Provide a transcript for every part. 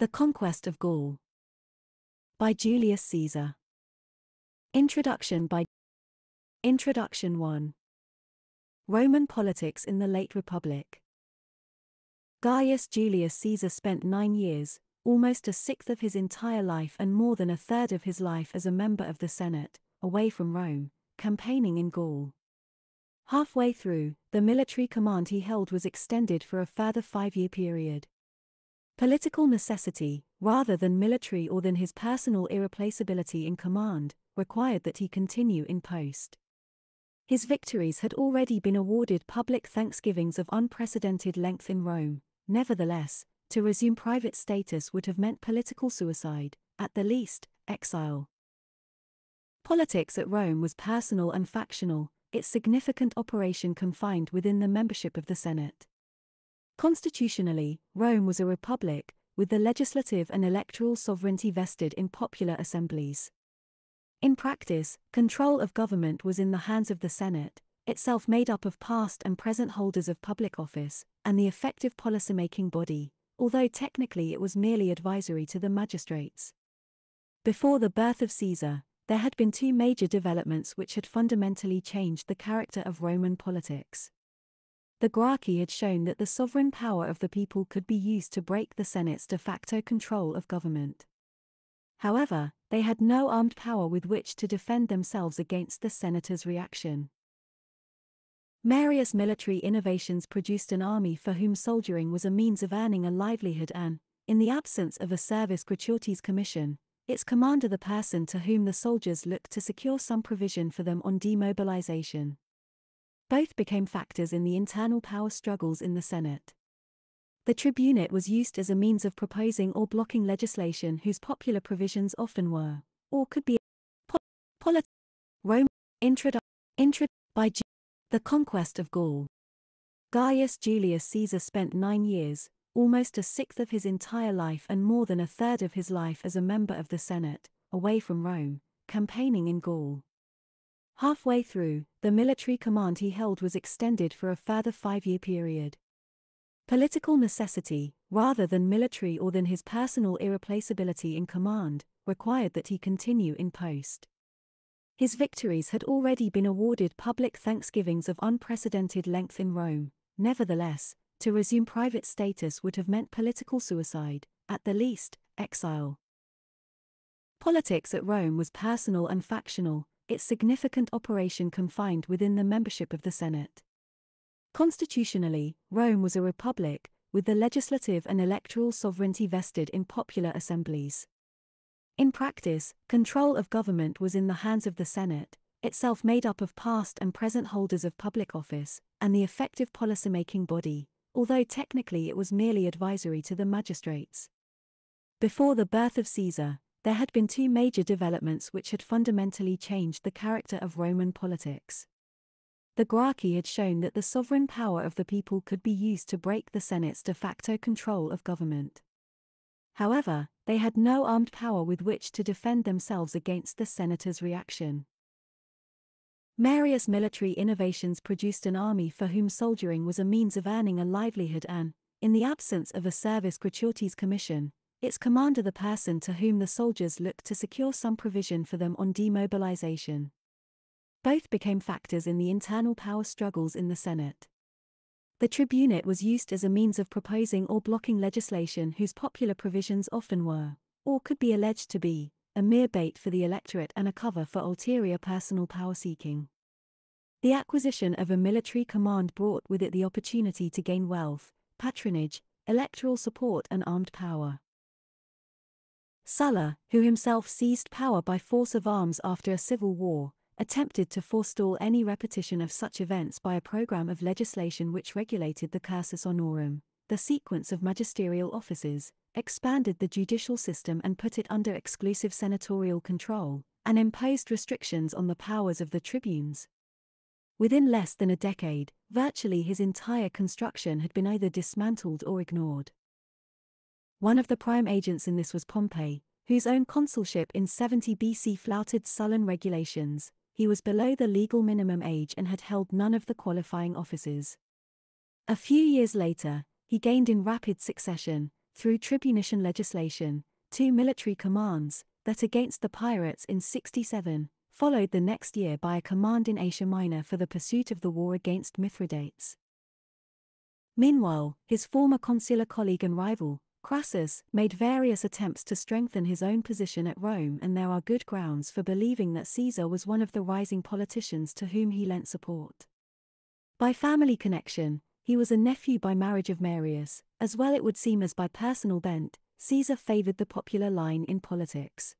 The Conquest of Gaul. By Julius Caesar. Introduction by Introduction 1. Roman politics in the late Republic. Gaius Julius Caesar spent nine years, almost a sixth of his entire life and more than a third of his life as a member of the Senate, away from Rome, campaigning in Gaul. Halfway through, the military command he held was extended for a further five year period. Political necessity, rather than military or than his personal irreplaceability in command, required that he continue in post. His victories had already been awarded public thanksgivings of unprecedented length in Rome, nevertheless, to resume private status would have meant political suicide, at the least, exile. Politics at Rome was personal and factional, its significant operation confined within the membership of the Senate. Constitutionally, Rome was a republic, with the legislative and electoral sovereignty vested in popular assemblies. In practice, control of government was in the hands of the Senate, itself made up of past and present holders of public office, and the effective policymaking body, although technically it was merely advisory to the magistrates. Before the birth of Caesar, there had been two major developments which had fundamentally changed the character of Roman politics. The Gracchi had shown that the sovereign power of the people could be used to break the Senate's de facto control of government. However, they had no armed power with which to defend themselves against the senator's reaction. Marius' military innovations produced an army for whom soldiering was a means of earning a livelihood and, in the absence of a service gratuities commission, its commander the person to whom the soldiers looked to secure some provision for them on demobilization. Both became factors in the internal power struggles in the Senate. The tribunate was used as a means of proposing or blocking legislation whose popular provisions often were, or could be. Rome. Introdu- intro by G- the conquest of Gaul. Gaius Julius Caesar spent nine years, almost a sixth of his entire life and more than a third of his life as a member of the Senate, away from Rome, campaigning in Gaul. Halfway through, the military command he held was extended for a further five year period. Political necessity, rather than military or than his personal irreplaceability in command, required that he continue in post. His victories had already been awarded public thanksgivings of unprecedented length in Rome, nevertheless, to resume private status would have meant political suicide, at the least, exile. Politics at Rome was personal and factional, its significant operation confined within the membership of the Senate. Constitutionally, Rome was a republic, with the legislative and electoral sovereignty vested in popular assemblies. In practice, control of government was in the hands of the Senate, itself made up of past and present holders of public office, and the effective policymaking body, although technically it was merely advisory to the magistrates. Before the birth of Caesar, there had been two major developments which had fundamentally changed the character of Roman politics. The Gracchi had shown that the sovereign power of the people could be used to break the Senate's de facto control of government. However, they had no armed power with which to defend themselves against the senator's reaction. Marius' military innovations produced an army for whom soldiering was a means of earning a livelihood and, in the absence of a service gratuities commission, its commander the person to whom the soldiers looked to secure some provision for them on demobilization. Both became factors in the internal power struggles in the Senate. The tribunate was used as a means of proposing or blocking legislation whose popular provisions often were, or could be alleged to be, a mere bait for the electorate and a cover for ulterior personal power seeking. The acquisition of a military command brought with it the opportunity to gain wealth, patronage, electoral support, and armed power. Sulla, who himself seized power by force of arms after a civil war, attempted to forestall any repetition of such events by a program of legislation which regulated the cursus honorum, the sequence of magisterial offices, expanded the judicial system and put it under exclusive senatorial control, and imposed restrictions on the powers of the tribunes. Within less than a decade, virtually his entire construction had been either dismantled or ignored. One of the prime agents in this was Pompey, whose own consulship in 70 BC flouted Sullan regulations. He was below the legal minimum age and had held none of the qualifying offices. A few years later, he gained in rapid succession, through tribunician legislation, two military commands, that against the pirates in 67, followed the next year by a command in Asia Minor for the pursuit of the war against Mithridates. Meanwhile, his former consular colleague and rival, Crassus, made various attempts to strengthen his own position at Rome, and there are good grounds for believing that Caesar was one of the rising politicians to whom he lent support. By family connection, he was a nephew by marriage of Marius, as well it would seem as by personal bent, Caesar favored the popular line in politics.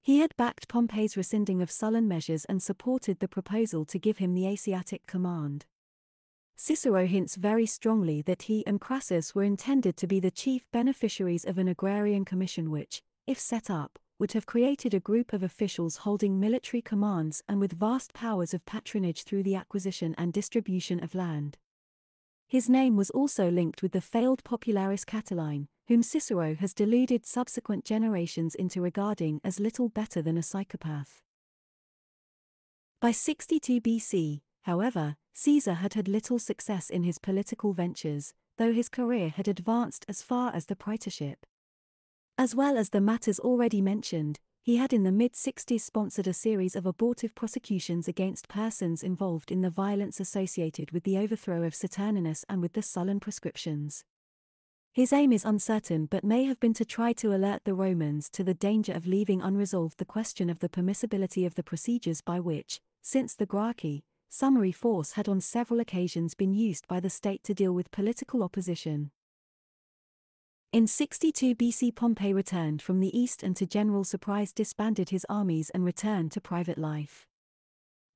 He had backed Pompey's rescinding of Sullan measures and supported the proposal to give him the Asiatic command. Cicero hints very strongly that he and Crassus were intended to be the chief beneficiaries of an agrarian commission which, if set up, would have created a group of officials holding military commands and with vast powers of patronage through the acquisition and distribution of land. His name was also linked with the failed Popularis Catiline, whom Cicero has deluded subsequent generations into regarding as little better than a psychopath. By 62 BC, however, Caesar had had little success in his political ventures, though his career had advanced as far as the praetorship. As well as the matters already mentioned, he had in the mid 60s sponsored a series of abortive prosecutions against persons involved in the violence associated with the overthrow of Saturninus and with the Sullan proscriptions. His aim is uncertain but may have been to try to alert the Romans to the danger of leaving unresolved the question of the permissibility of the procedures by which, since the Gracchi, summary force had on several occasions been used by the state to deal with political opposition. In 62 BC Pompey returned from the east and to general surprise disbanded his armies and returned to private life.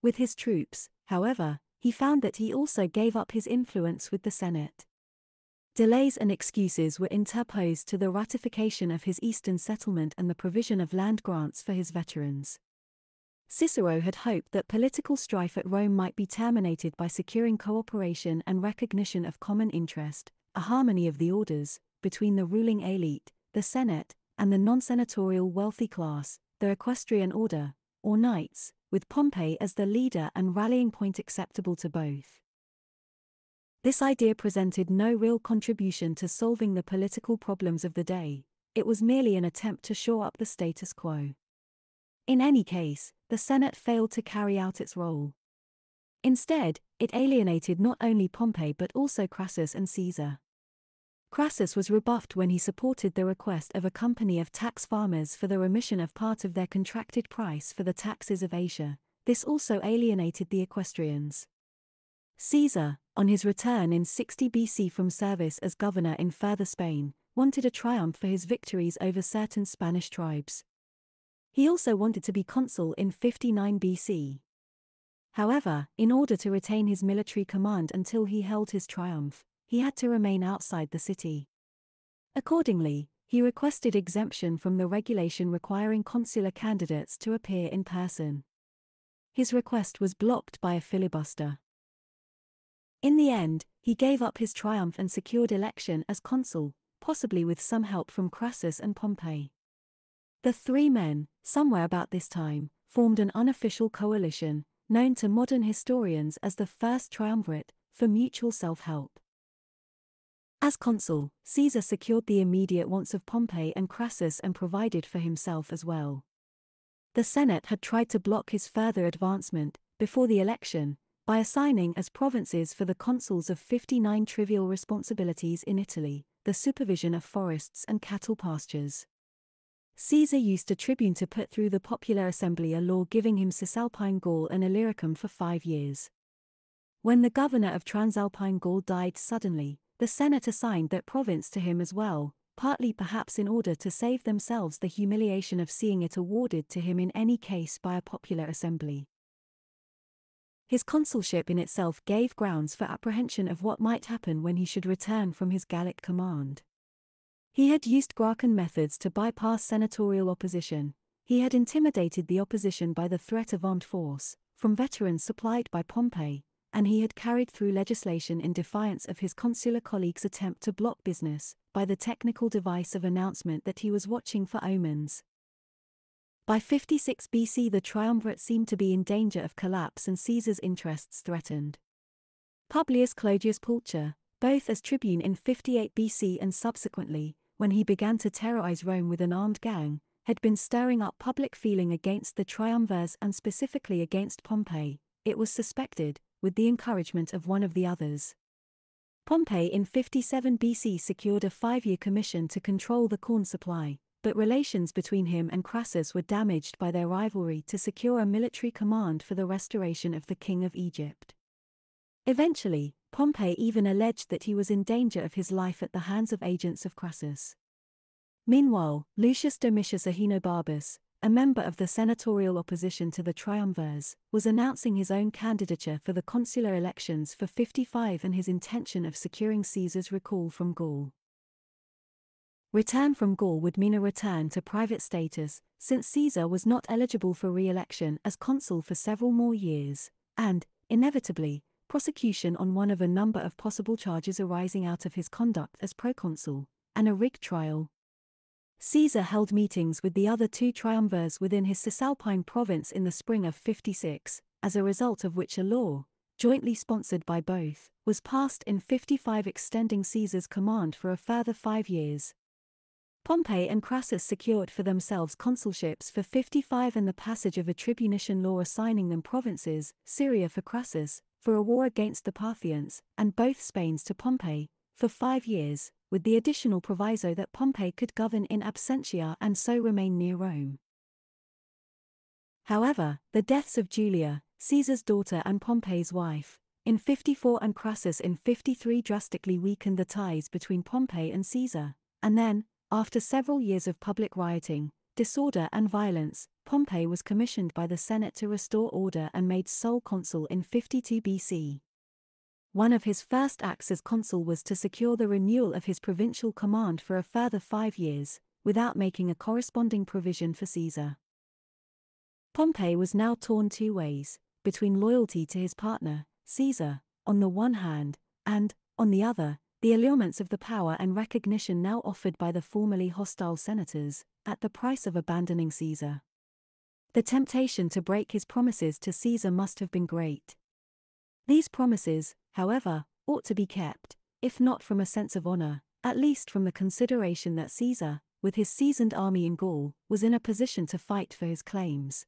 With his troops, however, he found that he also gave up his influence with the Senate. Delays and excuses were interposed to the ratification of his eastern settlement and the provision of land grants for his veterans. Cicero had hoped that political strife at Rome might be terminated by securing cooperation and recognition of common interest, a harmony of the orders, between the ruling elite, the Senate, and the non senatorial wealthy class, the equestrian order, or knights, with Pompey as the leader and rallying point acceptable to both. This idea presented no real contribution to solving the political problems of the day, it was merely an attempt to shore up the status quo. In any case, the Senate failed to carry out its role. Instead, it alienated not only Pompey but also Crassus and Caesar. Crassus was rebuffed when he supported the request of a company of tax farmers for the remission of part of their contracted price for the taxes of Asia. This also alienated the equestrians. Caesar, on his return in 60 BC from service as governor in further Spain, wanted a triumph for his victories over certain Spanish tribes. He also wanted to be consul in 59 BC. However, in order to retain his military command until he held his triumph, he had to remain outside the city. Accordingly, he requested exemption from the regulation requiring consular candidates to appear in person. His request was blocked by a filibuster. In the end, he gave up his triumph and secured election as consul, possibly with some help from Crassus and Pompey. The three men, somewhere about this time, formed an unofficial coalition, known to modern historians as the First Triumvirate, for mutual self help. As consul, Caesar secured the immediate wants of Pompey and Crassus and provided for himself as well. The Senate had tried to block his further advancement, before the election, by assigning as provinces for the consuls of 59 trivial responsibilities in Italy, the supervision of forests and cattle pastures. Caesar used a tribune to put through the popular assembly a law giving him Cisalpine Gaul and Illyricum for five years. When the governor of Transalpine Gaul died suddenly, the Senate assigned that province to him as well, partly perhaps in order to save themselves the humiliation of seeing it awarded to him in any case by a popular assembly. His consulship in itself gave grounds for apprehension of what might happen when he should return from his Gallic command. He had used Gracchian methods to bypass senatorial opposition, he had intimidated the opposition by the threat of armed force, from veterans supplied by Pompey, and he had carried through legislation in defiance of his consular colleagues' attempt to block business, by the technical device of announcement that he was watching for omens. By 56 BC, the triumvirate seemed to be in danger of collapse and Caesar's interests threatened. Publius Clodius Pulcher, both as tribune in 58 BC and subsequently, when he began to terrorize Rome with an armed gang, had been stirring up public feeling against the triumvirs and specifically against Pompey, it was suspected, with the encouragement of one of the others. Pompey in 57 BC secured a five year commission to control the corn supply, but relations between him and Crassus were damaged by their rivalry to secure a military command for the restoration of the king of Egypt. Eventually, Pompey even alleged that he was in danger of his life at the hands of agents of Crassus. Meanwhile, Lucius Domitius Ahenobarbus, a member of the senatorial opposition to the triumvirs, was announcing his own candidature for the consular elections for 55 and his intention of securing Caesar's recall from Gaul. Return from Gaul would mean a return to private status, since Caesar was not eligible for re election as consul for several more years, and, inevitably, prosecution on one of a number of possible charges arising out of his conduct as proconsul, and a rigged trial. Caesar held meetings with the other two triumvirs within his Cisalpine province in the spring of 56, as a result of which a law, jointly sponsored by both, was passed in 55 extending Caesar's command for a further five years. Pompey and Crassus secured for themselves consulships for 55 and the passage of a tribunician law assigning them provinces, Syria for Crassus, for a war against the Parthians, and both Spains to Pompey, for five years, with the additional proviso that Pompey could govern in absentia and so remain near Rome. However, the deaths of Julia, Caesar's daughter and Pompey's wife, in 54 and Crassus in 53 drastically weakened the ties between Pompey and Caesar, and then, after several years of public rioting, disorder and violence, Pompey was commissioned by the Senate to restore order and made sole consul in 52 BC. One of his first acts as consul was to secure the renewal of his provincial command for a further five years, without making a corresponding provision for Caesar. Pompey was now torn two ways, between loyalty to his partner, Caesar, on the one hand, and, on the other, the allurements of the power and recognition now offered by the formerly hostile senators, at the price of abandoning Caesar. The temptation to break his promises to Caesar must have been great. These promises, however, ought to be kept, if not from a sense of honor, at least from the consideration that Caesar, with his seasoned army in Gaul, was in a position to fight for his claims.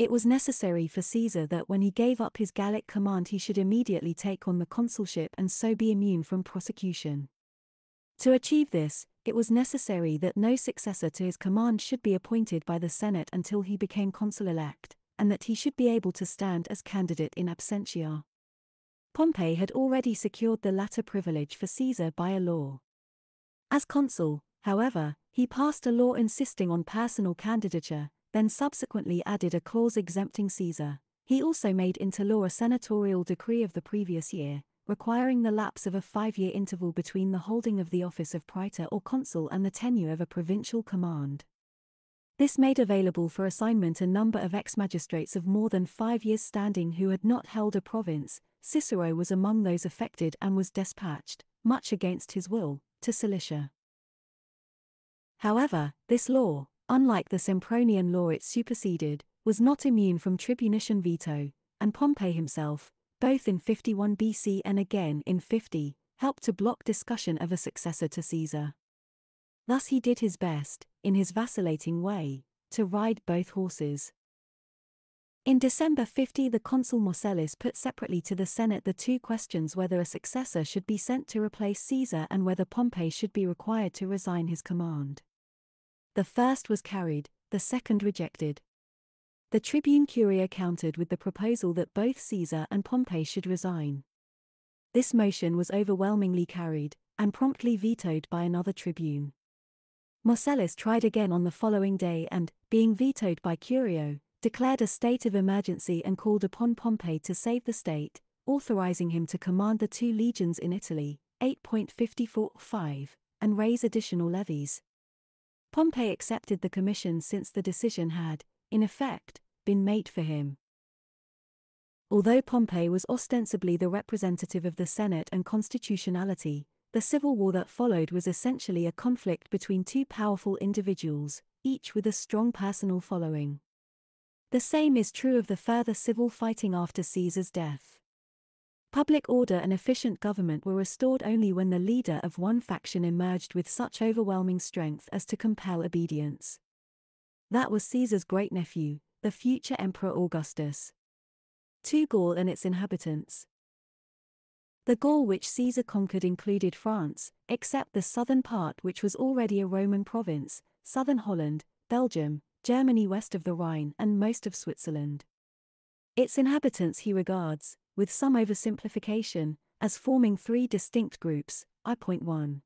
It was necessary for Caesar that when he gave up his Gallic command he should immediately take on the consulship and so be immune from prosecution. To achieve this, it was necessary that no successor to his command should be appointed by the Senate until he became consul elect, and that he should be able to stand as candidate in absentia. Pompey had already secured the latter privilege for Caesar by a law. As consul, however, he passed a law insisting on personal candidature, then subsequently added a clause exempting Caesar. He also made into law a senatorial decree of the previous year, requiring the lapse of a five year interval between the holding of the office of praetor or consul and the tenure of a provincial command. This made available for assignment a number of ex magistrates of more than five years' standing who had not held a province. Cicero was among those affected and was dispatched, much against his will, to Cilicia. However, this law, unlike the Sempronian law it superseded, was not immune from tribunician veto, and Pompey himself, both in 51 BC and again in 50, helped to block discussion of a successor to Caesar. Thus he did his best, in his vacillating way, to ride both horses. In December 50 the consul Marcellus put separately to the Senate the two questions whether a successor should be sent to replace Caesar and whether Pompey should be required to resign his command. The first was carried, the second rejected. The tribune Curio countered with the proposal that both Caesar and Pompey should resign. This motion was overwhelmingly carried, and promptly vetoed by another tribune. Marcellus tried again on the following day and, being vetoed by Curio, declared a state of emergency and called upon Pompey to save the state, authorizing him to command the two legions in Italy, 8.54.5, and raise additional levies. Pompey accepted the commission since the decision had, in effect, been made for him. Although Pompey was ostensibly the representative of the Senate and constitutionality, the civil war that followed was essentially a conflict between two powerful individuals, each with a strong personal following. The same is true of the further civil fighting after Caesar's death. Public order and efficient government were restored only when the leader of one faction emerged with such overwhelming strength as to compel obedience. That was Caesar's great nephew, the future Emperor Augustus. To Gaul and its inhabitants. The Gaul which Caesar conquered included France, except the southern part which was already a Roman province, southern Holland, Belgium, Germany west of the Rhine, and most of Switzerland. Its inhabitants he regards, with some oversimplification, as forming three distinct groups, I.1.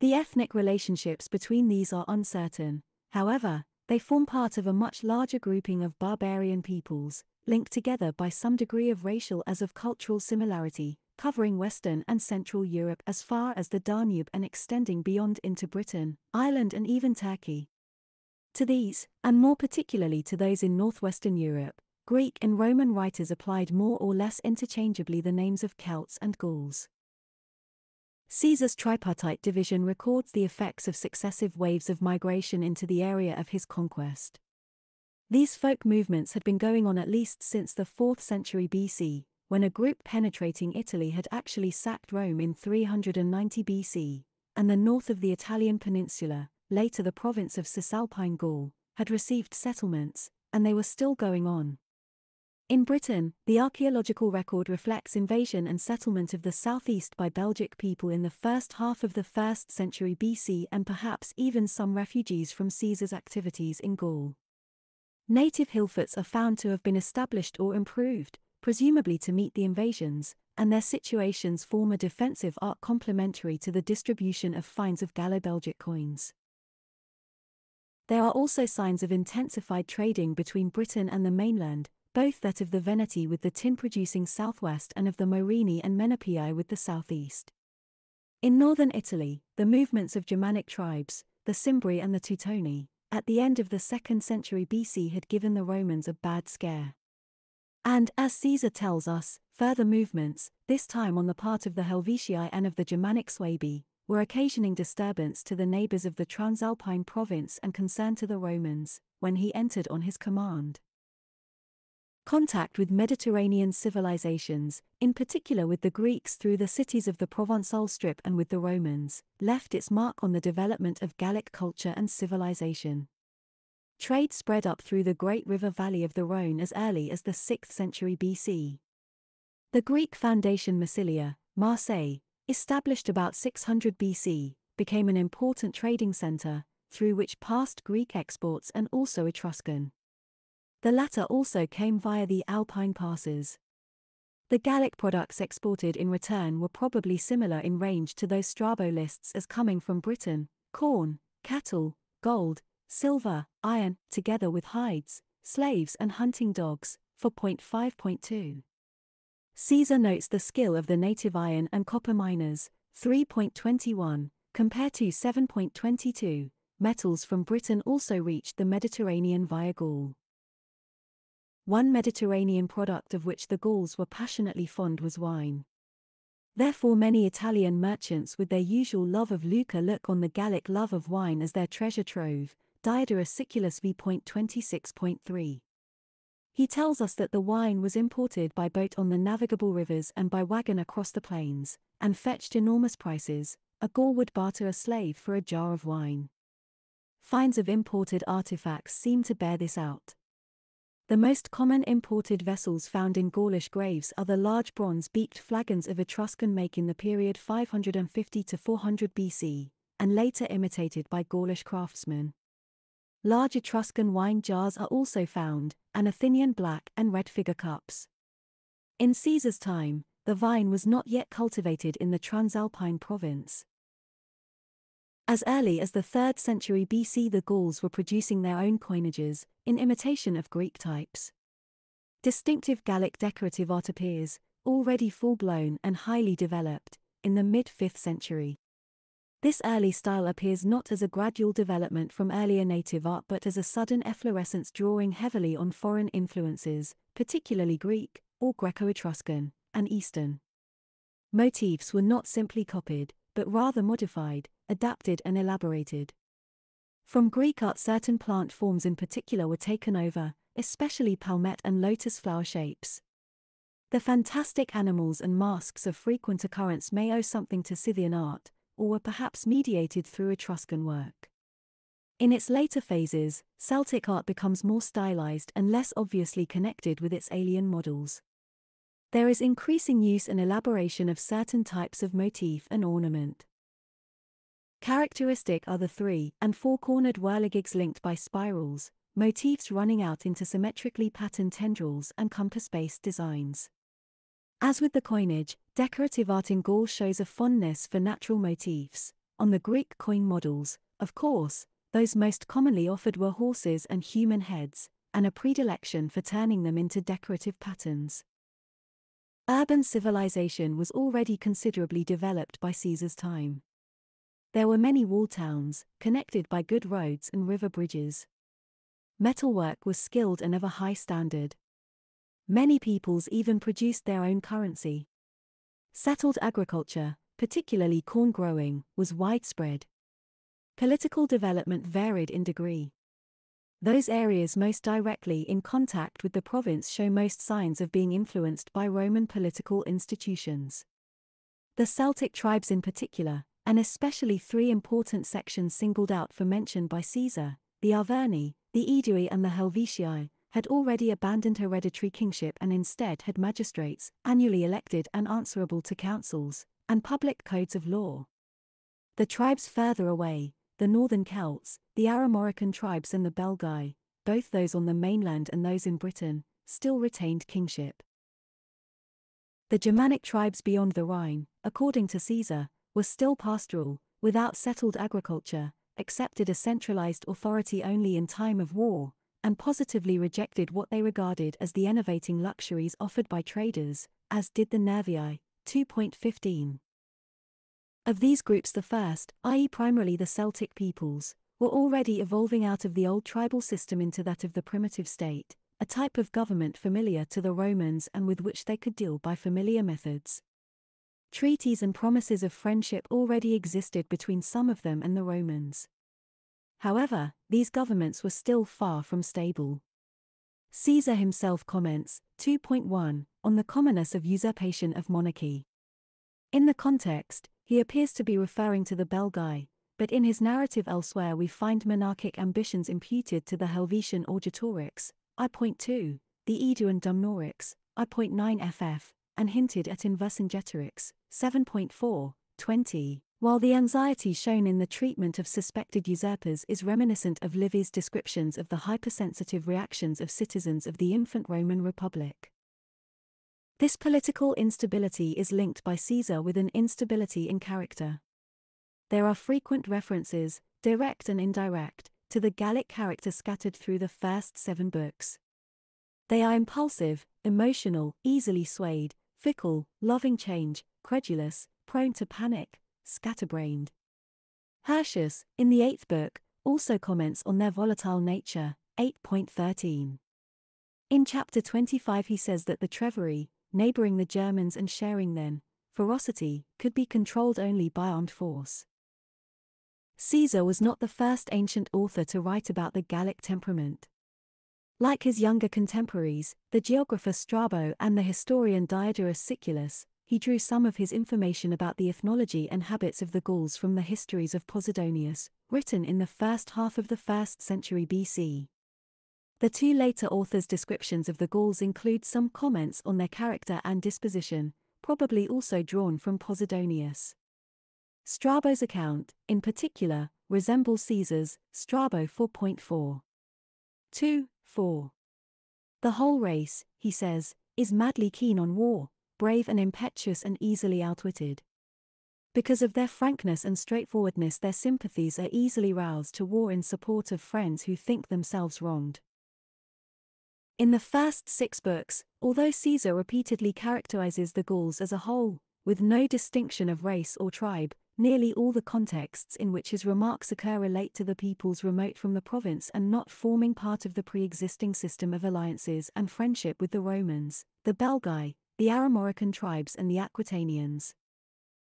The ethnic relationships between these are uncertain, however, they form part of a much larger grouping of barbarian peoples, linked together by some degree of racial as of cultural similarity, covering Western and Central Europe as far as the Danube and extending beyond into Britain, Ireland, and even Turkey. To these, and more particularly to those in northwestern Europe, Greek and Roman writers applied more or less interchangeably the names of Celts and Gauls. Caesar's tripartite division records the effects of successive waves of migration into the area of his conquest. These folk movements had been going on at least since the 4th century BC, when a group penetrating Italy had actually sacked Rome in 390 BC, and the north of the Italian peninsula, later the province of Cisalpine Gaul, had received settlements, and they were still going on. In Britain, the archaeological record reflects invasion and settlement of the southeast by Belgic people in the first half of the 1st century BC and perhaps even some refugees from Caesar's activities in Gaul. Native hill forts are found to have been established or improved, presumably to meet the invasions, and their situations form a defensive arc complementary to the distribution of finds of Gallo-Belgic coins. There are also signs of intensified trading between Britain and the mainland, both that of the Veneti with the tin-producing southwest and of the Morini and Menapii with the southeast. In northern Italy, the movements of Germanic tribes, the Cimbri and the Teutoni, at the end of the 2nd century BC had given the Romans a bad scare. And, as Caesar tells us, further movements, this time on the part of the Helvetii and of the Germanic Suebi, were occasioning disturbance to the neighbors of the Transalpine province and concern to the Romans, when he entered on his command. Contact with Mediterranean civilizations, in particular with the Greeks through the cities of the Provençal Strip and with the Romans, left its mark on the development of Gallic culture and civilization. Trade spread up through the great river valley of the Rhone as early as the 6th century BC. The Greek foundation Massilia, Marseille, established about 600 BC, became an important trading center, through which passed Greek exports and also Etruscan. The latter also came via the Alpine passes. The Gallic products exported in return were probably similar in range to those Strabo lists as coming from Britain corn, cattle, gold, silver, iron, together with hides, slaves, and hunting dogs, for 0.5.2. Caesar notes the skill of the native iron and copper miners, 3.21, compared to 7.22. Metals from Britain also reached the Mediterranean via Gaul. One Mediterranean product of which the Gauls were passionately fond was wine. Therefore, many Italian merchants, with their usual love of lucre, look on the Gallic love of wine as their treasure trove. Diodorus Siculus v.26.3. He tells us that the wine was imported by boat on the navigable rivers and by wagon across the plains, and fetched enormous prices. A Gaul would barter a slave for a jar of wine. Finds of imported artifacts seem to bear this out. The most common imported vessels found in Gaulish graves are the large bronze beaked flagons of Etruscan make in the period 550 to 400 BC, and later imitated by Gaulish craftsmen. Large Etruscan wine jars are also found, and Athenian black and red figure cups. In Caesar's time, the vine was not yet cultivated in the Transalpine province. As early as the 3rd century BC, the Gauls were producing their own coinages, in imitation of Greek types. Distinctive Gallic decorative art appears, already full blown and highly developed, in the mid 5th century. This early style appears not as a gradual development from earlier native art but as a sudden efflorescence drawing heavily on foreign influences, particularly Greek, or Greco Etruscan, and Eastern. Motifs were not simply copied, but rather modified, adapted and elaborated. From Greek art certain plant forms in particular were taken over, especially palmette and lotus flower shapes. The fantastic animals and masks of frequent occurrence may owe something to Scythian art, or were perhaps mediated through Etruscan work. In its later phases, Celtic art becomes more stylized and less obviously connected with its alien models. There is increasing use and elaboration of certain types of motif and ornament. Characteristic are the three and four cornered whirligigs linked by spirals, motifs running out into symmetrically patterned tendrils and compass based designs. As with the coinage, decorative art in Gaul shows a fondness for natural motifs. On the Greek coin models, of course, those most commonly offered were horses and human heads, and a predilection for turning them into decorative patterns. Urban civilization was already considerably developed by Caesar's time. There were many wall towns, connected by good roads and river bridges. Metalwork was skilled and of a high standard. Many peoples even produced their own currency. Settled agriculture, particularly corn growing, was widespread. Political development varied in degree. Those areas most directly in contact with the province show most signs of being influenced by Roman political institutions. The Celtic tribes in particular, and especially three important sections singled out for mention by Caesar, the Arverni, the Aedui and the Helvetii, had already abandoned hereditary kingship and instead had magistrates, annually elected and answerable to councils, and public codes of law. The tribes further away, the northern Celts, the Aromorican tribes and the Belgae, both those on the mainland and those in Britain, still retained kingship. The Germanic tribes beyond the Rhine, according to Caesar, was still pastoral, without settled agriculture, accepted a centralized authority only in time of war, and positively rejected what they regarded as the enervating luxuries offered by traders, as did the Nervii. 2.15. Of these groups, the first, i.e., primarily the Celtic peoples, were already evolving out of the old tribal system into that of the primitive state, a type of government familiar to the Romans and with which they could deal by familiar methods. Treaties and promises of friendship already existed between some of them and the Romans. However, these governments were still far from stable. Caesar himself comments, 2.1, on the commonness of usurpation of monarchy. In the context, he appears to be referring to the Belgae, but in his narrative elsewhere we find monarchic ambitions imputed to the Helvetian Orgetorix, I.2, the and Dumnorix, I.9 ff, and hinted at in Vercingetorix, 7.4, 20, while the anxiety shown in the treatment of suspected usurpers is reminiscent of Livy's descriptions of the hypersensitive reactions of citizens of the infant Roman Republic. This political instability is linked by Caesar with an instability in character. There are frequent references, direct and indirect, to the Gallic character scattered through the first seven books. They are impulsive, emotional, easily swayed, fickle, loving change, credulous, prone to panic, scatterbrained. Hirtius, in the eighth book, also comments on their volatile nature, 8.13. In chapter 25 he says that the Treveri, neighboring the Germans and sharing then, ferocity, could be controlled only by armed force. Caesar was not the first ancient author to write about the Gallic temperament. Like his younger contemporaries, the geographer Strabo and the historian Diodorus Siculus, he drew some of his information about the ethnology and habits of the Gauls from the histories of Posidonius, written in the first half of the first century BC. The two later authors' descriptions of the Gauls include some comments on their character and disposition, probably also drawn from Posidonius. Strabo's account, in particular, resembles Caesar's, Strabo 4.4. 2. 4. The whole race, he says, is madly keen on war, brave and impetuous and easily outwitted. Because of their frankness and straightforwardness, their sympathies are easily roused to war in support of friends who think themselves wronged. In the first six books, although Caesar repeatedly characterizes the Gauls as a whole, with no distinction of race or tribe, Nearly all the contexts in which his remarks occur relate to the peoples remote from the province and not forming part of the pre existing system of alliances and friendship with the Romans, the Belgae, the Aromorican tribes, and the Aquitanians.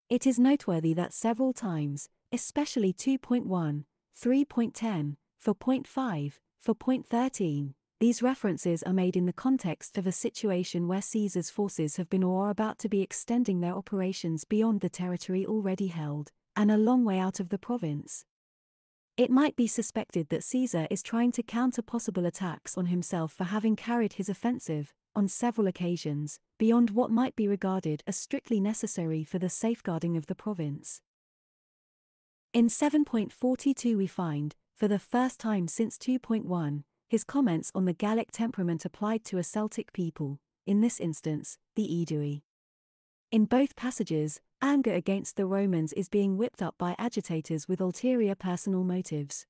It is noteworthy that several times, especially 2.1, 3.10, 4.5, 4.13, these references are made in the context of a situation where Caesar's forces have been or are about to be extending their operations beyond the territory already held, and a long way out of the province. It might be suspected that Caesar is trying to counter possible attacks on himself for having carried his offensive, on several occasions, beyond what might be regarded as strictly necessary for the safeguarding of the province. In 7.42 we find, for the first time since 2.1, his comments on the Gallic temperament applied to a Celtic people, in this instance, the Aedui. In both passages, anger against the Romans is being whipped up by agitators with ulterior personal motives.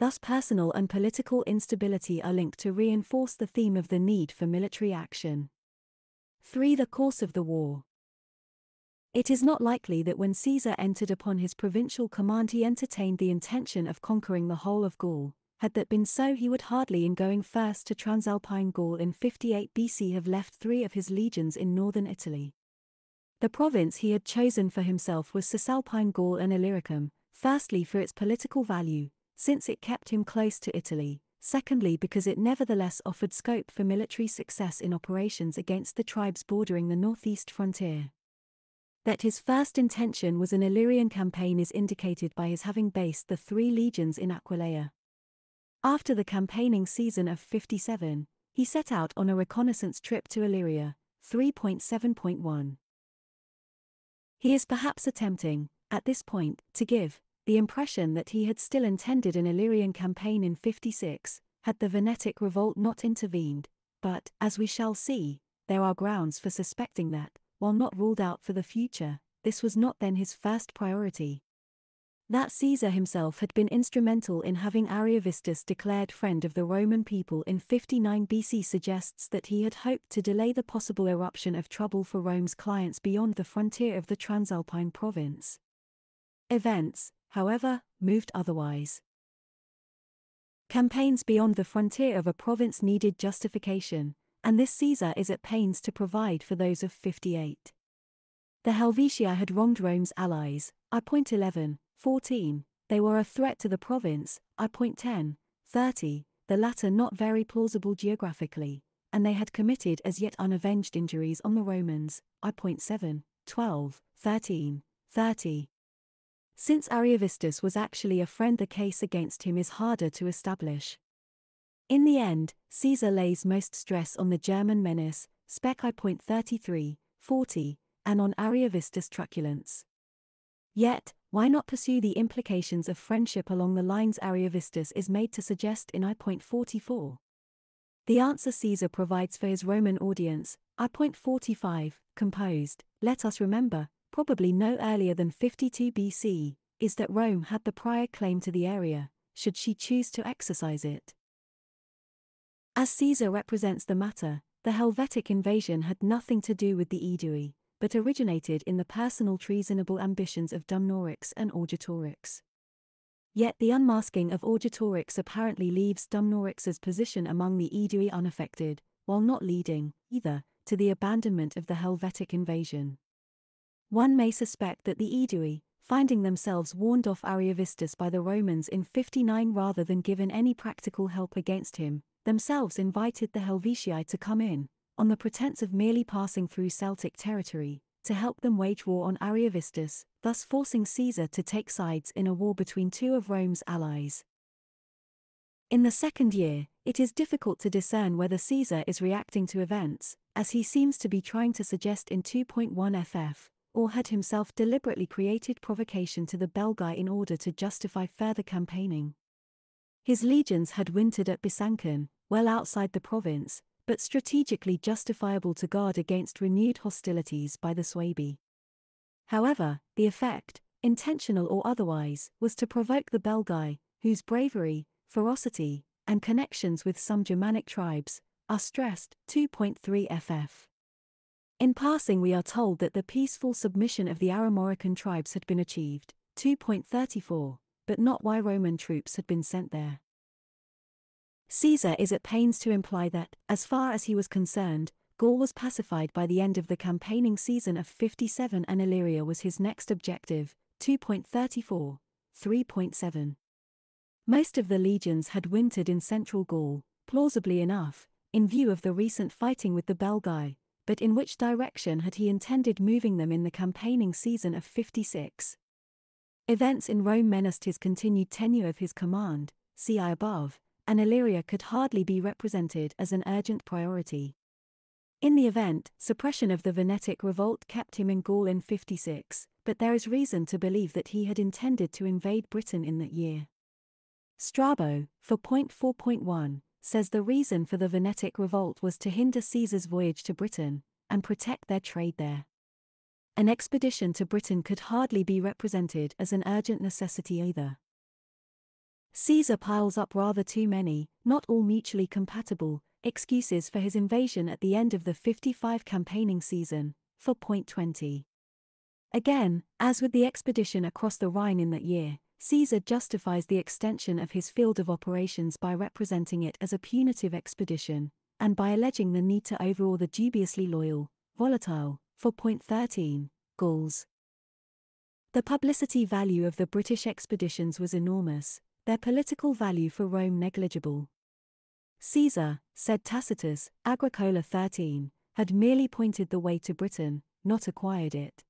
Thus, personal and political instability are linked to reinforce the theme of the need for military action. 3. The course of the war. It is not likely that when Caesar entered upon his provincial command he entertained the intention of conquering the whole of Gaul. Had that been so, he would hardly, in going first to Transalpine Gaul in 58 BC, have left three of his legions in northern Italy. The province he had chosen for himself was Cisalpine Gaul and Illyricum, firstly for its political value, since it kept him close to Italy, secondly because it nevertheless offered scope for military success in operations against the tribes bordering the northeast frontier. That his first intention was an Illyrian campaign is indicated by his having based the three legions in Aquileia. After the campaigning season of 57, he set out on a reconnaissance trip to Illyria, 3.7.1. He is perhaps attempting, at this point, to give the impression that he had still intended an Illyrian campaign in 56, had the Venetic revolt not intervened, but, as we shall see, there are grounds for suspecting that, while not ruled out for the future, this was not then his first priority. That Caesar himself had been instrumental in having Ariovistus declared friend of the Roman people in 59 BC suggests that he had hoped to delay the possible eruption of trouble for Rome's clients beyond the frontier of the Transalpine province. Events, however, moved otherwise. Campaigns beyond the frontier of a province needed justification, and this Caesar is at pains to provide for those of 58. The Helvetii had wronged Rome's allies, I point 11, 14, they were a threat to the province, I point 10, 30, the latter not very plausible geographically, and they had committed as yet unavenged injuries on the Romans, I point 7, 12, 13, 30. Since Ariovistus was actually a friend the case against him is harder to establish. In the end, Caesar lays most stress on the German menace, spec I point 33, 40, and on Ariovistus' truculence. Yet, why not pursue the implications of friendship along the lines Ariovistus is made to suggest in I point 44? The answer Caesar provides for his Roman audience, I point 45, composed, let us remember, probably no earlier than 52 BC, is that Rome had the prior claim to the area, should she choose to exercise it. As Caesar represents the matter, the Helvetic invasion had nothing to do with the Aedui, but originated in the personal treasonable ambitions of Dumnorix and Orgetorix. Yet the unmasking of Orgetorix apparently leaves Dumnorix's position among the Aedui unaffected, while not leading, either, to the abandonment of the Helvetic invasion. One may suspect that the Aedui, finding themselves warned off Ariovistus by the Romans in 59 rather than given any practical help against him, themselves invited the Helvetii to come in, on the pretense of merely passing through Celtic territory, to help them wage war on Ariovistus, thus forcing Caesar to take sides in a war between two of Rome's allies. In the second year, it is difficult to discern whether Caesar is reacting to events, as he seems to be trying to suggest in 2.1 ff, or had himself deliberately created provocation to the Belgae in order to justify further campaigning. His legions had wintered at Besançon, well outside the province, but strategically justifiable to guard against renewed hostilities by the Suebi. However, the effect, intentional or otherwise, was to provoke the Belgae, whose bravery, ferocity, and connections with some Germanic tribes are stressed 2.3 ff. In passing, we are told that the peaceful submission of the Aromorican tribes had been achieved, 2.34, but not why Roman troops had been sent there. Caesar is at pains to imply that, as far as he was concerned, Gaul was pacified by the end of the campaigning season of 57 and Illyria was his next objective, 2.34, 3.7. Most of the legions had wintered in central Gaul, plausibly enough, in view of the recent fighting with the Belgae, but in which direction had he intended moving them in the campaigning season of 56? Events in Rome menaced his continued tenure of his command, see I above, and Illyria could hardly be represented as an urgent priority. In the event, suppression of the Venetic revolt kept him in Gaul in 56, but there is reason to believe that he had intended to invade Britain in that year. Strabo, for point 4.1, says the reason for the Venetic revolt was to hinder Caesar's voyage to Britain and protect their trade there. An expedition to Britain could hardly be represented as an urgent necessity either. Caesar piles up rather too many, not all mutually compatible, excuses for his invasion at the end of the 55 campaigning season, for point 20. Again, as with the expedition across the Rhine in that year, Caesar justifies the extension of his field of operations by representing it as a punitive expedition, and by alleging the need to overawe the dubiously loyal, volatile, for point 13, Gauls. The publicity value of the British expeditions was enormous, their political value for Rome negligible. Caesar, said Tacitus, Agricola 13, had merely pointed the way to Britain, not acquired it.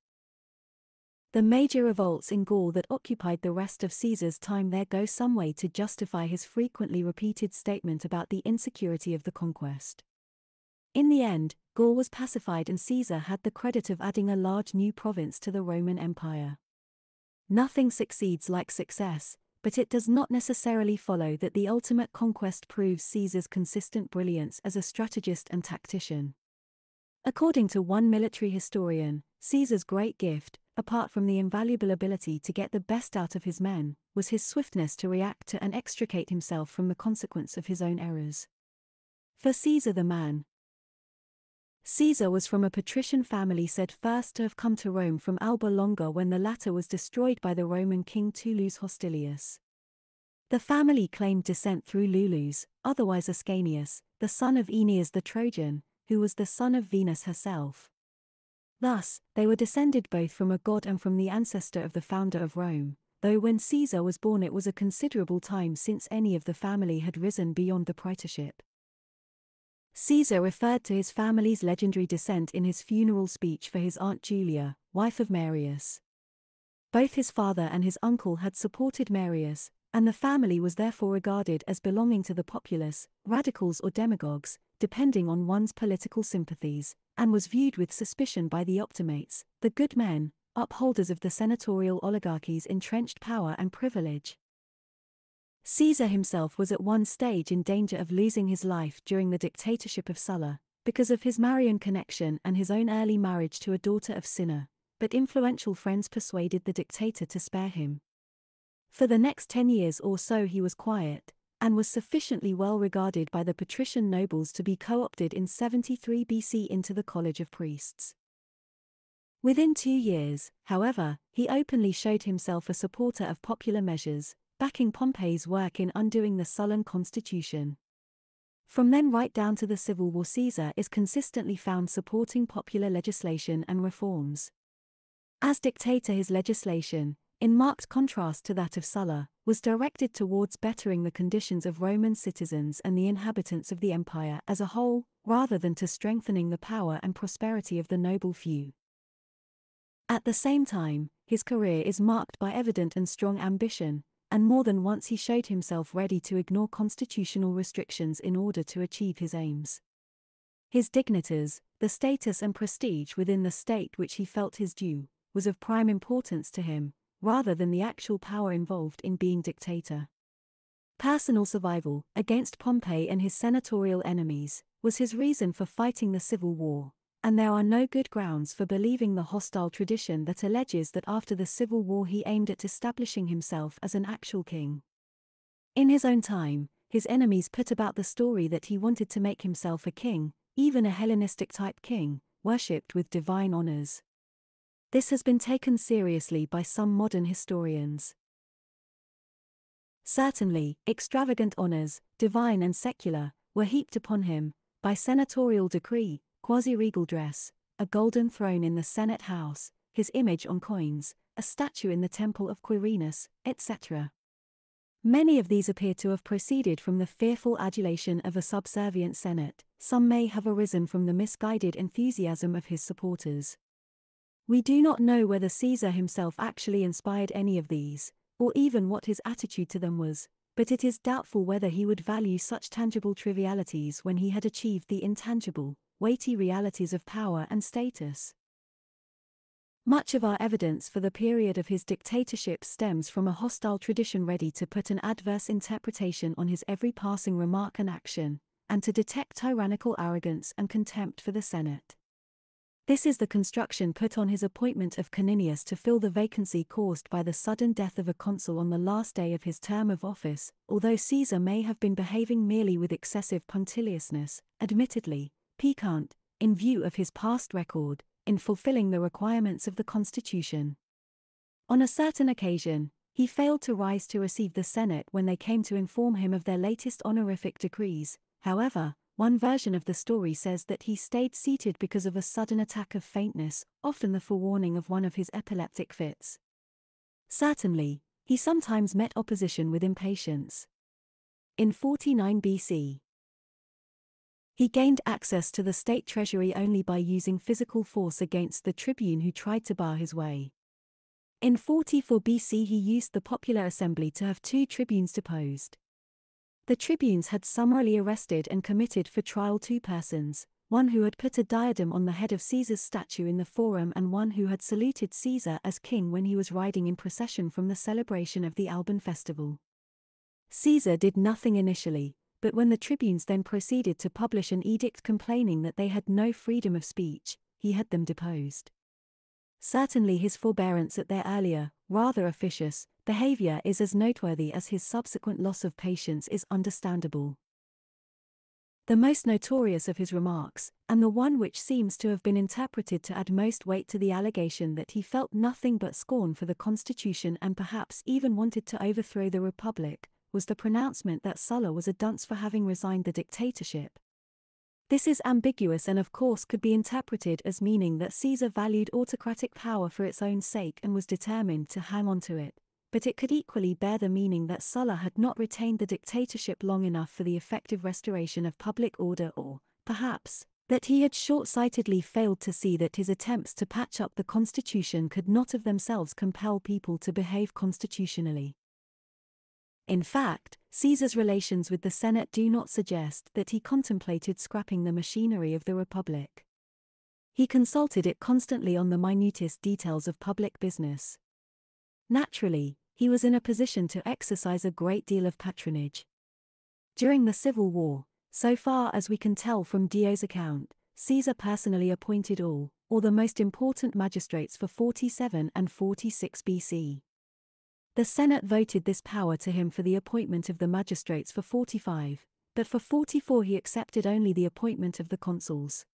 The major revolts in Gaul that occupied the rest of Caesar's time there go some way to justify his frequently repeated statement about the insecurity of the conquest. In the end, Gaul was pacified and Caesar had the credit of adding a large new province to the Roman Empire. Nothing succeeds like success, but it does not necessarily follow that the ultimate conquest proves Caesar's consistent brilliance as a strategist and tactician. According to one military historian, Caesar's great gift, apart from the invaluable ability to get the best out of his men, was his swiftness to react to and extricate himself from the consequence of his own errors. For Caesar the man, Caesar was from a patrician family said first to have come to Rome from Alba Longa when the latter was destroyed by the Roman king Tullus Hostilius. The family claimed descent through Iulus, otherwise Ascanius, the son of Aeneas the Trojan, who was the son of Venus herself. Thus, they were descended both from a god and from the ancestor of the founder of Rome, though when Caesar was born it was a considerable time since any of the family had risen beyond the praetorship. Caesar referred to his family's legendary descent in his funeral speech for his aunt Julia, wife of Marius. Both his father and his uncle had supported Marius, and the family was therefore regarded as belonging to the populares, radicals or demagogues, depending on one's political sympathies, and was viewed with suspicion by the optimates, the good men, upholders of the senatorial oligarchy's entrenched power and privilege. Caesar himself was at one stage in danger of losing his life during the dictatorship of Sulla, because of his Marian connection and his own early marriage to a daughter of Cinna, but influential friends persuaded the dictator to spare him. For the next ten years or so he was quiet, and was sufficiently well regarded by the patrician nobles to be co opted in 73 BC into the College of Priests. Within two years, however, he openly showed himself a supporter of popular measures, backing Pompey's work in undoing the Sullan constitution. From then right down to the Civil War, Caesar is consistently found supporting popular legislation and reforms. As dictator, his legislation, in marked contrast to that of Sulla, was directed towards bettering the conditions of Roman citizens and the inhabitants of the empire as a whole, rather than to strengthening the power and prosperity of the noble few. At the same time, his career is marked by evident and strong ambition, and more than once he showed himself ready to ignore constitutional restrictions in order to achieve his aims. His dignitas, the status and prestige within the state which he felt his due, was of prime importance to him, rather than the actual power involved in being dictator. Personal survival, against Pompey and his senatorial enemies, was his reason for fighting the civil war, and there are no good grounds for believing the hostile tradition that alleges that after the civil war he aimed at establishing himself as an actual king. In his own time, his enemies put about the story that he wanted to make himself a king, even a Hellenistic type king, worshipped with divine honors. This has been taken seriously by some modern historians. Certainly, extravagant honors, divine and secular, were heaped upon him, by senatorial decree, quasi regal dress, a golden throne in the Senate house, his image on coins, a statue in the temple of Quirinus, etc. Many of these appear to have proceeded from the fearful adulation of a subservient Senate, some may have arisen from the misguided enthusiasm of his supporters. We do not know whether Caesar himself actually inspired any of these, or even what his attitude to them was, but it is doubtful whether he would value such tangible trivialities when he had achieved the intangible, weighty realities of power and status. Much of our evidence for the period of his dictatorship stems from a hostile tradition ready to put an adverse interpretation on his every passing remark and action, and to detect tyrannical arrogance and contempt for the Senate. This is the construction put on his appointment of Caninius to fill the vacancy caused by the sudden death of a consul on the last day of his term of office, although Caesar may have been behaving merely with excessive punctiliousness, admittedly, piquant, in view of his past record, in fulfilling the requirements of the Constitution. On a certain occasion, he failed to rise to receive the Senate when they came to inform him of their latest honorific decrees. However, one version of the story says that he stayed seated because of a sudden attack of faintness, often the forewarning of one of his epileptic fits. Certainly, he sometimes met opposition with impatience. In 49 BC, he gained access to the state treasury only by using physical force against the tribune who tried to bar his way. In 44 BC, he used the popular assembly to have two tribunes deposed. The tribunes had summarily arrested and committed for trial two persons, one who had put a diadem on the head of Caesar's statue in the Forum and one who had saluted Caesar as king when he was riding in procession from the celebration of the Alban festival. Caesar did nothing initially, but when the tribunes then proceeded to publish an edict complaining that they had no freedom of speech, he had them deposed. Certainly his forbearance at their earlier, rather officious, behavior is as noteworthy as his subsequent loss of patience is understandable. The most notorious of his remarks, and the one which seems to have been interpreted to add most weight to the allegation that he felt nothing but scorn for the Constitution and perhaps even wanted to overthrow the Republic, was the pronouncement that Sulla was a dunce for having resigned the dictatorship. This is ambiguous and of course could be interpreted as meaning that Caesar valued autocratic power for its own sake and was determined to hang on to it, but it could equally bear the meaning that Sulla had not retained the dictatorship long enough for the effective restoration of public order or, perhaps, that he had short-sightedly failed to see that his attempts to patch up the constitution could not of themselves compel people to behave constitutionally. In fact, Caesar's relations with the Senate do not suggest that he contemplated scrapping the machinery of the Republic. He consulted it constantly on the minutest details of public business. Naturally, he was in a position to exercise a great deal of patronage. During the Civil War, so far as we can tell from Dio's account, Caesar personally appointed all, or the most important magistrates for 47 and 46 BC. The Senate voted this power to him for the appointment of the magistrates for 45, but for 44 he accepted only the appointment of the consuls.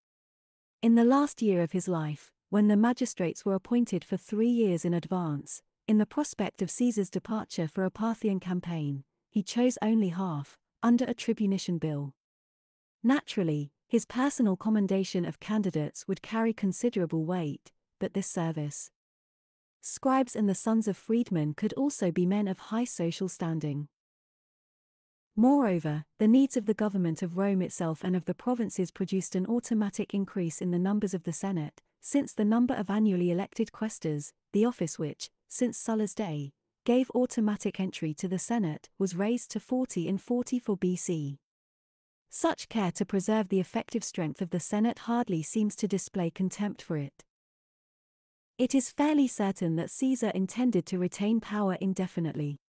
In the last year of his life, when the magistrates were appointed for three years in advance, in the prospect of Caesar's departure for a Parthian campaign, he chose only half, under a tribunician bill. Naturally, his personal commendation of candidates would carry considerable weight, but this service, scribes and the sons of freedmen could also be men of high social standing. Moreover, the needs of the government of Rome itself and of the provinces produced an automatic increase in the numbers of the Senate, since the number of annually elected quaestors, the office which, since Sulla's day, gave automatic entry to the Senate, was raised to 40 in 44 BC. Such care to preserve the effective strength of the Senate hardly seems to display contempt for it. It is fairly certain that Caesar intended to retain power indefinitely.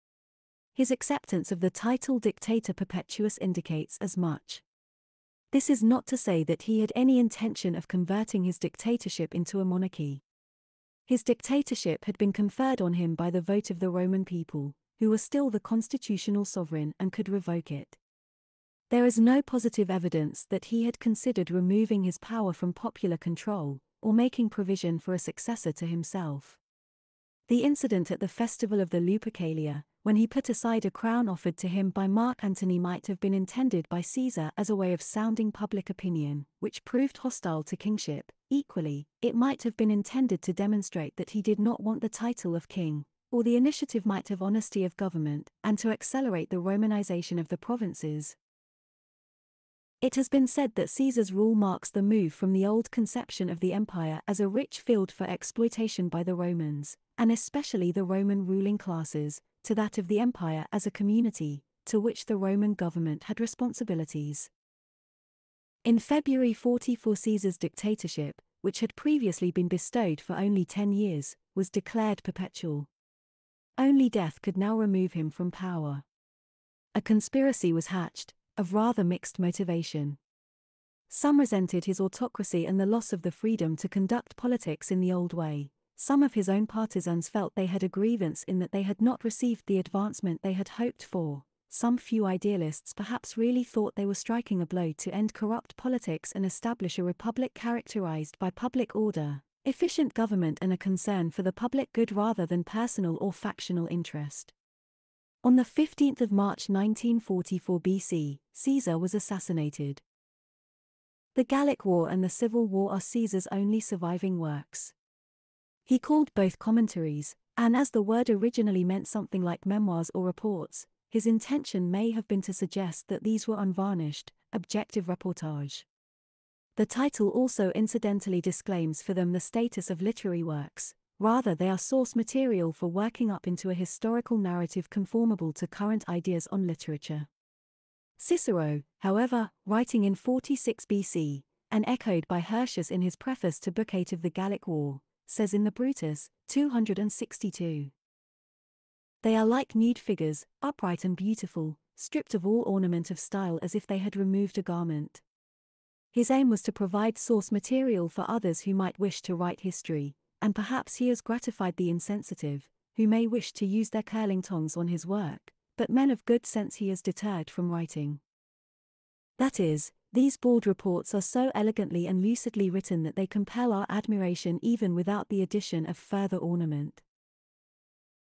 His acceptance of the title Dictator Perpetuus indicates as much. This is not to say that he had any intention of converting his dictatorship into a monarchy. His dictatorship had been conferred on him by the vote of the Roman people, who were still the constitutional sovereign and could revoke it. There is no positive evidence that he had considered removing his power from popular control, or making provision for a successor to himself. The incident at the festival of the Lupercalia, when he put aside a crown offered to him by Mark Antony might have been intended by Caesar as a way of sounding public opinion, which proved hostile to kingship. Equally, it might have been intended to demonstrate that he did not want the title of king, or the initiative might have honesty of government, and to accelerate the Romanization of the provinces. It has been said that Caesar's rule marks the move from the old conception of the empire as a rich field for exploitation by the Romans, and especially the Roman ruling classes, to that of the empire as a community, to which the Roman government had responsibilities. In February 44 Caesar's dictatorship, which had previously been bestowed for only ten years, was declared perpetual. Only death could now remove him from power. A conspiracy was hatched, of rather mixed motivation. Some resented his autocracy and the loss of the freedom to conduct politics in the old way. Some of his own partisans felt they had a grievance in that they had not received the advancement they had hoped for. Some few idealists perhaps really thought they were striking a blow to end corrupt politics and establish a republic characterized by public order, efficient government, and a concern for the public good rather than personal or factional interest. On the 15th of March 1944 BC, Caesar was assassinated. The Gallic War and the Civil War are Caesar's only surviving works. He called both commentaries, and as the word originally meant something like memoirs or reports, his intention may have been to suggest that these were unvarnished, objective reportage. The title also incidentally disclaims for them the status of literary works, Rather, they are source material for working up into a historical narrative conformable to current ideas on literature. Cicero, however, writing in 46 BC, and echoed by Hirtius in his preface to Book 8 of the Gallic War, says in the Brutus, 262. They are like nude figures, upright and beautiful, stripped of all ornament of style as if they had removed a garment. His aim was to provide source material for others who might wish to write history, and perhaps he has gratified the insensitive, who may wish to use their curling tongs on his work, but men of good sense he has deterred from writing. That is, these bald reports are so elegantly and lucidly written that they compel our admiration even without the addition of further ornament.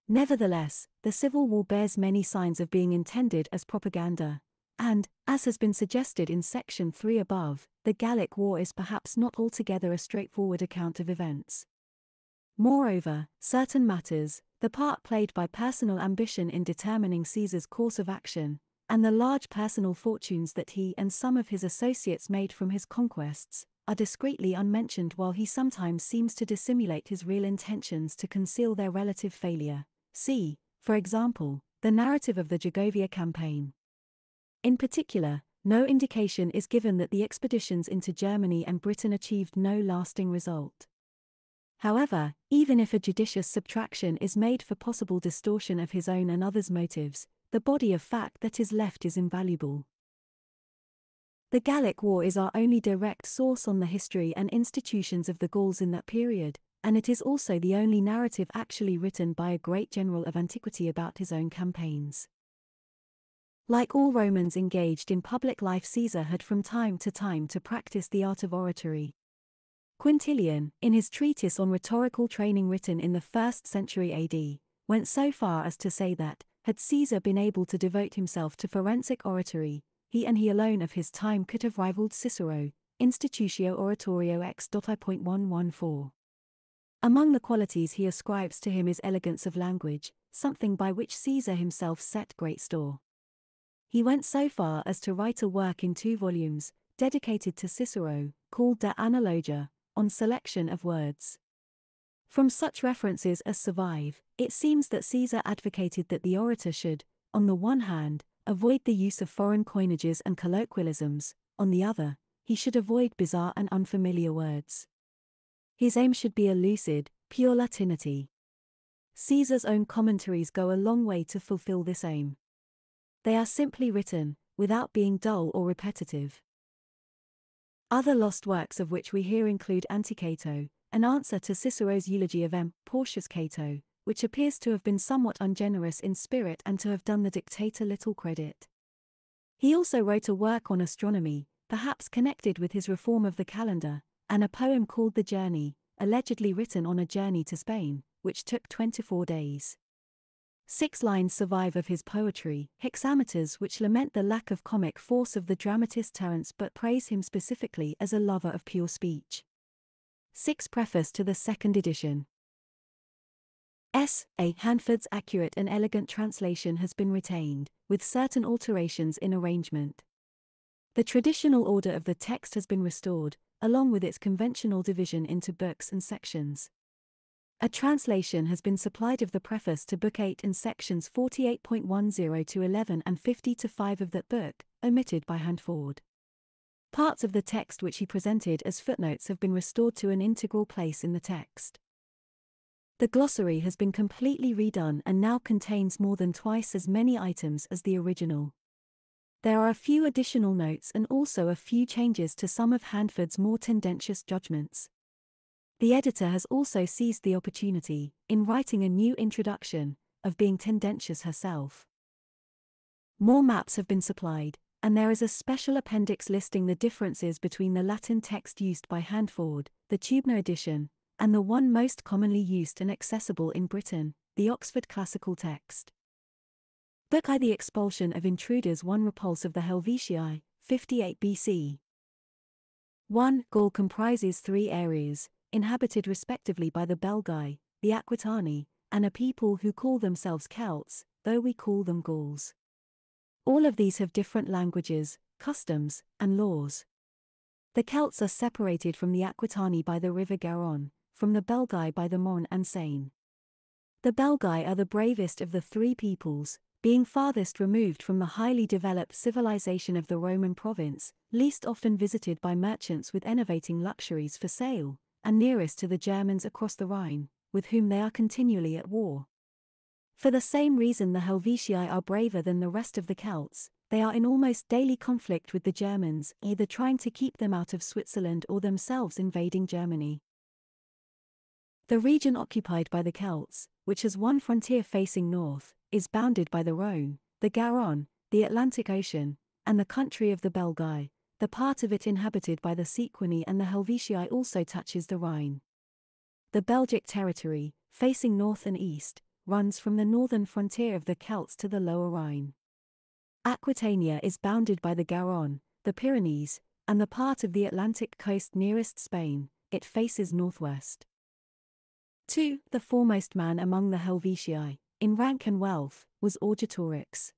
Nevertheless, the Civil War bears many signs of being intended as propaganda, and, as has been suggested in section 3 above, the Gallic War is perhaps not altogether a straightforward account of events. Moreover, certain matters, the part played by personal ambition in determining Caesar's course of action, and the large personal fortunes that he and some of his associates made from his conquests, are discreetly unmentioned while he sometimes seems to dissimulate his real intentions to conceal their relative failure. See, for example, the narrative of the Gergovia campaign. In particular, no indication is given that the expeditions into Germany and Britain achieved no lasting result. However, even if a judicious subtraction is made for possible distortion of his own and others' motives, the body of fact that is left is invaluable. The Gallic War is our only direct source on the history and institutions of the Gauls in that period, and it is also the only narrative actually written by a great general of antiquity about his own campaigns. Like all Romans engaged in public life, Caesar had from time to time to practice the art of oratory, Quintilian, in his treatise on rhetorical training written in the 1st century AD, went so far as to say that, had Caesar been able to devote himself to forensic oratory, he and he alone of his time could have rivaled Cicero, Institutio Oratoria X.I.114. Among the qualities he ascribes to him is elegance of language, something by which Caesar himself set great store. He went so far as to write a work in two volumes, dedicated to Cicero, called De Analogia, on selection of words. From such references as survive, it seems that Caesar advocated that the orator should, on the one hand, avoid the use of foreign coinages and colloquialisms, on the other, he should avoid bizarre and unfamiliar words. His aim should be a lucid, pure Latinity. Caesar's own commentaries go a long way to fulfill this aim. They are simply written, without being dull or repetitive. Other lost works of which we hear include Anti-Cato, an answer to Cicero's eulogy of M. Porcius Cato, which appears to have been somewhat ungenerous in spirit and to have done the dictator little credit. He also wrote a work on astronomy, perhaps connected with his reform of the calendar, and a poem called The Journey, allegedly written on a journey to Spain, which took 24 days. Six lines survive of his poetry, hexameters which lament the lack of comic force of the dramatist Terence but praise him specifically as a lover of pure speech. 6 Preface to the second edition. S. A. Handford's accurate and elegant translation has been retained, with certain alterations in arrangement. The traditional order of the text has been restored, along with its conventional division into books and sections. A translation has been supplied of the preface to Book 8 in sections 48.10 to 11 and 50 to 5 of that book, omitted by Handford. Parts of the text which he presented as footnotes have been restored to an integral place in the text. The glossary has been completely redone and now contains more than twice as many items as the original. There are a few additional notes and also a few changes to some of Handford's more tendentious judgments. The editor has also seized the opportunity, in writing a new introduction, of being tendentious herself. More maps have been supplied, and there is a special appendix listing the differences between the Latin text used by Handford, the Teubner edition, and the one most commonly used and accessible in Britain, the Oxford Classical Text. Book I The Expulsion of Intruders 1 Repulse of the Helvetii, 58 BC. 1. Gaul comprises three areas, inhabited respectively by the Belgae, the Aquitani, and a people who call themselves Celts, though we call them Gauls. All of these have different languages, customs, and laws. The Celts are separated from the Aquitani by the river Garonne, from the Belgae by the Marne and Seine. The Belgae are the bravest of the three peoples, being farthest removed from the highly developed civilization of the Roman province, least often visited by merchants with enervating luxuries for sale, and nearest to the Germans across the Rhine, with whom they are continually at war. For the same reason the Helvetii are braver than the rest of the Celts, they are in almost daily conflict with the Germans, either trying to keep them out of Switzerland or themselves invading Germany. The region occupied by the Celts, which has one frontier facing north, is bounded by the Rhone, the Garonne, the Atlantic Ocean, and the country of the Belgae, the part of it inhabited by the Sequani and the Helvetii also touches the Rhine. The Belgic territory, facing north and east, runs from the northern frontier of the Celts to the lower Rhine. Aquitania is bounded by the Garonne, the Pyrenees, and the part of the Atlantic coast nearest Spain, it faces northwest. 2. The foremost man among the Helvetii, in rank and wealth, was Orgetorix.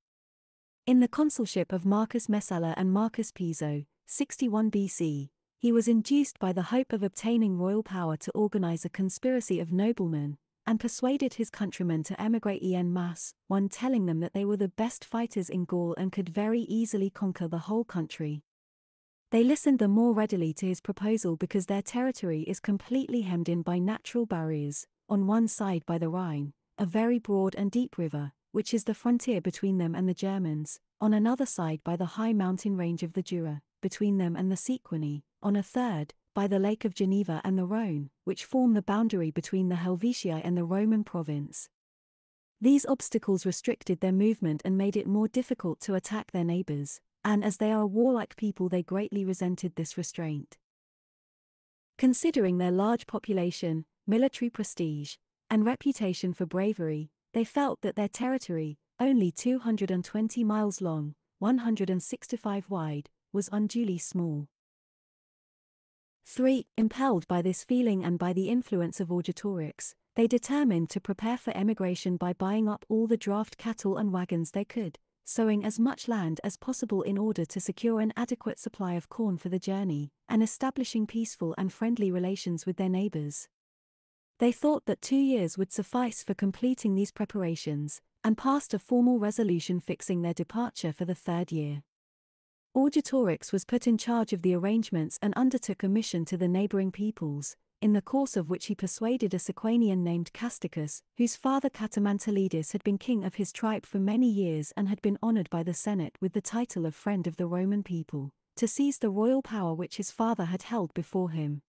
In the consulship of Marcus Messala and Marcus Piso, 61 BC, he was induced by the hope of obtaining royal power to organize a conspiracy of noblemen, and persuaded his countrymen to emigrate en masse, one telling them that they were the best fighters in Gaul and could very easily conquer the whole country. They listened the more readily to his proposal because their territory is completely hemmed in by natural barriers, on one side by the Rhine, a very broad and deep river, which is the frontier between them and the Germans, on another side by the high mountain range of the Jura, between them and the Sequani, on a third, by the Lake of Geneva and the Rhone, which form the boundary between the Helvetii and the Roman province. These obstacles restricted their movement and made it more difficult to attack their neighbors, and as they are a warlike people, they greatly resented this restraint. Considering their large population, military prestige, and reputation for bravery, they felt that their territory, only 220 miles long, 165 wide, was unduly small. 3. Impelled by this feeling and by the influence of Orgetorix, they determined to prepare for emigration by buying up all the draft cattle and wagons they could, sowing as much land as possible in order to secure an adequate supply of corn for the journey, and establishing peaceful and friendly relations with their neighbors. They thought that two years would suffice for completing these preparations, and passed a formal resolution fixing their departure for the third year. Orgetorix was put in charge of the arrangements and undertook a mission to the neighboring peoples, in the course of which he persuaded a Sequanian named Casticus, whose father Catamantaloedes had been king of his tribe for many years and had been honored by the Senate with the title of friend of the Roman people, to seize the royal power which his father had held before him.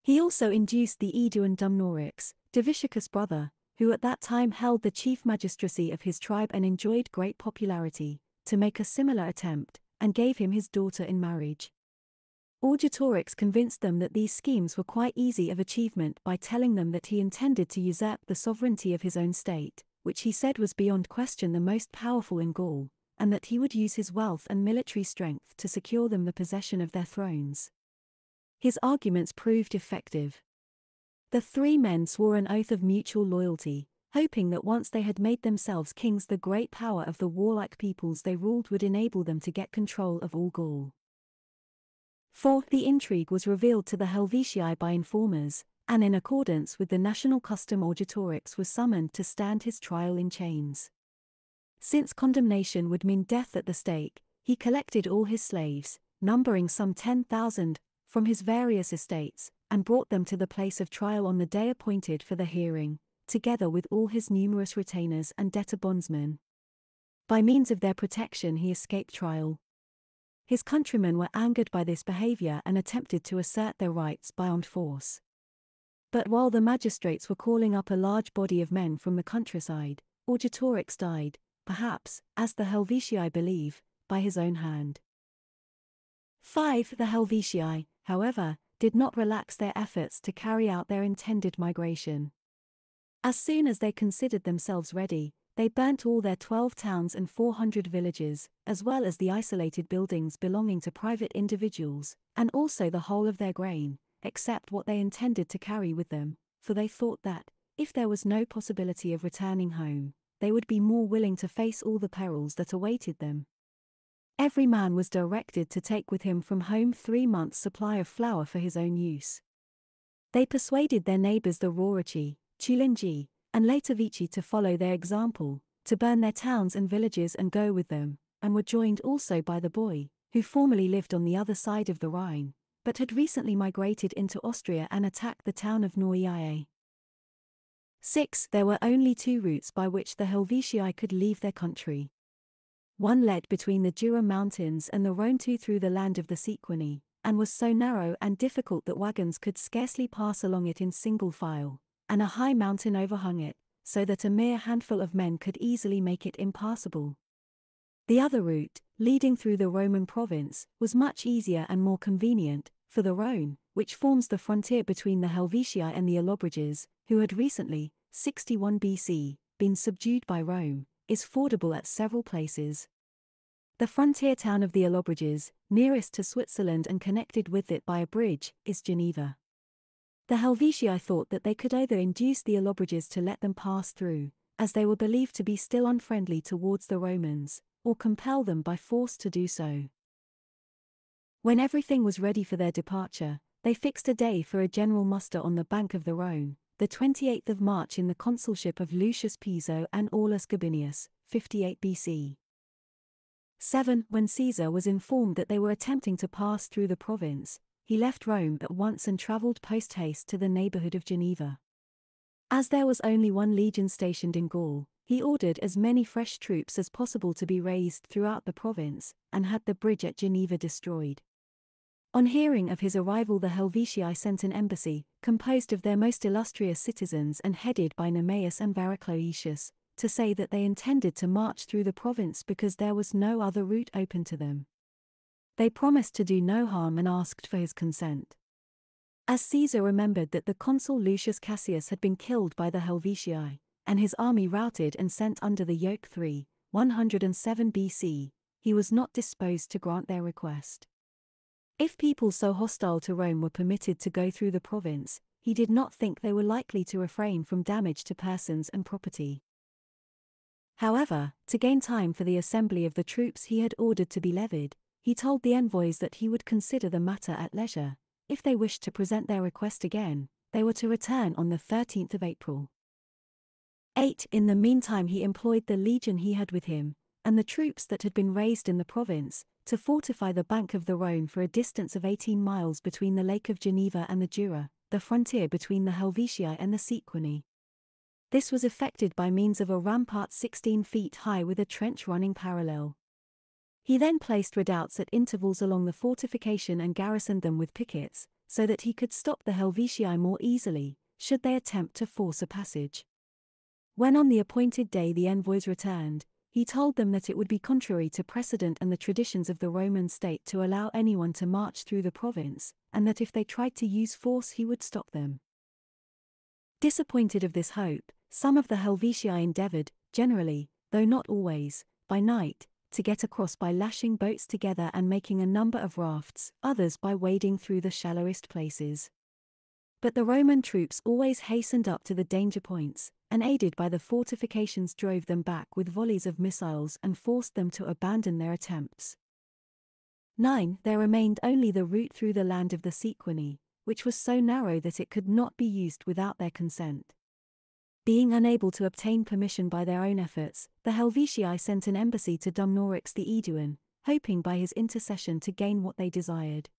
He also induced the Aeduan Dumnorix, Diviciacus' brother, who at that time held the chief magistracy of his tribe and enjoyed great popularity, to make a similar attempt, and gave him his daughter in marriage. Orgetorix convinced them that these schemes were quite easy of achievement by telling them that he intended to usurp the sovereignty of his own state, which he said was beyond question the most powerful in Gaul, and that he would use his wealth and military strength to secure them the possession of their thrones. His arguments proved effective. The three men swore an oath of mutual loyalty, hoping that once they had made themselves kings, the great power of the warlike peoples they ruled would enable them to get control of all Gaul. Fourth, the intrigue was revealed to the Helvetii by informers, and in accordance with the national custom Orgetorix was summoned to stand his trial in chains. Since condemnation would mean death at the stake, he collected all his slaves, numbering some 10,000, from his various estates, and brought them to the place of trial on the day appointed for the hearing, together with all his numerous retainers and debtor bondsmen. By means of their protection, he escaped trial. His countrymen were angered by this behavior and attempted to assert their rights by armed force. But while the magistrates were calling up a large body of men from the countryside, Orgetorix died, perhaps, as the Helvetii believe, by his own hand. 5. The Helvetii, however, did not relax their efforts to carry out their intended migration. As soon as they considered themselves ready, they burnt all their 12 towns and 400 villages, as well as the isolated buildings belonging to private individuals, and also the whole of their grain, except what they intended to carry with them, for they thought that, if there was no possibility of returning home, they would be more willing to face all the perils that awaited them. Every man was directed to take with him from home three months' supply of flour for his own use. They persuaded their neighbors the Raurici, Tulingi, and Latovici to follow their example, to burn their towns and villages and go with them, and were joined also by the Boii, who formerly lived on the other side of the Rhine, but had recently migrated into Austria and attacked the town of Noreia. 6. There were only two routes by which the Helvetii could leave their country. One led between the Jura Mountains and the Rhone through the land of the Sequani, and was so narrow and difficult that wagons could scarcely pass along it in single file and a high mountain overhung it, so that a mere handful of men could easily make it impassable. The other route, leading through the Roman province, was much easier and more convenient, for the Rhone, which forms the frontier between the Helvetii and the Allobroges, who had recently, 61 BC, been subdued by Rome, is fordable at several places. The frontier town of the Allobroges, nearest to Switzerland and connected with it by a bridge, is Geneva. The Helvetii thought that they could either induce the Allobroges to let them pass through, as they were believed to be still unfriendly towards the Romans, or compel them by force to do so. When everything was ready for their departure, they fixed a day for a general muster on the bank of the Rhone, the 28th of March in the consulship of Lucius Piso and Aulus Gabinius, 58 BC. 7. When Caesar was informed that they were attempting to pass through the province, he left Rome at once and travelled post haste to the neighbourhood of Geneva. As there was only one legion stationed in Gaul, he ordered as many fresh troops as possible to be raised throughout the province, and had the bridge at Geneva destroyed. On hearing of his arrival, the Helvetii sent an embassy, composed of their most illustrious citizens and headed by Nammeius and Verucloetius, to say that they intended to march through the province because there was no other route open to them. They promised to do no harm and asked for his consent. As Caesar remembered that the consul Lucius Cassius had been killed by the Helvetii, and his army routed and sent under the yoke 3, 107 BC, he was not disposed to grant their request. If people so hostile to Rome were permitted to go through the province, he did not think they were likely to refrain from damage to persons and property. However, to gain time for the assembly of the troops he had ordered to be levied, he told the envoys that he would consider the matter at leisure. If they wished to present their request again, they were to return on the 13th of April. 8. In the meantime, he employed the legion he had with him, and the troops that had been raised in the province, to fortify the bank of the Rhone for a distance of 18 miles between the Lake of Geneva and the Jura, the frontier between the Helvetii and the Sequani. This was effected by means of a rampart 16 feet high with a trench running parallel. He then placed redoubts at intervals along the fortification and garrisoned them with pickets, so that he could stop the Helvetii more easily, should they attempt to force a passage. When on the appointed day the envoys returned, he told them that it would be contrary to precedent and the traditions of the Roman state to allow anyone to march through the province, and that if they tried to use force he would stop them. Disappointed of this hope, some of the Helvetii endeavored, generally, though not always, by night, to get across by lashing boats together and making a number of rafts, others by wading through the shallowest places. But the Roman troops always hastened up to the danger points, and aided by the fortifications drove them back with volleys of missiles and forced them to abandon their attempts. 9. There remained only the route through the land of the Sequani, which was so narrow that it could not be used without their consent. Being unable to obtain permission by their own efforts, the Helvetii sent an embassy to Dumnorix the Aeduan, hoping by his intercession to gain what they desired.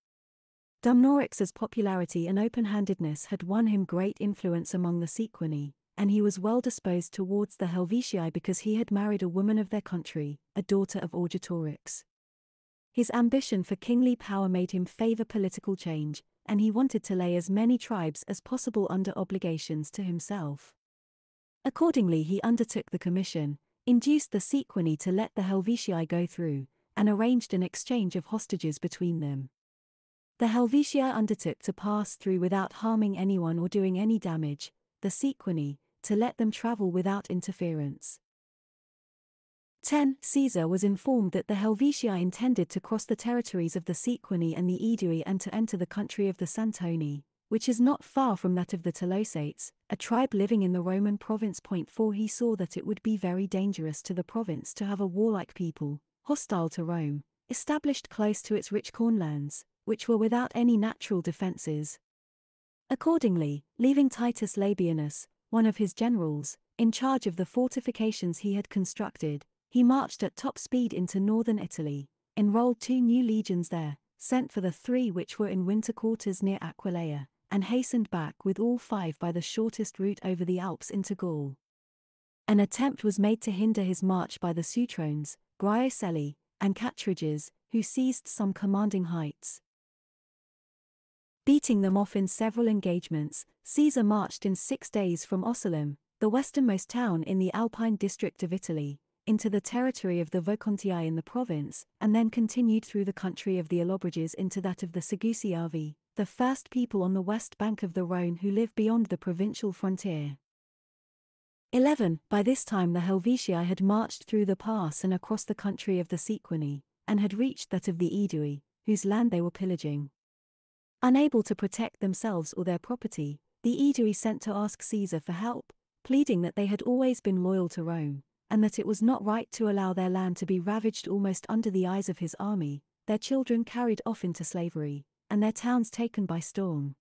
Dumnorix's popularity and open-handedness had won him great influence among the Sequani, and he was well disposed towards the Helvetii because he had married a woman of their country, a daughter of Orgetorix. His ambition for kingly power made him favor political change, and he wanted to lay as many tribes as possible under obligations to himself. Accordingly he undertook the commission, induced the Sequani to let the Helvetii go through, and arranged an exchange of hostages between them. The Helvetii undertook to pass through without harming anyone or doing any damage, the Sequani, to let them travel without interference. 10. Caesar was informed that the Helvetii intended to cross the territories of the Sequani and the Aedui and to enter the country of the Santoni, which is not far from that of the Tolosates, a tribe living in the Roman province. Point 4 He saw that it would be very dangerous to the province to have a warlike people, hostile to Rome, established close to its rich cornlands, which were without any natural defences. Accordingly, leaving Titus Labienus, one of his generals, in charge of the fortifications he had constructed, he marched at top speed into northern Italy, enrolled two new legions there, sent for the three which were in winter quarters near Aquileia, and hastened back with all five by the shortest route over the Alps into Gaul. An attempt was made to hinder his march by the Ceutrones, Graioceli, and Caturiges, who seized some commanding heights. Beating them off in several engagements, Caesar marched in six days from Ocelum, the westernmost town in the Alpine district of Italy, into the territory of the Vocontii in the province, and then continued through the country of the Allobroges into that of the Segusiavi, the first people on the west bank of the Rhone who live beyond the provincial frontier. 11. By this time the Helvetii had marched through the pass and across the country of the Sequani, and had reached that of the Aedui, whose land they were pillaging. Unable to protect themselves or their property, the Aedui sent to ask Caesar for help, pleading that they had always been loyal to Rome, and that it was not right to allow their land to be ravaged almost under the eyes of his army, their children carried off into slavery, and their towns taken by storm.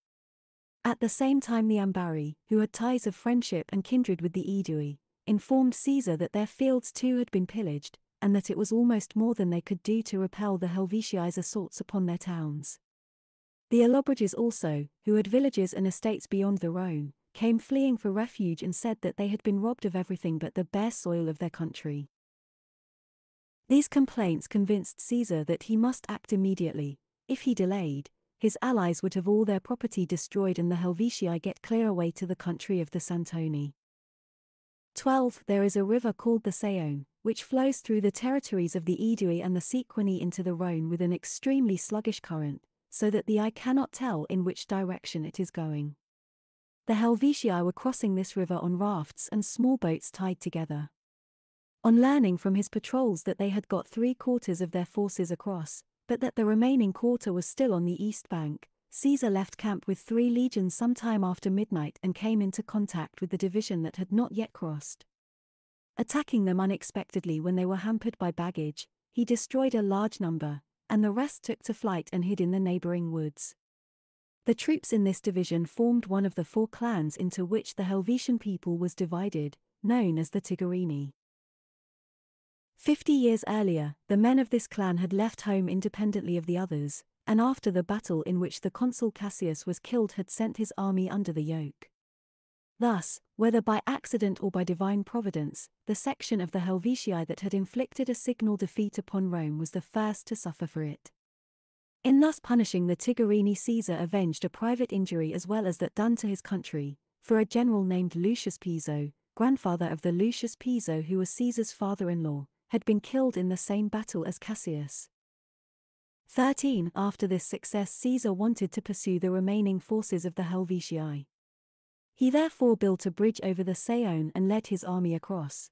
At the same time the Ambarri, who had ties of friendship and kindred with the Aedui, informed Caesar that their fields too had been pillaged, and that it was almost more than they could do to repel the Helvetii's assaults upon their towns. The Allobroges also, who had villages and estates beyond the Rhone, came fleeing for refuge and said that they had been robbed of everything but the bare soil of their country. These complaints convinced Caesar that he must act immediately. If he delayed, his allies would have all their property destroyed and the Helvetii get clear away to the country of the Santoni. 12. There is a river called the Saone, which flows through the territories of the Aedui and the Sequani into the Rhone with an extremely sluggish current, so that the eye cannot tell in which direction it is going. The Helvetii were crossing this river on rafts and small boats tied together. On learning from his patrols that they had got three quarters of their forces across, but that the remaining quarter was still on the east bank, Caesar left camp with three legions some time after midnight and came into contact with the division that had not yet crossed. Attacking them unexpectedly when they were hampered by baggage, he destroyed a large number, and the rest took to flight and hid in the neighboring woods. The troops in this division formed one of the four clans into which the Helvetian people was divided, known as the Tigurini. Fifty years earlier, the men of this clan had left home independently of the others, and after the battle in which the consul Cassius was killed had sent his army under the yoke. Thus, whether by accident or by divine providence, the section of the Helvetii that had inflicted a signal defeat upon Rome was the first to suffer for it. In thus punishing the Tigurini Caesar avenged a private injury as well as that done to his country, for a general named Lucius Piso, grandfather of the Lucius Piso who was Caesar's father-in-law, had been killed in the same battle as Cassius. 13. After this success Caesar wanted to pursue the remaining forces of the Helvetii. He therefore built a bridge over the Saone and led his army across.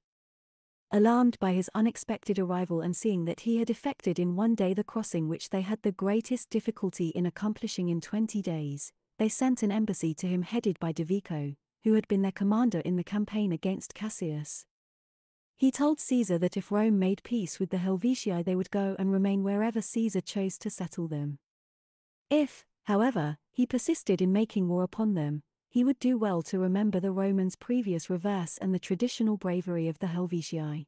Alarmed by his unexpected arrival and seeing that he had effected in one day the crossing which they had the greatest difficulty in accomplishing in twenty days, they sent an embassy to him headed by Divico, who had been their commander in the campaign against Cassius. He told Caesar that if Rome made peace with the Helvetii, they would go and remain wherever Caesar chose to settle them. If, however, he persisted in making war upon them, he would do well to remember the Romans' previous reverse and the traditional bravery of the Helvetii.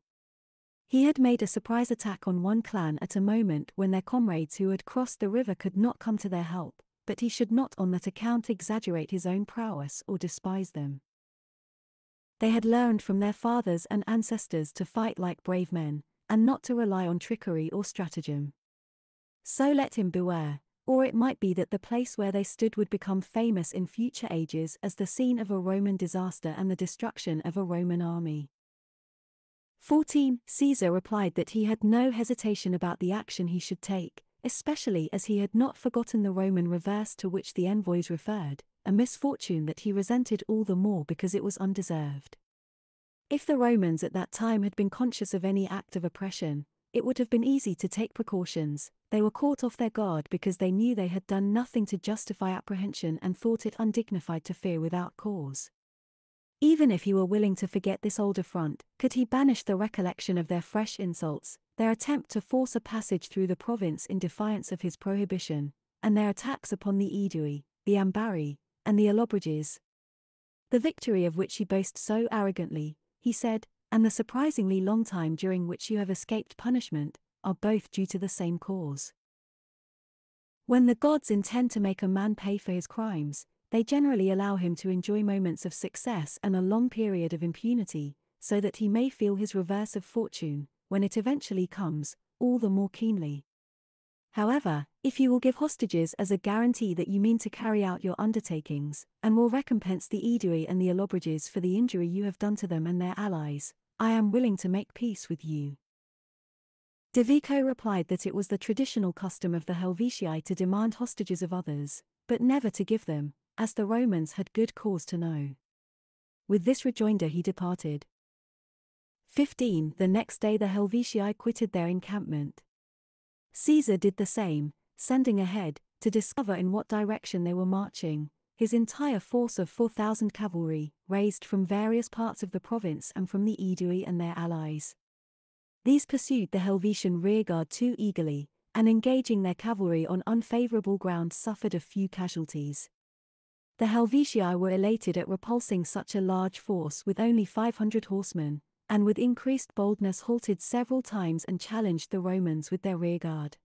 He had made a surprise attack on one clan at a moment when their comrades who had crossed the river could not come to their help, but he should not on that account exaggerate his own prowess or despise them. They had learned from their fathers and ancestors to fight like brave men, and not to rely on trickery or stratagem. So let him beware, or it might be that the place where they stood would become famous in future ages as the scene of a Roman disaster and the destruction of a Roman army. 14. Caesar replied that he had no hesitation about the action he should take, especially as he had not forgotten the Roman reverse to which the envoys referred, a misfortune that he resented all the more because it was undeserved. If the Romans at that time had been conscious of any act of oppression, it would have been easy to take precautions, they were caught off their guard because they knew they had done nothing to justify apprehension and thought it undignified to fear without cause. Even if he were willing to forget this old affront, could he banish the recollection of their fresh insults, their attempt to force a passage through the province in defiance of his prohibition, and their attacks upon the Aedui, the Ambarri, and the Allobroges? The victory of which he boasts so arrogantly, he said, and the surprisingly long time during which you have escaped punishment, are both due to the same cause. When the gods intend to make a man pay for his crimes, they generally allow him to enjoy moments of success and a long period of impunity, so that he may feel his reverse of fortune, when it eventually comes, all the more keenly. However, if you will give hostages as a guarantee that you mean to carry out your undertakings, and will recompense the Aedui and the Allobroges for the injury you have done to them and their allies, I am willing to make peace with you. Divico replied that it was the traditional custom of the Helvetii to demand hostages of others, but never to give them, as the Romans had good cause to know. With this rejoinder he departed. 15. The next day the Helvetii quitted their encampment. Caesar did the same, sending ahead, to discover in what direction they were marching, his entire force of 4,000 cavalry, raised from various parts of the province and from the Aedui and their allies. These pursued the Helvetian rearguard too eagerly, and engaging their cavalry on unfavorable ground suffered a few casualties. The Helvetii were elated at repulsing such a large force with only 500 horsemen, and with increased boldness halted several times and challenged the Romans with their rearguard.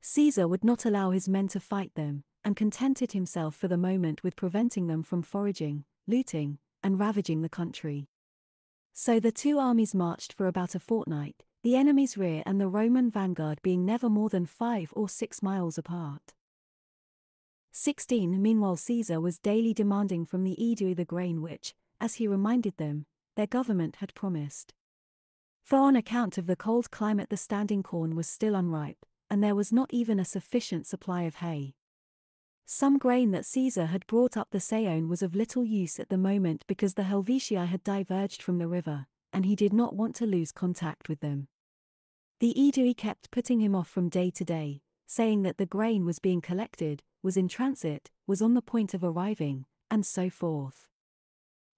Caesar would not allow his men to fight them, and contented himself for the moment with preventing them from foraging, looting, and ravaging the country. So the two armies marched for about a fortnight, the enemy's rear and the Roman vanguard being never more than five or six miles apart. 16 Meanwhile Caesar was daily demanding from the Aedui the grain which, as he reminded them, their government had promised. For on account of the cold climate the standing corn was still unripe, and there was not even a sufficient supply of hay. Some grain that Caesar had brought up the Saone was of little use at the moment because the Helvetii had diverged from the river, and he did not want to lose contact with them. The Aedui kept putting him off from day to day, saying that the grain was being collected, was in transit, was on the point of arriving, and so forth.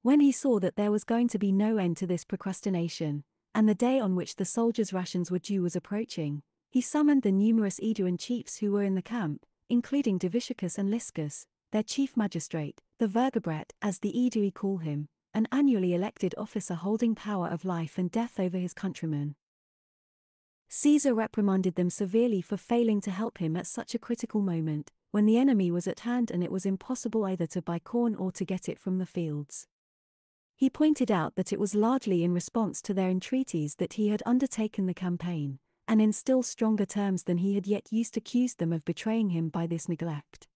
When he saw that there was going to be no end to this procrastination, and the day on which the soldiers' rations were due was approaching, he summoned the numerous Aeduan chiefs who were in the camp, including Diviciacus and Liscus, their chief magistrate, the vergobret as the Aedui call him, an annually elected officer holding power of life and death over his countrymen. Caesar reprimanded them severely for failing to help him at such a critical moment, when the enemy was at hand and it was impossible either to buy corn or to get it from the fields. He pointed out that it was largely in response to their entreaties that he had undertaken the campaign, and in still stronger terms than he had yet used accused them of betraying him by this neglect.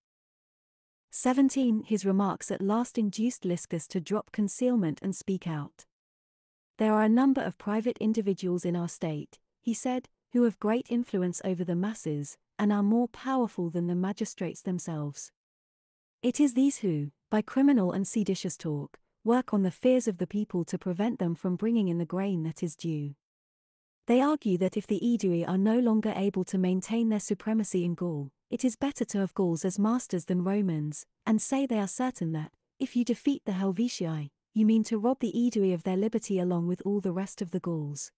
17. His remarks at last induced Liscus to drop concealment and speak out. There are a number of private individuals in our state, he said, who have great influence over the masses, and are more powerful than the magistrates themselves. It is these who, by criminal and seditious talk, work on the fears of the people to prevent them from bringing in the grain that is due. They argue that if the Aedui are no longer able to maintain their supremacy in Gaul, it is better to have Gauls as masters than Romans, and say they are certain that, if you defeat the Helvetii, you mean to rob the Aedui of their liberty along with all the rest of the Gauls.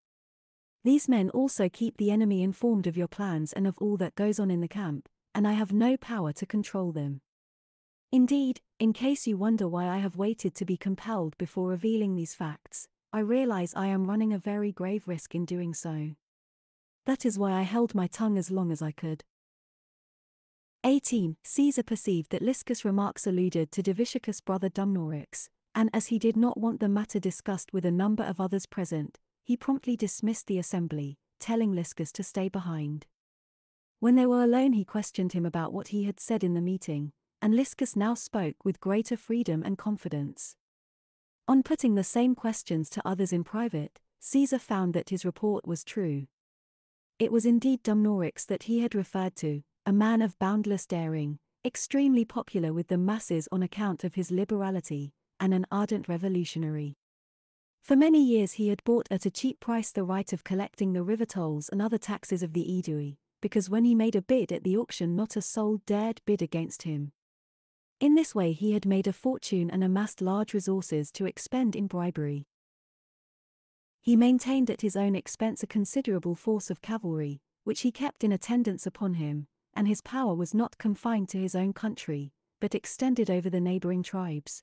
These men also keep the enemy informed of your plans and of all that goes on in the camp, and I have no power to control them. Indeed, in case you wonder why I have waited to be compelled before revealing these facts, I realize I am running a very grave risk in doing so. That is why I held my tongue as long as I could. 18. Caesar perceived that Liscus' remarks alluded to Diviciacus' brother Dumnorix, and as he did not want the matter discussed with a number of others present, he promptly dismissed the assembly, telling Liscus to stay behind. When they were alone, he questioned him about what he had said in the meeting, and Liscus now spoke with greater freedom and confidence. On putting the same questions to others in private, Caesar found that his report was true. It was indeed Dumnorix that he had referred to, a man of boundless daring, extremely popular with the masses on account of his liberality, and an ardent revolutionary. For many years he had bought at a cheap price the right of collecting the river tolls and other taxes of the Aedui, because when he made a bid at the auction not a soul dared bid against him. In this way he had made a fortune and amassed large resources to expend in bribery. He maintained at his own expense a considerable force of cavalry, which he kept in attendance upon him, and his power was not confined to his own country, but extended over the neighboring tribes.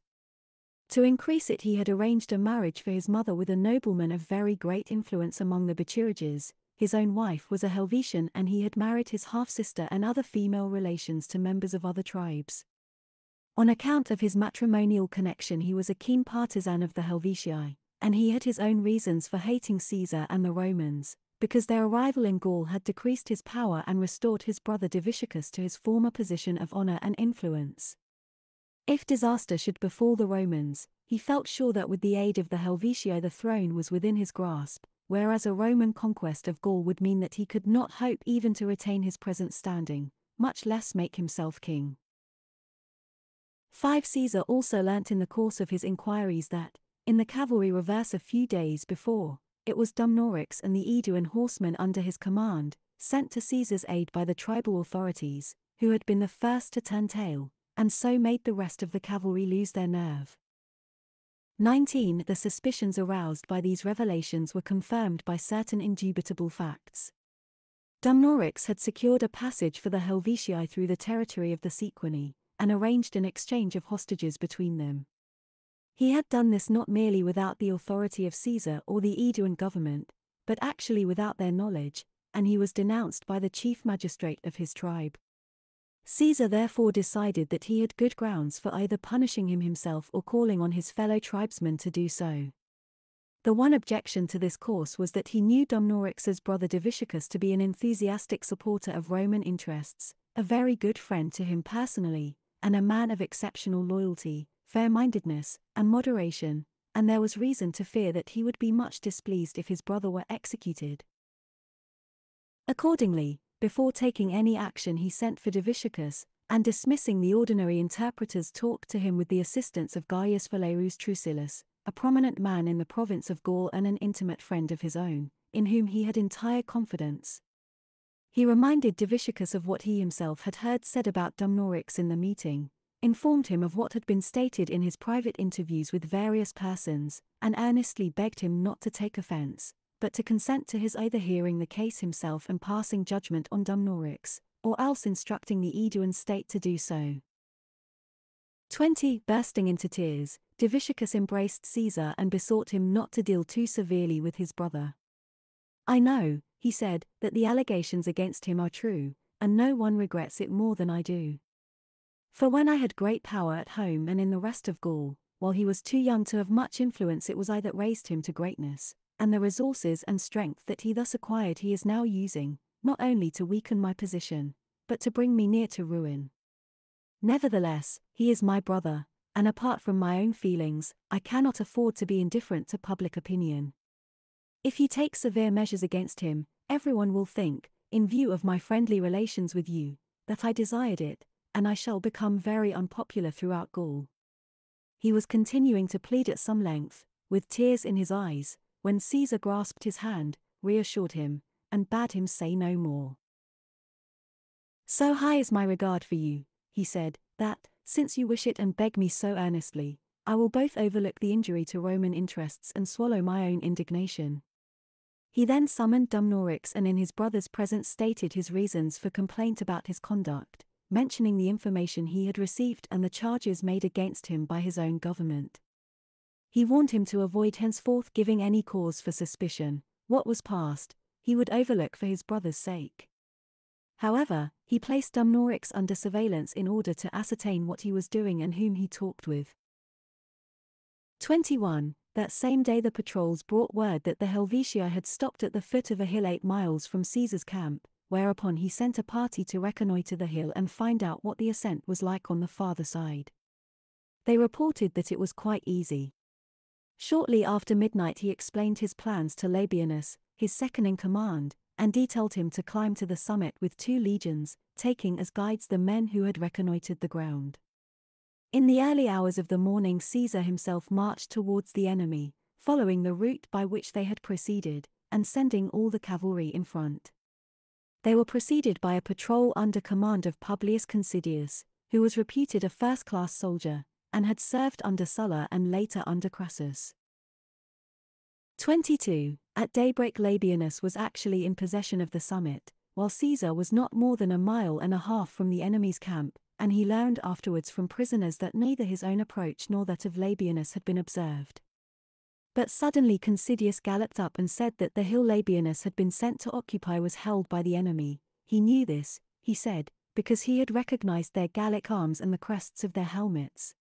To increase it, he had arranged a marriage for his mother with a nobleman of very great influence among the Bituriges. His own wife was a Helvetian, and he had married his half sister and other female relations to members of other tribes. On account of his matrimonial connection, he was a keen partisan of the Helvetii, and he had his own reasons for hating Caesar and the Romans, because their arrival in Gaul had decreased his power and restored his brother Diviciacus to his former position of honor and influence. If disaster should befall the Romans, he felt sure that with the aid of the Helvetii the throne was within his grasp, whereas a Roman conquest of Gaul would mean that he could not hope even to retain his present standing, much less make himself king. 5 Caesar also learnt in the course of his inquiries that, in the cavalry reverse a few days before, it was Dumnorix and the Aeduan horsemen under his command, sent to Caesar's aid by the tribal authorities, who had been the first to turn tail, and so made the rest of the cavalry lose their nerve. 19. The suspicions aroused by these revelations were confirmed by certain indubitable facts. Dumnorix had secured a passage for the Helvetii through the territory of the Sequani, and arranged an exchange of hostages between them. He had done this not merely without the authority of Caesar or the Aeduan government, but actually without their knowledge, and he was denounced by the chief magistrate of his tribe. Caesar therefore decided that he had good grounds for either punishing him himself or calling on his fellow tribesmen to do so. The one objection to this course was that he knew Dumnorix's brother Diviciacus to be an enthusiastic supporter of Roman interests, a very good friend to him personally, and a man of exceptional loyalty, fair-mindedness, and moderation, and there was reason to fear that he would be much displeased if his brother were executed. Accordingly, before taking any action he sent for Diviciacus, and dismissing the ordinary interpreters talked to him with the assistance of Gaius Valerius Troucillus, a prominent man in the province of Gaul and an intimate friend of his own, in whom he had entire confidence. He reminded Diviciacus of what he himself had heard said about Dumnorix in the meeting, informed him of what had been stated in his private interviews with various persons, and earnestly begged him not to take offense, but to consent to his either hearing the case himself and passing judgment on Dumnorix, or else instructing the Aeduan state to do so. 20. Bursting into tears, Diviciacus embraced Caesar and besought him not to deal too severely with his brother. I know, he said, that the allegations against him are true, and no one regrets it more than I do. For when I had great power at home and in the rest of Gaul, while he was too young to have much influence, it was I that raised him to greatness, and the resources and strength that he thus acquired he is now using, not only to weaken my position, but to bring me near to ruin. Nevertheless, he is my brother, and apart from my own feelings, I cannot afford to be indifferent to public opinion. If you take severe measures against him, everyone will think, in view of my friendly relations with you, that I desired it, and I shall become very unpopular throughout Gaul. He was continuing to plead at some length, with tears in his eyes, when Caesar grasped his hand, reassured him, and bade him say no more. So high is my regard for you, he said, that, since you wish it and beg me so earnestly, I will both overlook the injury to Roman interests and swallow my own indignation. He then summoned Dumnorix and in his brother's presence stated his reasons for complaint about his conduct, mentioning the information he had received and the charges made against him by his own government. He warned him to avoid henceforth giving any cause for suspicion, what was past, he would overlook for his brother's sake. However, he placed Dumnorix under surveillance in order to ascertain what he was doing and whom he talked with. 21. That same day the patrols brought word that the Helvetii had stopped at the foot of a hill eight miles from Caesar's camp, whereupon he sent a party to reconnoitre the hill and find out what the ascent was like on the farther side. They reported that it was quite easy. Shortly after midnight he explained his plans to Labienus, his second in command, and detailed him to climb to the summit with two legions, taking as guides the men who had reconnoitred the ground. In the early hours of the morning Caesar himself marched towards the enemy, following the route by which they had proceeded, and sending all the cavalry in front. They were preceded by a patrol under command of Publius Considius, who was reputed a first-class soldier, and had served under Sulla and later under Crassus. 22. At daybreak Labienus was actually in possession of the summit, while Caesar was not more than a mile and a half from the enemy's camp, and he learned afterwards from prisoners that neither his own approach nor that of Labienus had been observed. But suddenly Considius galloped up and said that the hill Labienus had been sent to occupy was held by the enemy. He knew this, he said, because he had recognized their Gallic arms and the crests of their helmets.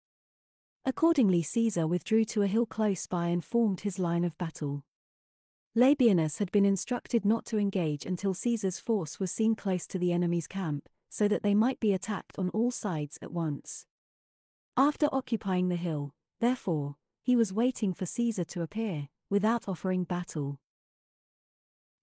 Accordingly Caesar withdrew to a hill close by and formed his line of battle. Labienus had been instructed not to engage until Caesar's force was seen close to the enemy's camp, so that they might be attacked on all sides at once. After occupying the hill, therefore, he was waiting for Caesar to appear, without offering battle.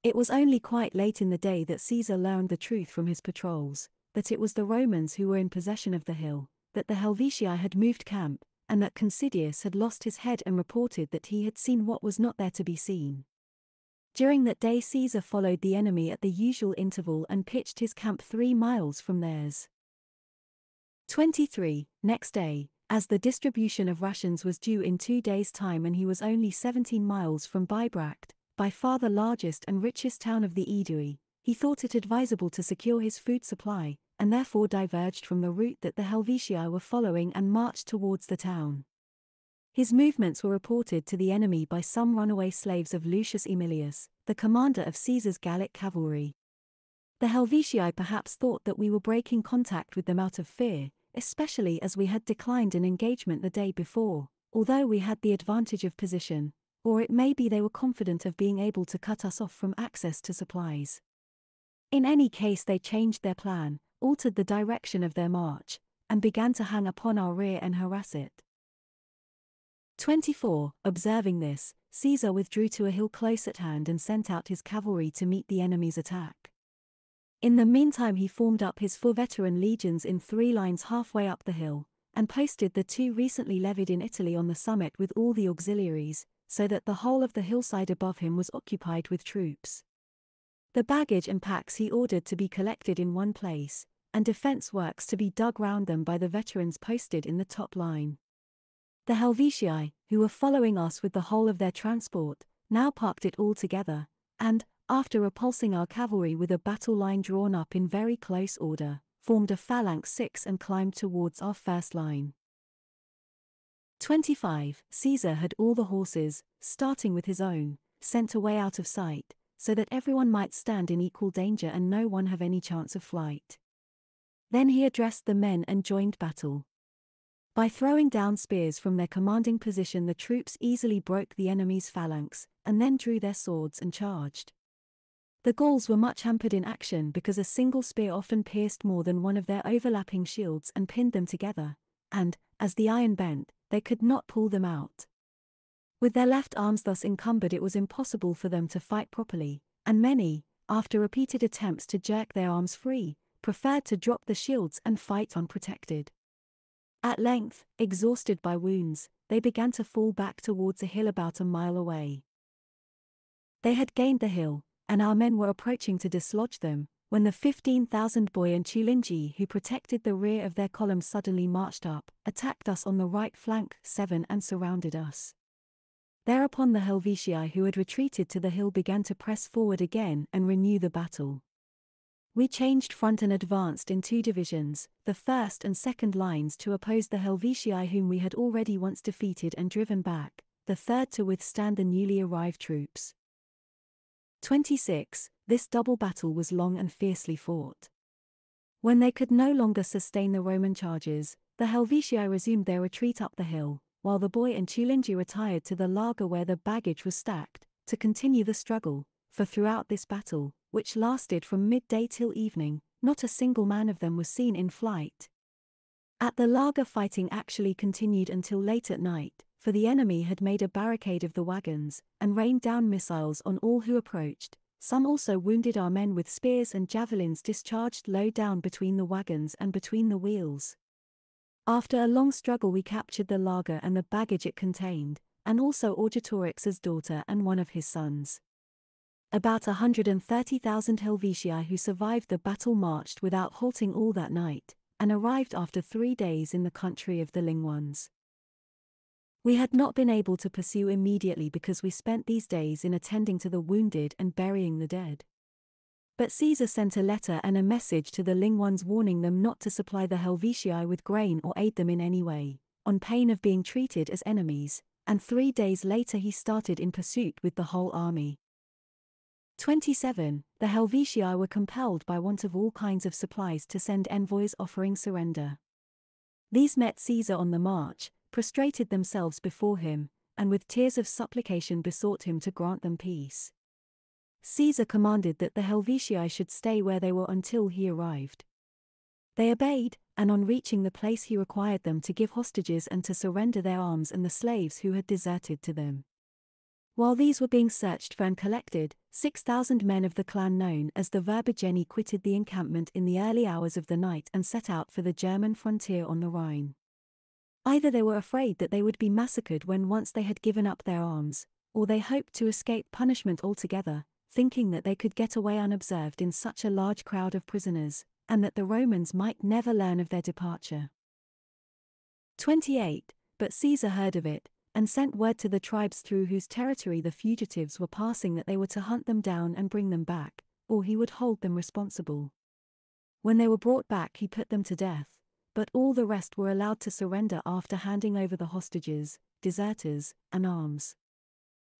It was only quite late in the day that Caesar learned the truth from his patrols, that it was the Romans who were in possession of the hill, that the Helvetii had moved camp, and that Considius had lost his head and reported that he had seen what was not there to be seen. During that day Caesar followed the enemy at the usual interval and pitched his camp three miles from theirs. 23. Next day, as the distribution of rations was due in two days' time and he was only 17 miles from Bibracte, by far the largest and richest town of the Aedui, he thought it advisable to secure his food supply, and therefore diverged from the route that the Helvetii were following and marched towards the town. His movements were reported to the enemy by some runaway slaves of Lucius Aemilius, the commander of Caesar's Gallic cavalry. The Helvetii perhaps thought that we were breaking contact with them out of fear, especially as we had declined an engagement the day before, although we had the advantage of position, or it may be they were confident of being able to cut us off from access to supplies. In any case, they changed their plan, altered the direction of their march, and began to hang upon our rear and harass it. 24. Observing this, Caesar withdrew to a hill close at hand and sent out his cavalry to meet the enemy's attack. In the meantime, he formed up his four veteran legions in three lines halfway up the hill, and posted the two recently levied in Italy on the summit with all the auxiliaries, so that the whole of the hillside above him was occupied with troops. The baggage and packs he ordered to be collected in one place, and defense works to be dug round them by the veterans posted in the top line. The Helvetii, who were following us with the whole of their transport, now parked it all together, and, after repulsing our cavalry with a battle line drawn up in very close order, formed a phalanx six and climbed towards our first line. 25. Caesar had all the horses, starting with his own, sent away out of sight, so that everyone might stand in equal danger and no one have any chance of flight. Then he addressed the men and joined battle. By throwing down spears from their commanding position, the troops easily broke the enemy's phalanx, and then drew their swords and charged. The Gauls were much hampered in action because a single spear often pierced more than one of their overlapping shields and pinned them together, and, as the iron bent, they could not pull them out. With their left arms thus encumbered, it was impossible for them to fight properly, and many, after repeated attempts to jerk their arms free, preferred to drop the shields and fight unprotected. At length, exhausted by wounds, they began to fall back towards a hill about a mile away. They had gained the hill, and our men were approaching to dislodge them, when the 15,000 Boii and Tulingi who protected the rear of their column suddenly marched up, attacked us on the right flank, 7 and surrounded us. Thereupon the Helvetii who had retreated to the hill began to press forward again and renew the battle. We changed front and advanced in two divisions, the first and second lines to oppose the Helvetii whom we had already once defeated and driven back, the third to withstand the newly arrived troops. 26. This double battle was long and fiercely fought. When they could no longer sustain the Roman charges, the Helvetii resumed their retreat up the hill, while the Boii and Tulingi retired to the laager where the baggage was stacked, to continue the struggle, for throughout this battle, which lasted from midday till evening, not a single man of them was seen in flight. At the laager fighting actually continued until late at night, for the enemy had made a barricade of the wagons, and rained down missiles on all who approached, some also wounded our men with spears and javelins discharged low down between the wagons and between the wheels. After a long struggle we captured the laager and the baggage it contained, and also Orgetorix's daughter and one of his sons. About 130,000 Helvetii who survived the battle marched without halting all that night, and arrived after three days in the country of the Lingones. We had not been able to pursue immediately because we spent these days in attending to the wounded and burying the dead. But Caesar sent a letter and a message to the Lingones warning them not to supply the Helvetii with grain or aid them in any way, on pain of being treated as enemies, and three days later he started in pursuit with the whole army. 27. The Helvetii were compelled by want of all kinds of supplies to send envoys offering surrender. These met Caesar on the march, prostrated themselves before him, and with tears of supplication besought him to grant them peace. Caesar commanded that the Helvetii should stay where they were until he arrived. They obeyed, and on reaching the place he required them to give hostages and to surrender their arms and the slaves who had deserted to them. While these were being searched for and collected, 6,000 men of the clan known as the Verbigeni quitted the encampment in the early hours of the night and set out for the German frontier on the Rhine. Either they were afraid that they would be massacred when once they had given up their arms, or they hoped to escape punishment altogether, thinking that they could get away unobserved in such a large crowd of prisoners, and that the Romans might never learn of their departure. 28. But Caesar heard of it, and sent word to the tribes through whose territory the fugitives were passing that they were to hunt them down and bring them back, or he would hold them responsible. When they were brought back, he put them to death but all the rest were allowed to surrender after handing over the hostages, deserters, and arms.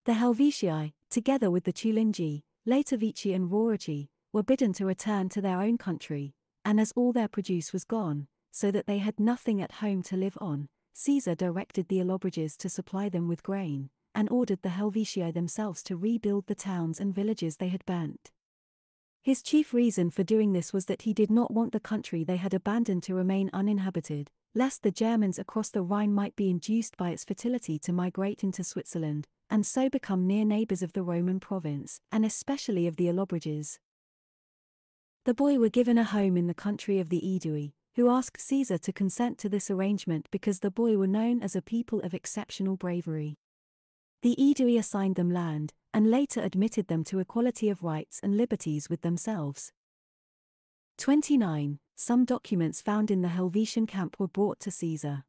The Helvetii, together with the Tulingi, Latovici and Rauraci, were bidden to return to their own country, and as all their produce was gone, so that they had nothing at home to live on, Caesar directed the Allobroges to supply them with grain, and ordered the Helvetii themselves to rebuild the towns and villages they had burnt. His chief reason for doing this was that he did not want the country they had abandoned to remain uninhabited, lest the Germans across the Rhine might be induced by its fertility to migrate into Switzerland, and so become near neighbors of the Roman province, and especially of the Allobroges. The Boii were given a home in the country of the Aedui, who asked Caesar to consent to this arrangement because the Boii were known as a people of exceptional bravery. The Aedui assigned them land, and later admitted them to equality of rights and liberties with themselves. 29. Some documents found in the Helvetian camp were brought to Caesar.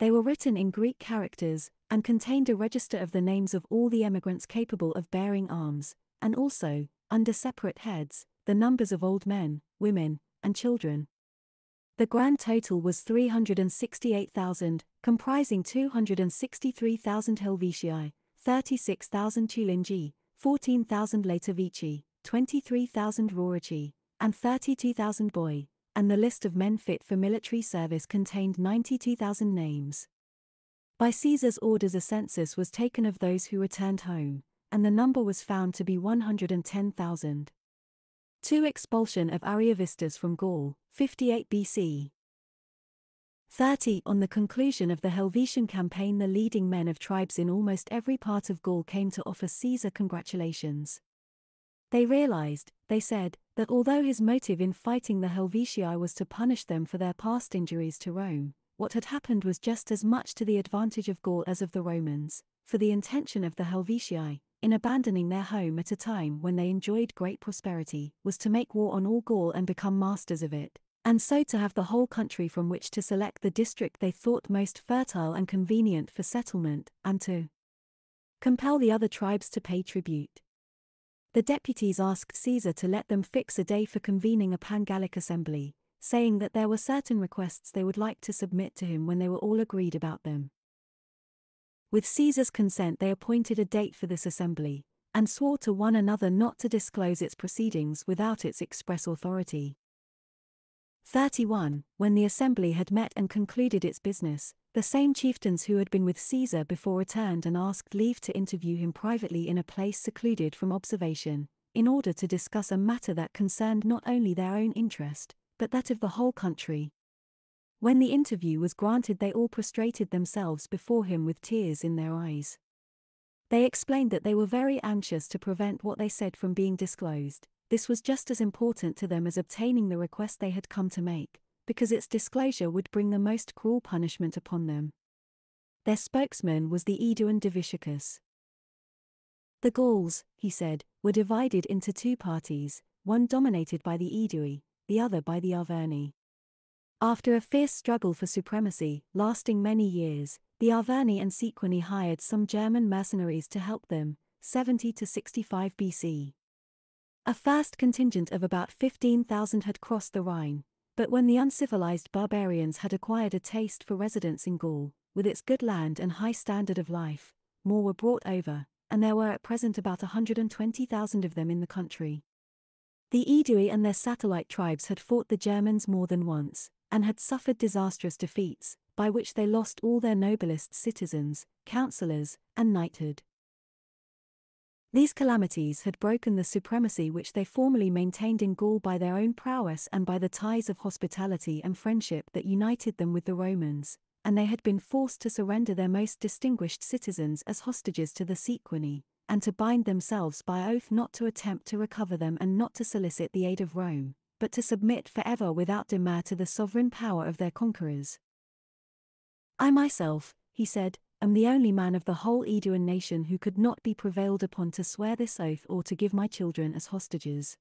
They were written in Greek characters, and contained a register of the names of all the emigrants capable of bearing arms, and also, under separate heads, the numbers of old men, women, and children. The grand total was 368,000, comprising 263,000 Helvetii, 36,000 Tulingi, 14,000 Latovici, 23,000 Rauraci, and 32,000 Boii, and the list of men fit for military service contained 92,000 names. By Caesar's orders a census was taken of those who returned home, and the number was found to be 110,000. 2. Expulsion of Ariovistus from Gaul, 58 BC. 30. On the conclusion of the Helvetian campaign, the leading men of tribes in almost every part of Gaul came to offer Caesar congratulations. They realized, they said, that although his motive in fighting the Helvetii was to punish them for their past injuries to Rome, what had happened was just as much to the advantage of Gaul as of the Romans, for the intention of the Helvetii, in abandoning their home at a time when they enjoyed great prosperity, was to make war on all Gaul and become masters of it, and so to have the whole country from which to select the district they thought most fertile and convenient for settlement, and to compel the other tribes to pay tribute. The deputies asked Caesar to let them fix a day for convening a Pan-Gallic assembly, saying that there were certain requests they would like to submit to him when they were all agreed about them. With Caesar's consent, they appointed a date for this assembly, and swore to one another not to disclose its proceedings without its express authority. 31. When the assembly had met and concluded its business, the same chieftains who had been with Caesar before returned and asked leave to interview him privately in a place secluded from observation, in order to discuss a matter that concerned not only their own interest, but that of the whole country. When the interview was granted, they all prostrated themselves before him with tears in their eyes. They explained that they were very anxious to prevent what they said from being disclosed. This was just as important to them as obtaining the request they had come to make, because its disclosure would bring the most cruel punishment upon them. Their spokesman was the Aeduan Diviciacus. The Gauls, he said, were divided into two parties, one dominated by the Aedui, the other by the Arverni. After a fierce struggle for supremacy, lasting many years, the Arverni and Sequani hired some German mercenaries to help them, 70 to 65 BC. A first contingent of about 15,000 had crossed the Rhine, but when the uncivilized barbarians had acquired a taste for residence in Gaul, with its good land and high standard of life, more were brought over, and there were at present about 120,000 of them in the country. The Aedui and their satellite tribes had fought the Germans more than once, and had suffered disastrous defeats, by which they lost all their noblest citizens, councillors, and knighthood. These calamities had broken the supremacy which they formerly maintained in Gaul by their own prowess and by the ties of hospitality and friendship that united them with the Romans, and they had been forced to surrender their most distinguished citizens as hostages to the Sequani, and to bind themselves by oath not to attempt to recover them and not to solicit the aid of Rome but to submit forever without demur to the sovereign power of their conquerors. I myself, he said, am the only man of the whole Aeduan nation who could not be prevailed upon to swear this oath or to give my children as hostages.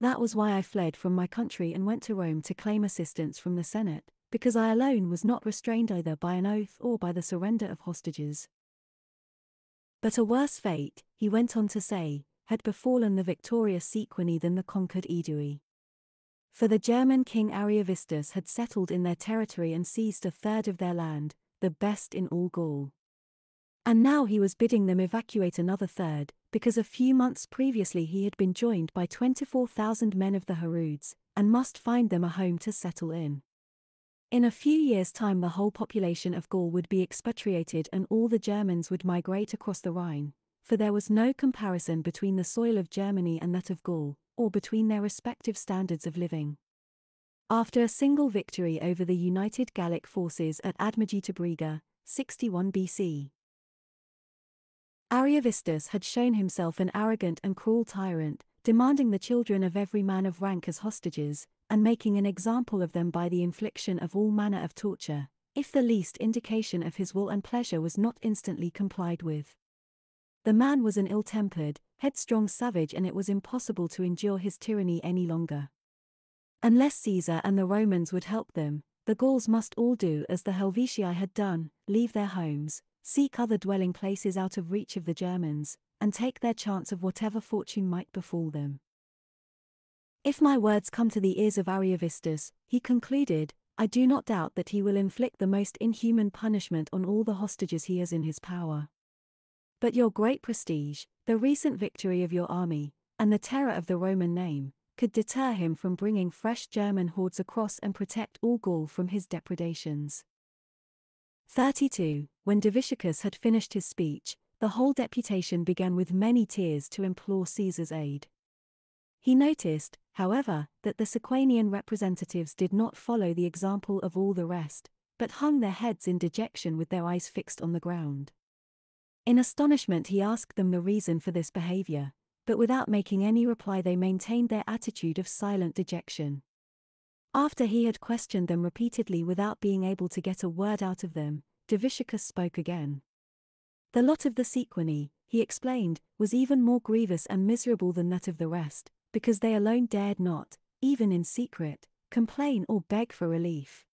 That was why I fled from my country and went to Rome to claim assistance from the Senate, because I alone was not restrained either by an oath or by the surrender of hostages. But a worse fate, he went on to say, had befallen the victorious Sequani than the conquered Aedui. For the German king Ariovistus had settled in their territory and seized a third of their land, the best in all Gaul. And now he was bidding them evacuate another third, because a few months previously he had been joined by 24,000 men of the Harudes, and must find them a home to settle in. In a few years' time, the whole population of Gaul would be expatriated and all the Germans would migrate across the Rhine, for there was no comparison between the soil of Germany and that of Gaul, or between their respective standards of living. After a single victory over the united Gallic forces at Admagetobriga, 61 BC, Ariovistus had shown himself an arrogant and cruel tyrant, demanding the children of every man of rank as hostages, and making an example of them by the infliction of all manner of torture, if the least indication of his will and pleasure was not instantly complied with. The man was an ill tempered, headstrong savage, and it was impossible to endure his tyranny any longer. Unless Caesar and the Romans would help them, the Gauls must all do as the Helvetii had done leave their homes, seek other dwelling places out of reach of the Germans, and take their chance of whatever fortune might befall them. If my words come to the ears of Ariovistus, he concluded, I do not doubt that he will inflict the most inhuman punishment on all the hostages he has in his power. But your great prestige, the recent victory of your army, and the terror of the Roman name, could deter him from bringing fresh German hordes across and protect all Gaul from his depredations. 32. When Diviciacus had finished his speech, the whole deputation began with many tears to implore Caesar's aid. He noticed, however, that the Sequanian representatives did not follow the example of all the rest, but hung their heads in dejection with their eyes fixed on the ground. In astonishment, he asked them the reason for this behavior, but without making any reply, they maintained their attitude of silent dejection. After he had questioned them repeatedly without being able to get a word out of them, Diviciacus spoke again. The lot of the Sequani, he explained, was even more grievous and miserable than that of the rest, because they alone dared not, even in secret, complain or beg for relief.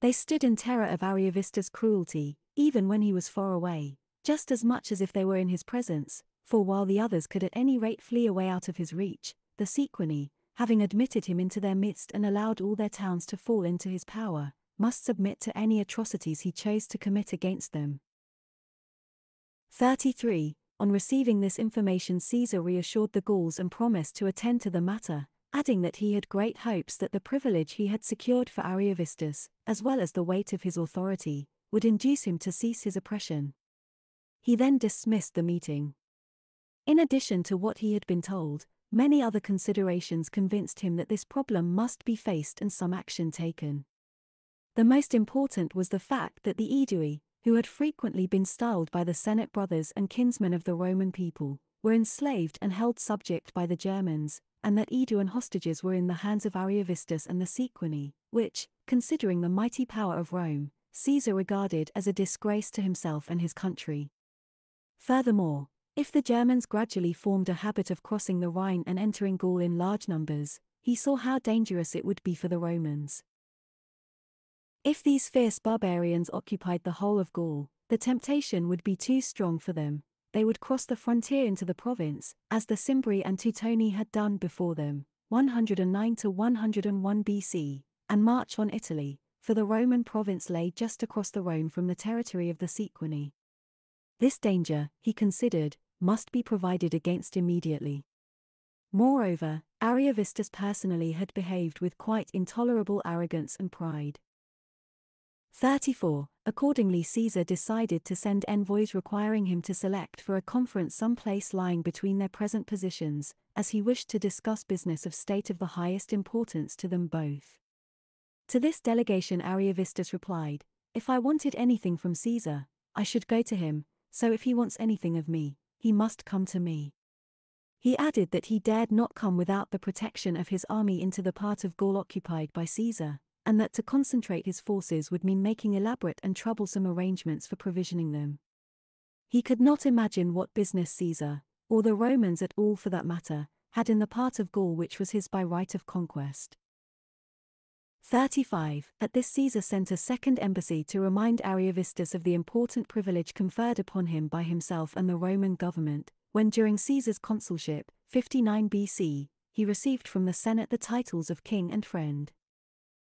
They stood in terror of Ariovistus' cruelty, even when he was far away, just as much as if they were in his presence, for while the others could at any rate flee away out of his reach, the Sequani, having admitted him into their midst and allowed all their towns to fall into his power, must submit to any atrocities he chose to commit against them. 33. On receiving this information, Caesar reassured the Gauls and promised to attend to the matter, adding that he had great hopes that the privilege he had secured for Ariovistus, as well as the weight of his authority, would induce him to cease his oppression. He then dismissed the meeting. In addition to what he had been told, many other considerations convinced him that this problem must be faced and some action taken. The most important was the fact that the Aedui, who had frequently been styled by the Senate brothers and kinsmen of the Roman people, were enslaved and held subject by the Germans, and that Aeduan hostages were in the hands of Ariovistus and the Sequani, which, considering the mighty power of Rome, Caesar regarded as a disgrace to himself and his country. Furthermore, if the Germans gradually formed a habit of crossing the Rhine and entering Gaul in large numbers, he saw how dangerous it would be for the Romans. If these fierce barbarians occupied the whole of Gaul, the temptation would be too strong for them, they would cross the frontier into the province, as the Cimbri and Teutoni had done before them, 109 to 101 BC, and march on Italy, for the Roman province lay just across the Rhone from the territory of the Sequani. This danger, he considered, must be provided against immediately. Moreover, Ariovistus personally had behaved with quite intolerable arrogance and pride. 34. Accordingly, Caesar decided to send envoys requiring him to select for a conference some place lying between their present positions, as he wished to discuss business of state of the highest importance to them both. To this delegation, Ariovistus replied, If I wanted anything from Caesar, I should go to him, so if he wants anything of me, he must come to me. He added that he dared not come without the protection of his army into the part of Gaul occupied by Caesar, and that to concentrate his forces would mean making elaborate and troublesome arrangements for provisioning them. He could not imagine what business Caesar, or the Romans at all for that matter, had in the part of Gaul which was his by right of conquest. 35. At this Caesar sent a second embassy to remind Ariovistus of the important privilege conferred upon him by himself and the Roman government, when during Caesar's consulship, 59 BC, he received from the Senate the titles of king and friend.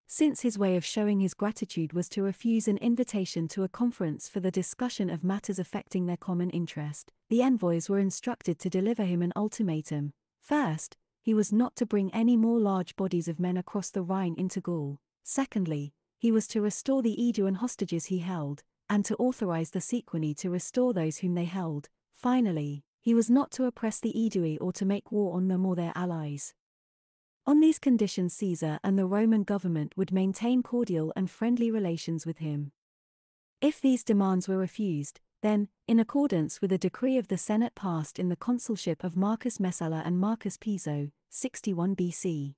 Since his way of showing his gratitude was to refuse an invitation to a conference for the discussion of matters affecting their common interest, the envoys were instructed to deliver him an ultimatum. First, he was not to bring any more large bodies of men across the Rhine into Gaul. Secondly, he was to restore the Aeduan hostages he held, and to authorize the Sequani to restore those whom they held. Finally, he was not to oppress the Aedui or to make war on them or their allies. On these conditions Caesar and the Roman government would maintain cordial and friendly relations with him. If these demands were refused, then, in accordance with a decree of the Senate passed in the consulship of Marcus Messala and Marcus Piso, 61 BC,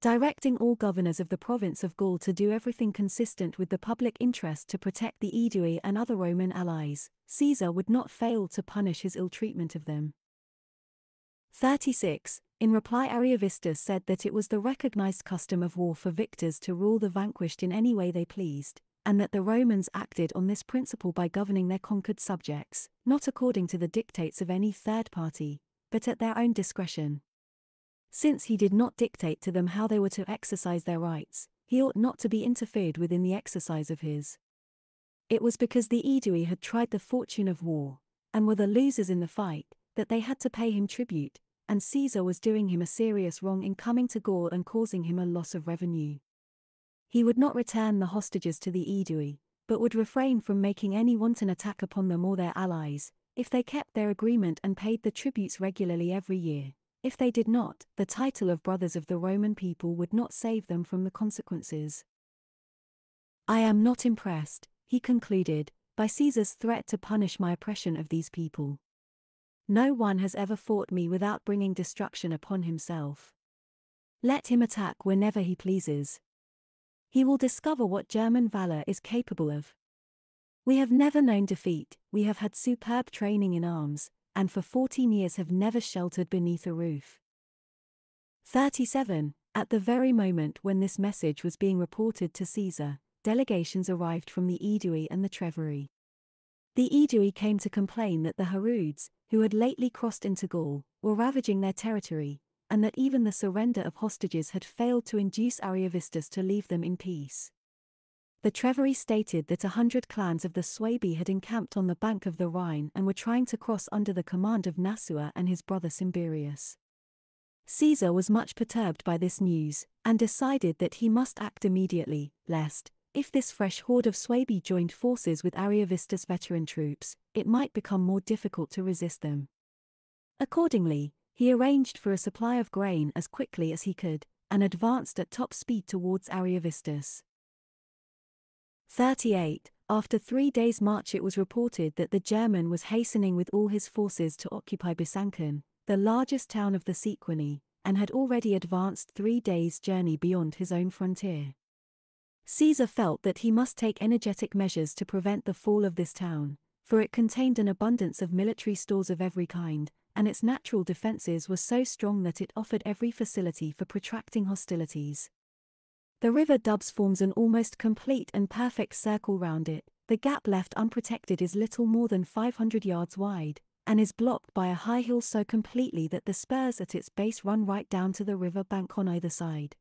directing all governors of the province of Gaul to do everything consistent with the public interest to protect the Aedui and other Roman allies, Caesar would not fail to punish his ill treatment of them. 36. In reply, Ariovistus said that it was the recognized custom of war for victors to rule the vanquished in any way they pleased, and that the Romans acted on this principle by governing their conquered subjects, not according to the dictates of any third party, but at their own discretion. Since he did not dictate to them how they were to exercise their rights, he ought not to be interfered with in the exercise of his. It was because the Aedui had tried the fortune of war, and were the losers in the fight, that they had to pay him tribute, and Caesar was doing him a serious wrong in coming to Gaul and causing him a loss of revenue. He would not return the hostages to the Aedui, but would refrain from making any wanton attack upon them or their allies, if they kept their agreement and paid the tributes regularly every year. If they did not, the title of brothers of the Roman people would not save them from the consequences. I am not impressed, he concluded, by Caesar's threat to punish my oppression of these people. No one has ever fought me without bringing destruction upon himself. Let him attack whenever he pleases. He will discover what German valor is capable of. We have never known defeat, we have had superb training in arms, and for 14 years have never sheltered beneath a roof. 37. At the very moment when this message was being reported to Caesar, delegations arrived from the Aedui and the Treveri. The Aedui came to complain that the Harudes, who had lately crossed into Gaul, were ravaging their territory, and that even the surrender of hostages had failed to induce Ariovistus to leave them in peace. The Treveri stated that a hundred clans of the Suebi had encamped on the bank of the Rhine and were trying to cross under the command of Nasua and his brother Cimberius. Caesar was much perturbed by this news, and decided that he must act immediately, lest, if this fresh horde of Suebi joined forces with Ariovistus' veteran troops, it might become more difficult to resist them. Accordingly, he arranged for a supply of grain as quickly as he could, and advanced at top speed towards Ariovistus. 38. After three days' march, it was reported that the German was hastening with all his forces to occupy Besançon, the largest town of the Sequani, and had already advanced three days' journey beyond his own frontier. Caesar felt that he must take energetic measures to prevent the fall of this town, for it contained an abundance of military stores of every kind, and its natural defences were so strong that it offered every facility for protracting hostilities. The river Doubs forms an almost complete and perfect circle round it, the gap left unprotected is little more than 500 yards wide, and is blocked by a high hill so completely that the spurs at its base run right down to the river bank on either side.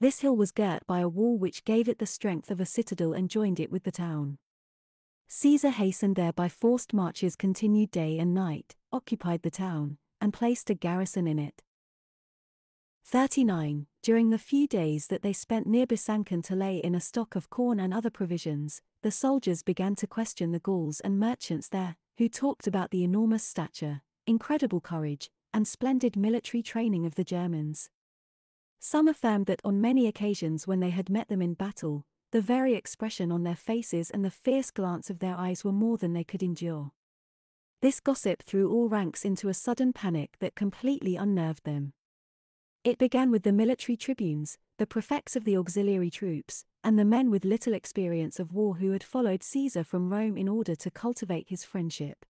This hill was girt by a wall which gave it the strength of a citadel and joined it with the town. Caesar hastened there by forced marches continued day and night, occupied the town, and placed a garrison in it. 39. During the few days that they spent near Besançon to lay in a stock of corn and other provisions, the soldiers began to question the Gauls and merchants there, who talked about the enormous stature, incredible courage, and splendid military training of the Germans. Some affirmed that on many occasions when they had met them in battle, the very expression on their faces and the fierce glance of their eyes were more than they could endure. This gossip threw all ranks into a sudden panic that completely unnerved them. It began with the military tribunes, the prefects of the auxiliary troops, and the men with little experience of war who had followed Caesar from Rome in order to cultivate his friendship.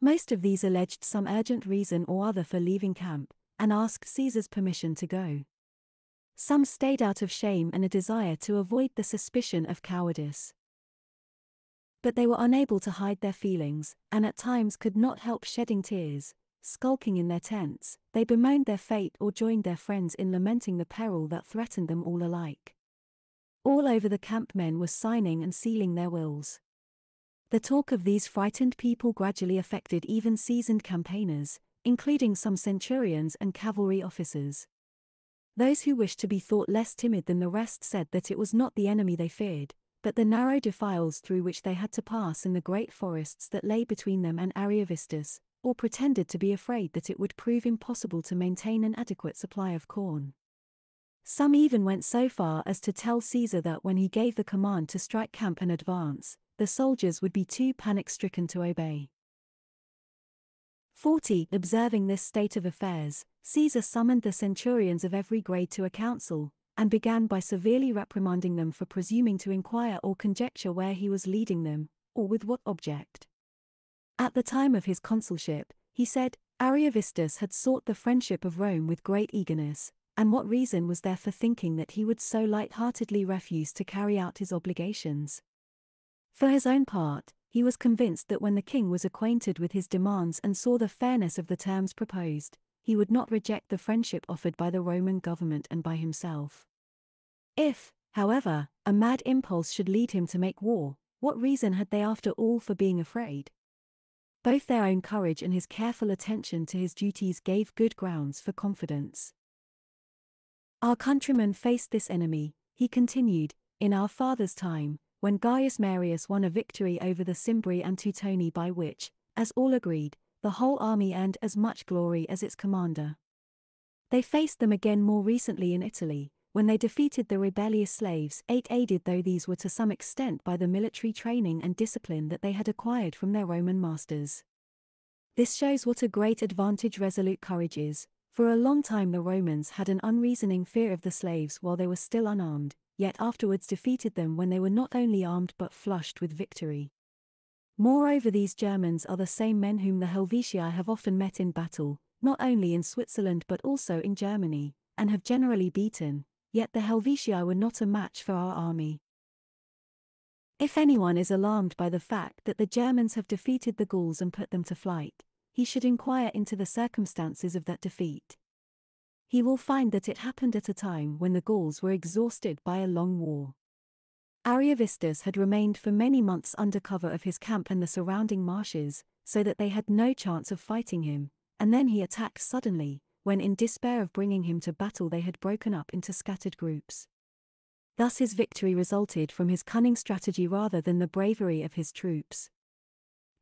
Most of these alleged some urgent reason or other for leaving camp, and asked Caesar's permission to go. Some stayed out of shame and a desire to avoid the suspicion of cowardice. But they were unable to hide their feelings, and at times could not help shedding tears, skulking in their tents, they bemoaned their fate or joined their friends in lamenting the peril that threatened them all alike. All over the camp men were signing and sealing their wills. The talk of these frightened people gradually affected even seasoned campaigners, including some centurions and cavalry officers. Those who wished to be thought less timid than the rest said that it was not the enemy they feared, but the narrow defiles through which they had to pass in the great forests that lay between them and Ariovistus, or pretended to be afraid that it would prove impossible to maintain an adequate supply of corn. Some even went so far as to tell Caesar that when he gave the command to strike camp and advance, the soldiers would be too panic stricken to obey. 40. Observing this state of affairs, Caesar summoned the centurions of every grade to a council, and began by severely reprimanding them for presuming to inquire or conjecture where he was leading them, or with what object. At the time of his consulship, he said, Ariovistus had sought the friendship of Rome with great eagerness, and what reason was there for thinking that he would so light-heartedly refuse to carry out his obligations? For his own part, he was convinced that when the king was acquainted with his demands and saw the fairness of the terms proposed, he would not reject the friendship offered by the Roman government and by himself. If, however, a mad impulse should lead him to make war, what reason had they after all for being afraid? Both their own courage and his careful attention to his duties gave good grounds for confidence. Our countrymen faced this enemy, he continued, in our father's time, when Gaius Marius won a victory over the Cimbri and Teutoni by which, as all agreed, the whole army earned as much glory as its commander. They faced them again more recently in Italy, when they defeated the rebellious slaves, eight aided though these were to some extent by the military training and discipline that they had acquired from their Roman masters. This shows what a great advantage resolute courage is. For a long time the Romans had an unreasoning fear of the slaves while they were still unarmed, yet afterwards defeated them when they were not only armed but flushed with victory. Moreover, these Germans are the same men whom the Helvetii have often met in battle, not only in Switzerland but also in Germany, and have generally beaten, yet the Helvetii were not a match for our army. If anyone is alarmed by the fact that the Germans have defeated the Gauls and put them to flight, he should inquire into the circumstances of that defeat. He will find that it happened at a time when the Gauls were exhausted by a long war. Ariovistus had remained for many months under cover of his camp and the surrounding marshes, so that they had no chance of fighting him, and then he attacked suddenly, when in despair of bringing him to battle they had broken up into scattered groups. Thus his victory resulted from his cunning strategy rather than the bravery of his troops.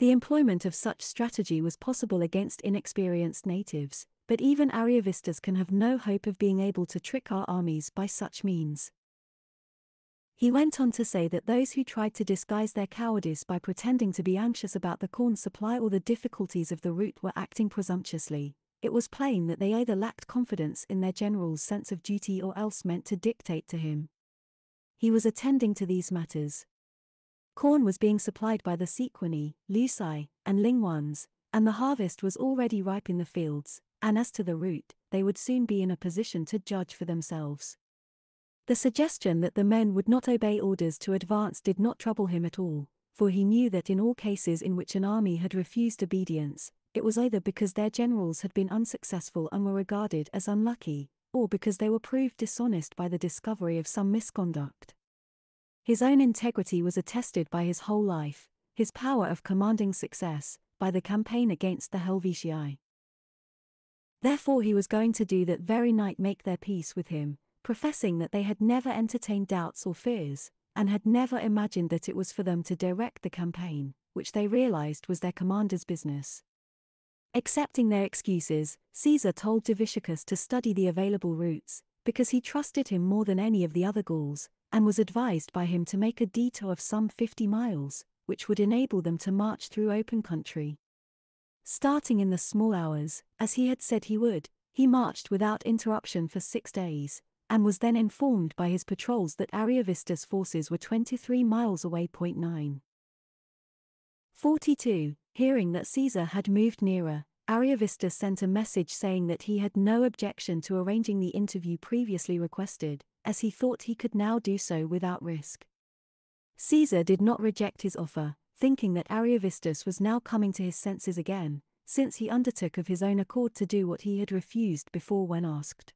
The employment of such strategy was possible against inexperienced natives, but even Ariovistus can have no hope of being able to trick our armies by such means. He went on to say that those who tried to disguise their cowardice by pretending to be anxious about the corn supply or the difficulties of the route were acting presumptuously. It was plain that they either lacked confidence in their general's sense of duty or else meant to dictate to him. He was attending to these matters. Corn was being supplied by the Sequani, Leuci, and Lingones, and the harvest was already ripe in the fields, and as to the route, they would soon be in a position to judge for themselves. The suggestion that the men would not obey orders to advance did not trouble him at all, for he knew that in all cases in which an army had refused obedience, it was either because their generals had been unsuccessful and were regarded as unlucky, or because they were proved dishonest by the discovery of some misconduct. His own integrity was attested by his whole life, his power of commanding success, by the campaign against the Helvetii. Therefore he was going to do that very night make their peace with him, professing that they had never entertained doubts or fears, and had never imagined that it was for them to direct the campaign, which they realized was their commander's business. Accepting their excuses, Caesar told Diviciacus to study the available routes, because he trusted him more than any of the other Gauls, and was advised by him to make a detour of some 50 miles, which would enable them to march through open country. Starting in the small hours, as he had said he would, he marched without interruption for six days, and was then informed by his patrols that Ariovistus' forces were 23 miles away. 9. 42. Hearing that Caesar had moved nearer, Ariovistus sent a message saying that he had no objection to arranging the interview previously requested, as he thought he could now do so without risk. Caesar did not reject his offer, thinking that Ariovistus was now coming to his senses again, since he undertook of his own accord to do what he had refused before when asked.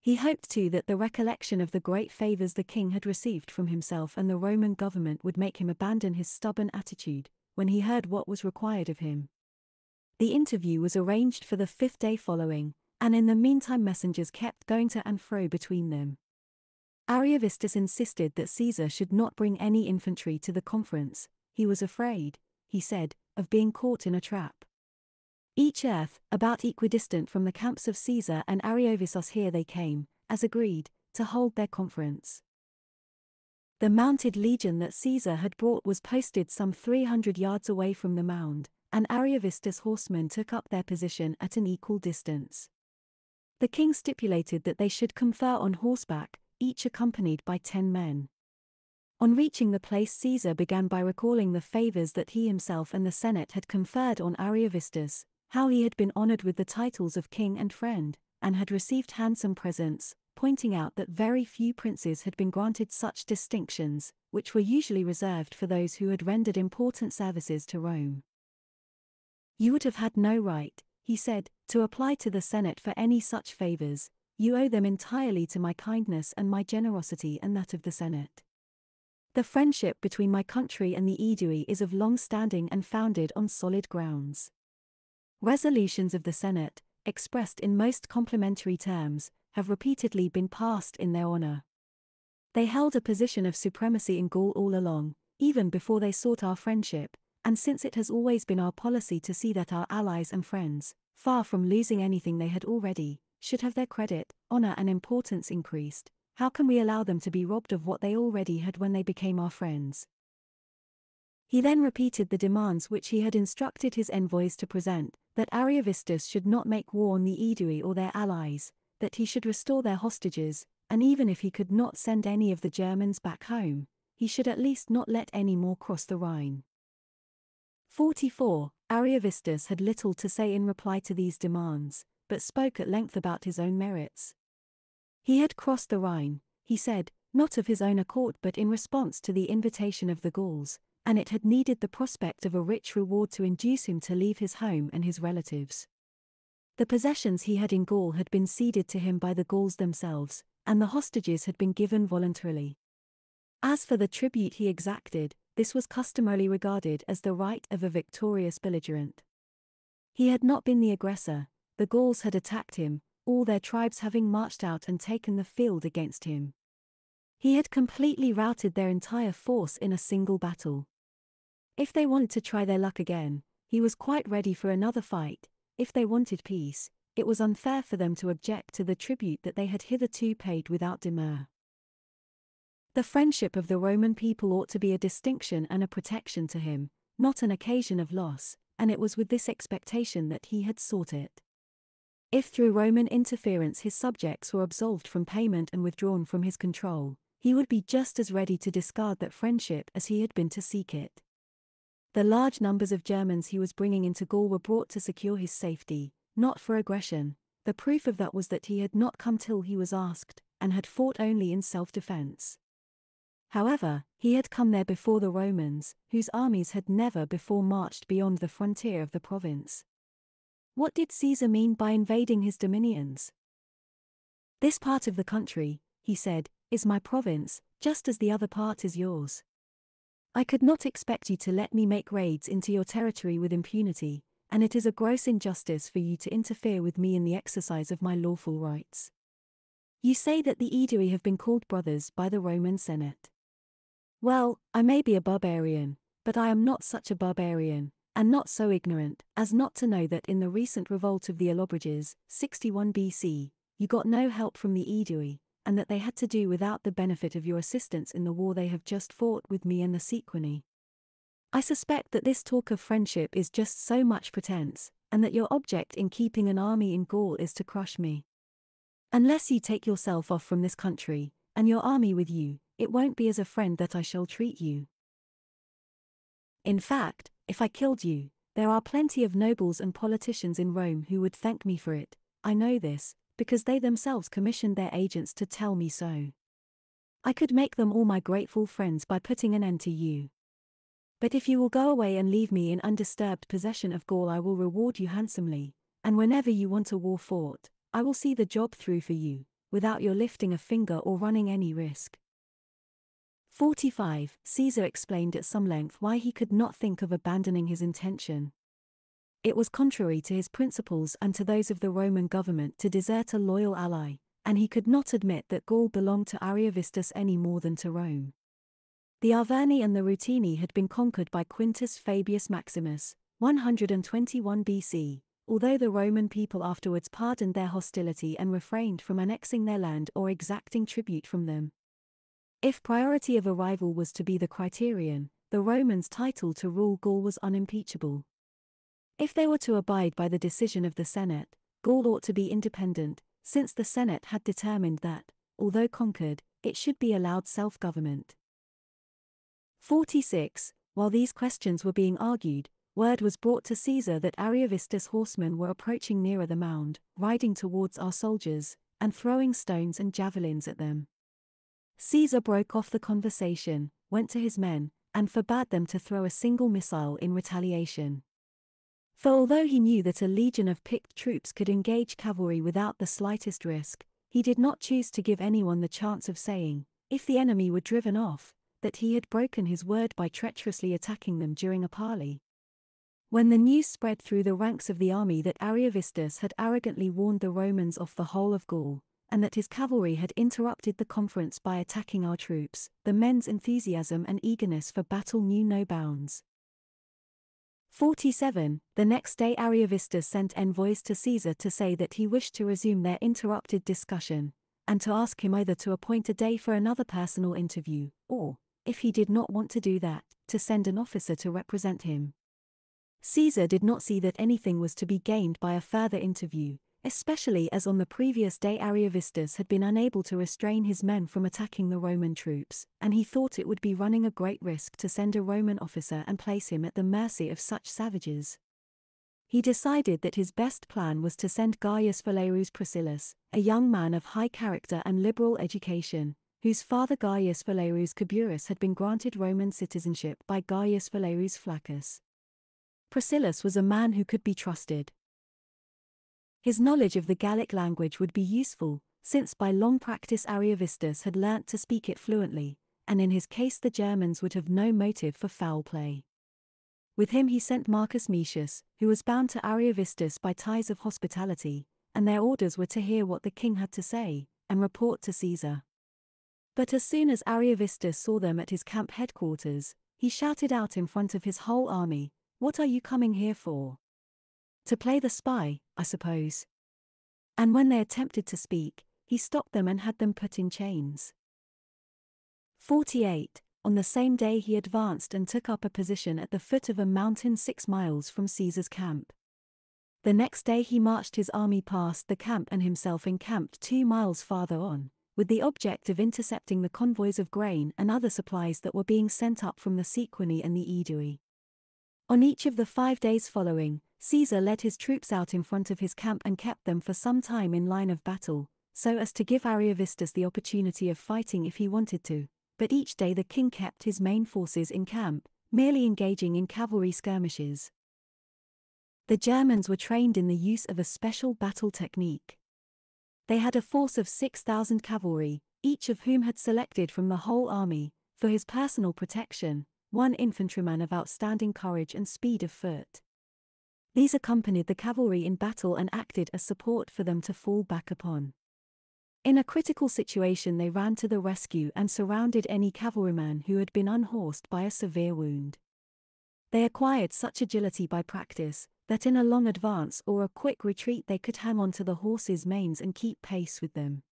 He hoped too that the recollection of the great favors the king had received from himself and the Roman government would make him abandon his stubborn attitude, when he heard what was required of him. The interview was arranged for the fifth day following, and in the meantime messengers kept going to and fro between them. Ariovistus insisted that Caesar should not bring any infantry to the conference, he was afraid, he said, of being caught in a trap. Each earth, about equidistant from the camps of Caesar and Ariovistus here they came, as agreed, to hold their conference. The mounted legion that Caesar had brought was posted some 300 yards away from the mound, and Ariovistus' horsemen took up their position at an equal distance. The king stipulated that they should confer on horseback, each accompanied by ten men. On reaching the place Caesar began by recalling the favors that he himself and the Senate had conferred on Ariovistus, how he had been honored with the titles of king and friend, and had received handsome presents, pointing out that very few princes had been granted such distinctions, which were usually reserved for those who had rendered important services to Rome. You would have had no right, he said, to apply to the Senate for any such favors, you owe them entirely to my kindness and my generosity and that of the Senate. The friendship between my country and the Aedui is of long standing and founded on solid grounds. Resolutions of the Senate, expressed in most complimentary terms, have repeatedly been passed in their honor. They held a position of supremacy in Gaul all along, even before they sought our friendship, and since it has always been our policy to see that our allies and friends, far from losing anything they had already, should have their credit, honor, and importance increased, how can we allow them to be robbed of what they already had when they became our friends? He then repeated the demands which he had instructed his envoys to present, that Ariovistus should not make war on the Aedui or their allies, that he should restore their hostages, and even if he could not send any of the Germans back home, he should at least not let any more cross the Rhine. 44. Ariovistus had little to say in reply to these demands, but spoke at length about his own merits. He had crossed the Rhine, he said, not of his own accord but in response to the invitation of the Gauls, and it had needed the prospect of a rich reward to induce him to leave his home and his relatives. The possessions he had in Gaul had been ceded to him by the Gauls themselves, and the hostages had been given voluntarily. As for the tribute he exacted, this was customarily regarded as the right of a victorious belligerent. He had not been the aggressor, the Gauls had attacked him, all their tribes having marched out and taken the field against him. He had completely routed their entire force in a single battle. If they wanted to try their luck again, he was quite ready for another fight. If they wanted peace, it was unfair for them to object to the tribute that they had hitherto paid without demur. The friendship of the Roman people ought to be a distinction and a protection to him, not an occasion of loss, and it was with this expectation that he had sought it. If through Roman interference his subjects were absolved from payment and withdrawn from his control, he would be just as ready to discard that friendship as he had been to seek it. The large numbers of Germans he was bringing into Gaul were brought to secure his safety, not for aggression. The proof of that was that he had not come till he was asked, and had fought only in self defense. However, he had come there before the Romans, whose armies had never before marched beyond the frontier of the province. What did Caesar mean by invading his dominions? This part of the country, he said, is my province, just as the other part is yours. I could not expect you to let me make raids into your territory with impunity, and it is a gross injustice for you to interfere with me in the exercise of my lawful rights. You say that the Aedui have been called brothers by the Roman Senate. Well, I may be a barbarian, but I am not such a barbarian, and not so ignorant, as not to know that in the recent revolt of the Allobroges, 61 BC, you got no help from the Aedui, and that they had to do without the benefit of your assistance in the war they have just fought with me and the Sequani. I suspect that this talk of friendship is just so much pretense, and that your object in keeping an army in Gaul is to crush me. Unless you take yourself off from this country, and your army with you, it won't be as a friend that I shall treat you. In fact, if I killed you, there are plenty of nobles and politicians in Rome who would thank me for it, I know this, because they themselves commissioned their agents to tell me so. I could make them all my grateful friends by putting an end to you. But if you will go away and leave me in undisturbed possession of Gaul, I will reward you handsomely, and whenever you want a war fought, I will see the job through for you, without your lifting a finger or running any risk. 45. Caesar explained at some length why he could not think of abandoning his intention. It was contrary to his principles and to those of the Roman government to desert a loyal ally, and he could not admit that Gaul belonged to Ariovistus any more than to Rome. The Arverni and the Ruteni had been conquered by Quintus Fabius Maximus, 121 BC, although the Roman people afterwards pardoned their hostility and refrained from annexing their land or exacting tribute from them. If priority of arrival was to be the criterion, the Romans' title to rule Gaul was unimpeachable. If they were to abide by the decision of the Senate, Gaul ought to be independent, since the Senate had determined that, although conquered, it should be allowed self government. 46. While these questions were being argued, word was brought to Caesar that Ariovistus' horsemen were approaching nearer the mound, riding towards our soldiers, and throwing stones and javelins at them. Caesar broke off the conversation, went to his men, and forbade them to throw a single missile in retaliation. For although he knew that a legion of picked troops could engage cavalry without the slightest risk, he did not choose to give anyone the chance of saying, if the enemy were driven off, that he had broken his word by treacherously attacking them during a parley. When the news spread through the ranks of the army that Ariovistus had arrogantly warned the Romans off the whole of Gaul, and that his cavalry had interrupted the conference by attacking our troops, the men's enthusiasm and eagerness for battle knew no bounds. 47. The next day Ariovistus sent envoys to Caesar to say that he wished to resume their interrupted discussion, and to ask him either to appoint a day for another personal interview, or, if he did not want to do that, to send an officer to represent him. Caesar did not see that anything was to be gained by a further interview, especially as on the previous day Ariovistus had been unable to restrain his men from attacking the Roman troops, and he thought it would be running a great risk to send a Roman officer and place him at the mercy of such savages. He decided that his best plan was to send Gaius Valerius Procillus, a young man of high character and liberal education, whose father Gaius Valerius Caburus had been granted Roman citizenship by Gaius Valerius Flaccus. Procillus was a man who could be trusted. His knowledge of the Gallic language would be useful, since by long practice Ariovistus had learnt to speak it fluently, and in his case the Germans would have no motive for foul play. With him he sent Marcus Metius, who was bound to Ariovistus by ties of hospitality, and their orders were to hear what the king had to say, and report to Caesar. But as soon as Ariovistus saw them at his camp headquarters, he shouted out in front of his whole army, What are you coming here for? To play the spy, I suppose. And when they attempted to speak, he stopped them and had them put in chains. 48. On the same day he advanced and took up a position at the foot of a mountain six miles from Caesar's camp. The next day he marched his army past the camp and himself encamped two miles farther on with the object of intercepting the convoys of grain and other supplies that were being sent up from the Sequani and the Aedui. On each of the five days following, Caesar led his troops out in front of his camp and kept them for some time in line of battle, so as to give Ariovistus the opportunity of fighting if he wanted to, but each day the king kept his main forces in camp, merely engaging in cavalry skirmishes. The Germans were trained in the use of a special battle technique. They had a force of 6,000 cavalry, each of whom had selected from the whole army, for his personal protection, one infantryman of outstanding courage and speed of foot. These accompanied the cavalry in battle and acted as support for them to fall back upon. In a critical situation, they ran to the rescue and surrounded any cavalryman who had been unhorsed by a severe wound. They acquired such agility by practice, that in a long advance or a quick retreat they could hang on to the horses' manes and keep pace with them.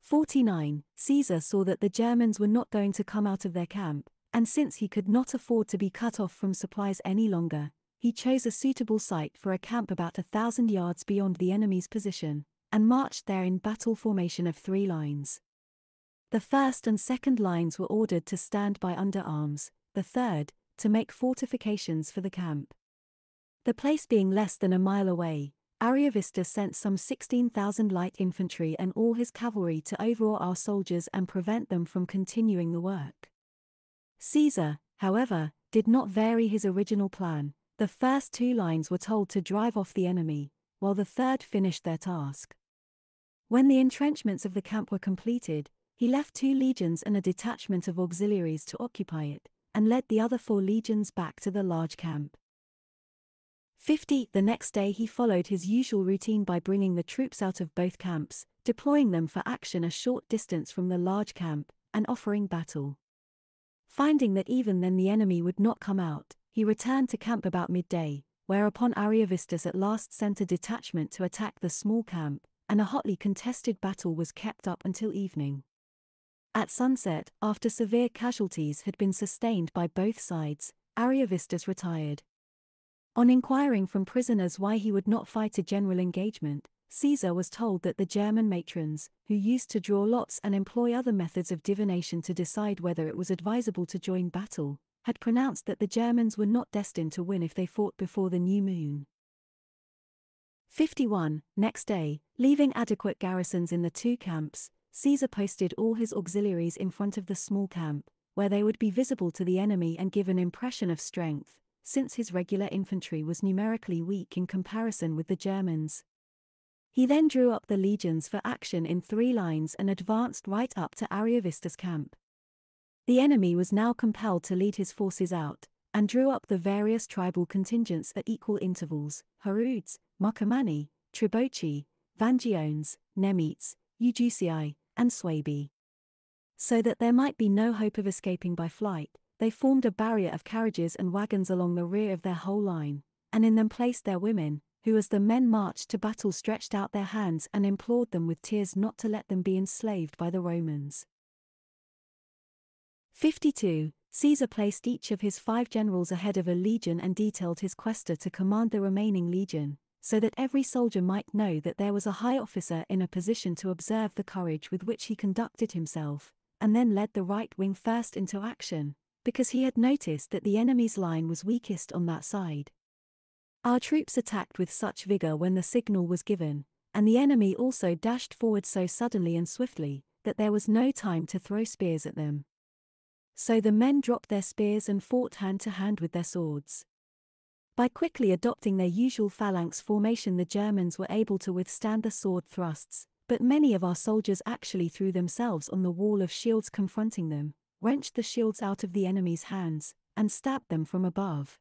49. Caesar saw that the Germans were not going to come out of their camp, and since he could not afford to be cut off from supplies any longer, he chose a suitable site for a camp about a thousand yards beyond the enemy's position, and marched there in battle formation of three lines. The first and second lines were ordered to stand by under arms, the third, to make fortifications for the camp. The place being less than a mile away, Ariovistus sent some 16,000 light infantry and all his cavalry to overawe our soldiers and prevent them from continuing the work. Caesar, however, did not vary his original plan. The first two lines were told to drive off the enemy, while the third finished their task. When the entrenchments of the camp were completed, he left two legions and a detachment of auxiliaries to occupy it, and led the other four legions back to the large camp. 50. The next day he followed his usual routine by bringing the troops out of both camps, deploying them for action a short distance from the large camp, and offering battle. Finding that even then the enemy would not come out, he returned to camp about midday, whereupon Ariovistus at last sent a detachment to attack the small camp, and a hotly contested battle was kept up until evening. At sunset, after severe casualties had been sustained by both sides, Ariovistus retired, on inquiring from prisoners why he would not fight a general engagement, Caesar was told that the German matrons, who used to draw lots and employ other methods of divination to decide whether it was advisable to join battle, had pronounced that the Germans were not destined to win if they fought before the new moon. 51. Next day, leaving adequate garrisons in the two camps, Caesar posted all his auxiliaries in front of the small camp, where they would be visible to the enemy and give an impression of strength, since his regular infantry was numerically weak in comparison with the Germans. He then drew up the legions for action in three lines and advanced right up to Ariovistus' camp. The enemy was now compelled to lead his forces out, and drew up the various tribal contingents at equal intervals Harudes, Marcomanni, Triboci, Vangiones, Nemetes, Eugusii, and Suebi. So that there might be no hope of escaping by flight, they formed a barrier of carriages and wagons along the rear of their whole line, and in them placed their women, who as the men marched to battle stretched out their hands and implored them with tears not to let them be enslaved by the Romans. 52. Caesar placed each of his five generals ahead of a legion and detailed his quaestor to command the remaining legion, so that every soldier might know that there was a high officer in a position to observe the courage with which he conducted himself, and then led the right wing first into action, because he had noticed that the enemy's line was weakest on that side. Our troops attacked with such vigor when the signal was given, and the enemy also dashed forward so suddenly and swiftly, that there was no time to throw spears at them. So the men dropped their spears and fought hand to hand with their swords. By quickly adopting their usual phalanx formation, the Germans were able to withstand the sword thrusts, but many of our soldiers actually threw themselves on the wall of shields confronting them, wrenched the shields out of the enemy's hands, and stabbed them from above.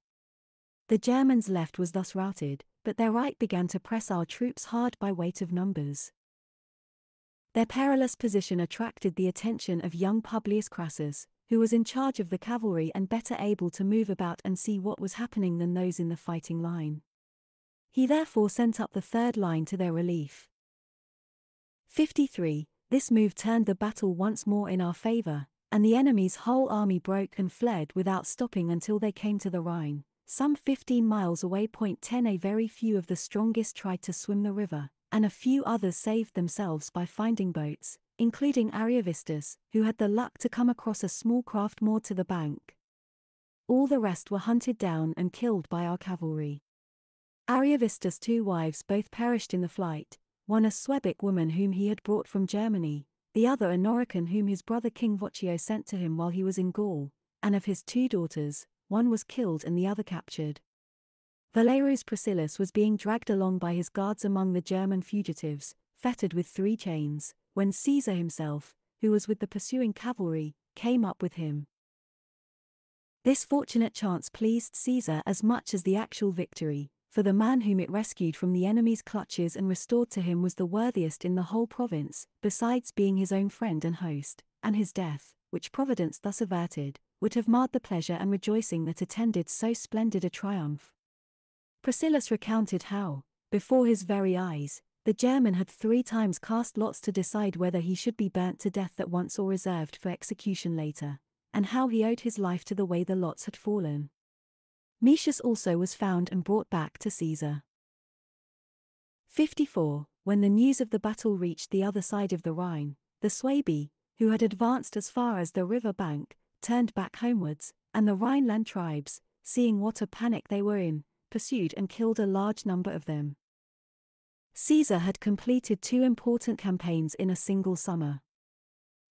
The Germans' left was thus routed, but their right began to press our troops hard by weight of numbers. Their perilous position attracted the attention of young Publius Crassus, who was in charge of the cavalry and better able to move about and see what was happening than those in the fighting line. He therefore sent up the third line to their relief. 53. This move turned the battle once more in our favor, and the enemy's whole army broke and fled without stopping until they came to the Rhine, some 15 miles away. Point 10 A very few of the strongest tried to swim the river, and a few others saved themselves by finding boats, including Ariovistus, who had the luck to come across a small craft moored to the bank. All the rest were hunted down and killed by our cavalry. Ariovistus' two wives both perished in the flight, one a Suebic woman whom he had brought from Germany, the other a Norican whom his brother King Voccio sent to him while he was in Gaul, and of his two daughters, one was killed and the other captured. Valerius Procillus was being dragged along by his guards among the German fugitives, fettered with three chains, when Caesar himself, who was with the pursuing cavalry, came up with him. This fortunate chance pleased Caesar as much as the actual victory, for the man whom it rescued from the enemy's clutches and restored to him was the worthiest in the whole province, besides being his own friend and host, and his death, which Providence thus averted, would have marred the pleasure and rejoicing that attended so splendid a triumph. Procillus recounted how, before his very eyes, the German had three times cast lots to decide whether he should be burnt to death at once or reserved for execution later, and how he owed his life to the way the lots had fallen. Metius also was found and brought back to Caesar. 54. When the news of the battle reached the other side of the Rhine, the Suebi, who had advanced as far as the river bank, turned back homewards, and the Rhineland tribes, seeing what a panic they were in, pursued and killed a large number of them. Caesar had completed two important campaigns in a single summer.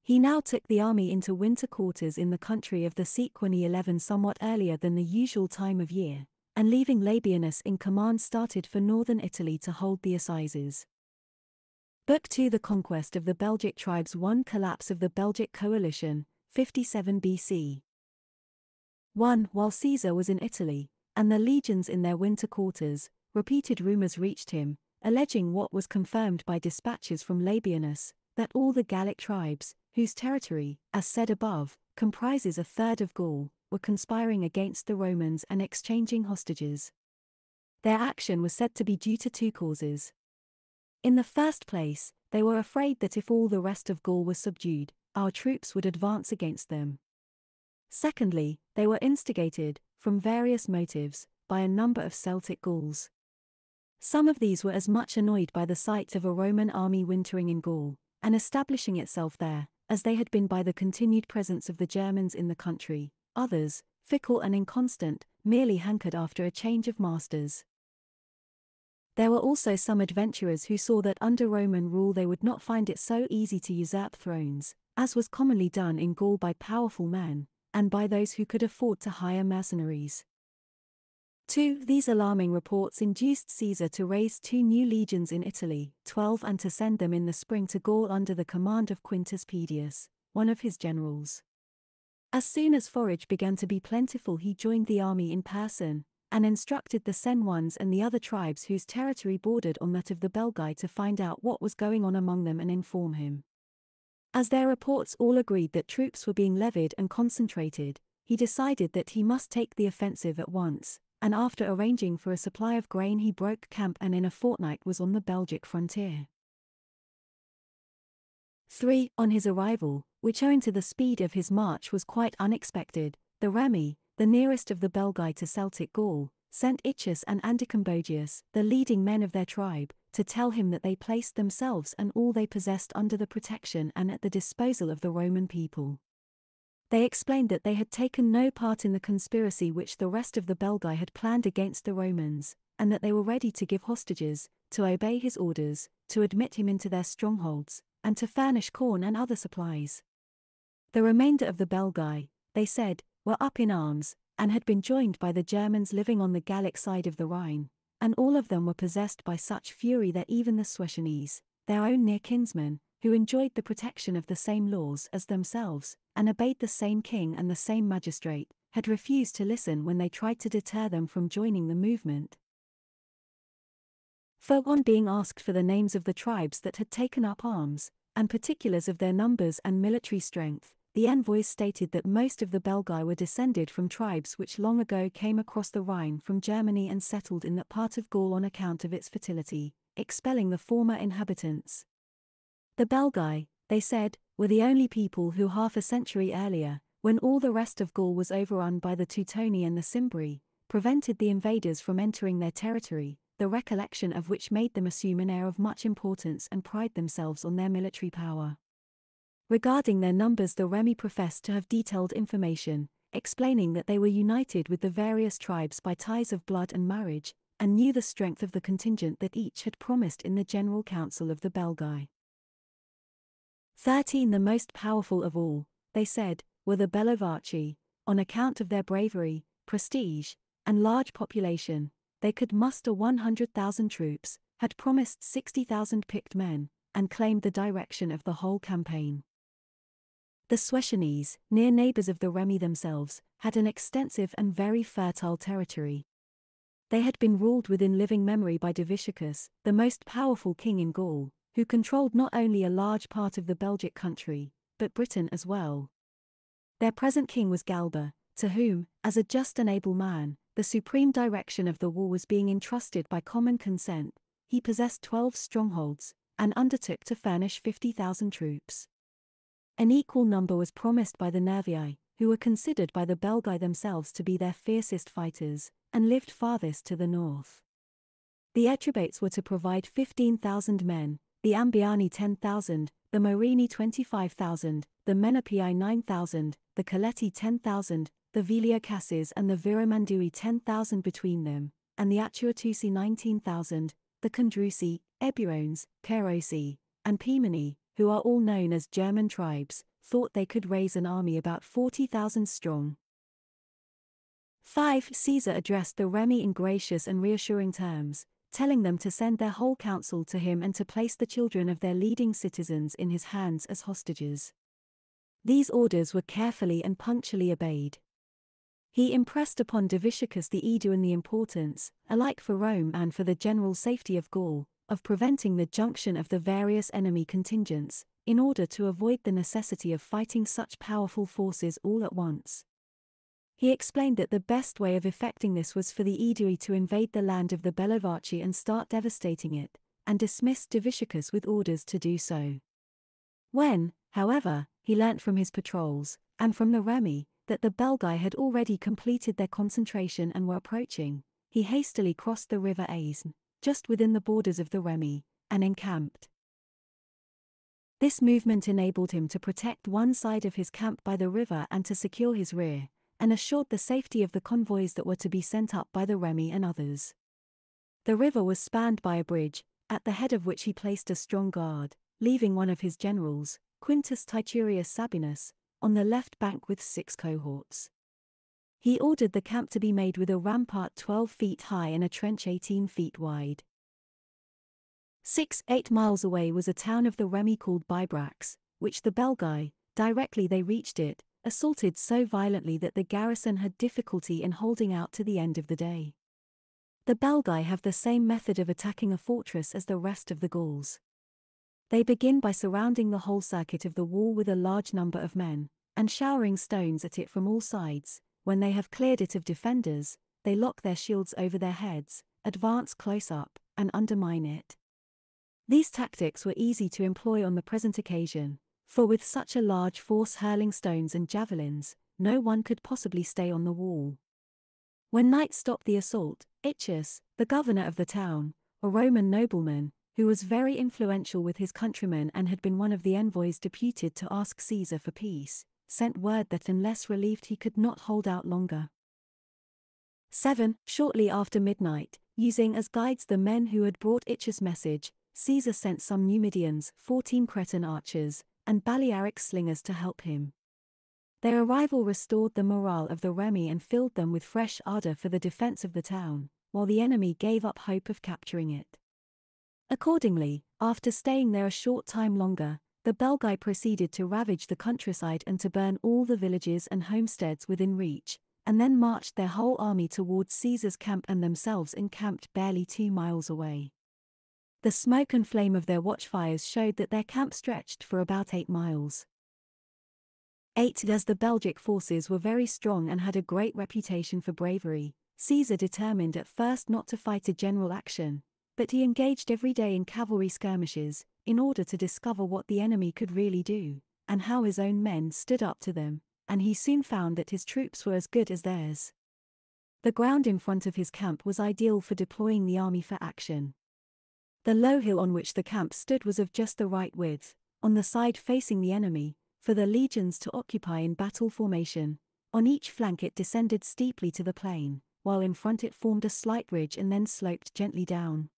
He now took the army into winter quarters in the country of the Sequani 11 somewhat earlier than the usual time of year, and leaving Labienus in command started for northern Italy to hold the assizes. Book 2 The Conquest of the Belgic Tribes 1 Collapse of the Belgic Coalition, 57 BC 1. While Caesar was in Italy, and the legions in their winter quarters, repeated rumors reached him, alleging what was confirmed by dispatches from Labienus, that all the Gallic tribes, whose territory, as said above, comprises a third of Gaul, were conspiring against the Romans and exchanging hostages. Their action was said to be due to two causes. In the first place, they were afraid that if all the rest of Gaul was subdued, our troops would advance against them. Secondly, they were instigated, from various motives, by a number of Celtic Gauls. Some of these were as much annoyed by the sight of a Roman army wintering in Gaul, and establishing itself there, as they had been by the continued presence of the Germans in the country, others, fickle and inconstant, merely hankered after a change of masters. There were also some adventurers who saw that under Roman rule they would not find it so easy to usurp thrones, as was commonly done in Gaul by powerful men, and by those who could afford to hire mercenaries. 2. These alarming reports induced Caesar to raise two new legions in Italy, 12 and to send them in the spring to Gaul under the command of Quintus Pedius, one of his generals. As soon as forage began to be plentiful he joined the army in person, and instructed the Senones and the other tribes whose territory bordered on that of the Belgae to find out what was going on among them and inform him. As their reports all agreed that troops were being levied and concentrated, he decided that he must take the offensive at once, and after arranging for a supply of grain he broke camp and in a fortnight was on the Belgic frontier. 3. On his arrival, which owing to the speed of his march was quite unexpected, the Remi, the nearest of the Belgae to Celtic Gaul, sent Iccius and Andecumborius, the leading men of their tribe, to tell him that they placed themselves and all they possessed under the protection and at the disposal of the Roman people. They explained that they had taken no part in the conspiracy which the rest of the Belgae had planned against the Romans, and that they were ready to give hostages, to obey his orders, to admit him into their strongholds, and to furnish corn and other supplies. The remainder of the Belgae, they said, were up in arms, and had been joined by the Germans living on the Gallic side of the Rhine, and all of them were possessed by such fury that even the Suessiones, their own near kinsmen, who enjoyed the protection of the same laws as themselves, and obeyed the same king and the same magistrate, had refused to listen when they tried to deter them from joining the movement. For on being asked for the names of the tribes that had taken up arms, and particulars of their numbers and military strength, the envoys stated that most of the Belgae were descended from tribes which long ago came across the Rhine from Germany and settled in that part of Gaul on account of its fertility, expelling the former inhabitants. The Belgae, they said, were the only people who half a century earlier, when all the rest of Gaul was overrun by the Teutoni and the Cimbri, prevented the invaders from entering their territory, the recollection of which made them assume an air of much importance and pride themselves on their military power. Regarding their numbers, the Remi professed to have detailed information, explaining that they were united with the various tribes by ties of blood and marriage, and knew the strength of the contingent that each had promised in the General Council of the Belgae. Thirteen the most powerful of all, they said, were the Bellovaci, on account of their bravery, prestige, and large population, they could muster 100,000 troops, had promised 60,000 picked men, and claimed the direction of the whole campaign. The Suessiones, near neighbors of the Remi themselves, had an extensive and very fertile territory. They had been ruled within living memory by Diviciacus, the most powerful king in Gaul, who controlled not only a large part of the Belgic country, but Britain as well. Their present king was Galba, to whom, as a just and able man, the supreme direction of the war was being entrusted by common consent, he possessed twelve strongholds, and undertook to furnish 50,000 troops. An equal number was promised by the Nervii, who were considered by the Belgae themselves to be their fiercest fighters, and lived farthest to the north. The Atrebates were to provide 15,000 men, the Ambiani 10,000, the Morini 25,000, the Menapii 9,000, the Caleti 10,000, the Veliocasses and the Viromandui 10,000 between them, and the Atuatuci 19,000, the Condrusi, Eburones, Caerosi, and Paemani, who are all known as German tribes, thought they could raise an army about 40,000 strong. 5. Caesar addressed the Remi in gracious and reassuring terms, telling them to send their whole council to him and to place the children of their leading citizens in his hands as hostages. These orders were carefully and punctually obeyed. He impressed upon Diviciacus the Aeduan the importance, alike for Rome and for the general safety of Gaul, of preventing the junction of the various enemy contingents, in order to avoid the necessity of fighting such powerful forces all at once. He explained that the best way of effecting this was for the Aedui to invade the land of the Bellovaci and start devastating it, and dismissed Diviciacus with orders to do so. When, however, he learnt from his patrols, and from the Remi, that the Belgae had already completed their concentration and were approaching, he hastily crossed the river Aisne, just within the borders of the Remi, and encamped. This movement enabled him to protect one side of his camp by the river and to secure his rear, and assured the safety of the convoys that were to be sent up by the Remi and others. The river was spanned by a bridge, at the head of which he placed a strong guard, leaving one of his generals, Quintus Titurius Sabinus, on the left bank with six cohorts. He ordered the camp to be made with a rampart 12 feet high and a trench 18 feet wide. Six, eight miles away was a town of the Remi called Bibrax, which the Belgae, directly they reached it, assaulted so violently that the garrison had difficulty in holding out to the end of the day. The Belgae have the same method of attacking a fortress as the rest of the Gauls. They begin by surrounding the whole circuit of the wall with a large number of men, and showering stones at it from all sides. When they have cleared it of defenders, they lock their shields over their heads, advance close up, and undermine it. These tactics were easy to employ on the present occasion, for with such a large force hurling stones and javelins, no one could possibly stay on the wall. When night stopped the assault, Iccius, the governor of the town, a Roman nobleman, who was very influential with his countrymen and had been one of the envoys deputed to ask Caesar for peace, sent word that unless relieved he could not hold out longer. 7. Shortly after midnight, using as guides the men who had brought Iccius' message, Caesar sent some Numidians, 14 Cretan archers, and Balearic slingers to help him. Their arrival restored the morale of the Remi and filled them with fresh ardor for the defense of the town, while the enemy gave up hope of capturing it. Accordingly, after staying there a short time longer, the Belgae proceeded to ravage the countryside and to burn all the villages and homesteads within reach, and then marched their whole army towards Caesar's camp and themselves encamped barely two miles away. The smoke and flame of their watchfires showed that their camp stretched for about eight miles. 8. As the Belgic forces were very strong and had a great reputation for bravery, Caesar determined at first not to fight a general action, but he engaged every day in cavalry skirmishes, in order to discover what the enemy could really do, and how his own men stood up to them, and he soon found that his troops were as good as theirs. The ground in front of his camp was ideal for deploying the army for action. The low hill on which the camp stood was of just the right width, on the side facing the enemy, for the legions to occupy in battle formation. On each flank it descended steeply to the plain, while in front it formed a slight ridge and then sloped gently down.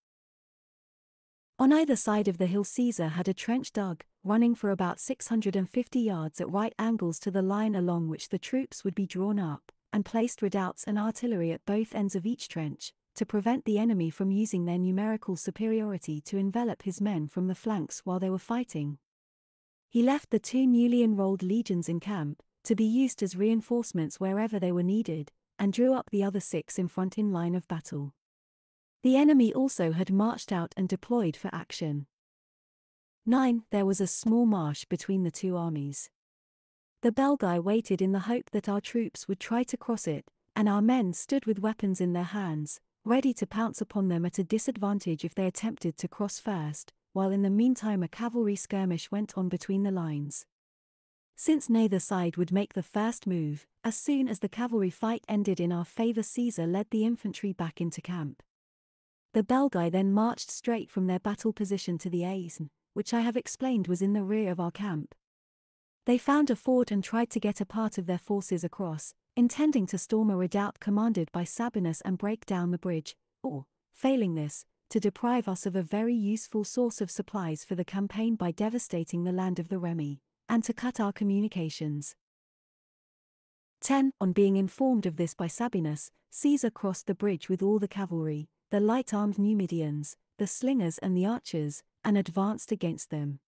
On either side of the hill Caesar had a trench dug, running for about 650 yards at right angles to the line along which the troops would be drawn up, and placed redoubts and artillery at both ends of each trench, to prevent the enemy from using their numerical superiority to envelop his men from the flanks while they were fighting. He left the two newly enrolled legions in camp, to be used as reinforcements wherever they were needed, and drew up the other six in front in line of battle. The enemy also had marched out and deployed for action. 9. There was a small marsh between the two armies. The Belgae waited in the hope that our troops would try to cross it, and our men stood with weapons in their hands, ready to pounce upon them at a disadvantage if they attempted to cross first, while in the meantime a cavalry skirmish went on between the lines. Since neither side would make the first move, as soon as the cavalry fight ended in our favor Caesar led the infantry back into camp. The Belgae then marched straight from their battle position to the Aisne, which I have explained was in the rear of our camp. They found a ford and tried to get a part of their forces across, intending to storm a redoubt commanded by Sabinus and break down the bridge, or, failing this, to deprive us of a very useful source of supplies for the campaign by devastating the land of the Remi, and to cut our communications. 10. On being informed of this by Sabinus, Caesar crossed the bridge with all the cavalry, the light armed Numidians, the slingers and the archers, and advanced against them.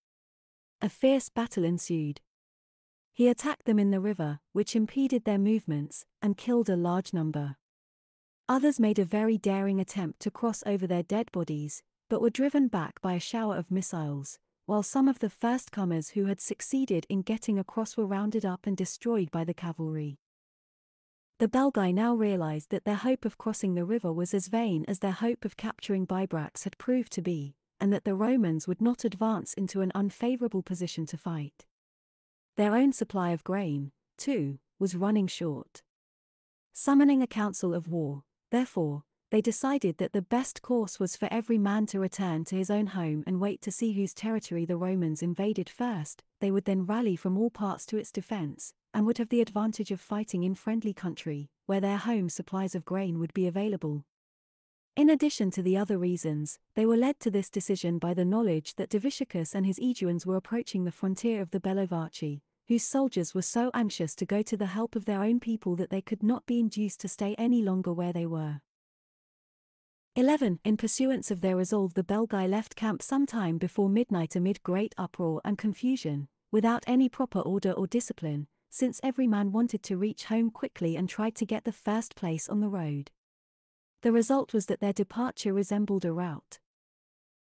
A fierce battle ensued. He attacked them in the river, which impeded their movements, and killed a large number. Others made a very daring attempt to cross over their dead bodies, but were driven back by a shower of missiles, while some of the first comers who had succeeded in getting across were rounded up and destroyed by the cavalry. The Belgae now realized that their hope of crossing the river was as vain as their hope of capturing Bibrax had proved to be, and that the Romans would not advance into an unfavorable position to fight. Their own supply of grain, too, was running short. Summoning a council of war, therefore, they decided that the best course was for every man to return to his own home and wait to see whose territory the Romans invaded first, they would then rally from all parts to its defense, and would have the advantage of fighting in friendly country, where their home supplies of grain would be available. In addition to the other reasons, they were led to this decision by the knowledge that Diviciacus and his Aeduans were approaching the frontier of the Bellovaci, whose soldiers were so anxious to go to the help of their own people that they could not be induced to stay any longer where they were. 11. In pursuance of their resolve the Belgae left camp some time before midnight amid great uproar and confusion, without any proper order or discipline, since every man wanted to reach home quickly and tried to get the first place on the road. The result was that their departure resembled a rout.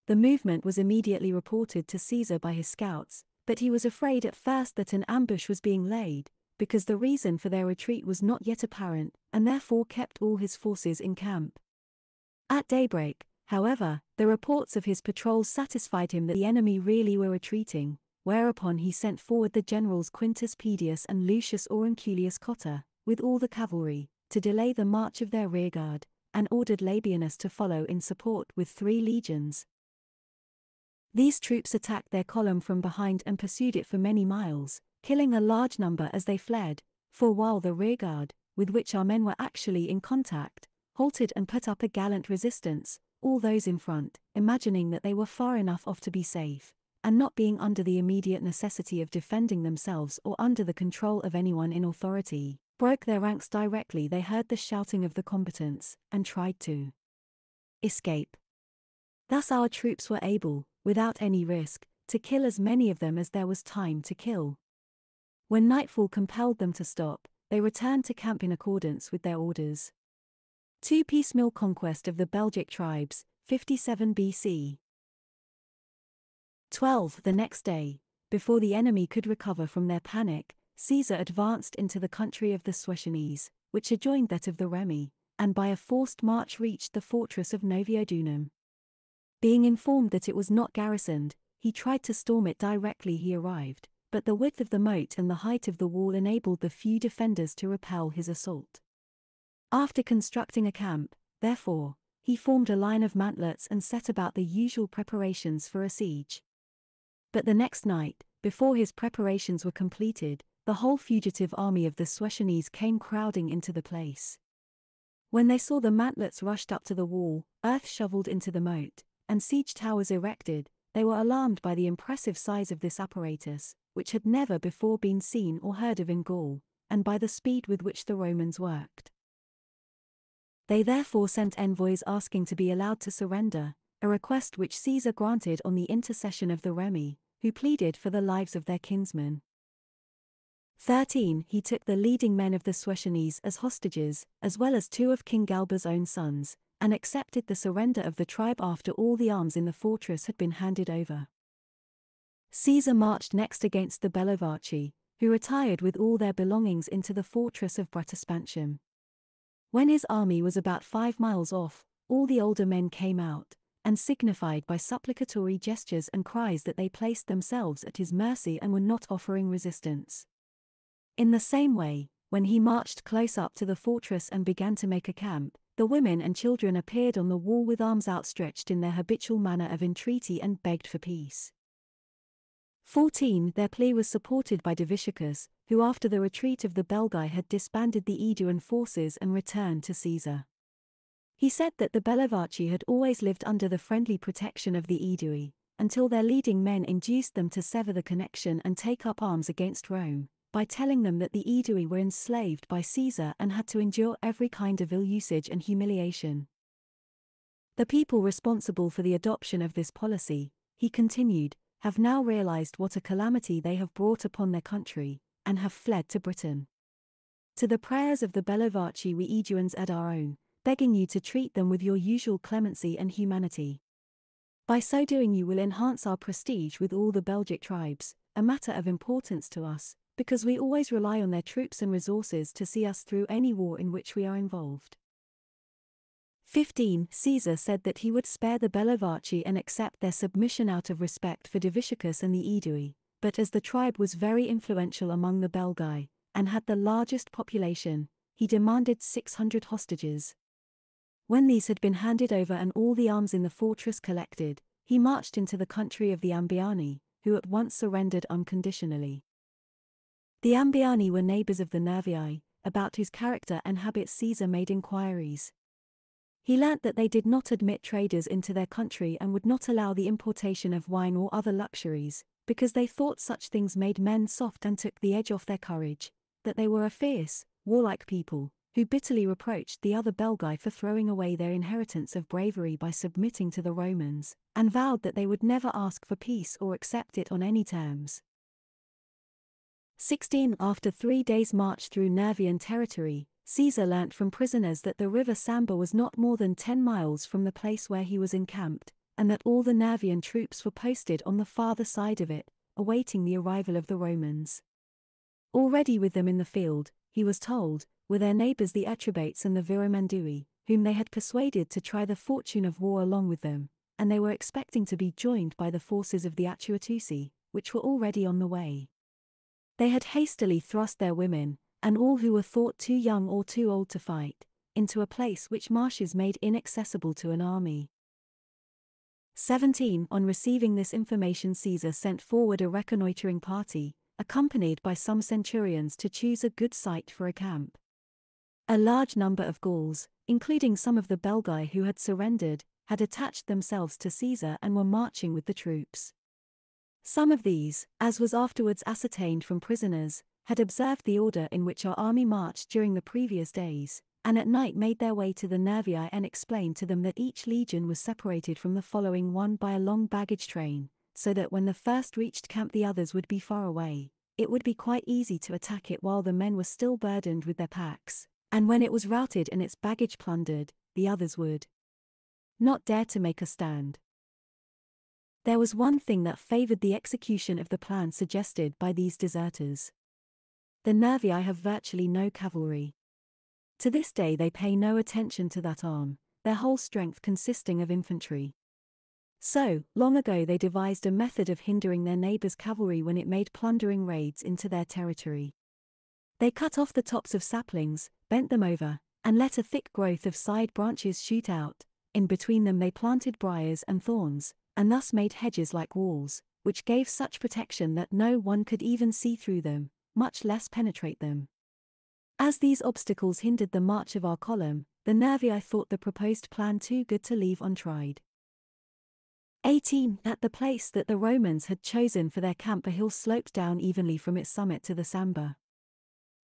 The movement was immediately reported to Caesar by his scouts, but he was afraid at first that an ambush was being laid, because the reason for their retreat was not yet apparent, and therefore kept all his forces in camp. At daybreak, however, the reports of his patrols satisfied him that the enemy really were retreating, whereupon he sent forward the generals Quintus Pedius and Lucius Aurunculeius Cotta, with all the cavalry, to delay the march of their rearguard, and ordered Labienus to follow in support with three legions. These troops attacked their column from behind and pursued it for many miles, killing a large number as they fled, for while the rearguard, with which our men were actually in contact, halted and put up a gallant resistance, all those in front, imagining that they were far enough off to be safe, and not being under the immediate necessity of defending themselves or under the control of anyone in authority, broke their ranks directly they heard the shouting of the combatants, and tried to escape. Thus our troops were able, without any risk, to kill as many of them as there was time to kill. When nightfall compelled them to stop, they returned to camp in accordance with their orders. 2 Piecemeal conquest of the Belgic tribes, 57 BC. 12. The next day, before the enemy could recover from their panic, Caesar advanced into the country of the Suessiones, which adjoined that of the Remi, and by a forced march reached the fortress of Noviodunum. Being informed that it was not garrisoned, he tried to storm it directly he arrived, but the width of the moat and the height of the wall enabled the few defenders to repel his assault. After constructing a camp, therefore, he formed a line of mantlets and set about the usual preparations for a siege. But the next night, before his preparations were completed, the whole fugitive army of the Suessiones came crowding into the place. When they saw the mantlets rushed up to the wall, earth shoveled into the moat, and siege towers erected, they were alarmed by the impressive size of this apparatus, which had never before been seen or heard of in Gaul, and by the speed with which the Romans worked. They therefore sent envoys asking to be allowed to surrender, a request which Caesar granted on the intercession of the Remi, who pleaded for the lives of their kinsmen. 13. He took the leading men of the Suessiones as hostages, as well as two of King Galba's own sons, and accepted the surrender of the tribe after all the arms in the fortress had been handed over. Caesar marched next against the Bellovaci, who retired with all their belongings into the fortress of Bratuspantium. When his army was about five miles off, all the older men came out, and signified by supplicatory gestures and cries that they placed themselves at his mercy and were not offering resistance. In the same way, when he marched close up to the fortress and began to make a camp, the women and children appeared on the wall with arms outstretched in their habitual manner of entreaty and begged for peace. 14. Their plea was supported by Diviciacus, who after the retreat of the Belgae had disbanded the Aeduan forces and returned to Caesar. He said that the Bellovaci had always lived under the friendly protection of the Aedui, until their leading men induced them to sever the connection and take up arms against Rome, by telling them that the Aedui were enslaved by Caesar and had to endure every kind of ill usage and humiliation. The people responsible for the adoption of this policy, he continued, have now realized what a calamity they have brought upon their country, and have fled to Britain. To the prayers of the Bellovaci we Aeduans add our own, begging you to treat them with your usual clemency and humanity. By so doing you will enhance our prestige with all the Belgic tribes, a matter of importance to us, because we always rely on their troops and resources to see us through any war in which we are involved. 15. Caesar said that he would spare the Bellovaci and accept their submission out of respect for Diviciacus and the Aedui, but as the tribe was very influential among the Belgae, and had the largest population, he demanded 600 hostages. When these had been handed over and all the arms in the fortress collected, he marched into the country of the Ambiani, who at once surrendered unconditionally. The Ambiani were neighbors of the Nervii, about whose character and habits Caesar made inquiries. He learnt that they did not admit traders into their country and would not allow the importation of wine or other luxuries, because they thought such things made men soft and took the edge off their courage, that they were a fierce, warlike people, who bitterly reproached the other Belgae for throwing away their inheritance of bravery by submitting to the Romans, and vowed that they would never ask for peace or accept it on any terms. 16 After three days' march through Nervian territory, Caesar learnt from prisoners that the river Sambre was not more than ten miles from the place where he was encamped, and that all the Nervian troops were posted on the farther side of it, awaiting the arrival of the Romans. Already with them in the field, he was told, were their neighbors the Atrebates and the Viromandui, whom they had persuaded to try the fortune of war along with them, and they were expecting to be joined by the forces of the Atuatuci, which were already on the way. They had hastily thrust their women, and all who were thought too young or too old to fight, into a place which marshes made inaccessible to an army. 17. On receiving this information, Caesar sent forward a reconnoitering party, accompanied by some centurions to choose a good site for a camp. A large number of Gauls, including some of the Belgae who had surrendered, had attached themselves to Caesar and were marching with the troops. Some of these, as was afterwards ascertained from prisoners, had observed the order in which our army marched during the previous days, and at night made their way to the Nervii and explained to them that each legion was separated from the following one by a long baggage train, so that when the first reached camp the others would be far away. It would be quite easy to attack it while the men were still burdened with their packs, and when it was routed and its baggage plundered, the others would not dare to make a stand. There was one thing that favored the execution of the plan suggested by these deserters. The Nervii have virtually no cavalry. To this day they pay no attention to that arm, their whole strength consisting of infantry. So, long ago they devised a method of hindering their neighbors' cavalry when it made plundering raids into their territory. They cut off the tops of saplings, bent them over, and let a thick growth of side branches shoot out, in between them they planted briars and thorns, and thus made hedges like walls, which gave such protection that no one could even see through them, much less penetrate them. As these obstacles hindered the march of our column, the Nervii thought the proposed plan too good to leave untried. 18. At the place that the Romans had chosen for their camp a hill sloped down evenly from its summit to the Sambre.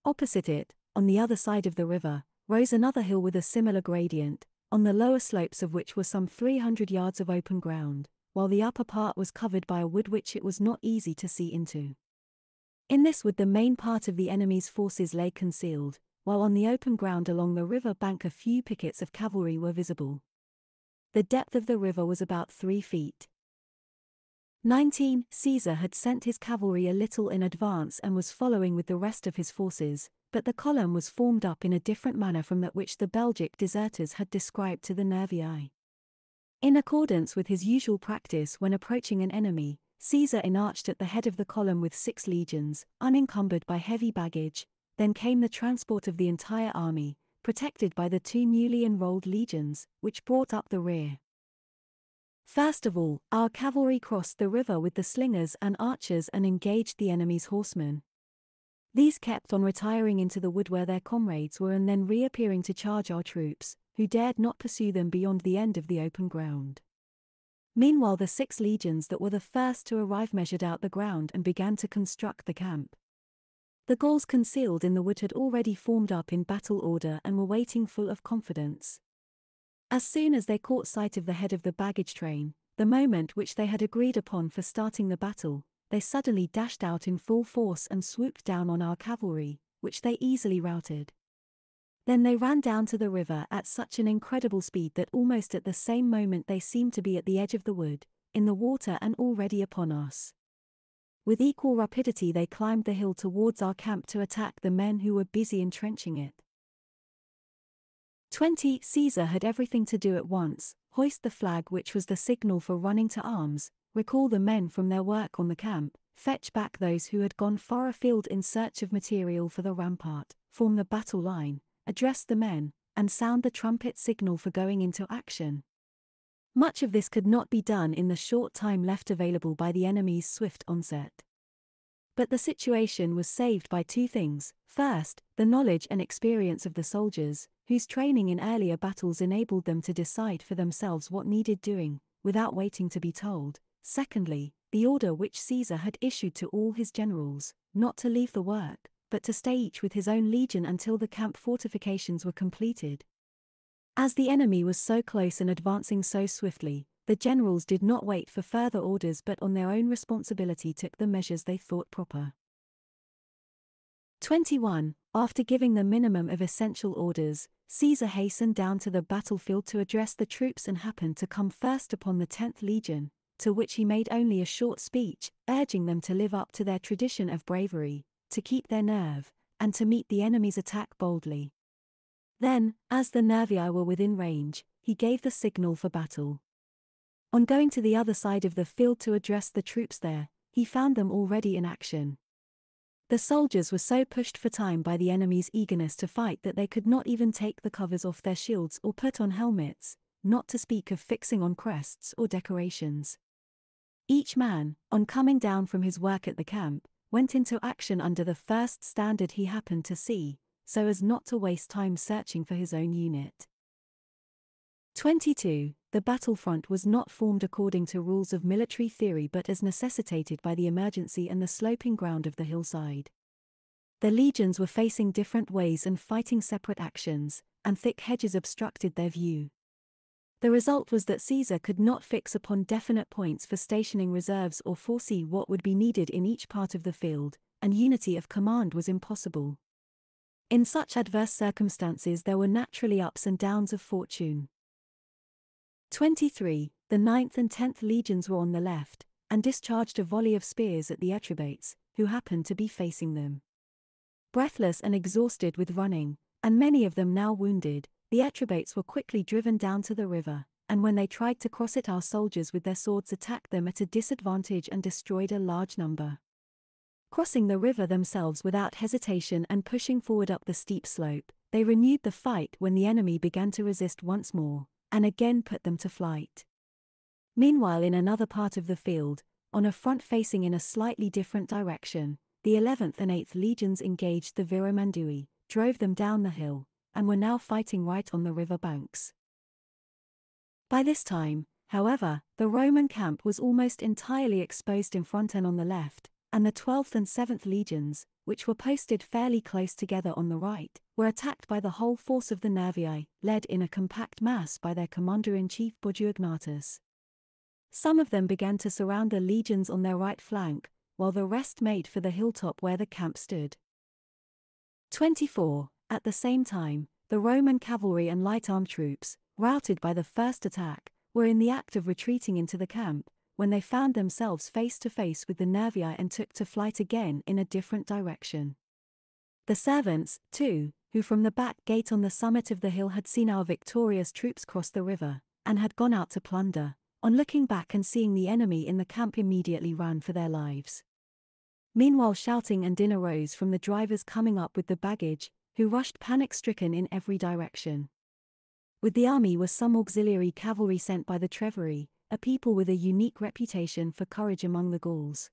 Opposite it, on the other side of the river, rose another hill with a similar gradient, on the lower slopes of which were some 300 yards of open ground, while the upper part was covered by a wood which it was not easy to see into. In this wood the main part of the enemy's forces lay concealed, while on the open ground along the river bank a few pickets of cavalry were visible. The depth of the river was about three feet. 19. Caesar had sent his cavalry a little in advance and was following with the rest of his forces, but the column was formed up in a different manner from that which the Belgic deserters had described to the Nervii. In accordance with his usual practice when approaching an enemy, Caesar enarched at the head of the column with six legions, unencumbered by heavy baggage, then came the transport of the entire army, protected by the two newly enrolled legions, which brought up the rear. First of all, our cavalry crossed the river with the slingers and archers and engaged the enemy's horsemen. These kept on retiring into the wood where their comrades were and then reappearing to charge our troops, who dared not pursue them beyond the end of the open ground. Meanwhile, the six legions that were the first to arrive measured out the ground and began to construct the camp. The Gauls concealed in the wood had already formed up in battle order and were waiting full of confidence. As soon as they caught sight of the head of the baggage train, the moment which they had agreed upon for starting the battle, they suddenly dashed out in full force and swooped down on our cavalry, which they easily routed. Then they ran down to the river at such an incredible speed that almost at the same moment they seemed to be at the edge of the wood, in the water and already upon us. With equal rapidity they climbed the hill towards our camp to attack the men who were busy entrenching it. 20. Caesar had everything to do at once hoist the flag, which was the signal for running to arms, recall the men from their work on the camp, fetch back those who had gone far afield in search of material for the rampart, form the battle line, address the men, and sound the trumpet signal for going into action. Much of this could not be done in the short time left available by the enemy's swift onset. But the situation was saved by two things first, the knowledge and experience of the soldiers, whose training in earlier battles enabled them to decide for themselves what needed doing, without waiting to be told. Secondly, the order which Caesar had issued to all his generals, not to leave the work, but to stay each with his own legion until the camp fortifications were completed. As the enemy was so close and advancing so swiftly, the generals did not wait for further orders but on their own responsibility took the measures they thought proper. 21. After giving the minimum of essential orders, Caesar hastened down to the battlefield to address the troops and happened to come first upon the 10th Legion, to which he made only a short speech, urging them to live up to their tradition of bravery, to keep their nerve, and to meet the enemy's attack boldly. Then, as the Nervii were within range, he gave the signal for battle. On going to the other side of the field to address the troops there, he found them already in action. The soldiers were so pushed for time by the enemy's eagerness to fight that they could not even take the covers off their shields or put on helmets, not to speak of fixing on crests or decorations. Each man, on coming down from his work at the camp, went into action under the first standard he happened to see, so as not to waste time searching for his own unit. 22. The battlefront was not formed according to rules of military theory but as necessitated by the emergency and the sloping ground of the hillside. The legions were facing different ways and fighting separate actions, and thick hedges obstructed their view. The result was that Caesar could not fix upon definite points for stationing reserves or foresee what would be needed in each part of the field, and unity of command was impossible. In such adverse circumstances, there were naturally ups and downs of fortune. 23. The 9th and 10th legions were on the left, and discharged a volley of spears at the Atrebates, who happened to be facing them. Breathless and exhausted with running, and many of them now wounded, the Atrebates were quickly driven down to the river, and when they tried to cross it, our soldiers with their swords attacked them at a disadvantage and destroyed a large number. Crossing the river themselves without hesitation and pushing forward up the steep slope, they renewed the fight when the enemy began to resist once more, and again put them to flight. Meanwhile, in another part of the field, on a front facing in a slightly different direction, the 11th and 8th legions engaged the Viromandui, drove them down the hill, and were now fighting right on the river banks. By this time, however, the Roman camp was almost entirely exposed in front and on the left, and the 12th and 7th legions, which were posted fairly close together on the right, were attacked by the whole force of the Nervii, led in a compact mass by their commander-in-chief Boduognatus. Some of them began to surround the legions on their right flank, while the rest made for the hilltop where the camp stood. 24. At the same time, the Roman cavalry and light armed troops, routed by the first attack, were in the act of retreating into the camp, when they found themselves face to face with the Nervii and took to flight again in a different direction. The servants, too, who from the back gate on the summit of the hill had seen our victorious troops cross the river, and had gone out to plunder, on looking back and seeing the enemy in the camp immediately ran for their lives. Meanwhile, shouting and din arose from the drivers coming up with the baggage, who rushed panic stricken in every direction. With the army were some auxiliary cavalry sent by the Treveri, a people with a unique reputation for courage among the Gauls.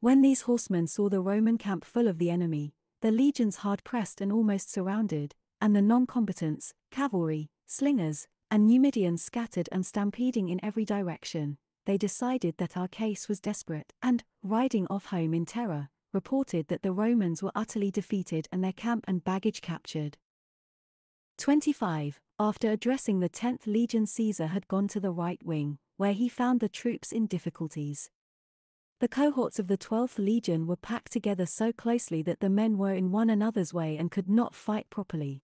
When these horsemen saw the Roman camp full of the enemy, the legions hard pressed and almost surrounded, and the non combatants, cavalry, slingers, and Numidians scattered and stampeding in every direction, they decided that our case was desperate, and, riding off home in terror, reported that the Romans were utterly defeated and their camp and baggage captured. 25. After addressing the 10th Legion, Caesar had gone to the right wing, where he found the troops in difficulties. The cohorts of the 12th Legion were packed together so closely that the men were in one another's way and could not fight properly.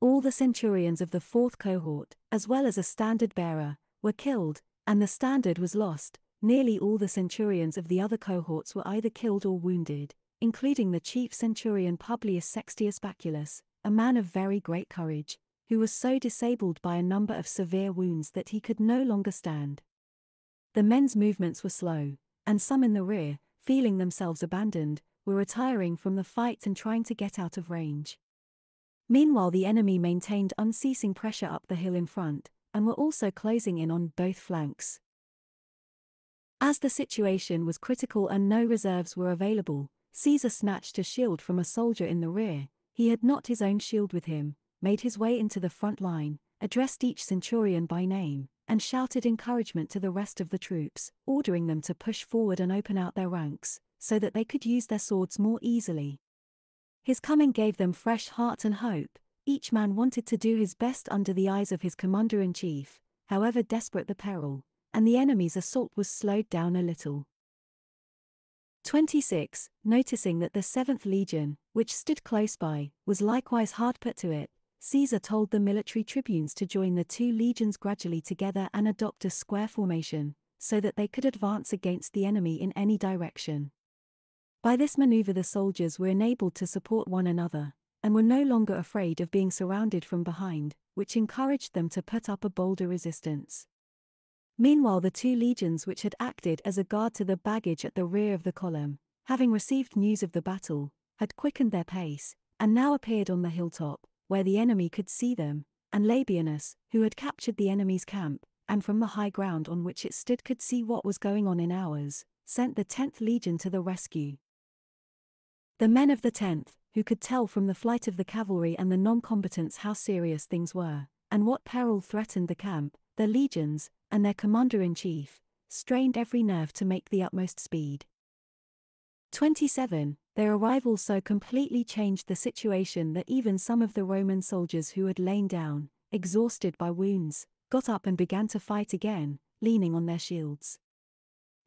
All the centurions of the 4th cohort, as well as a standard bearer, were killed, and the standard was lost. Nearly all the centurions of the other cohorts were either killed or wounded, including the chief centurion Publius Sextius Baculus, a man of very great courage, who was so disabled by a number of severe wounds that he could no longer stand. The men's movements were slow, and some in the rear, feeling themselves abandoned, were retiring from the fight and trying to get out of range. Meanwhile, the enemy maintained unceasing pressure up the hill in front, and were also closing in on both flanks. As the situation was critical and no reserves were available, Caesar snatched a shield from a soldier in the rear, he had not his own shield with him, made his way into the front line, addressed each centurion by name, and shouted encouragement to the rest of the troops, ordering them to push forward and open out their ranks, so that they could use their swords more easily. His coming gave them fresh heart and hope, each man wanted to do his best under the eyes of his commander in chief, however desperate the peril, and the enemy's assault was slowed down a little. 26. Noticing that the 7th Legion, which stood close by, was likewise hard put to it, Caesar told the military tribunes to join the two legions gradually together and adopt a square formation, so that they could advance against the enemy in any direction. By this maneuver, the soldiers were enabled to support one another, and were no longer afraid of being surrounded from behind, which encouraged them to put up a bolder resistance. Meanwhile, the two legions which had acted as a guard to the baggage at the rear of the column, having received news of the battle, had quickened their pace, and now appeared on the hilltop, where the enemy could see them, and Labienus, who had captured the enemy's camp, and from the high ground on which it stood could see what was going on in ours, sent the 10th Legion to the rescue. The men of the 10th, who could tell from the flight of the cavalry and the non-combatants how serious things were, and what peril threatened the camp, their legions, and their commander-in-chief, strained every nerve to make the utmost speed. 27. Their arrival so completely changed the situation that even some of the Roman soldiers who had lain down, exhausted by wounds, got up and began to fight again, leaning on their shields.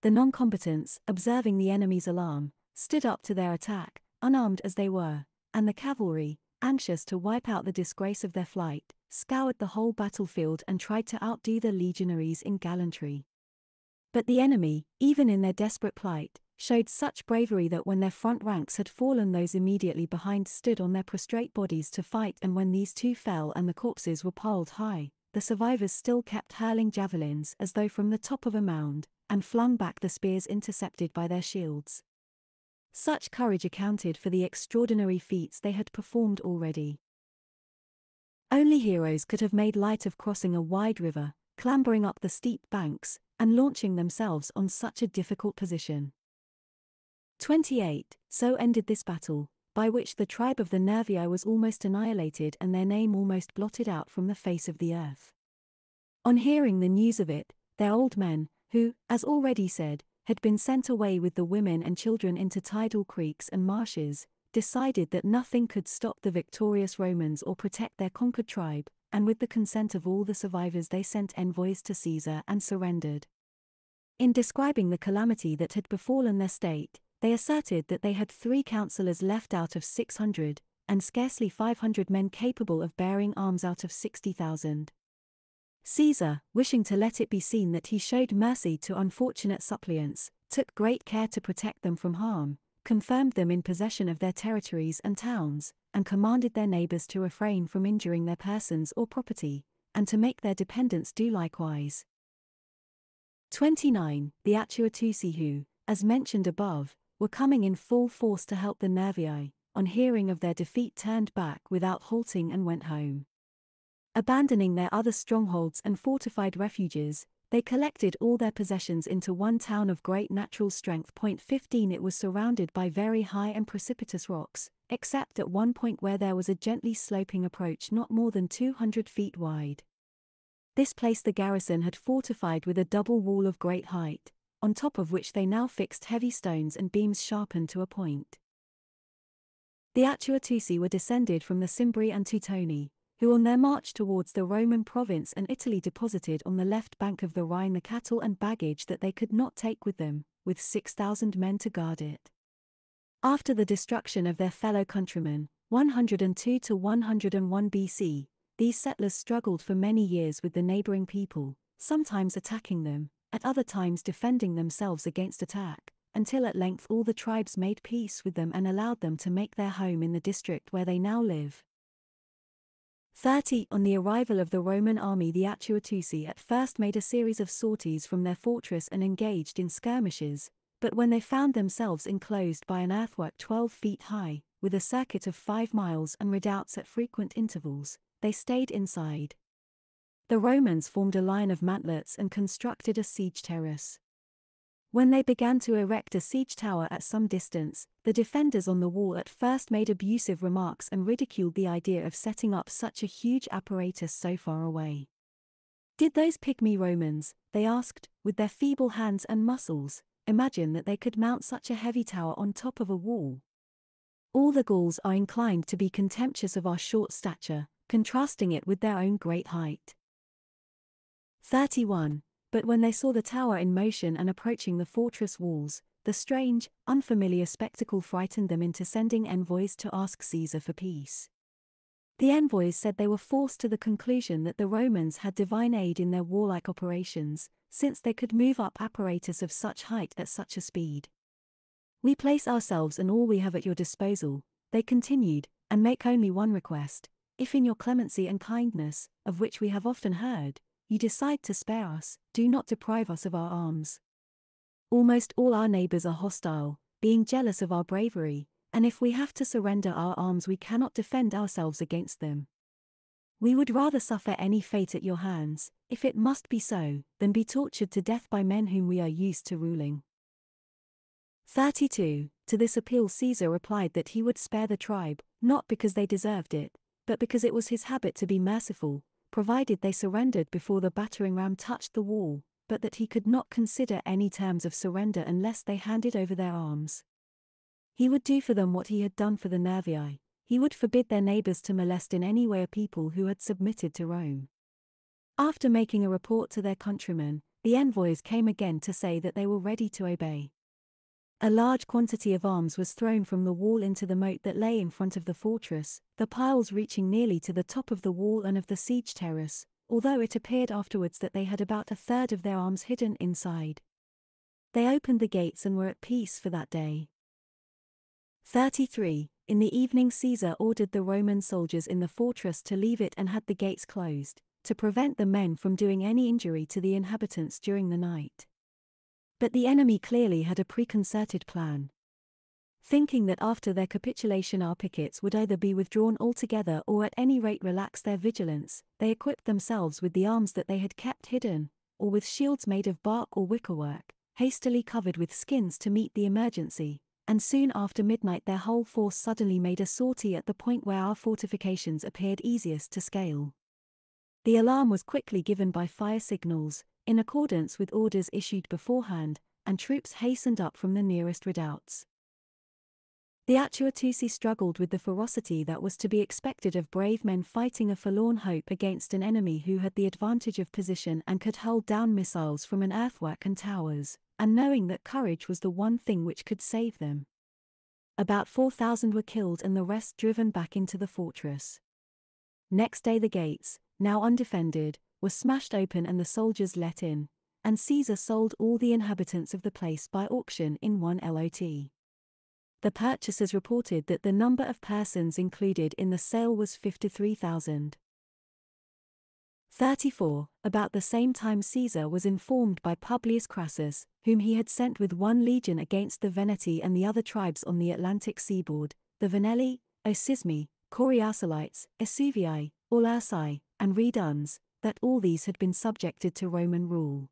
The non-combatants, observing the enemy's alarm, stood up to their attack, unarmed as they were, and the cavalry, anxious to wipe out the disgrace of their flight, scoured the whole battlefield and tried to outdo the legionaries in gallantry. But the enemy, even in their desperate plight, showed such bravery that when their front ranks had fallen those immediately behind stood on their prostrate bodies to fight and when these too fell and the corpses were piled high, the survivors still kept hurling javelins as though from the top of a mound, and flung back the spears intercepted by their shields. Such courage accounted for the extraordinary feats they had performed already. Only heroes could have made light of crossing a wide river, clambering up the steep banks, and launching themselves on such a difficult position. 28. So ended this battle, by which the tribe of the Nervii was almost annihilated and their name almost blotted out from the face of the earth. On hearing the news of it, their old men, who, as already said, had been sent away with the women and children into tidal creeks and marshes, decided that nothing could stop the victorious Romans or protect their conquered tribe, and with the consent of all the survivors they sent envoys to Caesar and surrendered. In describing the calamity that had befallen their state, they asserted that they had three councillors left out of 600, and scarcely 500 men capable of bearing arms out of 60,000. Caesar, wishing to let it be seen that he showed mercy to unfortunate suppliants, took great care to protect them from harm, confirmed them in possession of their territories and towns, and commanded their neighbors to refrain from injuring their persons or property, and to make their dependents do likewise. 29. The Atuatuci who, as mentioned above, were coming in full force to help the Nervii, on hearing of their defeat turned back without halting and went home. Abandoning their other strongholds and fortified refuges, they collected all their possessions into one town of great natural strength. Point 15 It was surrounded by very high and precipitous rocks, except at one point where there was a gently sloping approach not more than 200 feet wide. This place the garrison had fortified with a double wall of great height, on top of which they now fixed heavy stones and beams sharpened to a point. The Atuatuci were descended from the Cimbri and Teutoni, who on their march towards the Roman province and Italy deposited on the left bank of the Rhine the cattle and baggage that they could not take with them, with 6,000 men to guard it. After the destruction of their fellow countrymen, 102 to 101 BC, these settlers struggled for many years with the neighboring people, sometimes attacking them, at other times defending themselves against attack, until at length all the tribes made peace with them and allowed them to make their home in the district where they now live. 30. On the arrival of the Roman army, the Atuatuci at first made a series of sorties from their fortress and engaged in skirmishes, but when they found themselves enclosed by an earthwork 12 feet high, with a circuit of 5 miles and redoubts at frequent intervals, they stayed inside. The Romans formed a line of mantlets and constructed a siege terrace. When they began to erect a siege tower at some distance, the defenders on the wall at first made abusive remarks and ridiculed the idea of setting up such a huge apparatus so far away. Did those pygmy Romans, they asked, with their feeble hands and muscles, imagine that they could mount such a heavy tower on top of a wall? All the Gauls are inclined to be contemptuous of our short stature, contrasting it with their own great height. 31. But when they saw the tower in motion and approaching the fortress walls, the strange, unfamiliar spectacle frightened them into sending envoys to ask Caesar for peace. The envoys said they were forced to the conclusion that the Romans had divine aid in their warlike operations, since they could move up apparatus of such height at such a speed. We place ourselves and all we have at your disposal, they continued, and make only one request, if in your clemency and kindness, of which we have often heard, you decide to spare us, do not deprive us of our arms. Almost all our neighbors are hostile, being jealous of our bravery, and if we have to surrender our arms, we cannot defend ourselves against them. We would rather suffer any fate at your hands, if it must be so, than be tortured to death by men whom we are used to ruling. 32. To this appeal, Caesar replied that he would spare the tribe, not because they deserved it, but because it was his habit to be merciful, provided they surrendered before the battering ram touched the wall, but that he could not consider any terms of surrender unless they handed over their arms. He would do for them what he had done for the Nervii, he would forbid their neighbors to molest in any way a people who had submitted to Rome. After making a report to their countrymen, the envoys came again to say that they were ready to obey. A large quantity of arms was thrown from the wall into the moat that lay in front of the fortress, the piles reaching nearly to the top of the wall and of the siege terrace, although it appeared afterwards that they had about a third of their arms hidden inside. They opened the gates and were at peace for that day. 33. In the evening, Caesar ordered the Roman soldiers in the fortress to leave it and had the gates closed, to prevent the men from doing any injury to the inhabitants during the night. But the enemy clearly had a preconcerted plan. Thinking that after their capitulation our pickets would either be withdrawn altogether or at any rate relax their vigilance, they equipped themselves with the arms that they had kept hidden, or with shields made of bark or wickerwork, hastily covered with skins to meet the emergency, and soon after midnight their whole force suddenly made a sortie at the point where our fortifications appeared easiest to scale. The alarm was quickly given by fire signals, in accordance with orders issued beforehand, and troops hastened up from the nearest redoubts. The Atuatuci struggled with the ferocity that was to be expected of brave men fighting a forlorn hope against an enemy who had the advantage of position and could hold down missiles from an earthwork and towers and knowing that courage was the one thing which could save them. About 4,000 were killed and the rest driven back into the fortress. Next day, the gates, now undefended, were smashed open and the soldiers let in, and Caesar sold all the inhabitants of the place by auction in one lot. The purchasers reported that the number of persons included in the sale was 53,000. 34. About the same time Caesar was informed by Publius Crassus, whom he had sent with one legion against the Veneti and the other tribes on the Atlantic seaboard, the Venelli, Osismi, Coriosolites, Esuvii, Aulerci, and Redones, that all these had been subjected to Roman rule.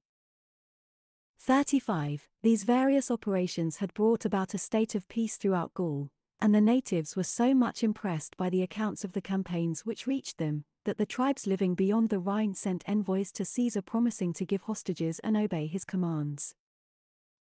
35. These various operations had brought about a state of peace throughout Gaul, and the natives were so much impressed by the accounts of the campaigns which reached them, that the tribes living beyond the Rhine sent envoys to Caesar promising to give hostages and obey his commands.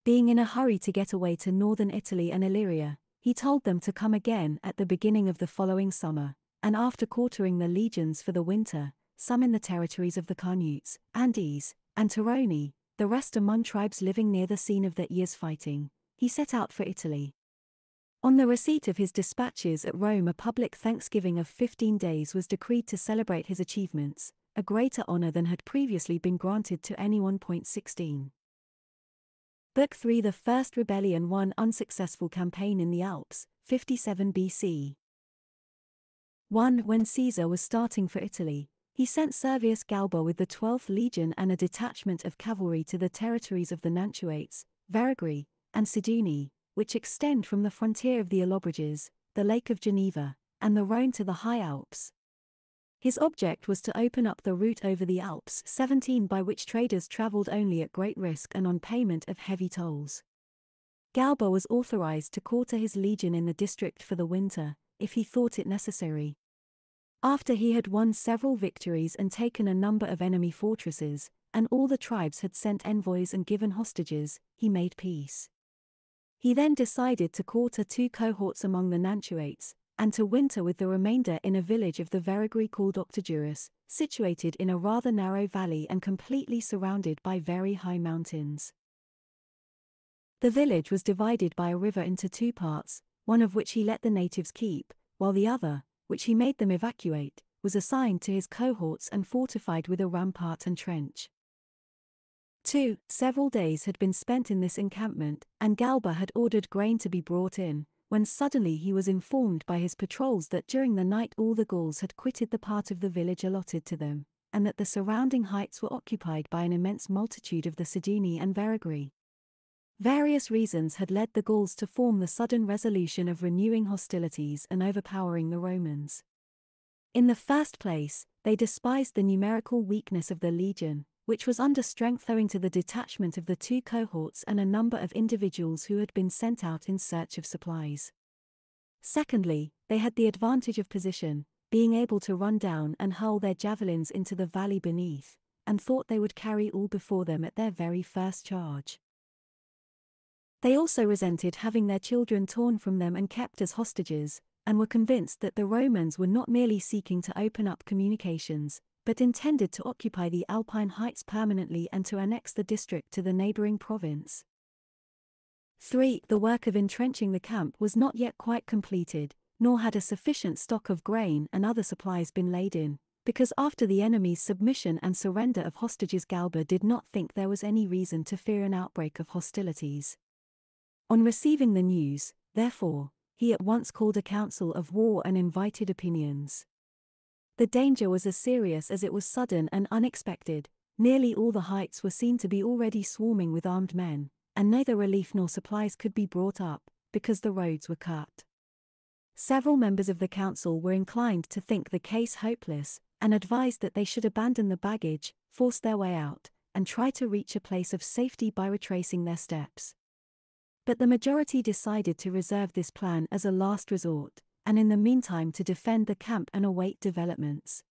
Being in a hurry to get away to northern Italy and Illyria, he told them to come again at the beginning of the following summer, and after quartering the legions for the winter, some in the territories of the Carnutes, Andes, and Turoni, the rest among tribes living near the scene of that year's fighting, he set out for Italy. On the receipt of his dispatches at Rome, a public thanksgiving of 15 days was decreed to celebrate his achievements, a greater honor than had previously been granted to anyone. 16. Book 3 The First Rebellion One Unsuccessful Campaign in the Alps, 57 BC. 1. When Caesar was starting for Italy, he sent Servius Galba with the 12th Legion and a detachment of cavalry to the territories of the Nantuates, Veragri, and Seduni, which extend from the frontier of the Allobroges, the Lake of Geneva, and the Rhone to the High Alps. His object was to open up the route over the Alps 17 by which traders travelled only at great risk and on payment of heavy tolls. Galba was authorized to quarter his legion in the district for the winter, if he thought it necessary. After he had won several victories and taken a number of enemy fortresses, and all the tribes had sent envoys and given hostages, he made peace. He then decided to quarter two cohorts among the Nantuates, and to winter with the remainder in a village of the Veragri called Octodurus, situated in a rather narrow valley and completely surrounded by very high mountains. The village was divided by a river into two parts, one of which he let the natives keep, while the other, which he made them evacuate, was assigned to his cohorts and fortified with a rampart and trench. 2. Several days had been spent in this encampment, and Galba had ordered grain to be brought in, when suddenly he was informed by his patrols that during the night all the Gauls had quitted the part of the village allotted to them, and that the surrounding heights were occupied by an immense multitude of the Seduni and Veragri. Various reasons had led the Gauls to form the sudden resolution of renewing hostilities and overpowering the Romans. In the first place, they despised the numerical weakness of the legion, which was under strength owing to the detachment of the two cohorts and a number of individuals who had been sent out in search of supplies. Secondly, they had the advantage of position, being able to run down and hurl their javelins into the valley beneath, and thought they would carry all before them at their very first charge. They also resented having their children torn from them and kept as hostages, and were convinced that the Romans were not merely seeking to open up communications, but intended to occupy the Alpine heights permanently and to annex the district to the neighboring province. 3. The work of entrenching the camp was not yet quite completed, nor had a sufficient stock of grain and other supplies been laid in, because after the enemy's submission and surrender of hostages Galba did not think there was any reason to fear an outbreak of hostilities. On receiving the news, therefore, he at once called a council of war and invited opinions. The danger was as serious as it was sudden and unexpected, nearly all the heights were seen to be already swarming with armed men, and neither relief nor supplies could be brought up, because the roads were cut. Several members of the council were inclined to think the case hopeless, and advised that they should abandon the baggage, force their way out, and try to reach a place of safety by retracing their steps. But the majority decided to reserve this plan as a last resort, and in the meantime to defend the camp and await developments.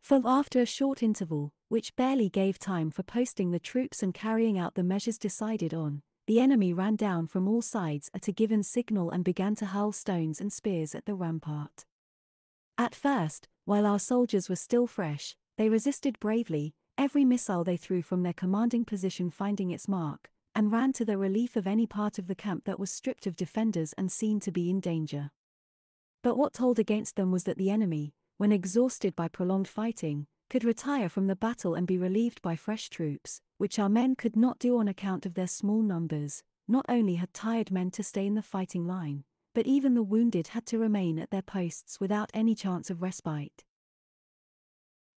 For after a short interval, which barely gave time for posting the troops and carrying out the measures decided on, the enemy ran down from all sides at a given signal and began to hurl stones and spears at the rampart. At first, while our soldiers were still fresh, they resisted bravely, every missile they threw from their commanding position finding its mark, and ran to the relief of any part of the camp that was stripped of defenders and seen to be in danger. But what told against them was that the enemy, when exhausted by prolonged fighting, could retire from the battle and be relieved by fresh troops, which our men could not do on account of their small numbers. Not only had tired men to stay in the fighting line, but even the wounded had to remain at their posts without any chance of respite.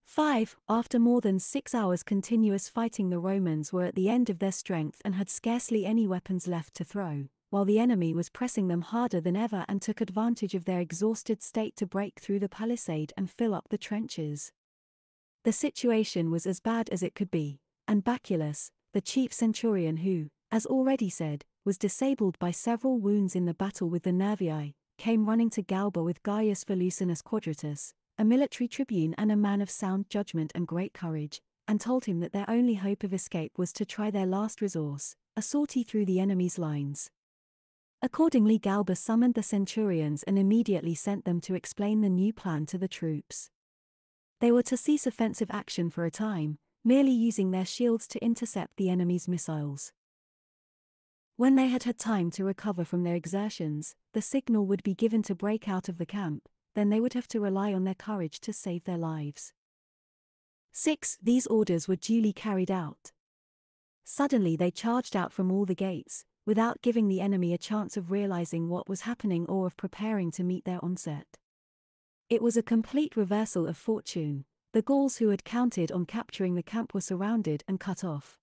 5. After more than six hours continuous fighting, the Romans were at the end of their strength and had scarcely any weapons left to throw, while the enemy was pressing them harder than ever and took advantage of their exhausted state to break through the palisade and fill up the trenches. The situation was as bad as it could be, and Baculus, the chief centurion who, as already said, was disabled by several wounds in the battle with the Nervii, came running to Galba with Gaius Volusinus Quadratus, a military tribune and a man of sound judgment and great courage, and told him that their only hope of escape was to try their last resource, a sortie through the enemy's lines. Accordingly, Galba summoned the centurions and immediately sent them to explain the new plan to the troops. They were to cease offensive action for a time, merely using their shields to intercept the enemy's missiles. When they had had time to recover from their exertions, the signal would be given to break out of the camp, then they would have to rely on their courage to save their lives. 6. These orders were duly carried out. Suddenly they charged out from all the gates, without giving the enemy a chance of realizing what was happening or of preparing to meet their onset. It was a complete reversal of fortune. The Gauls who had counted on capturing the camp were surrounded and cut off.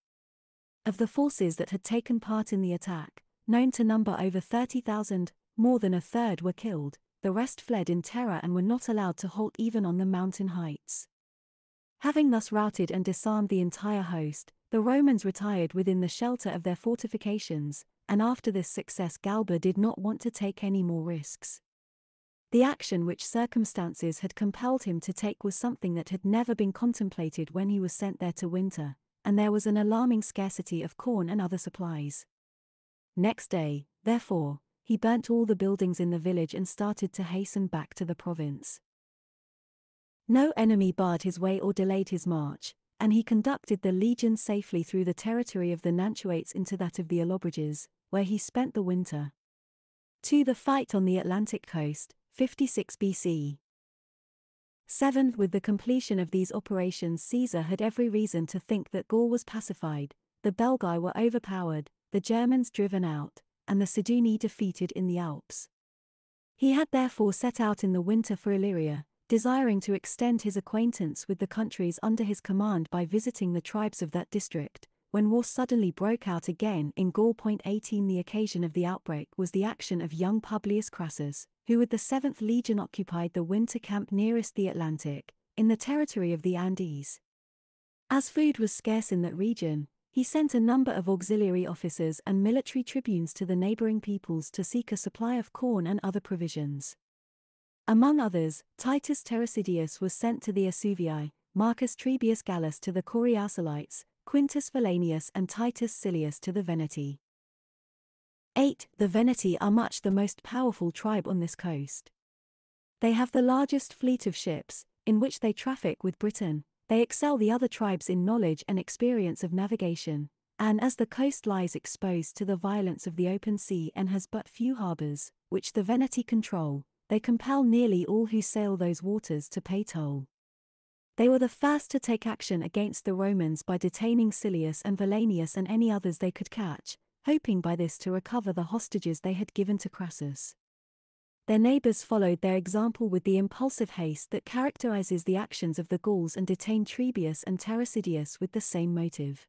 Of the forces that had taken part in the attack, known to number over 30,000, more than a third were killed, the rest fled in terror and were not allowed to halt even on the mountain heights. Having thus routed and disarmed the entire host, the Romans retired within the shelter of their fortifications, and after this success Galba did not want to take any more risks. The action which circumstances had compelled him to take was something that had never been contemplated when he was sent there to winter, and there was an alarming scarcity of corn and other supplies. Next day, therefore, he burnt all the buildings in the village and started to hasten back to the province. No enemy barred his way or delayed his march, and he conducted the legion safely through the territory of the Nantuates into that of the Allobroges, where he spent the winter. To the fight on the Atlantic coast, 56 BC. 7. With the completion of these operations, Caesar had every reason to think that Gaul was pacified, the Belgae were overpowered, the Germans driven out, and the Seduni defeated in the Alps. He had therefore set out in the winter for Illyria, desiring to extend his acquaintance with the countries under his command by visiting the tribes of that district, when war suddenly broke out again in Gaul. 18 The occasion of the outbreak was the action of young Publius Crassus, who with the 7th Legion occupied the winter camp nearest the Atlantic, in the territory of the Andes. As food was scarce in that region, he sent a number of auxiliary officers and military tribunes to the neighboring peoples to seek a supply of corn and other provisions. Among others, Titus Terrasidius was sent to the Esuvii, Marcus Trebius Gallus to the Coriosolites, Quintus Velanius and Titus Silius to the Veneti. 8. The Veneti are much the most powerful tribe on this coast. They have the largest fleet of ships, in which they traffic with Britain, they excel the other tribes in knowledge and experience of navigation, and as the coast lies exposed to the violence of the open sea and has but few harbours, which the Veneti control, they compel nearly all who sail those waters to pay toll. They were the first to take action against the Romans by detaining Silius and Velanius and any others they could catch, hoping by this to recover the hostages they had given to Crassus. Their neighbors followed their example with the impulsive haste that characterizes the actions of the Gauls and detained Trebius and Terrasidius with the same motive.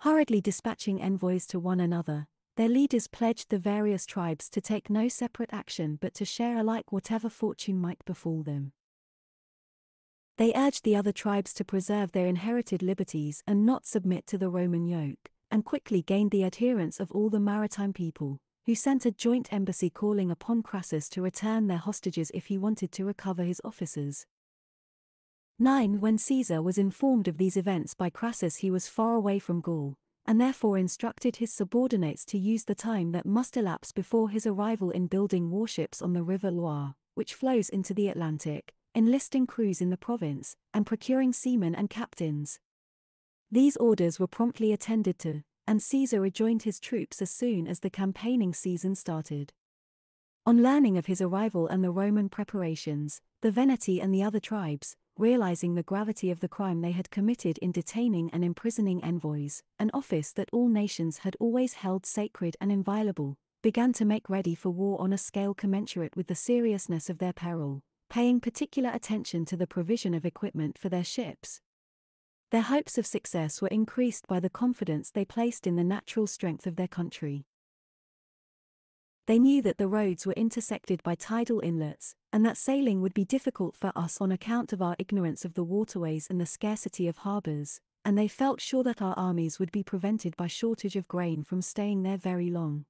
Hurriedly dispatching envoys to one another, their leaders pledged the various tribes to take no separate action but to share alike whatever fortune might befall them. They urged the other tribes to preserve their inherited liberties and not submit to the Roman yoke, and quickly gained the adherence of all the maritime people, who sent a joint embassy calling upon Crassus to return their hostages if he wanted to recover his officers. 9. When Caesar was informed of these events by Crassus, he was far away from Gaul, and therefore instructed his subordinates to use the time that must elapse before his arrival in building warships on the river Loire, which flows into the Atlantic, enlisting crews in the province, and procuring seamen and captains. These orders were promptly attended to, and Caesar rejoined his troops as soon as the campaigning season started. On learning of his arrival and the Roman preparations, the Veneti and the other tribes, realizing the gravity of the crime they had committed in detaining and imprisoning envoys, an office that all nations had always held sacred and inviolable, began to make ready for war on a scale commensurate with the seriousness of their peril paying particular attention to the provision of equipment for their ships. Their hopes of success were increased by the confidence they placed in the natural strength of their country. They knew that the roads were intersected by tidal inlets, and that sailing would be difficult for us on account of our ignorance of the waterways and the scarcity of harbors, and they felt sure that our armies would be prevented by shortage of grain from staying there very long.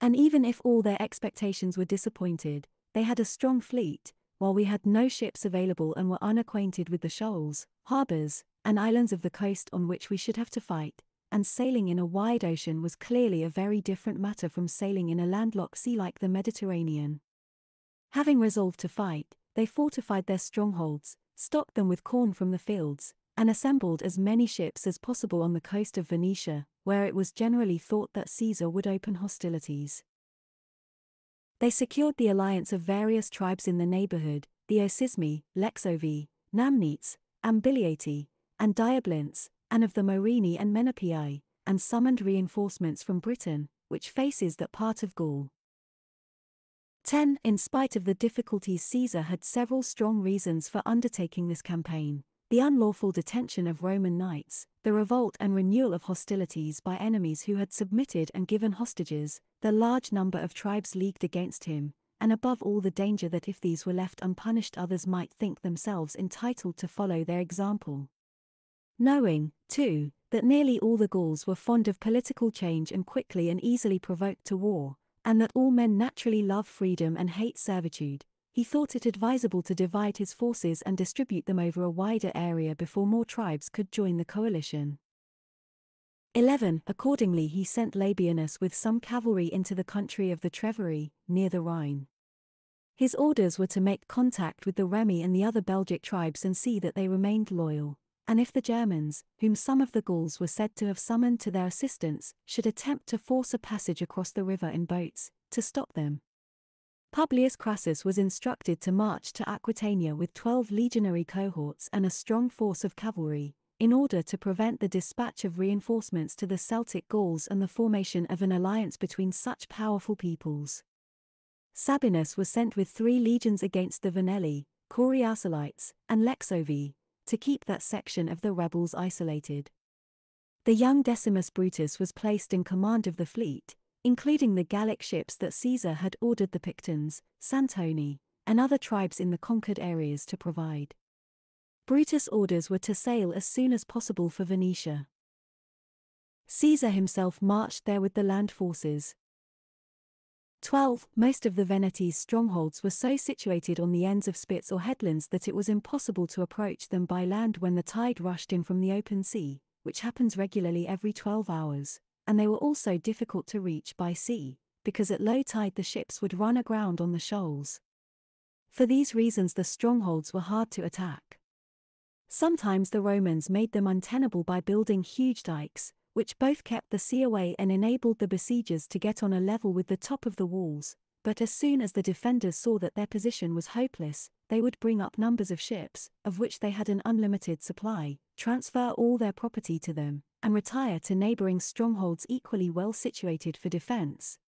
And even if all their expectations were disappointed, they had a strong fleet, while we had no ships available and were unacquainted with the shoals, harbours, and islands of the coast on which we should have to fight, and sailing in a wide ocean was clearly a very different matter from sailing in a landlocked sea like the Mediterranean. Having resolved to fight, they fortified their strongholds, stocked them with corn from the fields, and assembled as many ships as possible on the coast of Venetia, where it was generally thought that Caesar would open hostilities. They secured the alliance of various tribes in the neighborhood, the Osismi, Lexovi, Namnetes, Ambiliati, and Diablints, and of the Morini and Menapii, and summoned reinforcements from Britain, which faces that part of Gaul. 10. In spite of the difficulties Caesar had several strong reasons for undertaking this campaign, the unlawful detention of Roman knights, the revolt and renewal of hostilities by enemies who had submitted and given hostages, the large number of tribes leagued against him, and above all the danger that if these were left unpunished others might think themselves entitled to follow their example. Knowing, too, that nearly all the Gauls were fond of political change and quickly and easily provoked to war, and that all men naturally love freedom and hate servitude, he thought it advisable to divide his forces and distribute them over a wider area before more tribes could join the coalition. 11. Accordingly, he sent Labienus with some cavalry into the country of the Treveri, near the Rhine. His orders were to make contact with the Remi and the other Belgic tribes and see that they remained loyal, and if the Germans, whom some of the Gauls were said to have summoned to their assistance, should attempt to force a passage across the river in boats, to stop them. Publius Crassus was instructed to march to Aquitania with twelve legionary cohorts and a strong force of cavalry, in order to prevent the dispatch of reinforcements to the Celtic Gauls and the formation of an alliance between such powerful peoples. Sabinus was sent with three legions against the Venelli, Coriosolites, and Lexovi, to keep that section of the rebels isolated. The young Decimus Brutus was placed in command of the fleet, including the Gallic ships that Caesar had ordered the Pictons, Santoni, and other tribes in the conquered areas to provide. Brutus' orders were to sail as soon as possible for Venetia. Caesar himself marched there with the land forces. 12. Most of the Veneti's strongholds were so situated on the ends of spits or headlands that it was impossible to approach them by land when the tide rushed in from the open sea, which happens regularly every 12 hours, and they were also difficult to reach by sea, because at low tide the ships would run aground on the shoals. For these reasons, the strongholds were hard to attack. Sometimes the Romans made them untenable by building huge dikes, which both kept the sea away and enabled the besiegers to get on a level with the top of the walls, but as soon as the defenders saw that their position was hopeless, they would bring up numbers of ships, of which they had an unlimited supply, transfer all their property to them, and retire to neighboring strongholds equally well situated for defense.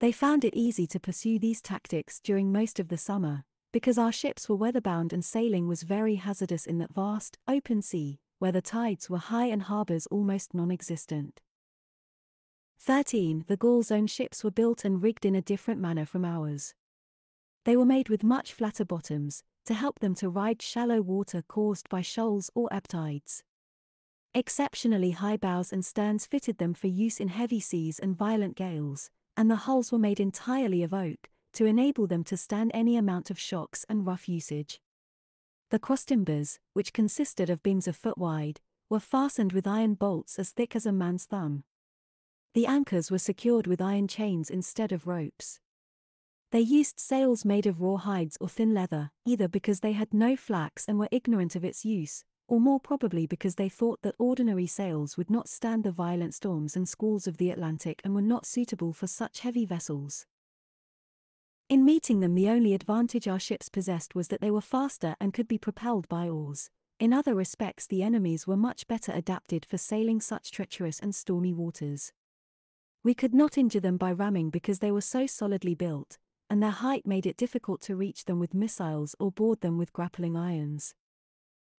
They found it easy to pursue these tactics during most of the summer, because our ships were weatherbound and sailing was very hazardous in that vast, open sea, where the tides were high and harbours almost non existent. 13. The Gauls' own ships were built and rigged in a different manner from ours. They were made with much flatter bottoms, to help them to ride shallow water caused by shoals or ebb tides. Exceptionally high bows and sterns fitted them for use in heavy seas and violent gales, and the hulls were made entirely of oak, to enable them to stand any amount of shocks and rough usage. The crosstimbers, which consisted of beams a foot wide, were fastened with iron bolts as thick as a man's thumb. The anchors were secured with iron chains instead of ropes. They used sails made of raw hides or thin leather, either because they had no flax and were ignorant of its use, or more probably because they thought that ordinary sails would not stand the violent storms and squalls of the Atlantic and were not suitable for such heavy vessels. In meeting them, the only advantage our ships possessed was that they were faster and could be propelled by oars. In other respects, the enemies were much better adapted for sailing such treacherous and stormy waters. We could not injure them by ramming because they were so solidly built, and their height made it difficult to reach them with missiles or board them with grappling irons.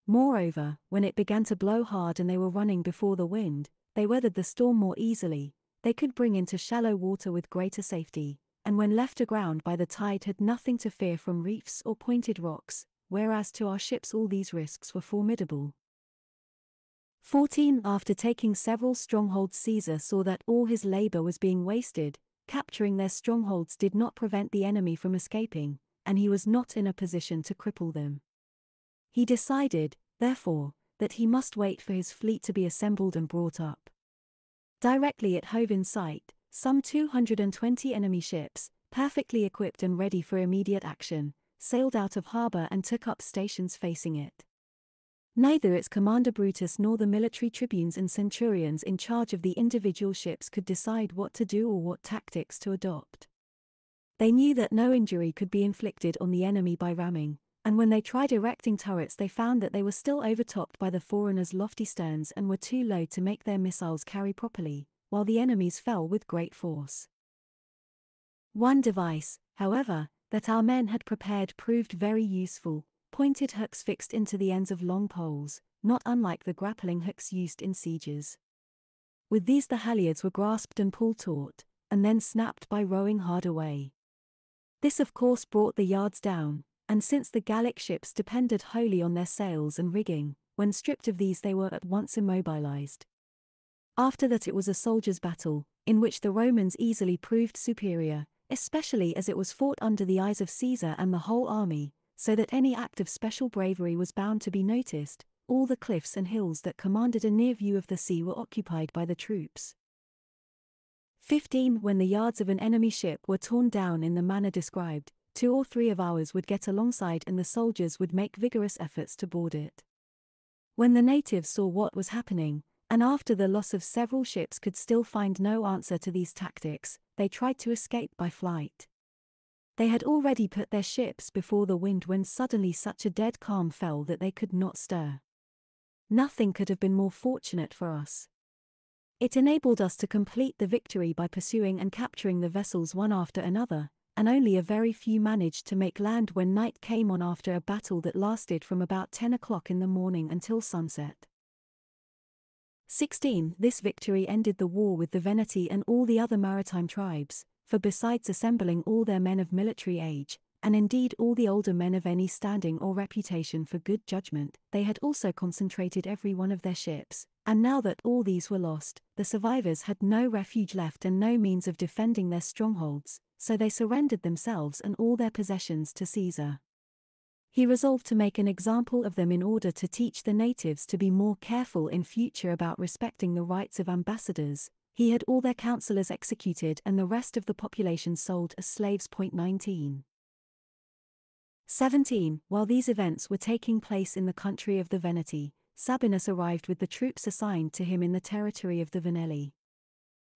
Moreover, when it began to blow hard and they were running before the wind, they weathered the storm more easily, they could bring into shallow water with greater safety, and when left aground by the tide had nothing to fear from reefs or pointed rocks, whereas to our ships all these risks were formidable. 14. After taking several strongholds, Caesar saw that all his labor was being wasted, capturing their strongholds did not prevent the enemy from escaping, and he was not in a position to cripple them. He decided, therefore, that he must wait for his fleet to be assembled and brought up. Directly it hove in sight, some 220 enemy ships, perfectly equipped and ready for immediate action, sailed out of harbor and took up stations facing it. Neither its commander Brutus nor the military tribunes and centurions in charge of the individual ships could decide what to do or what tactics to adopt. They knew that no injury could be inflicted on the enemy by ramming, and when they tried erecting turrets, they found that they were still overtopped by the foreigners' lofty sterns and were too low to make their missiles carry properly, while the enemies fell with great force. One device, however, that our men had prepared proved very useful pointed hooks fixed into the ends of long poles, not unlike the grappling hooks used in sieges. With these, the halyards were grasped and pulled taut, and then snapped by rowing hard away. This, of course, brought the yards down, and since the Gallic ships depended wholly on their sails and rigging, when stripped of these, they were at once immobilized. After that it was a soldier's battle, in which the Romans easily proved superior, especially as it was fought under the eyes of Caesar and the whole army, so that any act of special bravery was bound to be noticed, all the cliffs and hills that commanded a near view of the sea were occupied by the troops. 15. When the yards of an enemy ship were torn down in the manner described, two or three of ours would get alongside and the soldiers would make vigorous efforts to board it. When the natives saw what was happening, and after the loss of several ships could still find no answer to these tactics, they tried to escape by flight. They had already put their ships before the wind when suddenly such a dead calm fell that they could not stir. Nothing could have been more fortunate for us. It enabled us to complete the victory by pursuing and capturing the vessels one after another, and only a very few managed to make land when night came on after a battle that lasted from about 10 o'clock in the morning until sunset. 16. This victory ended the war with the Veneti and all the other maritime tribes, for besides assembling all their men of military age, and indeed all the older men of any standing or reputation for good judgment, they had also concentrated every one of their ships, and now that all these were lost, the survivors had no refuge left and no means of defending their strongholds, so they surrendered themselves and all their possessions to Caesar. He resolved to make an example of them in order to teach the natives to be more careful in future about respecting the rights of ambassadors. He had all their counselors executed and the rest of the population sold as slaves. Point 19. 17. While these events were taking place in the country of the Veneti, Sabinus arrived with the troops assigned to him in the territory of the Venelli.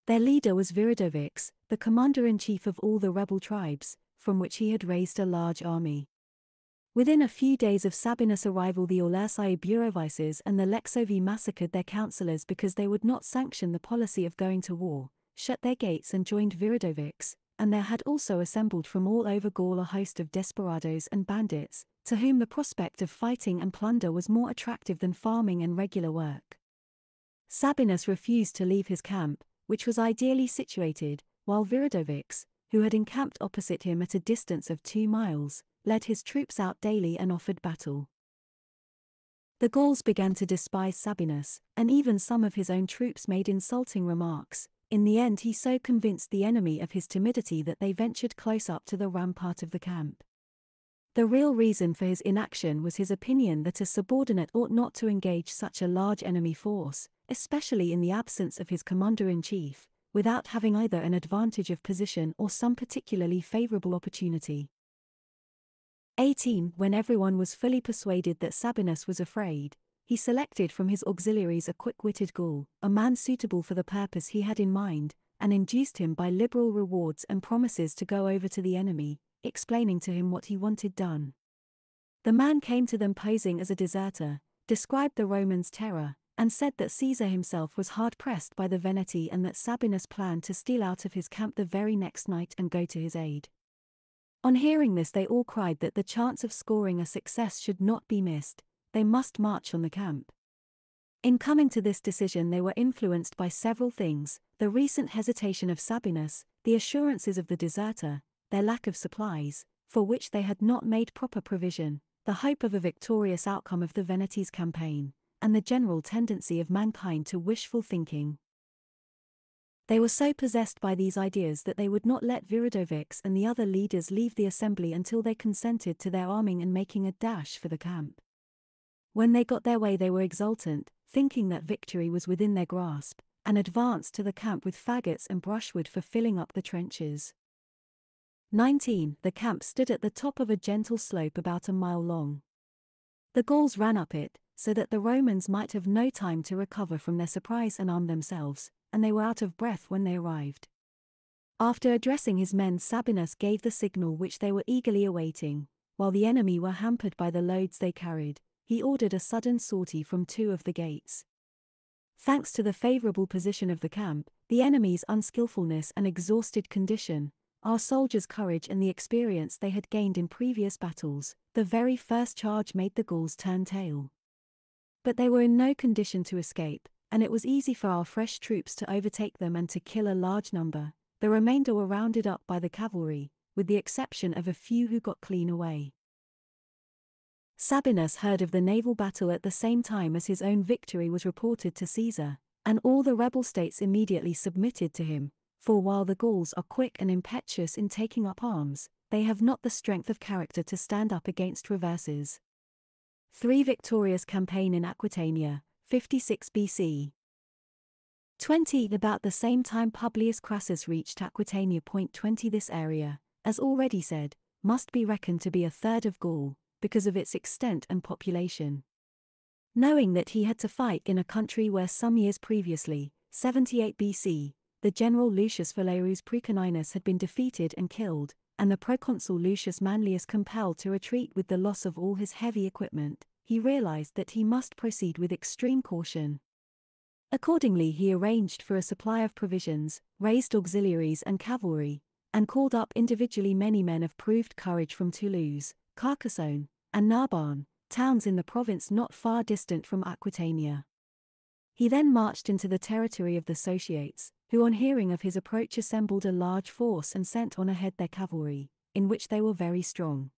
Their leader was Viridovix, the commander-in-chief of all the rebel tribes, from which he had raised a large army. Within a few days of Sabinus' arrival the Aulerci Eburovices and the Lexovi massacred their councillors because they would not sanction the policy of going to war, shut their gates and joined Viridovix, and there had also assembled from all over Gaul a host of desperadoes and bandits, to whom the prospect of fighting and plunder was more attractive than farming and regular work. Sabinus refused to leave his camp, which was ideally situated, while Viridovix, who had encamped opposite him at a distance of two miles, led his troops out daily and offered battle. The Gauls began to despise Sabinus, and even some of his own troops made insulting remarks, in the end, he so convinced the enemy of his timidity that they ventured close up to the rampart of the camp. The real reason for his inaction was his opinion that a subordinate ought not to engage such a large enemy force, especially in the absence of his commander in chief, without having either an advantage of position or some particularly favorable opportunity. 18. When everyone was fully persuaded that Sabinus was afraid, he selected from his auxiliaries a quick-witted Gaul, a man suitable for the purpose he had in mind, and induced him by liberal rewards and promises to go over to the enemy, explaining to him what he wanted done. The man came to them posing as a deserter, described the Romans' terror, and said that Caesar himself was hard pressed by the Veneti and that Sabinus planned to steal out of his camp the very next night and go to his aid. On hearing this, they all cried that the chance of scoring a success should not be missed, they must march on the camp. In coming to this decision, they were influenced by several things the recent hesitation of Sabinus, the assurances of the deserter, their lack of supplies, for which they had not made proper provision, the hope of a victorious outcome of the Veneti's campaign, and the general tendency of mankind to wishful thinking. They were so possessed by these ideas that they would not let Viridovix and the other leaders leave the assembly until they consented to their arming and making a dash for the camp. When they got their way, they were exultant, thinking that victory was within their grasp, and advanced to the camp with faggots and brushwood for filling up the trenches. 19. The camp stood at the top of a gentle slope about a mile long. The Gauls ran up it, so that the Romans might have no time to recover from their surprise and arm themselves, and they were out of breath when they arrived. After addressing his men, Sabinus gave the signal which they were eagerly awaiting, while the enemy were hampered by the loads they carried he ordered a sudden sortie from two of the gates. Thanks to the favorable position of the camp, the enemy's unskillfulness and exhausted condition, our soldiers' courage and the experience they had gained in previous battles, the very first charge made the Gauls turn tail. But they were in no condition to escape, and it was easy for our fresh troops to overtake them and to kill a large number. The remainder were rounded up by the cavalry, with the exception of a few who got clean away. Sabinus heard of the naval battle at the same time as his own victory was reported to Caesar, and all the rebel states immediately submitted to him, for while the Gauls are quick and impetuous in taking up arms, they have not the strength of character to stand up against reverses. 3. Victorious campaign in Aquitania, 56 BC. 20. About the same time Publius Crassus reached Aquitania. Point 20 This area, as already said, must be reckoned to be a third of Gaul, because of its extent and population. Knowing that he had to fight in a country where some years previously, 78 BC, the general Lucius Valerius Praeconinus had been defeated and killed, and the proconsul Lucius Manlius compelled to retreat with the loss of all his heavy equipment, he realized that he must proceed with extreme caution. Accordingly, he arranged for a supply of provisions, raised auxiliaries and cavalry, and called up individually many men of proved courage from Toulouse, Carcassonne, and Narbonne, towns in the province not far distant from Aquitania. He then marched into the territory of the Sotiates, who on hearing of his approach assembled a large force and sent on ahead their cavalry, in which they were very strong.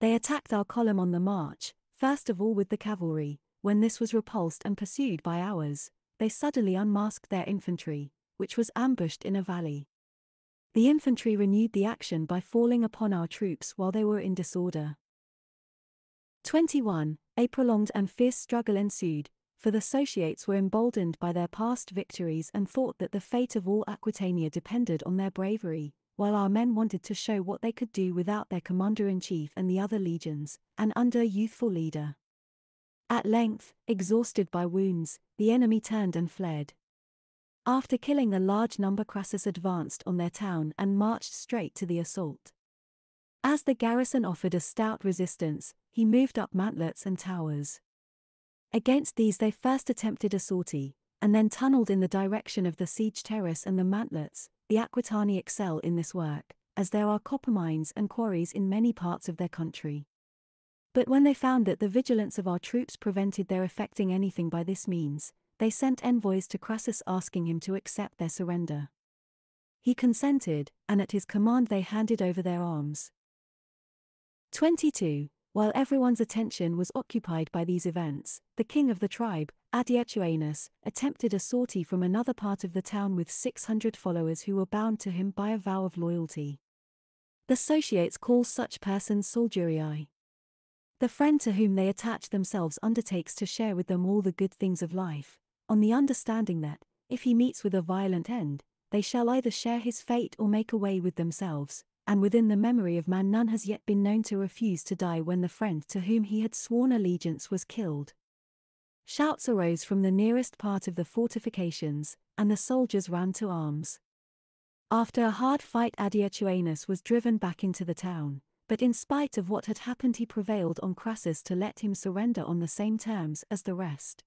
They attacked our column on the march, first of all with the cavalry, when this was repulsed and pursued by ours, they suddenly unmasked their infantry, which was ambushed in a valley. The infantry renewed the action by falling upon our troops while they were in disorder. 21. A prolonged and fierce struggle ensued, for the Sotiates were emboldened by their past victories and thought that the fate of all Aquitania depended on their bravery, while our men wanted to show what they could do without their commander-in-chief and the other legions, and under a youthful leader. At length, exhausted by wounds, the enemy turned and fled. After killing a large number Crassus advanced on their town and marched straight to the assault. As the garrison offered a stout resistance, he moved up mantlets and towers. Against these they first attempted a sortie, and then tunneled in the direction of the siege terrace and the mantlets. The Aquitani excel in this work, as there are copper mines and quarries in many parts of their country. But when they found that the vigilance of our troops prevented their effecting anything by this means, they sent envoys to Crassus asking him to accept their surrender. He consented, and at his command they handed over their arms. 22. While everyone's attention was occupied by these events, the king of the tribe, Adiatuanus, attempted a sortie from another part of the town with 600 followers who were bound to him by a vow of loyalty. The Sotiates call such persons soldurii. The friend to whom they attach themselves undertakes to share with them all the good things of life, on the understanding that, if he meets with a violent end, they shall either share his fate or make away with themselves, and within the memory of man none has yet been known to refuse to die when the friend to whom he had sworn allegiance was killed. Shouts arose from the nearest part of the fortifications, and the soldiers ran to arms. After a hard fight Adiatuanus was driven back into the town, but in spite of what had happened he prevailed on Crassus to let him surrender on the same terms as the rest.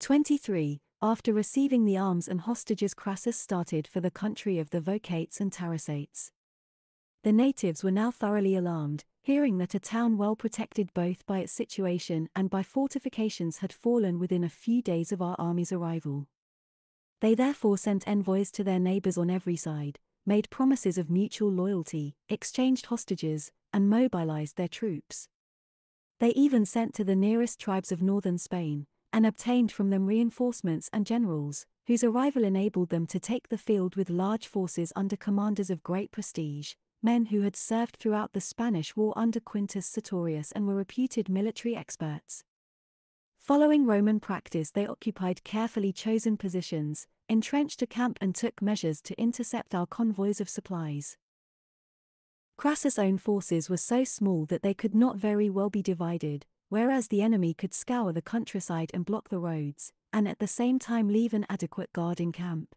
23. After receiving the arms and hostages Crassus started for the country of the Vocates and Tarusates. The natives were now thoroughly alarmed, hearing that a town well protected both by its situation and by fortifications had fallen within a few days of our army's arrival. They therefore sent envoys to their neighbors on every side, made promises of mutual loyalty, exchanged hostages, and mobilized their troops. They even sent to the nearest tribes of northern Spain, and obtained from them reinforcements and generals, whose arrival enabled them to take the field with large forces under commanders of great prestige, men who had served throughout the Spanish War under Quintus Sertorius and were reputed military experts. Following Roman practice, they occupied carefully chosen positions, entrenched a camp, and took measures to intercept our convoys of supplies. Crassus' own forces were so small that they could not very well be divided, whereas the enemy could scour the countryside and block the roads, and at the same time leave an adequate guard in camp.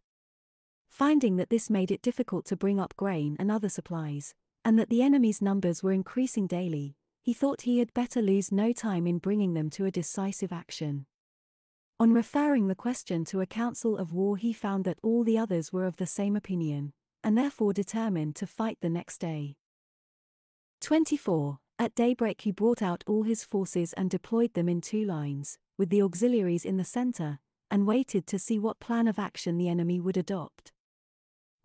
Finding that this made it difficult to bring up grain and other supplies, and that the enemy's numbers were increasing daily, he thought he had better lose no time in bringing them to a decisive action. On referring the question to a council of war, he found that all the others were of the same opinion, and therefore determined to fight the next day. 24. At daybreak, he brought out all his forces and deployed them in two lines, with the auxiliaries in the center, and waited to see what plan of action the enemy would adopt.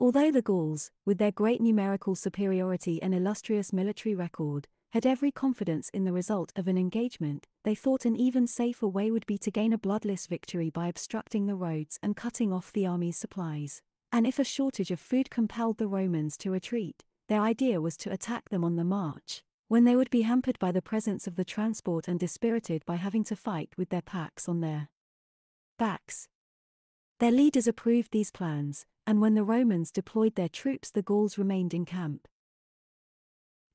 Although the Gauls, with their great numerical superiority and illustrious military record, had every confidence in the result of an engagement, they thought an even safer way would be to gain a bloodless victory by obstructing the roads and cutting off the army's supplies. And if a shortage of food compelled the Romans to retreat, their idea was to attack them on the march, when they would be hampered by the presence of the transport and dispirited by having to fight with their packs on their backs. Their leaders approved these plans, and when the Romans deployed their troops, the Gauls remained in camp.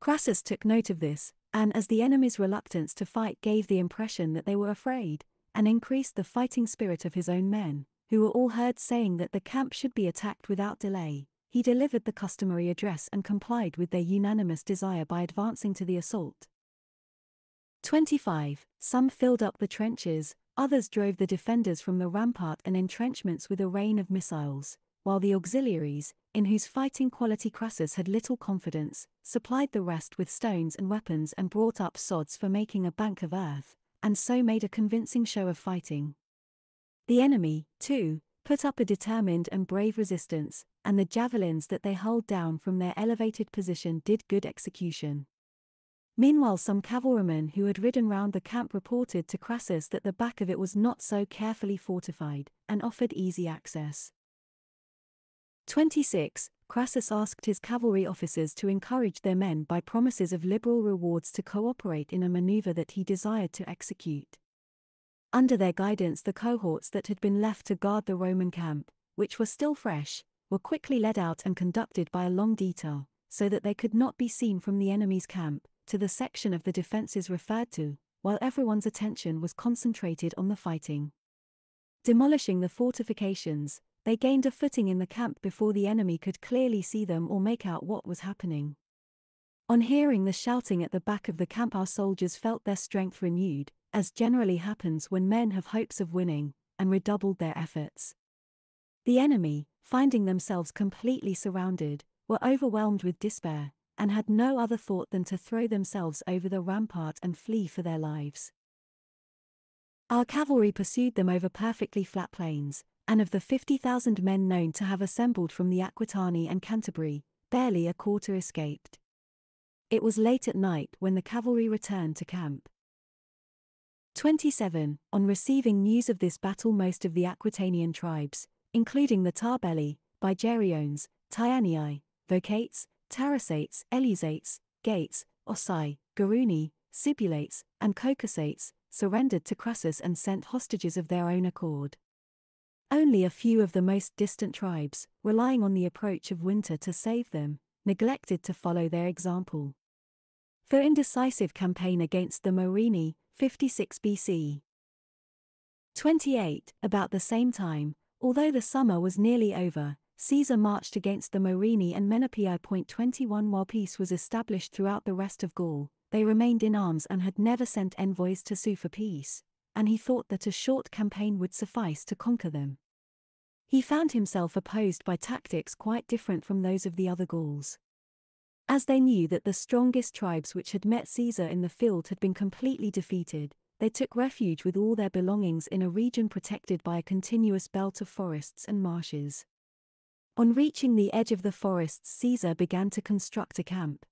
Crassus took note of this, and as the enemy's reluctance to fight gave the impression that they were afraid, and increased the fighting spirit of his own men, who were all heard saying that the camp should be attacked without delay, he delivered the customary address and complied with their unanimous desire by advancing to the assault. 25. Some filled up the trenches, others drove the defenders from the rampart and entrenchments with a rain of missiles, while the auxiliaries, in whose fighting quality Crassus had little confidence, supplied the rest with stones and weapons and brought up sods for making a bank of earth, and so made a convincing show of fighting. The enemy, too, put up a determined and brave resistance, and the javelins that they hurled down from their elevated position did good execution. Meanwhile, some cavalrymen who had ridden round the camp reported to Crassus that the back of it was not so carefully fortified, and offered easy access. 26. Crassus asked his cavalry officers to encourage their men by promises of liberal rewards to cooperate in a maneuver that he desired to execute. Under their guidance, the cohorts that had been left to guard the Roman camp, which was still fresh, were quickly led out and conducted by a long detail, so that they could not be seen from the enemy's camp, to the section of the defences referred to, while everyone's attention was concentrated on the fighting. Demolishing the fortifications, they gained a footing in the camp before the enemy could clearly see them or make out what was happening. On hearing the shouting at the back of the camp, our soldiers felt their strength renewed, as generally happens when men have hopes of winning, and redoubled their efforts. The enemy, finding themselves completely surrounded, were overwhelmed with despair, and had no other thought than to throw themselves over the rampart and flee for their lives. Our cavalry pursued them over perfectly flat plains, and of the 50,000 men known to have assembled from the Aquitani and Cantabri, barely a quarter escaped. It was late at night when the cavalry returned to camp. 27. On receiving news of this battle, most of the Aquitanian tribes, including the Tarbelli, Bigeriones, Tyaneae, Vocates, Tarusates, Elusates, Gates, Ossai, Garumni, Sibusates, and Cocosates, surrendered to Crassus and sent hostages of their own accord. Only a few of the most distant tribes, relying on the approach of winter to save them, neglected to follow their example. For indecisive campaign against the Morini, 56 BC. 28. About the same time, although the summer was nearly over, Caesar marched against the Morini and Menapii. 21 While peace was established throughout the rest of Gaul, they remained in arms and had never sent envoys to sue for peace, and he thought that a short campaign would suffice to conquer them. He found himself opposed by tactics quite different from those of the other Gauls. As they knew that the strongest tribes which had met Caesar in the field had been completely defeated, they took refuge with all their belongings in a region protected by a continuous belt of forests and marshes. On reaching the edge of the forests, Caesar began to construct a camp.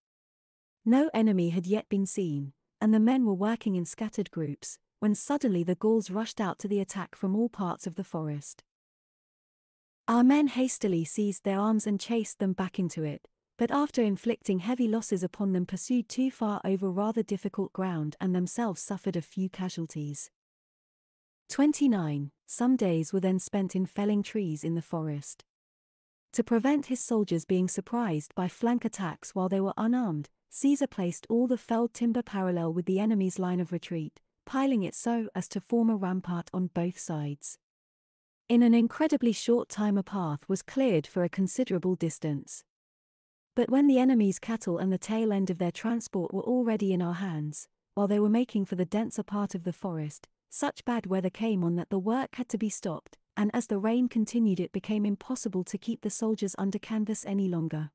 No enemy had yet been seen, and the men were working in scattered groups, when suddenly the Gauls rushed out to the attack from all parts of the forest. Our men hastily seized their arms and chased them back into it, but after inflicting heavy losses upon them pursued too far over rather difficult ground and themselves suffered a few casualties. 29. Some days were then spent in felling trees in the forest. To prevent his soldiers being surprised by flank attacks while they were unarmed, Caesar placed all the felled timber parallel with the enemy's line of retreat, piling it so as to form a rampart on both sides. In an incredibly short time a path was cleared for a considerable distance. But when the enemy's cattle and the tail end of their transport were already in our hands, while they were making for the denser part of the forest, such bad weather came on that the work had to be stopped, and as the rain continued, it became impossible to keep the soldiers under canvas any longer.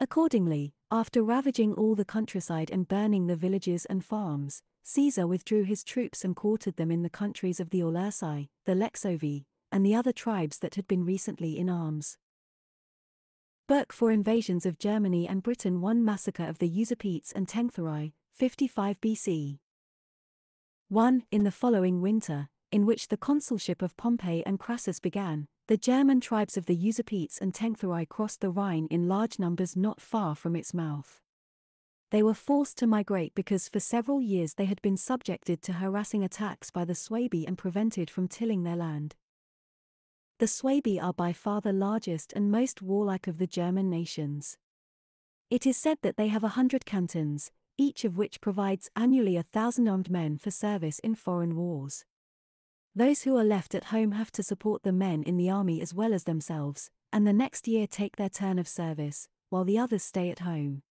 Accordingly, after ravaging all the countryside and burning the villages and farms, Caesar withdrew his troops and quartered them in the countries of the Aulerci, the Lexovi, and the other tribes that had been recently in arms. Burke for invasions of Germany and Britain one massacre of the Usipetes and Tencteri, 55 BC. 1. In the following winter, in which the consulship of Pompey and Crassus began, the German tribes of the Usipetes and Tencteri crossed the Rhine in large numbers not far from its mouth. They were forced to migrate because for several years they had been subjected to harassing attacks by the Suebi and prevented from tilling their land. The Suebi are by far the largest and most warlike of the German nations. It is said that they have a hundred cantons, each of which provides annually a thousand armed men for service in foreign wars. Those who are left at home have to support the men in the army as well as themselves, and the next year take their turn of service, while the others stay at home.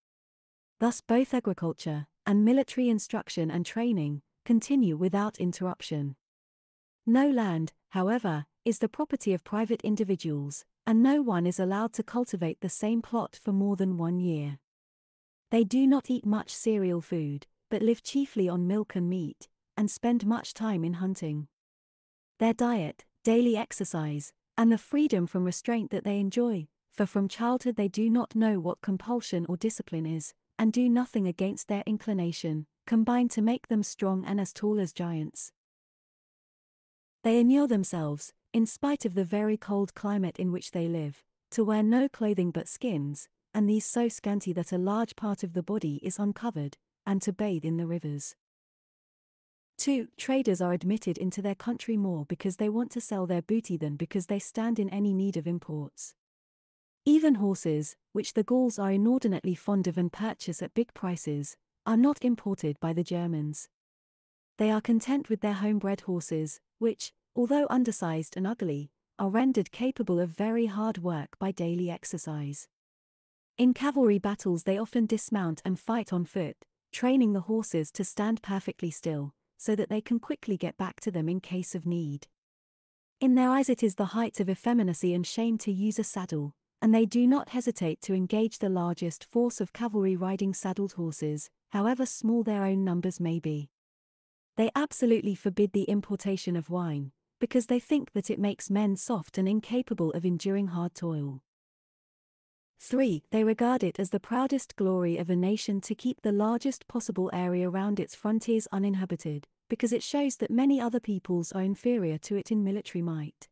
Thus, both agriculture and military instruction and training continue without interruption. No land, however, is the property of private individuals, and no one is allowed to cultivate the same plot for more than one year. They do not eat much cereal food, but live chiefly on milk and meat, and spend much time in hunting. Their diet, daily exercise, and the freedom from restraint that they enjoy, for from childhood they do not know what compulsion or discipline is, and do nothing against their inclination, combine to make them strong and as tall as giants. They inure themselves, in spite of the very cold climate in which they live, to wear no clothing but skins, and these so scanty that a large part of the body is uncovered, and to bathe in the rivers. 2. Traders are admitted into their country more because they want to sell their booty than because they stand in any need of imports. Even horses, which the Gauls are inordinately fond of and purchase at big prices, are not imported by the Germans. They are content with their homebred horses, which, although undersized and ugly, are rendered capable of very hard work by daily exercise. In cavalry battles, they often dismount and fight on foot, training the horses to stand perfectly still, so that they can quickly get back to them in case of need. In their eyes, it is the height of effeminacy and shame to use a saddle, and they do not hesitate to engage the largest force of cavalry riding saddled horses, however small their own numbers may be. They absolutely forbid the importation of wine, because they think that it makes men soft and incapable of enduring hard toil. 3. They regard it as the proudest glory of a nation to keep the largest possible area round its frontiers uninhabited, because it shows that many other peoples are inferior to it in military might.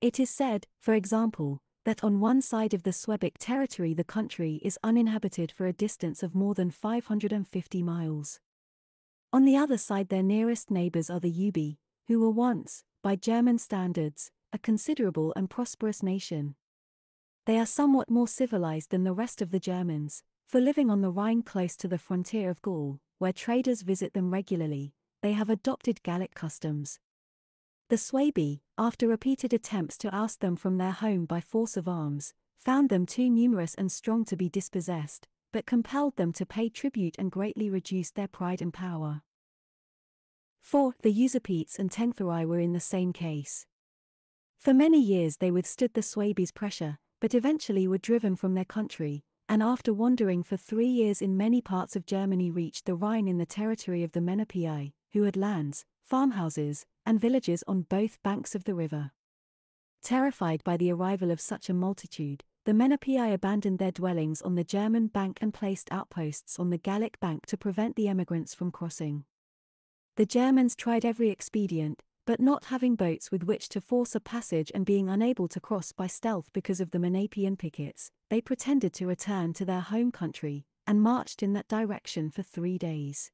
It is said, for example, that on one side of the Suebic territory the country is uninhabited for a distance of more than 550 miles. On the other side their nearest neighbors are the Ubii, who were once, by German standards, a considerable and prosperous nation. They are somewhat more civilized than the rest of the Germans, for living on the Rhine close to the frontier of Gaul, where traders visit them regularly, they have adopted Gallic customs. The Suebi, after repeated attempts to oust them from their home by force of arms, found them too numerous and strong to be dispossessed, but compelled them to pay tribute and greatly reduced their pride and power. 4. The Usipetes and Tencteri were in the same case. For many years they withstood the Suebi's pressure, but eventually were driven from their country, and after wandering for three years in many parts of Germany reached the Rhine in the territory of the Menapii, who had lands, farmhouses, and villages on both banks of the river. Terrified by the arrival of such a multitude, the Menapii abandoned their dwellings on the German bank and placed outposts on the Gallic bank to prevent the emigrants from crossing. The Germans tried every expedient, but not having boats with which to force a passage and being unable to cross by stealth because of the Menapian pickets, they pretended to return to their home country, and marched in that direction for three days.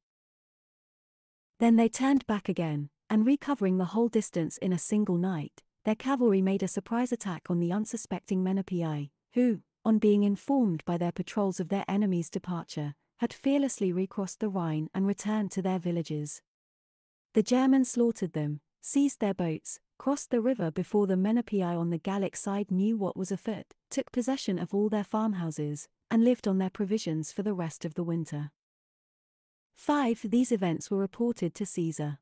Then they turned back again, and recovering the whole distance in a single night, their cavalry made a surprise attack on the unsuspecting Menapii, who, on being informed by their patrols of their enemy's departure, had fearlessly recrossed the Rhine and returned to their villages. The Germans slaughtered them, seized their boats, crossed the river before the Menapii on the Gallic side knew what was afoot, took possession of all their farmhouses, and lived on their provisions for the rest of the winter. 5. These events were reported to Caesar.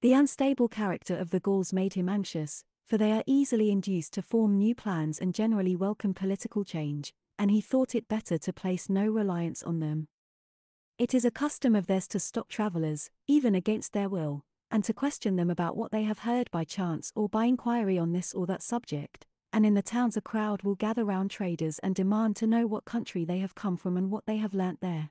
The unstable character of the Gauls made him anxious, for they are easily induced to form new plans and generally welcome political change, and he thought it better to place no reliance on them. It is a custom of theirs to stop travellers, even against their will, and to question them about what they have heard by chance or by inquiry on this or that subject, and in the towns a crowd will gather round traders and demand to know what country they have come from and what they have learnt there.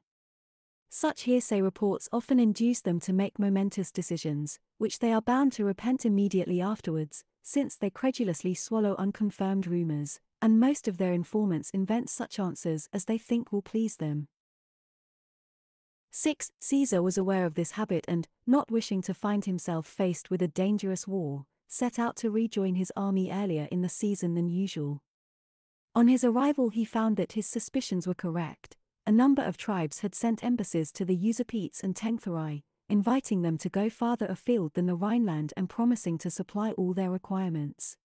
Such hearsay reports often induce them to make momentous decisions, which they are bound to repent immediately afterwards, since they credulously swallow unconfirmed rumors, and most of their informants invent such answers as they think will please them. 6. Caesar was aware of this habit and, not wishing to find himself faced with a dangerous war, set out to rejoin his army earlier in the season than usual. On his arrival, he found that his suspicions were correct. A number of tribes had sent embassies to the Usipetes and Tencteri, inviting them to go farther afield than the Rhineland and promising to supply all their requirements.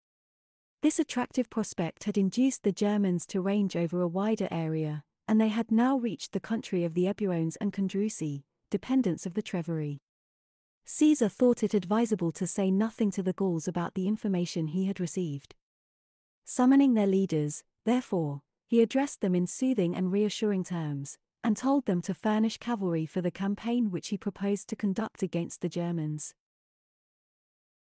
This attractive prospect had induced the Germans to range over a wider area, and they had now reached the country of the Eburones and Condrusi, dependents of the Treveri. Caesar thought it advisable to say nothing to the Gauls about the information he had received. Summoning their leaders, therefore, he addressed them in soothing and reassuring terms, and told them to furnish cavalry for the campaign which he proposed to conduct against the Germans.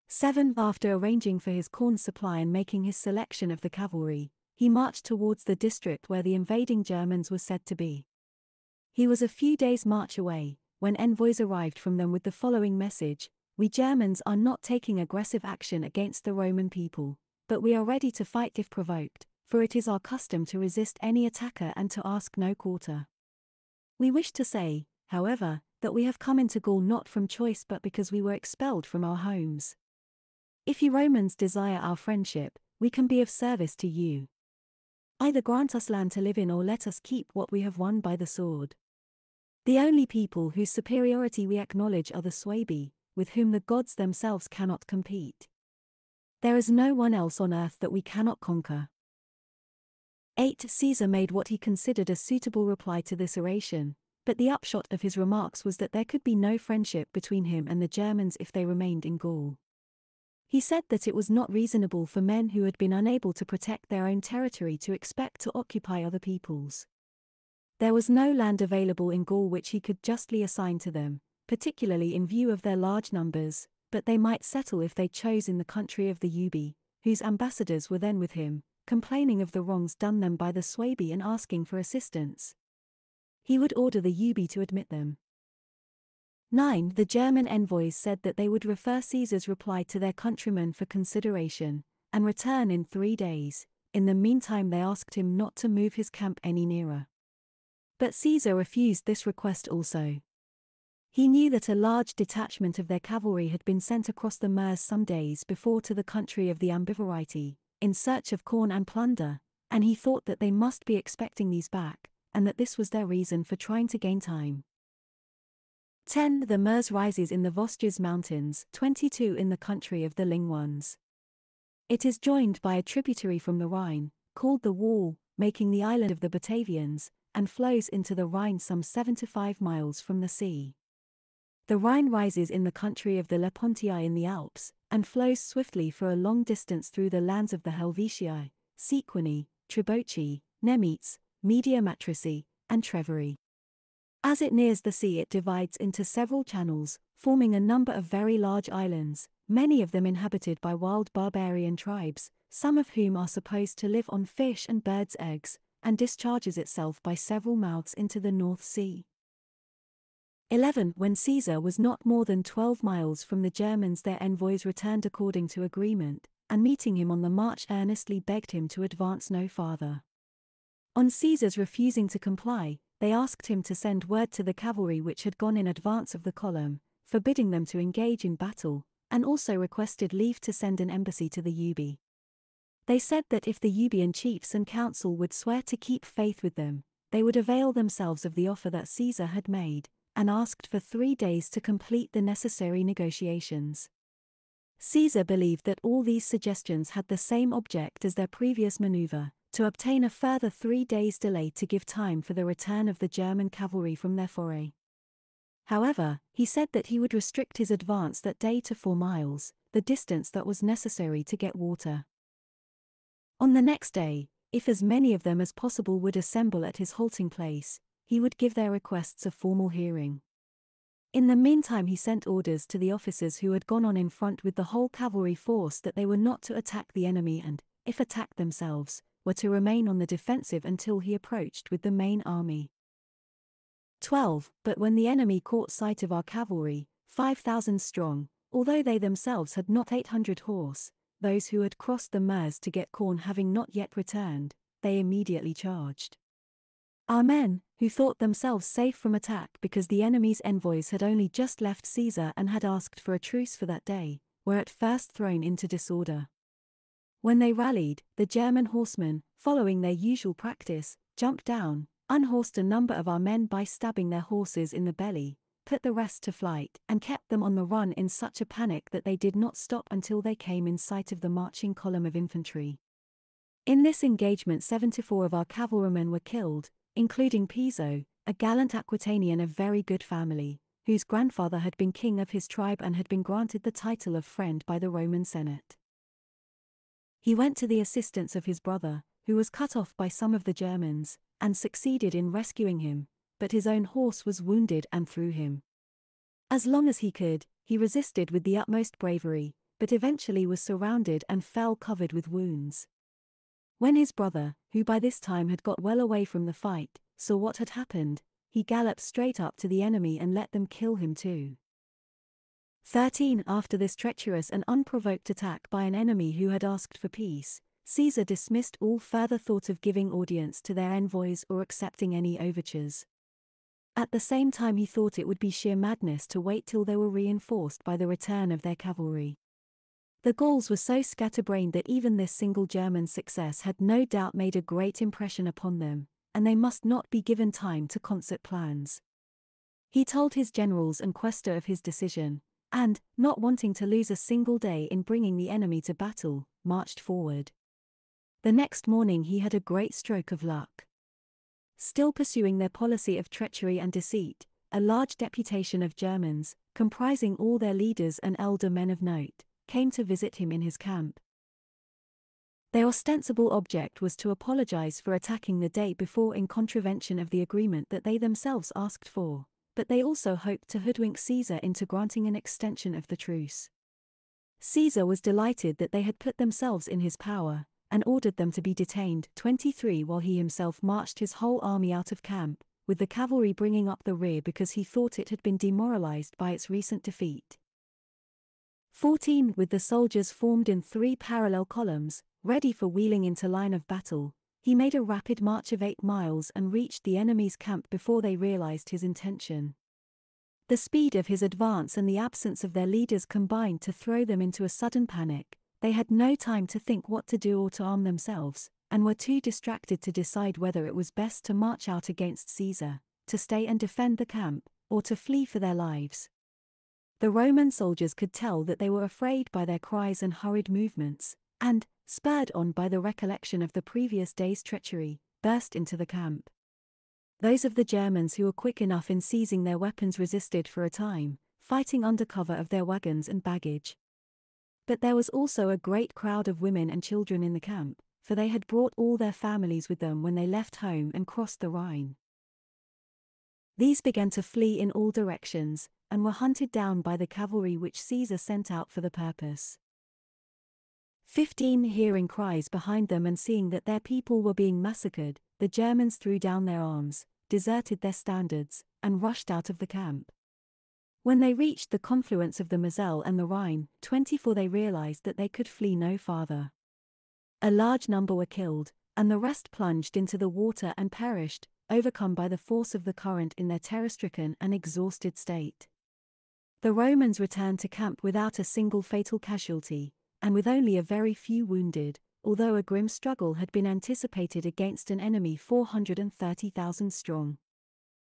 7. After arranging for his corn supply and making his selection of the cavalry, he marched towards the district where the invading Germans were said to be. He was a few days' march away, when envoys arrived from them with the following message We Germans are not taking aggressive action against the Roman people, but we are ready to fight if provoked, for it is our custom to resist any attacker and to ask no quarter. We wish to say, however, that we have come into Gaul not from choice but because we were expelled from our homes. If you Romans desire our friendship, we can be of service to you. Either grant us land to live in or let us keep what we have won by the sword. The only people whose superiority we acknowledge are the Suebi, with whom the gods themselves cannot compete. There is no one else on earth that we cannot conquer. 8. Caesar made what he considered a suitable reply to this oration, but the upshot of his remarks was that there could be no friendship between him and the Germans if they remained in Gaul. He said that it was not reasonable for men who had been unable to protect their own territory to expect to occupy other people's. There was no land available in Gaul which he could justly assign to them, particularly in view of their large numbers, but they might settle if they chose in the country of the Ubii, whose ambassadors were then with him, complaining of the wrongs done them by the Suebi and asking for assistance. He would order the Ubii to admit them. 9. The German envoys said that they would refer Caesar's reply to their countrymen for consideration, and return in three days. In the meantime, they asked him not to move his camp any nearer. But Caesar refused this request also. He knew that a large detachment of their cavalry had been sent across the Meuse some days before to the country of the Ambivariti, in search of corn and plunder, and he thought that they must be expecting these back, and that this was their reason for trying to gain time. 10. The Meuse rises in the Vosges Mountains, 22 in the country of the Lingones. It is joined by a tributary from the Rhine, called the Waal, making the island of the Batavians, and flows into the Rhine some 75 miles from the sea. The Rhine rises in the country of the Lepontii in the Alps, and flows swiftly for a long distance through the lands of the Helvetii, Sequani, Triboci, Nemetes, Mediomatrici, and Treveri. As it nears the sea, it divides into several channels, forming a number of very large islands, many of them inhabited by wild barbarian tribes, some of whom are supposed to live on fish and birds' eggs, and discharges itself by several mouths into the North Sea. 11. When Caesar was not more than 12 miles from the Germans, their envoys returned according to agreement, and meeting him on the march earnestly begged him to advance no farther. On Caesar's refusing to comply, they asked him to send word to the cavalry which had gone in advance of the column, forbidding them to engage in battle, and also requested leave to send an embassy to the Ubii. They said that if the Ubian chiefs and council would swear to keep faith with them, they would avail themselves of the offer that Caesar had made, and asked for three days to complete the necessary negotiations. Caesar believed that all these suggestions had the same object as their previous maneuver to obtain a further three days' delay to give time for the return of the German cavalry from their foray. However, he said that he would restrict his advance that day to four miles, the distance that was necessary to get water. On the next day, if as many of them as possible would assemble at his halting place, he would give their requests a formal hearing. In the meantime, he sent orders to the officers who had gone on in front with the whole cavalry force that they were not to attack the enemy and, if attacked themselves, were to remain on the defensive until he approached with the main army. 12. But when the enemy caught sight of our cavalry, 5,000 strong, although they themselves had not 800 horse, those who had crossed the Meuse to get corn having not yet returned, they immediately charged. Our men, who thought themselves safe from attack because the enemy's envoys had only just left Caesar and had asked for a truce for that day, were at first thrown into disorder. When they rallied, the German horsemen, following their usual practice, jumped down, unhorsed a number of our men by stabbing their horses in the belly, put the rest to flight, and kept them on the run in such a panic that they did not stop until they came in sight of the marching column of infantry. In this engagement, 74 of our cavalrymen were killed, including Piso, a gallant Aquitanian of very good family, whose grandfather had been king of his tribe and had been granted the title of friend by the Roman Senate. He went to the assistance of his brother, who was cut off by some of the Germans, and succeeded in rescuing him, but his own horse was wounded and threw him. As long as he could, he resisted with the utmost bravery, but eventually was surrounded and fell covered with wounds. When his brother, who by this time had got well away from the fight, saw what had happened, he galloped straight up to the enemy and let them kill him too. 13. After this treacherous and unprovoked attack by an enemy who had asked for peace, Caesar dismissed all further thought of giving audience to their envoys or accepting any overtures. At the same time, he thought it would be sheer madness to wait till they were reinforced by the return of their cavalry. The Gauls were so scatterbrained that even this single German success had no doubt made a great impression upon them, and they must not be given time to concert plans. He told his generals and quaestor of his decision, and, not wanting to lose a single day in bringing the enemy to battle, marched forward. The next morning he had a great stroke of luck. Still pursuing their policy of treachery and deceit, a large deputation of Germans, comprising all their leaders and elder men of note, came to visit him in his camp. Their ostensible object was to apologize for attacking the day before in contravention of the agreement that they themselves asked for, but they also hoped to hoodwink Caesar into granting an extension of the truce. Caesar was delighted that they had put themselves in his power, and ordered them to be detained 23 while he himself marched his whole army out of camp, with the cavalry bringing up the rear because he thought it had been demoralized by its recent defeat. 14 With the soldiers formed in three parallel columns, ready for wheeling into line of battle, he made a rapid march of eight miles and reached the enemy's camp before they realized his intention. The speed of his advance and the absence of their leaders combined to throw them into a sudden panic, they had no time to think what to do or to arm themselves, and were too distracted to decide whether it was best to march out against Caesar, to stay and defend the camp, or to flee for their lives. The Roman soldiers could tell that they were afraid by their cries and hurried movements, and, spurred on by the recollection of the previous day's treachery, burst into the camp. Those of the Germans who were quick enough in seizing their weapons resisted for a time, fighting under cover of their wagons and baggage. But there was also a great crowd of women and children in the camp, for they had brought all their families with them when they left home and crossed the Rhine. These began to flee in all directions, and were hunted down by the cavalry which Caesar sent out for the purpose. Fifteen hearing cries behind them and seeing that their people were being massacred, the Germans threw down their arms, deserted their standards, and rushed out of the camp. When they reached the confluence of the Moselle and the Rhine, 24 they realized that they could flee no farther. A large number were killed, and the rest plunged into the water and perished, overcome by the force of the current in their terror stricken and exhausted state. The Romans returned to camp without a single fatal casualty, and with only a very few wounded, although a grim struggle had been anticipated against an enemy 430,000 strong.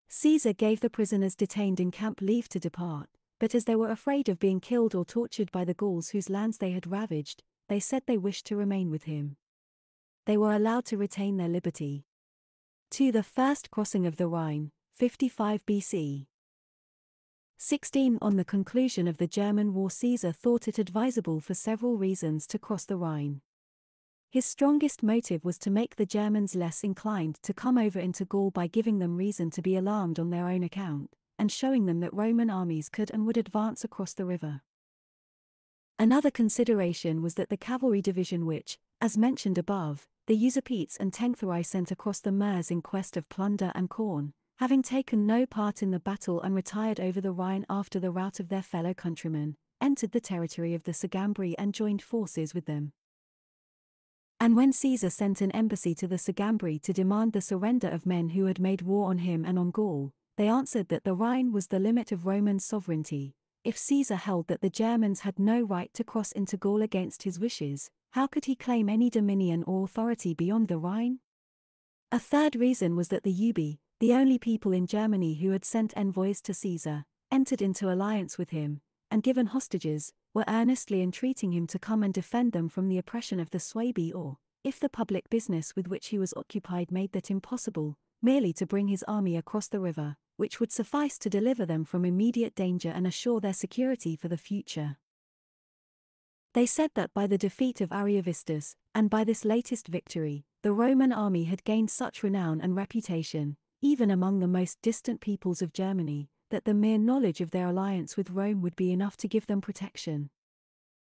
Caesar gave the prisoners detained in camp leave to depart, but as they were afraid of being killed or tortured by the Gauls whose lands they had ravaged, they said they wished to remain with him. They were allowed to retain their liberty. To the first crossing of the Rhine, 55 BC. 16 On the conclusion of the German war, Caesar thought it advisable for several reasons to cross the Rhine. His strongest motive was to make the Germans less inclined to come over into Gaul by giving them reason to be alarmed on their own account, and showing them that Roman armies could and would advance across the river. Another consideration was that the cavalry division which, as mentioned above, the Usipetes and Tencteri sent across the Meuse in quest of plunder and corn, having taken no part in the battle and retired over the Rhine after the rout of their fellow countrymen, entered the territory of the Sugambri and joined forces with them. And when Caesar sent an embassy to the Sugambri to demand the surrender of men who had made war on him and on Gaul, they answered that the Rhine was the limit of Roman sovereignty. If Caesar held that the Germans had no right to cross into Gaul against his wishes, how could he claim any dominion or authority beyond the Rhine? A third reason was that the Ubii, the only people in Germany who had sent envoys to Caesar, entered into alliance with him, and given hostages, were earnestly entreating him to come and defend them from the oppression of the Suebi or, if the public business with which he was occupied made that impossible, merely to bring his army across the river, which would suffice to deliver them from immediate danger and assure their security for the future. They said that by the defeat of Ariovistus, and by this latest victory, the Roman army had gained such renown and reputation, even among the most distant peoples of Germany, that the mere knowledge of their alliance with Rome would be enough to give them protection.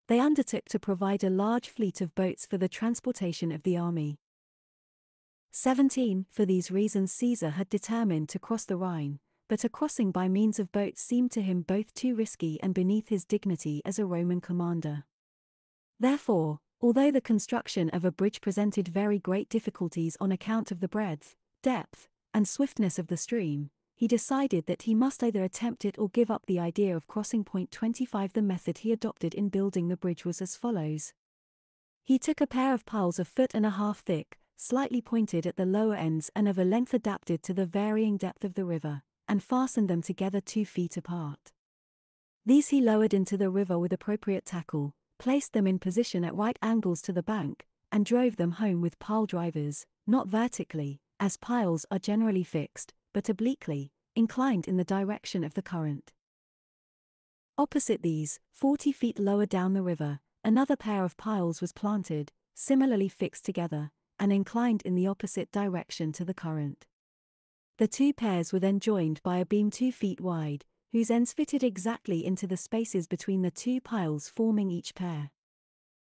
They undertook to provide a large fleet of boats for the transportation of the army. 17. For these reasons, Caesar had determined to cross the Rhine, but a crossing by means of boats seemed to him both too risky and beneath his dignity as a Roman commander. Therefore, although the construction of a bridge presented very great difficulties on account of the breadth, depth, and swiftness of the stream, he decided that he must either attempt it or give up the idea of crossing point 25. The method he adopted in building the bridge was as follows. He took a pair of piles a foot and a half thick, slightly pointed at the lower ends and of a length adapted to the varying depth of the river, and fastened them together two feet apart. These he lowered into the river with appropriate tackle, placed them in position at right angles to the bank, and drove them home with pile drivers, not vertically, as piles are generally fixed, but obliquely, inclined in the direction of the current. Opposite these, 40 feet lower down the river, another pair of piles was planted, similarly fixed together, and inclined in the opposite direction to the current. The two pairs were then joined by a beam two feet wide, whose ends fitted exactly into the spaces between the two piles forming each pair.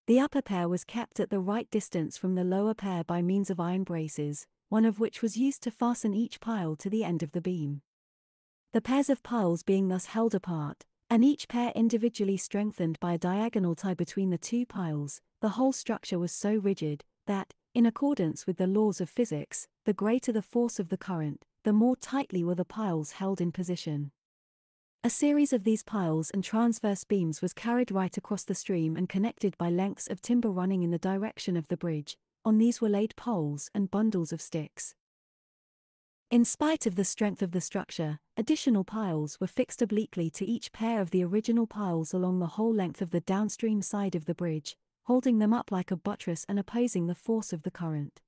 The upper pair was kept at the right distance from the lower pair by means of iron braces, one of which was used to fasten each pile to the end of the beam. The pairs of piles being thus held apart, and each pair individually strengthened by a diagonal tie between the two piles, the whole structure was so rigid that, in accordance with the laws of physics, the greater the force of the current, the more tightly were the piles held in position. A series of these piles and transverse beams was carried right across the stream and connected by lengths of timber running in the direction of the bridge, on these were laid poles and bundles of sticks. In spite of the strength of the structure, additional piles were fixed obliquely to each pair of the original piles along the whole length of the downstream side of the bridge, holding them up like a buttress and opposing the force of the current.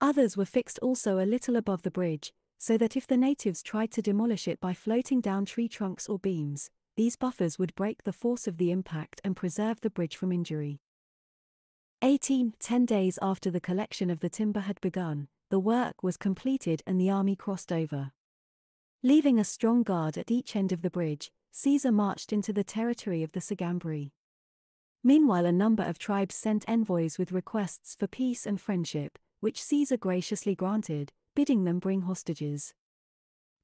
Others were fixed also a little above the bridge, so that if the natives tried to demolish it by floating down tree trunks or beams, these buffers would break the force of the impact and preserve the bridge from injury. 18. Ten days after the collection of the timber had begun, the work was completed and the army crossed over. Leaving a strong guard at each end of the bridge, Caesar marched into the territory of the Sugambri. Meanwhile, a number of tribes sent envoys with requests for peace and friendship, which Caesar graciously granted, bidding them bring hostages.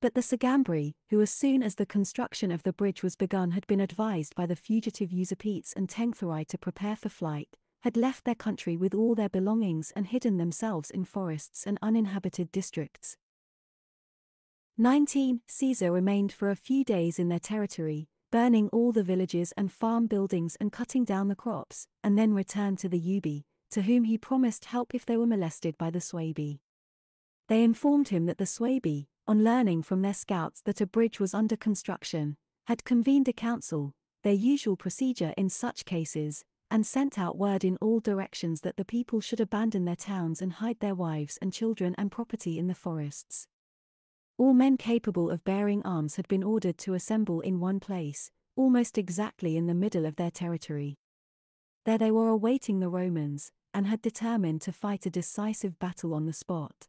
But the Sugambri, who as soon as the construction of the bridge was begun had been advised by the fugitive Usipetes and Tencteri to prepare for flight, had left their country with all their belongings and hidden themselves in forests and uninhabited districts. 19. Caesar remained for a few days in their territory, burning all the villages and farm buildings and cutting down the crops, and then returned to the Ubii, to whom he promised help if they were molested by the Suebi. They informed him that the Suebi, on learning from their scouts that a bridge was under construction, had convened a council, their usual procedure in such cases, and sent out word in all directions that the people should abandon their towns and hide their wives and children and property in the forests. All men capable of bearing arms had been ordered to assemble in one place, almost exactly in the middle of their territory. There they were awaiting the Romans, and had determined to fight a decisive battle on the spot.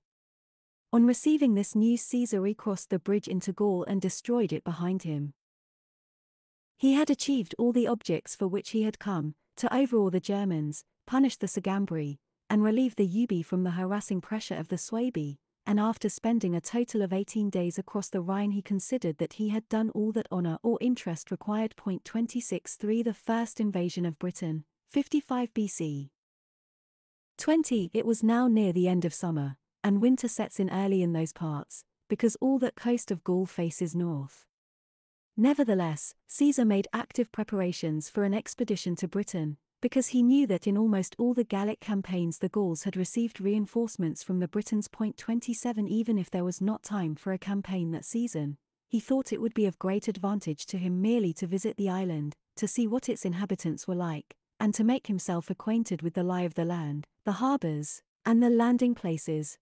On receiving this news, Caesar recrossed the bridge into Gaul and destroyed it behind him. He had achieved all the objects for which he had come, to overawe the Germans, punish the Sugambri, and relieve the Ubii from the harassing pressure of the Suebi, and after spending a total of 18 days across the Rhine he considered that he had done all that honor or interest required. Point 26 3 The first invasion of Britain, 55 BC. 20. It was now near the end of summer, and winter sets in early in those parts, because all that coast of Gaul faces north. Nevertheless, Caesar made active preparations for an expedition to Britain, because he knew that in almost all the Gallic campaigns the Gauls had received reinforcements from the Britons. Point 27 Even if there was not time for a campaign that season, he thought it would be of great advantage to him merely to visit the island, to see what its inhabitants were like, and to make himself acquainted with the lie of the land, the harbours, and the landing places.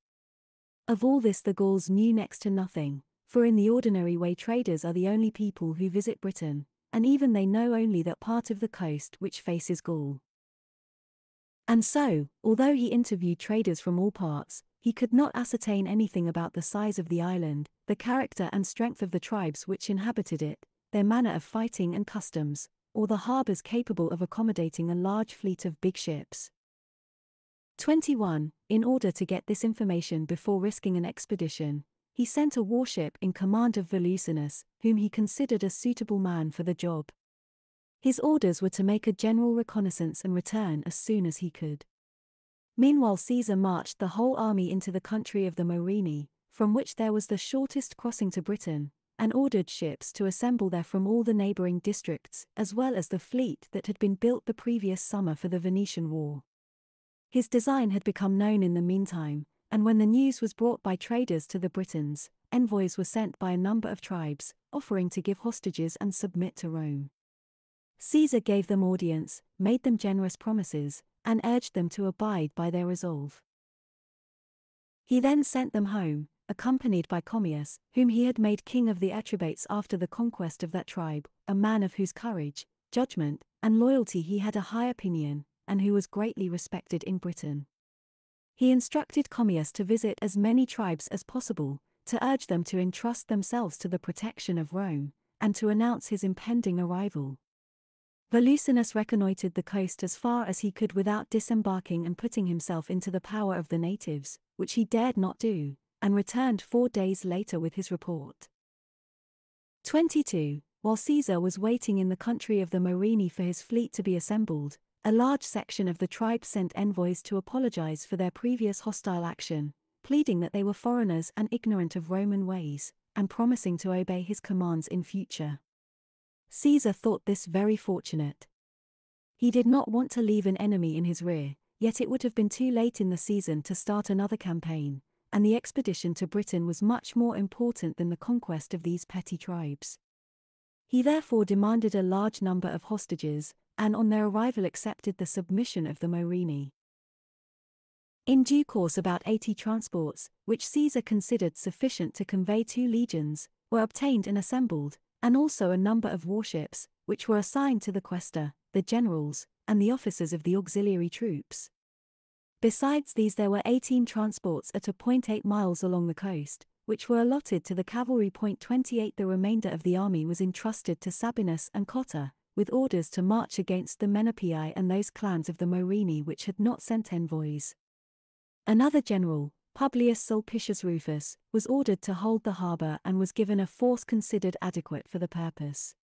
Of all this the Gauls knew next to nothing, for in the ordinary way traders are the only people who visit Britain, and even they know only that part of the coast which faces Gaul. And so, although he interviewed traders from all parts, he could not ascertain anything about the size of the island, the character and strength of the tribes which inhabited it, their manner of fighting and customs, or the harbors capable of accommodating a large fleet of big ships. 21. In order to get this information before risking an expedition, he sent a warship in command of Volusinus, whom he considered a suitable man for the job. His orders were to make a general reconnaissance and return as soon as he could. Meanwhile Caesar marched the whole army into the country of the Morini, from which there was the shortest crossing to Britain, and ordered ships to assemble there from all the neighbouring districts, as well as the fleet that had been built the previous summer for the Venetian War. His design had become known in the meantime, and when the news was brought by traders to the Britons, envoys were sent by a number of tribes, offering to give hostages and submit to Rome. Caesar gave them audience, made them generous promises, and urged them to abide by their resolve. He then sent them home, accompanied by Commius, whom he had made king of the Atrebates after the conquest of that tribe, a man of whose courage, judgment, and loyalty he had a high opinion, and who was greatly respected in Britain. He instructed Commius to visit as many tribes as possible, to urge them to entrust themselves to the protection of Rome, and to announce his impending arrival. Volusinus reconnoitred the coast as far as he could without disembarking and putting himself into the power of the natives, which he dared not do, and returned four days later with his report. 22. While Caesar was waiting in the country of the Morini for his fleet to be assembled, a large section of the tribe sent envoys to apologize for their previous hostile action, pleading that they were foreigners and ignorant of Roman ways, and promising to obey his commands in future. Caesar thought this very fortunate. He did not want to leave an enemy in his rear, yet it would have been too late in the season to start another campaign, and the expedition to Britain was much more important than the conquest of these petty tribes. He therefore demanded a large number of hostages, and on their arrival accepted the submission of the Morini. In due course about eighty transports, which Caesar considered sufficient to convey two legions, were obtained and assembled, and also a number of warships, which were assigned to the quaestor, the generals, and the officers of the auxiliary troops. Besides these there were 18 transports at a point 8 miles along the coast, which were allotted to the cavalry. Point 28 The remainder of the army was entrusted to Sabinus and Cotta, with orders to march against the Menapii and those clans of the Morini which had not sent envoys. Another general, Publius Sulpicius Rufus, was ordered to hold the harbour and was given a force considered adequate for the purpose.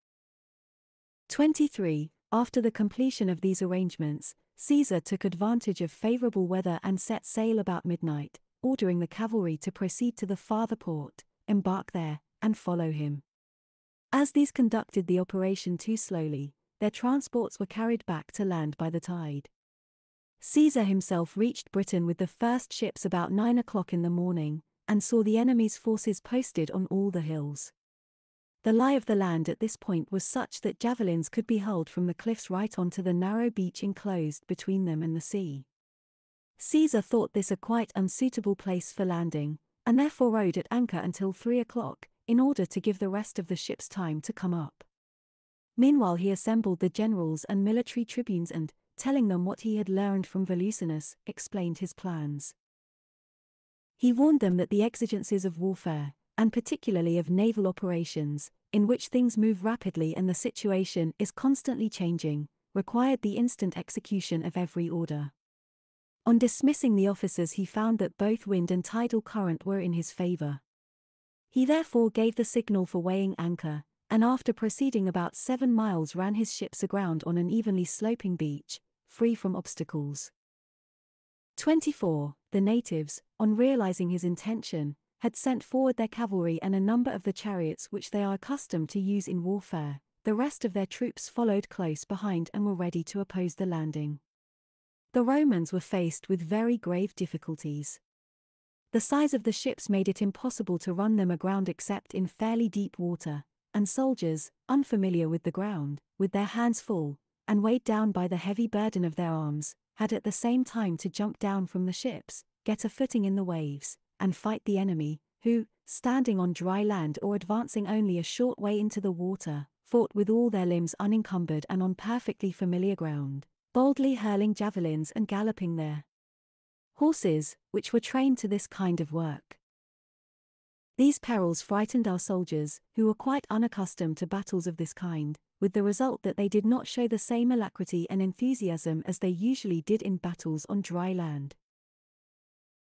23. After the completion of these arrangements, Caesar took advantage of favourable weather and set sail about midnight, ordering the cavalry to proceed to the farther port, embark there, and follow him. As these conducted the operation too slowly, their transports were carried back to land by the tide. Caesar himself reached Britain with the first ships about nine o'clock in the morning, and saw the enemy's forces posted on all the hills. The lie of the land at this point was such that javelins could be hurled from the cliffs right onto the narrow beach enclosed between them and the sea. Caesar thought this a quite unsuitable place for landing, and therefore rode at anchor until three o'clock, in order to give the rest of the ships time to come up. Meanwhile he assembled the generals and military tribunes and, telling them what he had learned from Volusinus, explained his plans. He warned them that the exigencies of warfare, and particularly of naval operations, in which things move rapidly and the situation is constantly changing, required the instant execution of every order. On dismissing the officers, he found that both wind and tidal current were in his favor. He therefore gave the signal for weighing anchor, and after proceeding about seven miles ran his ships aground on an evenly sloping beach, free from obstacles. 24. The natives, on realizing his intention, had sent forward their cavalry and a number of the chariots which they are accustomed to use in warfare. The rest of their troops followed close behind and were ready to oppose the landing. The Romans were faced with very grave difficulties. The size of the ships made it impossible to run them aground except in fairly deep water, and soldiers, unfamiliar with the ground, with their hands full, and weighed down by the heavy burden of their arms, had at the same time to jump down from the ships, get a footing in the waves, and fight the enemy, who, standing on dry land or advancing only a short way into the water, fought with all their limbs unencumbered and on perfectly familiar ground, boldly hurling javelins and galloping their horses, which were trained to this kind of work. These perils frightened our soldiers, who were quite unaccustomed to battles of this kind, with the result that they did not show the same alacrity and enthusiasm as they usually did in battles on dry land.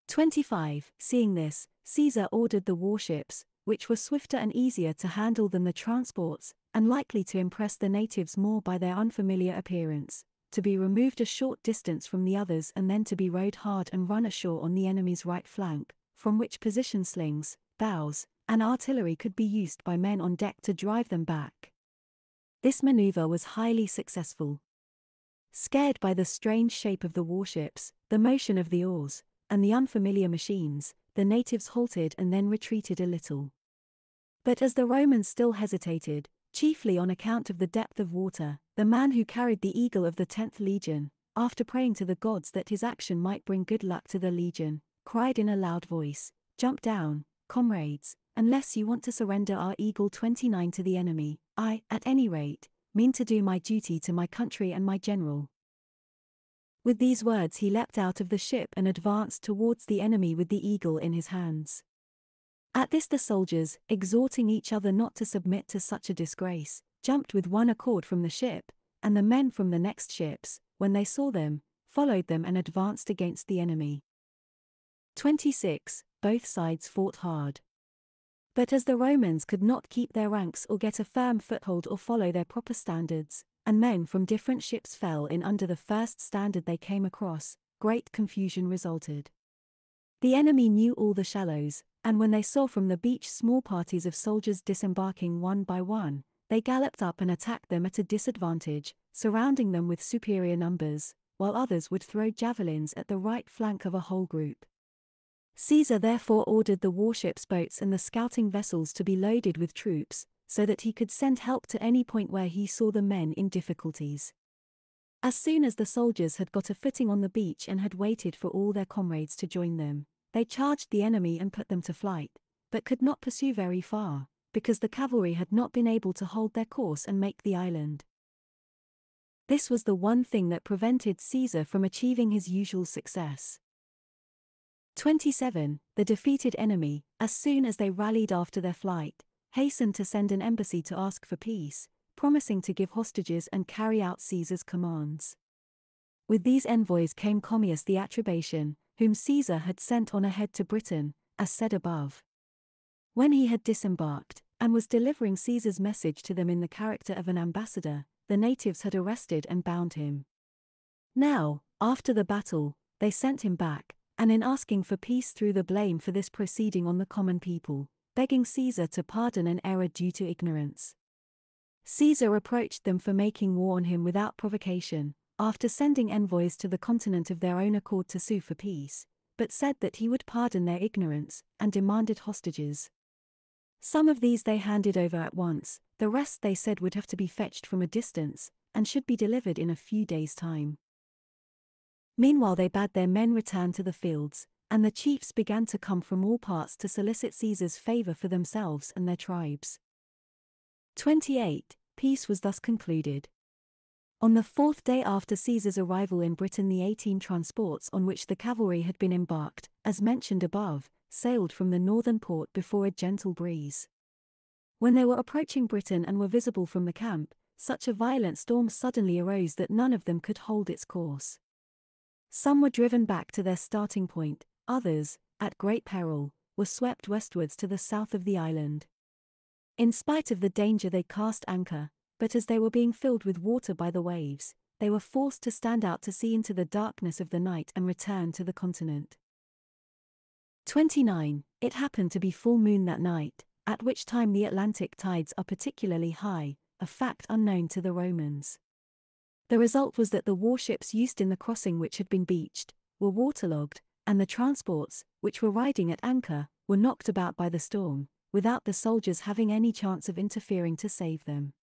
25. Seeing this, Caesar ordered the warships, which were swifter and easier to handle than the transports, and likely to impress the natives more by their unfamiliar appearance, to be removed a short distance from the others and then to be rowed hard and run ashore on the enemy's right flank, from which position slings, bows, and artillery could be used by men on deck to drive them back. This maneuver was highly successful. Scared by the strange shape of the warships, the motion of the oars, and the unfamiliar machines, the natives halted and then retreated a little. But as the Romans still hesitated, chiefly on account of the depth of water, the man who carried the eagle of the 10th legion, after praying to the gods that his action might bring good luck to the legion, cried in a loud voice, Jump down, comrades, unless you want to surrender our Eagle 29 to the enemy, I, at any rate, mean to do my duty to my country and my general. With these words he leapt out of the ship and advanced towards the enemy with the eagle in his hands. At this the soldiers, exhorting each other not to submit to such a disgrace, jumped with one accord from the ship, and the men from the next ships, when they saw them, followed them and advanced against the enemy. 26 both sides fought hard. But as the Romans could not keep their ranks or get a firm foothold or follow their proper standards, and men from different ships fell in under the first standard they came across, great confusion resulted. The enemy knew all the shallows, and when they saw from the beach small parties of soldiers disembarking one by one, they galloped up and attacked them at a disadvantage, surrounding them with superior numbers, while others would throw javelins at the right flank of a whole group. Caesar therefore ordered the warships' boats and the scouting vessels to be loaded with troops, so that he could send help to any point where he saw the men in difficulties. As soon as the soldiers had got a footing on the beach and had waited for all their comrades to join them, they charged the enemy and put them to flight, but could not pursue very far, because the cavalry had not been able to hold their course and make the island. This was the one thing that prevented Caesar from achieving his usual success. 27. The defeated enemy, as soon as they rallied after their flight, hastened to send an embassy to ask for peace, promising to give hostages and carry out Caesar's commands. With these envoys came Commius the Atrebatian, whom Caesar had sent on ahead to Britain, as said above. When he had disembarked, and was delivering Caesar's message to them in the character of an ambassador, the natives had arrested and bound him. Now, after the battle, they sent him back, and in asking for peace threw the blame for this proceeding on the common people, begging Caesar to pardon an error due to ignorance. Caesar reproached them for making war on him without provocation, after sending envoys to the continent of their own accord to sue for peace, but said that he would pardon their ignorance, and demanded hostages. Some of these they handed over at once, the rest they said would have to be fetched from a distance, and should be delivered in a few days' time. Meanwhile they bade their men return to the fields, and the chiefs began to come from all parts to solicit Caesar's favour for themselves and their tribes. 28. Peace was thus concluded. On the fourth day after Caesar's arrival in Britain, the 18 transports on which the cavalry had been embarked, as mentioned above, sailed from the northern port before a gentle breeze. When they were approaching Britain and were visible from the camp, such a violent storm suddenly arose that none of them could hold its course. Some were driven back to their starting point, others, at great peril, were swept westwards to the south of the island. In spite of the danger they cast anchor, but as they were being filled with water by the waves, they were forced to stand out to sea into the darkness of the night and return to the continent. 29. It happened to be full moon that night, at which time the Atlantic tides are particularly high, a fact unknown to the Romans. The result was that the warships used in the crossing which had been beached, were waterlogged, and the transports, which were riding at anchor, were knocked about by the storm, without the soldiers having any chance of interfering to save them.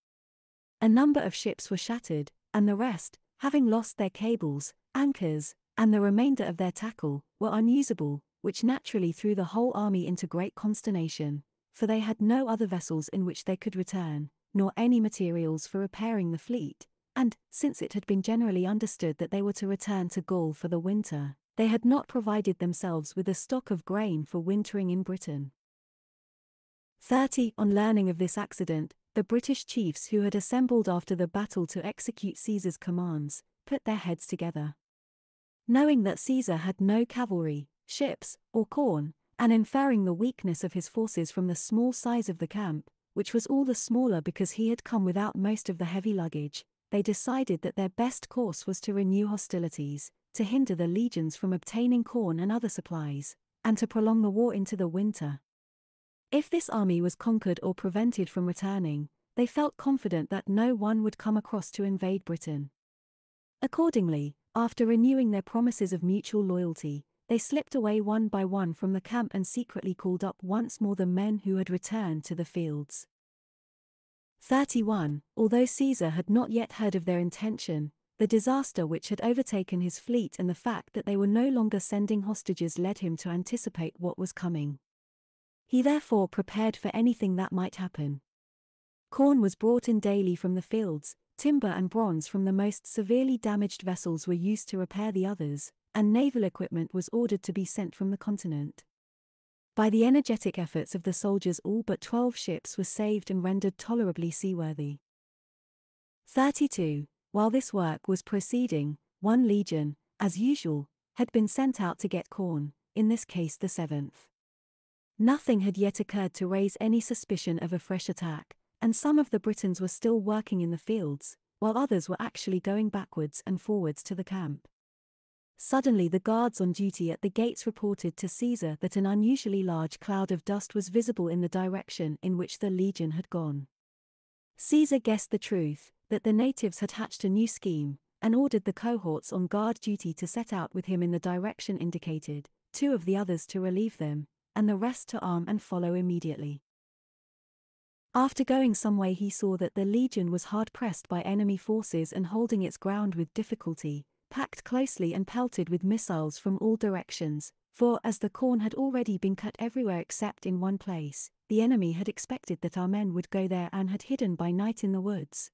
A number of ships were shattered, and the rest, having lost their cables, anchors, and the remainder of their tackle, were unusable, which naturally threw the whole army into great consternation, for they had no other vessels in which they could return, nor any materials for repairing the fleet, and, since it had been generally understood that they were to return to Gaul for the winter, they had not provided themselves with a stock of grain for wintering in Britain. 30. On learning of this accident, the British chiefs who had assembled after the battle to execute Caesar's commands put their heads together. Knowing that Caesar had no cavalry, ships, or corn, and inferring the weakness of his forces from the small size of the camp, which was all the smaller because he had come without most of the heavy luggage, they decided that their best course was to renew hostilities, to hinder the legions from obtaining corn and other supplies, and to prolong the war into the winter. If this army was conquered or prevented from returning, they felt confident that no one would come across to invade Britain. Accordingly, after renewing their promises of mutual loyalty, they slipped away one by one from the camp and secretly called up once more the men who had returned to the fields. 31. Although Caesar had not yet heard of their intention, the disaster which had overtaken his fleet and the fact that they were no longer sending hostages led him to anticipate what was coming. He therefore prepared for anything that might happen. Corn was brought in daily from the fields, timber and bronze from the most severely damaged vessels were used to repair the others, and naval equipment was ordered to be sent from the continent. By the energetic efforts of the soldiers, all but 12 ships were saved and rendered tolerably seaworthy. 32. While this work was proceeding, one legion, as usual, had been sent out to get corn, in this case the seventh. Nothing had yet occurred to raise any suspicion of a fresh attack, and some of the Britons were still working in the fields, while others were actually going backwards and forwards to the camp. Suddenly, the guards on duty at the gates reported to Caesar that an unusually large cloud of dust was visible in the direction in which the legion had gone. Caesar guessed the truth, that the natives had hatched a new scheme, and ordered the cohorts on guard duty to set out with him in the direction indicated, two of the others to relieve them, and the rest to arm and follow immediately. After going some way, he saw that the legion was hard pressed by enemy forces and holding its ground with difficulty, packed closely and pelted with missiles from all directions, for as the corn had already been cut everywhere except in one place, the enemy had expected that our men would go there and had hidden by night in the woods.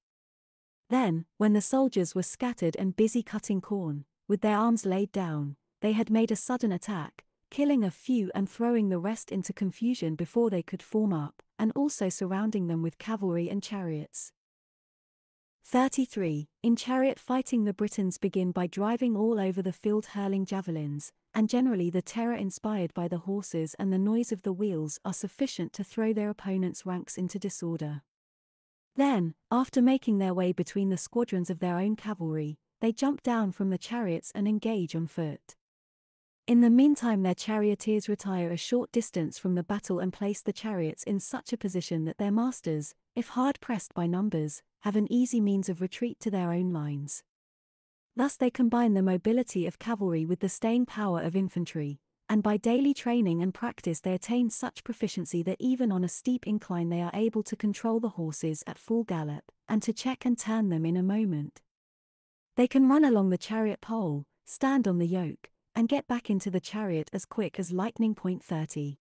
Then, when the soldiers were scattered and busy cutting corn, with their arms laid down, they had made a sudden attack, killing a few and throwing the rest into confusion before they could form up, and also surrounding them with cavalry and chariots. 33. In chariot fighting, the Britons begin by driving all over the field hurling javelins, and generally the terror inspired by the horses and the noise of the wheels are sufficient to throw their opponents' ranks into disorder. Then, after making their way between the squadrons of their own cavalry, they jump down from the chariots and engage on foot. In the meantime, their charioteers retire a short distance from the battle and place the chariots in such a position that their masters, if hard pressed by numbers, have an easy means of retreat to their own lines. Thus they combine the mobility of cavalry with the staying power of infantry, and by daily training and practice they attain such proficiency that even on a steep incline they are able to control the horses at full gallop, and to check and turn them in a moment. They can run along the chariot pole, stand on the yoke, and get back into the chariot as quick as lightning. Point 30.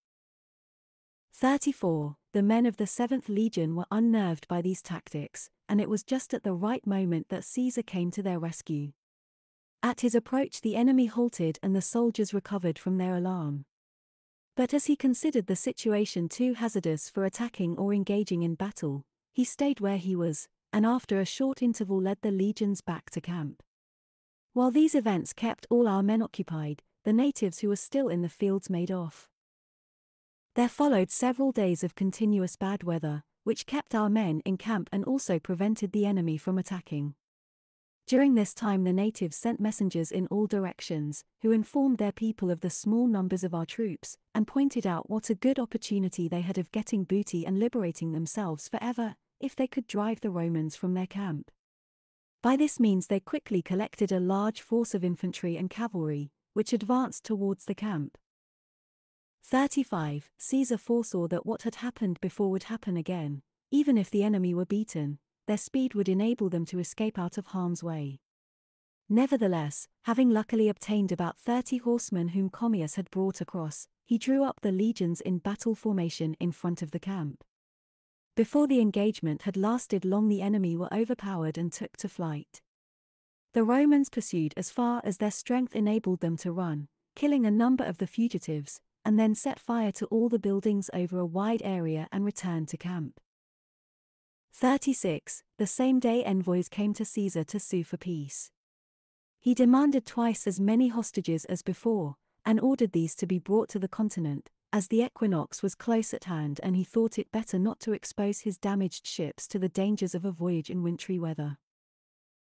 34. The men of the 7th Legion were unnerved by these tactics, and it was just at the right moment that Caesar came to their rescue. At his approach, the enemy halted and the soldiers recovered from their alarm. But as he considered the situation too hazardous for attacking or engaging in battle, he stayed where he was, and after a short interval led the legions back to camp. While these events kept all our men occupied, the natives who were still in the fields made off. There followed several days of continuous bad weather, which kept our men in camp and also prevented the enemy from attacking. During this time, the natives sent messengers in all directions, who informed their people of the small numbers of our troops, and pointed out what a good opportunity they had of getting booty and liberating themselves forever, if they could drive the Romans from their camp. By this means, they quickly collected a large force of infantry and cavalry, which advanced towards the camp. 35. Caesar foresaw that what had happened before would happen again, even if the enemy were beaten, their speed would enable them to escape out of harm's way. Nevertheless, having luckily obtained about thirty horsemen whom Commius had brought across, he drew up the legions in battle formation in front of the camp. Before the engagement had lasted long, the enemy were overpowered and took to flight. The Romans pursued as far as their strength enabled them to run, killing a number of the fugitives, and then set fire to all the buildings over a wide area and returned to camp. 36. The same day envoys came to Caesar to sue for peace. He demanded twice as many hostages as before, and ordered these to be brought to the continent, as the equinox was close at hand and he thought it better not to expose his damaged ships to the dangers of a voyage in wintry weather.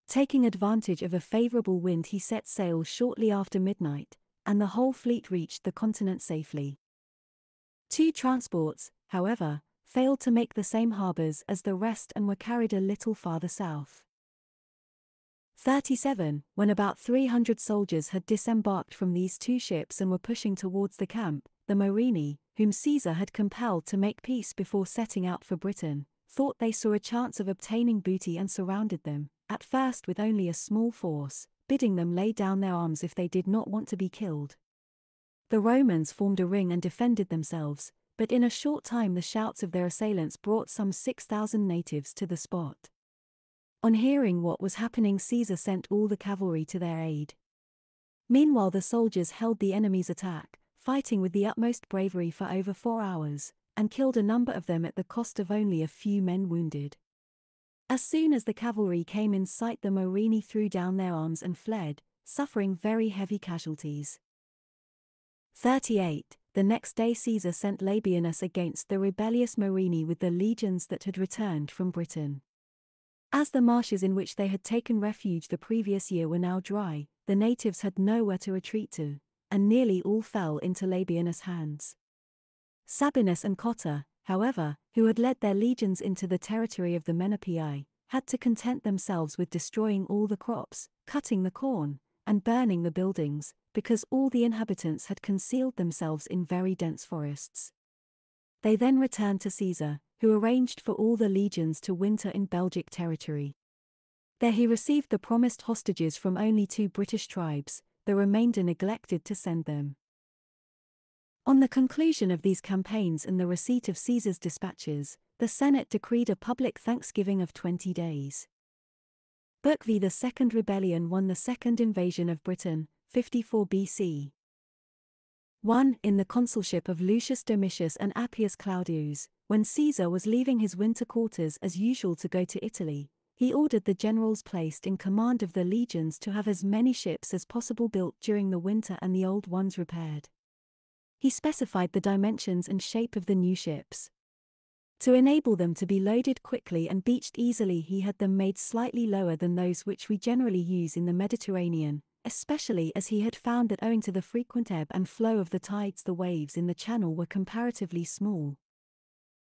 Taking advantage of a favorable wind, he set sail shortly after midnight, and the whole fleet reached the continent safely. Two transports, however, failed to make the same harbors as the rest and were carried a little farther south. 37. When about 300 soldiers had disembarked from these two ships and were pushing towards the camp, the Morini, whom Caesar had compelled to make peace before setting out for Britain, thought they saw a chance of obtaining booty and surrounded them, at first with only a small force, bidding them lay down their arms if they did not want to be killed. The Romans formed a ring and defended themselves, but in a short time the shouts of their assailants brought some 6,000 natives to the spot. On hearing what was happening, Caesar sent all the cavalry to their aid. Meanwhile, the soldiers held the enemy's attack, fighting with the utmost bravery for over four hours, and killed a number of them at the cost of only a few men wounded. As soon as the cavalry came in sight, the Morini threw down their arms and fled, suffering very heavy casualties. 38. The next day Caesar sent Labienus against the rebellious Morini with the legions that had returned from Britain. As the marshes in which they had taken refuge the previous year were now dry, the natives had nowhere to retreat to, and nearly all fell into Labienus' hands. Sabinus and Cotta, however, who had led their legions into the territory of the Menapii, had to content themselves with destroying all the crops, cutting the corn, and burning the buildings, because all the inhabitants had concealed themselves in very dense forests. They then returned to Caesar, who arranged for all the legions to winter in Belgic territory. There he received the promised hostages from only two British tribes, the remainder neglected to send them. On the conclusion of these campaigns and the receipt of Caesar's dispatches, the Senate decreed a public thanksgiving of 20 days. Book V. The Second Rebellion one the Second Invasion of Britain, 54 BC. 1. In the consulship of Lucius Domitius and Appius Claudius, when Caesar was leaving his winter quarters as usual to go to Italy, he ordered the generals placed in command of the legions to have as many ships as possible built during the winter and the old ones repaired. He specified the dimensions and shape of the new ships. To enable them to be loaded quickly and beached easily, he had them made slightly lower than those which we generally use in the Mediterranean, especially as he had found that owing to the frequent ebb and flow of the tides, the waves in the channel were comparatively small.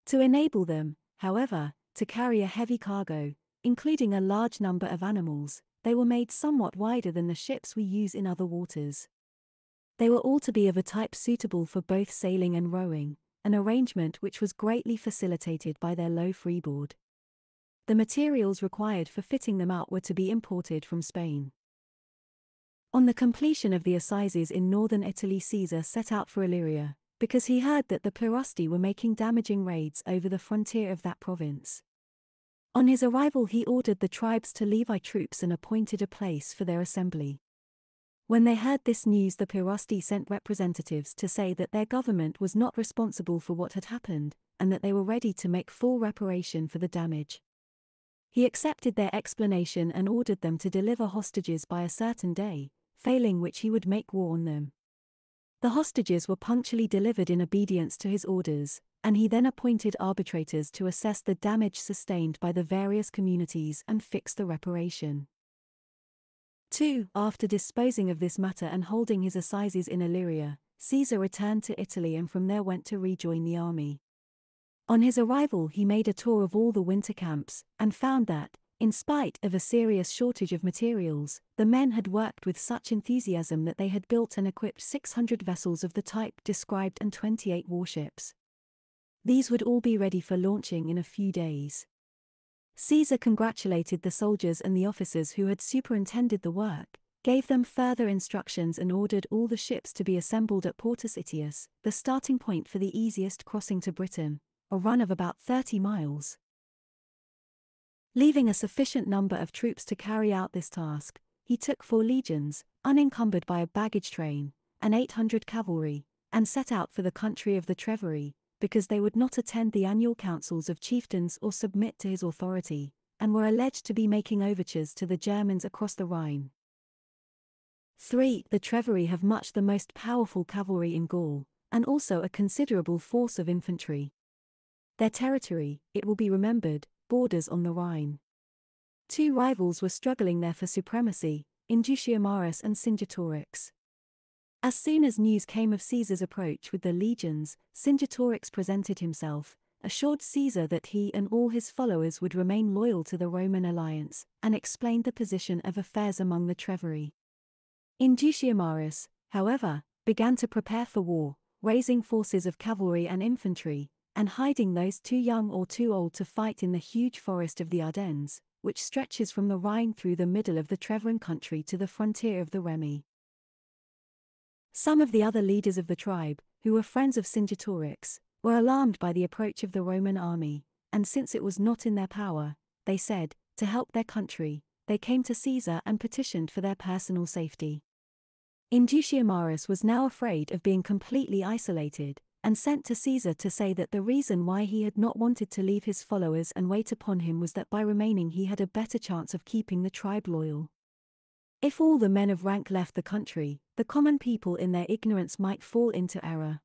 To enable them, however, to carry a heavy cargo, including a large number of animals, they were made somewhat wider than the ships we use in other waters. They were all to be of a type suitable for both sailing and rowing, an arrangement which was greatly facilitated by their low freeboard. The materials required for fitting them out were to be imported from Spain. On the completion of the assizes in northern Italy, Caesar set out for Illyria, because he heard that the Pirosti were making damaging raids over the frontier of that province. On his arrival, he ordered the tribes to Levi troops and appointed a place for their assembly. When they heard this news, the Pirosti sent representatives to say that their government was not responsible for what had happened, and that they were ready to make full reparation for the damage. He accepted their explanation and ordered them to deliver hostages by a certain day, failing which he would make war on them. The hostages were punctually delivered in obedience to his orders, and he then appointed arbitrators to assess the damage sustained by the various communities and fix the reparation. 2. After disposing of this matter and holding his assizes in Illyria, Caesar returned to Italy and from there went to rejoin the army. On his arrival, he made a tour of all the winter camps and found that, in spite of a serious shortage of materials, the men had worked with such enthusiasm that they had built and equipped 600 vessels of the type described and 28 warships. These would all be ready for launching in a few days. Caesar congratulated the soldiers and the officers who had superintended the work, gave them further instructions and ordered all the ships to be assembled at Portus Itius, the starting point for the easiest crossing to Britain, a run of about 30 miles. Leaving a sufficient number of troops to carry out this task, he took four legions, unencumbered by a baggage train, and 800 cavalry, and set out for the country of the Treveri, because they would not attend the annual councils of chieftains or submit to his authority, and were alleged to be making overtures to the Germans across the Rhine. 3. The Treveri have much the most powerful cavalry in Gaul, and also a considerable force of infantry. Their territory, it will be remembered, borders on the Rhine. Two rivals were struggling there for supremacy, Indutiomarus and Cingetorix. As soon as news came of Caesar's approach with the legions, Cingetorix presented himself, assured Caesar that he and all his followers would remain loyal to the Roman alliance, and explained the position of affairs among the Treveri. Indutiomarus, however, began to prepare for war, raising forces of cavalry and infantry, and hiding those too young or too old to fight in the huge forest of the Ardennes, which stretches from the Rhine through the middle of the Treveran country to the frontier of the Remi. Some of the other leaders of the tribe, who were friends of Cingetorix, were alarmed by the approach of the Roman army, and since it was not in their power, they said, to help their country, they came to Caesar and petitioned for their personal safety. Indutiomarus was now afraid of being completely isolated, and sent to Caesar to say that the reason why he had not wanted to leave his followers and wait upon him was that by remaining he had a better chance of keeping the tribe loyal. If all the men of rank left the country, the common people in their ignorance might fall into error.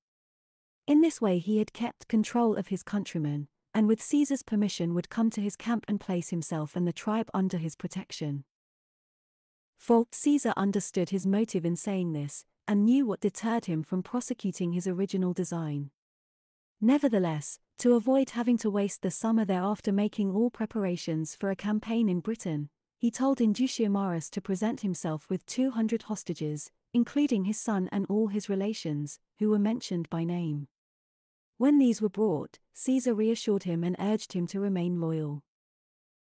In this way he had kept control of his countrymen, and with Caesar's permission would come to his camp and place himself and the tribe under his protection. For Caesar understood his motive in saying this, and knew what deterred him from prosecuting his original design. Nevertheless, to avoid having to waste the summer thereafter making all preparations for a campaign in Britain, he told Indutiomarus to present himself with 200 hostages, including his son and all his relations, who were mentioned by name. When these were brought, Caesar reassured him and urged him to remain loyal.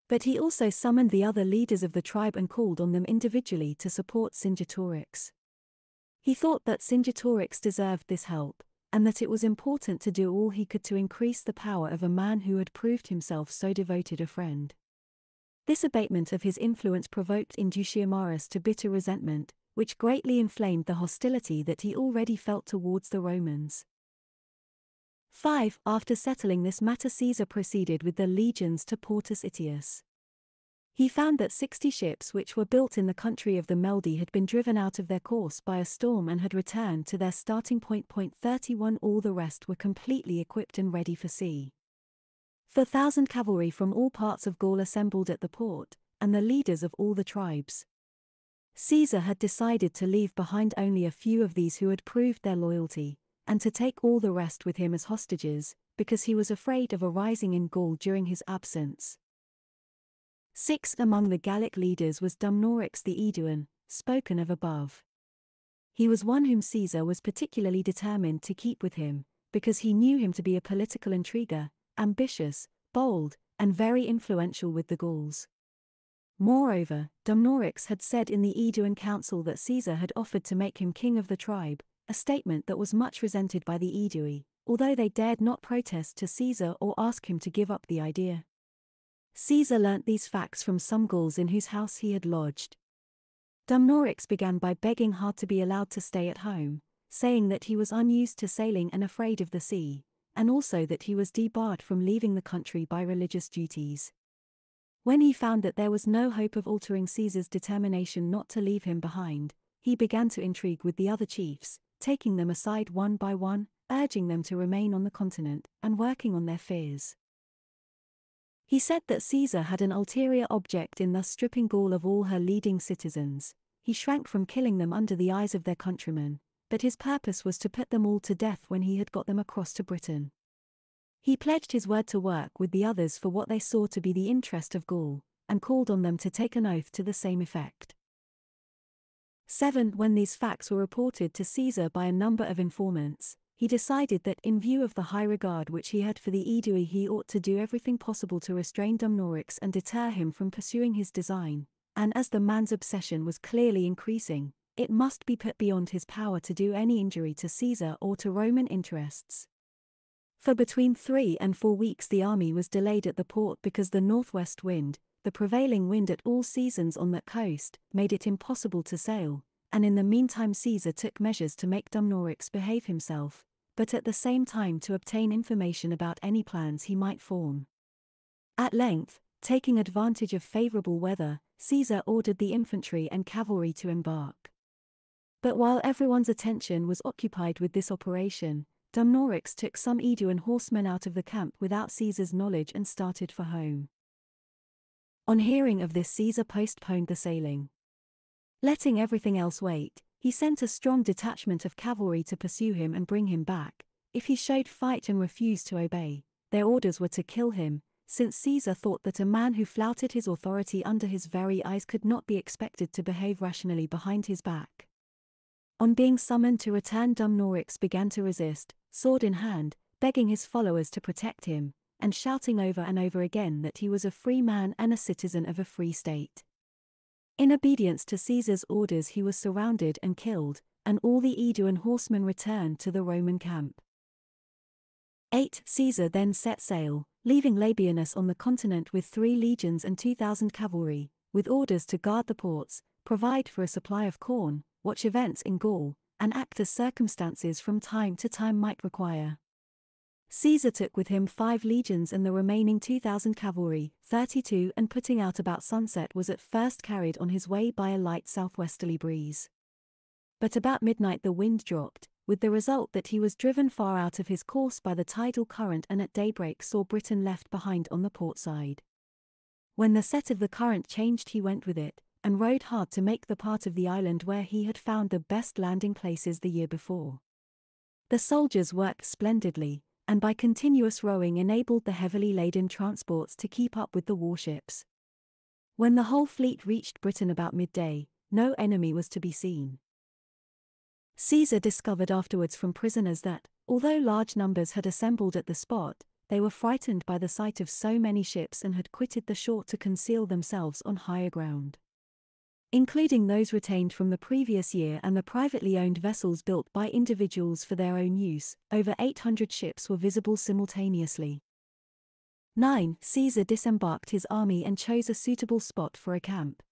But he also summoned the other leaders of the tribe and called on them individually to support Cingetorix. He thought that Cingetorix deserved this help, and that it was important to do all he could to increase the power of a man who had proved himself so devoted a friend. This abatement of his influence provoked Indutiomarus to bitter resentment, which greatly inflamed the hostility that he already felt towards the Romans. 5. After settling this matter Caesar proceeded with the legions to Portus Itius. He found that 60 ships which were built in the country of the Meldi had been driven out of their course by a storm and had returned to their starting point. Point 31 All the rest were completely equipped and ready for sea. Four thousand cavalry from all parts of Gaul assembled at the port, and the leaders of all the tribes. Caesar had decided to leave behind only a few of these who had proved their loyalty, and to take all the rest with him as hostages, because he was afraid of a rising in Gaul during his absence. Sixth among the Gallic leaders was Dumnorix the Aeduan, spoken of above. He was one whom Caesar was particularly determined to keep with him, because he knew him to be a political intriguer, ambitious, bold, and very influential with the Gauls. Moreover, Dumnorix had said in the Aeduan council that Caesar had offered to make him king of the tribe, a statement that was much resented by the Aedui, although they dared not protest to Caesar or ask him to give up the idea. Caesar learnt these facts from some Gauls in whose house he had lodged. Dumnorix began by begging hard to be allowed to stay at home, saying that he was unused to sailing and afraid of the sea, and also that he was debarred from leaving the country by religious duties. When he found that there was no hope of altering Caesar's determination not to leave him behind, he began to intrigue with the other chiefs, taking them aside one by one, urging them to remain on the continent, and working on their fears. He said that Caesar had an ulterior object in thus stripping Gaul of all her leading citizens. He shrank from killing them under the eyes of their countrymen, but his purpose was to put them all to death when he had got them across to Britain. He pledged his word to work with the others for what they saw to be the interest of Gaul, and called on them to take an oath to the same effect. 7. When these facts were reported to Caesar by a number of informants, he decided that in view of the high regard which he had for the Aedui he ought to do everything possible to restrain Dumnorix and deter him from pursuing his design, and as the man's obsession was clearly increasing, it must be put beyond his power to do any injury to Caesar or to Roman interests. For between three and four weeks the army was delayed at the port because the northwest wind, the prevailing wind at all seasons on that coast, made it impossible to sail, and in the meantime Caesar took measures to make Dumnorix behave himself, but at the same time to obtain information about any plans he might form. At length, taking advantage of favorable weather, Caesar ordered the infantry and cavalry to embark. But while everyone's attention was occupied with this operation, Dumnorix took some Aeduan horsemen out of the camp without Caesar's knowledge and started for home. On hearing of this Caesar postponed the sailing. Letting everything else wait, he sent a strong detachment of cavalry to pursue him and bring him back. If he showed fight and refused to obey, their orders were to kill him, since Caesar thought that a man who flouted his authority under his very eyes could not be expected to behave rationally behind his back. On being summoned to return Dumnorix began to resist, sword in hand, begging his followers to protect him, and shouting over and over again that he was a free man and a citizen of a free state. In obedience to Caesar's orders, he was surrounded and killed, and all the Aeduan horsemen returned to the Roman camp. 8. Caesar then set sail, leaving Labienus on the continent with three legions and 2,000 cavalry, with orders to guard the ports, provide for a supply of corn, watch events in Gaul, and act as circumstances from time to time might require. Caesar took with him five legions and the remaining 2,000 cavalry, 32 and putting out about sunset was at first carried on his way by a light southwesterly breeze. But about midnight the wind dropped, with the result that he was driven far out of his course by the tidal current and at daybreak saw Britain left behind on the port side. When the set of the current changed he went with it, and rowed hard to make the part of the island where he had found the best landing places the year before. The soldiers worked splendidly, and by continuous rowing enabled the heavily laden transports to keep up with the warships. When the whole fleet reached Britain about midday, no enemy was to be seen. Caesar discovered afterwards from prisoners that, although large numbers had assembled at the spot, they were frightened by the sight of so many ships and had quitted the shore to conceal themselves on higher ground including those retained from the previous year and the privately owned vessels built by individuals for their own use, over 800 ships were visible simultaneously. 9. Caesar disembarked his army and chose a suitable spot for a camp.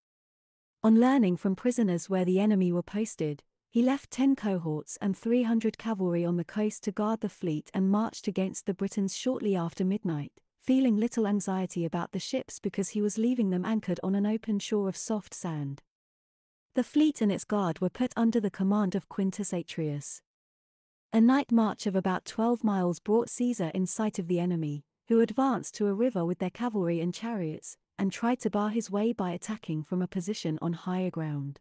On learning from prisoners where the enemy were posted, he left 10 cohorts and 300 cavalry on the coast to guard the fleet and marched against the Britons shortly after midnight, feeling little anxiety about the ships because he was leaving them anchored on an open shore of soft sand. The fleet and its guard were put under the command of Quintus Atrius. A night march of about 12 miles brought Caesar in sight of the enemy, who advanced to a river with their cavalry and chariots, and tried to bar his way by attacking from a position on higher ground.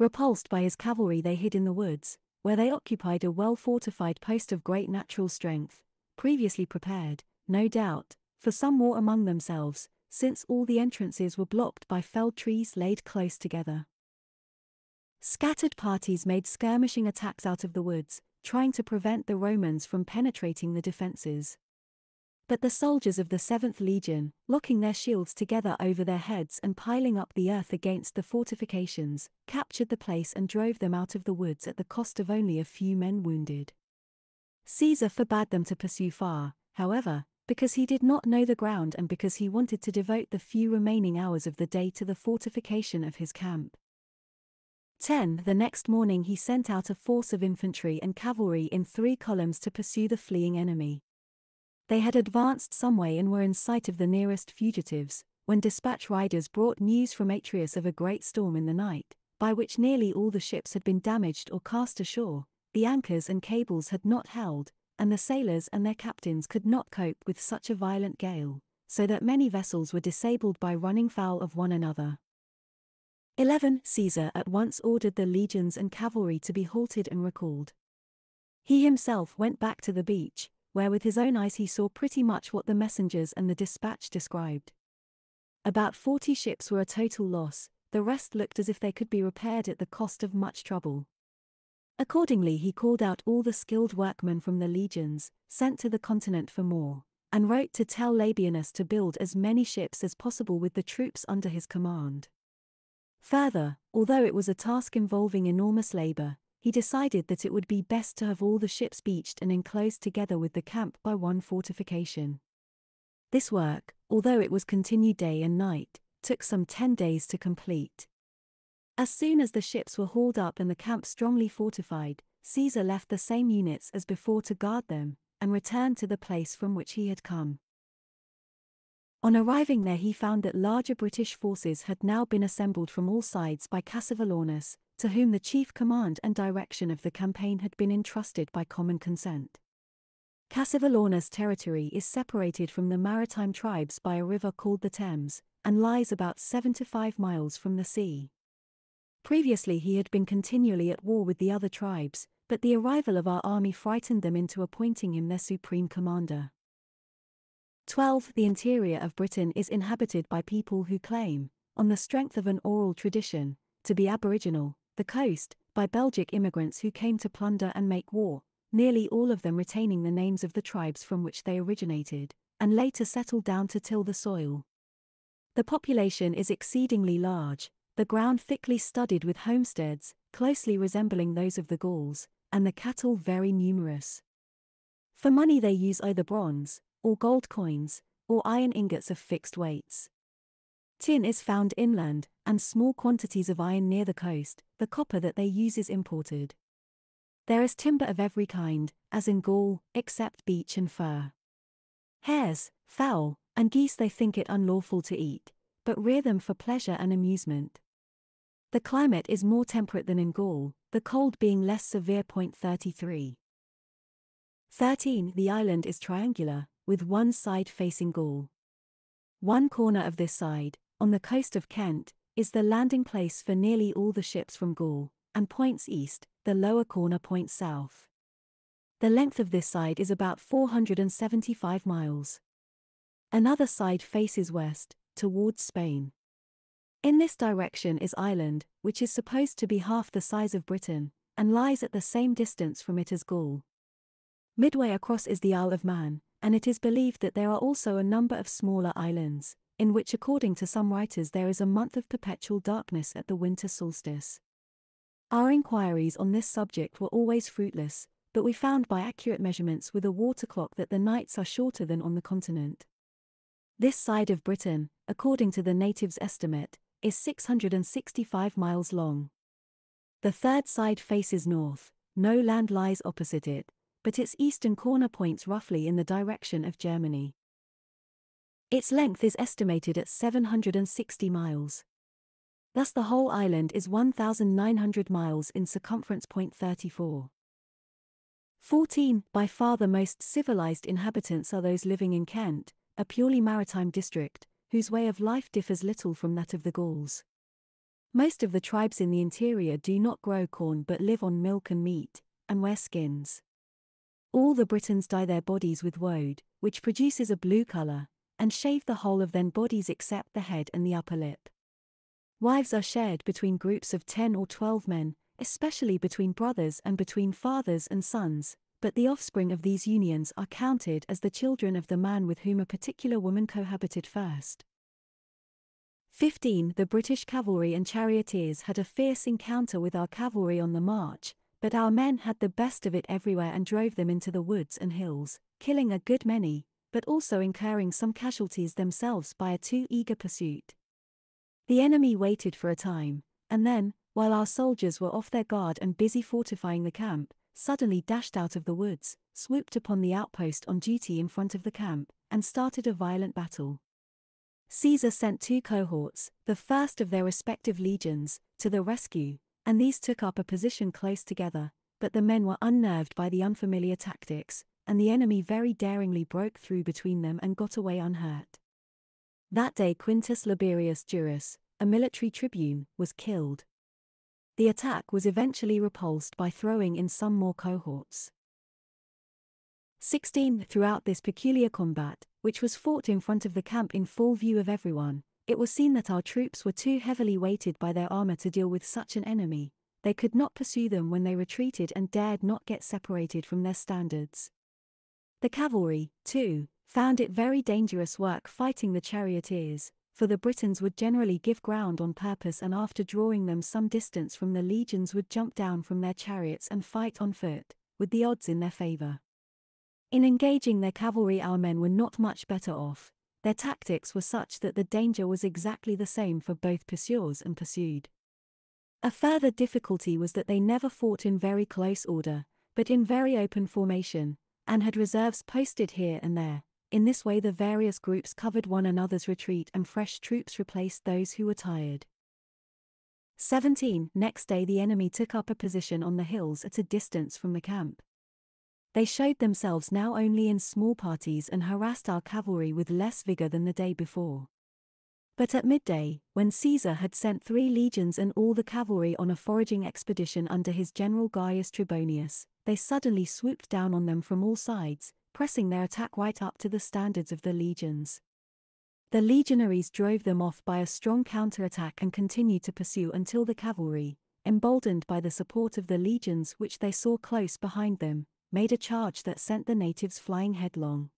Repulsed by his cavalry, they hid in the woods, where they occupied a well fortified post of great natural strength, previously prepared, no doubt, for some war among themselves, since all the entrances were blocked by felled trees laid close together. Scattered parties made skirmishing attacks out of the woods, trying to prevent the Romans from penetrating the defences. But the soldiers of the 7th Legion, locking their shields together over their heads and piling up the earth against the fortifications, captured the place and drove them out of the woods at the cost of only a few men wounded. Caesar forbade them to pursue far, however, because he did not know the ground and because he wanted to devote the few remaining hours of the day to the fortification of his camp. 10. The next morning he sent out a force of infantry and cavalry in three columns to pursue the fleeing enemy. They had advanced some way and were in sight of the nearest fugitives, when dispatch riders brought news from Atrius of a great storm in the night, by which nearly all the ships had been damaged or cast ashore, the anchors and cables had not held, and the sailors and their captains could not cope with such a violent gale, so that many vessels were disabled by running foul of one another. 11. Caesar at once ordered the legions and cavalry to be halted and recalled. He himself went back to the beach, where with his own eyes he saw pretty much what the messengers and the dispatch described. About 40 ships were a total loss, the rest looked as if they could be repaired at the cost of much trouble. Accordingly, he called out all the skilled workmen from the legions, sent to the continent for more, and wrote to tell Labienus to build as many ships as possible with the troops under his command. Further, although it was a task involving enormous labor, he decided that it would be best to have all the ships beached and enclosed together with the camp by one fortification. This work, although it was continued day and night, took some ten days to complete. As soon as the ships were hauled up and the camp strongly fortified, Caesar left the same units as before to guard them, and returned to the place from which he had come. On arriving there, he found that larger British forces had now been assembled from all sides by Cassivellaunus, to whom the chief command and direction of the campaign had been entrusted by common consent. Cassivellaunus' territory is separated from the maritime tribes by a river called the Thames, and lies about 75 miles from the sea. Previously, he had been continually at war with the other tribes, but the arrival of our army frightened them into appointing him their supreme commander. 12. The interior of Britain is inhabited by people who claim, on the strength of an oral tradition, to be Aboriginal, the coast, by Belgic immigrants who came to plunder and make war, nearly all of them retaining the names of the tribes from which they originated, and later settled down to till the soil. The population is exceedingly large, the ground thickly studded with homesteads, closely resembling those of the Gauls, and the cattle very numerous. For money they use either bronze, or gold coins, or iron ingots of fixed weights. Tin is found inland, and small quantities of iron near the coast, the copper that they use is imported. There is timber of every kind, as in Gaul, except beech and fir. Hares, fowl, and geese they think it unlawful to eat, but rear them for pleasure and amusement. The climate is more temperate than in Gaul, the cold being less severe. 33. 13. The island is triangular, with one side facing Gaul. One corner of this side, on the coast of Kent, is the landing place for nearly all the ships from Gaul, and points east, the lower corner points south. The length of this side is about 475 miles. Another side faces west, towards Spain. In this direction is Ireland, which is supposed to be half the size of Britain, and lies at the same distance from it as Gaul. Midway across is the Isle of Man, and it is believed that there are also a number of smaller islands, in which according to some writers there is a month of perpetual darkness at the winter solstice. Our inquiries on this subject were always fruitless, but we found by accurate measurements with a water clock that the nights are shorter than on the continent. This side of Britain, according to the natives' estimate, is 665 miles long. The third side faces north, no land lies opposite it, but its eastern corner points roughly in the direction of Germany. Its length is estimated at 760 miles. Thus the whole island is 1,900 miles in circumference. 34. 14. By far the most civilized inhabitants are those living in Kent, a purely maritime district, whose way of life differs little from that of the Gauls. Most of the tribes in the interior do not grow corn but live on milk and meat, and wear skins. All the Britons dye their bodies with woad, which produces a blue color, and shave the whole of their bodies except the head and the upper lip. Wives are shared between groups of 10 or 12 men, especially between brothers and between fathers and sons, but the offspring of these unions are counted as the children of the man with whom a particular woman cohabited first. 15. The British cavalry and charioteers had a fierce encounter with our cavalry on the march, but our men had the best of it everywhere and drove them into the woods and hills, killing a good many, but also incurring some casualties themselves by a too eager pursuit. The enemy waited for a time, and then, while our soldiers were off their guard and busy fortifying the camp, suddenly dashed out of the woods, swooped upon the outpost on duty in front of the camp, and started a violent battle. Caesar sent two cohorts, the first of their respective legions, to the rescue, and these took up a position close together, but the men were unnerved by the unfamiliar tactics, and the enemy very daringly broke through between them and got away unhurt. That day Quintus Laberius Durus, a military tribune, was killed. The attack was eventually repulsed by throwing in some more cohorts. 16. Throughout this peculiar combat, which was fought in front of the camp in full view of everyone, it was seen that our troops were too heavily weighted by their armor to deal with such an enemy, they could not pursue them when they retreated and dared not get separated from their standards. The cavalry, too, found it very dangerous work fighting the charioteers, for the Britons would generally give ground on purpose and after drawing them some distance from the legions would jump down from their chariots and fight on foot, with the odds in their favour. In engaging their cavalry our men were not much better off, their tactics were such that the danger was exactly the same for both pursuers and pursued. A further difficulty was that they never fought in very close order, but in very open formation, and had reserves posted here and there. In this way, the various groups covered one another's retreat and fresh troops replaced those who were tired. 17. Next day, the enemy took up a position on the hills at a distance from the camp. They showed themselves now only in small parties and harassed our cavalry with less vigor than the day before. But at midday, when Caesar had sent three legions and all the cavalry on a foraging expedition under his general Gaius Trebonius, they suddenly swooped down on them from all sides, pressing their attack right up to the standards of the legions. The legionaries drove them off by a strong counterattack and continued to pursue until the cavalry, emboldened by the support of the legions which they saw close behind them, made a charge that sent the natives flying headlong.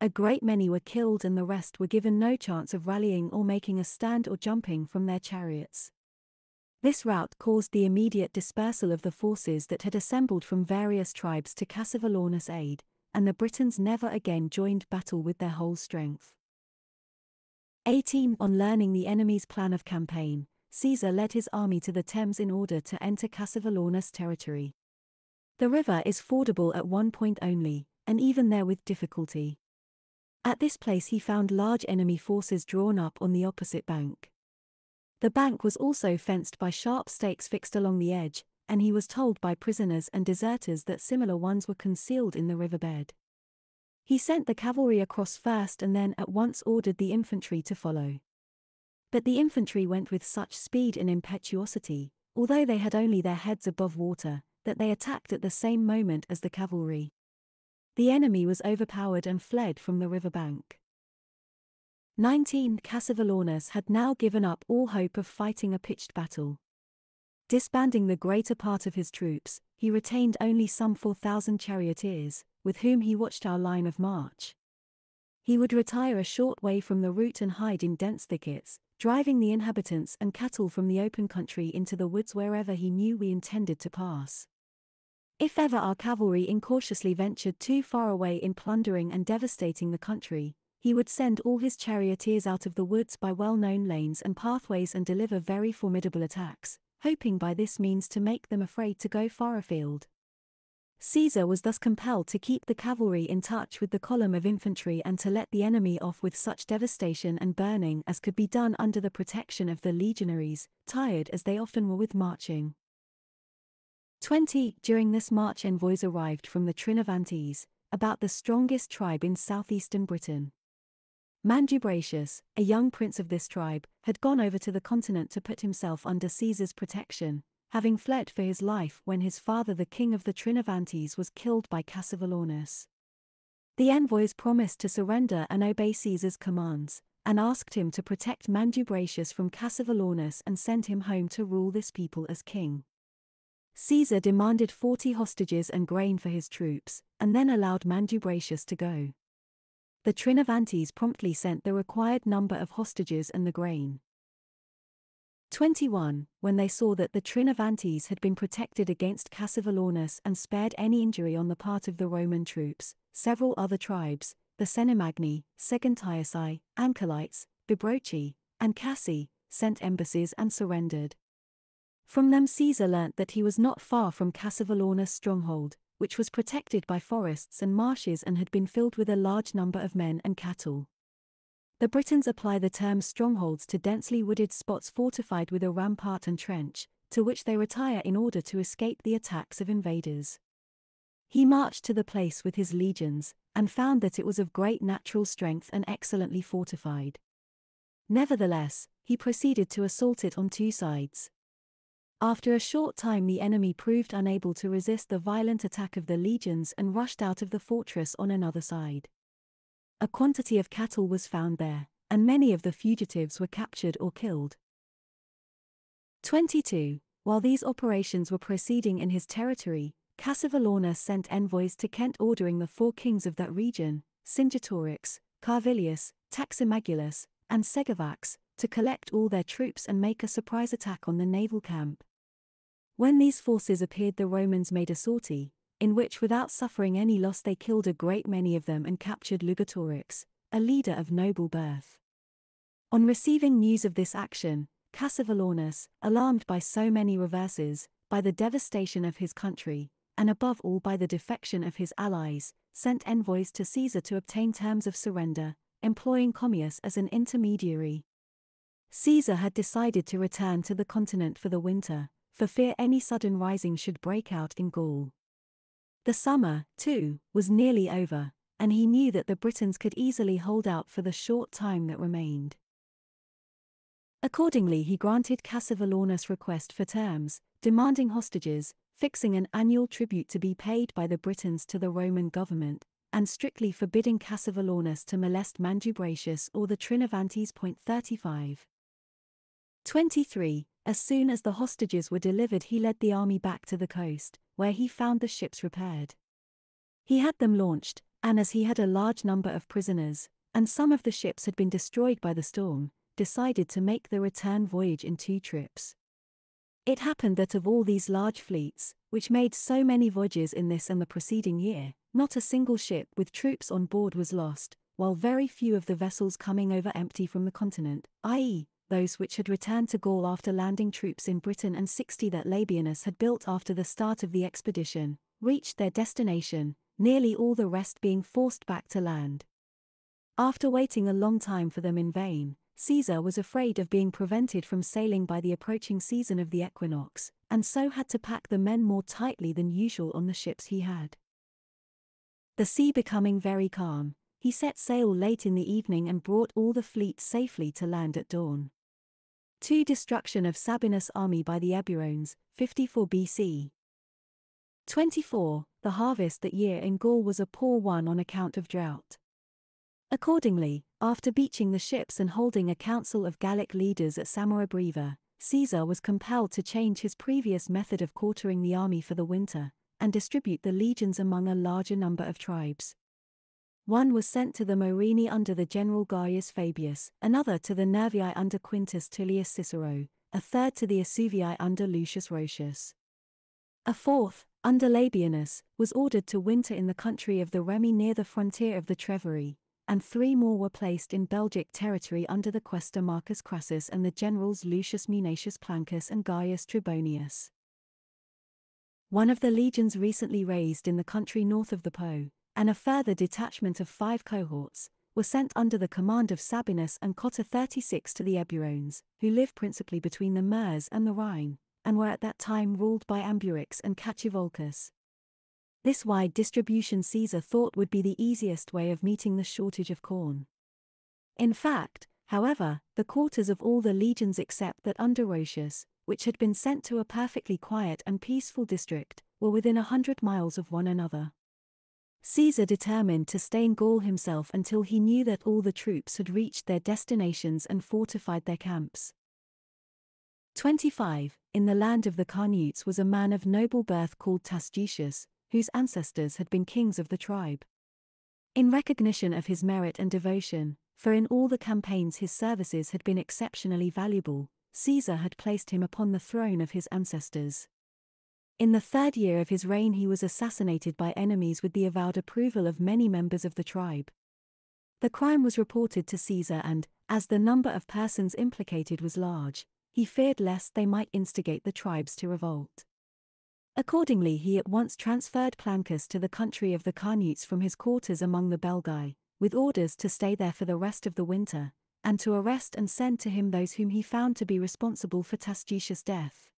A great many were killed and the rest were given no chance of rallying or making a stand or jumping from their chariots. This rout caused the immediate dispersal of the forces that had assembled from various tribes to Cassivellaunus' aid, and the Britons never again joined battle with their whole strength. 18. On learning the enemy's plan of campaign, Caesar led his army to the Thames in order to enter Cassivellaunus' territory. The river is fordable at one point only, and even there with difficulty. At this place he found large enemy forces drawn up on the opposite bank. The bank was also fenced by sharp stakes fixed along the edge, and he was told by prisoners and deserters that similar ones were concealed in the riverbed. He sent the cavalry across first and then at once ordered the infantry to follow. But the infantry went with such speed and impetuosity, although they had only their heads above water, that they attacked at the same moment as the cavalry. The enemy was overpowered and fled from the river bank. 19. Cassivellaunus had now given up all hope of fighting a pitched battle. Disbanding the greater part of his troops, he retained only some 4,000 charioteers, with whom he watched our line of march. He would retire a short way from the route and hide in dense thickets, driving the inhabitants and cattle from the open country into the woods wherever he knew we intended to pass. If ever our cavalry incautiously ventured too far away in plundering and devastating the country, he would send all his charioteers out of the woods by well known lanes and pathways and deliver very formidable attacks, hoping by this means to make them afraid to go far afield. Caesar was thus compelled to keep the cavalry in touch with the column of infantry and to let the enemy off with such devastation and burning as could be done under the protection of the legionaries, tired as they often were with marching. 20. During this march envoys arrived from the Trinovantes, about the strongest tribe in southeastern Britain. Mandubratius, a young prince of this tribe, had gone over to the continent to put himself under Caesar's protection, having fled for his life when his father the king of the Trinovantes was killed by Cassivellaunus. The envoys promised to surrender and obey Caesar's commands, and asked him to protect Mandubratius from Cassivellaunus and send him home to rule this people as king. Caesar demanded 40 hostages and grain for his troops, and then allowed Mandubratius to go. The Trinovantes promptly sent the required number of hostages and the grain. 21. When they saw that the Trinovantes had been protected against Cassivellaunus and spared any injury on the part of the Roman troops, several other tribes, the Cenimagni, Segontiaci, Ancalites, Bibrochi, and Cassi, sent embassies and surrendered. From them Caesar learnt that he was not far from Cassivellaunus' stronghold, which was protected by forests and marshes and had been filled with a large number of men and cattle. The Britons apply the term strongholds to densely wooded spots fortified with a rampart and trench, to which they retire in order to escape the attacks of invaders. He marched to the place with his legions, and found that it was of great natural strength and excellently fortified. Nevertheless, he proceeded to assault it on two sides. After a short time, the enemy proved unable to resist the violent attack of the legions and rushed out of the fortress on another side. A quantity of cattle was found there, and many of the fugitives were captured or killed. 22. While these operations were proceeding in his territory, Cassivellaunus sent envoys to Kent ordering the four kings of that region, Cingetorix, Carvilius, Taximagulus, and Segovax, to collect all their troops and make a surprise attack on the naval camp. When these forces appeared, the Romans made a sortie, in which without suffering any loss they killed a great many of them and captured Lugotorix, a leader of noble birth. On receiving news of this action, Cassivellaunus, alarmed by so many reverses, by the devastation of his country, and above all by the defection of his allies, sent envoys to Caesar to obtain terms of surrender, employing Commius as an intermediary. Caesar had decided to return to the continent for the winter, for fear any sudden rising should break out in Gaul. The summer, too, was nearly over, and he knew that the Britons could easily hold out for the short time that remained. Accordingly, he granted Cassivellaunus' request for terms, demanding hostages, fixing an annual tribute to be paid by the Britons to the Roman government, and strictly forbidding Cassivellaunus to molest Mandubratius or the Trinovantes. 35. 23. As soon as the hostages were delivered, he led the army back to the coast, where he found the ships repaired. He had them launched, and as he had a large number of prisoners, and some of the ships had been destroyed by the storm, decided to make the return voyage in two trips. It happened that of all these large fleets, which made so many voyages in this and the preceding year, not a single ship with troops on board was lost, while very few of the vessels coming over empty from the continent, i.e., those which had returned to Gaul after landing troops in Britain and 60 that Labienus had built after the start of the expedition, reached their destination, nearly all the rest being forced back to land. After waiting a long time for them in vain, Caesar was afraid of being prevented from sailing by the approaching season of the equinox, and so had to pack the men more tightly than usual on the ships he had. The sea becoming very calm, he set sail late in the evening and brought all the fleet safely to land at dawn. 2. Destruction of Sabinus' army by the Eburones, 54 BC. 24. The harvest that year in Gaul was a poor one on account of drought. Accordingly, after beaching the ships and holding a council of Gallic leaders at Samarobriva, Caesar was compelled to change his previous method of quartering the army for the winter, and distribute the legions among a larger number of tribes. One was sent to the Morini under the general Gaius Fabius, another to the Nervii under Quintus Tullius Cicero, a third to the Esuvii under Lucius Roscius. A fourth, under Labienus, was ordered to winter in the country of the Remi near the frontier of the Treveri, and three more were placed in Belgic territory under the quaestor Marcus Crassus and the generals Lucius Munatius Plancus and Gaius Trebonius. One of the legions recently raised in the country north of the Po, and a further detachment of five cohorts, were sent under the command of Sabinus and Cotta 36 to the Eburones, who live principally between the Meuse and the Rhine, and were at that time ruled by Ambiorix and Catuvolcus. This wide distribution Caesar thought would be the easiest way of meeting the shortage of corn. In fact, however, the quarters of all the legions except that under Roscius, which had been sent to a perfectly quiet and peaceful district, were within a hundred miles of one another. Caesar determined to stay in Gaul himself until he knew that all the troops had reached their destinations and fortified their camps. 25. In the land of the Carnutes was a man of noble birth called Tasgetius, whose ancestors had been kings of the tribe. In recognition of his merit and devotion, for in all the campaigns his services had been exceptionally valuable, Caesar had placed him upon the throne of his ancestors. In the third year of his reign, he was assassinated by enemies with the avowed approval of many members of the tribe. The crime was reported to Caesar, and, as the number of persons implicated was large, he feared lest they might instigate the tribes to revolt. Accordingly, he at once transferred Plancus to the country of the Carnutes from his quarters among the Belgae, with orders to stay there for the rest of the winter, and to arrest and send to him those whom he found to be responsible for Tasgetius' death.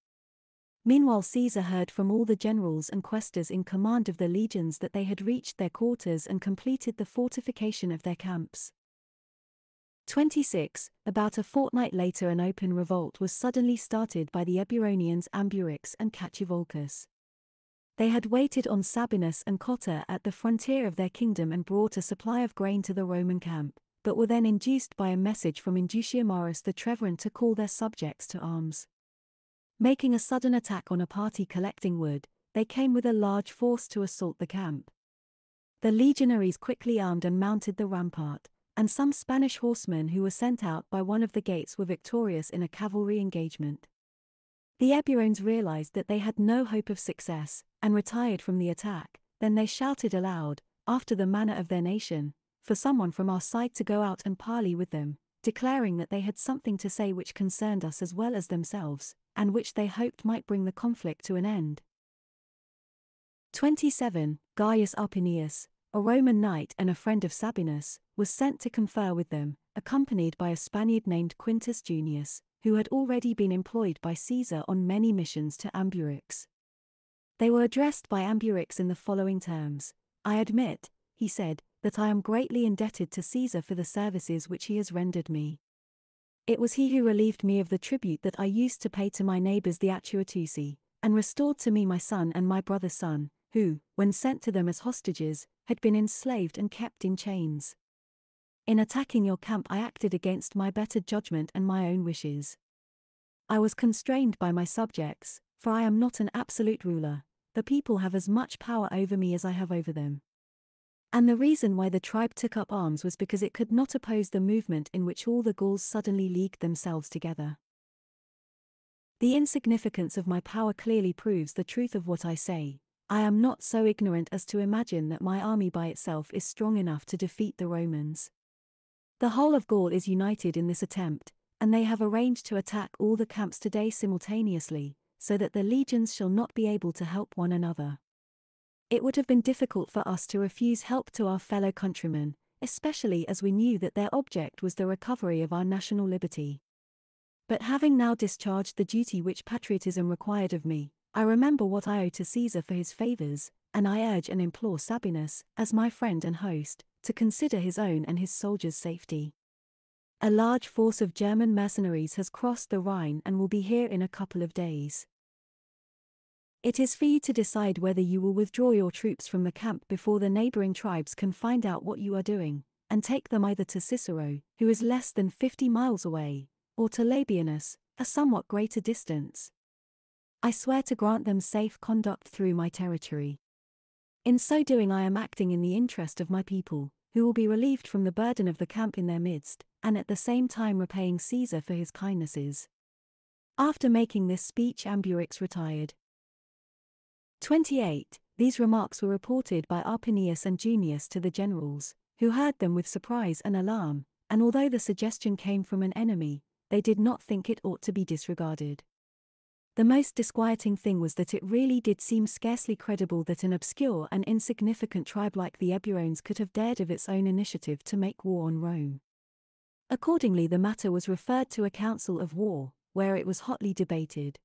Meanwhile Caesar heard from all the generals and quaestors in command of the legions that they had reached their quarters and completed the fortification of their camps. 26. About a fortnight later an open revolt was suddenly started by the Eburonians Ambiorix and Catuvolcus. They had waited on Sabinus and Cotta at the frontier of their kingdom and brought a supply of grain to the Roman camp, but were then induced by a message from Indutiomarus the Treveran to call their subjects to arms. Making a sudden attack on a party collecting wood, they came with a large force to assault the camp. The legionaries quickly armed and mounted the rampart, and some Spanish horsemen who were sent out by one of the gates were victorious in a cavalry engagement. The Eburones realized that they had no hope of success, and retired from the attack, then they shouted aloud, after the manner of their nation, for someone from our side to go out and parley with them, declaring that they had something to say which concerned us as well as themselves, and which they hoped might bring the conflict to an end. 27. Gaius Arpinius, a Roman knight and a friend of Sabinus, was sent to confer with them, accompanied by a Spaniard named Quintus Junius, who had already been employed by Caesar on many missions to Ambiorix. They were addressed by Ambiorix in the following terms I admit, he said, that I am greatly indebted to Caesar for the services which he has rendered me. It was he who relieved me of the tribute that I used to pay to my neighbors the Atuatuci, and restored to me my son and my brother's son, who, when sent to them as hostages, had been enslaved and kept in chains. In attacking your camp, I acted against my better judgment and my own wishes. I was constrained by my subjects, for I am not an absolute ruler, the people have as much power over me as I have over them. And the reason why the tribe took up arms was because it could not oppose the movement in which all the Gauls suddenly leagued themselves together. The insignificance of my power clearly proves the truth of what I say. I am not so ignorant as to imagine that my army by itself is strong enough to defeat the Romans. The whole of Gaul is united in this attempt, and they have arranged to attack all the camps today simultaneously, so that the legions shall not be able to help one another. It would have been difficult for us to refuse help to our fellow countrymen, especially as we knew that their object was the recovery of our national liberty. But having now discharged the duty which patriotism required of me, I remember what I owe to Caesar for his favors, and I urge and implore Sabinus, as my friend and host, to consider his own and his soldiers' safety. A large force of German mercenaries has crossed the Rhine and will be here in a couple of days. It is for you to decide whether you will withdraw your troops from the camp before the neighboring tribes can find out what you are doing, and take them either to Cicero, who is less than 50 miles away, or to Labienus, a somewhat greater distance. I swear to grant them safe conduct through my territory. In so doing, I am acting in the interest of my people, who will be relieved from the burden of the camp in their midst, and at the same time repaying Caesar for his kindnesses. After making this speech, Ambiorix retired. 28. These remarks were reported by Arpinius and Junius to the generals, who heard them with surprise and alarm, and although the suggestion came from an enemy, they did not think it ought to be disregarded. The most disquieting thing was that it really did seem scarcely credible that an obscure and insignificant tribe like the Eburones could have dared of its own initiative to make war on Rome. Accordingly, the matter was referred to a council of war, where it was hotly debated.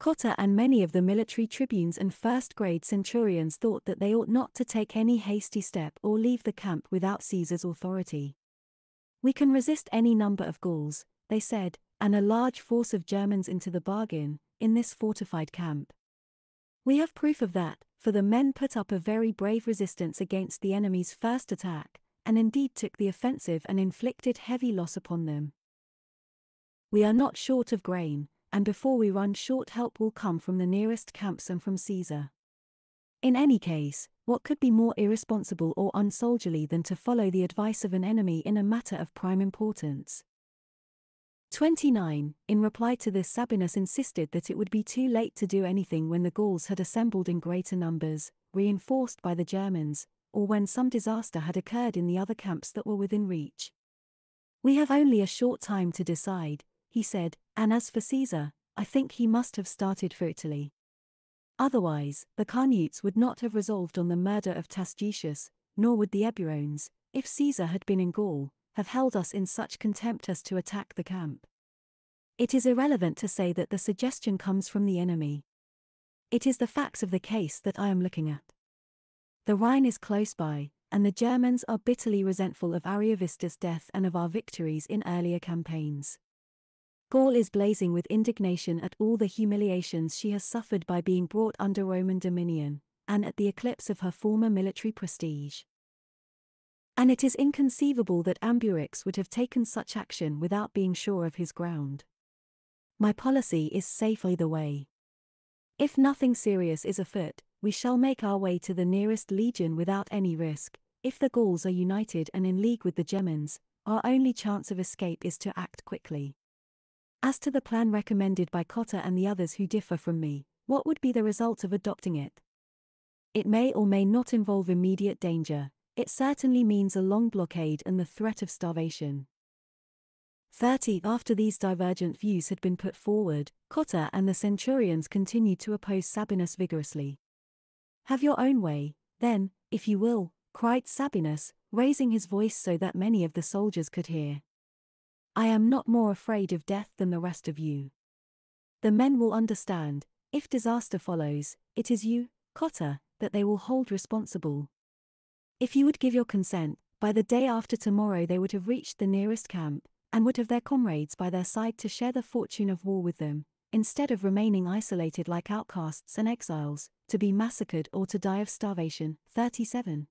Cotta and many of the military tribunes and first-grade centurions thought that they ought not to take any hasty step or leave the camp without Caesar's authority. We can resist any number of Gauls, they said, and a large force of Germans into the bargain, in this fortified camp. We have proof of that, for the men put up a very brave resistance against the enemy's first attack, and indeed took the offensive and inflicted heavy loss upon them. We are not short of grain, and before we run short help will come from the nearest camps and from Caesar. In any case, what could be more irresponsible or unsoldierly than to follow the advice of an enemy in a matter of prime importance? 29. In reply to this, Sabinus insisted that it would be too late to do anything when the Gauls had assembled in greater numbers, reinforced by the Germans, or when some disaster had occurred in the other camps that were within reach. We have only a short time to decide, he said, and as for Caesar, I think he must have started for Italy. Otherwise, the Carnutes would not have resolved on the murder of Tasgetius, nor would the Eburones, if Caesar had been in Gaul, have held us in such contempt as to attack the camp. It is irrelevant to say that the suggestion comes from the enemy. It is the facts of the case that I am looking at. The Rhine is close by, and the Germans are bitterly resentful of Ariovistus' death and of our victories in earlier campaigns. Gaul is blazing with indignation at all the humiliations she has suffered by being brought under Roman dominion, and at the eclipse of her former military prestige. And it is inconceivable that Ambiorix would have taken such action without being sure of his ground. My policy is safe either way. If nothing serious is afoot, we shall make our way to the nearest legion without any risk. If the Gauls are united and in league with the Germans, our only chance of escape is to act quickly. As to the plan recommended by Cotta and the others who differ from me, what would be the result of adopting it? It may or may not involve immediate danger, it certainly means a long blockade and the threat of starvation. 30 After these divergent views had been put forward, Cotta and the centurions continued to oppose Sabinus vigorously. Have your own way, then, if you will, cried Sabinus, raising his voice so that many of the soldiers could hear. I am not more afraid of death than the rest of you. The men will understand, if disaster follows, it is you, Cotta, that they will hold responsible. If you would give your consent, by the day after tomorrow they would have reached the nearest camp, and would have their comrades by their side to share the fortune of war with them, instead of remaining isolated like outcasts and exiles, to be massacred or to die of starvation. 37.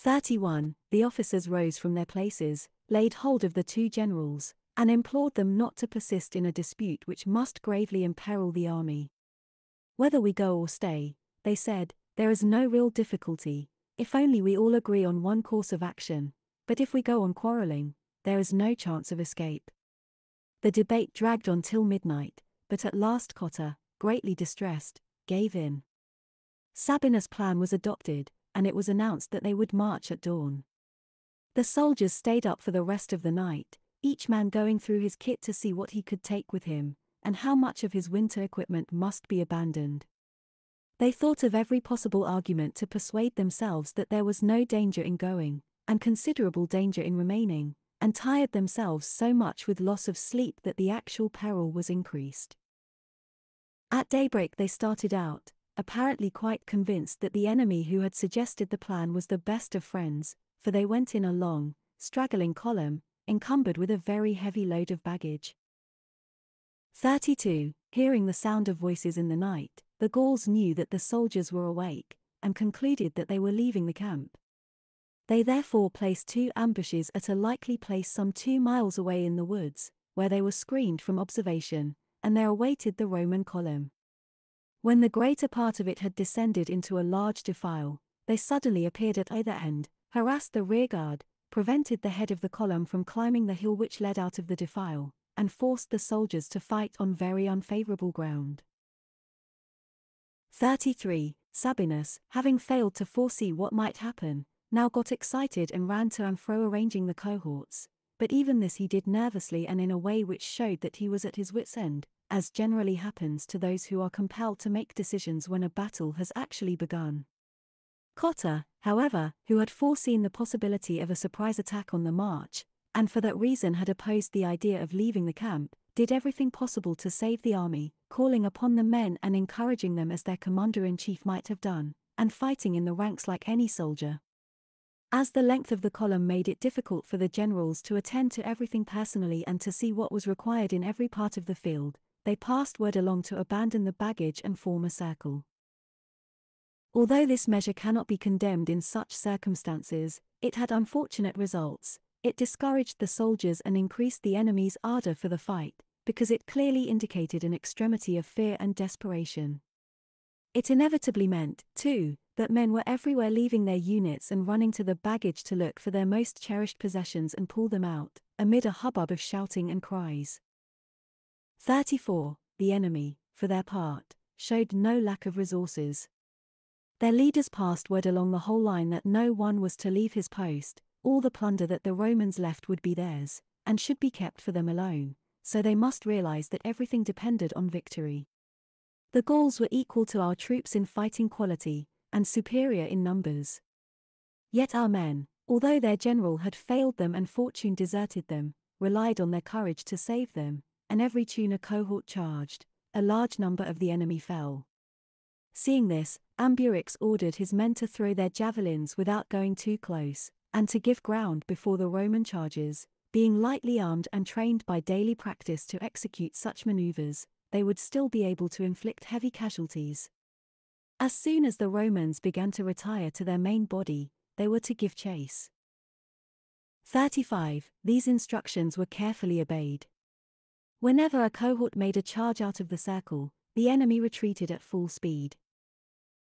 31. The officers rose from their places, laid hold of the two generals, and implored them not to persist in a dispute which must gravely imperil the army. Whether we go or stay, they said, there is no real difficulty, if only we all agree on one course of action, but if we go on quarrelling, there is no chance of escape. The debate dragged on till midnight, but at last Cotta, greatly distressed, gave in. Sabinus' plan was adopted, and it was announced that they would march at dawn. The soldiers stayed up for the rest of the night, each man going through his kit to see what he could take with him, and how much of his winter equipment must be abandoned. They thought of every possible argument to persuade themselves that there was no danger in going, and considerable danger in remaining, and tired themselves so much with loss of sleep that the actual peril was increased. At daybreak they started out, apparently quite convinced that the enemy who had suggested the plan was the best of friends, for they went in a long, straggling column, encumbered with a very heavy load of baggage. 32. Hearing the sound of voices in the night, the Gauls knew that the soldiers were awake, and concluded that they were leaving the camp. They therefore placed two ambushes at a likely place some two miles away in the woods, where they were screened from observation, and there awaited the Roman column. When the greater part of it had descended into a large defile, they suddenly appeared at either end, harassed the rearguard, prevented the head of the column from climbing the hill which led out of the defile, and forced the soldiers to fight on very unfavorable ground. 33. Sabinus, having failed to foresee what might happen, now got excited and ran to and fro arranging the cohorts, but even this he did nervously and in a way which showed that he was at his wits' end, as generally happens to those who are compelled to make decisions when a battle has actually begun. Cotta, however, who had foreseen the possibility of a surprise attack on the march, and for that reason had opposed the idea of leaving the camp, did everything possible to save the army, calling upon the men and encouraging them as their commander in chief might have done, and fighting in the ranks like any soldier. As the length of the column made it difficult for the generals to attend to everything personally and to see what was required in every part of the field, they passed word along to abandon the baggage and form a circle. Although this measure cannot be condemned in such circumstances, it had unfortunate results. It discouraged the soldiers and increased the enemy's ardor for the fight, because it clearly indicated an extremity of fear and desperation. It inevitably meant, too, that men were everywhere leaving their units and running to the baggage to look for their most cherished possessions and pull them out, amid a hubbub of shouting and cries. 34. The enemy, for their part, showed no lack of resources. Their leaders passed word along the whole line that no one was to leave his post, all the plunder that the Romans left would be theirs, and should be kept for them alone, so they must realize that everything depended on victory. The Gauls were equal to our troops in fighting quality, and superior in numbers. Yet our men, although their general had failed them and fortune deserted them, relied on their courage to save them, and every tune a cohort charged, a large number of the enemy fell. Seeing this, Ambiorix ordered his men to throw their javelins without going too close, and to give ground before the Roman charges, being lightly armed and trained by daily practice to execute such maneuvers, they would still be able to inflict heavy casualties. As soon as the Romans began to retire to their main body, they were to give chase. 35. These instructions were carefully obeyed. Whenever a cohort made a charge out of the circle, the enemy retreated at full speed.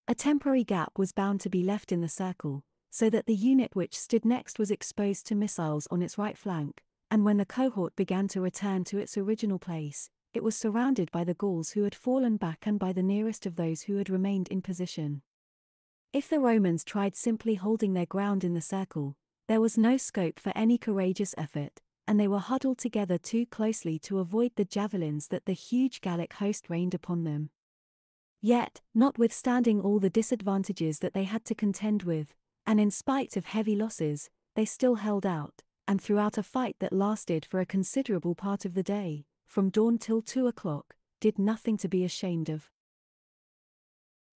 A temporary gap was bound to be left in the circle, so that the unit which stood next was exposed to missiles on its right flank, and when the cohort began to return to its original place, it was surrounded by the Gauls who had fallen back and by the nearest of those who had remained in position. If the Romans tried simply holding their ground in the circle, there was no scope for any courageous effort, and they were huddled together too closely to avoid the javelins that the huge Gallic host rained upon them. Yet, notwithstanding all the disadvantages that they had to contend with, and in spite of heavy losses, they still held out, and throughout a fight that lasted for a considerable part of the day, from dawn till two o'clock, did nothing to be ashamed of.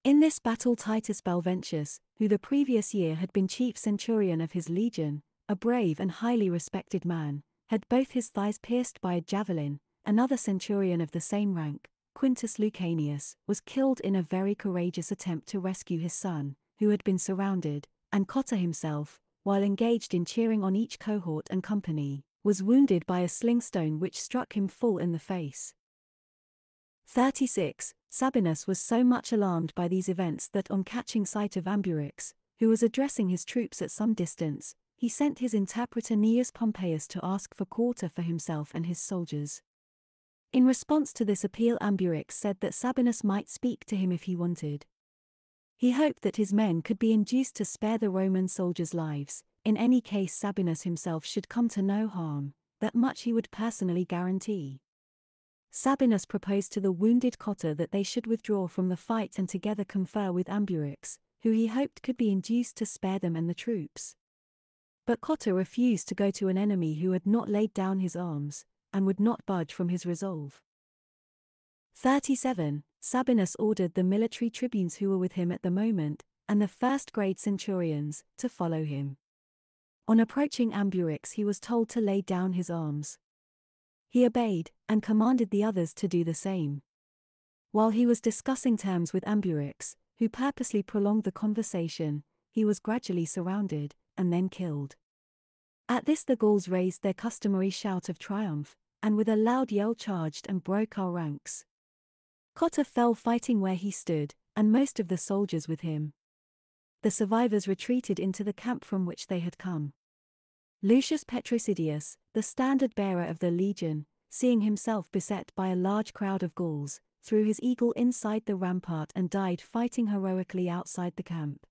In this battle Titus Balventius, who the previous year had been chief centurion of his legion, a brave and highly respected man, had both his thighs pierced by a javelin, another centurion of the same rank, Quintus Lucanius, was killed in a very courageous attempt to rescue his son, who had been surrounded, and Cotta himself, while engaged in cheering on each cohort and company, was wounded by a sling stone which struck him full in the face. 36. Sabinus was so much alarmed by these events that on catching sight of Ambiorix, who was addressing his troops at some distance, he sent his interpreter Gnaeus Pompeius to ask for quarter for himself and his soldiers. In response to this appeal Ambiorix said that Sabinus might speak to him if he wanted. He hoped that his men could be induced to spare the Roman soldiers' lives, in any case Sabinus himself should come to no harm, that much he would personally guarantee. Sabinus proposed to the wounded Cotta that they should withdraw from the fight and together confer with Ambiorix, who he hoped could be induced to spare them and the troops. But Cotta refused to go to an enemy who had not laid down his arms, and would not budge from his resolve. 37. Sabinus ordered the military tribunes who were with him at the moment, and the first grade centurions, to follow him. On approaching Ambiorix, he was told to lay down his arms. He obeyed, and commanded the others to do the same. While he was discussing terms with Ambiorix, who purposely prolonged the conversation, he was gradually surrounded, and then killed. At this the Gauls raised their customary shout of triumph, and with a loud yell charged and broke our ranks. Cotta fell fighting where he stood, and most of the soldiers with him. The survivors retreated into the camp from which they had come. Lucius Petrosidius, the standard bearer of the legion, seeing himself beset by a large crowd of Gauls, threw his eagle inside the rampart and died fighting heroically outside the camp.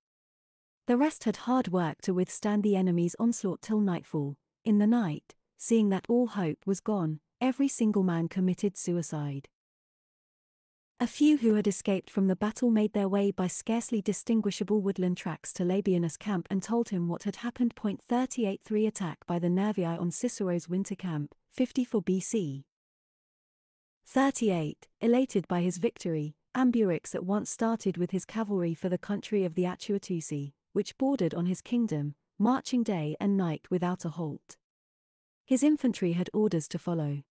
The rest had hard work to withstand the enemy's onslaught till nightfall. In the night, seeing that all hope was gone, every single man committed suicide. A few who had escaped from the battle made their way by scarcely distinguishable woodland tracks to Labienus' camp and told him what had happened. 38 3 Attack by the Nervii on Cicero's winter camp, 54 BC. 38. Elated by his victory, Ambiorix at once started with his cavalry for the country of the Atuatuci which bordered on his kingdom, marching day and night without a halt. His infantry had orders to follow.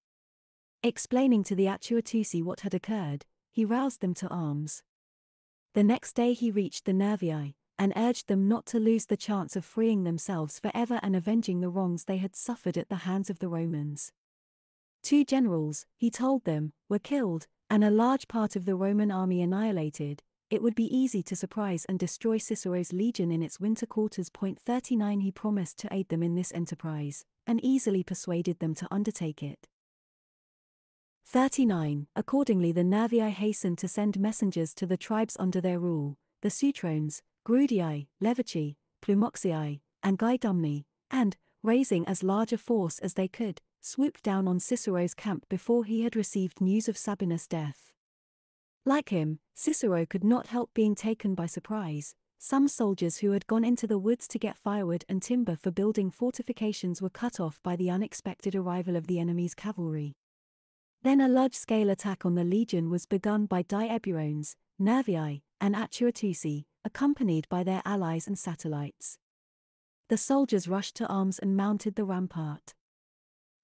Explaining to the Atuatuci what had occurred, he roused them to arms. The next day he reached the Nervii, and urged them not to lose the chance of freeing themselves forever and avenging the wrongs they had suffered at the hands of the Romans. Two generals, he told them, were killed, and a large part of the Roman army annihilated, it would be easy to surprise and destroy Cicero's legion in its winter quarters. Point 39 He promised to aid them in this enterprise, and easily persuaded them to undertake it. 39. Accordingly, the Nervii hastened to send messengers to the tribes under their rule, the Ceutrones, Grudii, Levaci, Pleumoxii, and Geidumni, and, raising as large a force as they could, swooped down on Cicero's camp before he had received news of Sabinus' death. Like him, Cicero could not help being taken by surprise. Some soldiers who had gone into the woods to get firewood and timber for building fortifications were cut off by the unexpected arrival of the enemy's cavalry. Then a large-scale attack on the legion was begun by the Eburones, Nervii, and Atuatuci, accompanied by their allies and satellites. The soldiers rushed to arms and mounted the rampart.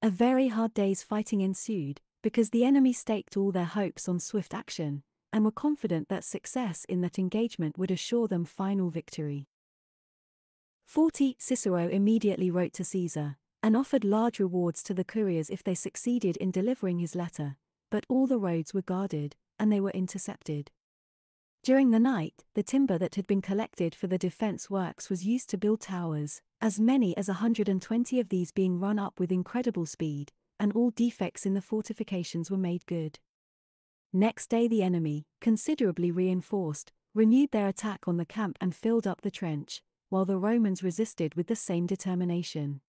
A very hard day's fighting ensued, because the enemy staked all their hopes on swift action, and were confident that success in that engagement would assure them final victory. 40. Cicero immediately wrote to Caesar, and offered large rewards to the couriers if they succeeded in delivering his letter, but all the roads were guarded, and they were intercepted. During the night, the timber that had been collected for the defense works was used to build towers, as many as 120 of these being run up with incredible speed, and all defects in the fortifications were made good. Next day the enemy, considerably reinforced, renewed their attack on the camp and filled up the trench, while the Romans resisted with the same determination.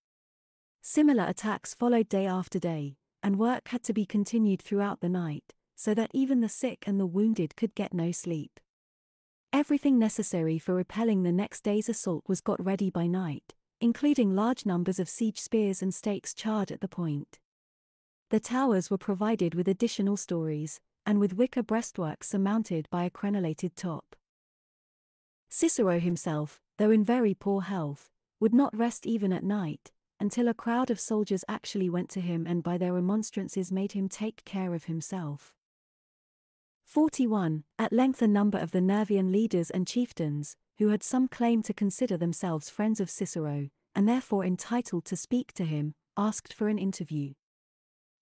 Similar attacks followed day after day, and work had to be continued throughout the night, so that even the sick and the wounded could get no sleep. Everything necessary for repelling the next day's assault was got ready by night, including large numbers of siege spears and stakes charred at the point. The towers were provided with additional stories, and with wicker breastworks surmounted by a crenellated top. Cicero himself, though in very poor health, would not rest even at night, until a crowd of soldiers actually went to him and by their remonstrances made him take care of himself. 41. At length a number of the Nervian leaders and chieftains, who had some claim to consider themselves friends of Cicero, and therefore entitled to speak to him, asked for an interview.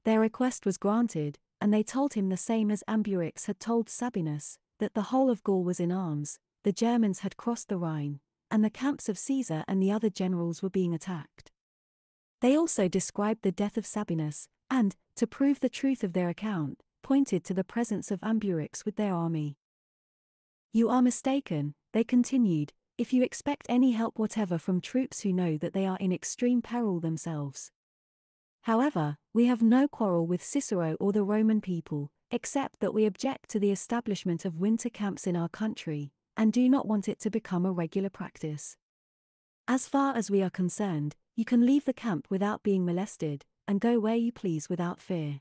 Their request was granted, and they told him the same as Ambiorix had told Sabinus, that the whole of Gaul was in arms, the Germans had crossed the Rhine, and the camps of Caesar and the other generals were being attacked. They also described the death of Sabinus, and, to prove the truth of their account, pointed to the presence of Ambiorix with their army. You are mistaken, they continued, if you expect any help whatever from troops who know that they are in extreme peril themselves. However, we have no quarrel with Cicero or the Roman people, except that we object to the establishment of winter camps in our country, and do not want it to become a regular practice. As far as we are concerned, you can leave the camp without being molested, and go where you please without fear.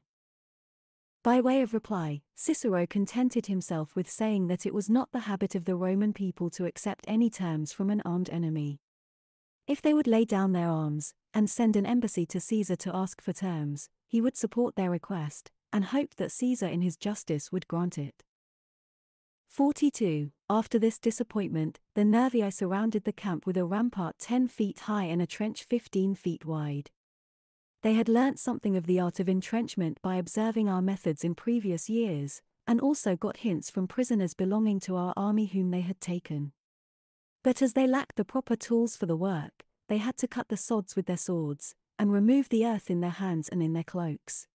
By way of reply, Cicero contented himself with saying that it was not the habit of the Roman people to accept any terms from an armed enemy. If they would lay down their arms, and send an embassy to Caesar to ask for terms, he would support their request, and hoped that Caesar in his justice would grant it. 42. After this disappointment, the Nervii surrounded the camp with a rampart 10 feet high and a trench 15 feet wide. They had learnt something of the art of entrenchment by observing our methods in previous years, and also got hints from prisoners belonging to our army whom they had taken. But as they lacked the proper tools for the work, they had to cut the sods with their swords, and remove the earth in their hands and in their cloaks.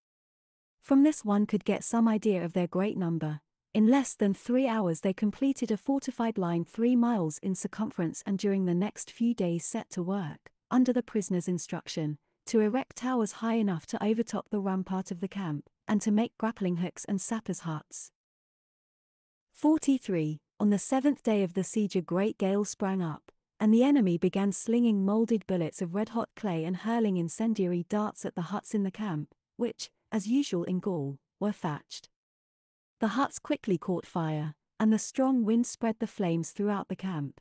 From this one could get some idea of their great number. In less than three hours, they completed a fortified line three miles in circumference and during the next few days set to work, under the prisoner's instruction, to erect towers high enough to overtop the rampart of the camp, and to make grappling hooks and sappers' huts. 43. On the seventh day of the siege, a great gale sprang up, and the enemy began slinging moulded bullets of red hot clay and hurling incendiary darts at the huts in the camp, which, as usual in Gaul, were thatched. The huts quickly caught fire, and the strong wind spread the flames throughout the camp.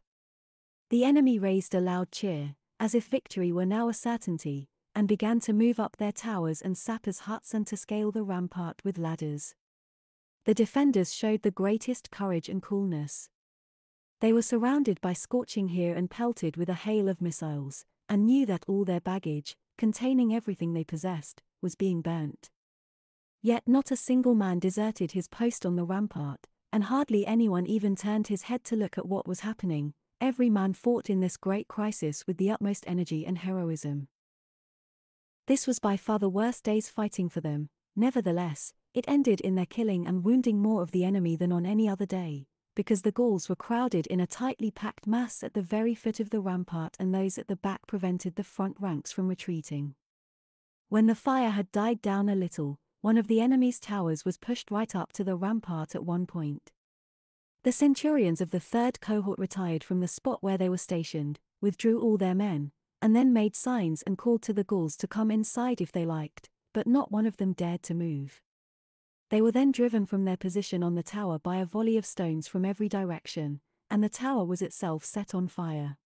The enemy raised a loud cheer, as if victory were now a certainty, and began to move up their towers and sappers' huts and to scale the rampart with ladders. The defenders showed the greatest courage and coolness. They were surrounded by scorching here and pelted with a hail of missiles, and knew that all their baggage, containing everything they possessed, was being burnt. Yet not a single man deserted his post on the rampart, and hardly anyone even turned his head to look at what was happening. Every man fought in this great crisis with the utmost energy and heroism. This was by far the worst day's fighting for them, nevertheless, it ended in their killing and wounding more of the enemy than on any other day, because the Gauls were crowded in a tightly packed mass at the very foot of the rampart and those at the back prevented the front ranks from retreating. When the fire had died down a little, one of the enemy's towers was pushed right up to the rampart at one point. The centurions of the third cohort retired from the spot where they were stationed, withdrew all their men, and then made signs and called to the Gauls to come inside if they liked, but not one of them dared to move. They were then driven from their position on the tower by a volley of stones from every direction, and the tower was itself set on fire.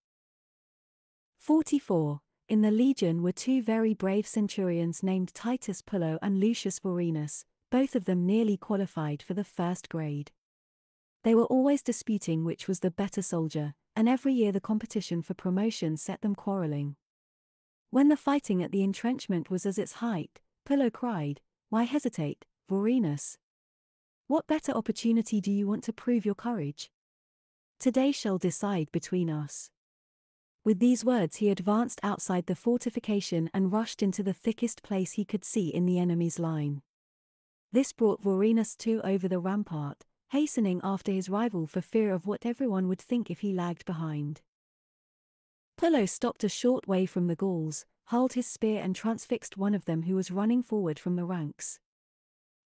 44. In the legion were two very brave centurions named Titus Pullo and Lucius Vorenus, both of them nearly qualified for the first grade. They were always disputing which was the better soldier, and every year the competition for promotion set them quarreling. When the fighting at the entrenchment was at its height, Pullo cried, Why hesitate, Vorenus? What better opportunity do you want to prove your courage? Today shall decide between us. With these words, he advanced outside the fortification and rushed into the thickest place he could see in the enemy's line. This brought Vorenus too over the rampart, hastening after his rival for fear of what everyone would think if he lagged behind. Pullo stopped a short way from the Gauls, hurled his spear and transfixed one of them who was running forward from the ranks.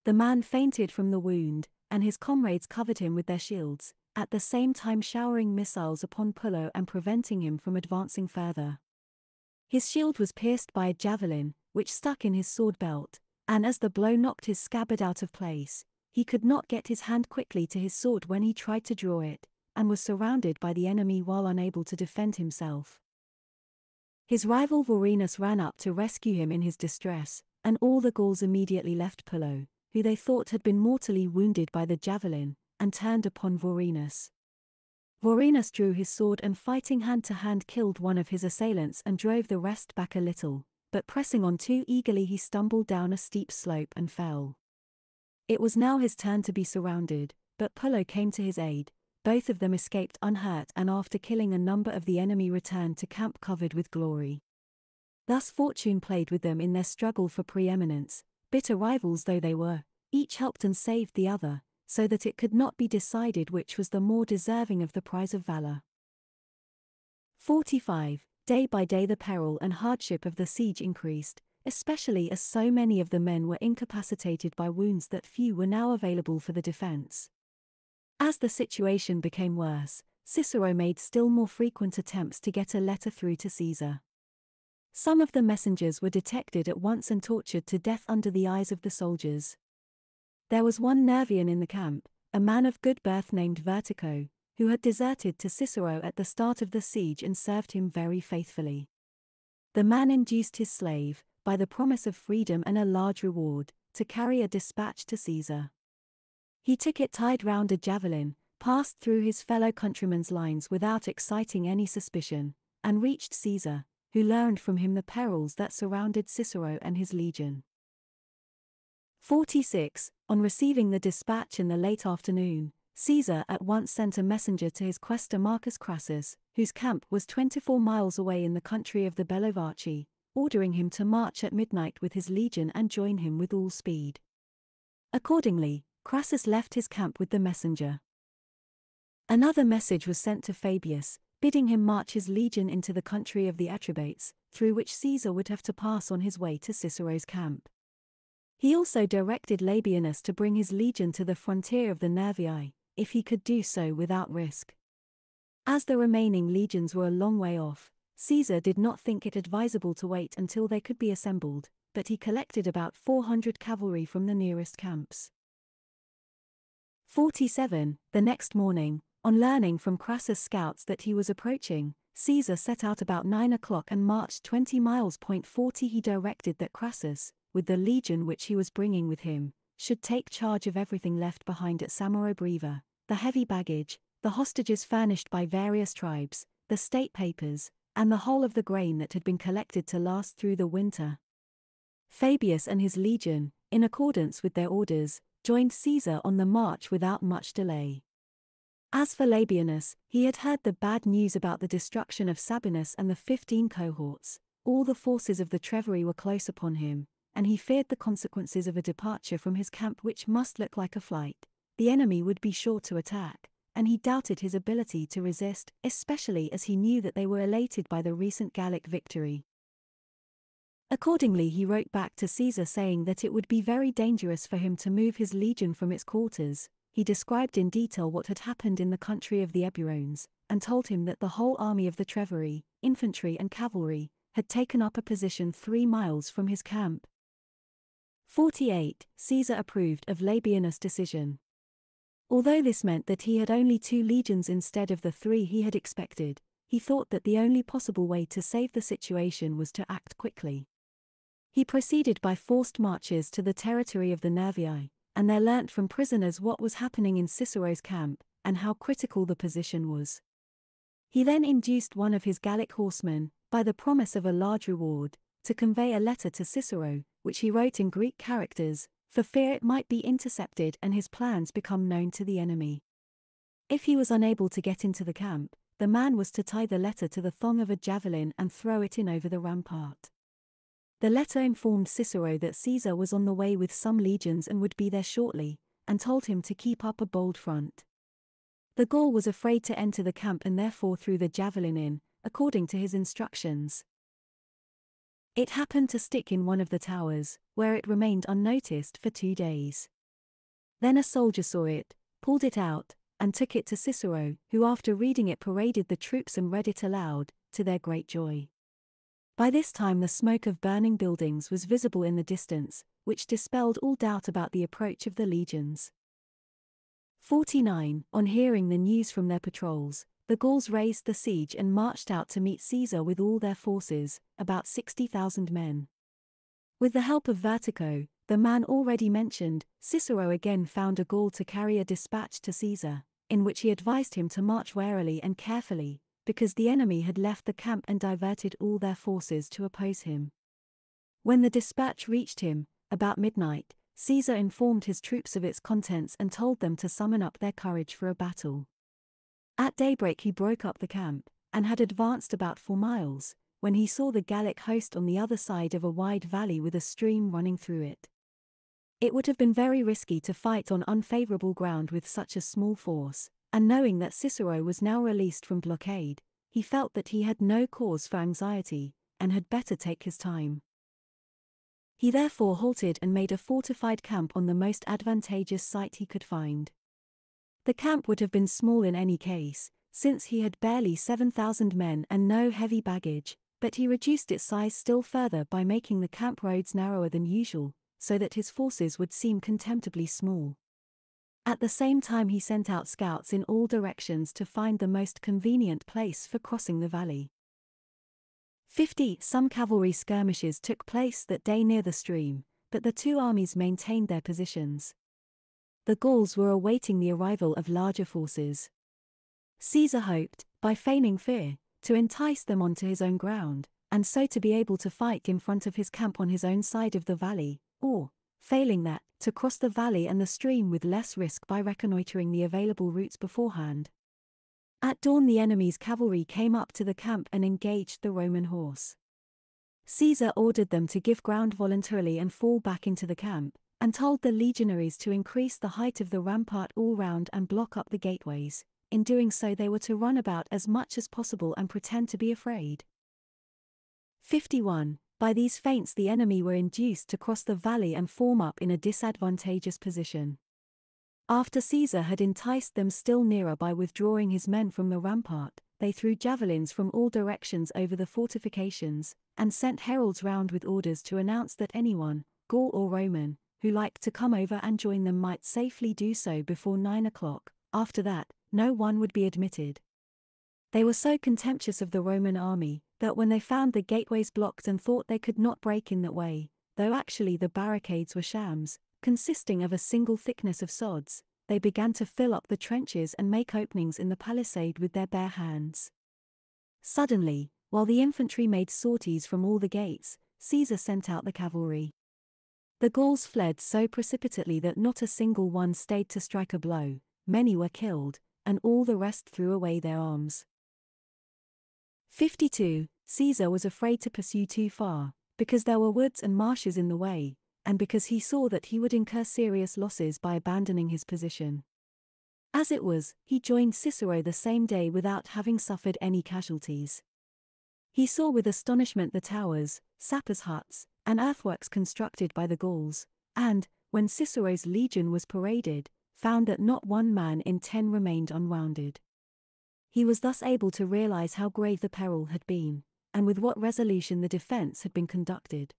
The man fainted from the wound, and his comrades covered him with their shields, at the same time showering missiles upon Pullo and preventing him from advancing further. His shield was pierced by a javelin, which stuck in his sword belt, and as the blow knocked his scabbard out of place, he could not get his hand quickly to his sword when he tried to draw it, and was surrounded by the enemy while unable to defend himself. His rival Vorenus ran up to rescue him in his distress, and all the Gauls immediately left Pullo, who they thought had been mortally wounded by the javelin, and turned upon Vorenus. Vorenus drew his sword and fighting hand to hand killed one of his assailants and drove the rest back a little, but pressing on too eagerly he stumbled down a steep slope and fell. It was now his turn to be surrounded, but Pullo came to his aid, both of them escaped unhurt and after killing a number of the enemy returned to camp covered with glory. Thus fortune played with them in their struggle for preeminence, bitter rivals though they were, each helped and saved the other, so that it could not be decided which was the more deserving of the prize of valor. 45. Day by day the peril and hardship of the siege increased, especially as so many of the men were incapacitated by wounds that few were now available for the defense. As the situation became worse, Cicero made still more frequent attempts to get a letter through to Caesar. Some of the messengers were detected at once and tortured to death under the eyes of the soldiers. There was one Nervian in the camp, a man of good birth named Vertico, who had deserted to Cicero at the start of the siege and served him very faithfully. The man induced his slave, by the promise of freedom and a large reward, to carry a dispatch to Caesar. He took it tied round a javelin, passed through his fellow countrymen's lines without exciting any suspicion, and reached Caesar, who learned from him the perils that surrounded Cicero and his legion. 46. On receiving the dispatch in the late afternoon, Caesar at once sent a messenger to his quaestor Marcus Crassus, whose camp was 24 miles away in the country of the Bellovaci, ordering him to march at midnight with his legion and join him with all speed. Accordingly, Crassus left his camp with the messenger. Another message was sent to Fabius, bidding him march his legion into the country of the Atrebates, through which Caesar would have to pass on his way to Cicero's camp. He also directed Labienus to bring his legion to the frontier of the Nervii, if he could do so without risk. As the remaining legions were a long way off, Caesar did not think it advisable to wait until they could be assembled, but he collected about 400 cavalry from the nearest camps. 47. The next morning, on learning from Crassus' scouts that he was approaching, Caesar set out about 9 o'clock and marched 20 miles. Point 40 He directed that Crassus, with the legion which he was bringing with him, should take charge of everything left behind at Samarobriva, the heavy baggage, the hostages furnished by various tribes, the state papers, and the whole of the grain that had been collected to last through the winter. Fabius and his legion, in accordance with their orders, joined Caesar on the march without much delay. As for Labienus, he had heard the bad news about the destruction of Sabinus and the fifteen cohorts. All the forces of the Treveri were close upon him, and he feared the consequences of a departure from his camp which must look like a flight. The enemy would be sure to attack, and he doubted his ability to resist, especially as he knew that they were elated by the recent Gallic victory. Accordingly, he wrote back to Caesar saying that it would be very dangerous for him to move his legion from its quarters. He described in detail what had happened in the country of the Eburones, and told him that the whole army of the Treveri, infantry and cavalry, had taken up a position three miles from his camp. 48. Caesar approved of Labienus' decision. Although this meant that he had only two legions instead of the three he had expected, he thought that the only possible way to save the situation was to act quickly. He proceeded by forced marches to the territory of the Nervii, and there learnt from prisoners what was happening in Cicero's camp, and how critical the position was. He then induced one of his Gallic horsemen, by the promise of a large reward, to convey a letter to Cicero, which he wrote in Greek characters, for fear it might be intercepted and his plans become known to the enemy. If he was unable to get into the camp, the man was to tie the letter to the thong of a javelin and throw it in over the rampart. The letter informed Cicero that Caesar was on the way with some legions and would be there shortly, and told him to keep up a bold front. The Gaul was afraid to enter the camp and therefore threw the javelin in, according to his instructions. It happened to stick in one of the towers, where it remained unnoticed for two days. Then a soldier saw it, pulled it out, and took it to Cicero, who after reading it paraded the troops and read it aloud, to their great joy. By this time the smoke of burning buildings was visible in the distance, which dispelled all doubt about the approach of the legions. 49. On hearing the news from their patrols, the Gauls raised the siege and marched out to meet Caesar with all their forces, about 60,000 men. With the help of Vertico, the man already mentioned, Cicero again found a Gaul to carry a dispatch to Caesar, in which he advised him to march warily and carefully, because the enemy had left the camp and diverted all their forces to oppose him. When the dispatch reached him, about midnight, Caesar informed his troops of its contents and told them to summon up their courage for a battle. At daybreak he broke up the camp, and had advanced about four miles, when he saw the Gallic host on the other side of a wide valley with a stream running through it. It would have been very risky to fight on unfavorable ground with such a small force, and knowing that Cicero was now released from blockade, he felt that he had no cause for anxiety, and had better take his time. He therefore halted and made a fortified camp on the most advantageous site he could find. The camp would have been small in any case, since he had barely 7,000 men and no heavy baggage, but he reduced its size still further by making the camp roads narrower than usual, so that his forces would seem contemptibly small. At the same time, he sent out scouts in all directions to find the most convenient place for crossing the valley. 50. Some cavalry skirmishes took place that day near the stream, but the two armies maintained their positions. The Gauls were awaiting the arrival of larger forces. Caesar hoped, by feigning fear, to entice them onto his own ground, and so to be able to fight in front of his camp on his own side of the valley, or, failing that, to cross the valley and the stream with less risk by reconnoitering the available routes beforehand. At dawn, the enemy's cavalry came up to the camp and engaged the Roman horse. Caesar ordered them to give ground voluntarily and fall back into the camp, and told the legionaries to increase the height of the rampart all round and block up the gateways. In doing so, they were to run about as much as possible and pretend to be afraid. 51. By these feints the enemy were induced to cross the valley and form up in a disadvantageous position. After Caesar had enticed them still nearer by withdrawing his men from the rampart, they threw javelins from all directions over the fortifications, and sent heralds round with orders to announce that anyone, Gaul or Roman, who liked to come over and join them might safely do so before nine o'clock, after that, no one would be admitted. They were so contemptuous of the Roman army, that when they found the gateways blocked and thought they could not break in that way, though actually the barricades were shams, consisting of a single thickness of sods, they began to fill up the trenches and make openings in the palisade with their bare hands. Suddenly, while the infantry made sorties from all the gates, Caesar sent out the cavalry. The Gauls fled so precipitately that not a single one stayed to strike a blow, many were killed, and all the rest threw away their arms. 52. Caesar was afraid to pursue too far, because there were woods and marshes in the way, and because he saw that he would incur serious losses by abandoning his position. As it was, he joined Cicero the same day without having suffered any casualties. He saw with astonishment the towers, sappers' huts, and earthworks constructed by the Gauls, and, when Cicero's legion was paraded, found that not one man in ten remained unwounded. He was thus able to realize how grave the peril had been, and with what resolution the defense had been conducted.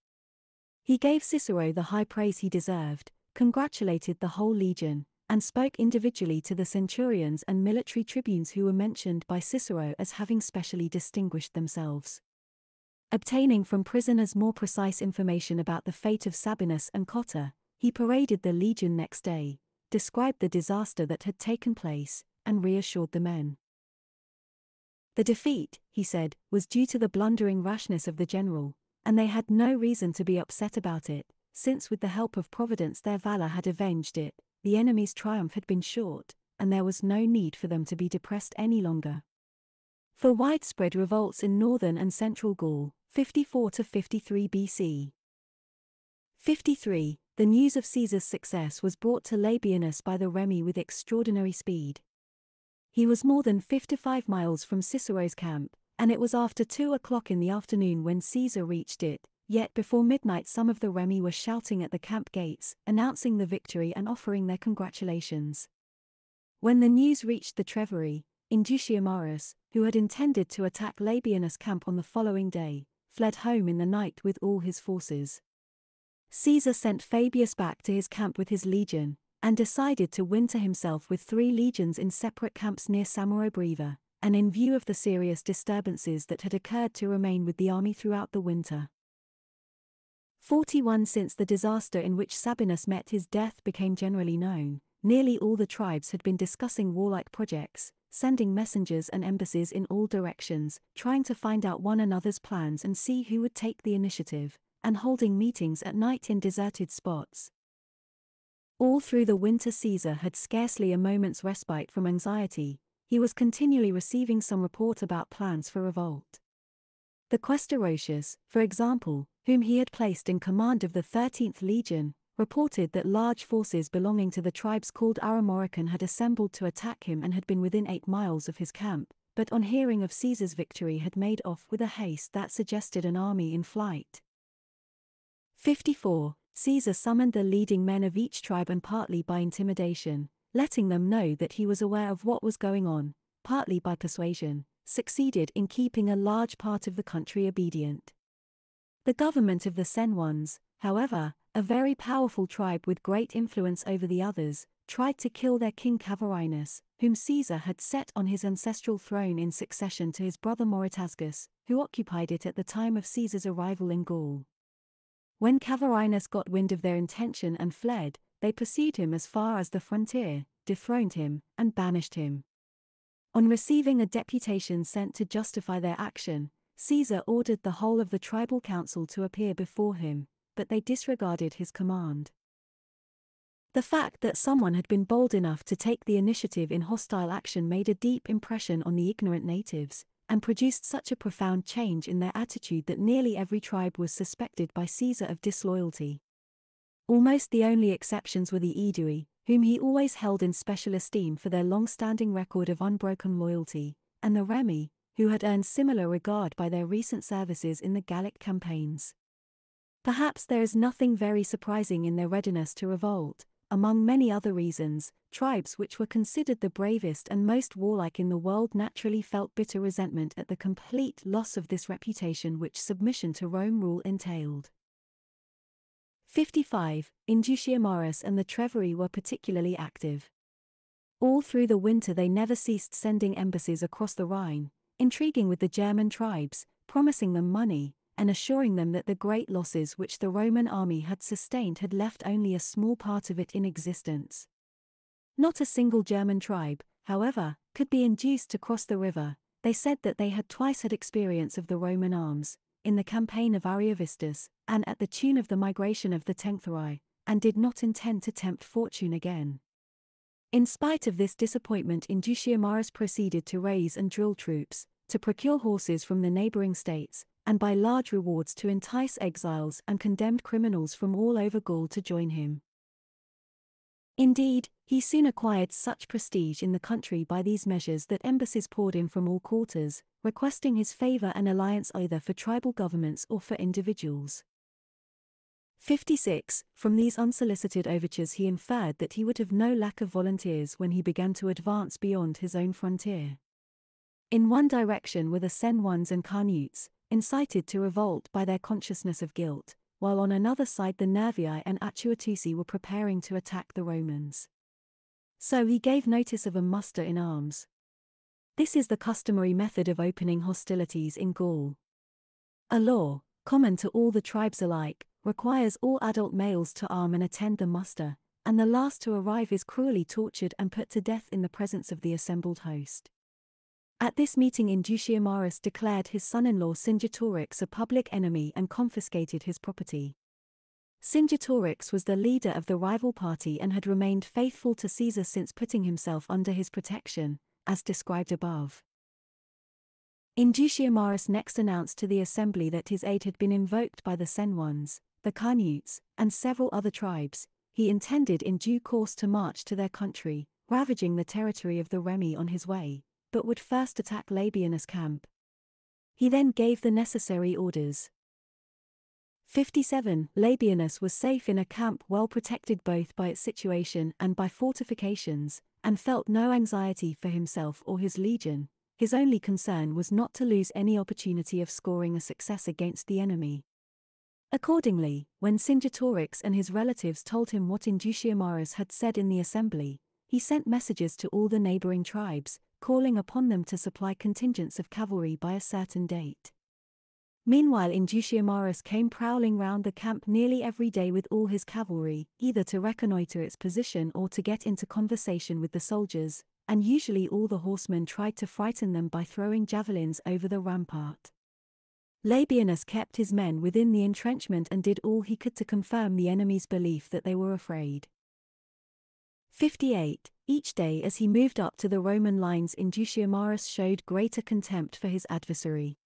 He gave Cicero the high praise he deserved, congratulated the whole legion, and spoke individually to the centurions and military tribunes who were mentioned by Cicero as having specially distinguished themselves. Obtaining from prisoners more precise information about the fate of Sabinus and Cotta, he paraded the legion next day, described the disaster that had taken place, and reassured the men. The defeat, he said, was due to the blundering rashness of the general, and they had no reason to be upset about it, since with the help of Providence their valor had avenged it, the enemy's triumph had been short, and there was no need for them to be depressed any longer. For widespread revolts in northern and central Gaul, 54 to 53 BC. 53. The news of Caesar's success was brought to Labienus by the Remi with extraordinary speed. He was more than 55 miles from Cicero's camp, and it was after two o'clock in the afternoon when Caesar reached it, Yet before midnight some of the Remi were shouting at the camp gates, announcing the victory and offering their congratulations. When the news reached the Treveri, Indutiomarus, who had intended to attack Labienus' camp on the following day, fled home in the night with all his forces. Caesar sent Fabius back to his camp with his legion, and decided to winter himself with three legions in separate camps near Samorobriva, and in view of the serious disturbances that had occurred to remain with the army throughout the winter. 41 Since the disaster in which Sabinus met his death became generally known, nearly all the tribes had been discussing warlike projects, sending messengers and embassies in all directions, trying to find out one another's plans and see who would take the initiative, and holding meetings at night in deserted spots. All through the winter Caesar had scarcely a moment's respite from anxiety, he was continually receiving some report about plans for revolt. The Quaestorocius, for example, whom he had placed in command of the 13th Legion, reported that large forces belonging to the tribes called Armorican had assembled to attack him and had been within eight miles of his camp, but on hearing of Caesar's victory had made off with a haste that suggested an army in flight. 54. Caesar summoned the leading men of each tribe and partly by intimidation, letting them know that he was aware of what was going on, partly by persuasion, succeeded in keeping a large part of the country obedient. The government of the Senones, however, a very powerful tribe with great influence over the others, tried to kill their king Cavarinus, whom Caesar had set on his ancestral throne in succession to his brother Moritasgus, who occupied it at the time of Caesar's arrival in Gaul. When Cavarinus got wind of their intention and fled, they pursued him as far as the frontier, dethroned him, and banished him. On receiving a deputation sent to justify their action, Caesar ordered the whole of the tribal council to appear before him, but they disregarded his command. The fact that someone had been bold enough to take the initiative in hostile action made a deep impression on the ignorant natives, and produced such a profound change in their attitude that nearly every tribe was suspected by Caesar of disloyalty. Almost the only exceptions were the Aedui, whom he always held in special esteem for their long-standing record of unbroken loyalty, and the Remi, who had earned similar regard by their recent services in the Gallic campaigns. Perhaps there is nothing very surprising in their readiness to revolt, among many other reasons, tribes which were considered the bravest and most warlike in the world naturally felt bitter resentment at the complete loss of this reputation which submission to Rome rule entailed. 55, Indutiomarus and the Treveri were particularly active. All through the winter they never ceased sending embassies across the Rhine, intriguing with the German tribes, promising them money, and assuring them that the great losses which the Roman army had sustained had left only a small part of it in existence. Not a single German tribe, however, could be induced to cross the river, they said that they had twice had experience of the Roman arms, in the campaign of Ariovistus, and at the tune of the migration of the Tencteri, and did not intend to tempt fortune again. In spite of this disappointment Indutiomarus proceeded to raise and drill troops, to procure horses from the neighboring states, and by large rewards to entice exiles and condemned criminals from all over Gaul to join him. Indeed, he soon acquired such prestige in the country by these measures that embassies poured in from all quarters, requesting his favor and alliance either for tribal governments or for individuals. 56. From these unsolicited overtures he inferred that he would have no lack of volunteers when he began to advance beyond his own frontier. In one direction were the Senones and Carnutes, incited to revolt by their consciousness of guilt, while on another side the Nervii and Atuatuci were preparing to attack the Romans. So he gave notice of a muster in arms, this is the customary method of opening hostilities in Gaul. A law, common to all the tribes alike, requires all adult males to arm and attend the muster, and the last to arrive is cruelly tortured and put to death in the presence of the assembled host. At this meeting Indutiomarus declared his son-in-law Cingetorix a public enemy and confiscated his property. Cingetorix was the leader of the rival party and had remained faithful to Caesar since putting himself under his protection, as described above. Indutiomarus next announced to the assembly that his aid had been invoked by the Senones, the Carnutes, and several other tribes. He intended in due course to march to their country, ravaging the territory of the Remi on his way, but would first attack Labienus' camp. He then gave the necessary orders. 57. Labienus was safe in a camp well protected both by its situation and by fortifications, and felt no anxiety for himself or his legion. His only concern was not to lose any opportunity of scoring a success against the enemy. Accordingly, when Cingetorix and his relatives told him what Indutiomarus had said in the assembly, he sent messages to all the neighboring tribes, calling upon them to supply contingents of cavalry by a certain date. Meanwhile Indutiomarus came prowling round the camp nearly every day with all his cavalry, either to reconnoitre its position or to get into conversation with the soldiers, and usually all the horsemen tried to frighten them by throwing javelins over the rampart. Labienus kept his men within the entrenchment and did all he could to confirm the enemy's belief that they were afraid. 58. Each day as he moved up to the Roman lines Indutiomarus showed greater contempt for his adversary.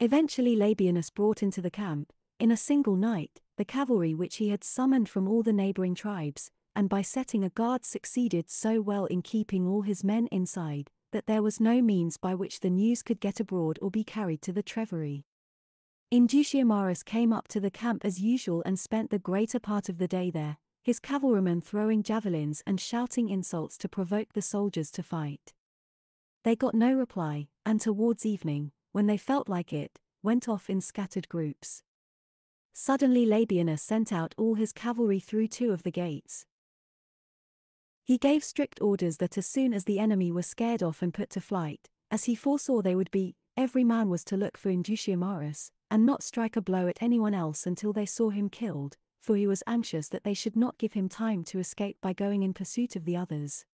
Eventually Labienus brought into the camp, in a single night, the cavalry which he had summoned from all the neighboring tribes, and by setting a guard succeeded so well in keeping all his men inside, that there was no means by which the news could get abroad or be carried to the Treveri. Indutiomarus came up to the camp as usual and spent the greater part of the day there, his cavalrymen throwing javelins and shouting insults to provoke the soldiers to fight. They got no reply, and towards evening, when they felt like it, went off in scattered groups. Suddenly Labienus sent out all his cavalry through two of the gates. He gave strict orders that as soon as the enemy were scared off and put to flight, as he foresaw they would be, every man was to look for Indutiomarus, and not strike a blow at anyone else until they saw him killed, for he was anxious that they should not give him time to escape by going in pursuit of the others.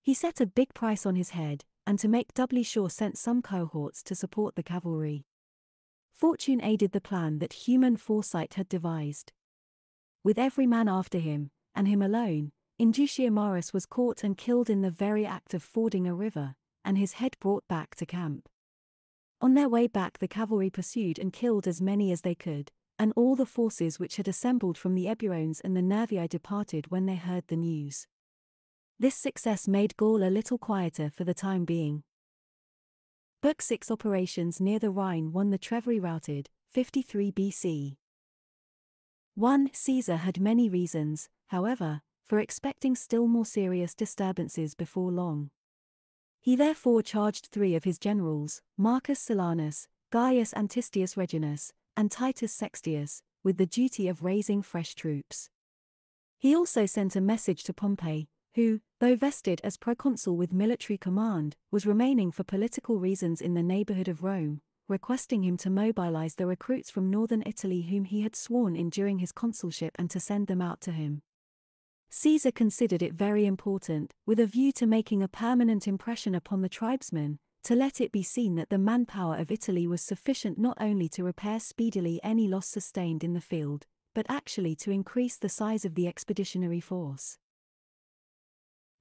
He set a big price on his head, and to make doubly sure sent some cohorts to support the cavalry. Fortune aided the plan that human foresight had devised. With every man after him, and him alone, Indutiomarus was caught and killed in the very act of fording a river, and his head brought back to camp. On their way back the cavalry pursued and killed as many as they could, and all the forces which had assembled from the Eburones and the Nervii departed when they heard the news. This success made Gaul a little quieter for the time being. Book 6 Operations near the Rhine won the Treveri routed, 53 BC. 1. Caesar had many reasons, however, for expecting still more serious disturbances before long. He therefore charged three of his generals, Marcus Silanus, Gaius Antistius Reginus, and Titus Sextius, with the duty of raising fresh troops. He also sent a message to Pompey, who, though vested as proconsul with military command, was remaining for political reasons in the neighborhood of Rome, requesting him to mobilize the recruits from northern Italy whom he had sworn in during his consulship and to send them out to him. Caesar considered it very important, with a view to making a permanent impression upon the tribesmen, to let it be seen that the manpower of Italy was sufficient not only to repair speedily any loss sustained in the field, but actually to increase the size of the expeditionary force.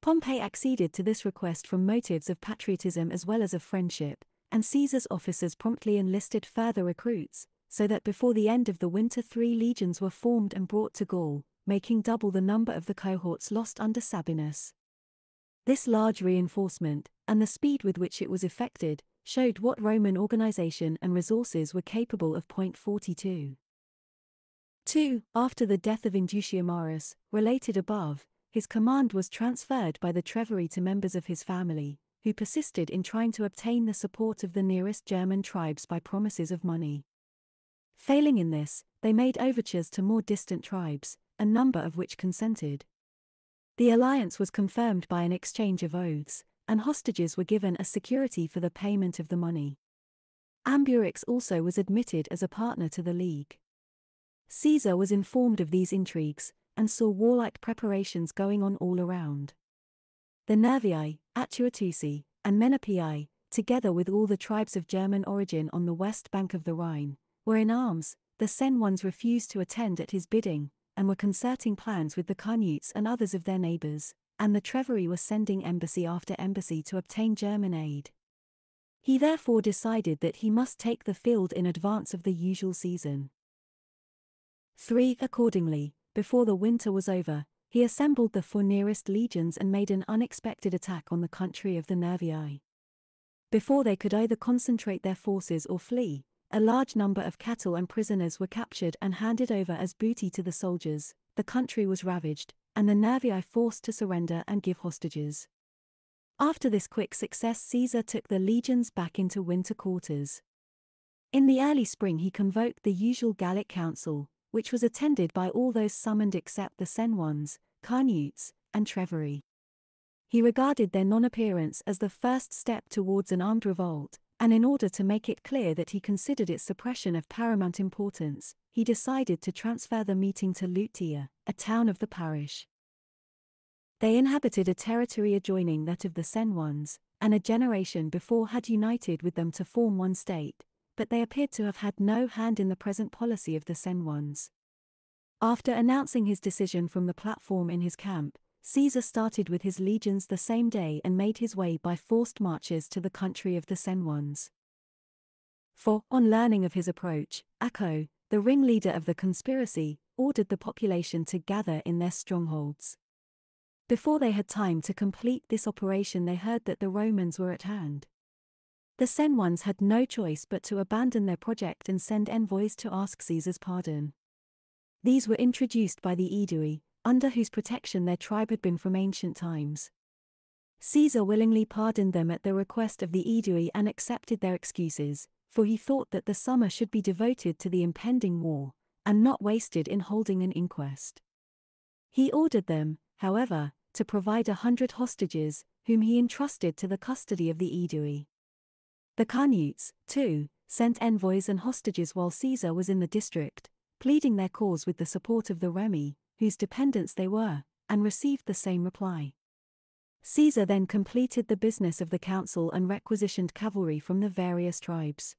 Pompey acceded to this request from motives of patriotism as well as of friendship, and Caesar's officers promptly enlisted further recruits, so that before the end of the winter three legions were formed and brought to Gaul, making double the number of the cohorts lost under Sabinus. This large reinforcement, and the speed with which it was effected, showed what Roman organization and resources were capable of. Point 42. 2. After the death of Indutiomarus, related above, his command was transferred by the Treveri to members of his family, who persisted in trying to obtain the support of the nearest German tribes by promises of money. Failing in this, they made overtures to more distant tribes, a number of which consented. The alliance was confirmed by an exchange of oaths, and hostages were given as security for the payment of the money. Ambiorix also was admitted as a partner to the League. Caesar was informed of these intrigues, and saw warlike preparations going on all around. The Nervii, Atuatuci, and Menapii, together with all the tribes of German origin on the west bank of the Rhine, were in arms, the Senones refused to attend at his bidding, and were concerting plans with the Carnutes and others of their neighbors, and the Treveri was sending embassy after embassy to obtain German aid. He therefore decided that he must take the field in advance of the usual season. 3. Accordingly, before the winter was over, he assembled the four nearest legions and made an unexpected attack on the country of the Nervii. Before they could either concentrate their forces or flee, a large number of cattle and prisoners were captured and handed over as booty to the soldiers, the country was ravaged, and the Nervii forced to surrender and give hostages. After this quick success, Caesar took the legions back into winter quarters. In the early spring, he convoked the usual Gallic council, which was attended by all those summoned except the Senones, Carnutes, and Treveri. He regarded their non appearance as the first step towards an armed revolt, and in order to make it clear that he considered its suppression of paramount importance, he decided to transfer the meeting to Lutetia, a town of the Parisii. They inhabited a territory adjoining that of the Senones, and a generation before had united with them to form one state, but they appeared to have had no hand in the present policy of the Senones. After announcing his decision from the platform in his camp, Caesar started with his legions the same day and made his way by forced marches to the country of the Senones. For, on learning of his approach, Acco, the ringleader of the conspiracy, ordered the population to gather in their strongholds. Before they had time to complete this operation, they heard that the Romans were at hand. The Senones had no choice but to abandon their project and send envoys to ask Caesar's pardon. These were introduced by the Aedui, under whose protection their tribe had been from ancient times. Caesar willingly pardoned them at the request of the Aedui and accepted their excuses, for he thought that the summer should be devoted to the impending war, and not wasted in holding an inquest. He ordered them, however, to provide a hundred hostages, whom he entrusted to the custody of the Aedui. The Carnutes, too, sent envoys and hostages while Caesar was in the district, pleading their cause with the support of the Remi, whose dependents they were, and received the same reply. Caesar then completed the business of the council and requisitioned cavalry from the various tribes.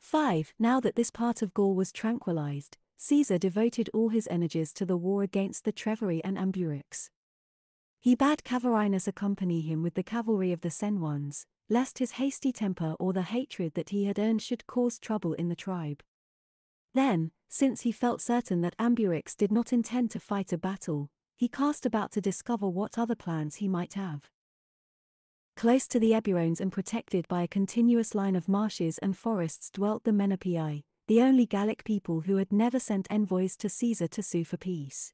5. Now that this part of Gaul was tranquilized, Caesar devoted all his energies to the war against the Treveri and Ambiorix. He bade Cavarinus accompany him with the cavalry of the Senones, lest his hasty temper or the hatred that he had earned should cause trouble in the tribe. Then, since he felt certain that Ambiorix did not intend to fight a battle, he cast about to discover what other plans he might have. Close to the Eburones and protected by a continuous line of marshes and forests dwelt the Menapii, the only Gallic people who had never sent envoys to Caesar to sue for peace.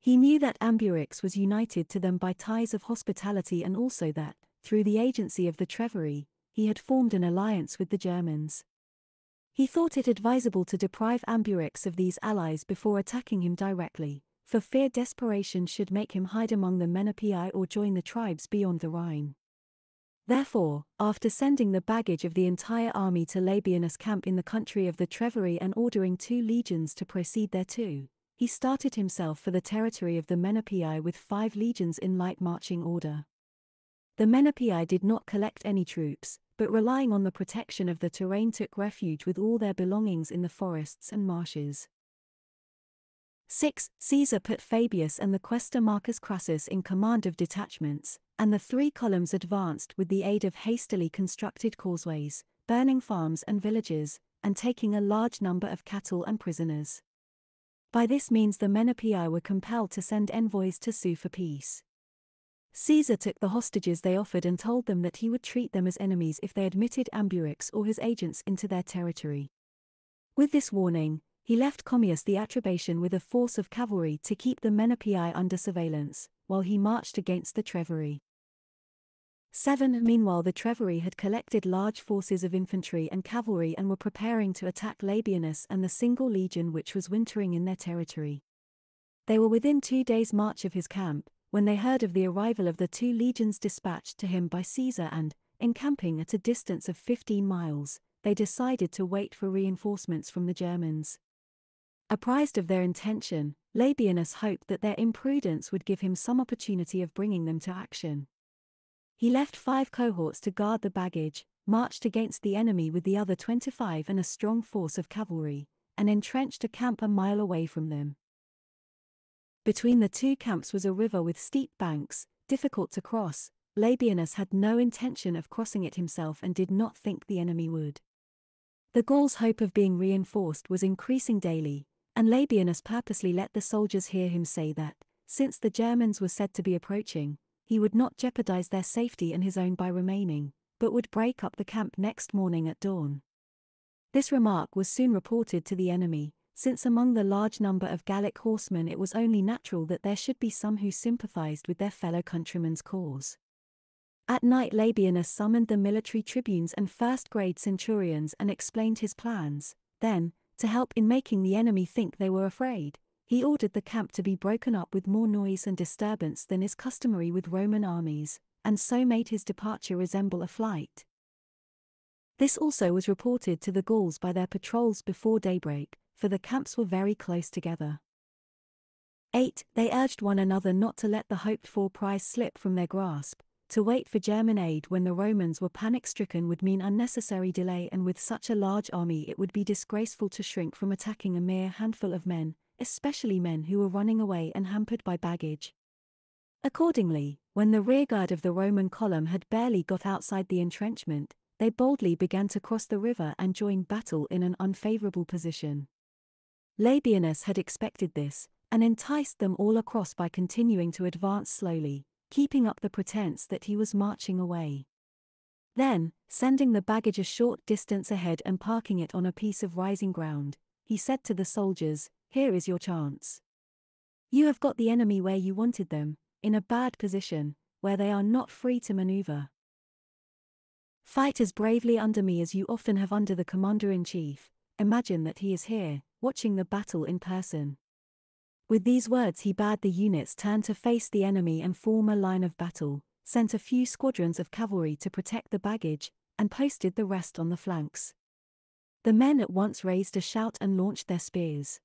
He knew that Ambiorix was united to them by ties of hospitality and also that, through the agency of the Treveri, he had formed an alliance with the Germans. He thought it advisable to deprive Ambiorix of these allies before attacking him directly, for fear desperation should make him hide among the Menapii or join the tribes beyond the Rhine. Therefore, after sending the baggage of the entire army to Labienus' camp in the country of the Treveri and ordering two legions to proceed thereto, he started himself for the territory of the Menapii with five legions in light marching order. The Menapii did not collect any troops, but relying on the protection of the terrain took refuge with all their belongings in the forests and marshes. 6. Caesar put Fabius and the quaestor Marcus Crassus in command of detachments, and the three columns advanced with the aid of hastily constructed causeways, burning farms and villages, and taking a large number of cattle and prisoners. By this means the Menapii were compelled to send envoys to sue for peace. Caesar took the hostages they offered and told them that he would treat them as enemies if they admitted Ambiorix or his agents into their territory. With this warning, he left Commius the Atrebatian with a force of cavalry to keep the Menapii under surveillance, while he marched against the Treveri. 7. Meanwhile, the Treveri had collected large forces of infantry and cavalry and were preparing to attack Labienus and the single legion which was wintering in their territory. They were within two days' march of his camp, when they heard of the arrival of the two legions dispatched to him by Caesar and, encamping at a distance of 15 miles, they decided to wait for reinforcements from the Germans. Apprised of their intention, Labienus hoped that their imprudence would give him some opportunity of bringing them to action. He left five cohorts to guard the baggage, marched against the enemy with the other 25 and a strong force of cavalry, and entrenched a camp a mile away from them. Between the two camps was a river with steep banks, difficult to cross. Labienus had no intention of crossing it himself and did not think the enemy would. The Gauls' hope of being reinforced was increasing daily, and Labienus purposely let the soldiers hear him say that, since the Germans were said to be approaching, he would not jeopardize their safety and his own by remaining, but would break up the camp next morning at dawn. This remark was soon reported to the enemy, since among the large number of Gallic horsemen it was only natural that there should be some who sympathized with their fellow countrymen's cause. At night Labienus summoned the military tribunes and first-grade centurions and explained his plans. Then, to help in making the enemy think they were afraid, he ordered the camp to be broken up with more noise and disturbance than is customary with Roman armies, and so made his departure resemble a flight. This also was reported to the Gauls by their patrols before daybreak, for the camps were very close together. 8. They urged one another not to let the hoped for prize slip from their grasp, to wait for German aid when the Romans were panic stricken would mean unnecessary delay, and with such a large army, it would be disgraceful to shrink from attacking a mere handful of men, especially men who were running away and hampered by baggage. Accordingly, when the rearguard of the Roman column had barely got outside the entrenchment, they boldly began to cross the river and join battle in an unfavorable position. Labienus had expected this, and enticed them all across by continuing to advance slowly, keeping up the pretense that he was marching away. Then, sending the baggage a short distance ahead and parking it on a piece of rising ground, he said to the soldiers, Here is your chance. You have got the enemy where you wanted them, in a bad position, where they are not free to maneuver. Fight as bravely under me as you often have under the commander in chief, imagine that he is here, watching the battle in person. With these words, he bade the units turn to face the enemy and form a line of battle, sent a few squadrons of cavalry to protect the baggage, and posted the rest on the flanks. The men at once raised a shout and launched their spears.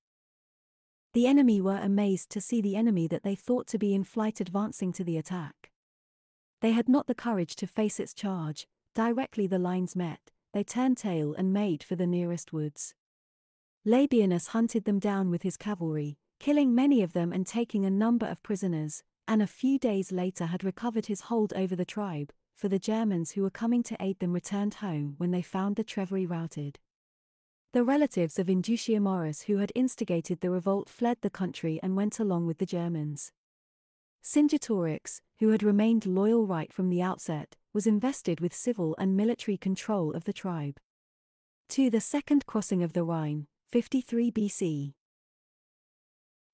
The enemy were amazed to see the enemy that they thought to be in flight advancing to the attack. They had not the courage to face its charge, directly the lines met, they turned tail and made for the nearest woods. Labienus hunted them down with his cavalry, killing many of them and taking a number of prisoners, and a few days later had recovered his hold over the tribe, for the Germans who were coming to aid them returned home when they found the Treveri routed. The relatives of Indutiomarus who had instigated the revolt fled the country and went along with the Germans. Cingetorix, who had remained loyal right from the outset, was invested with civil and military control of the tribe. To the second crossing of the Rhine, 53 BC.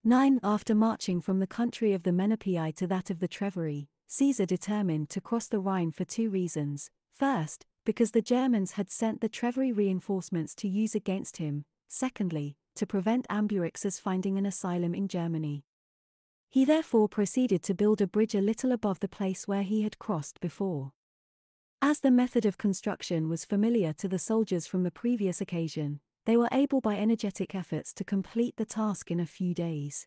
9. After marching from the country of the Menapii to that of the Treveri, Caesar determined to cross the Rhine for two reasons. First, because the Germans had sent the Treveri reinforcements to use against him, secondly, to prevent Ambiorix's finding an asylum in Germany. He therefore proceeded to build a bridge a little above the place where he had crossed before. As the method of construction was familiar to the soldiers from the previous occasion, they were able by energetic efforts to complete the task in a few days.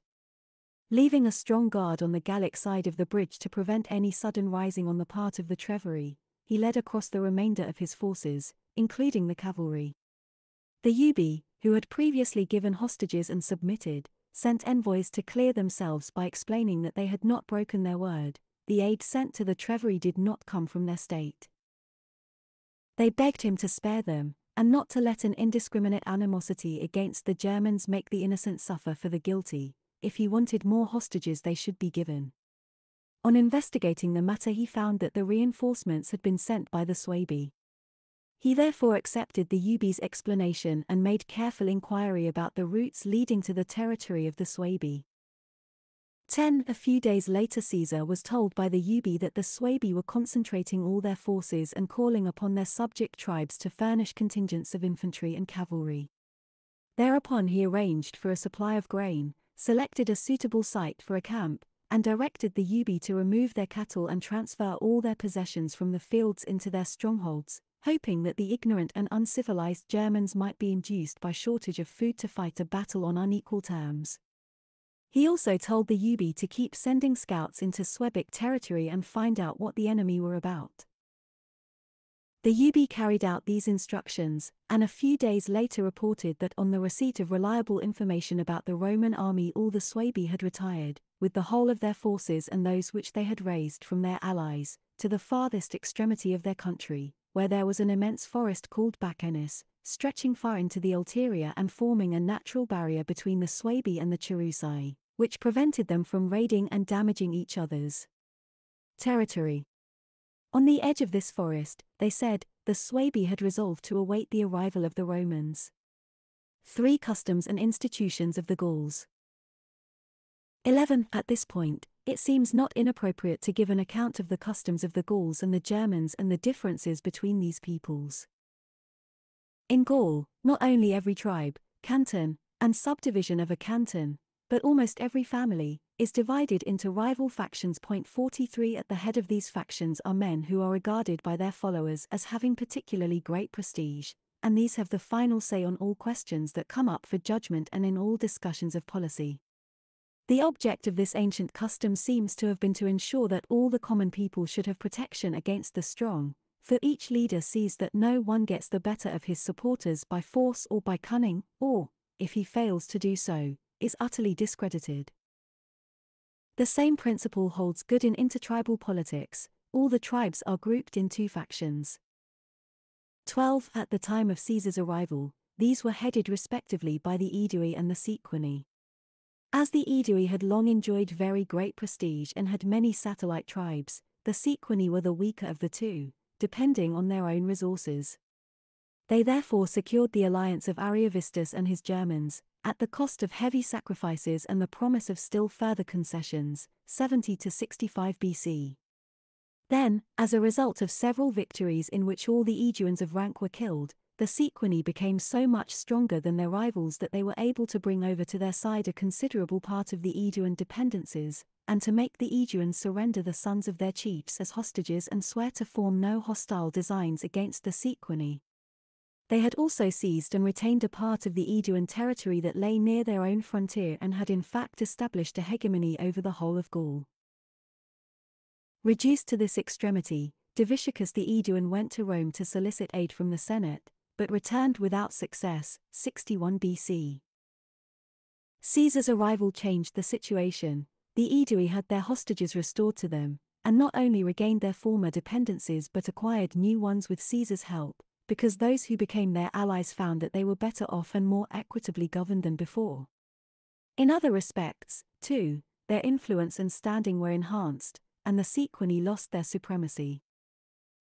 Leaving a strong guard on the Gallic side of the bridge to prevent any sudden rising on the part of the Treveri, he led across the remainder of his forces, including the cavalry. The Ubii, who had previously given hostages and submitted, sent envoys to clear themselves by explaining that they had not broken their word, the aid sent to the Treveri did not come from their state. They begged him to spare them, and not to let an indiscriminate animosity against the Germans make the innocent suffer for the guilty, if he wanted more hostages they should be given. On investigating the matter he found that the reinforcements had been sent by the Suebi. He therefore accepted the Ubii's explanation and made careful inquiry about the routes leading to the territory of the Suebi. 10. A few days later Caesar was told by the Ubii that the Suebi were concentrating all their forces and calling upon their subject tribes to furnish contingents of infantry and cavalry. Thereupon he arranged for a supply of grain, selected a suitable site for a camp, and directed the Ubii to remove their cattle and transfer all their possessions from the fields into their strongholds, hoping that the ignorant and uncivilized Germans might be induced by shortage of food to fight a battle on unequal terms. He also told the Ubii to keep sending scouts into Suebic territory and find out what the enemy were about. The Ubii carried out these instructions, and a few days later reported that on the receipt of reliable information about the Roman army all the Suebi had retired, with the whole of their forces and those which they had raised from their allies, to the farthest extremity of their country, where there was an immense forest called Bacenis, stretching far into the ulterior and forming a natural barrier between the Suebi and the Cherusci, which prevented them from raiding and damaging each other's territory. On the edge of this forest, they said, the Suebi had resolved to await the arrival of the Romans. 3. Customs and institutions of the Gauls. 11. At this point, it seems not inappropriate to give an account of the customs of the Gauls and the Germans and the differences between these peoples. In Gaul, not only every tribe, canton, and subdivision of a canton, but almost every family, is divided into rival factions. Point 43 At the head of these factions are men who are regarded by their followers as having particularly great prestige, and these have the final say on all questions that come up for judgment and in all discussions of policy. The object of this ancient custom seems to have been to ensure that all the common people should have protection against the strong, for each leader sees that no one gets the better of his supporters by force or by cunning, or, if he fails to do so, is utterly discredited. The same principle holds good in intertribal politics, all the tribes are grouped in two factions. 12. At the time of Caesar's arrival, these were headed respectively by the Aedui and the Sequani. As the Aedui had long enjoyed very great prestige and had many satellite tribes, the Sequani were the weaker of the two, depending on their own resources. They therefore secured the alliance of Ariovistus and his Germans, at the cost of heavy sacrifices and the promise of still further concessions, 70 to 65 BC. Then, as a result of several victories in which all the Aeduans of rank were killed, the Sequani became so much stronger than their rivals that they were able to bring over to their side a considerable part of the Aeduan dependencies, and to make the Aeduans surrender the sons of their chiefs as hostages and swear to form no hostile designs against the Sequani. They had also seized and retained a part of the Aeduan territory that lay near their own frontier and had in fact established a hegemony over the whole of Gaul. Reduced to this extremity, Diviciacus the Aeduan went to Rome to solicit aid from the Senate, but returned without success, 61 BC. Caesar's arrival changed the situation, the Aedui had their hostages restored to them, and not only regained their former dependencies but acquired new ones with Caesar's help, because those who became their allies found that they were better off and more equitably governed than before. In other respects, too, their influence and standing were enhanced, and the Sequani lost their supremacy.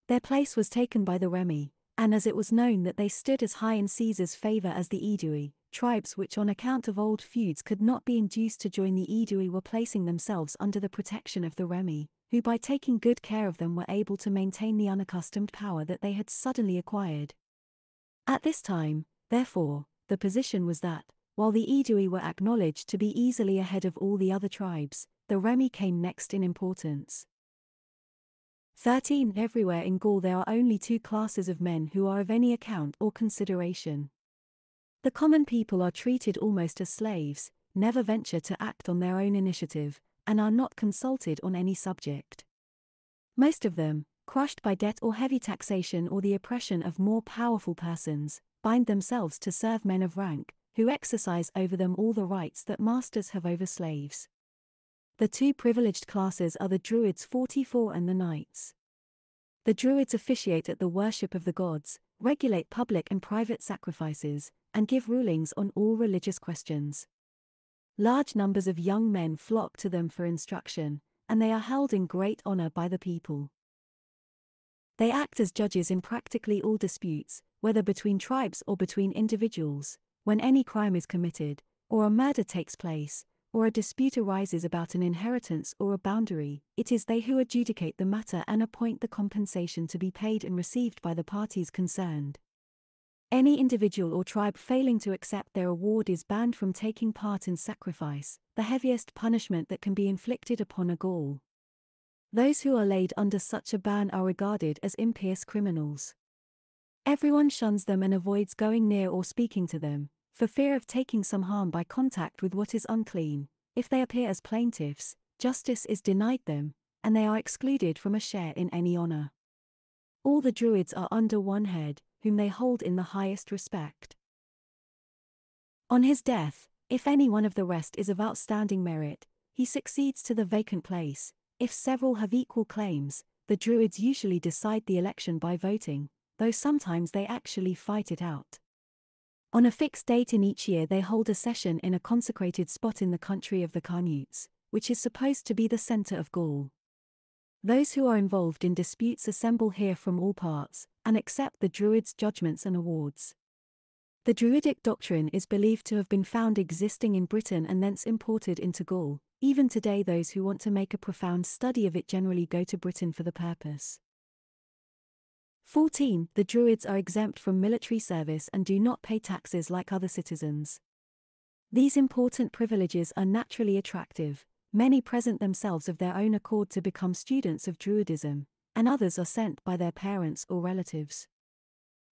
Their place was taken by the Remi, and as it was known that they stood as high in Caesar's favor as the Aedui, tribes which on account of old feuds could not be induced to join the Aedui were placing themselves under the protection of the Remi, who by taking good care of them were able to maintain the unaccustomed power that they had suddenly acquired. At this time, therefore, the position was that, while the Aedui were acknowledged to be easily ahead of all the other tribes, the Remi came next in importance. 13. Everywhere in Gaul there are only two classes of men who are of any account or consideration. The common people are treated almost as slaves, never venture to act on their own initiative, and are not consulted on any subject. Most of them, crushed by debt or heavy taxation or the oppression of more powerful persons, bind themselves to serve men of rank, who exercise over them all the rights that masters have over slaves. The two privileged classes are the Druids 44 and the Knights. The Druids officiate at the worship of the gods, regulate public and private sacrifices, and give rulings on all religious questions. Large numbers of young men flock to them for instruction, and they are held in great honor by the people. They act as judges in practically all disputes, whether between tribes or between individuals, when any crime is committed, or a murder takes place, or a dispute arises about an inheritance or a boundary, it is they who adjudicate the matter and appoint the compensation to be paid and received by the parties concerned. Any individual or tribe failing to accept their award is banned from taking part in sacrifice, the heaviest punishment that can be inflicted upon a Gaul. Those who are laid under such a ban are regarded as impious criminals. Everyone shuns them and avoids going near or speaking to them, for fear of taking some harm by contact with what is unclean. If they appear as plaintiffs, justice is denied them, and they are excluded from a share in any honor. All the Druids are under one head, whom they hold in the highest respect. On his death, if any one of the rest is of outstanding merit, he succeeds to the vacant place. If several have equal claims, the Druids usually decide the election by voting, though sometimes they actually fight it out. On a fixed date in each year, they hold a session in a consecrated spot in the country of the Carnutes, which is supposed to be the center of Gaul. Those who are involved in disputes assemble here from all parts, and accept the Druids' judgments and awards. The Druidic doctrine is believed to have been found existing in Britain and thence imported into Gaul. Even today, those who want to make a profound study of it generally go to Britain for the purpose. 14. The Druids are exempt from military service and do not pay taxes like other citizens. These important privileges are naturally attractive. Many present themselves of their own accord to become students of Druidism, and others are sent by their parents or relatives.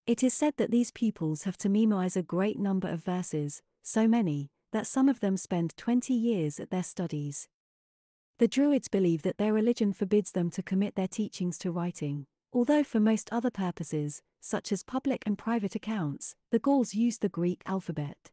It is said that these pupils have to memorize a great number of verses, so many, that some of them spend 20 years at their studies. The Druids believe that their religion forbids them to commit their teachings to writing, although for most other purposes, such as public and private accounts, the Gauls used the Greek alphabet.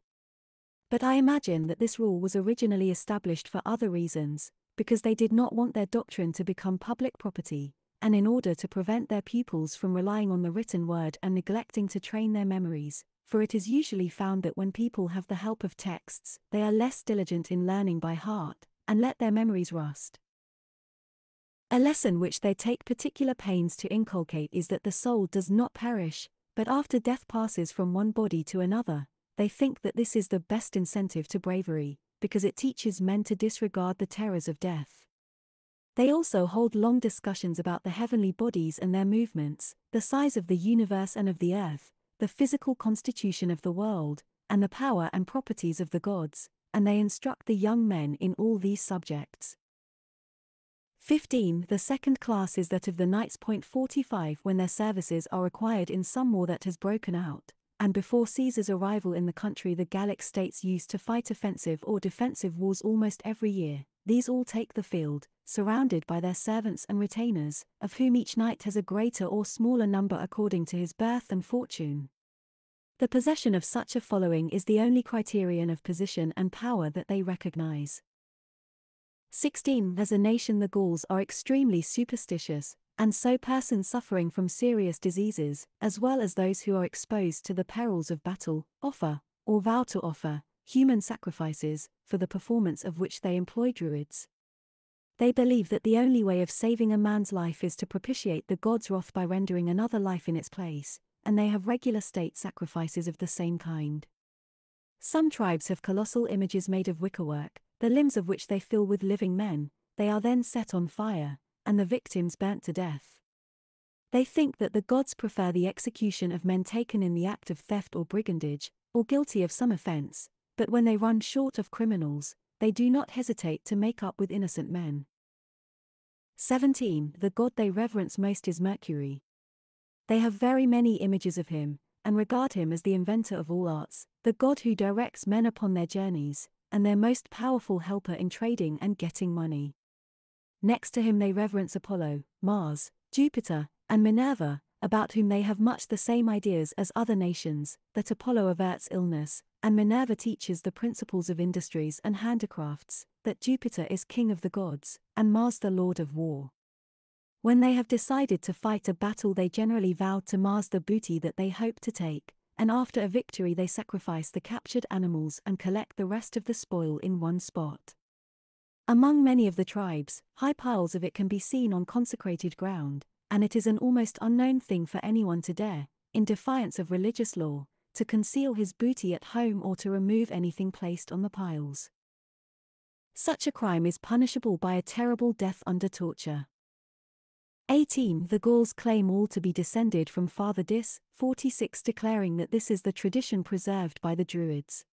But I imagine that this rule was originally established for other reasons, because they did not want their doctrine to become public property, and in order to prevent their pupils from relying on the written word and neglecting to train their memories, for it is usually found that when people have the help of texts, they are less diligent in learning by heart, and let their memories rust. A lesson which they take particular pains to inculcate is that the soul does not perish, but after death passes from one body to another, they think that this is the best incentive to bravery, because it teaches men to disregard the terrors of death. They also hold long discussions about the heavenly bodies and their movements, the size of the universe and of the earth, the physical constitution of the world, and the power and properties of the gods, and they instruct the young men in all these subjects. 15. The second class is that of the knights. Point 45 When their services are required in some war that has broken out, and before Caesar's arrival in the country, the Gallic states used to fight offensive or defensive wars almost every year, these all take the field, surrounded by their servants and retainers, of whom each knight has a greater or smaller number according to his birth and fortune. The possession of such a following is the only criterion of position and power that they recognize. 16. As a nation, the Gauls are extremely superstitious, and so persons suffering from serious diseases, as well as those who are exposed to the perils of battle, offer, or vow to offer, human sacrifices, for the performance of which they employ druids. They believe that the only way of saving a man's life is to propitiate the god's wrath by rendering another life in its place, and they have regular state sacrifices of the same kind. Some tribes have colossal images made of wickerwork, the limbs of which they fill with living men, they are then set on fire, and the victims burnt to death. They think that the gods prefer the execution of men taken in the act of theft or brigandage, or guilty of some offense, but when they run short of criminals, they do not hesitate to make up with innocent men. 17. The god they reverence most is Mercury. They have very many images of him, and regard him as the inventor of all arts, the god who directs men upon their journeys, and their most powerful helper in trading and getting money. Next to him they reverence Apollo, Mars, Jupiter, and Minerva, about whom they have much the same ideas as other nations, that Apollo averts illness, and Minerva teaches the principles of industries and handicrafts, that Jupiter is king of the gods, and Mars the lord of war. When they have decided to fight a battle, they generally vow to Mars the booty that they hope to take, and after a victory, they sacrifice the captured animals and collect the rest of the spoil in one spot. Among many of the tribes, high piles of it can be seen on consecrated ground, and it is an almost unknown thing for anyone to dare, in defiance of religious law, to conceal his booty at home or to remove anything placed on the piles. Such a crime is punishable by a terrible death under torture. 18. The Gauls claim all to be descended from Father Dis, 46 declaring that this is the tradition preserved by the Druids.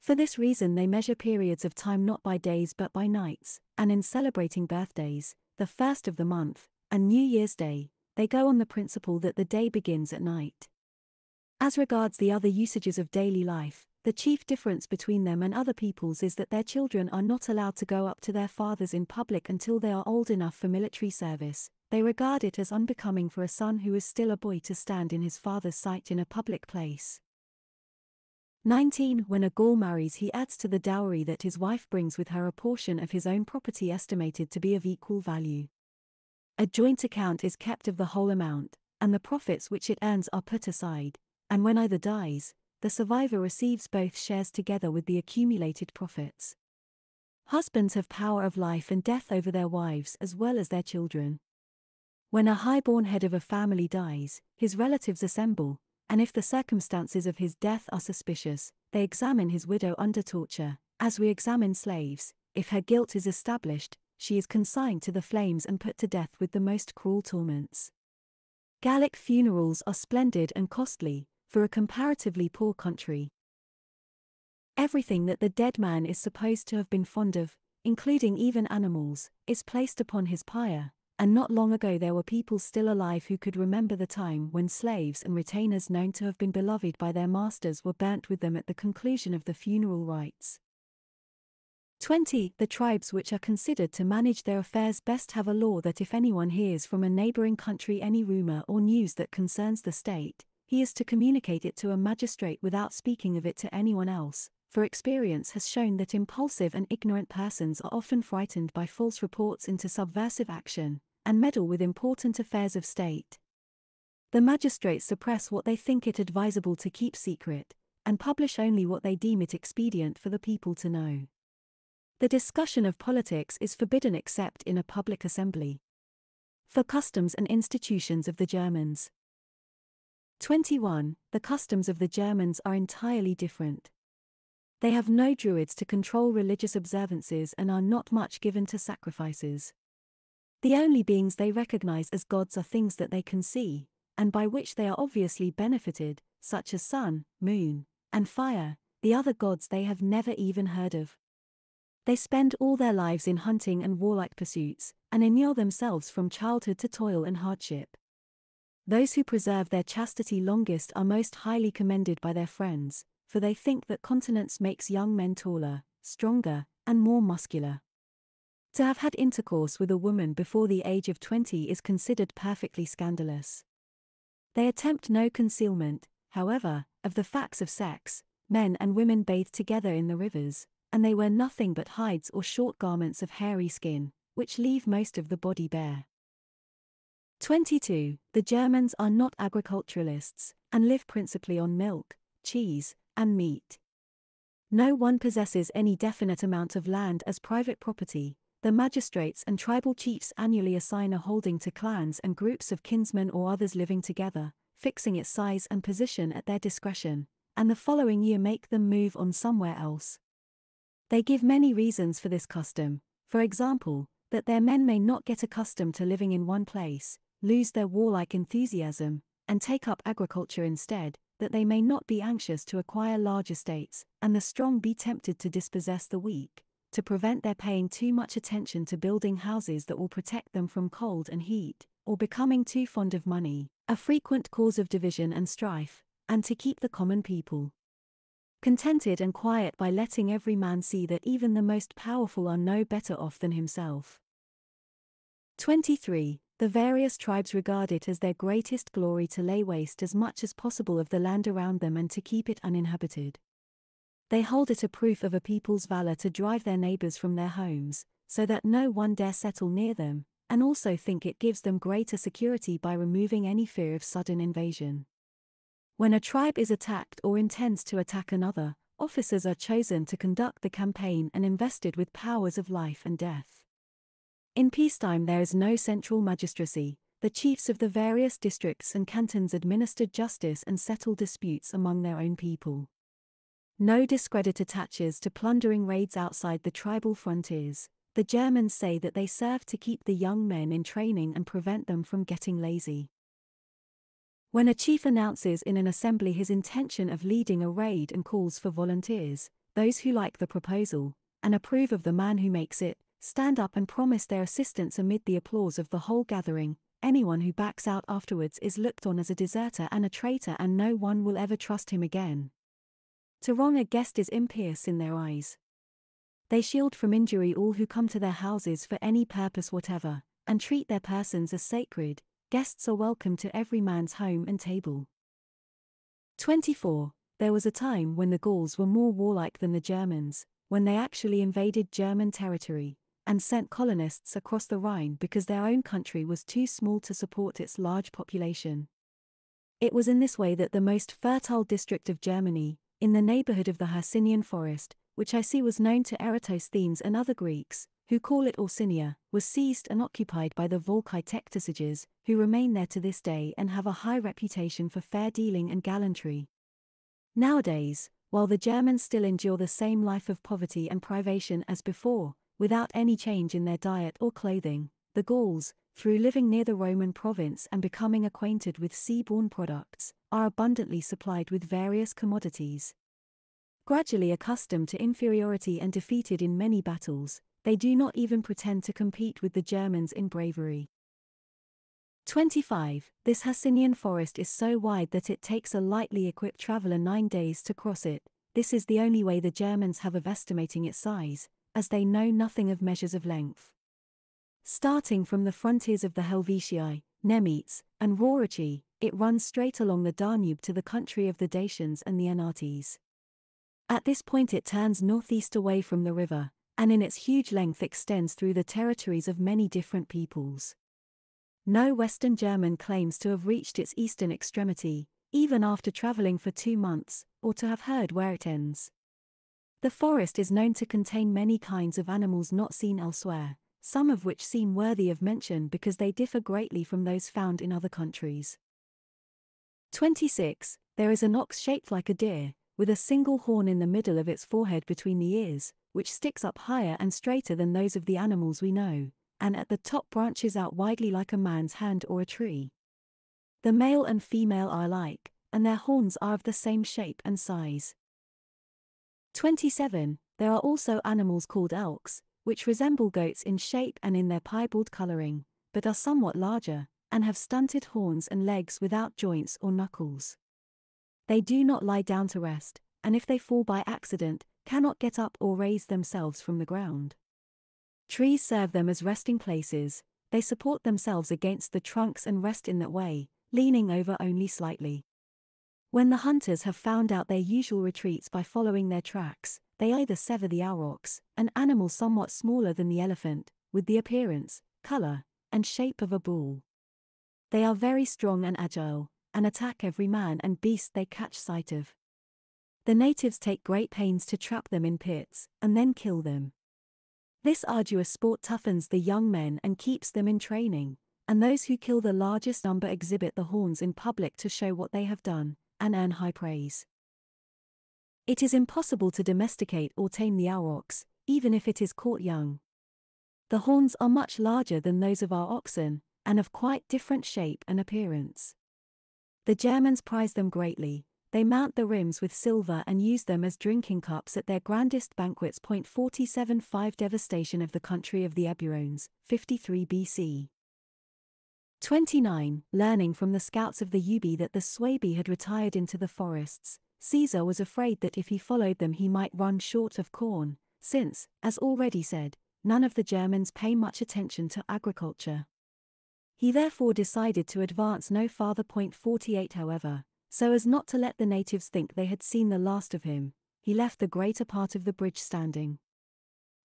For this reason they measure periods of time not by days but by nights, and in celebrating birthdays, the first of the month, and New Year's Day, they go on the principle that the day begins at night. As regards the other usages of daily life, the chief difference between them and other peoples is that their children are not allowed to go up to their fathers in public until they are old enough for military service. They regard it as unbecoming for a son who is still a boy to stand in his father's sight in a public place. 19. When a Gaul marries, he adds to the dowry that his wife brings with her a portion of his own property estimated to be of equal value. A joint account is kept of the whole amount, and the profits which it earns are put aside and when either dies, the survivor receives both shares together with the accumulated profits. Husbands have power of life and death over their wives as well as their children. When a high-born head of a family dies, his relatives assemble, and if the circumstances of his death are suspicious, they examine his widow under torture, as we examine slaves. If her guilt is established, she is consigned to the flames and put to death with the most cruel torments. Gallic funerals are splendid and costly, for a comparatively poor country. Everything that the dead man is supposed to have been fond of, including even animals, is placed upon his pyre, and not long ago there were people still alive who could remember the time when slaves and retainers known to have been beloved by their masters were burnt with them at the conclusion of the funeral rites. 20. The tribes which are considered to manage their affairs best have a law that if anyone hears from a neighboring country any rumor or news that concerns the state, he is to communicate it to a magistrate without speaking of it to anyone else, for experience has shown that impulsive and ignorant persons are often frightened by false reports into subversive action, and meddle with important affairs of state. The magistrates suppress what they think it advisable to keep secret, and publish only what they deem it expedient for the people to know. The discussion of politics is forbidden except in a public assembly. For customs and institutions of the Germans. 21. The customs of the Germans are entirely different. They have no druids to control religious observances and are not much given to sacrifices. The only beings they recognize as gods are things that they can see, and by which they are obviously benefited, such as sun, moon, and fire, the other gods they have never even heard of. They spend all their lives in hunting and warlike pursuits, and inure themselves from childhood to toil and hardship. Those who preserve their chastity longest are most highly commended by their friends, for they think that continence makes young men taller, stronger, and more muscular. To have had intercourse with a woman before the age of 20 is considered perfectly scandalous. They attempt no concealment, however, of the facts of sex, men and women bathe together in the rivers, and they wear nothing but hides or short garments of hairy skin, which leave most of the body bare. 22. The Germans are not agriculturalists, and live principally on milk, cheese, and meat. No one possesses any definite amount of land as private property. The magistrates and tribal chiefs annually assign a holding to clans and groups of kinsmen or others living together, fixing its size and position at their discretion, and the following year make them move on somewhere else. They give many reasons for this custom, for example, that their men may not get accustomed to living in one place, lose their warlike enthusiasm, and take up agriculture instead, that they may not be anxious to acquire large estates, and the strong be tempted to dispossess the weak, to prevent their paying too much attention to building houses that will protect them from cold and heat, or becoming too fond of money, a frequent cause of division and strife, and to keep the common people contented and quiet by letting every man see that even the most powerful are no better off than himself. 23 the various tribes regard it as their greatest glory to lay waste as much as possible of the land around them and to keep it uninhabited. They hold it a proof of a people's valor to drive their neighbors from their homes, so that no one dare settle near them, and also think it gives them greater security by removing any fear of sudden invasion. When a tribe is attacked or intends to attack another, officers are chosen to conduct the campaign and invested with powers of life and death. In peacetime there is no central magistracy, the chiefs of the various districts and cantons administer justice and settle disputes among their own people. No discredit attaches to plundering raids outside the tribal frontiers. The Germans say that they serve to keep the young men in training and prevent them from getting lazy. When a chief announces in an assembly his intention of leading a raid and calls for volunteers, those who like the proposal, and approve of the man who makes it, stand up and promise their assistance amid the applause of the whole gathering. Anyone who backs out afterwards is looked on as a deserter and a traitor, and no one will ever trust him again. To wrong a guest is impious in their eyes. They shield from injury all who come to their houses for any purpose whatever, and treat their persons as sacred. Guests are welcome to every man's home and table. 24. There was a time when the Gauls were more warlike than the Germans, when they actually invaded German territory, and sent colonists across the Rhine because their own country was too small to support its large population. It was in this way that the most fertile district of Germany, in the neighborhood of the Hercynian forest, which I see was known to Eratosthenes and other Greeks, who call it Orcynia, was seized and occupied by the Volcae Tectosages, who remain there to this day and have a high reputation for fair dealing and gallantry. Nowadays, while the Germans still endure the same life of poverty and privation as before, without any change in their diet or clothing, the Gauls, through living near the Roman province and becoming acquainted with sea-borne products, are abundantly supplied with various commodities. Gradually accustomed to inferiority and defeated in many battles, they do not even pretend to compete with the Germans in bravery. 25. This Hercynian forest is so wide that it takes a lightly equipped traveler nine days to cross it. This is the only way the Germans have of estimating its size, as they know nothing of measures of length. Starting from the frontiers of the Helvetii, Nemetes, and Rauraci, it runs straight along the Danube to the country of the Dacians and the Anartes. At this point it turns northeast away from the river, and in its huge length extends through the territories of many different peoples. No Western German claims to have reached its eastern extremity, even after traveling for two months, or to have heard where it ends. The forest is known to contain many kinds of animals not seen elsewhere, some of which seem worthy of mention because they differ greatly from those found in other countries. 26. There is an ox shaped like a deer, with a single horn in the middle of its forehead between the ears, which sticks up higher and straighter than those of the animals we know, and at the top branches out widely like a man's hand or a tree. The male and female are alike, and their horns are of the same shape and size. 27. There are also animals called elks, which resemble goats in shape and in their piebald coloring, but are somewhat larger, and have stunted horns and legs without joints or knuckles. They do not lie down to rest, and if they fall by accident, cannot get up or raise themselves from the ground. Trees serve them as resting places, they support themselves against the trunks and rest in that way, leaning over only slightly. When the hunters have found out their usual retreats by following their tracks, they either sever the aurochs, an animal somewhat smaller than the elephant, with the appearance, color, and shape of a bull. They are very strong and agile, and attack every man and beast they catch sight of. The natives take great pains to trap them in pits, and then kill them. This arduous sport toughens the young men and keeps them in training, and those who kill the largest number exhibit the horns in public to show what they have done, and earn high praise. It is impossible to domesticate or tame the aurochs, even if it is caught young. The horns are much larger than those of our oxen, and of quite different shape and appearance. The Germans prize them greatly, they mount the rims with silver and use them as drinking cups at their grandest banquets. 475 Devastation of the country of the Eburones, 53 BC. 29. Learning from the scouts of the Ubii that the Suebi had retired into the forests, Caesar was afraid that if he followed them he might run short of corn, since, as already said, none of the Germans pay much attention to agriculture. He therefore decided to advance no farther. Point 48 However, so as not to let the natives think they had seen the last of him, he left the greater part of the bridge standing.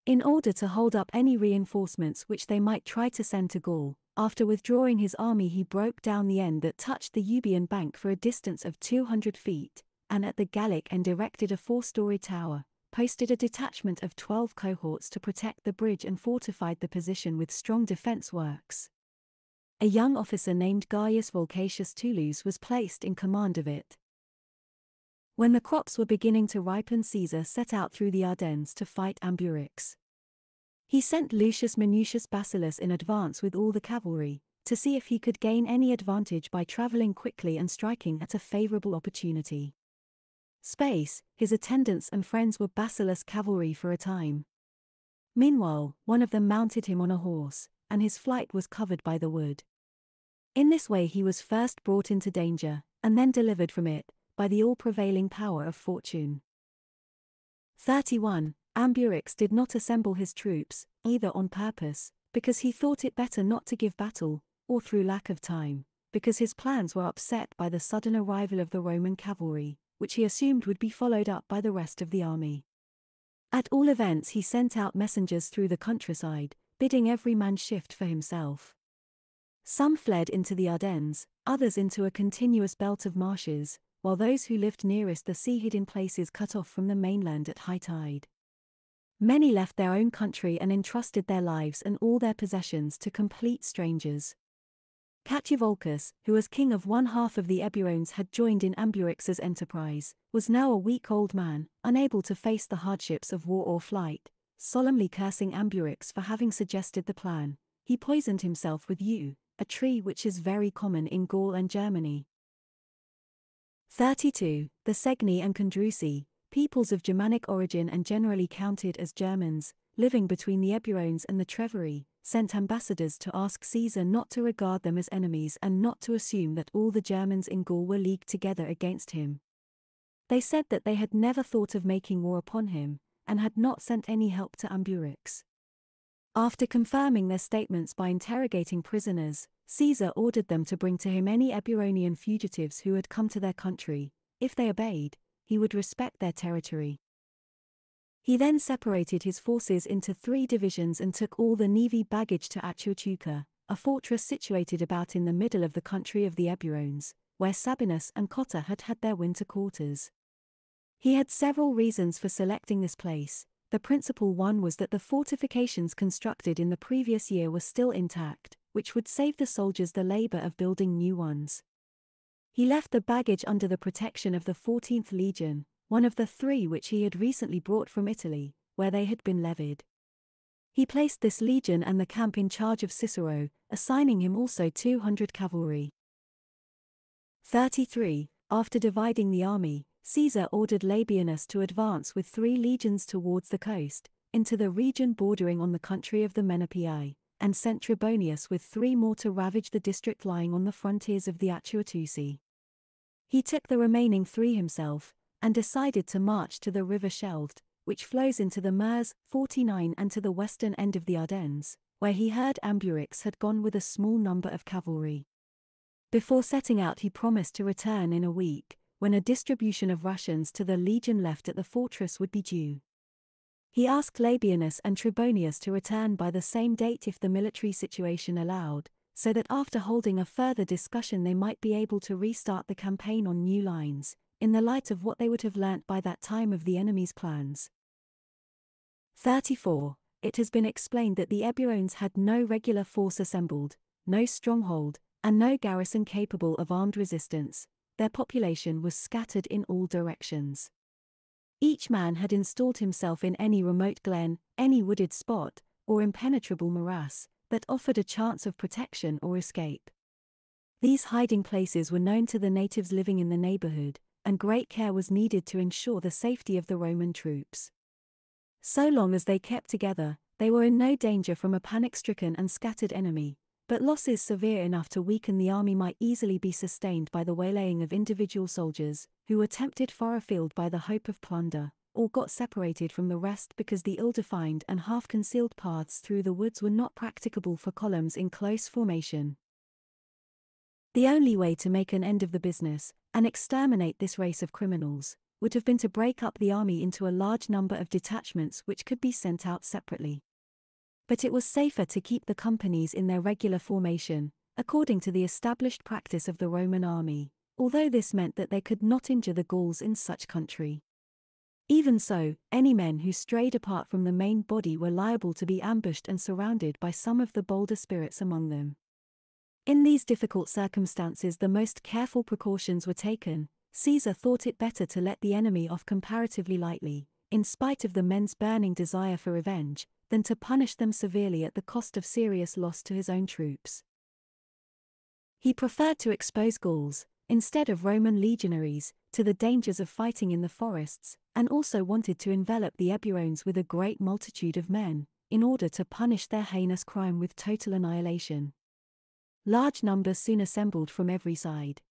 In order to hold up any reinforcements which they might try to send to Gaul, after withdrawing his army he broke down the end that touched the Ubian bank for a distance of 200 feet, and at the Gallic end erected a four-story tower, posted a detachment of 12 cohorts to protect the bridge and fortified the position with strong defense works. A young officer named Gaius Volcatius Tullus was placed in command of it. When the crops were beginning to ripen Caesar set out through the Ardennes to fight Ambiorix. He sent Lucius Minucius Basilus in advance with all the cavalry, to see if he could gain any advantage by traveling quickly and striking at a favorable opportunity space, his attendants and friends were Basilus cavalry for a time. Meanwhile, one of them mounted him on a horse, and his flight was covered by the wood. In this way he was first brought into danger, and then delivered from it, by the all-prevailing power of fortune. 31. Ambiorix did not assemble his troops, either on purpose, because he thought it better not to give battle, or through lack of time, because his plans were upset by the sudden arrival of the Roman cavalry, which he assumed would be followed up by the rest of the army. At all events, he sent out messengers through the countryside, bidding every man shift for himself. Some fled into the Ardennes, others into a continuous belt of marshes, while those who lived nearest the sea hid in places cut off from the mainland at high tide. Many left their own country and entrusted their lives and all their possessions to complete strangers. Catuvolcus, who as king of one half of the Eburones had joined in Ambiorix's enterprise, was now a weak old man, unable to face the hardships of war or flight, solemnly cursing Ambiorix for having suggested the plan. He poisoned himself with yew, a tree which is very common in Gaul and Germany. 32. The Segni and Condrusi, peoples of Germanic origin and generally counted as Germans, living between the Eburones and the Treveri, sent ambassadors to ask Caesar not to regard them as enemies and not to assume that all the Germans in Gaul were leagued together against him. They said that they had never thought of making war upon him, and had not sent any help to Ambiorix. After confirming their statements by interrogating prisoners, Caesar ordered them to bring to him any Eburonian fugitives who had come to their country. If they obeyed, he would respect their territory. He then separated his forces into three divisions and took all the Nevi baggage to Atuatuca, a fortress situated about in the middle of the country of the Eburones, where Sabinus and Cotta had had their winter quarters. He had several reasons for selecting this place, the principal one was that the fortifications constructed in the previous year were still intact, which would save the soldiers the labor of building new ones. He left the baggage under the protection of the 14th Legion, one of the three which he had recently brought from Italy, where they had been levied. He placed this legion and the camp in charge of Cicero, assigning him also 200 cavalry. 33. After dividing the army, Caesar ordered Labienus to advance with three legions towards the coast, into the region bordering on the country of the Menapii, and sent Trebonius with three more to ravage the district lying on the frontiers of the Atuatuci. He took the remaining three himself, and decided to march to the river Scheldt, which flows into the Meuse 49 and to the western end of the Ardennes, where he heard Ambiorix had gone with a small number of cavalry. Before setting out he promised to return in a week, when a distribution of rations to the legion left at the fortress would be due. He asked Labienus and Trebonius to return by the same date if the military situation allowed, so that after holding a further discussion they might be able to restart the campaign on new lines, in the light of what they would have learnt by that time of the enemy's plans. 34. It has been explained that the Eburones had no regular force assembled, no stronghold, and no garrison capable of armed resistance, their population was scattered in all directions. Each man had installed himself in any remote glen, any wooded spot, or impenetrable morass, that offered a chance of protection or escape. These hiding places were known to the natives living in the neighborhood, and great care was needed to ensure the safety of the Roman troops. So long as they kept together, they were in no danger from a panic stricken and scattered enemy, but losses severe enough to weaken the army might easily be sustained by the waylaying of individual soldiers, who were tempted far afield by the hope of plunder, or got separated from the rest because the ill defined and half concealed paths through the woods were not practicable for columns in close formation. The only way to make an end of the business, and exterminate this race of criminals, would have been to break up the army into a large number of detachments which could be sent out separately but it was safer to keep the companies in their regular formation, according to the established practice of the Roman army, although this meant that they could not injure the Gauls in such country. Even so, any men who strayed apart from the main body were liable to be ambushed and surrounded by some of the bolder spirits among them. In these difficult circumstances, the most careful precautions were taken. Caesar thought it better to let the enemy off comparatively lightly, in spite of the men's burning desire for revenge, than to punish them severely at the cost of serious loss to his own troops. He preferred to expose Gauls, instead of Roman legionaries, to the dangers of fighting in the forests, and also wanted to envelop the Eburones with a great multitude of men, in order to punish their heinous crime with total annihilation. Large numbers soon assembled from every side.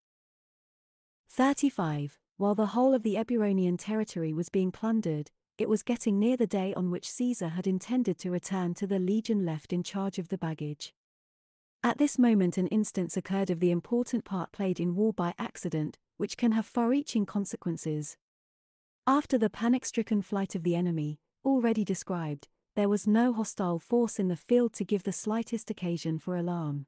35. While the whole of the Eburonian territory was being plundered, it was getting near the day on which Caesar had intended to return to the legion left in charge of the baggage. At this moment, an instance occurred of the important part played in war by accident, which can have far reaching consequences. After the panic stricken flight of the enemy, already described, there was no hostile force in the field to give the slightest occasion for alarm.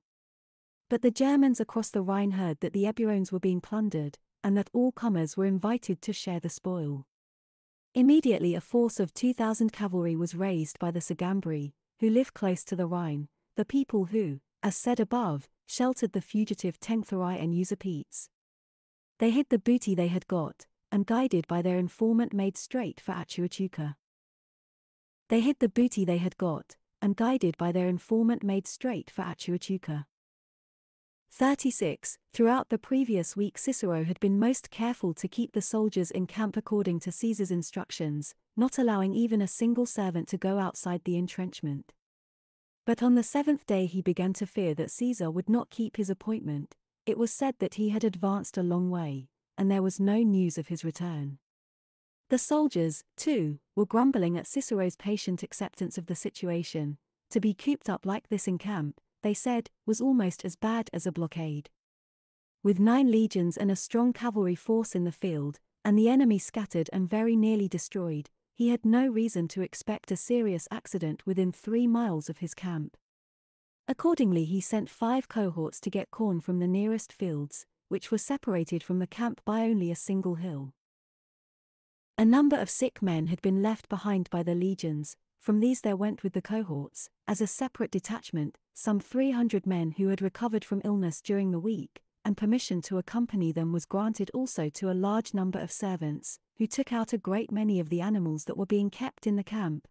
But the Germans across the Rhine heard that the Eburones were being plundered, and that all comers were invited to share the spoil. Immediately a force of 2,000 cavalry was raised by the Sugambri, who live close to the Rhine, the people who, as said above, sheltered the fugitive Tencteri and Usipetes. They hid the booty they had got, and guided by their informant made straight for Atuatuca. They hid the booty they had got, and guided by their informant made straight for Atuatuca. 36. Throughout the previous week, Cicero had been most careful to keep the soldiers in camp according to Caesar's instructions, not allowing even a single servant to go outside the entrenchment. But on the seventh day he began to fear that Caesar would not keep his appointment. It was said that he had advanced a long way, and there was no news of his return. The soldiers, too, were grumbling at Cicero's patient acceptance of the situation. To be cooped up like this in camp, they said, was almost as bad as a blockade. With nine legions and a strong cavalry force in the field, and the enemy scattered and very nearly destroyed, he had no reason to expect a serious accident within three miles of his camp. Accordingly, he sent five cohorts to get corn from the nearest fields, which were separated from the camp by only a single hill. A number of sick men had been left behind by the legions, from these there went with the cohorts, as a separate detachment, some 300 men who had recovered from illness during the week, and permission to accompany them was granted also to a large number of servants, who took out a great many of the animals that were being kept in the camp.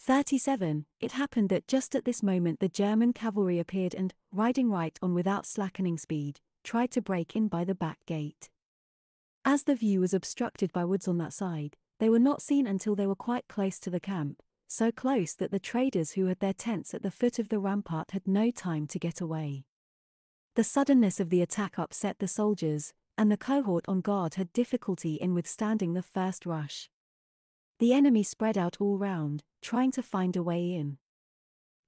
37. It happened that just at this moment the German cavalry appeared and, riding right on without slackening speed, tried to break in by the back gate. As the view was obstructed by woods on that side, they were not seen until they were quite close to the camp, so close that the traders who had their tents at the foot of the rampart had no time to get away. The suddenness of the attack upset the soldiers, and the cohort on guard had difficulty in withstanding the first rush. The enemy spread out all round, trying to find a way in.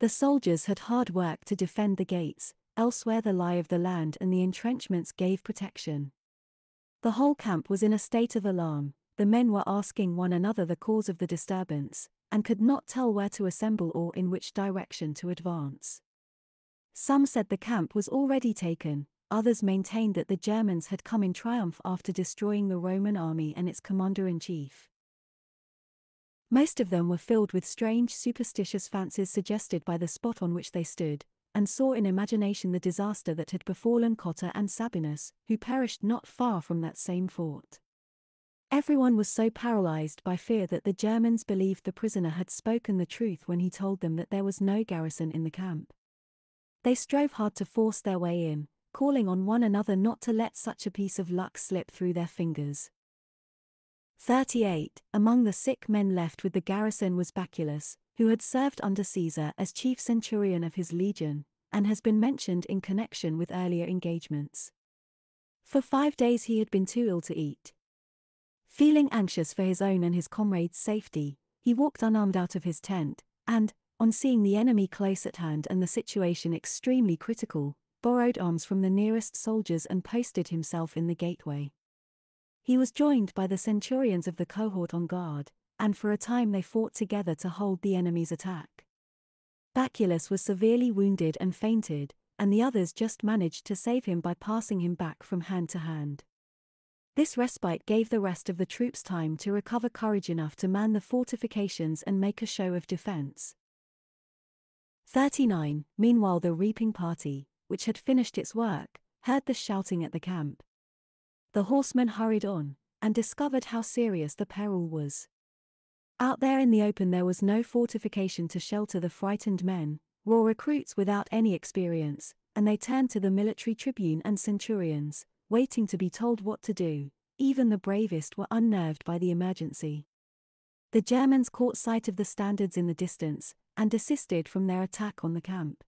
The soldiers had hard work to defend the gates, elsewhere the lie of the land and the entrenchments gave protection. The whole camp was in a state of alarm, the men were asking one another the cause of the disturbance, and could not tell where to assemble or in which direction to advance. Some said the camp was already taken, others maintained that the Germans had come in triumph after destroying the Roman army and its commander in chief. Most of them were filled with strange superstitious fancies suggested by the spot on which they stood, and saw in imagination the disaster that had befallen Cotta and Sabinus, who perished not far from that same fort. Everyone was so paralyzed by fear that the Germans believed the prisoner had spoken the truth when he told them that there was no garrison in the camp. They strove hard to force their way in, calling on one another not to let such a piece of luck slip through their fingers. 38. Among the sick men left with the garrison was Baculus, who had served under Caesar as chief centurion of his legion, and has been mentioned in connection with earlier engagements. For five days he had been too ill to eat, Feeling anxious for his own and his comrades' safety, he walked unarmed out of his tent, and, on seeing the enemy close at hand and the situation extremely critical, borrowed arms from the nearest soldiers and posted himself in the gateway. He was joined by the centurions of the cohort on guard, and for a time they fought together to hold the enemy's attack. Baculus was severely wounded and fainted, and the others just managed to save him by passing him back from hand to hand. This respite gave the rest of the troops time to recover courage enough to man the fortifications and make a show of defense. 39. Meanwhile, the reaping party, which had finished its work, heard the shouting at the camp. The horsemen hurried on, and discovered how serious the peril was. Out there in the open, there was no fortification to shelter the frightened men, raw recruits without any experience, and they turned to the military tribune and centurions, waiting to be told what to do, even the bravest were unnerved by the emergency. The Germans caught sight of the standards in the distance, and desisted from their attack on the camp.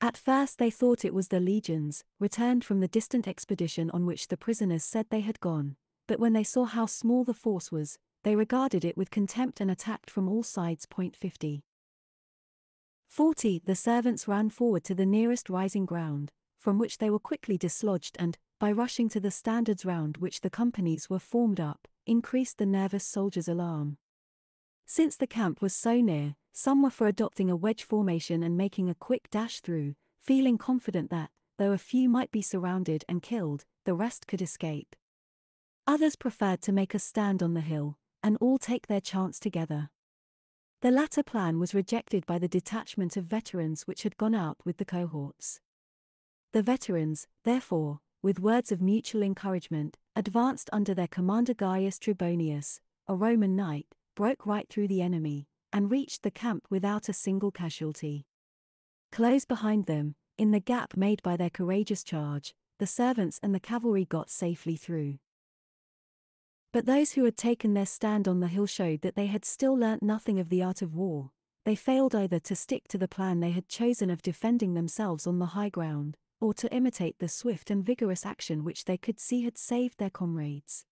At first they thought it was the legions, returned from the distant expedition on which the prisoners said they had gone, but when they saw how small the force was, they regarded it with contempt and attacked from all sides. Point 50. 40. The servants ran forward to the nearest rising ground, from which they were quickly dislodged and, by rushing to the standards round which the companies were formed up, increased the nervous soldiers' alarm. Since the camp was so near, some were for adopting a wedge formation and making a quick dash through, feeling confident that, though a few might be surrounded and killed, the rest could escape. Others preferred to make a stand on the hill, and all take their chance together. The latter plan was rejected by the detachment of veterans which had gone out with the cohorts. The veterans, therefore, with words of mutual encouragement, advanced under their commander Gaius Trebonius, a Roman knight, broke right through the enemy, and reached the camp without a single casualty. Close behind them, in the gap made by their courageous charge, the servants and the cavalry got safely through. But those who had taken their stand on the hill showed that they had still learnt nothing of the art of war. They failed either to stick to the plan they had chosen of defending themselves on the high ground, or to imitate the swift and vigorous action which they could see had saved their comrades.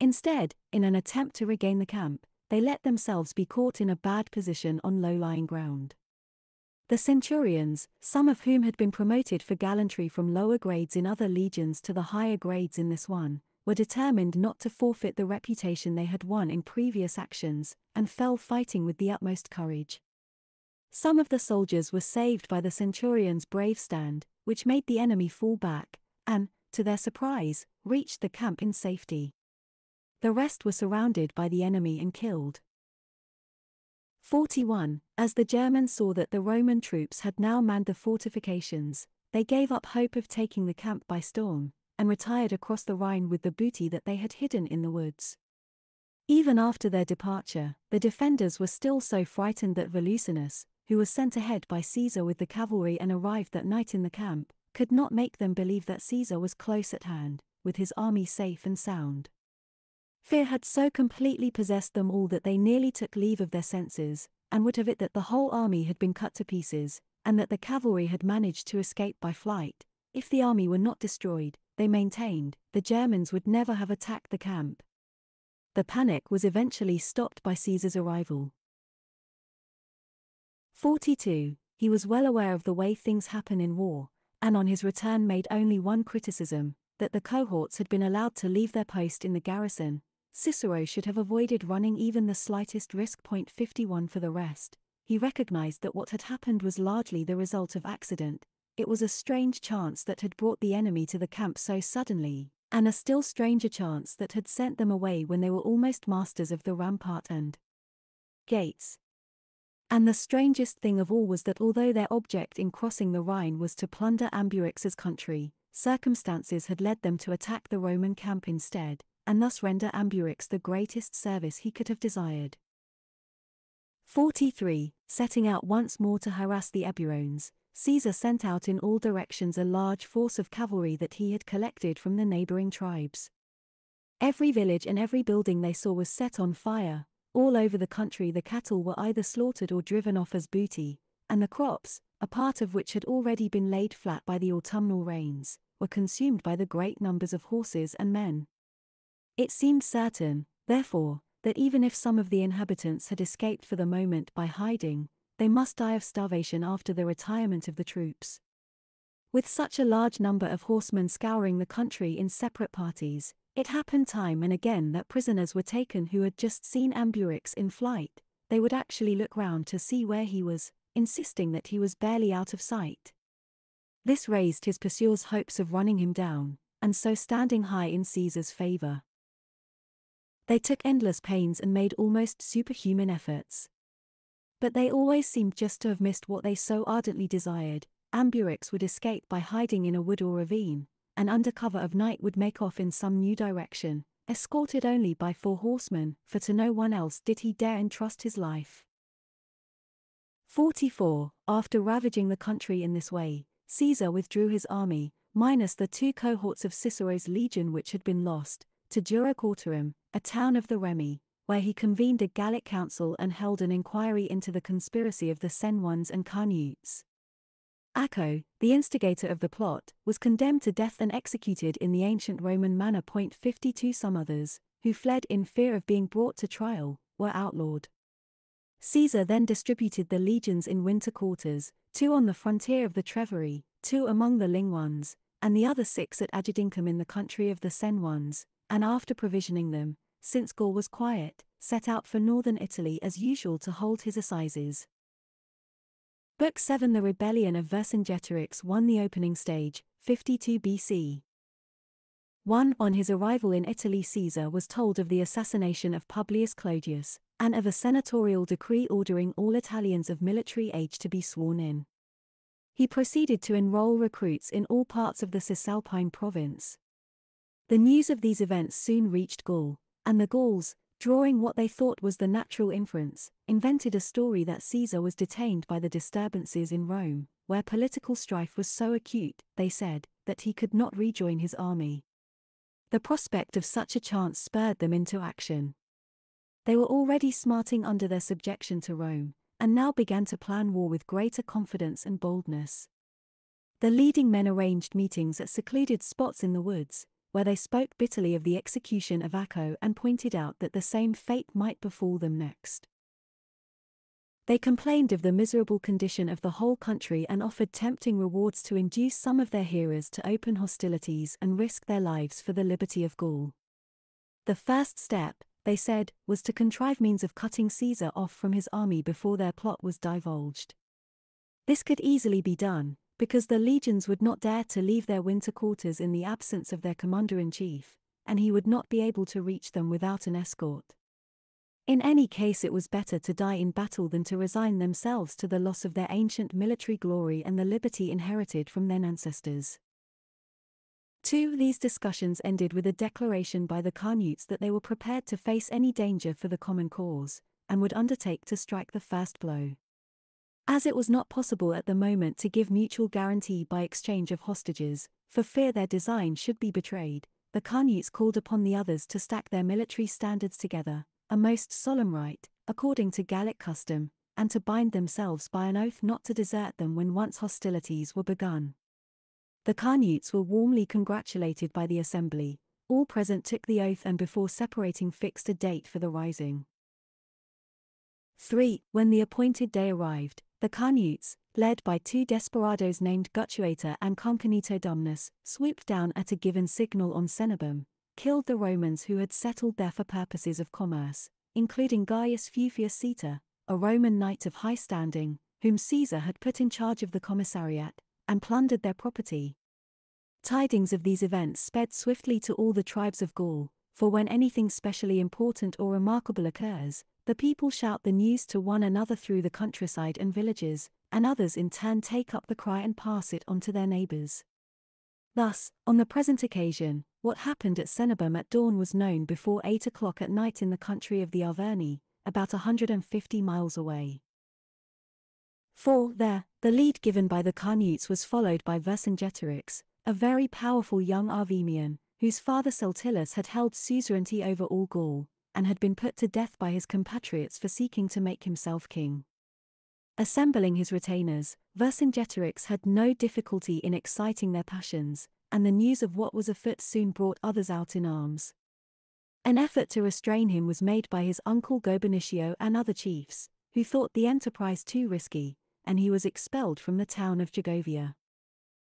Instead, in an attempt to regain the camp, they let themselves be caught in a bad position on low lying ground. The centurions, some of whom had been promoted for gallantry from lower grades in other legions to the higher grades in this one, were determined not to forfeit the reputation they had won in previous actions, and fell fighting with the utmost courage. Some of the soldiers were saved by the centurion's brave stand, which made the enemy fall back, and, to their surprise, reached the camp in safety. The rest were surrounded by the enemy and killed. 41. As the Germans saw that the Roman troops had now manned the fortifications, they gave up hope of taking the camp by storm, and retired across the Rhine with the booty that they had hidden in the woods. Even after their departure, the defenders were still so frightened that Volusenus, who was sent ahead by Caesar with the cavalry and arrived that night in the camp, could not make them believe that Caesar was close at hand, with his army safe and sound. Fear had so completely possessed them all that they nearly took leave of their senses, and would have it that the whole army had been cut to pieces, and that the cavalry had managed to escape by flight. If the army were not destroyed, they maintained, the Germans would never have attacked the camp. The panic was eventually stopped by Caesar's arrival. 42. He was well aware of the way things happen in war, and on his return made only one criticism that the cohorts had been allowed to leave their post in the garrison. Cicero should have avoided running even the slightest risk. Point 51 for the rest. He recognized that what had happened was largely the result of accident. It was a strange chance that had brought the enemy to the camp so suddenly, and a still stranger chance that had sent them away when they were almost masters of the rampart and gates. And the strangest thing of all was that although their object in crossing the Rhine was to plunder Ambiorix's country, circumstances had led them to attack the Roman camp instead, and thus render Ambiorix the greatest service he could have desired. 43. Setting out once more to harass the Eburones, Caesar sent out in all directions a large force of cavalry that he had collected from the neighboring tribes. Every village and every building they saw was set on fire, all over the country the cattle were either slaughtered or driven off as booty, and the crops, a part of which had already been laid flat by the autumnal rains, were consumed by the great numbers of horses and men. It seemed certain, therefore, that even if some of the inhabitants had escaped for the moment by hiding, they must die of starvation after the retirement of the troops. With such a large number of horsemen scouring the country in separate parties, it happened time and again that prisoners were taken who had just seen Ambiorix in flight, they would actually look round to see where he was, insisting that he was barely out of sight. This raised his pursuers' hopes of running him down, and so standing high in Caesar's favor. They took endless pains and made almost superhuman efforts. But they always seemed just to have missed what they so ardently desired. Ambiorix would escape by hiding in a wood or ravine, and under cover of night would make off in some new direction, escorted only by four horsemen, for to no one else did he dare entrust his life. 44. After ravaging the country in this way, Caesar withdrew his army, minus the two cohorts of Cicero's legion which had been lost, to Dura a town of the Remi, where he convened a Gallic council and held an inquiry into the conspiracy of the Senones and Carnutes. Acco, the instigator of the plot, was condemned to death and executed in the ancient Roman manner. Point 52 Some others, who fled in fear of being brought to trial, were outlawed. Caesar then distributed the legions in winter quarters, two on the frontier of the Treveri, two among the Lingones, and the other six at Agedincum in the country of the Senones, and after provisioning them, since Gaul was quiet, set out for northern Italy as usual to hold his assizes. Book 7 The rebellion of Vercingetorix won the opening stage, 52 BC. 1. On his arrival in Italy, Caesar was told of the assassination of Publius Clodius, and of a senatorial decree ordering all Italians of military age to be sworn in. He proceeded to enroll recruits in all parts of the Cisalpine province. The news of these events soon reached Gaul, and the Gauls, drawing what they thought was the natural inference, invented a story that Caesar was detained by the disturbances in Rome, where political strife was so acute, they said, that he could not rejoin his army. The prospect of such a chance spurred them into action. They were already smarting under their subjection to Rome, and now began to plan war with greater confidence and boldness. The leading men arranged meetings at secluded spots in the woods, where they spoke bitterly of the execution of Acco and pointed out that the same fate might befall them next. They complained of the miserable condition of the whole country and offered tempting rewards to induce some of their hearers to open hostilities and risk their lives for the liberty of Gaul. The first step, they said, was to contrive means of cutting Caesar off from his army before their plot was divulged. This could easily be done, because the legions would not dare to leave their winter quarters in the absence of their commander in chief, and he would not be able to reach them without an escort. In any case, it was better to die in battle than to resign themselves to the loss of their ancient military glory and the liberty inherited from their ancestors. Two, these discussions ended with a declaration by the Carnutes that they were prepared to face any danger for the common cause, and would undertake to strike the first blow. As it was not possible at the moment to give mutual guarantee by exchange of hostages, for fear their design should be betrayed, the Carnutes called upon the others to stack their military standards together, a most solemn rite, according to Gallic custom, and to bind themselves by an oath not to desert them when once hostilities were begun. The Carnutes were warmly congratulated by the assembly, all present took the oath and before separating fixed a date for the rising. 3. When the appointed day arrived, the Carnutes, led by two desperadoes named Gutuator and Conconnetodumnus, swooped down at a given signal on Cenabum, killed the Romans who had settled there for purposes of commerce, including Gaius Fufius Caesar, a Roman knight of high standing, whom Caesar had put in charge of the commissariat, and plundered their property. Tidings of these events sped swiftly to all the tribes of Gaul, for when anything specially important or remarkable occurs, the people shout the news to one another through the countryside and villages, and others in turn take up the cry and pass it on to their neighbors. Thus, on the present occasion, what happened at Cenabum at dawn was known before 8 o'clock at night in the country of the Arverni, about a 150 miles away. 4. There, the lead given by the Carnutes was followed by Vercingetorix, a very powerful young Arvernian, whose father Celtillus had held suzerainty over all Gaul, and had been put to death by his compatriots for seeking to make himself king. Assembling his retainers, Vercingetorix had no difficulty in exciting their passions, and the news of what was afoot soon brought others out in arms. An effort to restrain him was made by his uncle Gobannitio and other chiefs, who thought the enterprise too risky, and he was expelled from the town of Gergovia.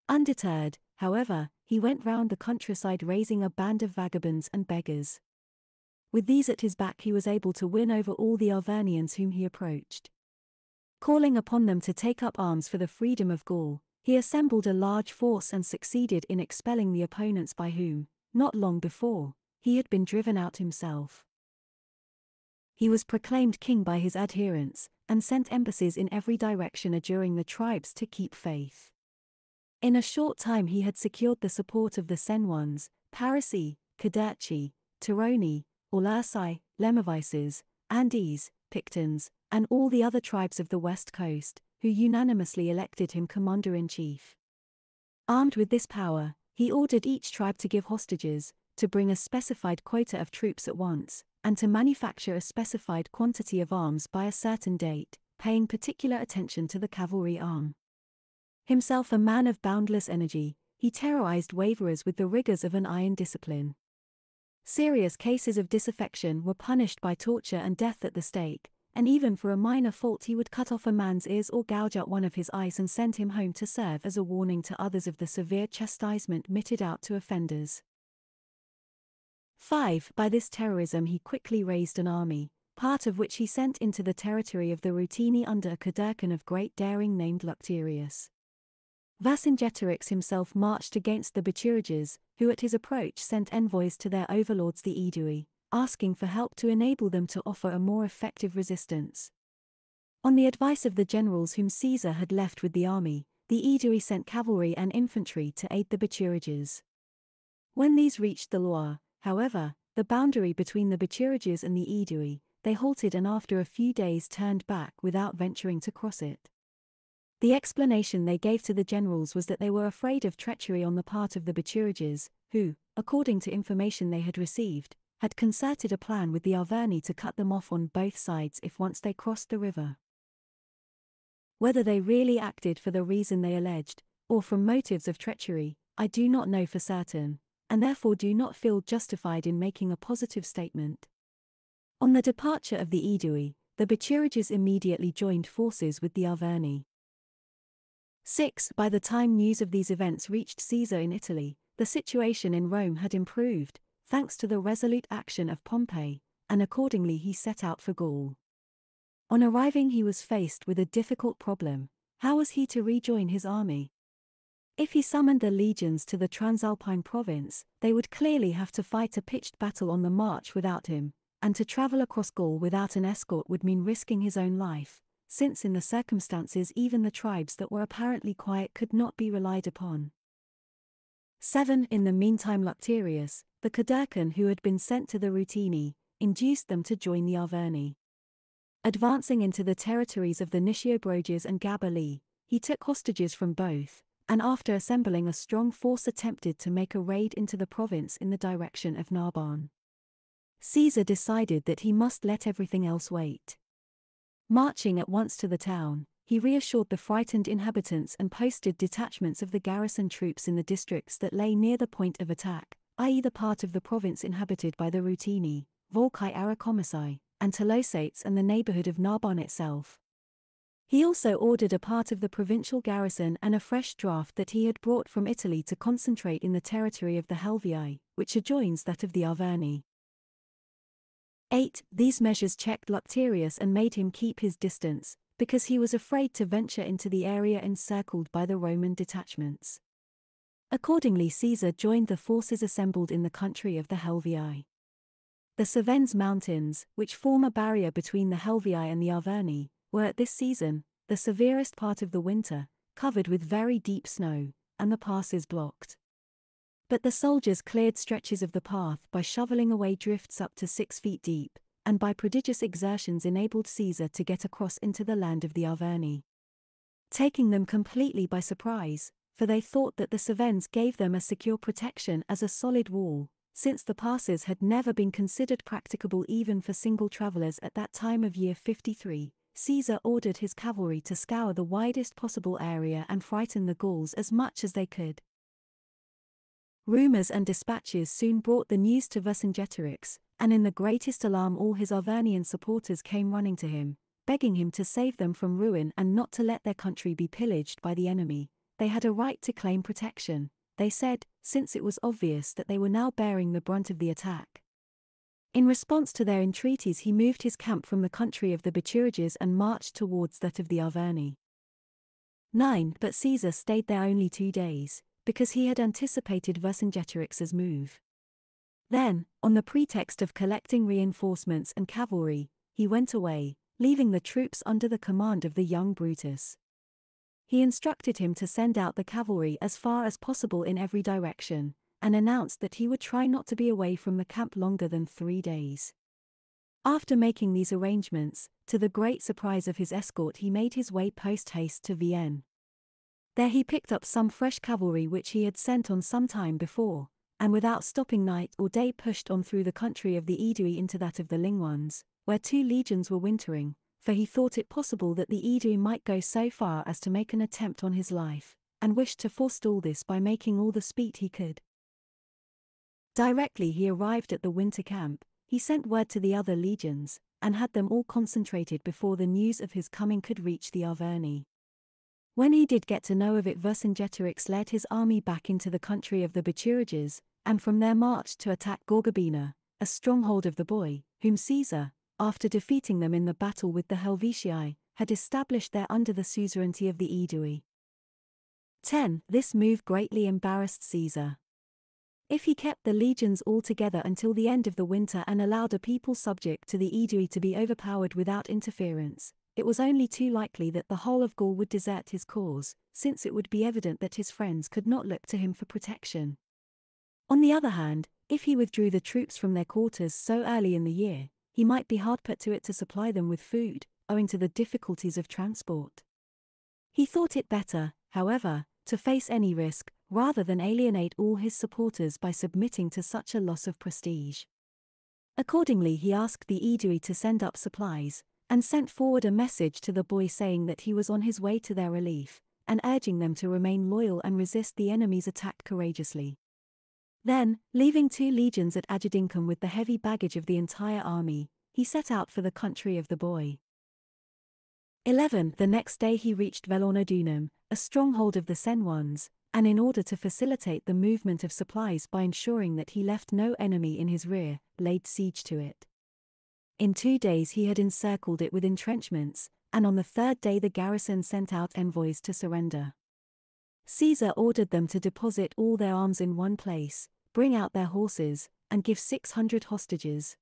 Undeterred, however, he went round the countryside raising a band of vagabonds and beggars. With these at his back, he was able to win over all the Arvernians whom he approached. Calling upon them to take up arms for the freedom of Gaul, he assembled a large force and succeeded in expelling the opponents by whom, not long before, he had been driven out himself. He was proclaimed king by his adherents, and sent embassies in every direction adjuring the tribes to keep faith. In a short time he had secured the support of the Senones, Parisii, Cadurci, Turoni, Aulerci, Lemovices, Andes, Pictons, and all the other tribes of the west coast, who unanimously elected him commander in chief. Armed with this power, he ordered each tribe to give hostages, to bring a specified quota of troops at once, and to manufacture a specified quantity of arms by a certain date, paying particular attention to the cavalry arm. Himself a man of boundless energy, he terrorized waverers with the rigors of an iron discipline. Serious cases of disaffection were punished by torture and death at the stake, and even for a minor fault he would cut off a man's ears or gouge out one of his eyes and send him home to serve as a warning to others of the severe chastisement meted out to offenders. 5. By this terrorism he quickly raised an army, part of which he sent into the territory of the Ruteni under a Cadurcan of great daring named Lucterius. Vercingetorix himself marched against the Bituriges, who at his approach sent envoys to their overlords the Aedui, asking for help to enable them to offer a more effective resistance. On the advice of the generals whom Caesar had left with the army, the Aedui sent cavalry and infantry to aid the Bituriges. When these reached the Loire, however, the boundary between the Bituriges and the Aedui, they halted and after a few days turned back without venturing to cross it. The explanation they gave to the generals was that they were afraid of treachery on the part of the Bituriges, who, according to information they had received, had concerted a plan with the Arverni to cut them off on both sides if once they crossed the river. Whether they really acted for the reason they alleged, or from motives of treachery, I do not know for certain, and therefore do not feel justified in making a positive statement. On the departure of the Aedui, the Bituriges immediately joined forces with the Arverni. 6. By the time news of these events reached Caesar in Italy, the situation in Rome had improved, thanks to the resolute action of Pompey, and accordingly he set out for Gaul. On arriving, he was faced with a difficult problem how was he to rejoin his army? If he summoned the legions to the Transalpine province, they would clearly have to fight a pitched battle on the march without him, and to travel across Gaul without an escort would mean risking his own life, since in the circumstances even the tribes that were apparently quiet could not be relied upon. 7. In the meantime Lucterius, the Cadurcan who had been sent to the Ruteni, induced them to join the Arverni. Advancing into the territories of the Nitiobroges and Gabali, he took hostages from both, and after assembling a strong force attempted to make a raid into the province in the direction of Narbonne. Caesar decided that he must let everything else wait. Marching at once to the town, he reassured the frightened inhabitants and posted detachments of the garrison troops in the districts that lay near the point of attack, i.e., the part of the province inhabited by the Ruteni, Volcae Arecomici, and Tolosates and the neighborhood of Narbonne itself. He also ordered a part of the provincial garrison and a fresh draft that he had brought from Italy to concentrate in the territory of the Helvii, which adjoins that of the Arverni. 8. These measures checked Lucterius and made him keep his distance, because he was afraid to venture into the area encircled by the Roman detachments. Accordingly, Caesar joined the forces assembled in the country of the Helvii. The Cevennes Mountains, which form a barrier between the Helvii and the Arverni, were at this season, the severest part of the winter, covered with very deep snow, and the passes blocked. But the soldiers cleared stretches of the path by shoveling away drifts up to six feet deep, and by prodigious exertions enabled Caesar to get across into the land of the Arverni. Taking them completely by surprise, for they thought that the Cevennes gave them a secure protection as a solid wall, since the passes had never been considered practicable even for single travelers at that time of year 53, Caesar ordered his cavalry to scour the widest possible area and frighten the Gauls as much as they could. Rumors and dispatches soon brought the news to Vercingetorix, and in the greatest alarm all his Arvernian supporters came running to him, begging him to save them from ruin and not to let their country be pillaged by the enemy. They had a right to claim protection, they said, since it was obvious that they were now bearing the brunt of the attack. In response to their entreaties, he moved his camp from the country of the Bituriges and marched towards that of the Arverni. 9. But Caesar stayed there only two days, because he had anticipated Vercingetorix's move. Then, on the pretext of collecting reinforcements and cavalry, he went away, leaving the troops under the command of the young Brutus. He instructed him to send out the cavalry as far as possible in every direction, and announced that he would try not to be away from the camp longer than three days. After making these arrangements, to the great surprise of his escort, he made his way post haste to Vienne. There he picked up some fresh cavalry which he had sent on some time before, and without stopping night or day pushed on through the country of the Aedui into that of the Lingones, where two legions were wintering, for he thought it possible that the Aedui might go so far as to make an attempt on his life, and wished to forestall this by making all the speed he could. Directly he arrived at the winter camp, he sent word to the other legions, and had them all concentrated before the news of his coming could reach the Arverni. When he did get to know of it Vercingetorix led his army back into the country of the Bituriges, and from there marched to attack Gorgobina, a stronghold of the Boii, whom Caesar, after defeating them in the battle with the Helvetii, had established there under the suzerainty of the Aedui. 10. This move greatly embarrassed Caesar. If he kept the legions all together until the end of the winter and allowed a people subject to the Aedui to be overpowered without interference, it was only too likely that the whole of Gaul would desert his cause, since it would be evident that his friends could not look to him for protection. On the other hand, if he withdrew the troops from their quarters so early in the year, he might be hard put to it to supply them with food, owing to the difficulties of transport. He thought it better, however, to face any risk, rather than alienate all his supporters by submitting to such a loss of prestige. Accordingly, he asked the Aedui to send up supplies, and sent forward a message to the Boii saying that he was on his way to their relief, and urging them to remain loyal and resist the enemy's attack courageously. Then, leaving two legions at Agedincum with the heavy baggage of the entire army, he set out for the country of the Boii. 11. The next day he reached Vellaunodunum, a stronghold of the Senones, and in order to facilitate the movement of supplies by ensuring that he left no enemy in his rear, laid siege to it. In two days he had encircled it with entrenchments, and on the third day the garrison sent out envoys to surrender. Caesar ordered them to deposit all their arms in one place, bring out their horses, and give 600 hostages.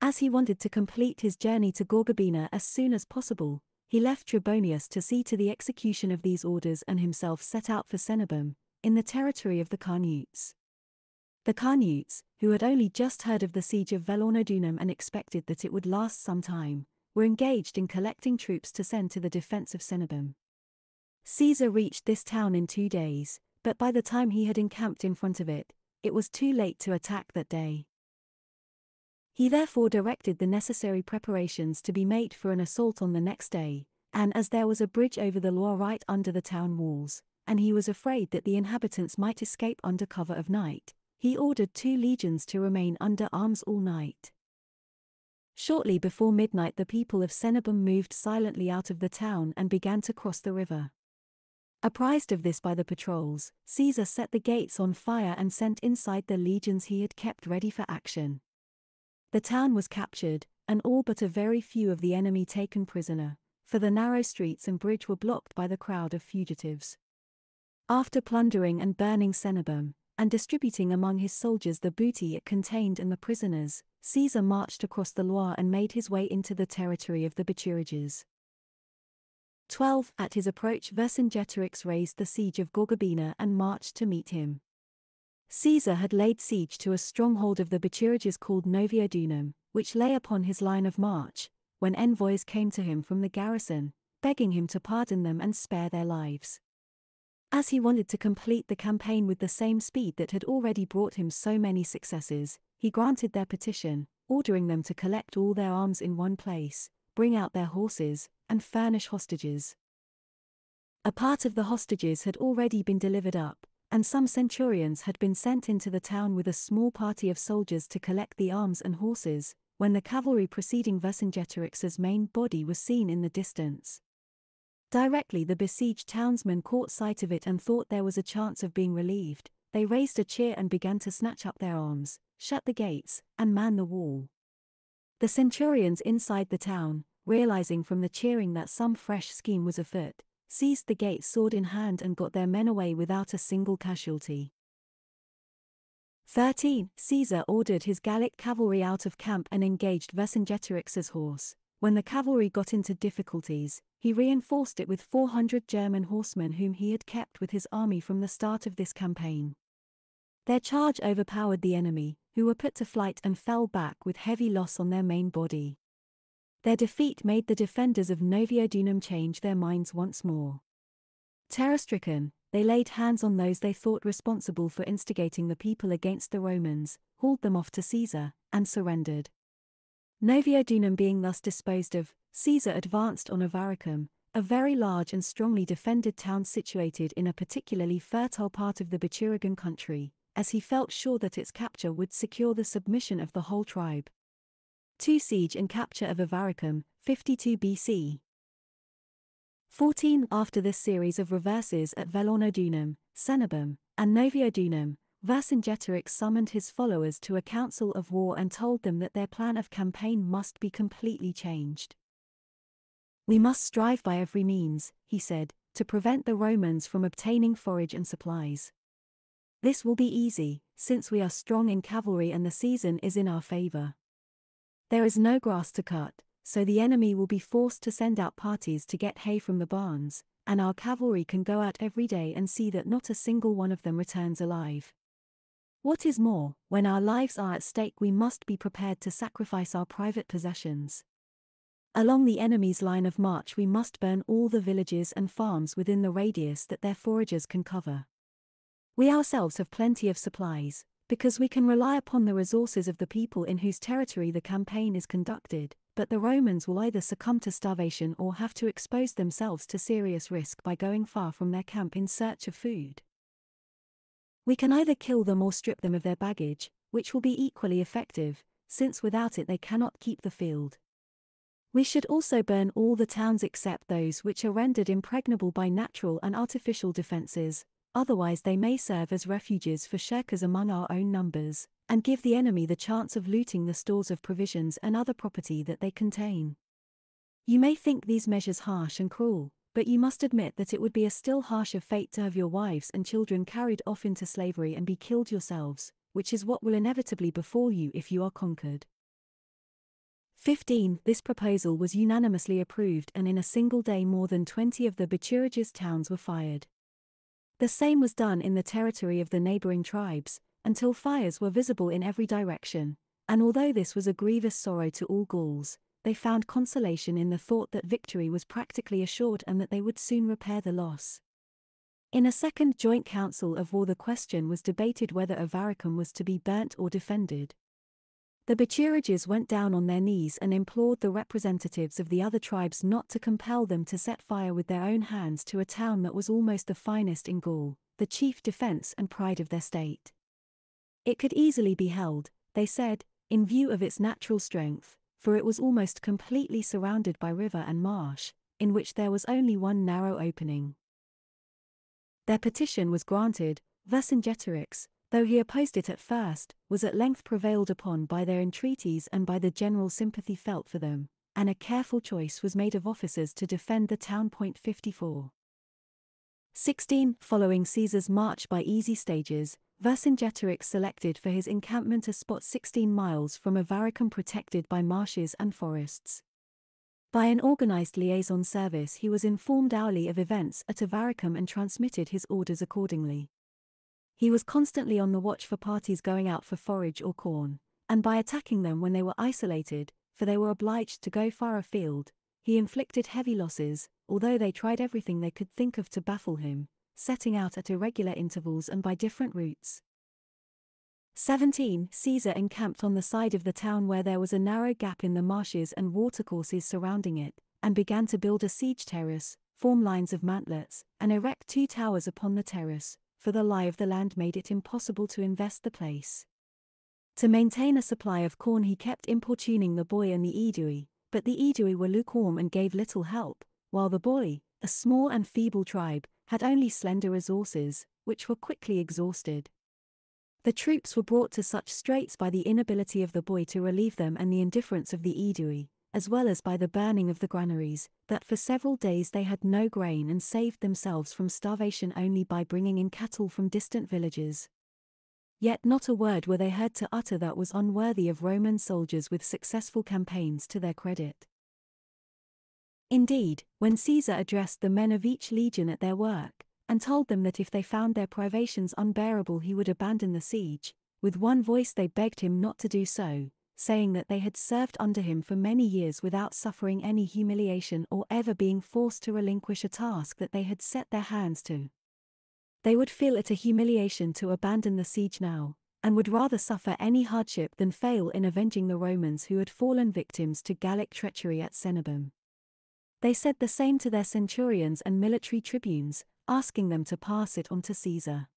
As he wanted to complete his journey to Gorgobina as soon as possible, he left Trebonius to see to the execution of these orders and himself set out for Cenabum, in the territory of the Carnutes. The Carnutes, who had only just heard of the siege of Vellaunodunum and expected that it would last some time, were engaged in collecting troops to send to the defense of Cenabum. Caesar reached this town in two days, but by the time he had encamped in front of it, it was too late to attack that day. He therefore directed the necessary preparations to be made for an assault on the next day, and as there was a bridge over the Loire right under the town walls, and he was afraid that the inhabitants might escape under cover of night, he ordered two legions to remain under arms all night. Shortly before midnight the people of Cenabum moved silently out of the town and began to cross the river. Apprised of this by the patrols, Caesar set the gates on fire and sent inside the legions he had kept ready for action. The town was captured, and all but a very few of the enemy taken prisoner, for the narrow streets and bridge were blocked by the crowd of fugitives. After plundering and burning Cenabum, and distributing among his soldiers the booty it contained and the prisoners, Caesar marched across the Loire and made his way into the territory of the Bituriges. 12. At his approach Vercingetorix raised the siege of Gorgobina and marched to meet him. Caesar had laid siege to a stronghold of the Bituriges called Noviodunum, which lay upon his line of march, when envoys came to him from the garrison, begging him to pardon them and spare their lives. As he wanted to complete the campaign with the same speed that had already brought him so many successes, he granted their petition, ordering them to collect all their arms in one place, bring out their horses, and furnish hostages. A part of the hostages had already been delivered up, and some centurions had been sent into the town with a small party of soldiers to collect the arms and horses, when the cavalry preceding Vercingetorix's main body was seen in the distance. Directly the besieged townsmen caught sight of it and thought there was a chance of being relieved, they raised a cheer and began to snatch up their arms, shut the gates, and man the wall. The centurions inside the town, realizing from the cheering that some fresh scheme was afoot, seized the gates sword in hand and got their men away without a single casualty. 13. Caesar ordered his Gallic cavalry out of camp and engaged Vercingetorix's horse. When the cavalry got into difficulties, he reinforced it with 400 German horsemen whom he had kept with his army from the start of this campaign. Their charge overpowered the enemy, who were put to flight and fell back with heavy loss on their main body. Their defeat made the defenders of Noviodunum change their minds once more. Terror stricken, they laid hands on those they thought responsible for instigating the people against the Romans, hauled them off to Caesar, and surrendered. Noviodunum being thus disposed of, Caesar advanced on Avaricum, a very large and strongly defended town situated in a particularly fertile part of the Biturigan country, as he felt sure that its capture would secure the submission of the whole tribe. 2 Siege and capture of Avaricum, 52 BC. 14 After this series of reverses at Vellaunodunum, Cenabum, and Noviodunum, Vercingetorix summoned his followers to a council of war and told them that their plan of campaign must be completely changed. We must strive by every means, he said, to prevent the Romans from obtaining forage and supplies. This will be easy, since we are strong in cavalry and the season is in our favor. There is no grass to cut, so the enemy will be forced to send out parties to get hay from the barns, and our cavalry can go out every day and see that not a single one of them returns alive. What is more, when our lives are at stake, we must be prepared to sacrifice our private possessions. Along the enemy's line of march, we must burn all the villages and farms within the radius that their foragers can cover. We ourselves have plenty of supplies, because we can rely upon the resources of the people in whose territory the campaign is conducted, but the Romans will either succumb to starvation or have to expose themselves to serious risk by going far from their camp in search of food. We can either kill them or strip them of their baggage, which will be equally effective, since without it they cannot keep the field. We should also burn all the towns except those which are rendered impregnable by natural and artificial defenses, otherwise they may serve as refuges for shirkers among our own numbers, and give the enemy the chance of looting the stores of provisions and other property that they contain. You may think these measures harsh and cruel, but you must admit that it would be a still harsher fate to have your wives and children carried off into slavery and be killed yourselves, which is what will inevitably befall you if you are conquered. 15. This proposal was unanimously approved, and in a single day, more than 20 of the Bituriges towns were fired. The same was done in the territory of the neighboring tribes, until fires were visible in every direction, and although this was a grievous sorrow to all Gauls, they found consolation in the thought that victory was practically assured and that they would soon repair the loss. In a second joint council of war, the question was debated whether Avaricum was to be burnt or defended. The Bituriges went down on their knees and implored the representatives of the other tribes not to compel them to set fire with their own hands to a town that was almost the finest in Gaul, the chief defense and pride of their state. It could easily be held, they said, in view of its natural strength, for it was almost completely surrounded by river and marsh, in which there was only one narrow opening. Their petition was granted, Vercingetorix, though he opposed it at first, was at length prevailed upon by their entreaties and by the general sympathy felt for them, and a careful choice was made of officers to defend the town. Point 54. 16. Following Caesar's march by easy stages, Vercingetorix selected for his encampment a spot 16 miles from Avaricum protected by marshes and forests. By an organized liaison service he was informed hourly of events at Avaricum and transmitted his orders accordingly. He was constantly on the watch for parties going out for forage or corn, and by attacking them when they were isolated, for they were obliged to go far afield, he inflicted heavy losses, although they tried everything they could think of to baffle him, setting out at irregular intervals and by different routes. 17. Caesar encamped on the side of the town where there was a narrow gap in the marshes and watercourses surrounding it, and began to build a siege terrace, form lines of mantlets, and erect two towers upon the terrace, for the lie of the land made it impossible to invest the place. To maintain a supply of corn, he kept importuning the Boii and the Aedui, but the Aedui were lukewarm and gave little help, while the Boii, a small and feeble tribe, had only slender resources, which were quickly exhausted. The troops were brought to such straits by the inability of the Boii to relieve them and the indifference of the Aedui, as well as by the burning of the granaries, that for several days they had no grain and saved themselves from starvation only by bringing in cattle from distant villages. Yet not a word were they heard to utter that was unworthy of Roman soldiers with successful campaigns to their credit. Indeed, when Caesar addressed the men of each legion at their work, and told them that if they found their privations unbearable he would abandon the siege, with one voice they begged him not to do so, saying that they had served under him for many years without suffering any humiliation or ever being forced to relinquish a task that they had set their hands to. They would feel it a humiliation to abandon the siege now, and would rather suffer any hardship than fail in avenging the Romans who had fallen victims to Gallic treachery at Cenabum. They said the same to their centurions and military tribunes, asking them to pass it on to Caesar.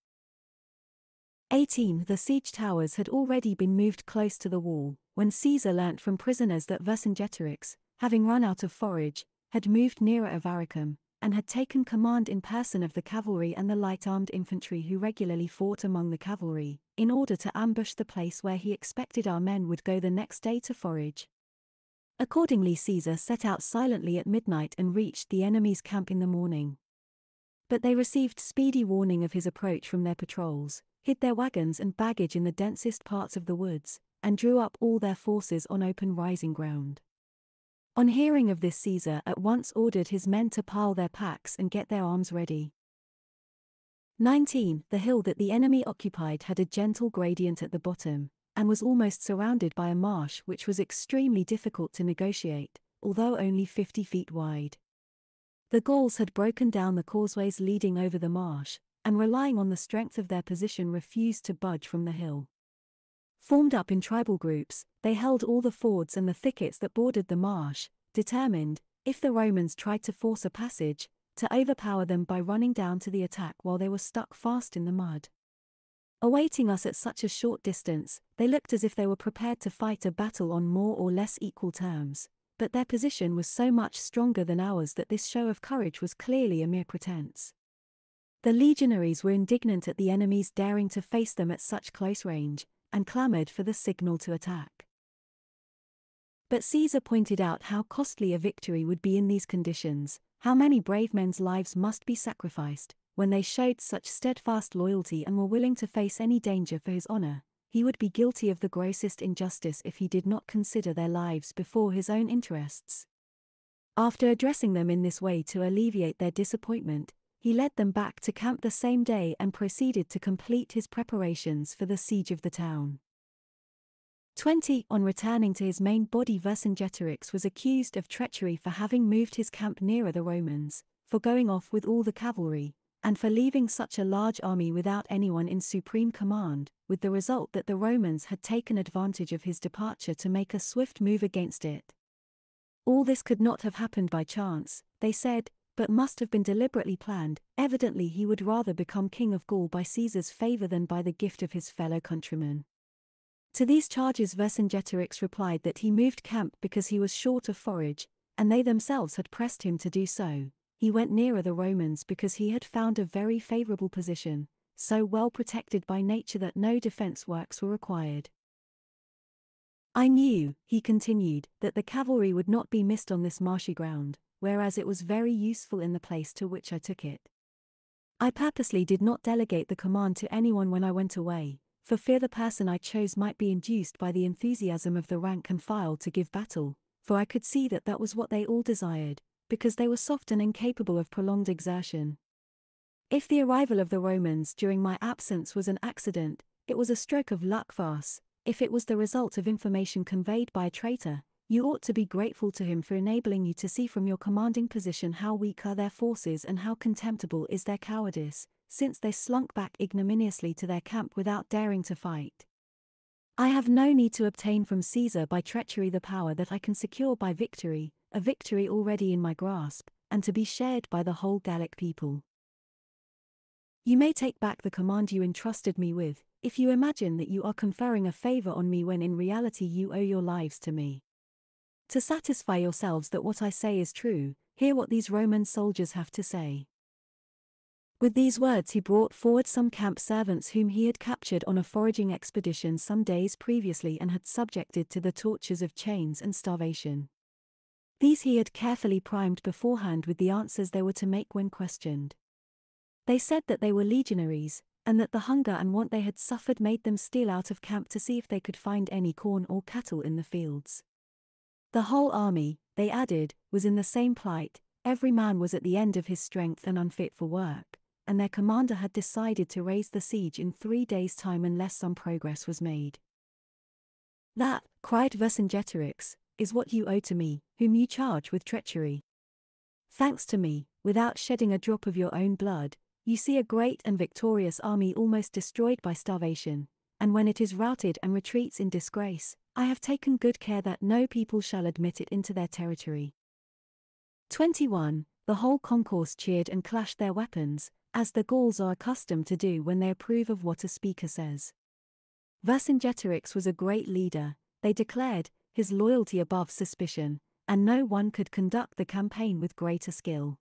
18. The siege towers had already been moved close to the wall, when Caesar learnt from prisoners that Vercingetorix, having run out of forage, had moved nearer Avaricum, and had taken command in person of the cavalry and the light armed infantry who regularly fought among the cavalry, in order to ambush the place where he expected our men would go the next day to forage. Accordingly, Caesar set out silently at midnight and reached the enemy's camp in the morning. But they received speedy warning of his approach from their patrols, hid their wagons and baggage in the densest parts of the woods, and drew up all their forces on open rising ground. On hearing of this, Caesar at once ordered his men to pile their packs and get their arms ready. 19. The hill that the enemy occupied had a gentle gradient at the bottom, and was almost surrounded by a marsh which was extremely difficult to negotiate, although only 50 feet wide. The Gauls had broken down the causeways leading over the marsh, and relying on the strength of their position refused to budge from the hill. Formed up in tribal groups, they held all the fords and the thickets that bordered the marsh, determined, if the Romans tried to force a passage, to overpower them by running down to the attack while they were stuck fast in the mud. Awaiting us at such a short distance, they looked as if they were prepared to fight a battle on more or less equal terms, but their position was so much stronger than ours that this show of courage was clearly a mere pretense. The legionaries were indignant at the enemy's daring to face them at such close range, and clamored for the signal to attack. But Caesar pointed out how costly a victory would be in these conditions, how many brave men's lives must be sacrificed, when they showed such steadfast loyalty and were willing to face any danger for his honor. He would be guilty of the grossest injustice if he did not consider their lives before his own interests. After addressing them in this way to alleviate their disappointment, he led them back to camp the same day and proceeded to complete his preparations for the siege of the town. 20. On returning to his main body, Vercingetorix was accused of treachery for having moved his camp nearer the Romans, for going off with all the cavalry, and for leaving such a large army without anyone in supreme command, with the result that the Romans had taken advantage of his departure to make a swift move against it. All this could not have happened by chance, they said, but must have been deliberately planned. Evidently, he would rather become king of Gaul by Caesar's favor than by the gift of his fellow countrymen. To these charges, Vercingetorix replied that he moved camp because he was short of forage, and they themselves had pressed him to do so. He went nearer the Romans because he had found a very favorable position, so well protected by nature that no defense works were required. I knew, he continued, that the cavalry would not be missed on this marshy ground, whereas it was very useful in the place to which I took it. I purposely did not delegate the command to anyone when I went away, for fear the person I chose might be induced by the enthusiasm of the rank and file to give battle, for I could see that that was what they all desired, because they were soft and incapable of prolonged exertion. If the arrival of the Romans during my absence was an accident, it was a stroke of luck for us, if it was the result of information conveyed by a traitor, you ought to be grateful to him for enabling you to see from your commanding position how weak are their forces and how contemptible is their cowardice, since they slunk back ignominiously to their camp without daring to fight. I have no need to obtain from Caesar by treachery the power that I can secure by victory, a victory already in my grasp, and to be shared by the whole Gallic people. You may take back the command you entrusted me with, if you imagine that you are conferring a favor on me when in reality you owe your lives to me. To satisfy yourselves that what I say is true, hear what these Roman soldiers have to say. With these words, he brought forward some camp servants whom he had captured on a foraging expedition some days previously and had subjected to the tortures of chains and starvation. These he had carefully primed beforehand with the answers they were to make when questioned. They said that they were legionaries, and that the hunger and want they had suffered made them steal out of camp to see if they could find any corn or cattle in the fields. The whole army, they added, was in the same plight, every man was at the end of his strength and unfit for work and their commander had decided to raise the siege in three days' time unless some progress was made. That, cried Vercingetorix, is what you owe to me, whom you charge with treachery. Thanks to me, without shedding a drop of your own blood, you see a great and victorious army almost destroyed by starvation, and when it is routed and retreats in disgrace, I have taken good care that no people shall admit it into their territory. 21. The whole concourse cheered and clashed their weapons, as the Gauls are accustomed to do when they approve of what a speaker says. Vercingetorix was a great leader, they declared, his loyalty above suspicion, and no one could conduct the campaign with greater skill.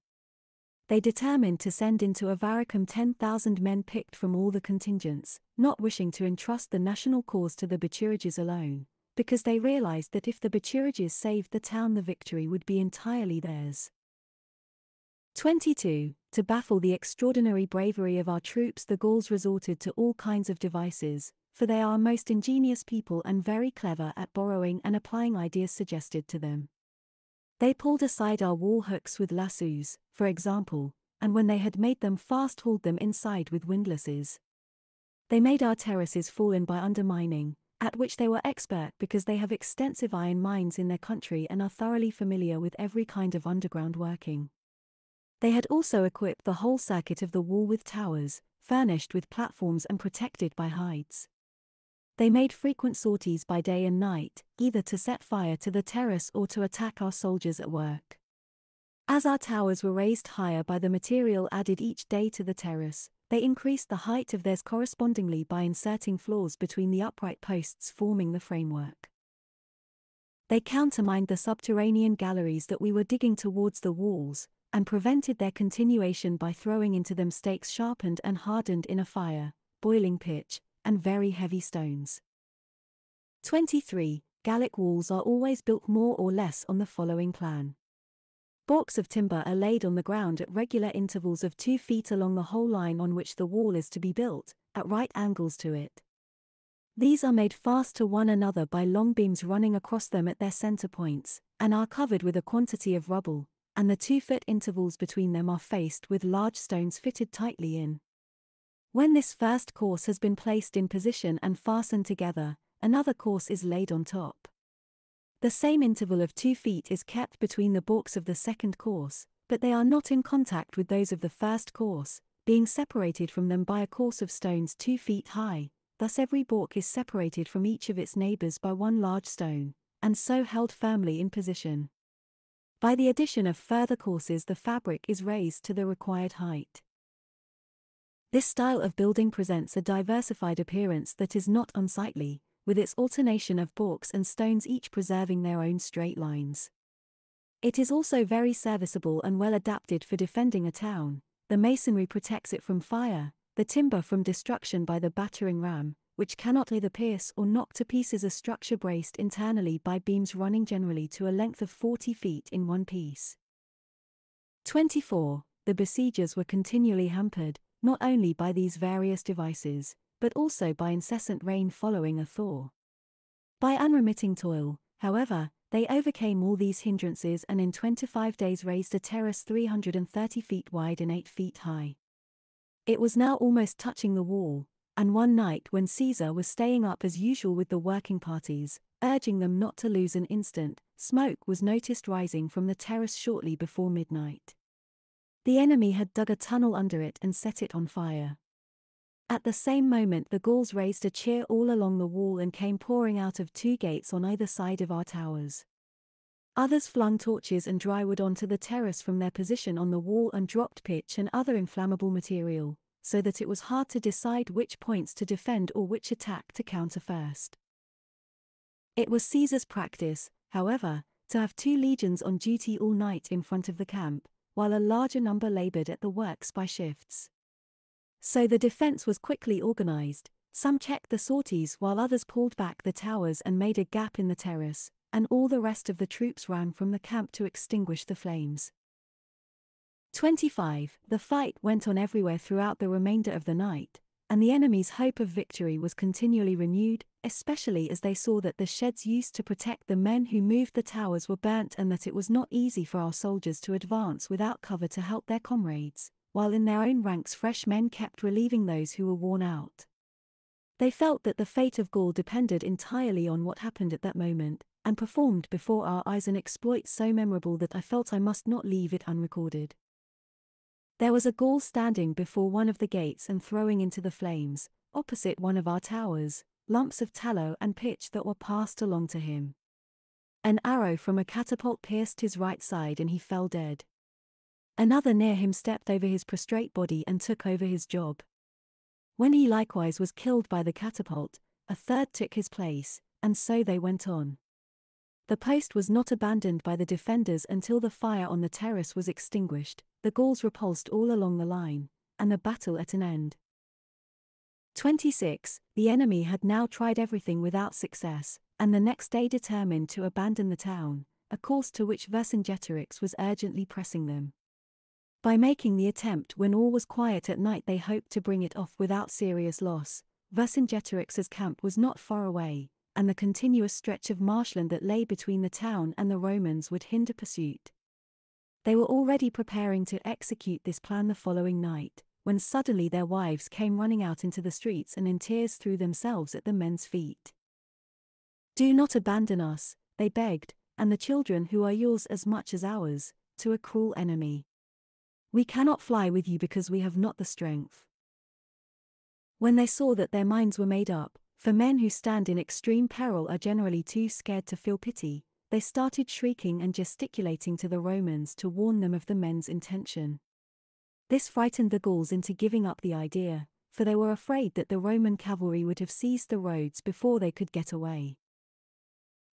They determined to send into Avaricum 10,000 men picked from all the contingents, not wishing to entrust the national cause to the Bituriges alone, because they realized that if the Bituriges saved the town the victory would be entirely theirs. 22. To baffle the extraordinary bravery of our troops, the Gauls resorted to all kinds of devices, for they are most ingenious people and very clever at borrowing and applying ideas suggested to them. They pulled aside our wall hooks with lassos, for example, and when they had made them fast hauled them inside with windlasses. They made our terraces fall in by undermining, at which they were expert because they have extensive iron mines in their country and are thoroughly familiar with every kind of underground working. They had also equipped the whole circuit of the wall with towers, furnished with platforms and protected by hides. They made frequent sorties by day and night, either to set fire to the terrace or to attack our soldiers at work. As our towers were raised higher by the material added each day to the terrace, they increased the height of theirs correspondingly by inserting floors between the upright posts forming the framework. They countermined the subterranean galleries that we were digging towards the walls, and prevented their continuation by throwing into them stakes sharpened and hardened in a fire, boiling pitch, and very heavy stones. 23. Gallic walls are always built more or less on the following plan. Balks of timber are laid on the ground at regular intervals of two feet along the whole line on which the wall is to be built, at right angles to it. These are made fast to one another by long beams running across them at their center points, and are covered with a quantity of rubble, and the two foot intervals between them are faced with large stones fitted tightly in. When this first course has been placed in position and fastened together, another course is laid on top. The same interval of two feet is kept between the balks of the second course, but they are not in contact with those of the first course, being separated from them by a course of stones two feet high, thus every balk is separated from each of its neighbors by one large stone, and so held firmly in position. By the addition of further courses the fabric is raised to the required height. This style of building presents a diversified appearance that is not unsightly, with its alternation of balks and stones each preserving their own straight lines. It is also very serviceable and well adapted for defending a town. The masonry protects it from fire, the timber from destruction by the battering ram, which cannot either pierce or knock to pieces a structure braced internally by beams running generally to a length of 40 feet in one piece. 24. The besiegers were continually hampered, not only by these various devices, but also by incessant rain following a thaw. By unremitting toil, however, they overcame all these hindrances and in 25 days raised a terrace 330 feet wide and 8 feet high. It was now almost touching the wall, and one night when Caesar was staying up as usual with the working parties, urging them not to lose an instant, smoke was noticed rising from the terrace shortly before midnight. The enemy had dug a tunnel under it and set it on fire. At the same moment, the Gauls raised a cheer all along the wall and came pouring out of two gates on either side of our towers. Others flung torches and dry wood onto the terrace from their position on the wall and dropped pitch and other inflammable material, so that it was hard to decide which points to defend or which attack to counter first. It was Caesar's practice, however, to have two legions on duty all night in front of the camp, while a larger number labored at the works by shifts. So the defense was quickly organized, some checked the sorties while others pulled back the towers and made a gap in the terrace, and all the rest of the troops ran from the camp to extinguish the flames. 25. The fight went on everywhere throughout the remainder of the night, and the enemy's hope of victory was continually renewed, especially as they saw that the sheds used to protect the men who moved the towers were burnt and that it was not easy for our soldiers to advance without cover to help their comrades, while in their own ranks fresh men kept relieving those who were worn out. They felt that the fate of Gaul depended entirely on what happened at that moment, and performed before our eyes an exploit so memorable that I felt I must not leave it unrecorded. There was a Gaul standing before one of the gates and throwing into the flames, opposite one of our towers, lumps of tallow and pitch that were passed along to him. An arrow from a catapult pierced his right side and he fell dead. Another near him stepped over his prostrate body and took over his job. When he likewise was killed by the catapult, a third took his place, and so they went on. The post was not abandoned by the defenders until the fire on the terrace was extinguished, the Gauls repulsed all along the line, and the battle at an end. 26. The enemy had now tried everything without success, and the next day determined to abandon the town, a course to which Vercingetorix was urgently pressing them. By making the attempt when all was quiet at night, they hoped to bring it off without serious loss. Vercingetorix's camp was not far away, and the continuous stretch of marshland that lay between the town and the Romans would hinder pursuit. They were already preparing to execute this plan the following night, when suddenly their wives came running out into the streets and in tears threw themselves at the men's feet. Do not abandon us, they begged, and the children who are yours as much as ours, to a cruel enemy. We cannot fly with you because we have not the strength. When they saw that their minds were made up, for men who stand in extreme peril are generally too scared to feel pity, they started shrieking and gesticulating to the Romans to warn them of the men's intention. This frightened the Gauls into giving up the idea, for they were afraid that the Roman cavalry would have seized the roads before they could get away.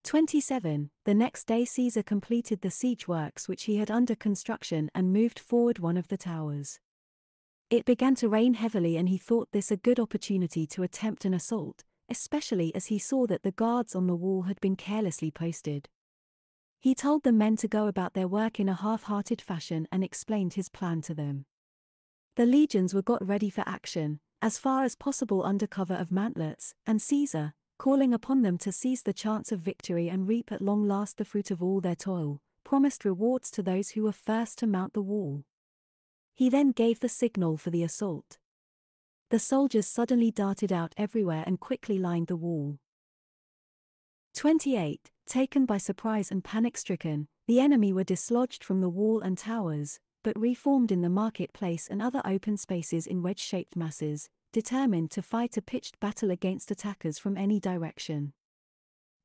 27. The next day Caesar completed the siege works which he had under construction and moved forward one of the towers. It began to rain heavily and he thought this a good opportunity to attempt an assault, especially as he saw that the guards on the wall had been carelessly posted. He told the men to go about their work in a half-hearted fashion and explained his plan to them. The legions were got ready for action, as far as possible under cover of mantlets, and Caesar, calling upon them to seize the chance of victory and reap at long last the fruit of all their toil, promised rewards to those who were first to mount the wall. He then gave the signal for the assault. The soldiers suddenly darted out everywhere and quickly lined the wall. 28. Taken by surprise and panic stricken, the enemy were dislodged from the wall and towers, but reformed in the marketplace and other open spaces in wedge shaped masses, determined to fight a pitched battle against attackers from any direction.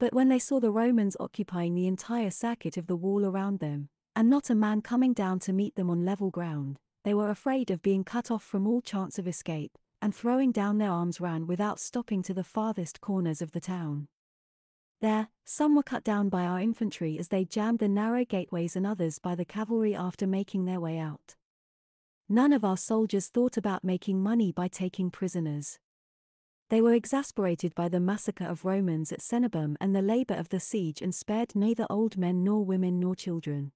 But when they saw the Romans occupying the entire circuit of the wall around them, and not a man coming down to meet them on level ground, they were afraid of being cut off from all chance of escape, and throwing down their arms ran without stopping to the farthest corners of the town. There, some were cut down by our infantry as they jammed the narrow gateways and others by the cavalry after making their way out. None of our soldiers thought about making money by taking prisoners. They were exasperated by the massacre of Romans at Cenabum and the labor of the siege and spared neither old men nor women nor children.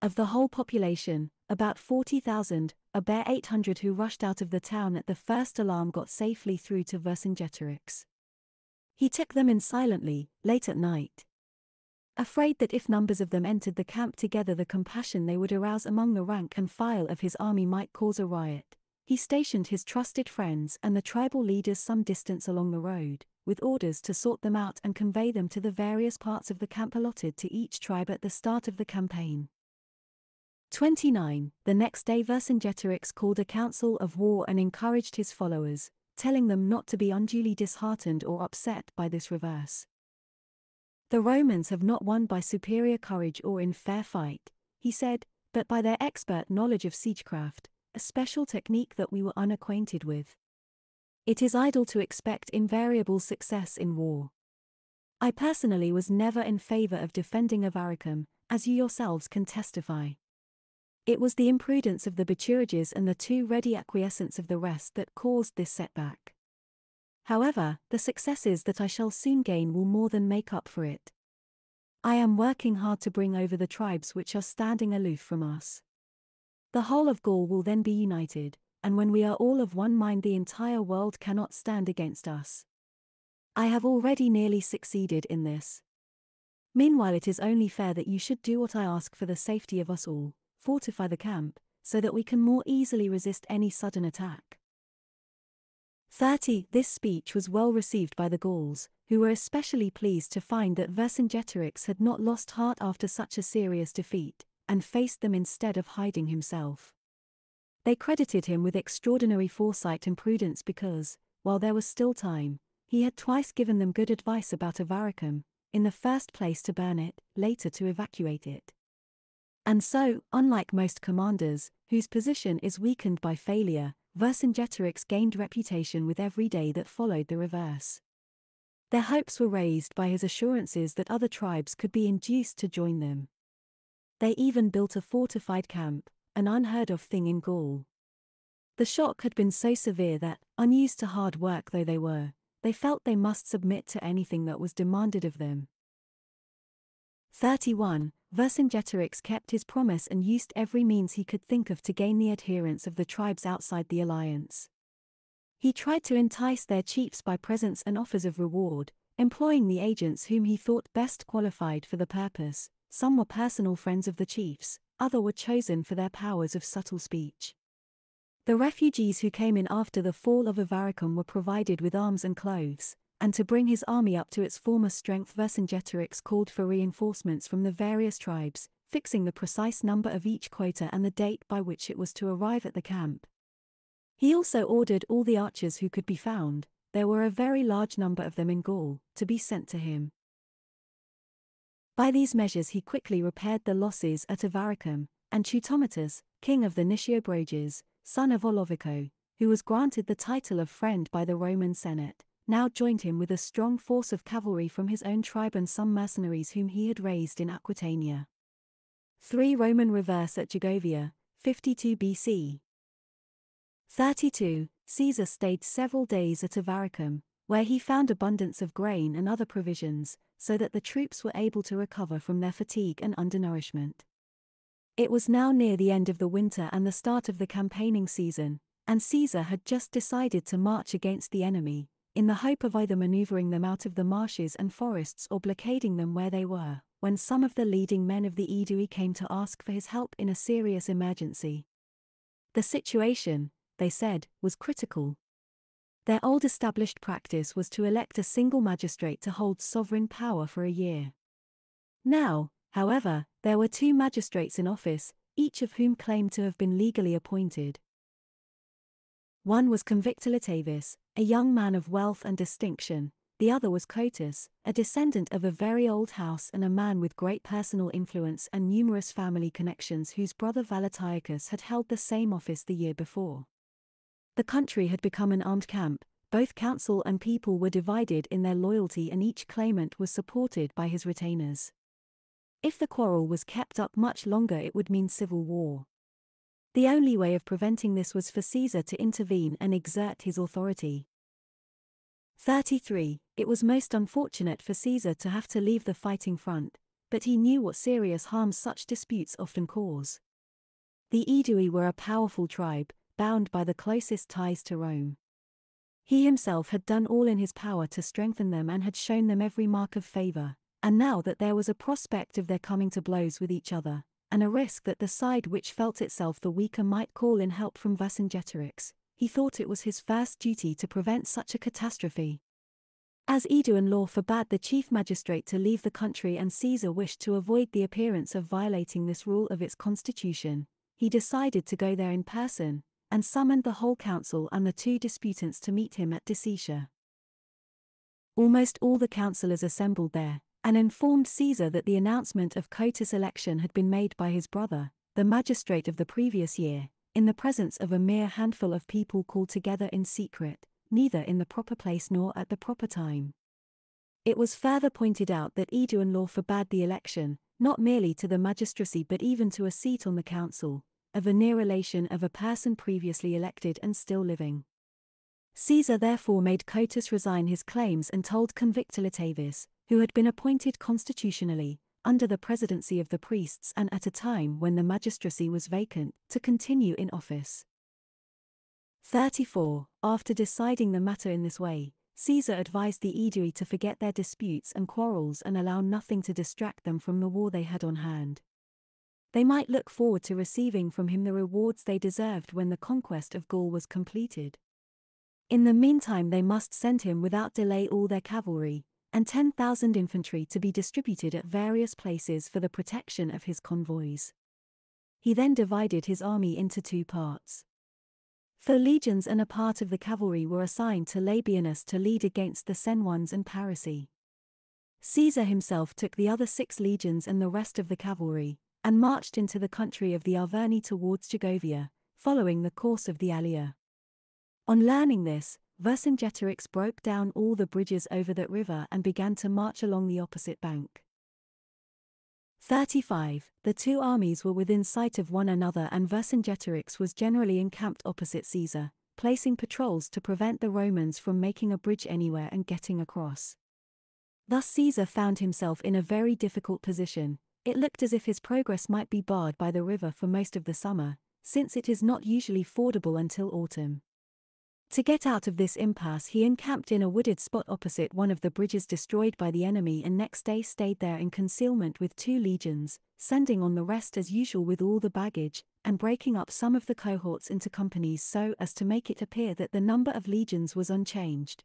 Of the whole population, about 40,000, a bare 800 who rushed out of the town at the first alarm got safely through to Vercingetorix. He took them in silently, late at night. Afraid that if numbers of them entered the camp together the compassion they would arouse among the rank and file of his army might cause a riot, he stationed his trusted friends and the tribal leaders some distance along the road, with orders to sort them out and convey them to the various parts of the camp allotted to each tribe at the start of the campaign. 29. The next day Vercingetorix called a council of war and encouraged his followers, telling them not to be unduly disheartened or upset by this reverse. The Romans have not won by superior courage or in fair fight, he said, but by their expert knowledge of siegecraft, a special technique that we were unacquainted with. It is idle to expect invariable success in war. I personally was never in favor of defending Avaricum, as you yourselves can testify. It was the imprudence of the Bituriges and the too ready acquiescence of the rest that caused this setback. However, the successes that I shall soon gain will more than make up for it. I am working hard to bring over the tribes which are standing aloof from us. The whole of Gaul will then be united, and when we are all of one mind, the entire world cannot stand against us. I have already nearly succeeded in this. Meanwhile, it is only fair that you should do what I ask for the safety of us all fortify the camp, so that we can more easily resist any sudden attack. 30. This speech was well received by the Gauls, who were especially pleased to find that Vercingetorix had not lost heart after such a serious defeat, and faced them instead of hiding himself. They credited him with extraordinary foresight and prudence because, while there was still time, he had twice given them good advice about Avaricum, in the first place to burn it, later to evacuate it. And so, unlike most commanders, whose position is weakened by failure, Vercingetorix gained reputation with every day that followed the reverse. Their hopes were raised by his assurances that other tribes could be induced to join them. They even built a fortified camp, an unheard of thing in Gaul. The shock had been so severe that, unused to hard work though they were, they felt they must submit to anything that was demanded of them. 31. Vercingetorix kept his promise and used every means he could think of to gain the adherence of the tribes outside the alliance. He tried to entice their chiefs by presents and offers of reward, employing the agents whom he thought best qualified for the purpose. Some were personal friends of the chiefs, other were chosen for their powers of subtle speech. The refugees who came in after the fall of Avaricum were provided with arms and clothes, and to bring his army up to its former strength Vercingetorix called for reinforcements from the various tribes, fixing the precise number of each quota and the date by which it was to arrive at the camp. He also ordered all the archers who could be found, there were a very large number of them in Gaul, to be sent to him. By these measures he quickly repaired the losses at Avaricum, and Teutomatus, king of the Nitiobriges, son of Ollovico, who was granted the title of friend by the Roman Senate, now joined him with a strong force of cavalry from his own tribe and some mercenaries whom he had raised in Aquitania. 3 Roman reverse at Gergovia, 52 BC. 32. Caesar stayed several days at Avaricum, where he found abundance of grain and other provisions, so that the troops were able to recover from their fatigue and undernourishment. It was now near the end of the winter and the start of the campaigning season, and Caesar had just decided to march against the enemy, in the hope of either maneuvering them out of the marshes and forests or blockading them where they were, when some of the leading men of the Aedui came to ask for his help in a serious emergency. The situation, they said, was critical. Their old established practice was to elect a single magistrate to hold sovereign power for a year. Now, however, there were two magistrates in office, each of whom claimed to have been legally appointed. One was Convictolitavis, a young man of wealth and distinction, the other was Cotus, a descendant of a very old house and a man with great personal influence and numerous family connections whose brother Valetiacus had held the same office the year before. The country had become an armed camp, both council and people were divided in their loyalty and each claimant was supported by his retainers. If the quarrel was kept up much longer it would mean civil war. The only way of preventing this was for Caesar to intervene and exert his authority. 33. It was most unfortunate for Caesar to have to leave the fighting front, but he knew what serious harm such disputes often cause. The Aedui were a powerful tribe, bound by the closest ties to Rome. He himself had done all in his power to strengthen them and had shown them every mark of favor, and now that there was a prospect of their coming to blows with each other, and a risk that the side which felt itself the weaker might call in help from Vercingetorix, he thought it was his first duty to prevent such a catastrophe. As Aeduan law forbade the chief magistrate to leave the country and Caesar wished to avoid the appearance of violating this rule of its constitution, he decided to go there in person, and summoned the whole council and the two disputants to meet him at Decetia. Almost all the councillors assembled there, and informed Caesar that the announcement of Cotus' election had been made by his brother, the magistrate of the previous year, in the presence of a mere handful of people called together in secret, neither in the proper place nor at the proper time. It was further pointed out that Aeduan law forbade the election, not merely to the magistracy but even to a seat on the council, of a near relation of a person previously elected and still living. Caesar therefore made Cotus resign his claims and told Convictolitavis, who had been appointed constitutionally, under the presidency of the priests and at a time when the magistracy was vacant, to continue in office. 34. After deciding the matter in this way, Caesar advised the Aedui to forget their disputes and quarrels and allow nothing to distract them from the war they had on hand they might look forward to receiving from him the rewards they deserved when the conquest of Gaul was completed. In the meantime, they must send him without delay all their cavalry, and 10,000 infantry to be distributed at various places for the protection of his convoys. He then divided his army into two parts. Four legions and a part of the cavalry were assigned to Labienus to lead against the Senones and Parisii. Caesar himself took the other six legions and the rest of the cavalry, and marched into the country of the Arverni towards Gergovia, following the course of the Allier. On learning this, Vercingetorix broke down all the bridges over that river and began to march along the opposite bank. 35. The two armies were within sight of one another and Vercingetorix was generally encamped opposite Caesar, placing patrols to prevent the Romans from making a bridge anywhere and getting across. Thus Caesar found himself in a very difficult position, It looked as if his progress might be barred by the river for most of the summer, since it is not usually fordable until autumn. To get out of this impasse, he encamped in a wooded spot opposite one of the bridges destroyed by the enemy and next day stayed there in concealment with two legions, sending on the rest as usual with all the baggage, and breaking up some of the cohorts into companies so as to make it appear that the number of legions was unchanged.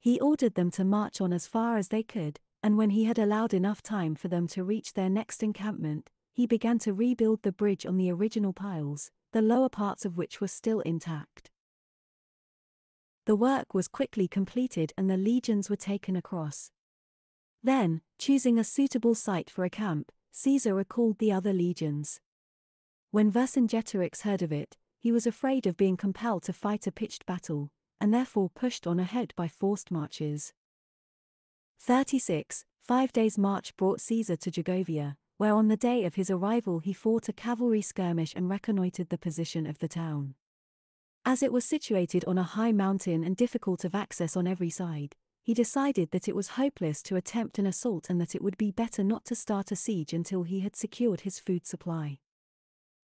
He ordered them to march on as far as they could, and when he had allowed enough time for them to reach their next encampment, he began to rebuild the bridge on the original piles, the lower parts of which were still intact. The work was quickly completed and the legions were taken across. Then, choosing a suitable site for a camp, Caesar recalled the other legions. When Vercingetorix heard of it, he was afraid of being compelled to fight a pitched battle, and therefore pushed on ahead by forced marches. 36. Five days' march brought Caesar to Gergovia, where on the day of his arrival he fought a cavalry skirmish and reconnoitred the position of the town. As it was situated on a high mountain and difficult of access on every side, he decided that it was hopeless to attempt an assault and that it would be better not to start a siege until he had secured his food supply.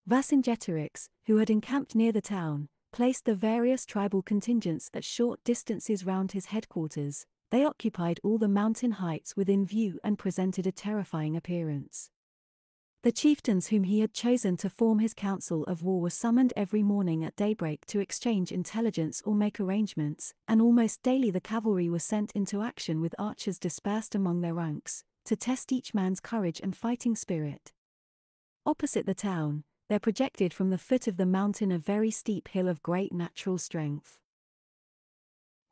Vercingetorix, who had encamped near the town, placed the various tribal contingents at short distances round his headquarters. They occupied all the mountain heights within view and presented a terrifying appearance. The chieftains whom he had chosen to form his council of war were summoned every morning at daybreak to exchange intelligence or make arrangements, and almost daily the cavalry were sent into action with archers dispersed among their ranks, to test each man's courage and fighting spirit. Opposite the town, there projected from the foot of the mountain a very steep hill of great natural strength.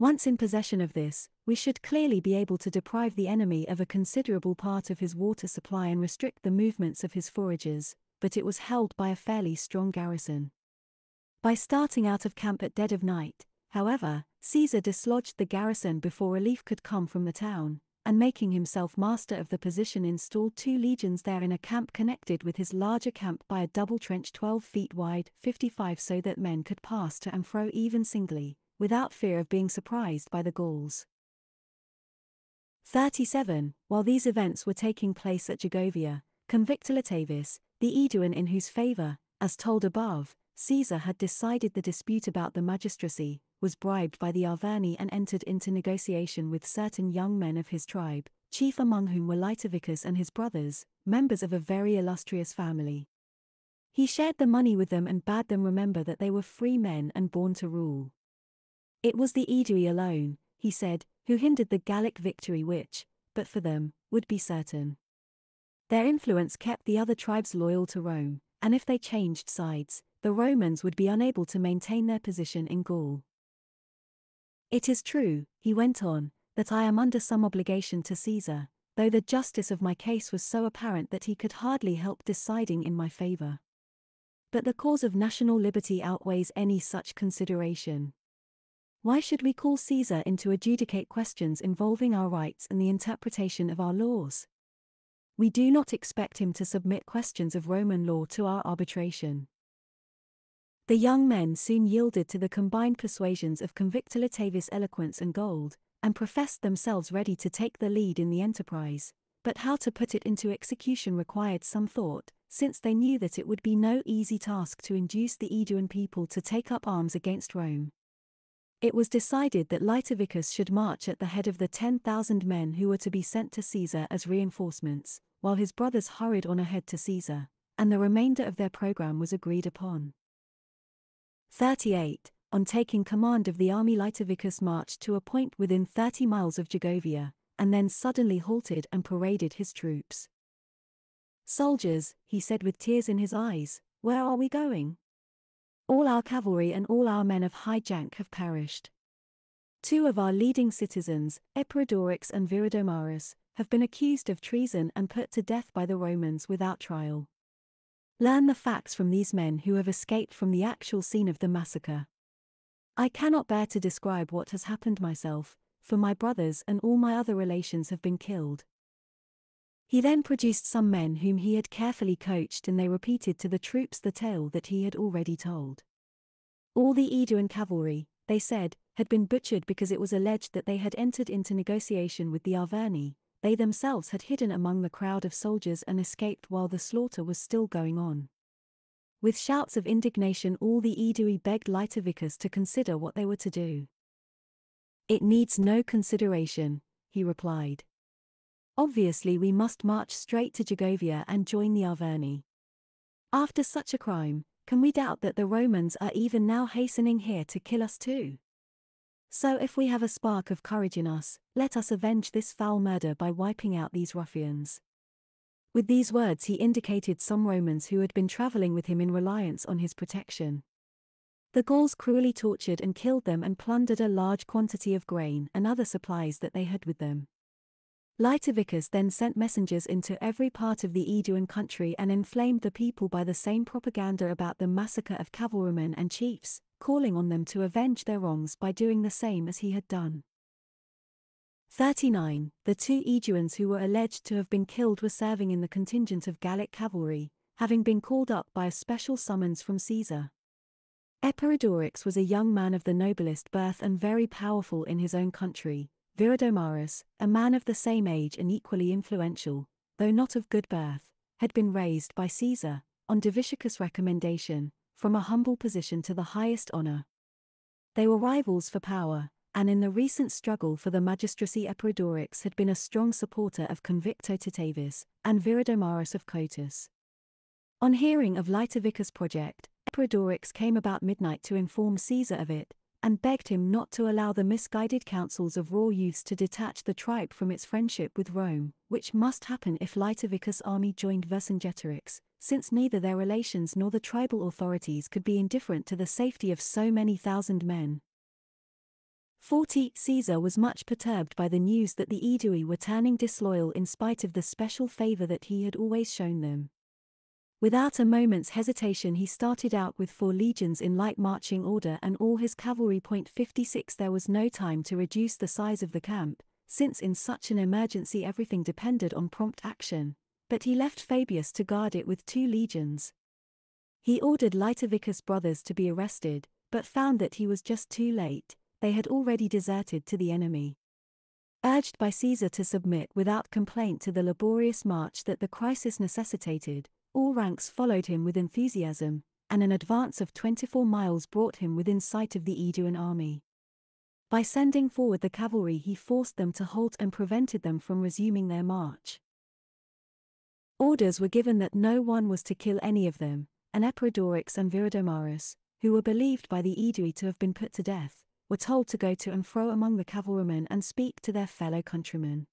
Once in possession of this, we should clearly be able to deprive the enemy of a considerable part of his water supply and restrict the movements of his foragers, but it was held by a fairly strong garrison. By starting out of camp at dead of night, however, Caesar dislodged the garrison before relief could come from the town, and making himself master of the position installed two legions there in a camp connected with his larger camp by a double trench 12 feet wide, 55 so that men could pass to and fro even singly, without fear of being surprised by the Gauls. 37. While these events were taking place at Gergovia, Convictolitavis, the Aeduan in whose favour, as told above, Caesar had decided the dispute about the magistracy, was bribed by the Arverni and entered into negotiation with certain young men of his tribe, chief among whom were Litaviccus and his brothers, members of a very illustrious family. He shared the money with them and bade them remember that they were free men and born to rule. It was the Aedui alone, he said, who hindered the Gallic victory which, but for them, would be certain. Their influence kept the other tribes loyal to Rome, and if they changed sides, the Romans would be unable to maintain their position in Gaul. It is true, he went on, that I am under some obligation to Caesar, though the justice of my case was so apparent that he could hardly help deciding in my favor. But the cause of national liberty outweighs any such consideration. Why should we call Caesar in to adjudicate questions involving our rights and the interpretation of our laws? We do not expect him to submit questions of Roman law to our arbitration. The young men soon yielded to the combined persuasions of Convictolitavis' eloquence and gold, and professed themselves ready to take the lead in the enterprise, but how to put it into execution required some thought, since they knew that it would be no easy task to induce the Aeduan people to take up arms against Rome. It was decided that Litaviccus should march at the head of the 10,000 men who were to be sent to Caesar as reinforcements, while his brothers hurried on ahead to Caesar, and the remainder of their program was agreed upon. 38. On taking command of the army Litaviccus marched to a point within 30 miles of Gergovia, and then suddenly halted and paraded his troops. Soldiers, he said with tears in his eyes, where are we going? All our cavalry and all our men of high rank have perished. Two of our leading citizens, Eporedorix and Viridomarus, have been accused of treason and put to death by the Romans without trial. Learn the facts from these men who have escaped from the actual scene of the massacre. I cannot bear to describe what has happened myself, for my brothers and all my other relations have been killed. He then produced some men whom he had carefully coached and they repeated to the troops the tale that he had already told. All the Aeduan cavalry, they said, had been butchered because it was alleged that they had entered into negotiation with the Arverni, they themselves had hidden among the crowd of soldiers and escaped while the slaughter was still going on. With shouts of indignation, all the Aedui begged Litaviccus to consider what they were to do. It needs no consideration, he replied. Obviously, we must march straight to Gergovia and join the Arverni. After such a crime, can we doubt that the Romans are even now hastening here to kill us too? So, if we have a spark of courage in us, let us avenge this foul murder by wiping out these ruffians. With these words, he indicated some Romans who had been traveling with him in reliance on his protection. The Gauls cruelly tortured and killed them and plundered a large quantity of grain and other supplies that they had with them. Litaviccus then sent messengers into every part of the Aeduan country and inflamed the people by the same propaganda about the massacre of cavalrymen and chiefs, calling on them to avenge their wrongs by doing the same as he had done. 39. The two Aeduans who were alleged to have been killed were serving in the contingent of Gallic cavalry, having been called up by a special summons from Caesar. Eporedorix was a young man of the noblest birth and very powerful in his own country. Viridomarus, a man of the same age and equally influential, though not of good birth, had been raised by Caesar, on Diviciacus' recommendation, from a humble position to the highest honor. They were rivals for power, and in the recent struggle for the magistracy Eporedorix had been a strong supporter of Convictolitavis and Viridomarus of Cotus. On hearing of Litaviccus' project, Eporedorix came about midnight to inform Caesar of it, and begged him not to allow the misguided counsels of raw youths to detach the tribe from its friendship with Rome, which must happen if Litaviccus' army joined Vercingetorix, since neither their relations nor the tribal authorities could be indifferent to the safety of so many thousand men. 40. Caesar was much perturbed by the news that the Aedui were turning disloyal in spite of the special favor that he had always shown them. Without a moment's hesitation, he started out with four legions in light marching order and all his cavalry. Point 56 There was no time to reduce the size of the camp, since in such an emergency everything depended on prompt action, but he left Fabius to guard it with two legions. He ordered Litaviccus' brothers to be arrested, but found that he was just too late they had already deserted to the enemy. Urged by Caesar to submit without complaint to the laborious march that the crisis necessitated, all ranks followed him with enthusiasm, and an advance of 24 miles brought him within sight of the Aeduan army. By sending forward the cavalry, he forced them to halt and prevented them from resuming their march. Orders were given that no one was to kill any of them, and Eporedorix and Viridomarus, who were believed by the Aedui to have been put to death, were told to go to and fro among the cavalrymen and speak to their fellow countrymen.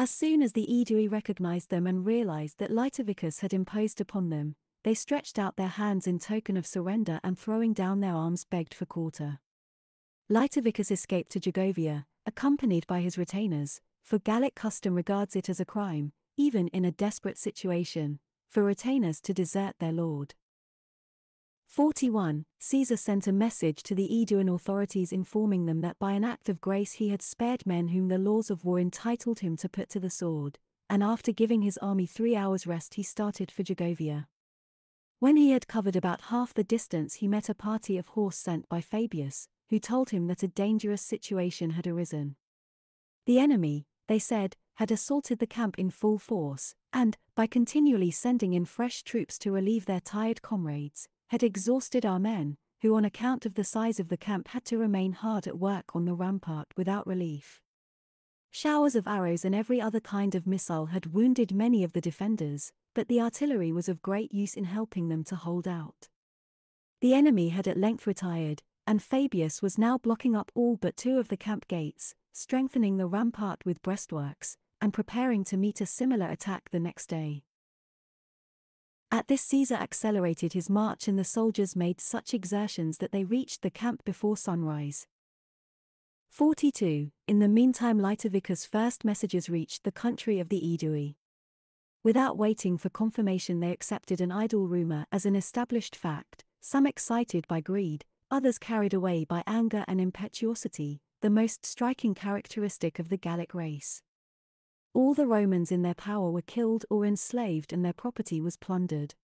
As soon as the Aedui recognized them and realized that Litaviccus had imposed upon them, they stretched out their hands in token of surrender and throwing down their arms begged for quarter. Litaviccus escaped to Gergovia, accompanied by his retainers, for Gallic custom regards it as a crime, even in a desperate situation, for retainers to desert their lord. 41. Caesar sent a message to the Aeduan authorities informing them that by an act of grace he had spared men whom the laws of war entitled him to put to the sword, and after giving his army three hours' rest he started for Gergovia. When he had covered about half the distance he met a party of horse sent by Fabius, who told him that a dangerous situation had arisen. The enemy, they said, had assaulted the camp in full force, and, by continually sending in fresh troops to relieve their tired comrades, had exhausted our men, who on account of the size of the camp had to remain hard at work on the rampart without relief. Showers of arrows and every other kind of missile had wounded many of the defenders, but the artillery was of great use in helping them to hold out. The enemy had at length retired, and Fabius was now blocking up all but two of the camp gates, strengthening the rampart with breastworks, and preparing to meet a similar attack the next day. At this Caesar accelerated his march and the soldiers made such exertions that they reached the camp before sunrise. 42. In the meantime Litaviccus' first messages reached the country of the Aedui. Without waiting for confirmation they accepted an idle rumor as an established fact, some excited by greed, others carried away by anger and impetuosity, the most striking characteristic of the Gallic race. All the Romans in their power were killed or enslaved and their property was plundered.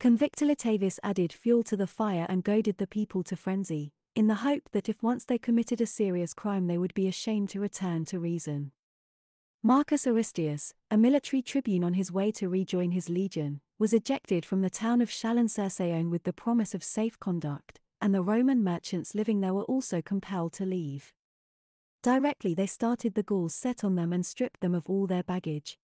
Convictolitavis added fuel to the fire and goaded the people to frenzy, in the hope that if once they committed a serious crime they would be ashamed to return to reason. Marcus Aristius, a military tribune on his way to rejoin his legion, was ejected from the town of Chalon-sur-Saône with the promise of safe conduct, and the Roman merchants living there were also compelled to leave. Directly they started the Gauls set on them and stripped them of all their baggage.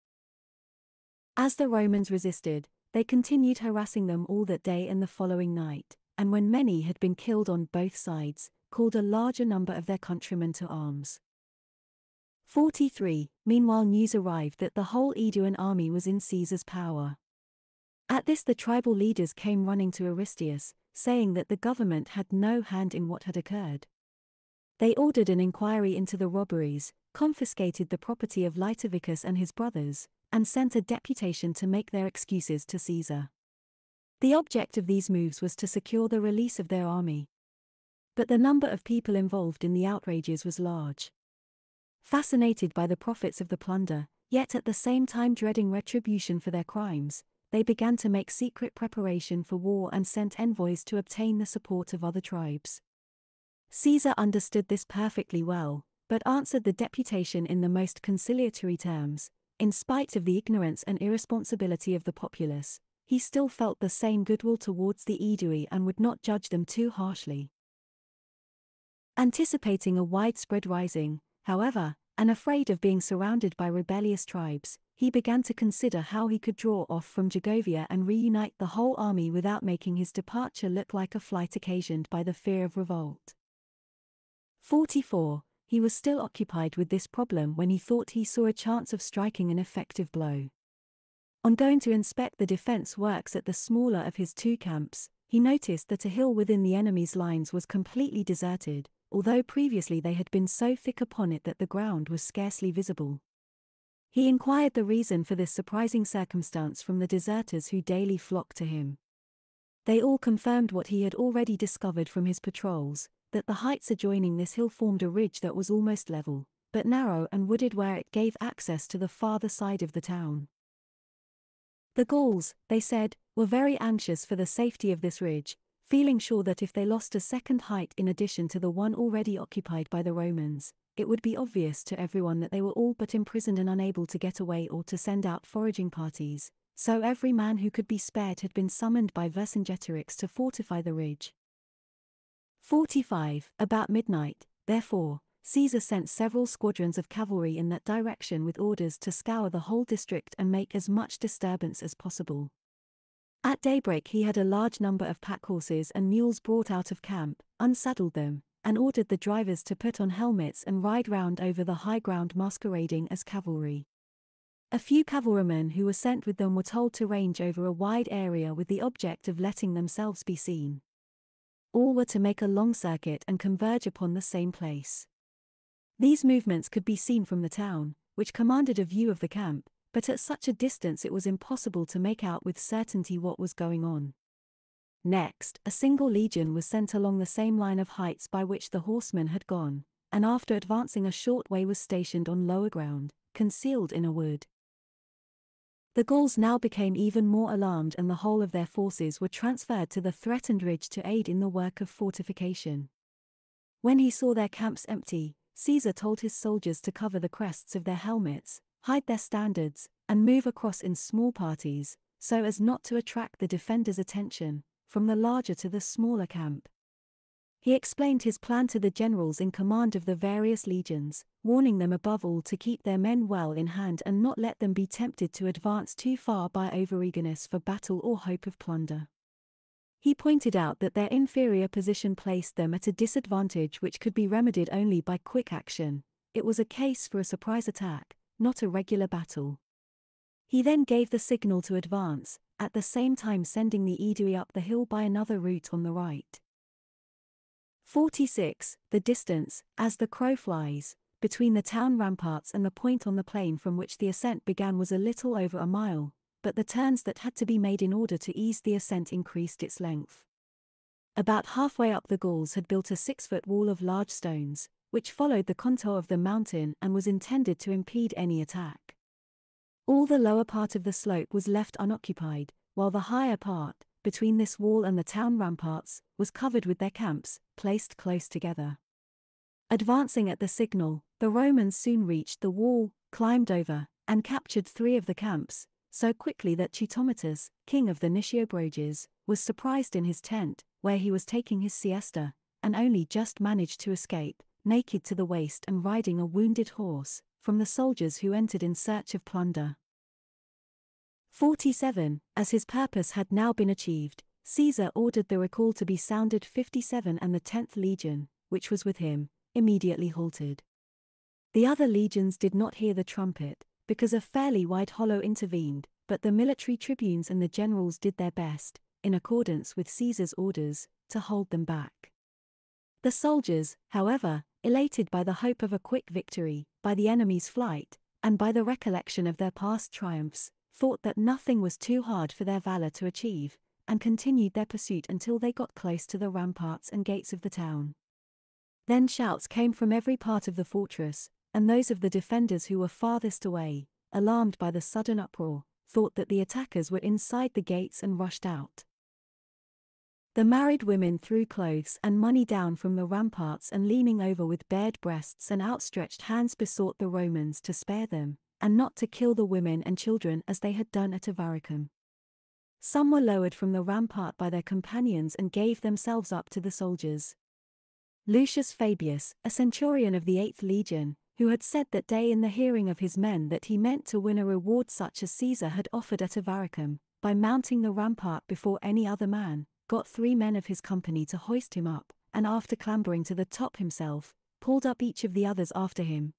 As the Romans resisted, they continued harassing them all that day and the following night, and when many had been killed on both sides, called a larger number of their countrymen to arms. 43. Meanwhile, news arrived that the whole Aeduan army was in Caesar's power. At this, the tribal leaders came running to Aristius, saying that the government had no hand in what had occurred. They ordered an inquiry into the robberies, confiscated the property of Litaviccus and his brothers, and sent a deputation to make their excuses to Caesar. The object of these moves was to secure the release of their army. But the number of people involved in the outrages was large. Fascinated by the profits of the plunder, yet at the same time dreading retribution for their crimes, they began to make secret preparation for war and sent envoys to obtain the support of other tribes. Caesar understood this perfectly well, but answered the deputation in the most conciliatory terms, in spite of the ignorance and irresponsibility of the populace, he still felt the same goodwill towards the Aedui and would not judge them too harshly. Anticipating a widespread rising, however, and afraid of being surrounded by rebellious tribes, he began to consider how he could draw off from Gergovia and reunite the whole army without making his departure look like a flight occasioned by the fear of revolt. 44 he was still occupied with this problem when he thought he saw a chance of striking an effective blow. On going to inspect the defense works at the smaller of his two camps, he noticed that a hill within the enemy's lines was completely deserted, although previously they had been so thick upon it that the ground was scarcely visible. He inquired the reason for this surprising circumstance from the deserters who daily flocked to him. They all confirmed what he had already discovered from his patrols, that the heights adjoining this hill formed a ridge that was almost level, but narrow and wooded where it gave access to the farther side of the town. The Gauls, they said, were very anxious for the safety of this ridge, feeling sure that if they lost a second height in addition to the one already occupied by the Romans, it would be obvious to everyone that they were all but imprisoned and unable to get away or to send out foraging parties, so every man who could be spared had been summoned by Vercingetorix to fortify the ridge. 45. About midnight, therefore, Caesar sent several squadrons of cavalry in that direction with orders to scour the whole district and make as much disturbance as possible. At daybreak, he had a large number of pack horses and mules brought out of camp, unsaddled them, and ordered the drivers to put on helmets and ride round over the high ground masquerading as cavalry. A few cavalrymen who were sent with them were told to range over a wide area with the object of letting themselves be seen all were to make a long circuit and converge upon the same place. These movements could be seen from the town, which commanded a view of the camp, but at such a distance it was impossible to make out with certainty what was going on. Next, a single legion was sent along the same line of heights by which the horsemen had gone, and after advancing a short way was stationed on lower ground, concealed in a wood. The Gauls now became even more alarmed and the whole of their forces were transferred to the threatened ridge to aid in the work of fortification. When he saw their camps empty, Caesar told his soldiers to cover the crests of their helmets, hide their standards, and move across in small parties, so as not to attract the defenders' attention, from the larger to the smaller camp. He explained his plan to the generals in command of the various legions, warning them above all to keep their men well in hand and not let them be tempted to advance too far by overeagerness for battle or hope of plunder. He pointed out that their inferior position placed them at a disadvantage which could be remedied only by quick action. It was a case for a surprise attack, not a regular battle. He then gave the signal to advance, at the same time sending the Aedui up the hill by another route on the right. 46. The distance, as the crow flies, between the town ramparts and the point on the plain from which the ascent began was a little over a mile, but the turns that had to be made in order to ease the ascent increased its length. About halfway up, the Gauls had built a six foot wall of large stones, which followed the contour of the mountain and was intended to impede any attack. All the lower part of the slope was left unoccupied, while the higher part, between this wall and the town ramparts, was covered with their camps, placed close together. Advancing at the signal, the Romans soon reached the wall, climbed over, and captured three of the camps, so quickly that Teutomatus, king of the Nitiobriges, was surprised in his tent, where he was taking his siesta, and only just managed to escape, naked to the waist and riding a wounded horse, from the soldiers who entered in search of plunder. 47. As his purpose had now been achieved, Caesar ordered the recall to be sounded 57 and the 10th legion, which was with him, immediately halted. The other legions did not hear the trumpet, because a fairly wide hollow intervened, but the military tribunes and the generals did their best, in accordance with Caesar's orders, to hold them back. The soldiers, however, elated by the hope of a quick victory, by the enemy's flight, and by the recollection of their past triumphs, thought that nothing was too hard for their valor to achieve, and continued their pursuit until they got close to the ramparts and gates of the town. Then shouts came from every part of the fortress, and those of the defenders who were farthest away, alarmed by the sudden uproar, thought that the attackers were inside the gates and rushed out. The married women threw clothes and money down from the ramparts and leaning over with bared breasts and outstretched hands besought the Romans to spare them, and not to kill the women and children as they had done at Avaricum. Some were lowered from the rampart by their companions and gave themselves up to the soldiers. Lucius Fabius, a centurion of the Eighth Legion, who had said that day in the hearing of his men that he meant to win a reward such as Caesar had offered at Avaricum, by mounting the rampart before any other man, got three men of his company to hoist him up, and after clambering to the top himself, pulled up each of the others after him.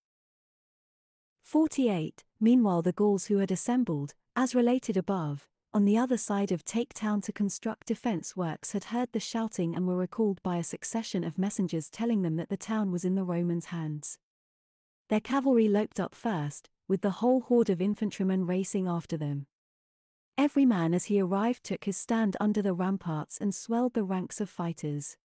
48. Meanwhile, the Gauls who had assembled, as related above, on the other side of Take Town to construct defense works had heard the shouting and were recalled by a succession of messengers telling them that the town was in the Romans' hands. Their cavalry loped up first, with the whole horde of infantrymen racing after them. Every man as he arrived took his stand under the ramparts and swelled the ranks of fighters.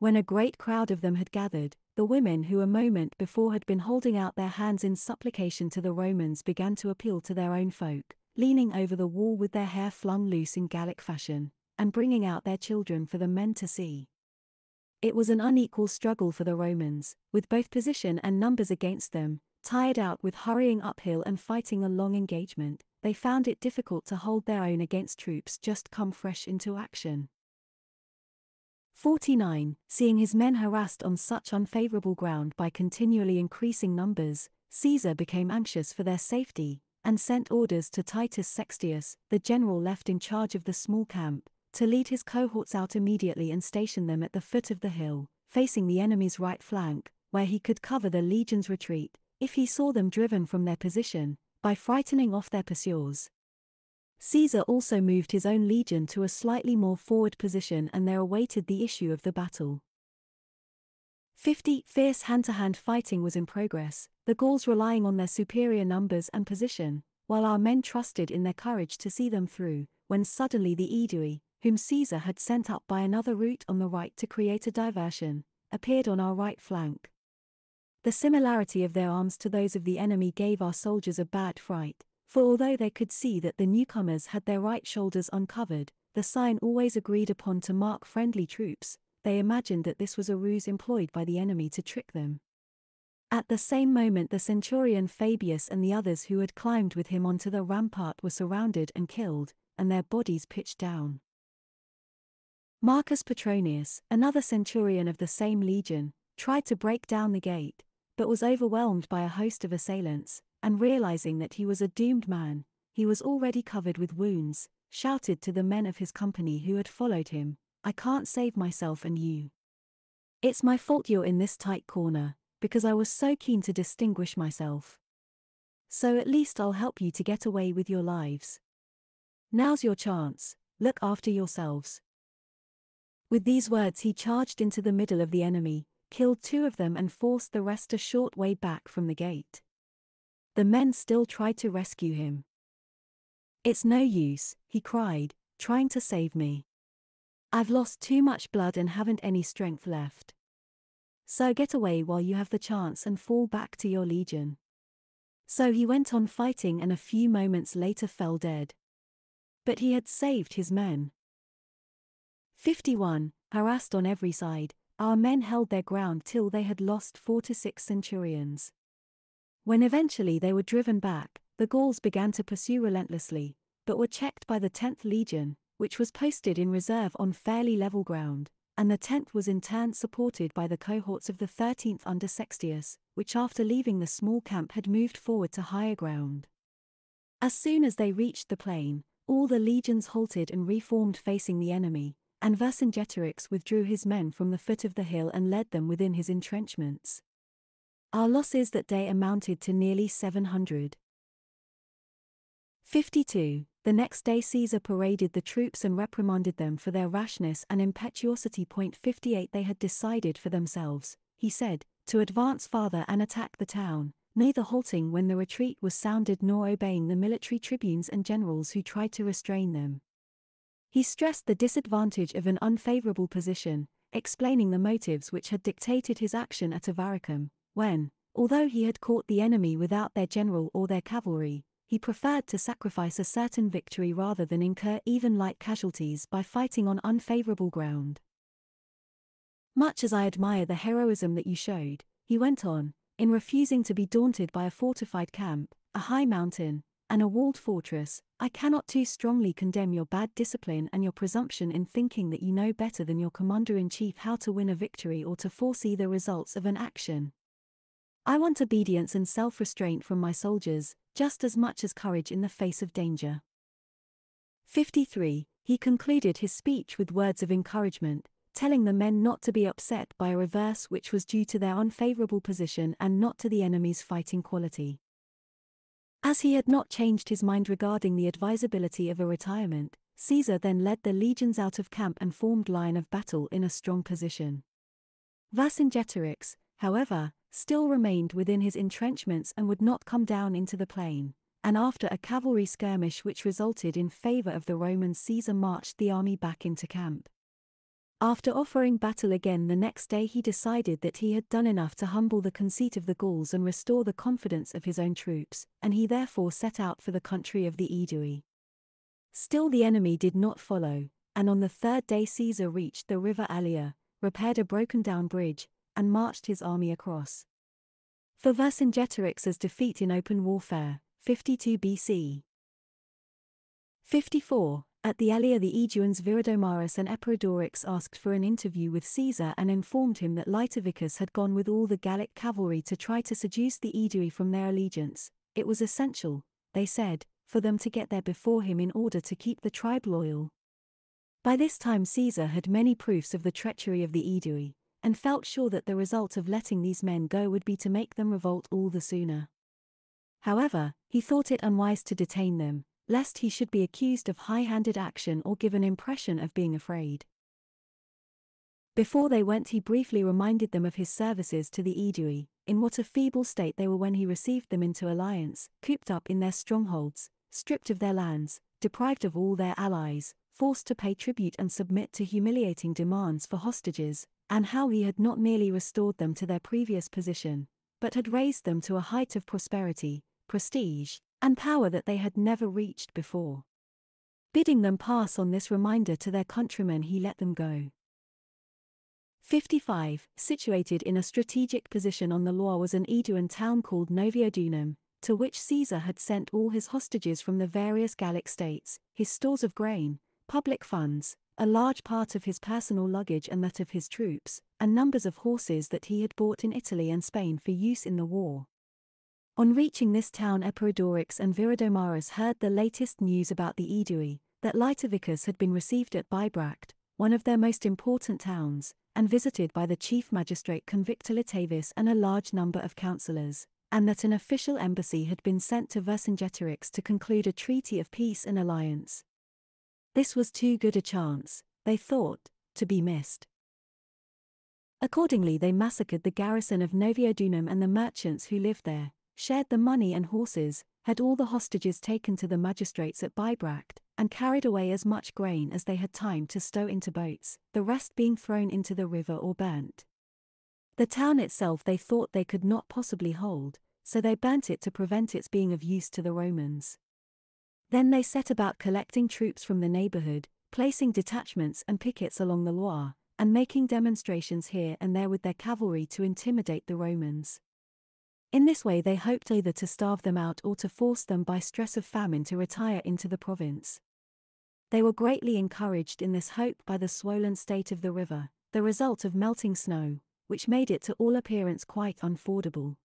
When a great crowd of them had gathered, the women who a moment before had been holding out their hands in supplication to the Romans began to appeal to their own folk, leaning over the wall with their hair flung loose in Gallic fashion, and bringing out their children for the men to see. It was an unequal struggle for the Romans, with both position and numbers against them, tired out with hurrying uphill and fighting a long engagement, they found it difficult to hold their own against troops just come fresh into action. 49. Seeing his men harassed on such unfavorable ground by continually increasing numbers, Caesar became anxious for their safety, and sent orders to Titus Sextius, the general left in charge of the small camp, to lead his cohorts out immediately and station them at the foot of the hill, facing the enemy's right flank, where he could cover the legion's retreat, if he saw them driven from their position, by frightening off their pursuers. Caesar also moved his own legion to a slightly more forward position and there awaited the issue of the battle. 50 fierce hand to hand fighting was in progress, the Gauls relying on their superior numbers and position, while our men trusted in their courage to see them through, when suddenly the Aedui, whom Caesar had sent up by another route on the right to create a diversion, appeared on our right flank. The similarity of their arms to those of the enemy gave our soldiers a bad fright, for although they could see that the newcomers had their right shoulders uncovered, the sign always agreed upon to mark friendly troops, they imagined that this was a ruse employed by the enemy to trick them. At the same moment, the centurion Fabius and the others who had climbed with him onto the rampart were surrounded and killed, and their bodies pitched down. Marcus Petronius, another centurion of the same legion, tried to break down the gate, but was overwhelmed by a host of assailants, and realizing that he was a doomed man, he was already covered with wounds, shouted to the men of his company who had followed him, I can't save myself and you. It's my fault you're in this tight corner, because I was so keen to distinguish myself. So at least I'll help you to get away with your lives. Now's your chance, look after yourselves. With these words, he charged into the middle of the enemy, killed two of them and forced the rest a short way back from the gate. The men still tried to rescue him. It's no use, he cried, trying to save me. I've lost too much blood and haven't any strength left. So get away while you have the chance and fall back to your legion. So he went on fighting and a few moments later fell dead. But he had saved his men. 51. Harassed on every side, our men held their ground till they had lost four to six centurions. When eventually they were driven back, the Gauls began to pursue relentlessly, but were checked by the 10th Legion, which was posted in reserve on fairly level ground, and the 10th was in turn supported by the cohorts of the 13th under Sextius, which after leaving the small camp had moved forward to higher ground. As soon as they reached the plain, all the legions halted and reformed facing the enemy, and Vercingetorix withdrew his men from the foot of the hill and led them within his entrenchments. Our losses that day amounted to nearly 700. 52. The next day Caesar paraded the troops and reprimanded them for their rashness and impetuosity. Point 58 They had decided for themselves, he said, to advance farther and attack the town, neither halting when the retreat was sounded nor obeying the military tribunes and generals who tried to restrain them. He stressed the disadvantage of an unfavorable position, explaining the motives which had dictated his action at Avaricum, when, although he had caught the enemy without their general or their cavalry, he preferred to sacrifice a certain victory rather than incur even light casualties by fighting on unfavorable ground. Much as I admire the heroism that you showed, he went on, in refusing to be daunted by a fortified camp, a high mountain, and a walled fortress, I cannot too strongly condemn your bad discipline and your presumption in thinking that you know better than your commander in chief how to win a victory or to foresee the results of an action. I want obedience and self restraint from my soldiers, just as much as courage in the face of danger. 53. He concluded his speech with words of encouragement, telling the men not to be upset by a reverse which was due to their unfavorable position and not to the enemy's fighting quality. As he had not changed his mind regarding the advisability of a retirement, Caesar then led the legions out of camp and formed line of battle in a strong position. Vercingetorix, however, still remained within his entrenchments and would not come down into the plain, and after a cavalry skirmish which resulted in favor of the Romans Caesar marched the army back into camp. After offering battle again the next day he decided that he had done enough to humble the conceit of the Gauls and restore the confidence of his own troops, and he therefore set out for the country of the Aedui. Still the enemy did not follow, and on the third day Caesar reached the river Allier, repaired a broken-down bridge, and marched his army across. For Vercingetorix's defeat in open warfare, 52 BC. 54. At the Allier the Aeduans Viridomarus and Eporedorix asked for an interview with Caesar and informed him that Litaviccus had gone with all the Gallic cavalry to try to seduce the Aedui from their allegiance. It was essential, they said, for them to get there before him in order to keep the tribe loyal. By this time Caesar had many proofs of the treachery of the Aedui, and felt sure that the result of letting these men go would be to make them revolt all the sooner. However, he thought it unwise to detain them, lest he should be accused of high handed action or give an impression of being afraid. Before they went, he briefly reminded them of his services to the Aedui, in what a feeble state they were when he received them into alliance, cooped up in their strongholds, stripped of their lands, deprived of all their allies, forced to pay tribute and submit to humiliating demands for hostages, and how he had not merely restored them to their previous position, but had raised them to a height of prosperity, prestige, and power that they had never reached before. Bidding them pass on this reminder to their countrymen, he let them go. 55. Situated in a strategic position on the Loire was an Aeduan town called Noviodunum, to which Caesar had sent all his hostages from the various Gallic states, his stores of grain, public funds, a large part of his personal luggage and that of his troops, and numbers of horses that he had bought in Italy and Spain for use in the war. On reaching this town Eporedorix and Viridomarus heard the latest news about the Aedui, that Litaviccus had been received at Bibracte, one of their most important towns, and visited by the chief magistrate Convictolitavis and a large number of councillors, and that an official embassy had been sent to Vercingetorix to conclude a treaty of peace and alliance. This was too good a chance, they thought, to be missed. Accordingly they massacred the garrison of Noviodunum and the merchants who lived there, shared the money and horses, had all the hostages taken to the magistrates at Bibracte, and carried away as much grain as they had time to stow into boats, the rest being thrown into the river or burnt. The town itself they thought they could not possibly hold, so they burnt it to prevent its being of use to the Romans. Then they set about collecting troops from the neighborhood, placing detachments and pickets along the Loire, and making demonstrations here and there with their cavalry to intimidate the Romans. In this way, they hoped either to starve them out or to force them by stress of famine to retire into the province. They were greatly encouraged in this hope by the swollen state of the river, the result of melting snow, which made it to all appearance quite unfordable.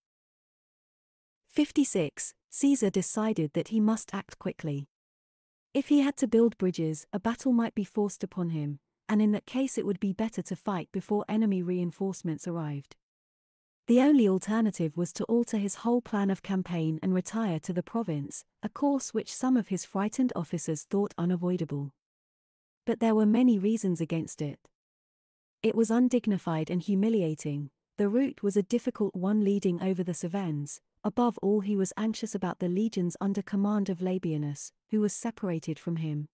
56. Caesar decided that he must act quickly. If he had to build bridges, a battle might be forced upon him, and in that case it would be better to fight before enemy reinforcements arrived. The only alternative was to alter his whole plan of campaign and retire to the province, a course which some of his frightened officers thought unavoidable. But there were many reasons against it. It was undignified and humiliating, the route was a difficult one leading over the Cevennes, above all he was anxious about the legions under command of Labienus, who was separated from him.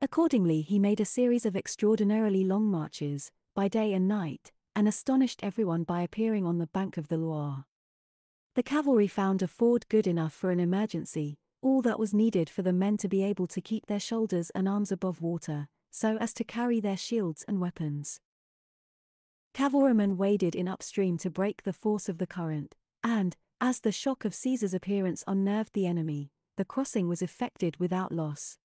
Accordingly he made a series of extraordinarily long marches, by day and night, and astonished everyone by appearing on the bank of the Loire. The cavalry found a ford good enough for an emergency, all that was needed for the men to be able to keep their shoulders and arms above water, so as to carry their shields and weapons. Cavalrymen waded in upstream to break the force of the current, and, as the shock of Caesar's appearance unnerved the enemy, the crossing was effected without loss.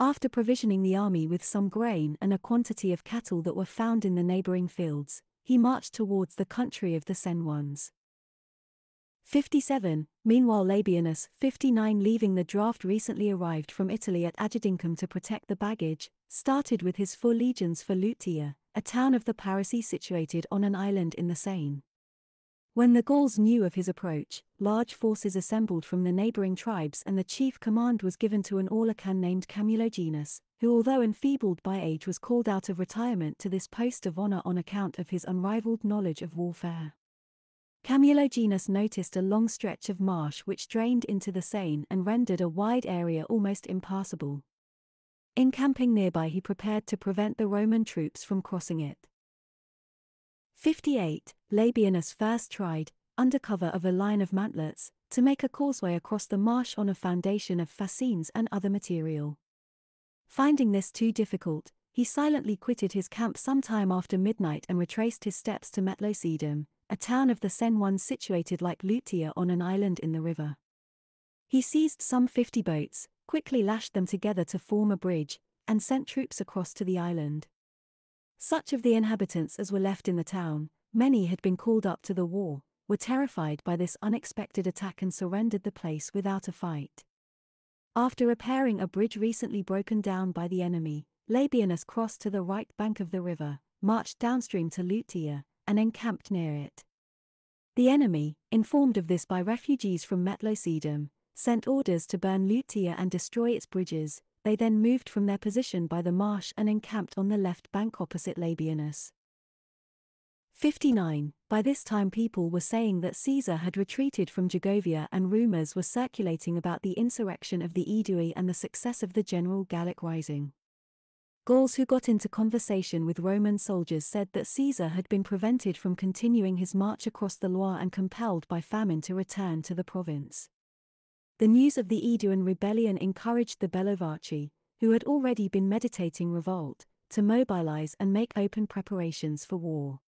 After provisioning the army with some grain and a quantity of cattle that were found in the neighboring fields, he marched towards the country of the Senones. 57. Meanwhile Labienus, 59 leaving the draft recently arrived from Italy at Agedincum to protect the baggage, started with his four legions for Lutetia, a town of the Parisii situated on an island in the Seine. When the Gauls knew of his approach, large forces assembled from the neighboring tribes and the chief command was given to an Aulercan named Camulogenus, who although enfeebled by age was called out of retirement to this post of honor on account of his unrivaled knowledge of warfare. Camulogenus noticed a long stretch of marsh which drained into the Seine and rendered a wide area almost impassable. Encamping nearby he prepared to prevent the Roman troops from crossing it. 58. Labienus first tried, under cover of a line of mantlets, to make a causeway across the marsh on a foundation of fascines and other material. Finding this too difficult, he silently quitted his camp some time after midnight and retraced his steps to Metlosedum, a town of the Senones situated like Lutetia on an island in the river. He seized some fifty boats, quickly lashed them together to form a bridge, and sent troops across to the island. Such of the inhabitants as were left in the town, many had been called up to the war, were terrified by this unexpected attack and surrendered the place without a fight. After repairing a bridge recently broken down by the enemy, Labienus crossed to the right bank of the river, marched downstream to Lutetia, and encamped near it. The enemy, informed of this by refugees from Metlosedum, sent orders to burn Lutetia and destroy its bridges, they then moved from their position by the marsh and encamped on the left bank opposite Labienus. 59. By this time, people were saying that Caesar had retreated from Gergovia, and rumors were circulating about the insurrection of the Aedui and the success of the general Gallic rising. Gauls who got into conversation with Roman soldiers said that Caesar had been prevented from continuing his march across the Loire and compelled by famine to return to the province. The news of the Aeduan rebellion encouraged the Bellovaci, who had already been meditating revolt, to mobilize and make open preparations for war.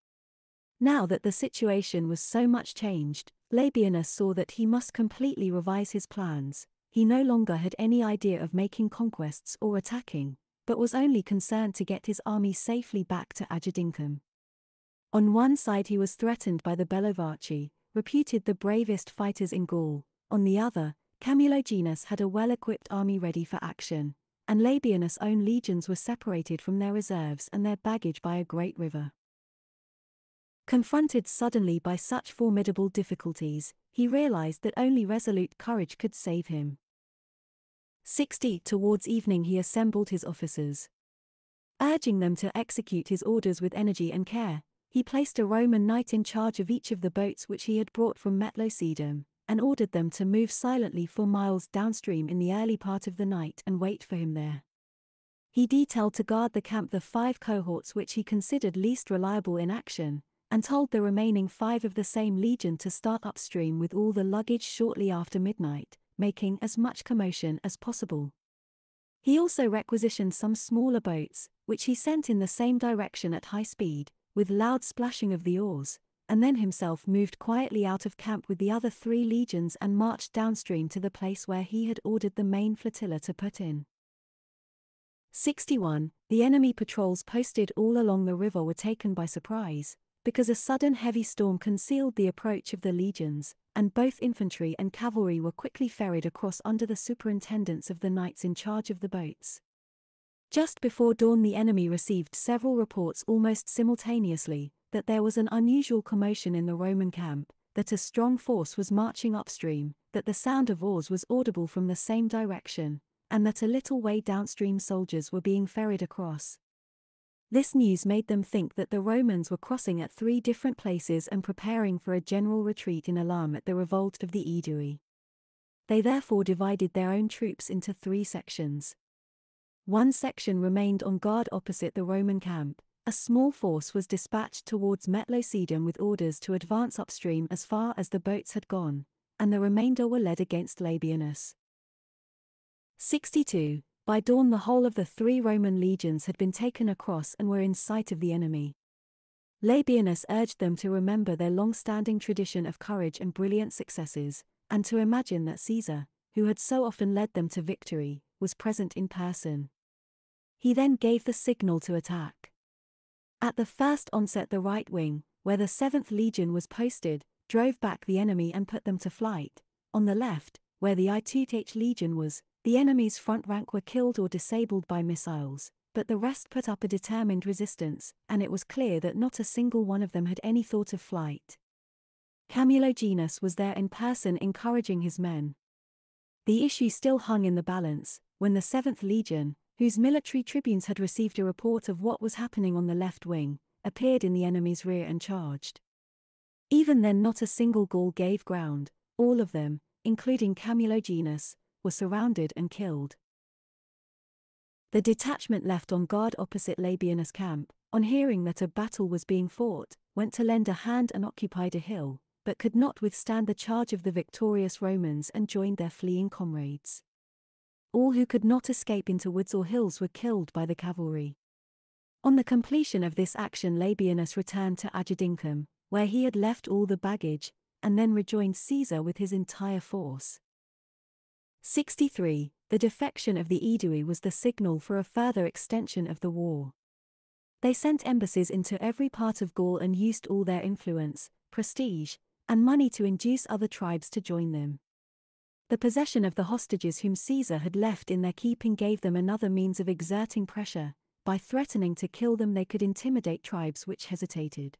Now that the situation was so much changed, Labienus saw that he must completely revise his plans. He no longer had any idea of making conquests or attacking, but was only concerned to get his army safely back to Agedincum. On one side he was threatened by the Bellovaci, reputed the bravest fighters in Gaul, on the other, Camulogenus had a well-equipped army ready for action, and Labienus' own legions were separated from their reserves and their baggage by a great river. Confronted suddenly by such formidable difficulties, he realized that only resolute courage could save him. 60 Towards evening he assembled his officers. Urging them to execute his orders with energy and care, he placed a Roman knight in charge of each of the boats which he had brought from Metlosedum, and ordered them to move silently for miles downstream in the early part of the night and wait for him there. He detailed to guard the camp the five cohorts which he considered least reliable in action, and told the remaining five of the same legion to start upstream with all the luggage shortly after midnight, making as much commotion as possible. He also requisitioned some smaller boats, which he sent in the same direction at high speed, with loud splashing of the oars, and then himself moved quietly out of camp with the other three legions and marched downstream to the place where he had ordered the main flotilla to put in. 61. The enemy patrols posted all along the river were taken by surprise, because a sudden heavy storm concealed the approach of the legions, and both infantry and cavalry were quickly ferried across under the superintendence of the knights in charge of the boats. Just before dawn, the enemy received several reports almost simultaneously that there was an unusual commotion in the Roman camp, that a strong force was marching upstream, that the sound of oars was audible from the same direction, and that a little way downstream soldiers were being ferried across. This news made them think that the Romans were crossing at three different places and preparing for a general retreat in alarm at the revolt of the Aedui. They therefore divided their own troops into three sections. One section remained on guard opposite the Roman camp, a small force was dispatched towards Metlosedum with orders to advance upstream as far as the boats had gone, and the remainder were led against Labienus. 62. By dawn, the whole of the three Roman legions had been taken across and were in sight of the enemy. Labienus urged them to remember their long standing tradition of courage and brilliant successes, and to imagine that Caesar, who had so often led them to victory, was present in person. He then gave the signal to attack. At the first onset, the right wing, where the 7th Legion was posted, drove back the enemy and put them to flight. On the left, where the I2th Legion was, the enemy's front rank were killed or disabled by missiles, but the rest put up a determined resistance, and it was clear that not a single one of them had any thought of flight. Camulogenus was there in person encouraging his men. The issue still hung in the balance, when the 7th Legion, whose military tribunes had received a report of what was happening on the left wing, appeared in the enemy's rear and charged. Even then, not a single Gaul gave ground, all of them, including Camulogenus, were surrounded and killed. The detachment left on guard opposite Labienus' camp, on hearing that a battle was being fought, went to lend a hand and occupied a hill, but could not withstand the charge of the victorious Romans and joined their fleeing comrades. All who could not escape into woods or hills were killed by the cavalry. On the completion of this action, Labienus returned to Agedincum, where he had left all the baggage, and then rejoined Caesar with his entire force. 63. The defection of the Aedui was the signal for a further extension of the war. They sent embassies into every part of Gaul and used all their influence, prestige, and money to induce other tribes to join them. The possession of the hostages whom Caesar had left in their keeping gave them another means of exerting pressure. By threatening to kill them, they could intimidate tribes which hesitated.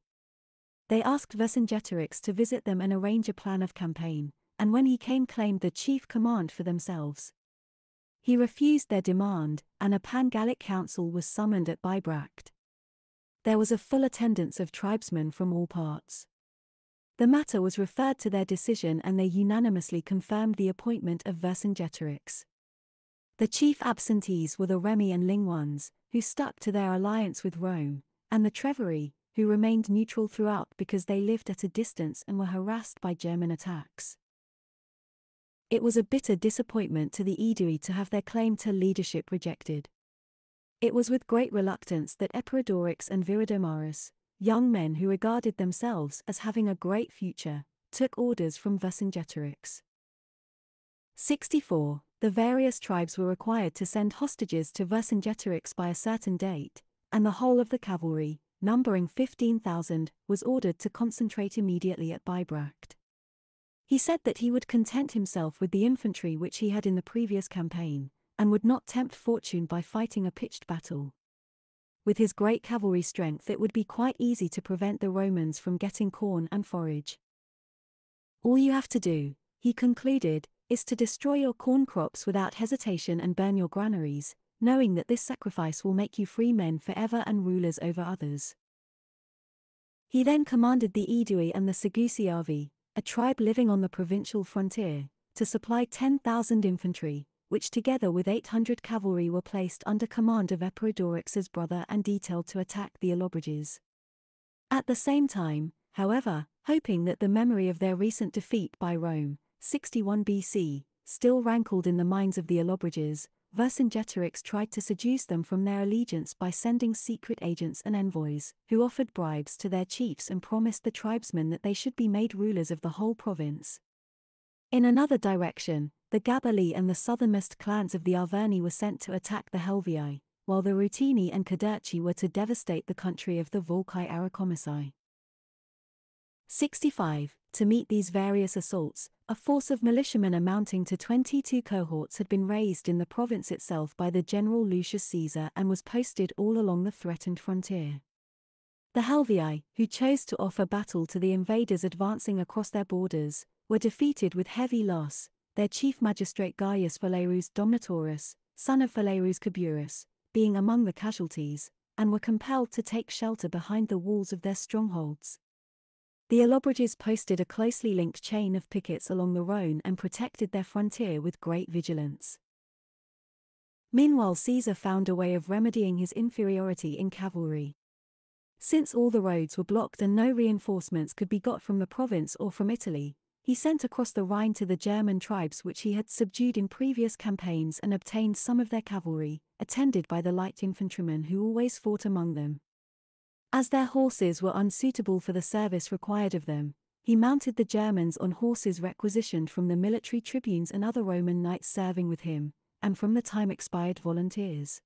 They asked Vercingetorix to visit them and arrange a plan of campaign, and when he came claimed the chief command for themselves. He refused their demand, and a pan-Gallic council was summoned at Bibracte. There was a full attendance of tribesmen from all parts. The matter was referred to their decision and they unanimously confirmed the appointment of Vercingetorix. The chief absentees were the Remi and Lingones, who stuck to their alliance with Rome, and the Treveri, who remained neutral throughout because they lived at a distance and were harassed by German attacks. It was a bitter disappointment to the Aedui to have their claim to leadership rejected. It was with great reluctance that Eporedorix and Viridomarus, young men who regarded themselves as having a great future, took orders from Vercingetorix. 64. The various tribes were required to send hostages to Vercingetorix by a certain date, and the whole of the cavalry, numbering 15,000, was ordered to concentrate immediately at Bibracte. He said that he would content himself with the infantry which he had in the previous campaign, and would not tempt fortune by fighting a pitched battle. With his great cavalry strength, it would be quite easy to prevent the Romans from getting corn and forage. All you have to do, he concluded, is to destroy your corn crops without hesitation and burn your granaries, knowing that this sacrifice will make you free men forever and rulers over others. He then commanded the Aedui and the Segusiavi, a tribe living on the provincial frontier, to supply 10,000 infantry, which together with 800 cavalry were placed under command of Eporedorix's brother and detailed to attack the Allobroges. At the same time, however, hoping that the memory of their recent defeat by Rome, 61 BC, still rankled in the minds of the Allobriges, Vercingetorix tried to seduce them from their allegiance by sending secret agents and envoys, who offered bribes to their chiefs and promised the tribesmen that they should be made rulers of the whole province. In another direction, the Gabali and the southernmost clans of the Arverni were sent to attack the Helvii, while the Ruteni and Cadurci were to devastate the country of the Volcae Arecomici. 65. To meet these various assaults, a force of militiamen amounting to 22 cohorts had been raised in the province itself by the general Lucius Caesar and was posted all along the threatened frontier. The Helvii, who chose to offer battle to the invaders advancing across their borders, were defeated with heavy loss, their chief magistrate Gaius Valerius Donnotaurus, son of Valerius Caburus, being among the casualties, and were compelled to take shelter behind the walls of their strongholds. The Allobroges posted a closely linked chain of pickets along the Rhone and protected their frontier with great vigilance. Meanwhile, Caesar found a way of remedying his inferiority in cavalry. Since all the roads were blocked and no reinforcements could be got from the province or from Italy, he sent across the Rhine to the German tribes which he had subdued in previous campaigns and obtained some of their cavalry, attended by the light infantrymen who always fought among them. As their horses were unsuitable for the service required of them, he mounted the Germans on horses requisitioned from the military tribunes and other Roman knights serving with him, and from the time expired volunteers.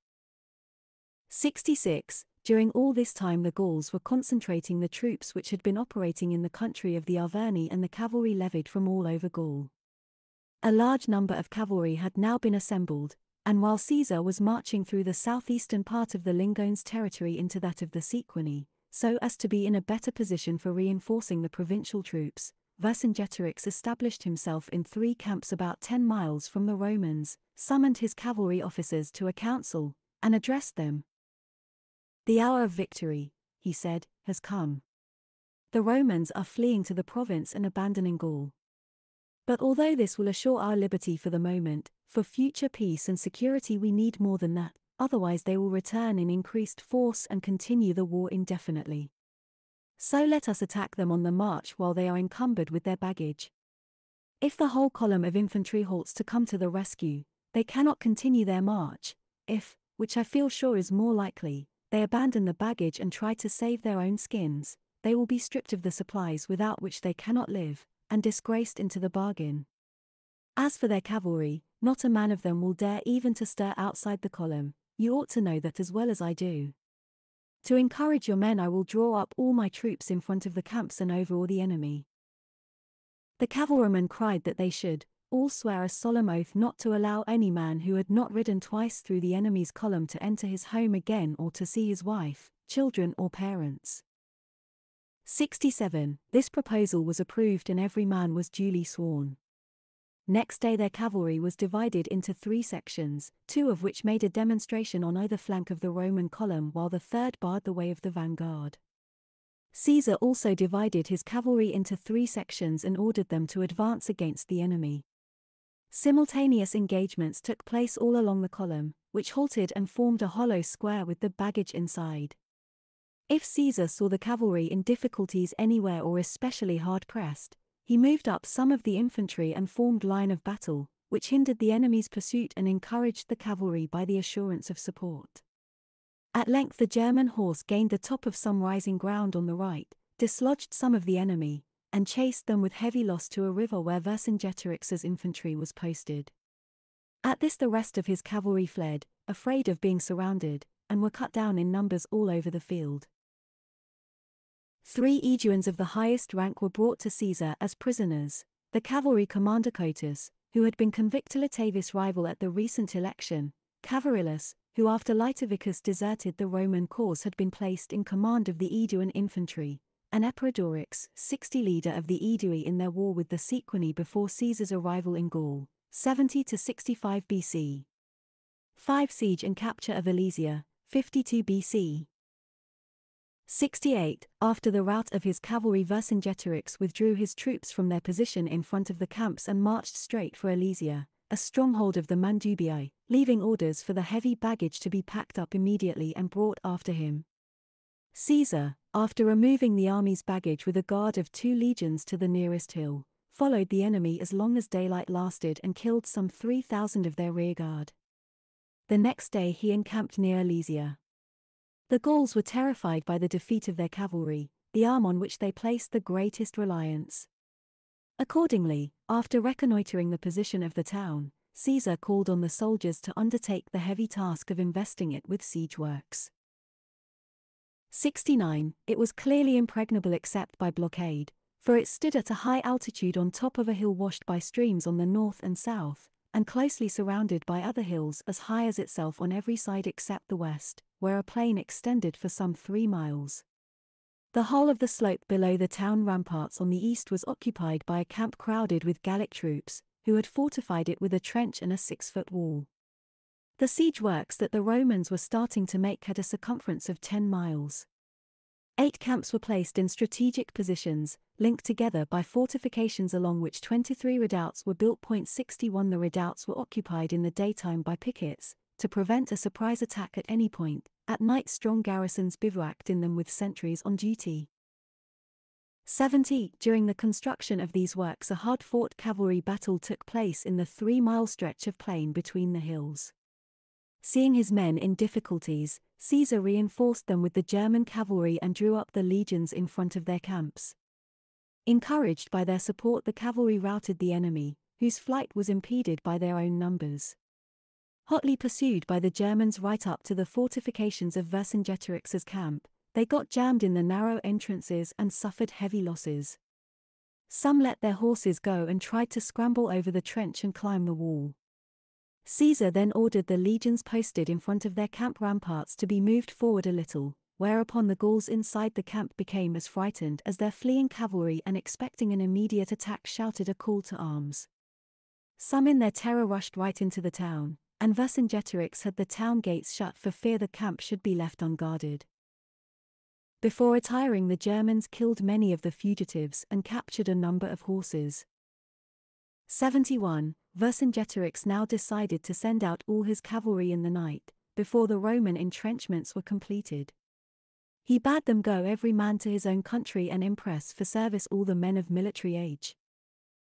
66. During all this time, the Gauls were concentrating the troops which had been operating in the country of the Arverni and the cavalry levied from all over Gaul. A large number of cavalry had now been assembled, and while Caesar was marching through the southeastern part of the Lingones territory into that of the Sequani, so as to be in a better position for reinforcing the provincial troops, Vercingetorix established himself in three camps about ten miles from the Romans, summoned his cavalry officers to a council, and addressed them. The hour of victory, he said, has come. The Romans are fleeing to the province and abandoning Gaul. But although this will assure our liberty for the moment, for future peace and security we need more than that, otherwise they will return in increased force and continue the war indefinitely. So let us attack them on the march while they are encumbered with their baggage. If the whole column of infantry halts to come to the rescue, they cannot continue their march. If, which I feel sure is more likely, they abandon the baggage and try to save their own skins, they will be stripped of the supplies without which they cannot live, and disgraced into the bargain. As for their cavalry, not a man of them will dare even to stir outside the column, you ought to know that as well as I do. To encourage your men, I will draw up all my troops in front of the camps and overawe the enemy. The cavalrymen cried that they should, all swear a solemn oath not to allow any man who had not ridden twice through the enemy's column to enter his home again or to see his wife, children, or parents. 67. This proposal was approved and every man was duly sworn. Next day their cavalry was divided into three sections, two of which made a demonstration on either flank of the Roman column while the third barred the way of the vanguard. Caesar also divided his cavalry into three sections and ordered them to advance against the enemy. Simultaneous engagements took place all along the column, which halted and formed a hollow square with the baggage inside. If Caesar saw the cavalry in difficulties anywhere or especially hard pressed, he moved up some of the infantry and formed line of battle, which hindered the enemy's pursuit and encouraged the cavalry by the assurance of support. At length the German horse gained the top of some rising ground on the right, dislodged some of the enemy, and chased them with heavy loss to a river where Vercingetorix's infantry was posted. At this the rest of his cavalry fled, afraid of being surrounded, and were cut down in numbers all over the field. Three Aeduans of the highest rank were brought to Caesar as prisoners the cavalry commander Cotus, who had been Convictolitavis' rival at the recent election, Cavarillus, who after Litaviccus deserted the Roman cause had been placed in command of the Aeduan infantry, and Eporedorix, 60 leader of the Aedui in their war with the Sequani before Caesar's arrival in Gaul, 70 to 65 BC. 5. Siege and capture of Alesia, 52 BC. 68. After the rout of his cavalry Vercingetorix withdrew his troops from their position in front of the camps and marched straight for Alesia, a stronghold of the Mandubii, leaving orders for the heavy baggage to be packed up immediately and brought after him. Caesar, after removing the army's baggage with a guard of two legions to the nearest hill, followed the enemy as long as daylight lasted and killed some 3,000 of their rearguard. the next day he encamped near Alesia. The Gauls were terrified by the defeat of their cavalry, the arm on which they placed the greatest reliance. Accordingly, after reconnoitering the position of the town, Caesar called on the soldiers to undertake the heavy task of investing it with siege works. 69. It was clearly impregnable except by blockade, for it stood at a high altitude on top of a hill washed by streams on the north and south, and closely surrounded by other hills as high as itself on every side except the west, where a plain extended for some three miles. The whole of the slope below the town ramparts on the east was occupied by a camp crowded with Gallic troops, who had fortified it with a trench and a six foot wall. The siege works that the Romans were starting to make had a circumference of 10 miles. Eight camps were placed in strategic positions, linked together by fortifications along which 23 redoubts were built. 61 The redoubts were occupied in the daytime by pickets, to prevent a surprise attack at any point, at night strong garrisons bivouacked in them with sentries on duty. 70. During the construction of these works a hard-fought cavalry battle took place in the three-mile stretch of plain between the hills. Seeing his men in difficulties, Caesar reinforced them with the German cavalry and drew up the legions in front of their camps. Encouraged by their support the cavalry routed the enemy, whose flight was impeded by their own numbers. Hotly pursued by the Germans right up to the fortifications of Vercingetorix's camp, they got jammed in the narrow entrances and suffered heavy losses. Some let their horses go and tried to scramble over the trench and climb the wall. Caesar then ordered the legions posted in front of their camp ramparts to be moved forward a little, whereupon the Gauls inside the camp became as frightened as their fleeing cavalry and expecting an immediate attack shouted a call to arms. Some in their terror rushed right into the town, and Vercingetorix had the town gates shut for fear the camp should be left unguarded. Before retiring the Germans killed many of the fugitives and captured a number of horses. 71. Vercingetorix now decided to send out all his cavalry in the night, before the Roman entrenchments were completed. He bade them go every man to his own country and impress for service all the men of military age.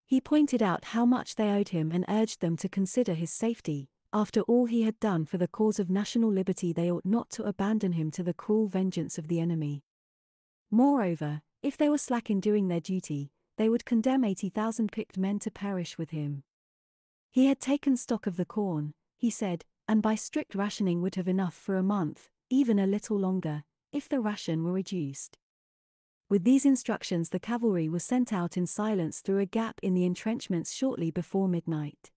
He pointed out how much they owed him and urged them to consider his safety. After all he had done for the cause of national liberty, they ought not to abandon him to the cruel vengeance of the enemy. Moreover, if they were slack in doing their duty, they would condemn 80,000 picked men to perish with him. He had taken stock of the corn, he said, and by strict rationing would have enough for a month, even a little longer, if the ration were reduced. With these instructions, the cavalry was sent out in silence through a gap in the entrenchments shortly before midnight.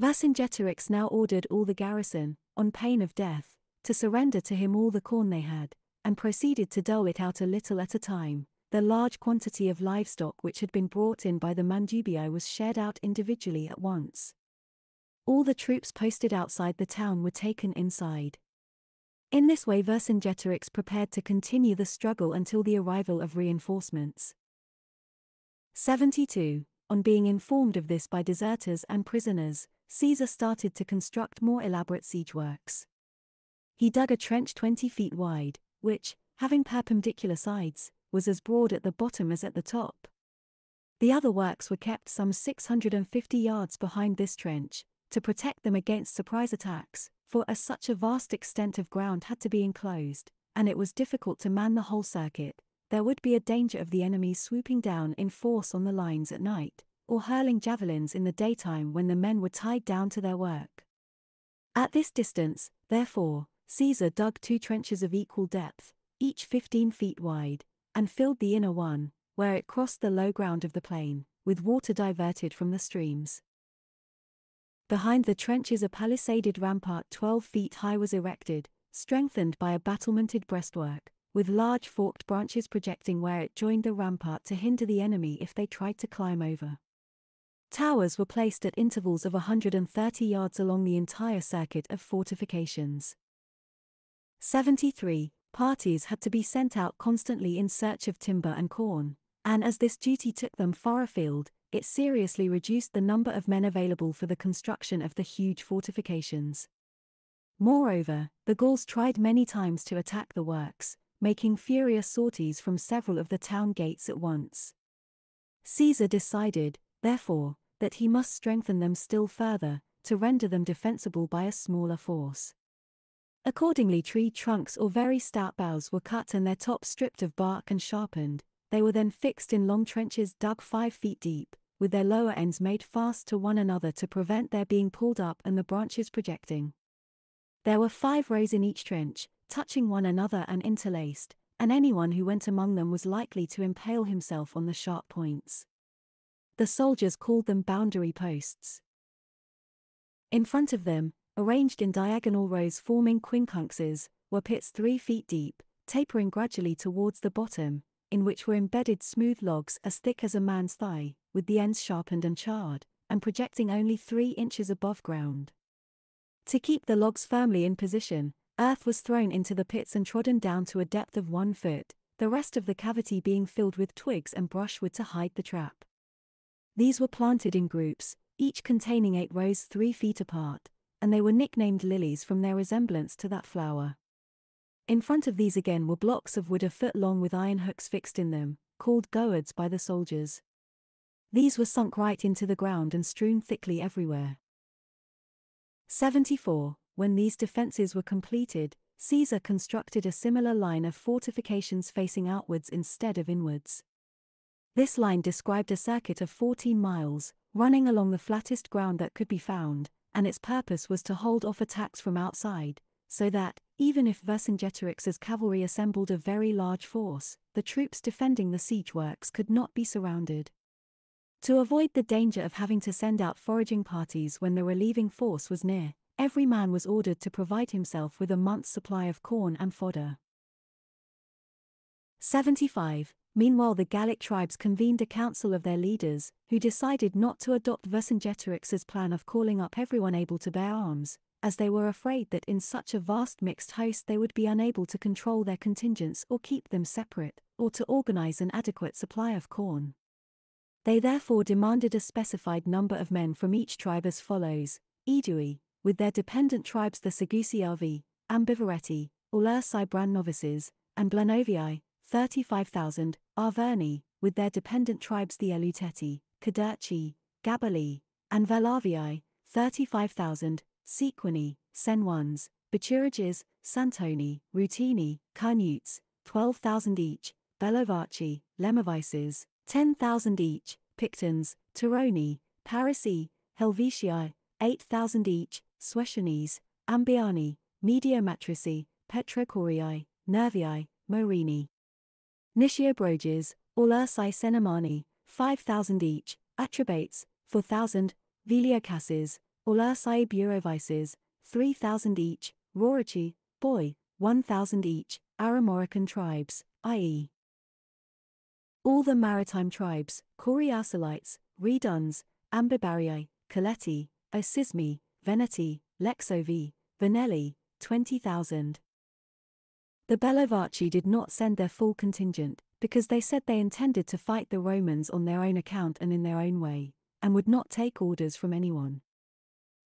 Vercingetorix now ordered all the garrison, on pain of death, to surrender to him all the corn they had, and proceeded to dole it out a little at a time, the large quantity of livestock which had been brought in by the Mandubii was shared out individually at once. All the troops posted outside the town were taken inside. In this way Vercingetorix prepared to continue the struggle until the arrival of reinforcements. 72. On being informed of this by deserters and prisoners, Caesar started to construct more elaborate siege works. He dug a trench 20 feet wide, which, having perpendicular sides, was as broad at the bottom as at the top. The other works were kept some 650 yards behind this trench, to protect them against surprise attacks, for as such a vast extent of ground had to be enclosed, and it was difficult to man the whole circuit, there would be a danger of the enemy swooping down in force on the lines at night, or hurling javelins in the daytime when the men were tied down to their work. At this distance, therefore, Caesar dug two trenches of equal depth, each 15 feet wide, and filled the inner one, where it crossed the low ground of the plain, with water diverted from the streams. Behind the trenches a palisaded rampart 12 feet high was erected, strengthened by a battlemented breastwork, with large forked branches projecting where it joined the rampart to hinder the enemy if they tried to climb over. Towers were placed at intervals of 130 yards along the entire circuit of fortifications. 73 parties had to be sent out constantly in search of timber and corn, and as this duty took them far afield, it seriously reduced the number of men available for the construction of the huge fortifications. Moreover, the Gauls tried many times to attack the works, making furious sorties from several of the town gates at once. Caesar decided, therefore, that he must strengthen them still further, to render them defensible by a smaller force. Accordingly, tree trunks or very stout boughs were cut and their tops stripped of bark and sharpened. They were then fixed in long trenches dug five feet deep, with their lower ends made fast to one another to prevent their being pulled up and the branches projecting. There were five rows in each trench, touching one another and interlaced, and anyone who went among them was likely to impale himself on the sharp points. The soldiers called them boundary posts. In front of them, arranged in diagonal rows forming quincunxes, were pits three feet deep, tapering gradually towards the bottom, in which were embedded smooth logs as thick as a man's thigh, with the ends sharpened and charred, and projecting only three inches above ground. To keep the logs firmly in position, earth was thrown into the pits and trodden down to a depth of one foot, the rest of the cavity being filled with twigs and brushwood to hide the trap. These were planted in groups, each containing eight rows three feet apart, and they were nicknamed lilies from their resemblance to that flower. In front of these again were blocks of wood a foot long with iron hooks fixed in them, called gourds by the soldiers. These were sunk right into the ground and strewn thickly everywhere. 74. When these defences were completed, Caesar constructed a similar line of fortifications facing outwards instead of inwards. This line described a circuit of 14 miles, running along the flattest ground that could be found, and its purpose was to hold off attacks from outside, so that, even if Vercingetorix's cavalry assembled a very large force, the troops defending the siege works could not be surrounded. To avoid the danger of having to send out foraging parties when the relieving force was near, every man was ordered to provide himself with a month's supply of corn and fodder. 75. Meanwhile, the Gallic tribes convened a council of their leaders, who decided not to adopt Vercingetorix's plan of calling up everyone able to bear arms, as they were afraid that in such a vast mixed host they would be unable to control their contingents or keep them separate, or to organize an adequate supply of corn. They therefore demanded a specified number of men from each tribe as follows Aedui, with their dependent tribes the Segusiavi, Ambivareti, Aulerci Brannovices, and Blanovii, 35,000, Arverni, with their dependent tribes the Eleuteti, Cadurci, Gabali, and Velavii, 35,000, Sequani, Senones, Bituriges, Santoni, Ruteni, Carnutes, 12,000 each, Bellovaci, Lemovices, 10,000 each, Pictons, Turoni, Parisii, Helvetii, 8,000 each, Suessiones, Ambiani, Mediomatrici, Petrocorii, Nervii, Morini. Nitiobroges, Aulerci Cenomani, 5,000 each, Atrebates, 4,000, Veliocasses, Aulerci Eburovices, 3,000 each, Rauraci, Boii, 1,000 each, Armorican tribes, i.e. All the maritime tribes, Coriosolites, Redones, Ambibarii, Caleti, Osismi, Veneti, Lexovi, Venelli, 20,000. The Bellovaci did not send their full contingent, because they said they intended to fight the Romans on their own account and in their own way, and would not take orders from anyone.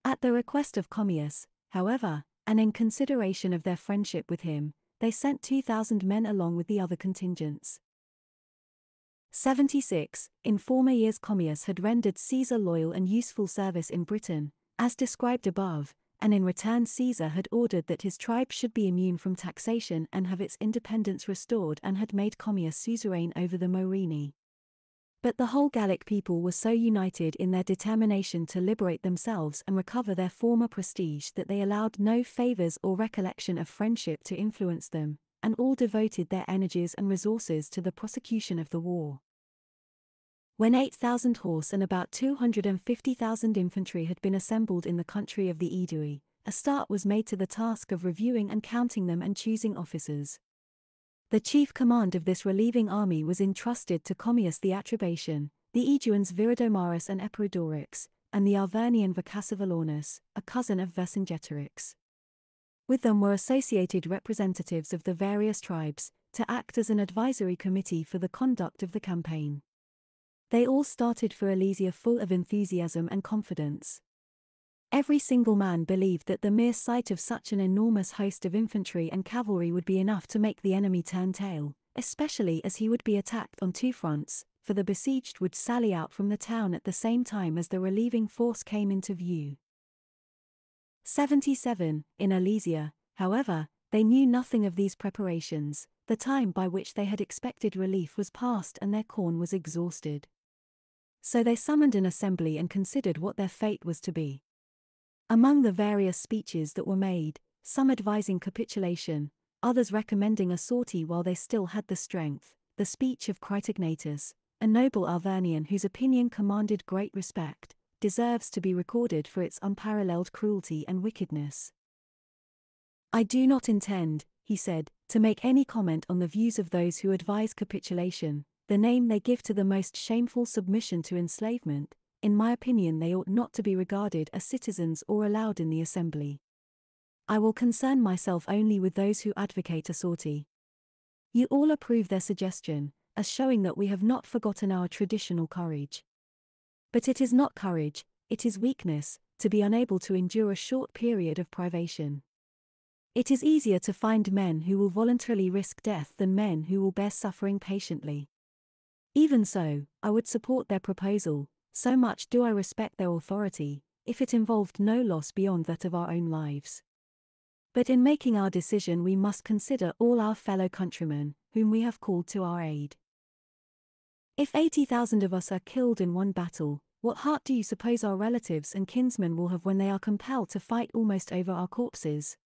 At the request of Commius, however, and in consideration of their friendship with him, they sent 2,000 men along with the other contingents. 76. In former years, Commius had rendered Caesar loyal and useful service in Britain, as described above, and in return Caesar had ordered that his tribe should be immune from taxation and have its independence restored and had made Commius suzerain over the Morini. But the whole Gallic people were so united in their determination to liberate themselves and recover their former prestige that they allowed no favors or recollection of friendship to influence them, and all devoted their energies and resources to the prosecution of the war. When 8,000 horse and about 250,000 infantry had been assembled in the country of the Aedui, a start was made to the task of reviewing and counting them and choosing officers. The chief command of this relieving army was entrusted to Commius the Atrebatian, the Aeduans Viridomarus and Eporedorix, and the Arvernian Vercassivellaunus, a cousin of Vercingetorix. With them were associated representatives of the various tribes, to act as an advisory committee for the conduct of the campaign. They all started for Alesia full of enthusiasm and confidence. Every single man believed that the mere sight of such an enormous host of infantry and cavalry would be enough to make the enemy turn tail, especially as he would be attacked on two fronts, for the besieged would sally out from the town at the same time as the relieving force came into view. 77. In Alesia, however, they knew nothing of these preparations, the time by which they had expected relief was past and their corn was exhausted. So they summoned an assembly and considered what their fate was to be. Among the various speeches that were made, some advising capitulation, others recommending a sortie while they still had the strength, the speech of Critognatus, a noble Arvernian whose opinion commanded great respect, deserves to be recorded for its unparalleled cruelty and wickedness. I do not intend, he said, to make any comment on the views of those who advise capitulation, the name they give to the most shameful submission to enslavement, in my opinion they ought not to be regarded as citizens or allowed in the assembly. I will concern myself only with those who advocate a sortie. You all approve their suggestion, as showing that we have not forgotten our traditional courage. But it is not courage, it is weakness, to be unable to endure a short period of privation. It is easier to find men who will voluntarily risk death than men who will bear suffering patiently. Even so, I would support their proposal, so much do I respect their authority, if it involved no loss beyond that of our own lives. But in making our decision, we must consider all our fellow countrymen, whom we have called to our aid. If 80,000 of us are killed in one battle, what heart do you suppose our relatives and kinsmen will have when they are compelled to fight almost over our corpses?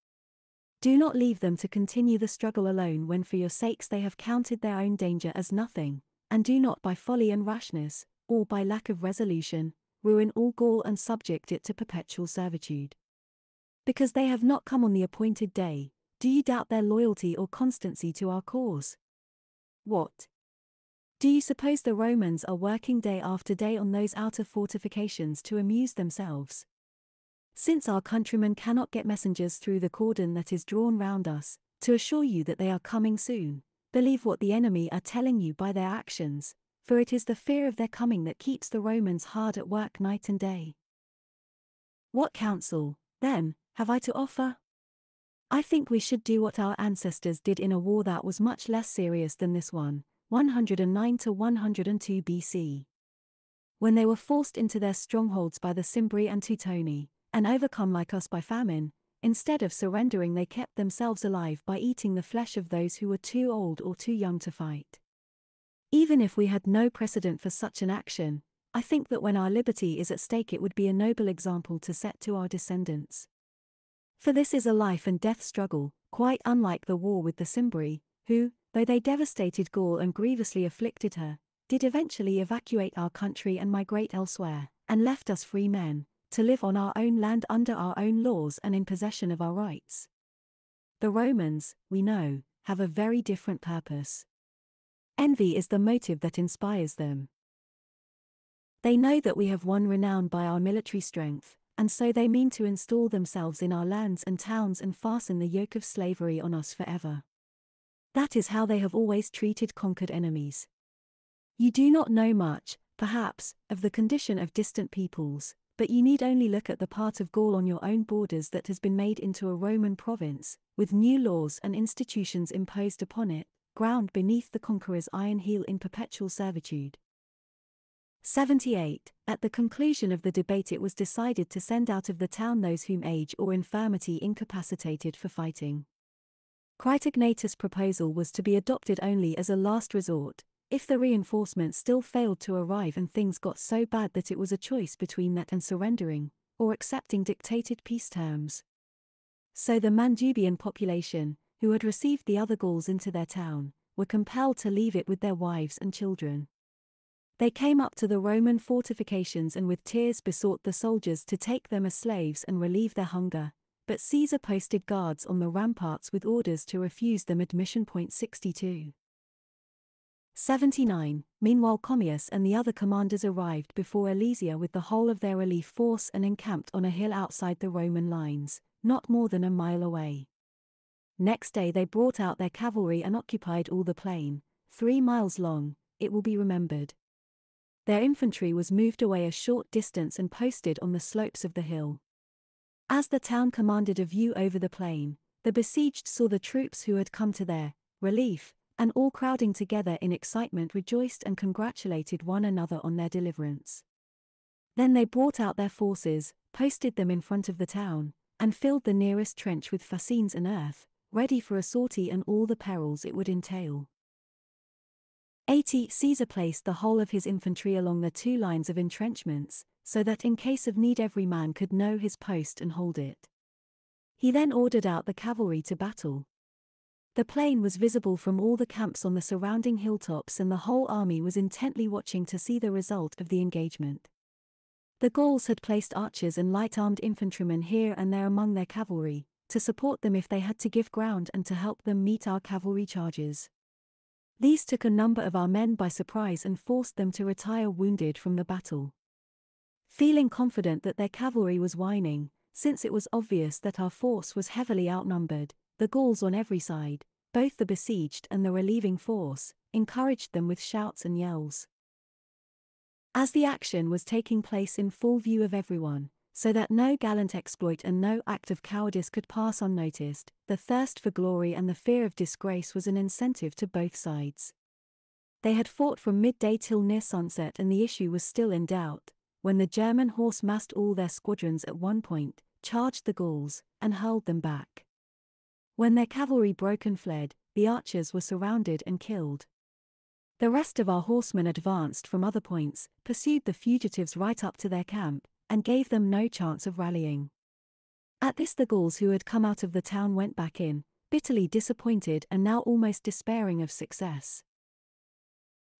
Do not leave them to continue the struggle alone when for your sakes they have counted their own danger as nothing, and do not by folly and rashness, or by lack of resolution, ruin all Gaul and subject it to perpetual servitude. Because they have not come on the appointed day, do you doubt their loyalty or constancy to our cause? What? Do you suppose the Romans are working day after day on those outer fortifications to amuse themselves? Since our countrymen cannot get messengers through the cordon that is drawn round us, to assure you that they are coming soon, believe what the enemy are telling you by their actions, for it is the fear of their coming that keeps the Romans hard at work night and day. What counsel, then, have I to offer? I think we should do what our ancestors did in a war that was much less serious than this one, 109 to 102 BC. When they were forced into their strongholds by the Cimbri and Teutoni, and overcome like us by famine, instead of surrendering, they kept themselves alive by eating the flesh of those who were too old or too young to fight. Even if we had no precedent for such an action, I think that when our liberty is at stake, it would be a noble example to set to our descendants. For this is a life and death struggle, quite unlike the war with the Cimbri, who, though they devastated Gaul and grievously afflicted her, did eventually evacuate our country and migrate elsewhere, and left us free men, to live on our own land under our own laws and in possession of our rights. The Romans, we know, have a very different purpose. Envy is the motive that inspires them. They know that we have won renown by our military strength, and so they mean to install themselves in our lands and towns and fasten the yoke of slavery on us forever. That is how they have always treated conquered enemies. You do not know much, perhaps, of the condition of distant peoples, but you need only look at the part of Gaul on your own borders that has been made into a Roman province, with new laws and institutions imposed upon it, ground beneath the conqueror's iron heel in perpetual servitude. 78. At the conclusion of the debate, it was decided to send out of the town those whom age or infirmity incapacitated for fighting. Critognatus' proposal was to be adopted only as a last resort, if the reinforcements still failed to arrive and things got so bad that it was a choice between that and surrendering, or accepting dictated peace terms. So the Mandubian population, who had received the other Gauls into their town, were compelled to leave it with their wives and children. They came up to the Roman fortifications and with tears besought the soldiers to take them as slaves and relieve their hunger, but Caesar posted guards on the ramparts with orders to refuse them admission. Point 62. 79. Meanwhile, Commius and the other commanders arrived before Alesia with the whole of their relief force and encamped on a hill outside the Roman lines, not more than a mile away. Next day they brought out their cavalry and occupied all the plain, three miles long, it will be remembered. Their infantry was moved away a short distance and posted on the slopes of the hill. As the town commanded a view over the plain, the besieged saw the troops who had come to their relief, and all crowding together in excitement rejoiced and congratulated one another on their deliverance. Then they brought out their forces, posted them in front of the town, and filled the nearest trench with fascines and earth, ready for a sortie and all the perils it would entail. 80 Caesar placed the whole of his infantry along the two lines of entrenchments, so that in case of need every man could know his post and hold it. He then ordered out the cavalry to battle. The plain was visible from all the camps on the surrounding hilltops and the whole army was intently watching to see the result of the engagement. The Gauls had placed archers and light-armed infantrymen here and there among their cavalry, to support them if they had to give ground and to help them meet our cavalry charges. These took a number of our men by surprise and forced them to retire wounded from the battle. Feeling confident that their cavalry was whining, since it was obvious that our force was heavily outnumbered, the Gauls on every side, both the besieged and the relieving force, encouraged them with shouts and yells. As the action was taking place in full view of everyone, so that no gallant exploit and no act of cowardice could pass unnoticed, the thirst for glory and the fear of disgrace was an incentive to both sides. They had fought from midday till near sunset and the issue was still in doubt, when the German horse massed all their squadrons at one point, charged the Gauls, and hurled them back. When their cavalry broke and fled, the archers were surrounded and killed. The rest of our horsemen advanced from other points, pursued the fugitives right up to their camp, and gave them no chance of rallying. At this, the Gauls who had come out of the town went back in, bitterly disappointed and now almost despairing of success.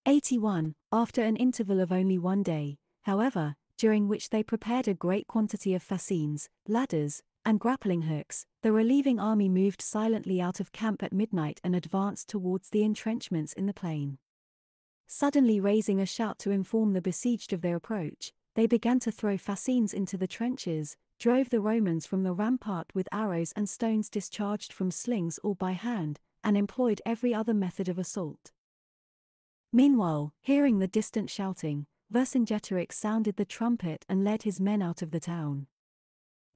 81. After an interval of only one day, however, during which they prepared a great quantity of fascines, ladders, and grappling hooks, the relieving army moved silently out of camp at midnight and advanced towards the entrenchments in the plain. Suddenly raising a shout to inform the besieged of their approach, they began to throw fascines into the trenches, drove the Romans from the rampart with arrows and stones discharged from slings or by hand, and employed every other method of assault. Meanwhile, hearing the distant shouting, Vercingetorix sounded the trumpet and led his men out of the town.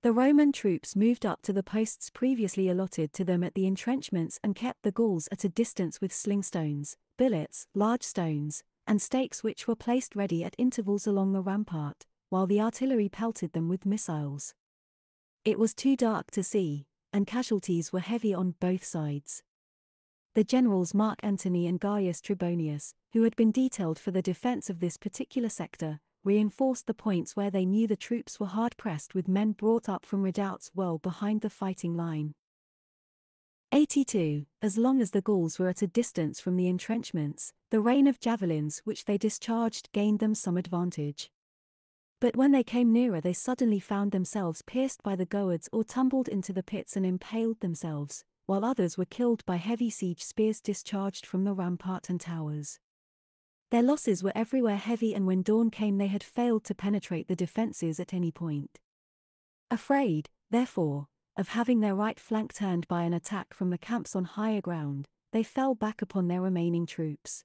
The Roman troops moved up to the posts previously allotted to them at the entrenchments and kept the Gauls at a distance with slingstones, billets, large stones, and stakes which were placed ready at intervals along the rampart, while the artillery pelted them with missiles. It was too dark to see, and casualties were heavy on both sides. The generals Mark Antony and Gaius Trebonius, who had been detailed for the defense of this particular sector, reinforced the points where they knew the troops were hard pressed with men brought up from redoubts well behind the fighting line. 82. As long as the Gauls were at a distance from the entrenchments, the rain of javelins which they discharged gained them some advantage. But when they came nearer, they suddenly found themselves pierced by the goads or tumbled into the pits and impaled themselves, while others were killed by heavy siege spears discharged from the rampart and towers. Their losses were everywhere heavy, and when dawn came, they had failed to penetrate the defences at any point. Afraid, therefore, of having their right flank turned by an attack from the camps on higher ground, they fell back upon their remaining troops.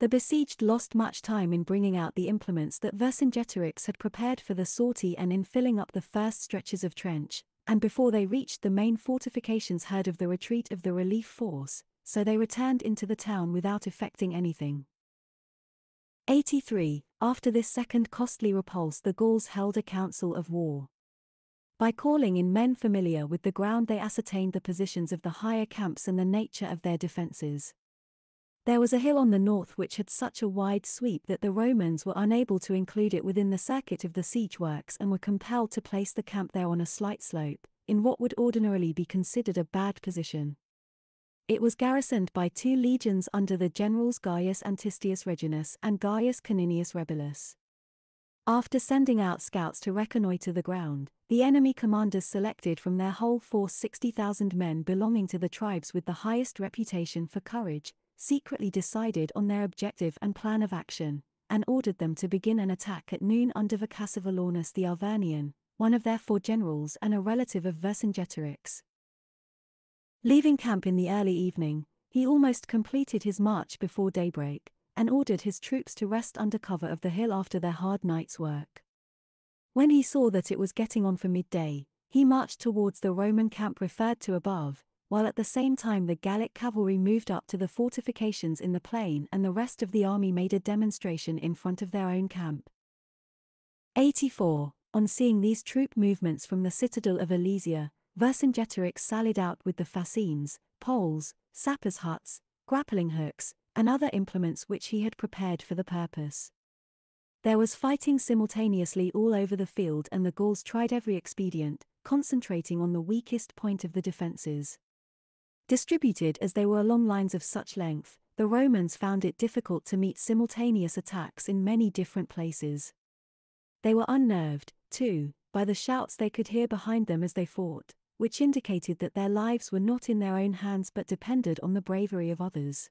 The besieged lost much time in bringing out the implements that Vercingetorix had prepared for the sortie and in filling up the first stretches of trench, and before they reached the main fortifications heard of the retreat of the relief force, so they returned into the town without effecting anything. 83. After this second costly repulse the Gauls held a council of war. By calling in men familiar with the ground, they ascertained the positions of the higher camps and the nature of their defences. There was a hill on the north which had such a wide sweep that the Romans were unable to include it within the circuit of the siege works and were compelled to place the camp there on a slight slope, in what would ordinarily be considered a bad position. It was garrisoned by two legions under the generals Gaius Antistius Reginus and Gaius Caninius Rebilus. After sending out scouts to reconnoitre the ground, the enemy commanders selected from their whole force 60,000 men belonging to the tribes with the highest reputation for courage, secretly decided on their objective and plan of action, and ordered them to begin an attack at noon under Vercassivellaunus the Arvernian, one of their four generals and a relative of Vercingetorix. Leaving camp in the early evening, he almost completed his march before daybreak, and ordered his troops to rest under cover of the hill after their hard night's work. When he saw that it was getting on for midday, he marched towards the Roman camp referred to above, while at the same time the Gallic cavalry moved up to the fortifications in the plain and the rest of the army made a demonstration in front of their own camp. 84. On seeing these troop movements from the citadel of Alesia, Vercingetorix sallied out with the fascines, poles, sappers' huts, grappling hooks, and other implements which he had prepared for the purpose. There was fighting simultaneously all over the field, and the Gauls tried every expedient, concentrating on the weakest point of the defences. Distributed as they were along lines of such length, the Romans found it difficult to meet simultaneous attacks in many different places. They were unnerved, too, by the shouts they could hear behind them as they fought, which indicated that their lives were not in their own hands but depended on the bravery of others.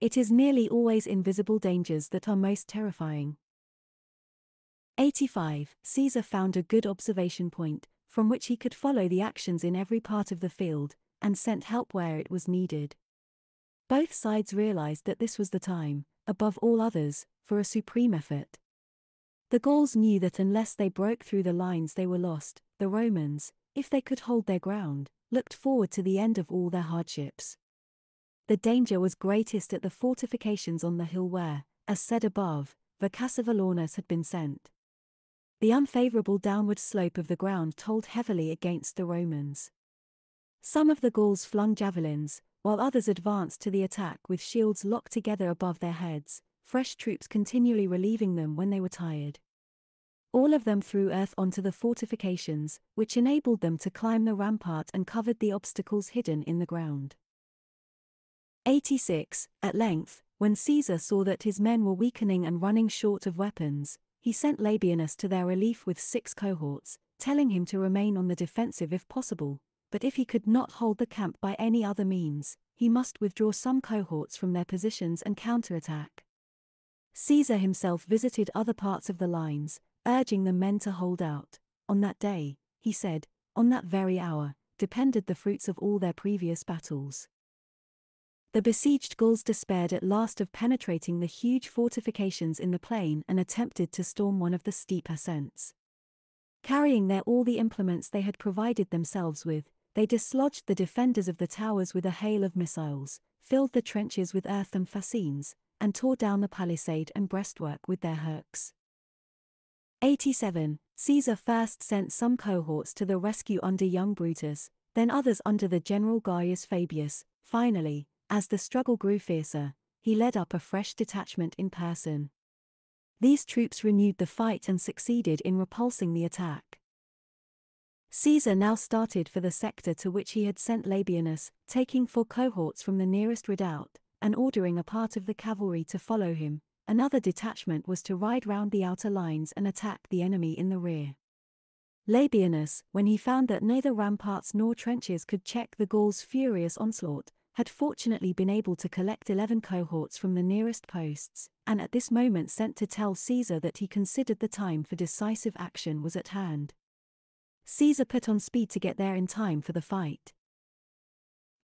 It is nearly always invisible dangers that are most terrifying. 85. Caesar found a good observation point, from which he could follow the actions in every part of the field, and sent help where it was needed. Both sides realized that this was the time, above all others, for a supreme effort. The Gauls knew that unless they broke through the lines they were lost, the Romans, if they could hold their ground, looked forward to the end of all their hardships. The danger was greatest at the fortifications on the hill where, as said above, Vercassivellaunus had been sent. The unfavorable downward slope of the ground told heavily against the Romans. Some of the Gauls flung javelins, while others advanced to the attack with shields locked together above their heads, fresh troops continually relieving them when they were tired. All of them threw earth onto the fortifications, which enabled them to climb the rampart and covered the obstacles hidden in the ground. 86. At length, when Caesar saw that his men were weakening and running short of weapons, he sent Labienus to their relief with six cohorts, telling him to remain on the defensive if possible, but if he could not hold the camp by any other means, he must withdraw some cohorts from their positions and counterattack. Caesar himself visited other parts of the lines, urging the men to hold out. On that day, he said, on that very hour, depended the fruits of all their previous battles. The besieged Gauls despaired at last of penetrating the huge fortifications in the plain and attempted to storm one of the steep ascents. Carrying there all the implements they had provided themselves with, they dislodged the defenders of the towers with a hail of missiles, filled the trenches with earth and fascines, and tore down the palisade and breastwork with their hooks. 87. Caesar first sent some cohorts to the rescue under young Brutus, then others under the general Gaius Fabius, finally, as the struggle grew fiercer, he led up a fresh detachment in person. These troops renewed the fight and succeeded in repulsing the attack. Caesar now started for the sector to which he had sent Labienus, taking four cohorts from the nearest redoubt, and ordering a part of the cavalry to follow him. Another detachment was to ride round the outer lines and attack the enemy in the rear. Labienus, when he found that neither ramparts nor trenches could check the Gauls' furious onslaught, had fortunately been able to collect eleven cohorts from the nearest posts, and at this moment sent to tell Caesar that he considered the time for decisive action was at hand. Caesar put on speed to get there in time for the fight.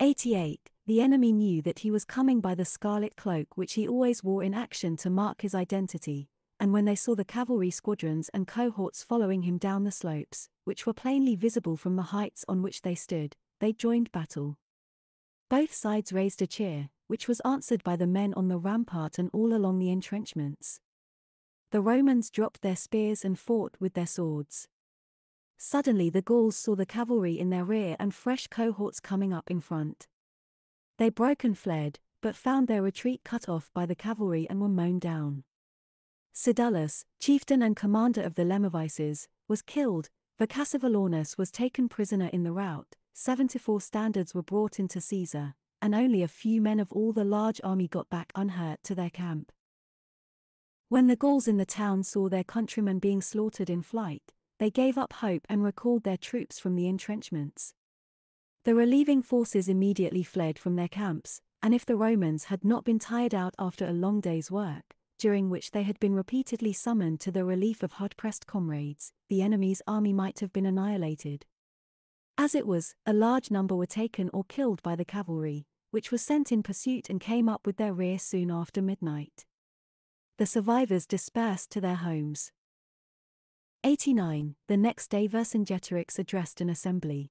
88. The enemy knew that he was coming by the scarlet cloak which he always wore in action to mark his identity, and when they saw the cavalry squadrons and cohorts following him down the slopes, which were plainly visible from the heights on which they stood, they joined battle. Both sides raised a cheer, which was answered by the men on the rampart and all along the entrenchments. The Romans dropped their spears and fought with their swords. Suddenly the Gauls saw the cavalry in their rear and fresh cohorts coming up in front. They broke and fled, but found their retreat cut off by the cavalry and were mown down. Sedullus, chieftain and commander of the Lemovices, was killed, Vercassivellaunus was taken prisoner in the rout, 74 standards were brought into Caesar, and only a few men of all the large army got back unhurt to their camp. When the Gauls in the town saw their countrymen being slaughtered in flight, they gave up hope and recalled their troops from the entrenchments. The relieving forces immediately fled from their camps, and if the Romans had not been tired out after a long day's work, during which they had been repeatedly summoned to the relief of hard pressed comrades, the enemy's army might have been annihilated. As it was, a large number were taken or killed by the cavalry, which was sent in pursuit and came up with their rear soon after midnight. The survivors dispersed to their homes. 89. The next day Vercingetorix addressed an assembly.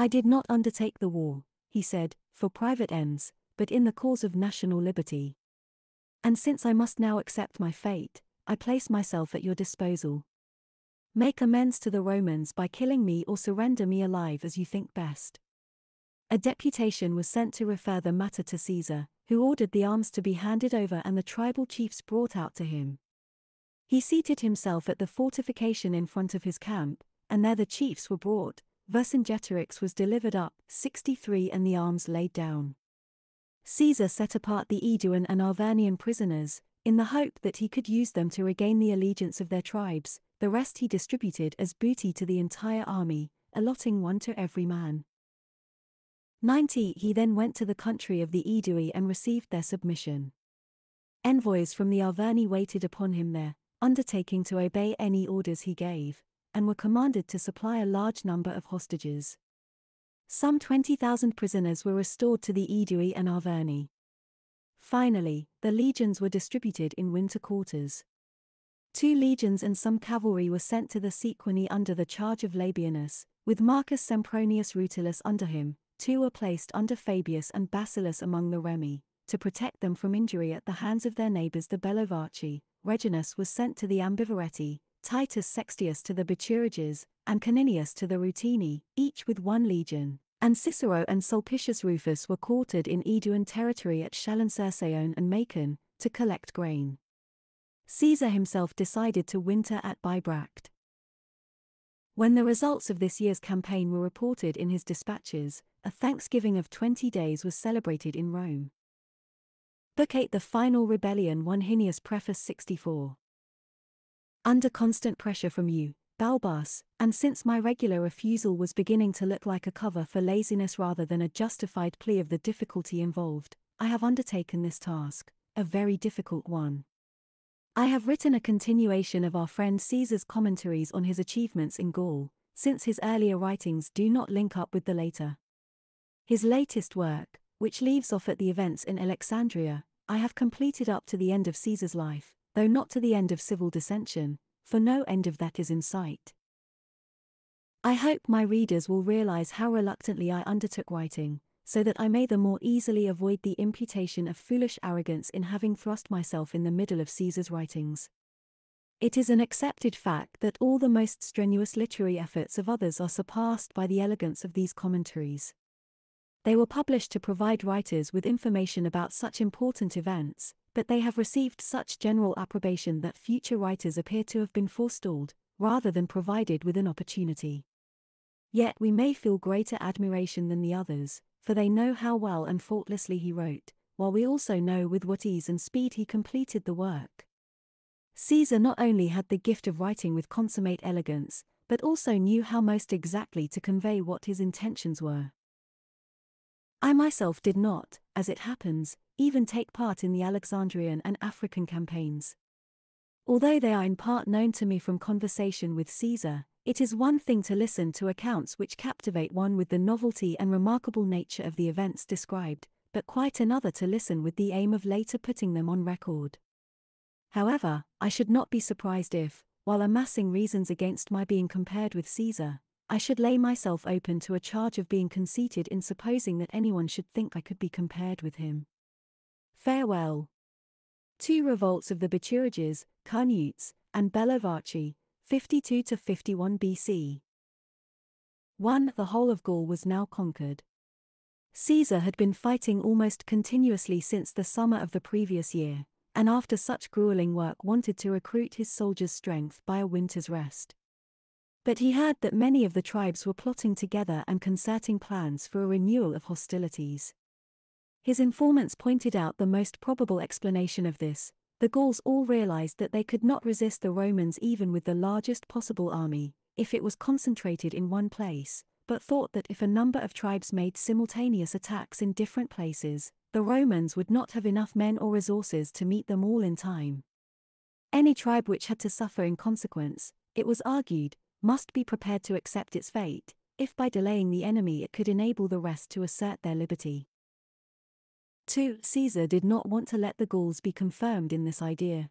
I did not undertake the war, he said, for private ends, but in the cause of national liberty. And since I must now accept my fate, I place myself at your disposal. Make amends to the Romans by killing me or surrender me alive as you think best. A deputation was sent to refer the matter to Caesar, who ordered the arms to be handed over and the tribal chiefs brought out to him. He seated himself at the fortification in front of his camp, and there the chiefs were brought, Vercingetorix was delivered up, 63 and the arms laid down. Caesar set apart the Aeduan and Arvernian prisoners, in the hope that he could use them to regain the allegiance of their tribes, the rest he distributed as booty to the entire army, allotting one to every man. 90 He then went to the country of the Aedui and received their submission. Envoys from the Arverni waited upon him there, undertaking to obey any orders he gave, and were commanded to supply a large number of hostages. Some 20,000 prisoners were restored to the Aedui and Arverni. Finally, the legions were distributed in winter quarters. Two legions and some cavalry were sent to the Sequani under the charge of Labienus, with Marcus Sempronius Rutilius under him, two were placed under Fabius and Basilus among the Remi, to protect them from injury at the hands of their neighbors the Bellovaci. Reginus was sent to the Ambivaretti, Titus Sextius to the Bituriges, and Caninius to the Ruteni, each with one legion. And Cicero and Sulpicius Rufus were quartered in Aeduan territory at Chalon-sur-Saône and Macon, to collect grain. Caesar himself decided to winter at Bibracte. When the results of this year's campaign were reported in his dispatches, a thanksgiving of 20 days was celebrated in Rome. Book 8 The Final Rebellion 1 Hirtius Preface 64 Under constant pressure from you, Balbus, and since my regular refusal was beginning to look like a cover for laziness rather than a justified plea of the difficulty involved, I have undertaken this task, a very difficult one. I have written a continuation of our friend Caesar's commentaries on his achievements in Gaul, since his earlier writings do not link up with the later. His latest work, which leaves off at the events in Alexandria, I have completed up to the end of Caesar's life, though not to the end of civil dissension, for no end of that is in sight. I hope my readers will realize how reluctantly I undertook writing, so that I may the more easily avoid the imputation of foolish arrogance in having thrust myself in the middle of Caesar's writings. It is an accepted fact that all the most strenuous literary efforts of others are surpassed by the elegance of these commentaries. They were published to provide writers with information about such important events, but they have received such general approbation that future writers appear to have been forestalled, rather than provided with an opportunity. Yet we may feel greater admiration than the others, for they know how well and faultlessly he wrote, while we also know with what ease and speed he completed the work. Caesar not only had the gift of writing with consummate elegance, but also knew how most exactly to convey what his intentions were. I myself did not, as it happens, even take part in the Alexandrian and African campaigns. Although they are in part known to me from conversation with Caesar, it is one thing to listen to accounts which captivate one with the novelty and remarkable nature of the events described, but quite another to listen with the aim of later putting them on record. However, I should not be surprised if, while amassing reasons against my being compared with Caesar, I should lay myself open to a charge of being conceited in supposing that anyone should think I could be compared with him. Farewell. Two revolts of the Bituriges, Carnutes, and Bellovaci, 52 to 51 BC. 1. The whole of Gaul was now conquered. Caesar had been fighting almost continuously since the summer of the previous year, and after such grueling work wanted to recruit his soldiers' strength by a winter's rest. But he heard that many of the tribes were plotting together and concerting plans for a renewal of hostilities. His informants pointed out the most probable explanation of this. The Gauls all realized that they could not resist the Romans even with the largest possible army, if it was concentrated in one place, but thought that if a number of tribes made simultaneous attacks in different places, the Romans would not have enough men or resources to meet them all in time. Any tribe which had to suffer in consequence, it was argued, must be prepared to accept its fate, if by delaying the enemy it could enable the rest to assert their liberty. 2. Caesar did not want to let the Gauls be confirmed in this idea.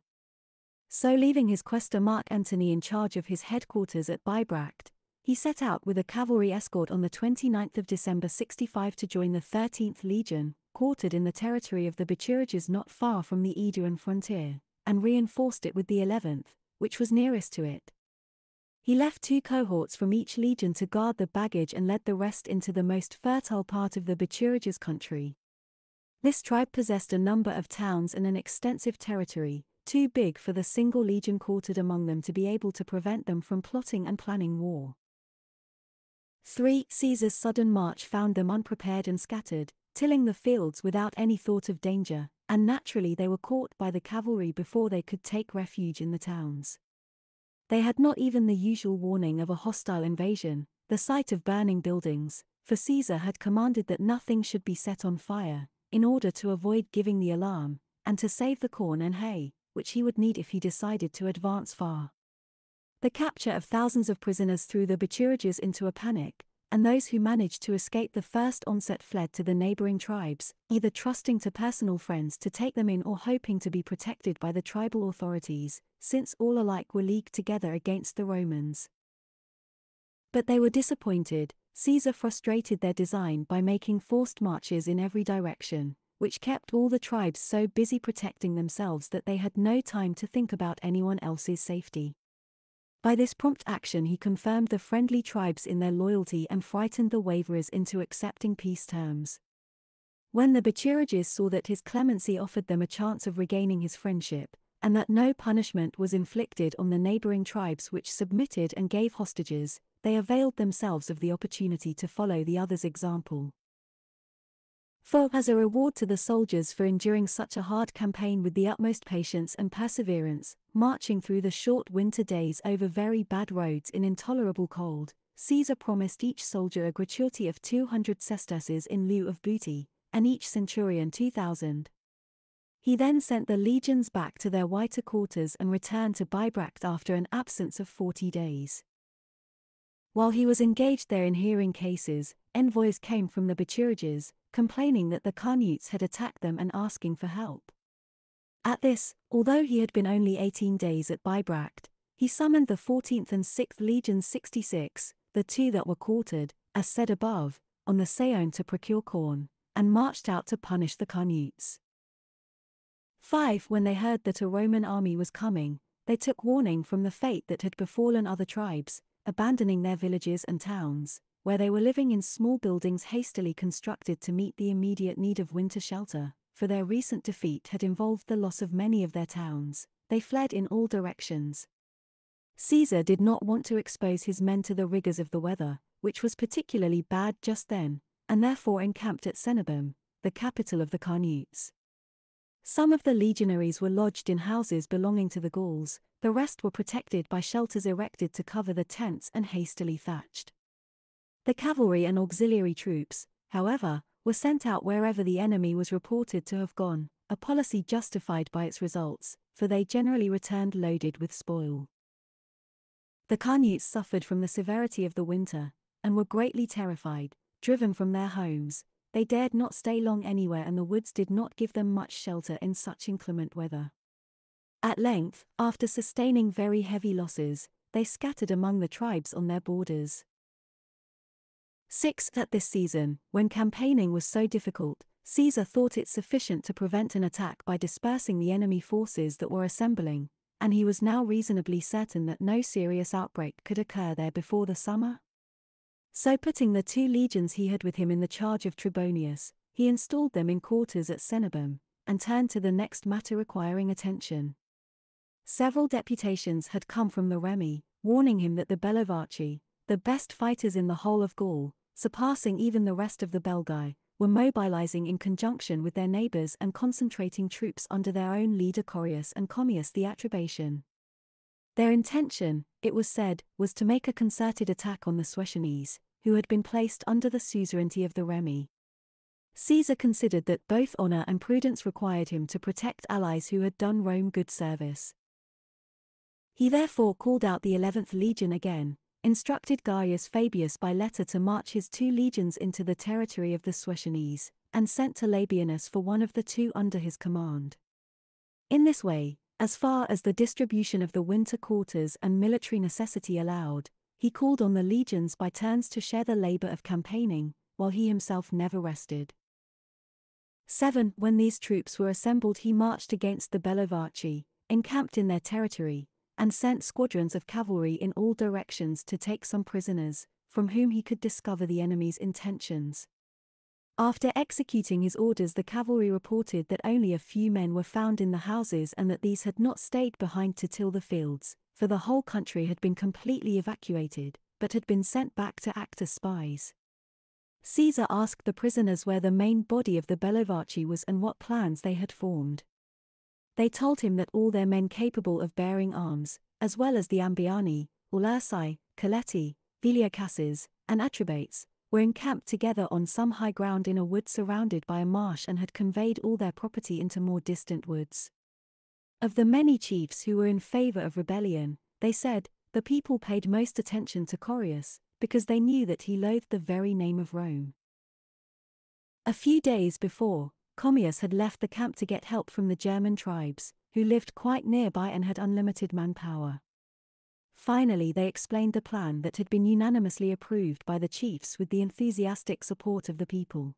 So leaving his quaestor Mark Antony in charge of his headquarters at Bibracte, he set out with a cavalry escort on the 29th of December 65 to join the 13th Legion, quartered in the territory of the Bituriges not far from the Aeduan frontier, and reinforced it with the 11th, which was nearest to it. He left two cohorts from each legion to guard the baggage and led the rest into the most fertile part of the Bituriges country. This tribe possessed a number of towns and an extensive territory, too big for the single legion quartered among them to be able to prevent them from plotting and planning war. 3. Caesar's sudden march found them unprepared and scattered, tilling the fields without any thought of danger, and naturally they were caught by the cavalry before they could take refuge in the towns. They had not even the usual warning of a hostile invasion, the sight of burning buildings, for Caesar had commanded that nothing should be set on fire, in order to avoid giving the alarm, and to save the corn and hay, which he would need if he decided to advance far. The capture of thousands of prisoners threw the Bituriges into a panic, and those who managed to escape the first onset fled to the neighboring tribes, either trusting to personal friends to take them in or hoping to be protected by the tribal authorities, since all alike were leagued together against the Romans. But they were disappointed, Caesar frustrated their design by making forced marches in every direction, which kept all the tribes so busy protecting themselves that they had no time to think about anyone else's safety. By this prompt action he confirmed the friendly tribes in their loyalty and frightened the waverers into accepting peace terms. When the Bituriges saw that his clemency offered them a chance of regaining his friendship, and that no punishment was inflicted on the neighboring tribes which submitted and gave hostages, they availed themselves of the opportunity to follow the others' example. For as a reward to the soldiers for enduring such a hard campaign with the utmost patience and perseverance, marching through the short winter days over very bad roads in intolerable cold, Caesar promised each soldier a gratuity of 200 sesterces in lieu of booty, and each centurion 2,000. He then sent the legions back to their whiter quarters and returned to Bibracte after an absence of 40 days. While he was engaged there in hearing cases, envoys came from the Bituriges, complaining that the Carnutes had attacked them and asking for help. At this, although he had been only 18 days at Bibracte, he summoned the 14th and 6th Legions 66, the two that were quartered, as said above, on the Saone to procure corn, and marched out to punish the Carnutes. 5. When they heard that a Roman army was coming, they took warning from the fate that had befallen other tribes, abandoning their villages and towns, where they were living in small buildings hastily constructed to meet the immediate need of winter shelter, for their recent defeat had involved the loss of many of their towns, they fled in all directions. Caesar did not want to expose his men to the rigors of the weather, which was particularly bad just then, and therefore encamped at Cenabum, the capital of the Carnutes. Some of the legionaries were lodged in houses belonging to the Gauls, the rest were protected by shelters erected to cover the tents and hastily thatched. The cavalry and auxiliary troops, however, were sent out wherever the enemy was reported to have gone, a policy justified by its results, for they generally returned loaded with spoil. The Carnutes suffered from the severity of the winter, and were greatly terrified, driven from their homes, they dared not stay long anywhere and the woods did not give them much shelter in such inclement weather. At length, after sustaining very heavy losses, they scattered among the tribes on their borders. 6. At this season, when campaigning was so difficult, Caesar thought it sufficient to prevent an attack by dispersing the enemy forces that were assembling, and he was now reasonably certain that no serious outbreak could occur there before the summer. So, putting the two legions he had with him in the charge of Trebonius, he installed them in quarters at Cenabum, and turned to the next matter requiring attention. Several deputations had come from the Remi, warning him that the Bellovaci, the best fighters in the whole of Gaul, surpassing even the rest of the Belgae, were mobilizing in conjunction with their neighbors and concentrating troops under their own leader Correus and Commius the Atrebatian. Their intention, it was said, was to make a concerted attack on the Suessiones, who had been placed under the suzerainty of the Remi. Caesar considered that both honor and prudence required him to protect allies who had done Rome good service. He therefore called out the 11th Legion again, instructed Gaius Fabius by letter to march his two legions into the territory of the Suessiones, and sent to Labienus for one of the two under his command. In this way, as far as the distribution of the winter quarters and military necessity allowed, he called on the legions by turns to share the labor of campaigning, while he himself never rested. 7. When these troops were assembled, he marched against the Bellovaci, encamped in their territory, and sent squadrons of cavalry in all directions to take some prisoners, from whom he could discover the enemy's intentions. After executing his orders, the cavalry reported that only a few men were found in the houses and that these had not stayed behind to till the fields, for the whole country had been completely evacuated, but had been sent back to act as spies. Caesar asked the prisoners where the main body of the Bellovaci was and what plans they had formed. They told him that all their men capable of bearing arms, as well as the Ambiani, Aulerci, Caleti, Veliocasses, and Atrebates, were encamped together on some high ground in a wood surrounded by a marsh and had conveyed all their property into more distant woods. Of the many chiefs who were in favor of rebellion, they said, the people paid most attention to Correus, because they knew that he loathed the very name of Rome. A few days before, Commius had left the camp to get help from the German tribes, who lived quite nearby and had unlimited manpower. Finally, they explained the plan that had been unanimously approved by the chiefs with the enthusiastic support of the people.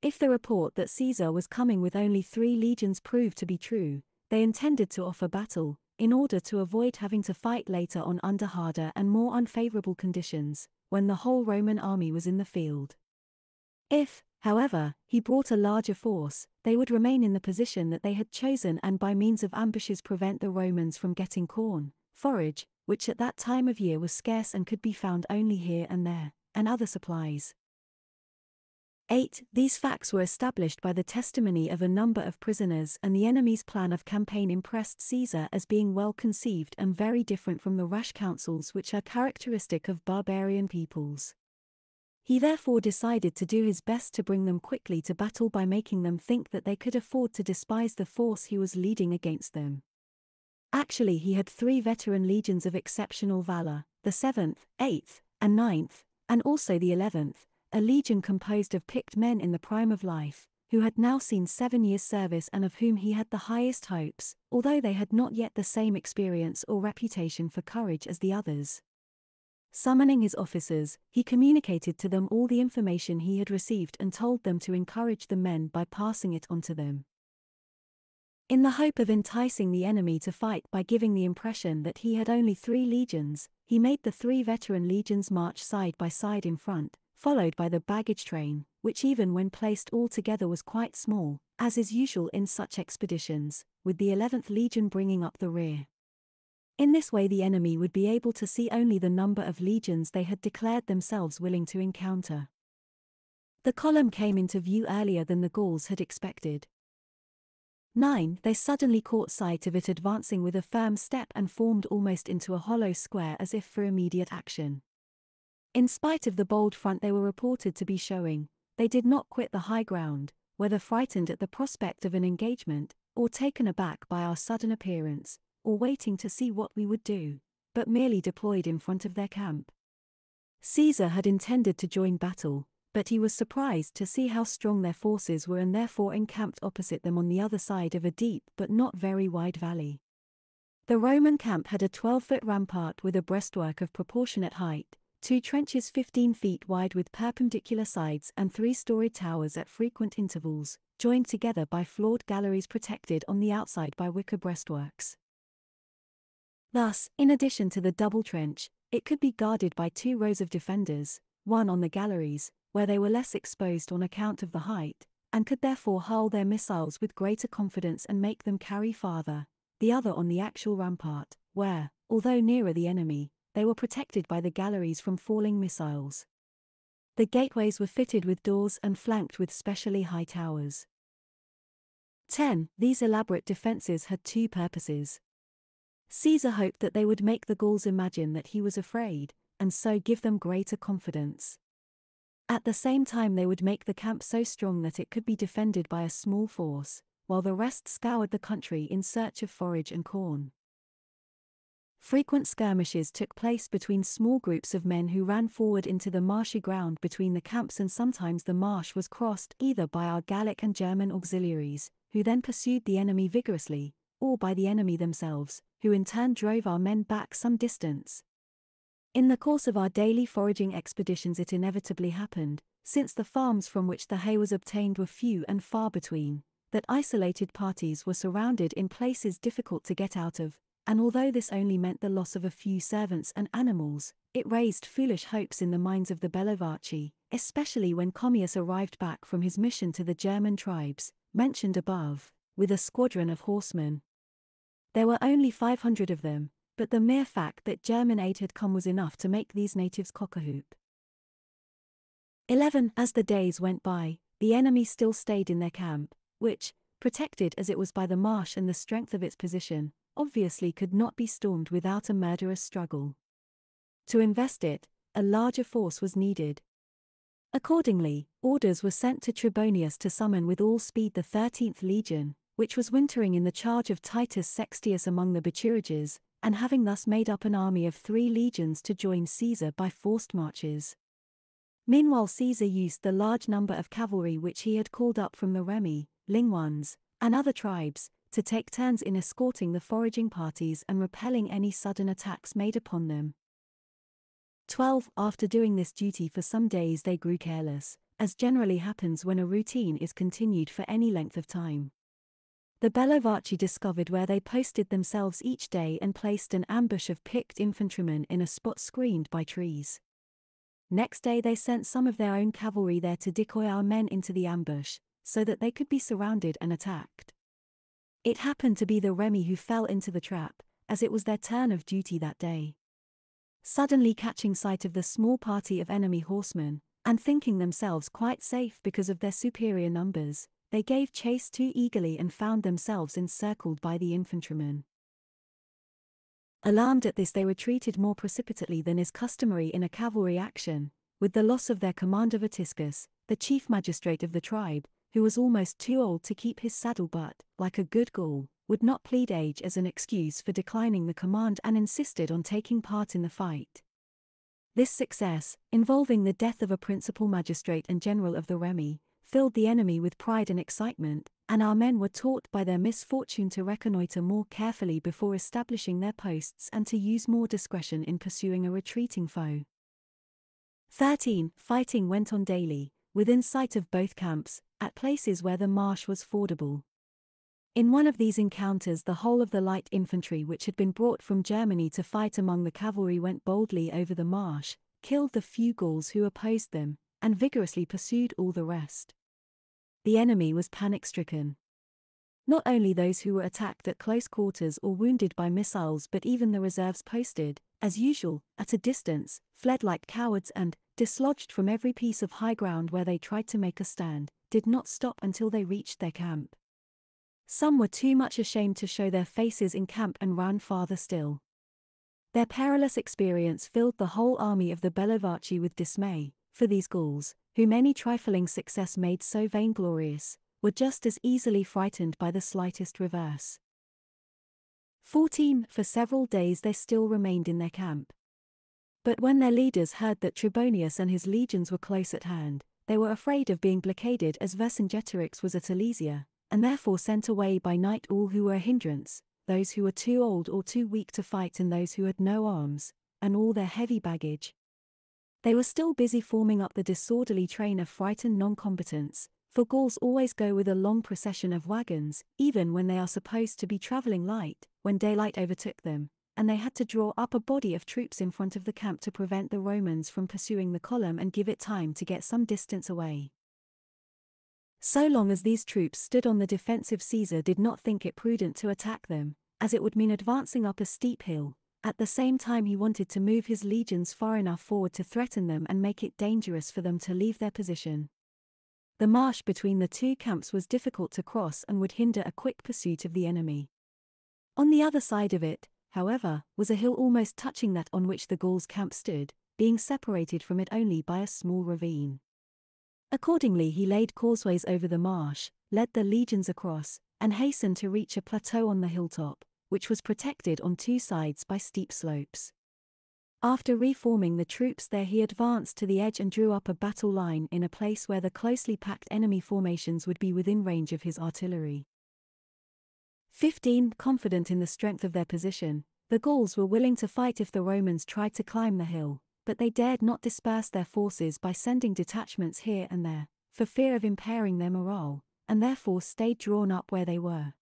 If the report that Caesar was coming with only three legions proved to be true, they intended to offer battle, in order to avoid having to fight later on under harder and more unfavorable conditions, when the whole Roman army was in the field. If, however, he brought a larger force, they would remain in the position that they had chosen and by means of ambushes prevent the Romans from getting corn, forage, which at that time of year was scarce and could be found only here and there, and other supplies. 8. These facts were established by the testimony of a number of prisoners, and the enemy's plan of campaign impressed Caesar as being well conceived and very different from the rash counsels which are characteristic of barbarian peoples. He therefore decided to do his best to bring them quickly to battle by making them think that they could afford to despise the force he was leading against them. Actually, he had three veteran legions of exceptional valor the 7th, 8th, and 9th, and also the 11th, a legion composed of picked men in the prime of life, who had now seen seven years' service and of whom he had the highest hopes, although they had not yet the same experience or reputation for courage as the others. Summoning his officers, he communicated to them all the information he had received and told them to encourage the men by passing it on to them. In the hope of enticing the enemy to fight by giving the impression that he had only three legions, he made the three veteran legions march side by side in front, followed by the baggage train, which even when placed all together was quite small, as is usual in such expeditions, with the 11th Legion bringing up the rear. In this way, the enemy would be able to see only the number of legions they had declared themselves willing to encounter. The column came into view earlier than the Gauls had expected. 9. They suddenly caught sight of it advancing with a firm step and formed almost into a hollow square as if for immediate action. In spite of the bold front they were reported to be showing, they did not quit the high ground, whether frightened at the prospect of an engagement, or taken aback by our sudden appearance, or waiting to see what we would do, but merely deployed in front of their camp. Caesar had intended to join battle, but he was surprised to see how strong their forces were and therefore encamped opposite them on the other side of a deep but not very wide valley. The Roman camp had a 12 foot rampart with a breastwork of proportionate height, two trenches 15 feet wide with perpendicular sides and three storied towers at frequent intervals, joined together by floored galleries protected on the outside by wicker breastworks. Thus, in addition to the double trench, it could be guarded by two rows of defenders, one on the galleries, where they were less exposed on account of the height, and could therefore hurl their missiles with greater confidence and make them carry farther, the other on the actual rampart, where, although nearer the enemy, they were protected by the galleries from falling missiles. The gateways were fitted with doors and flanked with specially high towers. 10. These elaborate defences had two purposes. Caesar hoped that they would make the Gauls imagine that he was afraid, and so give them greater confidence. At the same time, they would make the camp so strong that it could be defended by a small force, while the rest scoured the country in search of forage and corn. Frequent skirmishes took place between small groups of men who ran forward into the marshy ground between the camps, and sometimes the marsh was crossed either by our Gallic and German auxiliaries, who then pursued the enemy vigorously, or by the enemy themselves, who in turn drove our men back some distance. In the course of our daily foraging expeditions, it inevitably happened, since the farms from which the hay was obtained were few and far between, that isolated parties were surrounded in places difficult to get out of, and although this only meant the loss of a few servants and animals, it raised foolish hopes in the minds of the Bellovaci, especially when Commius arrived back from his mission to the German tribes, mentioned above, with a squadron of horsemen. There were only 500 of them, but the mere fact that German aid had come was enough to make these natives cock-a-hoop. 11. As the days went by, the enemy still stayed in their camp, which, protected as it was by the marsh and the strength of its position, obviously could not be stormed without a murderous struggle. To invest it, a larger force was needed. Accordingly, orders were sent to Trebonius to summon with all speed the 13th legion, which was wintering in the charge of Titus Sextius among the Bituriges, and having thus made up an army of three legions to join Caesar by forced marches. Meanwhile Caesar used the large number of cavalry which he had called up from the Remi, Lingones, and other tribes, to take turns in escorting the foraging parties and repelling any sudden attacks made upon them. 12. After doing this duty for some days they grew careless, as generally happens when a routine is continued for any length of time. The Bellovaci discovered where they posted themselves each day and placed an ambush of picked infantrymen in a spot screened by trees. Next day they sent some of their own cavalry there to decoy our men into the ambush, so that they could be surrounded and attacked. It happened to be the Remi who fell into the trap, as it was their turn of duty that day. Suddenly catching sight of the small party of enemy horsemen, and thinking themselves quite safe because of their superior numbers, they gave chase too eagerly and found themselves encircled by the infantrymen. Alarmed at this, they retreated more precipitately than is customary in a cavalry action, with the loss of their commander Vertiscus, the chief magistrate of the tribe, who was almost too old to keep his saddle but, like a good Gaul, would not plead age as an excuse for declining the command and insisted on taking part in the fight. This success, involving the death of a principal magistrate and general of the Remi, filled the enemy with pride and excitement, and our men were taught by their misfortune to reconnoiter more carefully before establishing their posts and to use more discretion in pursuing a retreating foe. 13. Fighting went on daily, within sight of both camps, at places where the marsh was fordable. In one of these encounters, the whole of the light infantry which had been brought from Germany to fight among the cavalry went boldly over the marsh, killed the few Gauls who opposed them, and vigorously pursued all the rest. The enemy was panic stricken. Not only those who were attacked at close quarters or wounded by missiles, but even the reserves posted, as usual, at a distance, fled like cowards and, dislodged from every piece of high ground where they tried to make a stand, did not stop until they reached their camp. Some were too much ashamed to show their faces in camp and ran farther still. Their perilous experience filled the whole army of the Bellovaci with dismay, for these Gauls, whom any trifling success made so vainglorious, were just as easily frightened by the slightest reverse. 14. For several days they still remained in their camp. But when their leaders heard that Trebonius and his legions were close at hand, they were afraid of being blockaded as Vercingetorix was at Alesia, and therefore sent away by night all who were a hindrance, those who were too old or too weak to fight and those who had no arms, and all their heavy baggage, they were still busy forming up the disorderly train of frightened non-combatants, for Gauls always go with a long procession of wagons, even when they are supposed to be traveling light, when daylight overtook them, and they had to draw up a body of troops in front of the camp to prevent the Romans from pursuing the column and give it time to get some distance away. So long as these troops stood on the defensive Caesar did not think it prudent to attack them, as it would mean advancing up a steep hill, at the same time he wanted to move his legions far enough forward to threaten them and make it dangerous for them to leave their position. The marsh between the two camps was difficult to cross and would hinder a quick pursuit of the enemy. On the other side of it, however, was a hill almost touching that on which the Gauls' camp stood, being separated from it only by a small ravine. Accordingly, he laid causeways over the marsh, led the legions across, and hastened to reach a plateau on the hilltop, which was protected on two sides by steep slopes. After reforming the troops there he advanced to the edge and drew up a battle line in a place where the closely packed enemy formations would be within range of his artillery. 15. Confident in the strength of their position, the Gauls were willing to fight if the Romans tried to climb the hill, but they dared not disperse their forces by sending detachments here and there, for fear of impairing their morale, and therefore stayed drawn up where they were.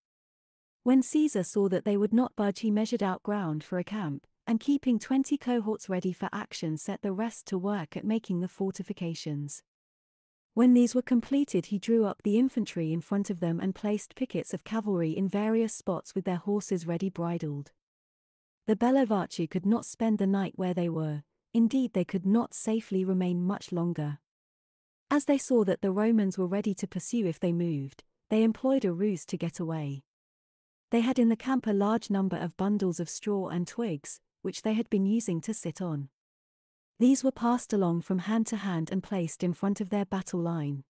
When Caesar saw that they would not budge, he measured out ground for a camp, and keeping twenty cohorts ready for action, set the rest to work at making the fortifications. When these were completed, he drew up the infantry in front of them and placed pickets of cavalry in various spots with their horses ready bridled. The Bellovaci could not spend the night where they were, indeed, they could not safely remain much longer. As they saw that the Romans were ready to pursue if they moved, they employed a ruse to get away. They had in the camp a large number of bundles of straw and twigs, which they had been using to sit on. These were passed along from hand to hand and placed in front of their battle line.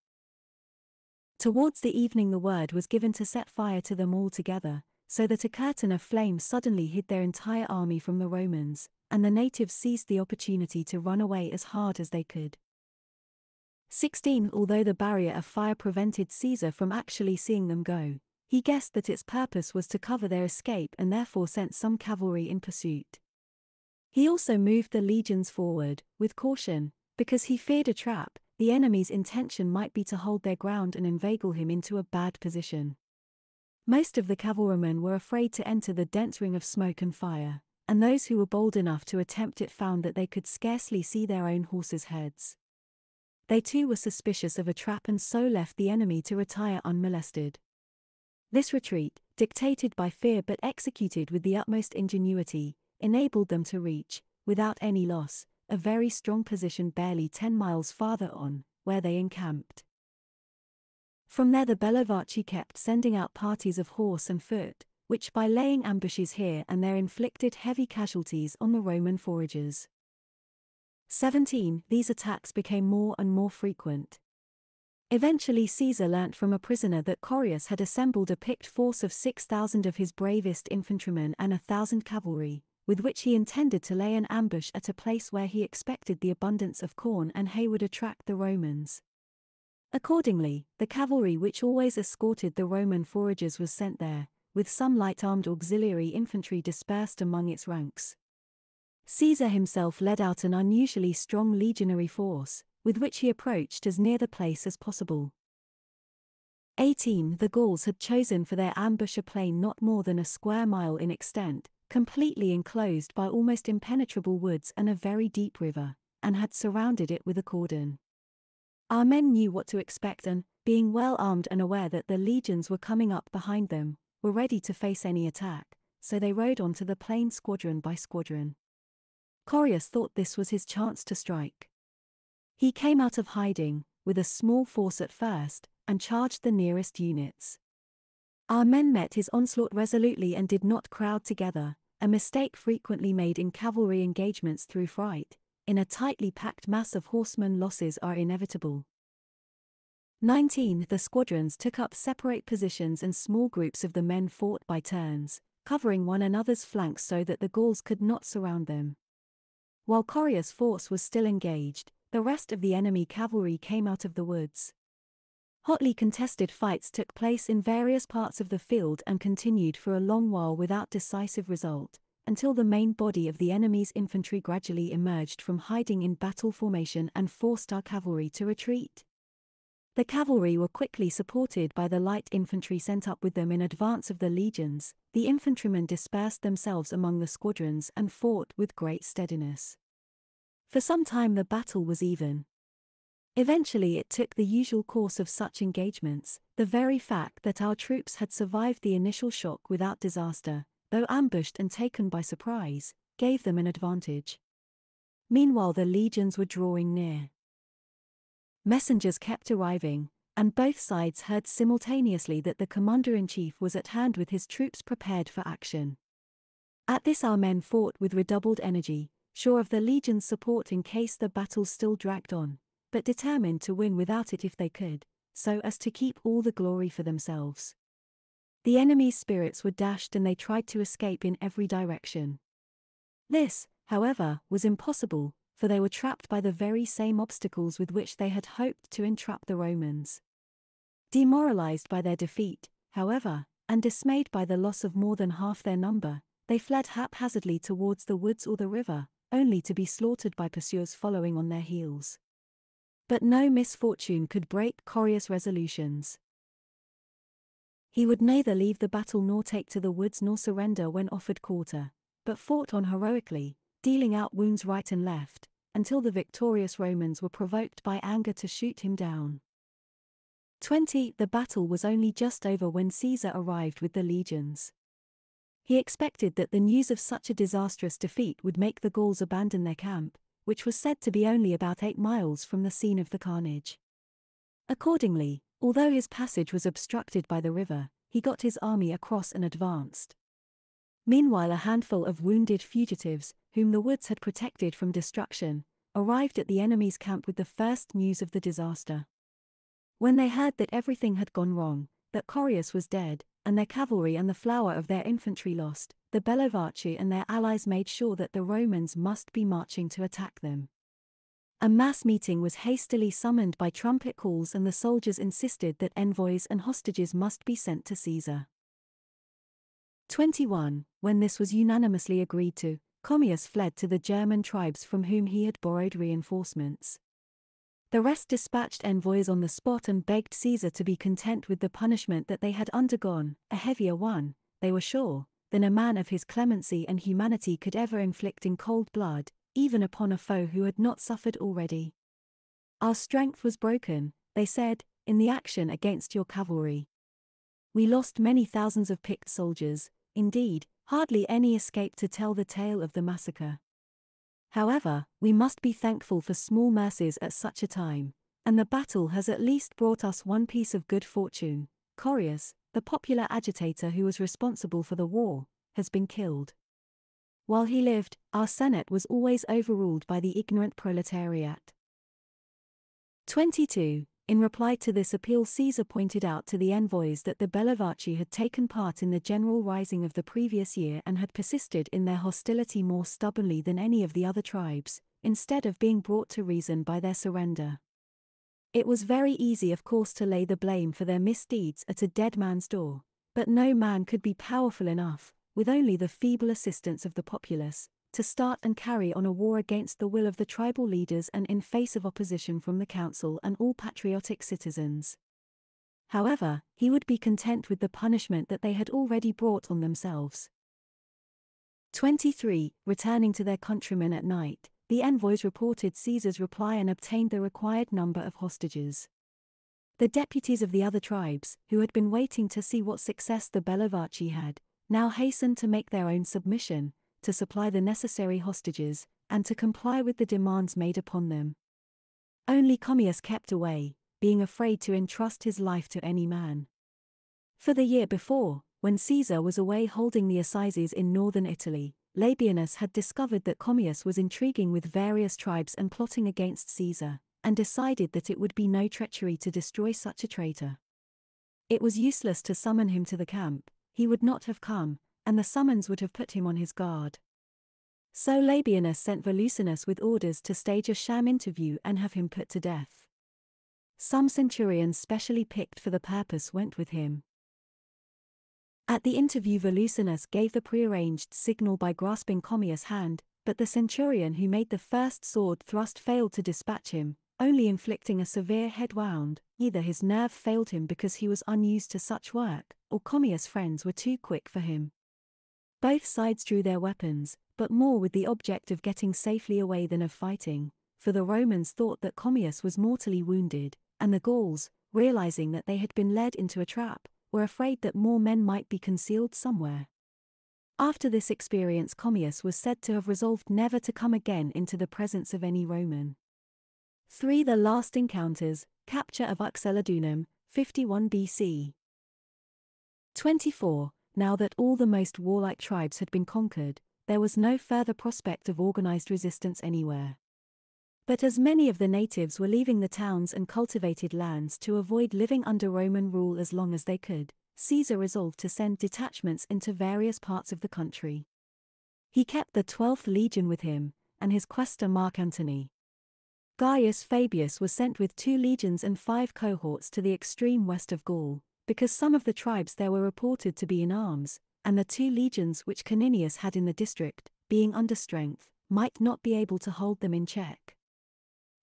Towards the evening, the word was given to set fire to them all together, so that a curtain of flame suddenly hid their entire army from the Romans, and the natives seized the opportunity to run away as hard as they could. 16. Although the barrier of fire prevented Caesar from actually seeing them go, he guessed that its purpose was to cover their escape and therefore sent some cavalry in pursuit. He also moved the legions forward, with caution, because he feared a trap, the enemy's intention might be to hold their ground and inveigle him into a bad position. Most of the cavalrymen were afraid to enter the dense ring of smoke and fire, and those who were bold enough to attempt it found that they could scarcely see their own horses' heads. They too were suspicious of a trap and so left the enemy to retire unmolested. This retreat, dictated by fear but executed with the utmost ingenuity, enabled them to reach, without any loss, a very strong position barely ten miles farther on, where they encamped. From there the Bellovaci kept sending out parties of horse and foot, which by laying ambushes here and there inflicted heavy casualties on the Roman foragers. 17. These attacks became more and more frequent. Eventually Caesar learnt from a prisoner that Correus had assembled a picked force of 6,000 of his bravest infantrymen and a thousand cavalry, with which he intended to lay an ambush at a place where he expected the abundance of corn and hay would attract the Romans. Accordingly, the cavalry which always escorted the Roman foragers was sent there, with some light armed auxiliary infantry dispersed among its ranks. Caesar himself led out an unusually strong legionary force, with which he approached as near the place as possible. 18. The Gauls had chosen for their ambush a plain not more than a square mile in extent, completely enclosed by almost impenetrable woods and a very deep river, and had surrounded it with a cordon. Our men knew what to expect and, being well armed and aware that the legions were coming up behind them, were ready to face any attack, so they rode on to the plain squadron by squadron. Correus thought this was his chance to strike. He came out of hiding, with a small force at first, and charged the nearest units. Our men met his onslaught resolutely and did not crowd together, a mistake frequently made in cavalry engagements through fright, in a tightly packed mass of horsemen losses are inevitable. 19. The squadrons took up separate positions and small groups of the men fought by turns, covering one another's flanks so that the Gauls could not surround them. While Correus' force was still engaged, the rest of the enemy cavalry came out of the woods. Hotly contested fights took place in various parts of the field and continued for a long while without decisive result, until the main body of the enemy's infantry gradually emerged from hiding in battle formation and forced our cavalry to retreat. The cavalry were quickly supported by the light infantry sent up with them in advance of the legions, the infantrymen dispersed themselves among the squadrons and fought with great steadiness. For some time the battle was even. Eventually it took the usual course of such engagements, the very fact that our troops had survived the initial shock without disaster, though ambushed and taken by surprise, gave them an advantage. Meanwhile, the legions were drawing near. Messengers kept arriving, and both sides heard simultaneously that the commander in chief was at hand with his troops prepared for action. At this, our men fought with redoubled energy, sure of the legion's support in case the battle still dragged on, but determined to win without it if they could, so as to keep all the glory for themselves. The enemy's spirits were dashed and they tried to escape in every direction. This, however, was impossible, for they were trapped by the very same obstacles with which they had hoped to entrap the Romans. Demoralized by their defeat, however, and dismayed by the loss of more than half their number, they fled haphazardly towards the woods or the river, only to be slaughtered by pursuers following on their heels. But no misfortune could break Correus' resolutions. He would neither leave the battle nor take to the woods nor surrender when offered quarter, but fought on heroically, dealing out wounds right and left, until the victorious Romans were provoked by anger to shoot him down. 20. The battle was only just over when Caesar arrived with the legions. He expected that the news of such a disastrous defeat would make the Gauls abandon their camp, which was said to be only about eight miles from the scene of the carnage. Accordingly, although his passage was obstructed by the river, he got his army across and advanced. Meanwhile, a handful of wounded fugitives, whom the woods had protected from destruction, arrived at the enemy's camp with the first news of the disaster. When they heard that everything had gone wrong, that Correus was dead, and their cavalry and the flower of their infantry lost, the Bellovaci and their allies made sure that the Romans must be marching to attack them. A mass meeting was hastily summoned by trumpet calls, and the soldiers insisted that envoys and hostages must be sent to Caesar. 21. When this was unanimously agreed to, Commius fled to the German tribes from whom he had borrowed reinforcements. The rest dispatched envoys on the spot and begged Caesar to be content with the punishment that they had undergone, a heavier one, they were sure, than a man of his clemency and humanity could ever inflict in cold blood, even upon a foe who had not suffered already. Our strength was broken, they said, in the action against your cavalry. We lost many thousands of picked soldiers, indeed, hardly any escaped to tell the tale of the massacre. However, we must be thankful for small mercies at such a time, and the battle has at least brought us one piece of good fortune. Correus, the popular agitator who was responsible for the war, has been killed. While he lived, our Senate was always overruled by the ignorant proletariat. 22. In reply to this appeal, Caesar pointed out to the envoys that the Bellovaci had taken part in the general rising of the previous year and had persisted in their hostility more stubbornly than any of the other tribes, instead of being brought to reason by their surrender. It was very easy, of course, to lay the blame for their misdeeds at a dead man's door, but no man could be powerful enough, with only the feeble assistance of the populace, to start and carry on a war against the will of the tribal leaders and in face of opposition from the council and all patriotic citizens. However, he would be content with the punishment that they had already brought on themselves. 23. Returning to their countrymen at night, the envoys reported Caesar's reply and obtained the required number of hostages. The deputies of the other tribes, who had been waiting to see what success the Bellovaci had, now hastened to make their own submission, to supply the necessary hostages, and to comply with the demands made upon them. Only Commius kept away, being afraid to entrust his life to any man. For the year before, when Caesar was away holding the assizes in northern Italy, Labienus had discovered that Commius was intriguing with various tribes and plotting against Caesar, and decided that it would be no treachery to destroy such a traitor. It was useless to summon him to the camp, he would not have come, and the summons would have put him on his guard. So Labienus sent Volusenus with orders to stage a sham interview and have him put to death. Some centurions specially picked for the purpose went with him. At the interview Volusenus gave the prearranged signal by grasping Commius' hand, but the centurion who made the first sword thrust failed to dispatch him, only inflicting a severe head wound, either his nerve failed him because he was unused to such work, or Commius' friends were too quick for him. Both sides drew their weapons, but more with the object of getting safely away than of fighting, for the Romans thought that Commius was mortally wounded, and the Gauls, realizing that they had been led into a trap, were afraid that more men might be concealed somewhere. After this experience Commius was said to have resolved never to come again into the presence of any Roman. 3. The last encounters, capture of Uxellodunum, 51 BC. 24. Now that all the most warlike tribes had been conquered, there was no further prospect of organized resistance anywhere. But as many of the natives were leaving the towns and cultivated lands to avoid living under Roman rule as long as they could, Caesar resolved to send detachments into various parts of the country. He kept the 12th legion with him, and his quaestor Mark Antony. Gaius Fabius was sent with two legions and five cohorts to the extreme west of Gaul, because some of the tribes there were reported to be in arms, and the two legions which Caninius had in the district, being under strength, might not be able to hold them in check.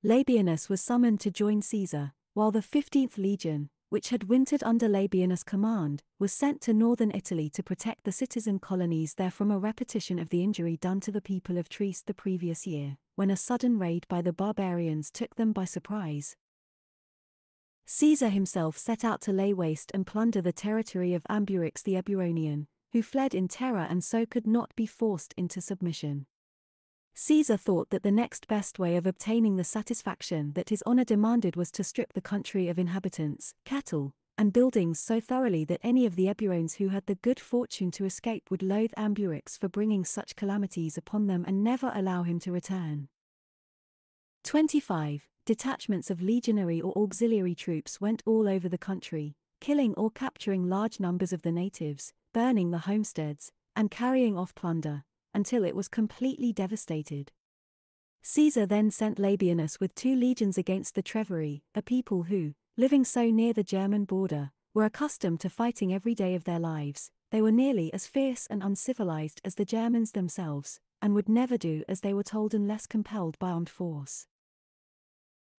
Labienus was summoned to join Caesar, while the 15th legion, which had wintered under Labienus' command, was sent to northern Italy to protect the citizen colonies there from a repetition of the injury done to the people of Trieste the previous year, when a sudden raid by the barbarians took them by surprise. Caesar himself set out to lay waste and plunder the territory of Ambiorix the Eburonian, who fled in terror and so could not be forced into submission. Caesar thought that the next best way of obtaining the satisfaction that his honor demanded was to strip the country of inhabitants, cattle, and buildings so thoroughly that any of the Eburones who had the good fortune to escape would loathe Ambiorix for bringing such calamities upon them and never allow him to return. 25. Detachments of legionary or auxiliary troops went all over the country, killing or capturing large numbers of the natives, burning the homesteads, and carrying off plunder, until it was completely devastated. Caesar then sent Labienus with two legions against the Treveri, a people who, living so near the German border, were accustomed to fighting every day of their lives, they were nearly as fierce and uncivilized as the Germans themselves, and would never do as they were told unless compelled by armed force.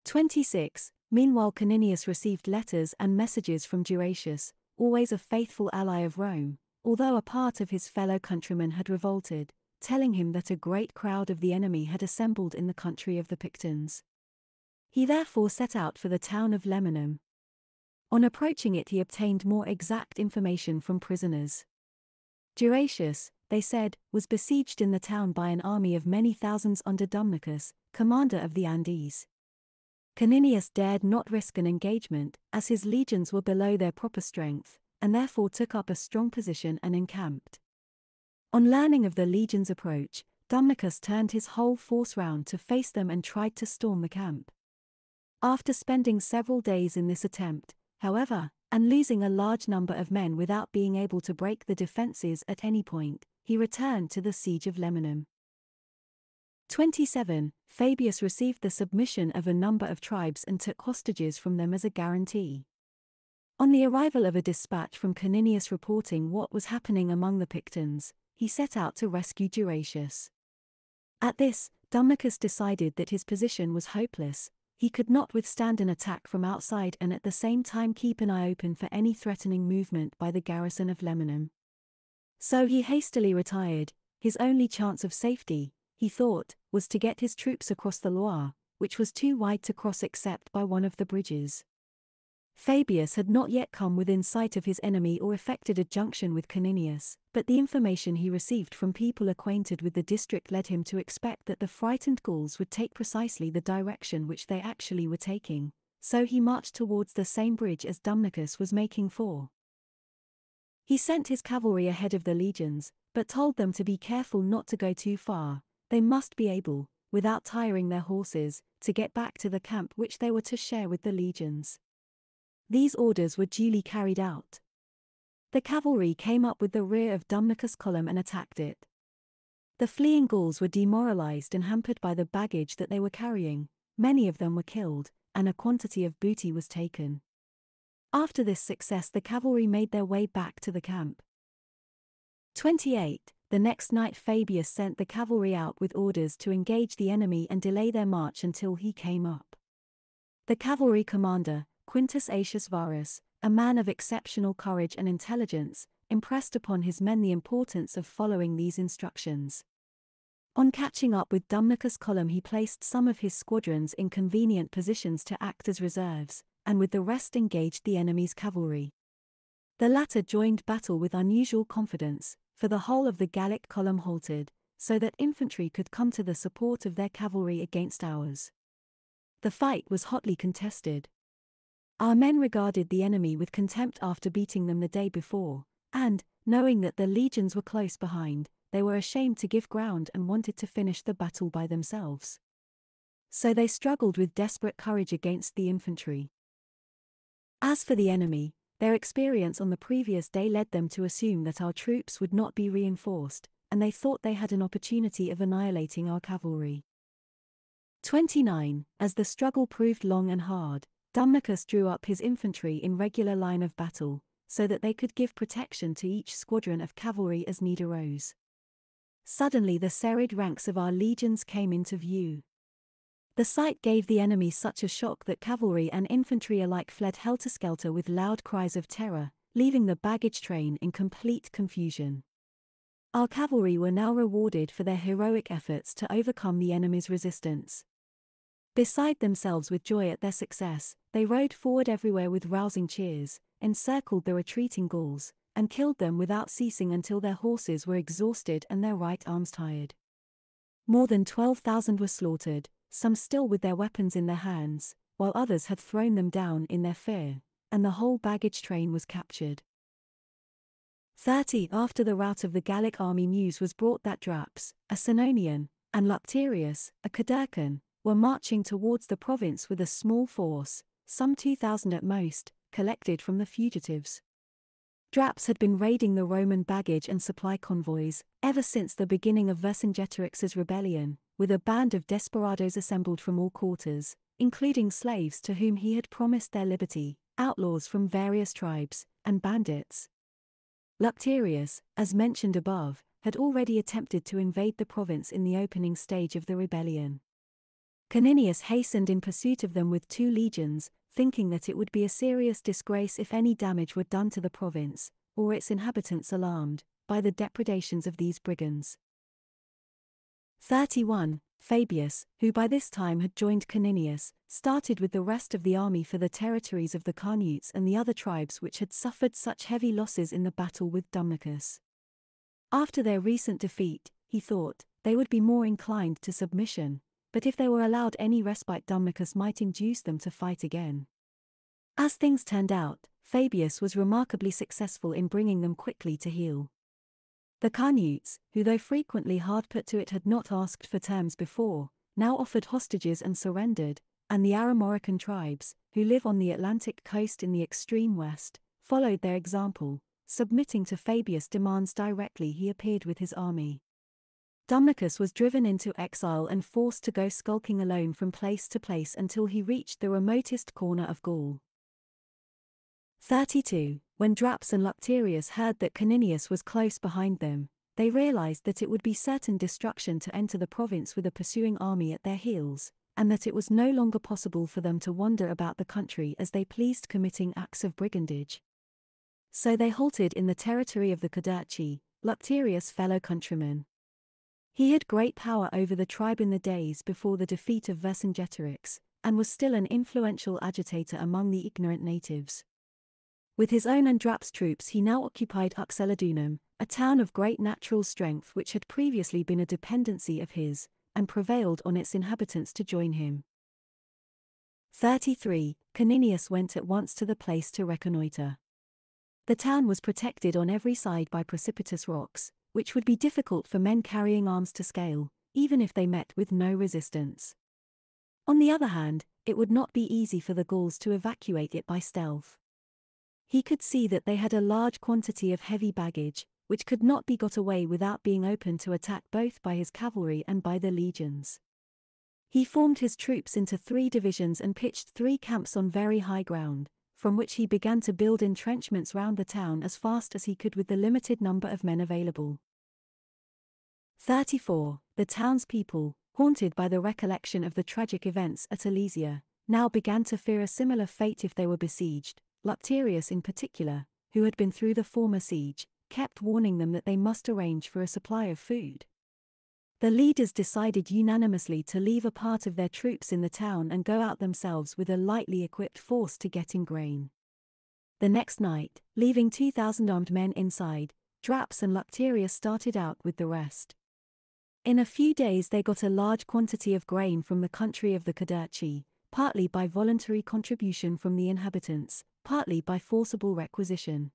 26. Meanwhile Caninius received letters and messages from Duratius, always a faithful ally of Rome, although a part of his fellow countrymen had revolted, telling him that a great crowd of the enemy had assembled in the country of the Pictons. He therefore set out for the town of Lemonum. On approaching it, he obtained more exact information from prisoners. Duratius, they said, was besieged in the town by an army of many thousands under Dumnorchus, commander of the Andes. Caninius dared not risk an engagement, as his legions were below their proper strength, and therefore took up a strong position and encamped. On learning of the legion's approach, Dumnorchus turned his whole force round to face them and tried to storm the camp. After spending several days in this attempt, however, and losing a large number of men without being able to break the defences at any point, he returned to the siege of Lemonum. 27. Fabius received the submission of a number of tribes and took hostages from them as a guarantee. On the arrival of a dispatch from Caninius reporting what was happening among the Pictons, he set out to rescue Duratius. At this, Dumnorchus decided that his position was hopeless, he could not withstand an attack from outside and at the same time keep an eye open for any threatening movement by the garrison of Lemonum. So he hastily retired, his only chance of safety, he thought, was to get his troops across the Loire, which was too wide to cross except by one of the bridges. Fabius had not yet come within sight of his enemy or effected a junction with Caninius, but the information he received from people acquainted with the district led him to expect that the frightened Gauls would take precisely the direction which they actually were taking, so he marched towards the same bridge as Dumnorchus was making for. He sent his cavalry ahead of the legions, but told them to be careful not to go too far, they must be able, without tiring their horses, to get back to the camp which they were to share with the legions. These orders were duly carried out. The cavalry came up with the rear of Dumnorchus' column and attacked it. The fleeing Gauls were demoralized and hampered by the baggage that they were carrying, many of them were killed, and a quantity of booty was taken. After this success, the cavalry made their way back to the camp. 28. The next night, Fabius sent the cavalry out with orders to engage the enemy and delay their march until he came up. The cavalry commander, Quintus Aetius Varus, a man of exceptional courage and intelligence, impressed upon his men the importance of following these instructions. On catching up with Dumnorchus' column, he placed some of his squadrons in convenient positions to act as reserves, and with the rest engaged the enemy's cavalry. The latter joined battle with unusual confidence, for the whole of the Gallic column halted, so that infantry could come to the support of their cavalry against ours. The fight was hotly contested, our men regarded the enemy with contempt after beating them the day before, and, knowing that the legions were close behind, they were ashamed to give ground and wanted to finish the battle by themselves. So they struggled with desperate courage against the infantry. As for the enemy, their experience on the previous day led them to assume that our troops would not be reinforced, and they thought they had an opportunity of annihilating our cavalry. 29. As the struggle proved long and hard, Dumnorchus drew up his infantry in regular line of battle, so that they could give protection to each squadron of cavalry as need arose. Suddenly the serried ranks of our legions came into view. The sight gave the enemy such a shock that cavalry and infantry alike fled helter-skelter with loud cries of terror, leaving the baggage train in complete confusion. Our cavalry were now rewarded for their heroic efforts to overcome the enemy's resistance. Beside themselves with joy at their success, they rode forward everywhere with rousing cheers, encircled the retreating Gauls, and killed them without ceasing until their horses were exhausted and their right arms tired. More than 12,000 were slaughtered, some still with their weapons in their hands, while others had thrown them down in their fear, and the whole baggage train was captured. 30 After the rout of the Gallic army news was brought that Draps, a Senonian, and Lucterius, a Cadurcan, were marching towards the province with a small force, some 2,000 at most, collected from the fugitives. Draps had been raiding the Roman baggage and supply convoys ever since the beginning of Vercingetorix's rebellion, with a band of desperadoes assembled from all quarters, including slaves to whom he had promised their liberty, outlaws from various tribes, and bandits. Lucterius, as mentioned above, had already attempted to invade the province in the opening stage of the rebellion. Caninius hastened in pursuit of them with two legions, thinking that it would be a serious disgrace if any damage were done to the province, or its inhabitants alarmed, by the depredations of these brigands. 31. Fabius, who by this time had joined Caninius, started with the rest of the army for the territories of the Carnutes and the other tribes which had suffered such heavy losses in the battle with Dumnorchus. After their recent defeat, he thought, they would be more inclined to submission, but if they were allowed any respite Dumnorchus might induce them to fight again. As things turned out, Fabius was remarkably successful in bringing them quickly to heel. The Carnutes, who though frequently hard put to it had not asked for terms before, now offered hostages and surrendered, and the Armorican tribes, who live on the Atlantic coast in the extreme west, followed their example, submitting to Fabius' demands directly he appeared with his army. Dumnorchus was driven into exile and forced to go skulking alone from place to place until he reached the remotest corner of Gaul. 32. When Draps and Lucterius heard that Caninius was close behind them, they realized that it would be certain destruction to enter the province with a pursuing army at their heels, and that it was no longer possible for them to wander about the country as they pleased committing acts of brigandage. So they halted in the territory of the Cadurci, Lucterius' fellow countrymen. He had great power over the tribe in the days before the defeat of Vercingetorix, and was still an influential agitator among the ignorant natives. With his own and Drap's troops he now occupied Uxellodunum, a town of great natural strength which had previously been a dependency of his, and prevailed on its inhabitants to join him. 33. Caninius went at once to the place to reconnoitre. The town was protected on every side by precipitous rocks, which would be difficult for men carrying arms to scale, even if they met with no resistance. On the other hand, it would not be easy for the Gauls to evacuate it by stealth. He could see that they had a large quantity of heavy baggage, which could not be got away without being open to attack both by his cavalry and by the legions. He formed his troops into three divisions and pitched three camps on very high ground, from which he began to build entrenchments round the town as fast as he could with the limited number of men available. 34. The townspeople, haunted by the recollection of the tragic events at Alesia, now began to fear a similar fate if they were besieged. Lucterius, in particular, who had been through the former siege, kept warning them that they must arrange for a supply of food. The leaders decided unanimously to leave a part of their troops in the town and go out themselves with a lightly equipped force to get in grain. The next night, leaving 2,000 armed men inside, Draps and Lucterius started out with the rest. In a few days they got a large quantity of grain from the country of the Cadurci, partly by voluntary contribution from the inhabitants, partly by forcible requisition.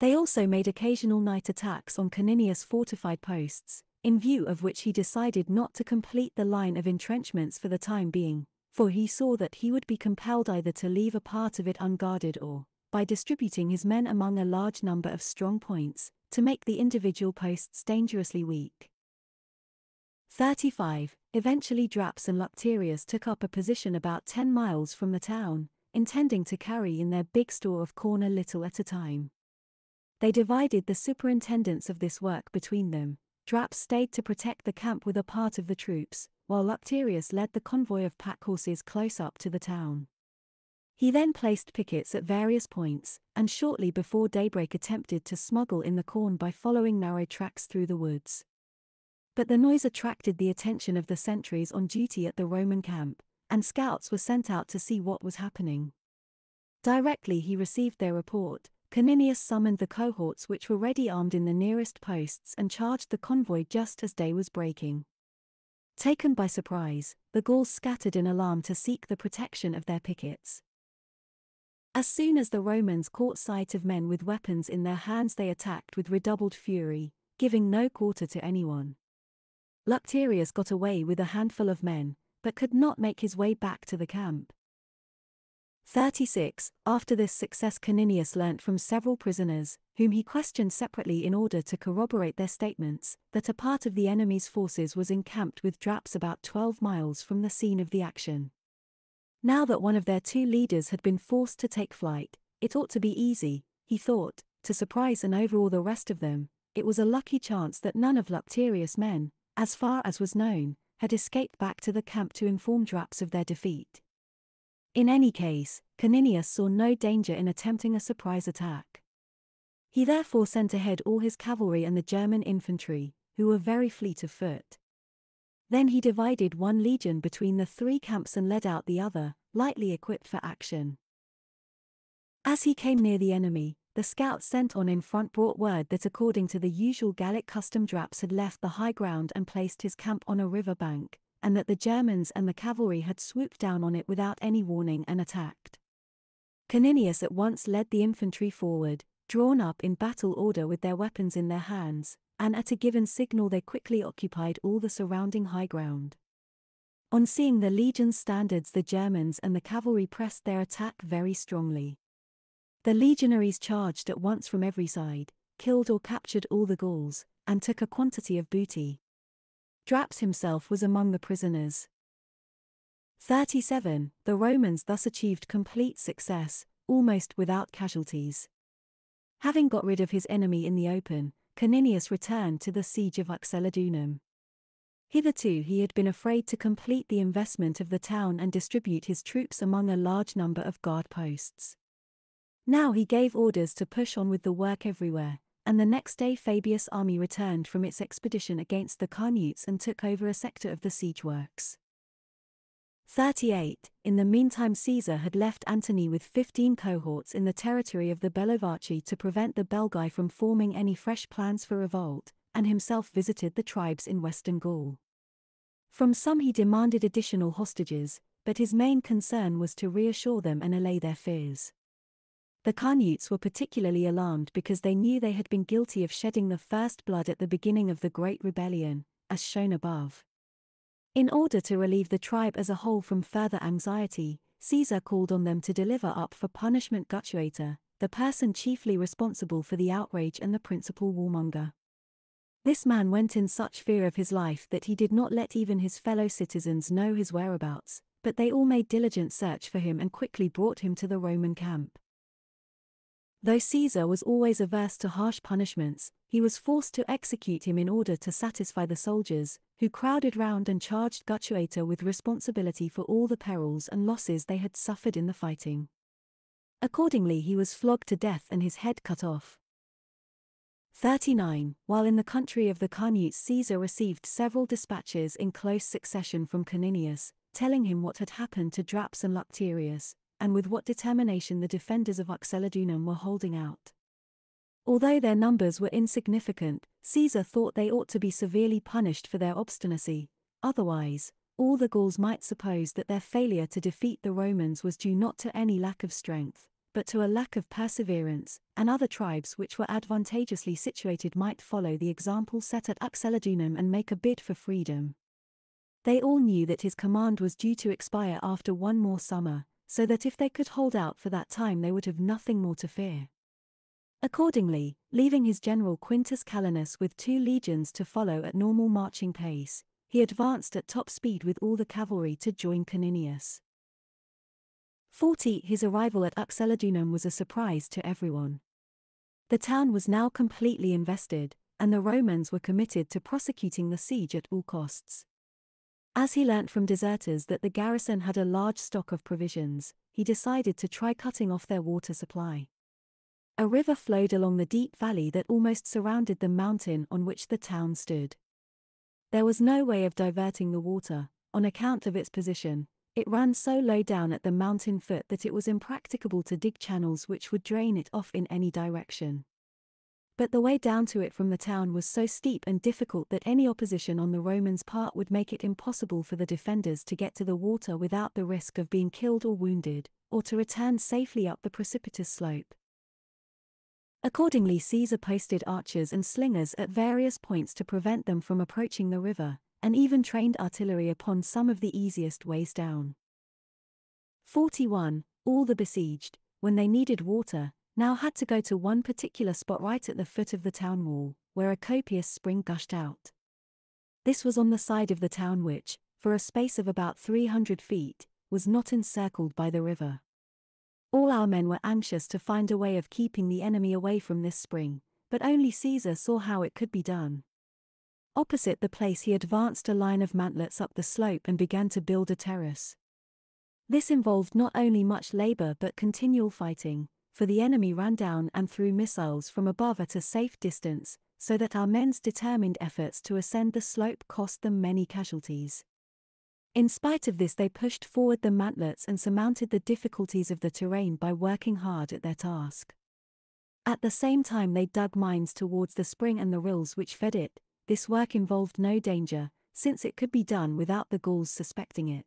They also made occasional night attacks on Caninius' fortified posts, in view of which he decided not to complete the line of entrenchments for the time being, for he saw that he would be compelled either to leave a part of it unguarded or, by distributing his men among a large number of strong points, to make the individual posts dangerously weak. 35. Eventually Draps and Lucterius took up a position about 10 miles from the town, intending to carry in their big store of corn a little at a time. They divided the superintendence of this work between them, Draps stayed to protect the camp with a part of the troops, while Lucterius led the convoy of pack horses close up to the town. He then placed pickets at various points, and shortly before daybreak attempted to smuggle in the corn by following narrow tracks through the woods. But the noise attracted the attention of the sentries on duty at the Roman camp, and scouts were sent out to see what was happening. Directly he received their report, Caninius summoned the cohorts which were ready armed in the nearest posts and charged the convoy just as day was breaking. Taken by surprise, the Gauls scattered in alarm to seek the protection of their pickets. As soon as the Romans caught sight of men with weapons in their hands, they attacked with redoubled fury, giving no quarter to anyone. Lucterius got away with a handful of men, but could not make his way back to the camp. 36. After this success, Caninius learnt from several prisoners, whom he questioned separately in order to corroborate their statements, that a part of the enemy's forces was encamped with Draps about 12 miles from the scene of the action. Now that one of their two leaders had been forced to take flight, it ought to be easy, he thought, to surprise and overawe the rest of them. It was a lucky chance that none of Lucterius' men, as far as was known, had escaped back to the camp to inform Draps of their defeat. In any case, Caninius saw no danger in attempting a surprise attack. He therefore sent ahead all his cavalry and the German infantry, who were very fleet of foot. Then he divided one legion between the three camps and led out the other, lightly equipped for action. As he came near the enemy, the scouts sent on in front brought word that according to the usual Gallic custom Draps had left the high ground and placed his camp on a river bank, and that the Germans and the cavalry had swooped down on it without any warning and attacked. Caninius at once led the infantry forward, drawn up in battle order with their weapons in their hands, and at a given signal they quickly occupied all the surrounding high ground. On seeing the legion's standards, the Germans and the cavalry pressed their attack very strongly. The legionaries charged at once from every side, killed or captured all the Gauls, and took a quantity of booty. Draps himself was among the prisoners. 37. The Romans thus achieved complete success, almost without casualties. Having got rid of his enemy in the open, Caninius returned to the siege of Uxellodunum. Hitherto he had been afraid to complete the investment of the town and distribute his troops among a large number of guard posts. Now he gave orders to push on with the work everywhere, and the next day Fabius' army returned from its expedition against the Carnutes and took over a sector of the siege works. 38. In the meantime, Caesar had left Antony with 15 cohorts in the territory of the Bellovaci to prevent the Belgae from forming any fresh plans for revolt, and himself visited the tribes in western Gaul. From some he demanded additional hostages, but his main concern was to reassure them and allay their fears. The Carnutes were particularly alarmed because they knew they had been guilty of shedding the first blood at the beginning of the Great Rebellion, as shown above. In order to relieve the tribe as a whole from further anxiety, Caesar called on them to deliver up for punishment Gutuator, the person chiefly responsible for the outrage and the principal warmonger. This man went in such fear of his life that he did not let even his fellow citizens know his whereabouts, but they all made diligent search for him and quickly brought him to the Roman camp. Though Caesar was always averse to harsh punishments, he was forced to execute him in order to satisfy the soldiers, who crowded round and charged Gutuator with responsibility for all the perils and losses they had suffered in the fighting. Accordingly, he was flogged to death and his head cut off. 39. While in the country of the Carnutes, Caesar received several dispatches in close succession from Caninius, telling him what had happened to Draps and Lucterius, and with what determination the defenders of Uxellodunum were holding out. Although their numbers were insignificant, Caesar thought they ought to be severely punished for their obstinacy, otherwise, all the Gauls might suppose that their failure to defeat the Romans was due not to any lack of strength, but to a lack of perseverance, and other tribes which were advantageously situated might follow the example set at Uxellodunum and make a bid for freedom. They all knew that his command was due to expire after one more summer, so that if they could hold out for that time they would have nothing more to fear. Accordingly, leaving his general Quintus Calenus with two legions to follow at normal marching pace, he advanced at top speed with all the cavalry to join Caninius. 40. His arrival at Uxellodunum was a surprise to everyone. The town was now completely invested, and the Romans were committed to prosecuting the siege at all costs. As he learnt from deserters that the garrison had a large stock of provisions, he decided to try cutting off their water supply. A river flowed along the deep valley that almost surrounded the mountain on which the town stood. There was no way of diverting the water, on account of its position, it ran so low down at the mountain foot that it was impracticable to dig channels which would drain it off in any direction. But the way down to it from the town was so steep and difficult that any opposition on the Romans' part would make it impossible for the defenders to get to the water without the risk of being killed or wounded, or to return safely up the precipitous slope. Accordingly, Caesar posted archers and slingers at various points to prevent them from approaching the river, and even trained artillery upon some of the easiest ways down. 41. All the besieged, when they needed water, now had to go to one particular spot right at the foot of the town wall, where a copious spring gushed out. This was on the side of the town which, for a space of about 300 feet, was not encircled by the river. All our men were anxious to find a way of keeping the enemy away from this spring, but only Caesar saw how it could be done. Opposite the place he advanced a line of mantlets up the slope and began to build a terrace. This involved not only much labor but continual fighting, for the enemy ran down and threw missiles from above at a safe distance, so that our men's determined efforts to ascend the slope cost them many casualties. In spite of this, they pushed forward the mantlets and surmounted the difficulties of the terrain by working hard at their task. At the same time, they dug mines towards the spring and the rills which fed it, this work involved no danger, since it could be done without the Gauls suspecting it.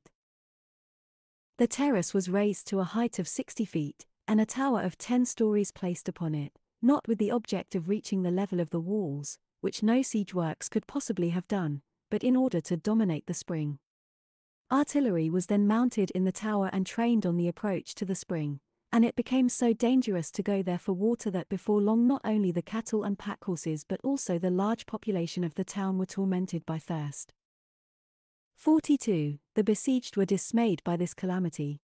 The terrace was raised to a height of 60 feet, and a tower of 10 stories placed upon it, not with the object of reaching the level of the walls, which no siege works could possibly have done, but in order to dominate the spring. Artillery was then mounted in the tower and trained on the approach to the spring, and it became so dangerous to go there for water that before long not only the cattle and pack horses but also the large population of the town were tormented by thirst. 42. The besieged were dismayed by this calamity.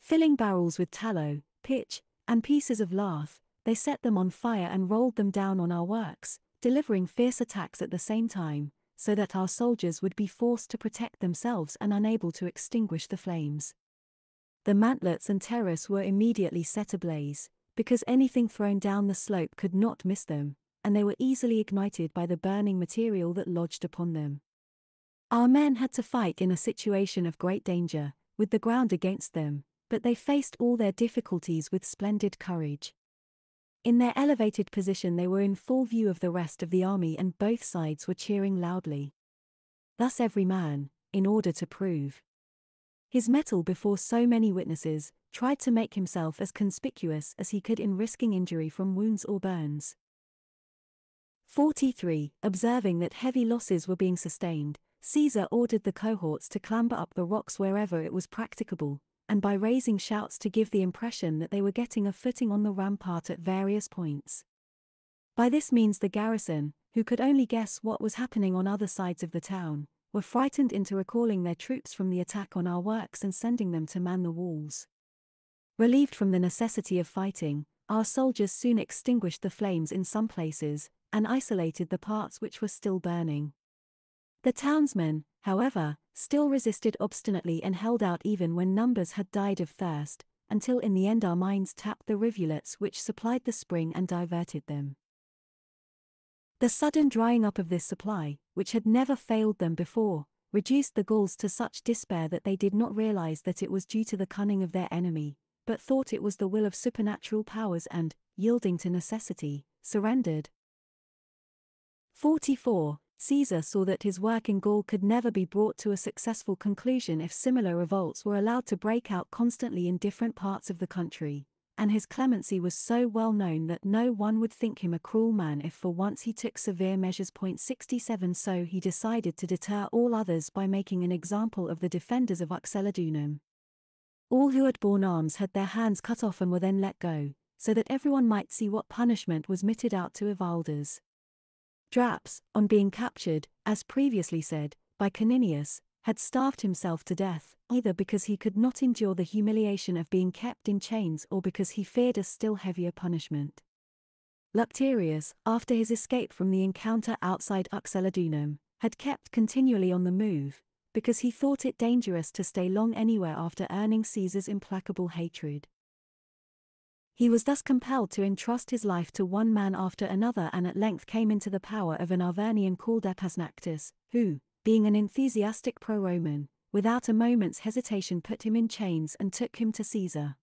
Filling barrels with tallow, pitch, and pieces of lath, they set them on fire and rolled them down on our works, delivering fierce attacks at the same time, so that our soldiers would be forced to protect themselves and unable to extinguish the flames. The mantlets and terrace were immediately set ablaze, because anything thrown down the slope could not miss them, and they were easily ignited by the burning material that lodged upon them. Our men had to fight in a situation of great danger, with the ground against them, but they faced all their difficulties with splendid courage. In their elevated position, they were in full view of the rest of the army, and both sides were cheering loudly. Thus, every man, in order to prove his mettle before so many witnesses, tried to make himself as conspicuous as he could in risking injury from wounds or burns. 43. Observing that heavy losses were being sustained, Caesar ordered the cohorts to clamber up the rocks wherever it was practicable, and by raising shouts to give the impression that they were getting a footing on the rampart at various points. By this means, the garrison, who could only guess what was happening on other sides of the town, were frightened into recalling their troops from the attack on our works and sending them to man the walls. Relieved from the necessity of fighting, our soldiers soon extinguished the flames in some places, and isolated the parts which were still burning. The townsmen, however, still resisted obstinately and held out even when numbers had died of thirst, until in the end our mines tapped the rivulets which supplied the spring and diverted them. The sudden drying up of this supply, which had never failed them before, reduced the Gauls to such despair that they did not realize that it was due to the cunning of their enemy, but thought it was the will of supernatural powers and, yielding to necessity, surrendered. 44. Caesar saw that his work in Gaul could never be brought to a successful conclusion if similar revolts were allowed to break out constantly in different parts of the country and his clemency was so well known that no one would think him a cruel man if for once he took severe measures. 67 So he decided to deter all others by making an example of the defenders of Uxellodunum. All who had borne arms had their hands cut off and were then let go, so that everyone might see what punishment was meted out to Evalders. Drappes, on being captured, as previously said, by Caninius, had starved himself to death, either because he could not endure the humiliation of being kept in chains or because he feared a still heavier punishment. Lucterius, after his escape from the encounter outside Uxellodunum, had kept continually on the move, because he thought it dangerous to stay long anywhere after earning Caesar's implacable hatred. He was thus compelled to entrust his life to one man after another and at length came into the power of an Arvernian called Epasnactus, who, being an enthusiastic pro-Roman, without a moment's hesitation put him in chains and took him to Caesar.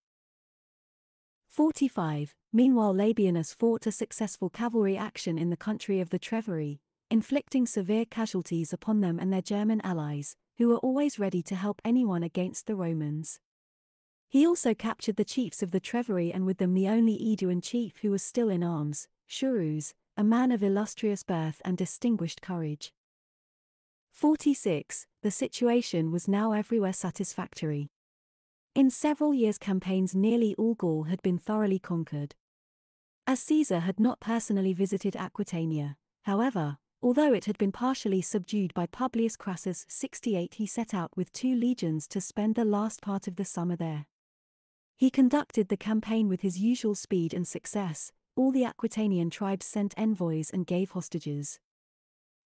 45. Meanwhile Labienus fought a successful cavalry action in the country of the Treveri, inflicting severe casualties upon them and their German allies, who were always ready to help anyone against the Romans. He also captured the chiefs of the Treveri and with them the only Aeduan chief who was still in arms, Surus, a man of illustrious birth and distinguished courage. 46. The situation was now everywhere satisfactory. In several years' campaigns, nearly all Gaul had been thoroughly conquered. As Caesar had not personally visited Aquitania, however, although it had been partially subdued by Publius Crassus 68, he set out with two legions to spend the last part of the summer there. He conducted the campaign with his usual speed and success, all the Aquitanian tribes sent envoys and gave hostages.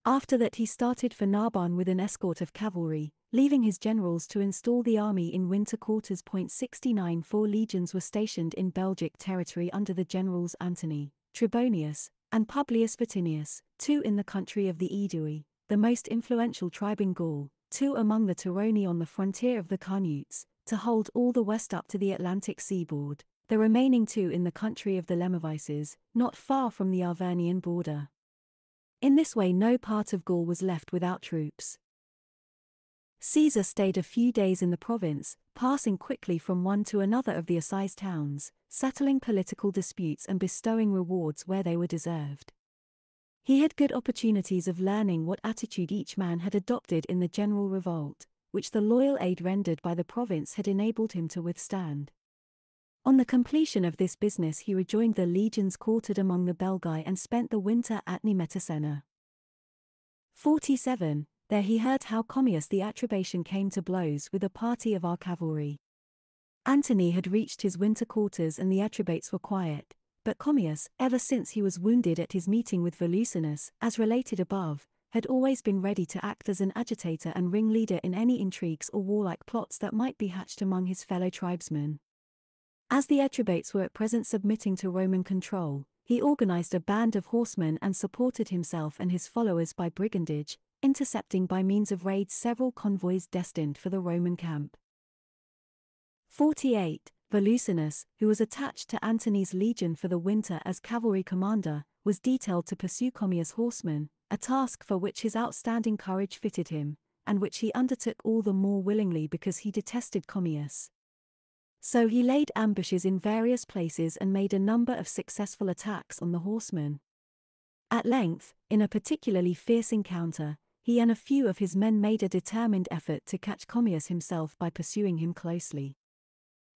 After that he started for Narbonne with an escort of cavalry, leaving his generals to install the army in winter quarters. 69 Four legions were stationed in Belgic territory under the generals Antony, Trebonius, and Publius Vatinius, two in the country of the Aedui, the most influential tribe in Gaul, two among the Turoni on the frontier of the Carnutes, to hold all the west up to the Atlantic seaboard, the remaining two in the country of the Lemovices, not far from the Arvernian border. In this way no part of Gaul was left without troops. Caesar stayed a few days in the province, passing quickly from one to another of the assize towns, settling political disputes and bestowing rewards where they were deserved. He had good opportunities of learning what attitude each man had adopted in the general revolt, which the loyal aid rendered by the province had enabled him to withstand. On the completion of this business he rejoined the legions quartered among the Belgae and spent the winter at Nemetocenna. 47. There he heard how Commius the Atrebatian came to blows with a party of our cavalry. Antony had reached his winter quarters and the Atrebates were quiet, but Commius, ever since he was wounded at his meeting with Volusinus, as related above, had always been ready to act as an agitator and ringleader in any intrigues or warlike plots that might be hatched among his fellow tribesmen. As the Atrebates were at present submitting to Roman control, he organized a band of horsemen and supported himself and his followers by brigandage, intercepting by means of raids several convoys destined for the Roman camp. 48. Volusinus, who was attached to Antony's legion for the winter as cavalry commander, was detailed to pursue Commius horsemen, a task for which his outstanding courage fitted him, and which he undertook all the more willingly because he detested Commius. So he laid ambushes in various places and made a number of successful attacks on the horsemen. At length, in a particularly fierce encounter, he and a few of his men made a determined effort to catch Commius himself by pursuing him closely.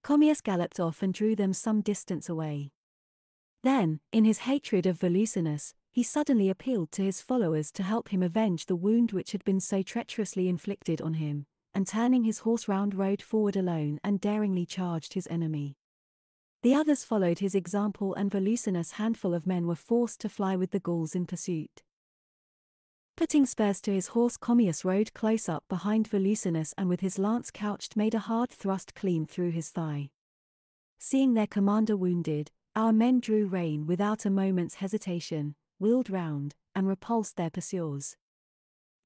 Commius galloped off and drew them some distance away. Then, in his hatred of Volusinus, he suddenly appealed to his followers to help him avenge the wound which had been so treacherously inflicted on him, and turning his horse round rode forward alone and daringly charged his enemy. The others followed his example and Volusinus' handful of men were forced to fly with the Gauls in pursuit. Putting spurs to his horse Commius rode close up behind Volusinus and with his lance couched made a hard thrust clean through his thigh. Seeing their commander wounded, our men drew rein without a moment's hesitation, wheeled round, and repulsed their pursuers.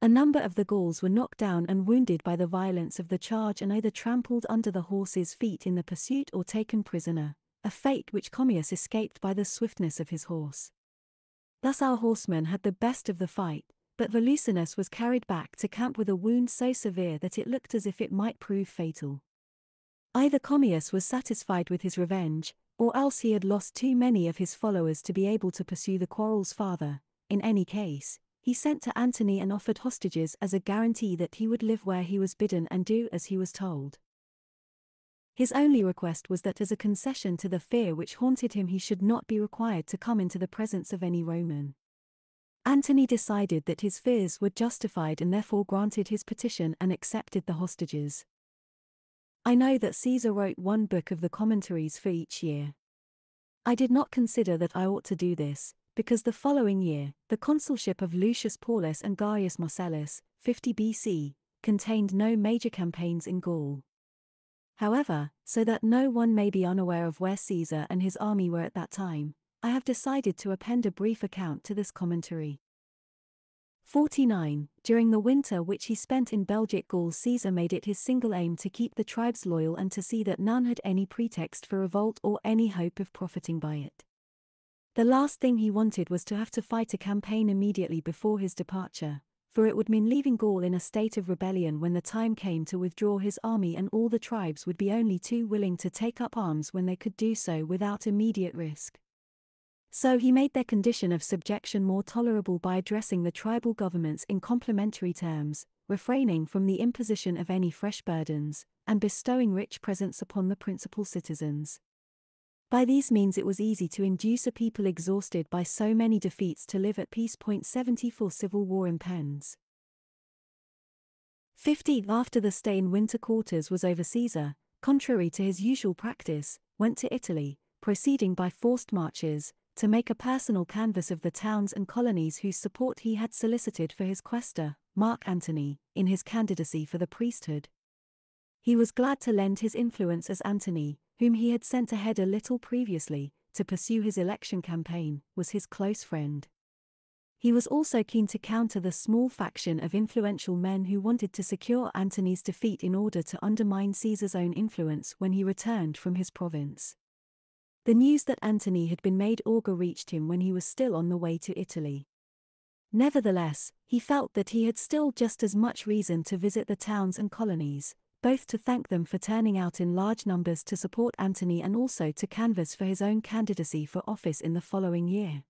A number of the Gauls were knocked down and wounded by the violence of the charge and either trampled under the horses' feet in the pursuit or taken prisoner, a fate which Commius escaped by the swiftness of his horse. Thus our horsemen had the best of the fight, but Volusinus was carried back to camp with a wound so severe that it looked as if it might prove fatal. Either Commius was satisfied with his revenge, or else he had lost too many of his followers to be able to pursue the quarrels farther. In any case, he sent to Antony and offered hostages as a guarantee that he would live where he was bidden and do as he was told. His only request was that as a concession to the fear which haunted him he should not be required to come into the presence of any Roman. Antony decided that his fears were justified and therefore granted his petition and accepted the hostages. I know that Caesar wrote one book of the commentaries for each year. I did not consider that I ought to do this, because the following year, the consulship of Lucius Paulus and Gaius Marcellus, 50 BC, contained no major campaigns in Gaul. However, so that no one may be unaware of where Caesar and his army were at that time, I have decided to append a brief account to this commentary. 49. During the winter which he spent in Belgic Gaul, Caesar made it his single aim to keep the tribes loyal and to see that none had any pretext for revolt or any hope of profiting by it. The last thing he wanted was to have to fight a campaign immediately before his departure, for it would mean leaving Gaul in a state of rebellion when the time came to withdraw his army, and all the tribes would be only too willing to take up arms when they could do so without immediate risk. So he made their condition of subjection more tolerable by addressing the tribal governments in complimentary terms, refraining from the imposition of any fresh burdens, and bestowing rich presents upon the principal citizens. By these means it was easy to induce a people exhausted by so many defeats to live at peace. 74 Civil War impends. 50 After the stay in winter quarters was over Caesar, contrary to his usual practice, went to Italy, proceeding by forced marches, to make a personal canvass of the towns and colonies whose support he had solicited for his quaestor, Mark Antony, in his candidacy for the priesthood. He was glad to lend his influence as Antony, whom he had sent ahead a little previously, to pursue his election campaign, was his close friend. He was also keen to counter the small faction of influential men who wanted to secure Antony's defeat in order to undermine Caesar's own influence when he returned from his province. The news that Antony had been made augur reached him when he was still on the way to Italy. Nevertheless, he felt that he had still just as much reason to visit the towns and colonies, both to thank them for turning out in large numbers to support Antony and also to canvass for his own candidacy for office in the following year.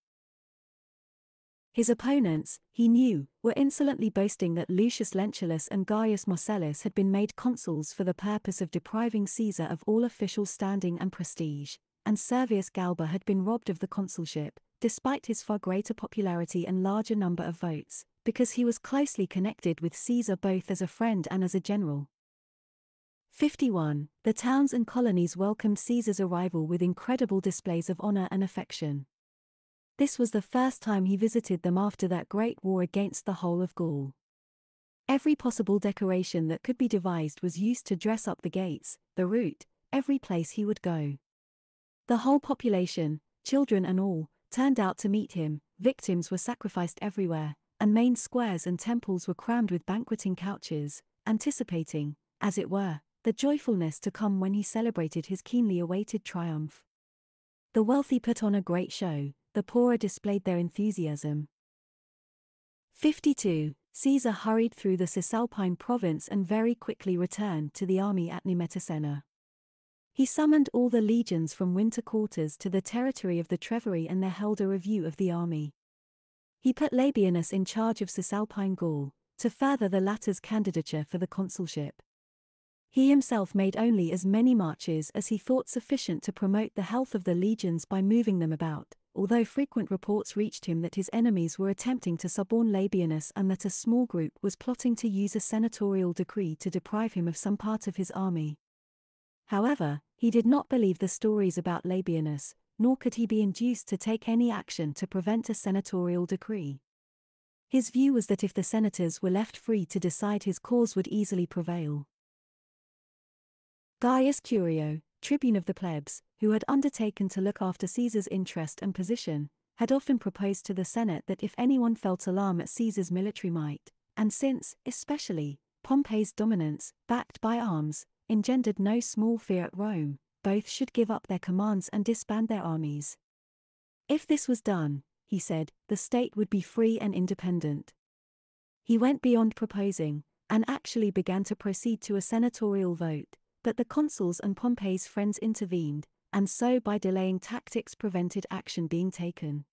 His opponents, he knew, were insolently boasting that Lucius Lentulus and Gaius Marcellus had been made consuls for the purpose of depriving Caesar of all official standing and prestige, and Servius Galba had been robbed of the consulship, despite his far greater popularity and larger number of votes, because he was closely connected with Caesar both as a friend and as a general. 51. The towns and colonies welcomed Caesar's arrival with incredible displays of honor and affection. This was the first time he visited them after that great war against the whole of Gaul. Every possible decoration that could be devised was used to dress up the gates, the route, every place he would go. The whole population, children and all, turned out to meet him, victims were sacrificed everywhere, and main squares and temples were crammed with banqueting couches, anticipating, as it were, the joyfulness to come when he celebrated his keenly awaited triumph. The wealthy put on a great show, the poorer displayed their enthusiasm. 52. Caesar hurried through the Cisalpine province and very quickly returned to the army at Nemetocenna. He summoned all the legions from winter quarters to the territory of the Treveri and there held a review of the army. He put Labienus in charge of Cisalpine Gaul, to further the latter's candidature for the consulship. He himself made only as many marches as he thought sufficient to promote the health of the legions by moving them about, although frequent reports reached him that his enemies were attempting to suborn Labienus and that a small group was plotting to use a senatorial decree to deprive him of some part of his army. However, he did not believe the stories about Labienus, nor could he be induced to take any action to prevent a senatorial decree. His view was that if the senators were left free to decide his cause would easily prevail. Gaius Curio, tribune of the plebs, who had undertaken to look after Caesar's interest and position, had often proposed to the Senate that if anyone felt alarm at Caesar's military might, and since, especially, Pompey's dominance, backed by arms, engendered no small fear at Rome, both should give up their commands and disband their armies. If this was done, he said, the state would be free and independent. He went beyond proposing, and actually began to proceed to a senatorial vote, but the consuls and Pompey's friends intervened, and so by delaying tactics prevented action being taken.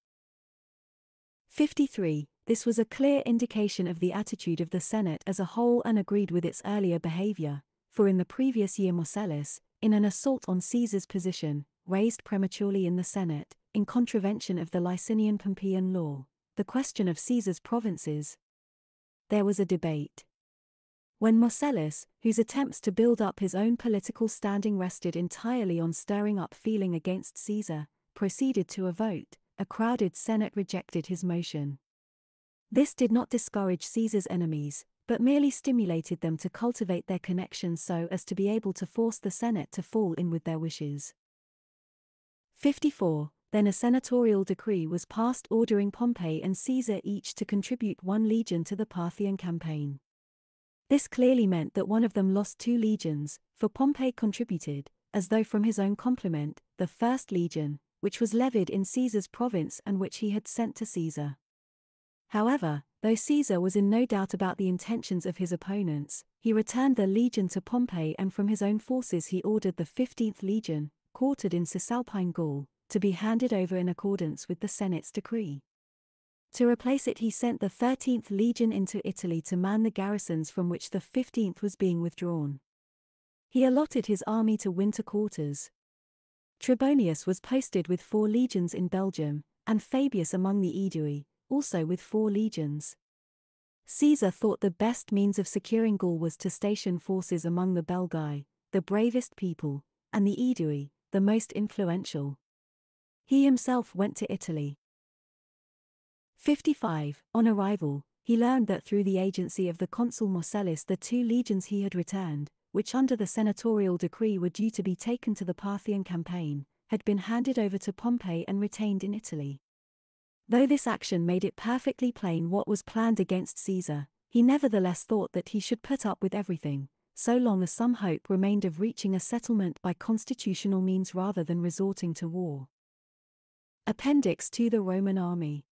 53. This was a clear indication of the attitude of the Senate as a whole and agreed with its earlier behavior, for in the previous year Marcellus, in an assault on Caesar's position, raised prematurely in the Senate, in contravention of the Licinian Pompeian law, the question of Caesar's provinces. There was a debate. When Marcellus, whose attempts to build up his own political standing rested entirely on stirring up feeling against Caesar, proceeded to a vote, a crowded Senate rejected his motion. This did not discourage Caesar's enemies, but merely stimulated them to cultivate their connections so as to be able to force the Senate to fall in with their wishes. 54. Then a senatorial decree was passed ordering Pompey and Caesar each to contribute one legion to the Parthian campaign. This clearly meant that one of them lost two legions, for Pompey contributed, as though from his own complement, the first legion, which was levied in Caesar's province and which he had sent to Caesar. However, though Caesar was in no doubt about the intentions of his opponents, he returned the legion to Pompey and from his own forces he ordered the 15th legion, quartered in Cisalpine Gaul, to be handed over in accordance with the Senate's decree. To replace it he sent the 13th legion into Italy to man the garrisons from which the 15th was being withdrawn. He allotted his army to winter quarters. Trebonius was posted with four legions in Belgium, and Fabius among the Aedui, also with four legions. Caesar thought the best means of securing Gaul was to station forces among the Belgae, the bravest people, and the Aedui, the most influential. He himself went to Italy. 55. On arrival, he learned that through the agency of the consul Marcellus the two legions he had returned, which under the senatorial decree were due to be taken to the Parthian campaign, had been handed over to Pompey and retained in Italy. Though this action made it perfectly plain what was planned against Caesar, he nevertheless thought that he should put up with everything, so long as some hope remained of reaching a settlement by constitutional means rather than resorting to war. Appendix to the Roman Army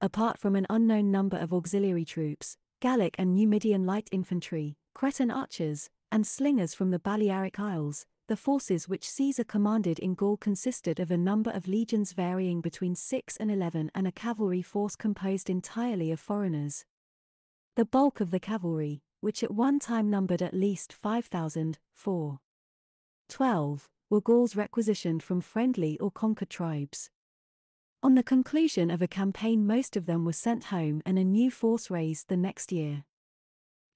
Apart from an unknown number of auxiliary troops, Gallic and Numidian light infantry, Cretan archers, and slingers from the Balearic Isles, the forces which Caesar commanded in Gaul consisted of a number of legions varying between 6 and 11 and a cavalry force composed entirely of foreigners. The bulk of the cavalry, which at one time numbered at least 5,000, 4. 12, were Gauls requisitioned from friendly or conquered tribes. On the conclusion of a campaign most of them were sent home and a new force raised the next year.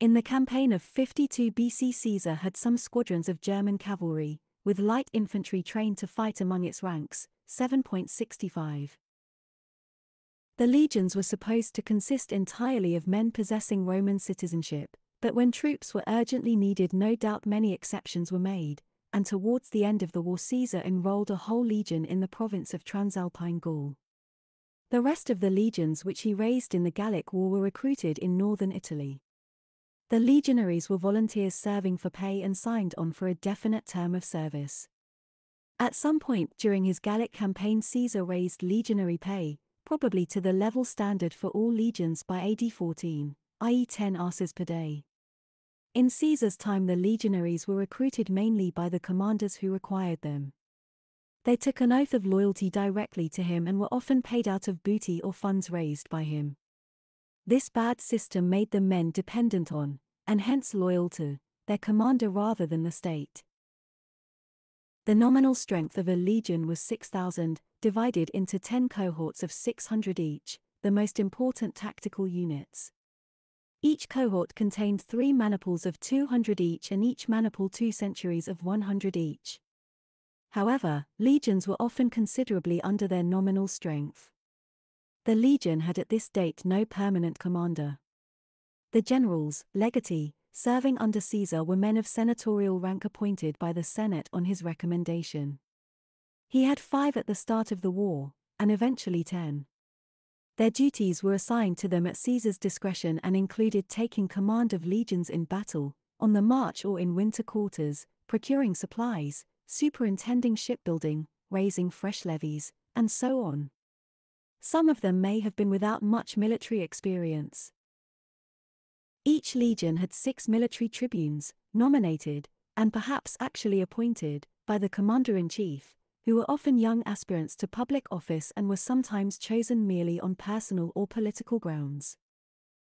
In the campaign of 52 BC Caesar had some squadrons of German cavalry, with light infantry trained to fight among its ranks, 7.65. The legions were supposed to consist entirely of men possessing Roman citizenship, but when troops were urgently needed no doubt many exceptions were made, and towards the end of the war Caesar enrolled a whole legion in the province of Transalpine Gaul. The rest of the legions which he raised in the Gallic War were recruited in northern Italy. The legionaries were volunteers serving for pay and signed on for a definite term of service. At some point during his Gallic campaign, Caesar raised legionary pay, probably to the level standard for all legions by AD 14, i.e., 10 asses per day. In Caesar's time, the legionaries were recruited mainly by the commanders who required them. They took an oath of loyalty directly to him and were often paid out of booty or funds raised by him. This bad system made the men dependent on, and hence loyal to, their commander rather than the state. The nominal strength of a legion was 6,000, divided into 10 cohorts of 600 each, the most important tactical units. Each cohort contained three maniples of 200 each and each maniple two centuries of 100 each. However, legions were often considerably under their nominal strength. The legion had at this date no permanent commander. The generals, legati, serving under Caesar were men of senatorial rank appointed by the Senate on his recommendation. He had five at the start of the war, and eventually ten. Their duties were assigned to them at Caesar's discretion and included taking command of legions in battle, on the march or in winter quarters, procuring supplies, superintending shipbuilding, raising fresh levies, and so on. Some of them may have been without much military experience. Each legion had six military tribunes, nominated, and perhaps actually appointed, by the commander in chief, who were often young aspirants to public office and were sometimes chosen merely on personal or political grounds.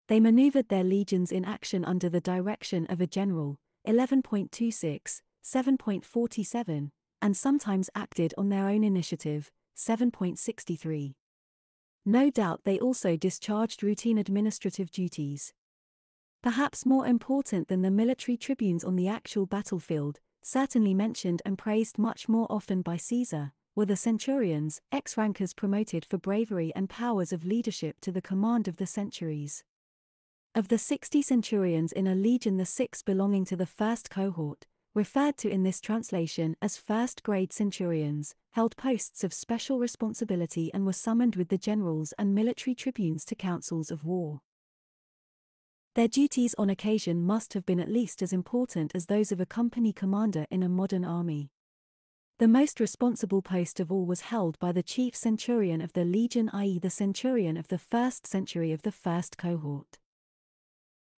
They maneuvered their legions in action under the direction of a general, 11.26, 7.47, and sometimes acted on their own initiative, 7.63. No doubt they also discharged routine administrative duties. Perhaps more important than the military tribunes on the actual battlefield, certainly mentioned and praised much more often by Caesar, were the centurions, ex-rankers promoted for bravery and powers of leadership to the command of the centuries. Of the 60 centurions in a legion the six belonging to the first cohort, referred to in this translation as first-grade centurions, held posts of special responsibility and were summoned with the generals and military tribunes to councils of war. Their duties on occasion must have been at least as important as those of a company commander in a modern army. The most responsible post of all was held by the chief centurion of the legion i.e. the centurion of the first century of the first cohort.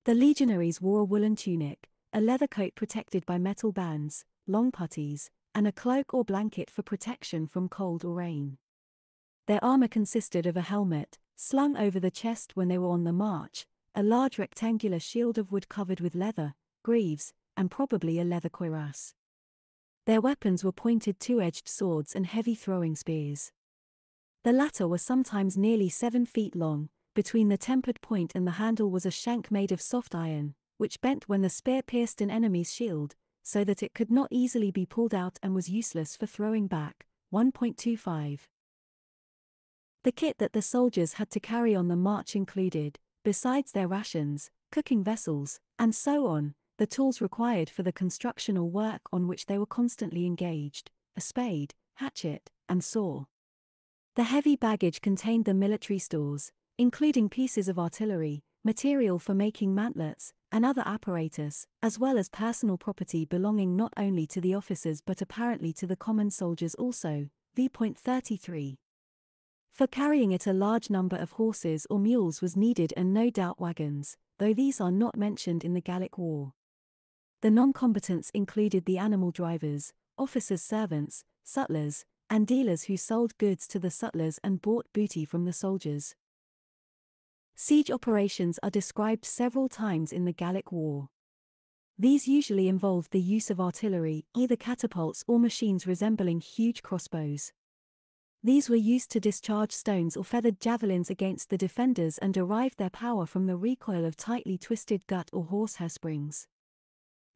The legionaries wore a woolen tunic, a leather coat protected by metal bands, long puttees, and a cloak or blanket for protection from cold or rain. Their armor consisted of a helmet, slung over the chest when they were on the march, a large rectangular shield of wood covered with leather, greaves, and probably a leather cuirass. Their weapons were pointed two-edged swords and heavy throwing spears. The latter were sometimes nearly seven feet long, between the tempered point and the handle was a shank made of soft iron, which bent when the spear pierced an enemy's shield, so that it could not easily be pulled out and was useless for throwing back. 1.25 The kit that the soldiers had to carry on the march included, besides their rations, cooking vessels, and so on, the tools required for the construction or work on which they were constantly engaged, a spade, hatchet, and saw. The heavy baggage contained the military stores, including pieces of artillery, material for making mantlets, and other apparatus, as well as personal property belonging not only to the officers but apparently to the common soldiers also. V.33. For carrying it a large number of horses or mules was needed and no doubt wagons, though these are not mentioned in the Gallic War. The non-combatants included the animal drivers, officers' servants, sutlers, and dealers who sold goods to the sutlers and bought booty from the soldiers. Siege operations are described several times in the Gallic War. These usually involved the use of artillery, either catapults or machines resembling huge crossbows. These were used to discharge stones or feathered javelins against the defenders and derived their power from the recoil of tightly twisted gut or horsehair springs.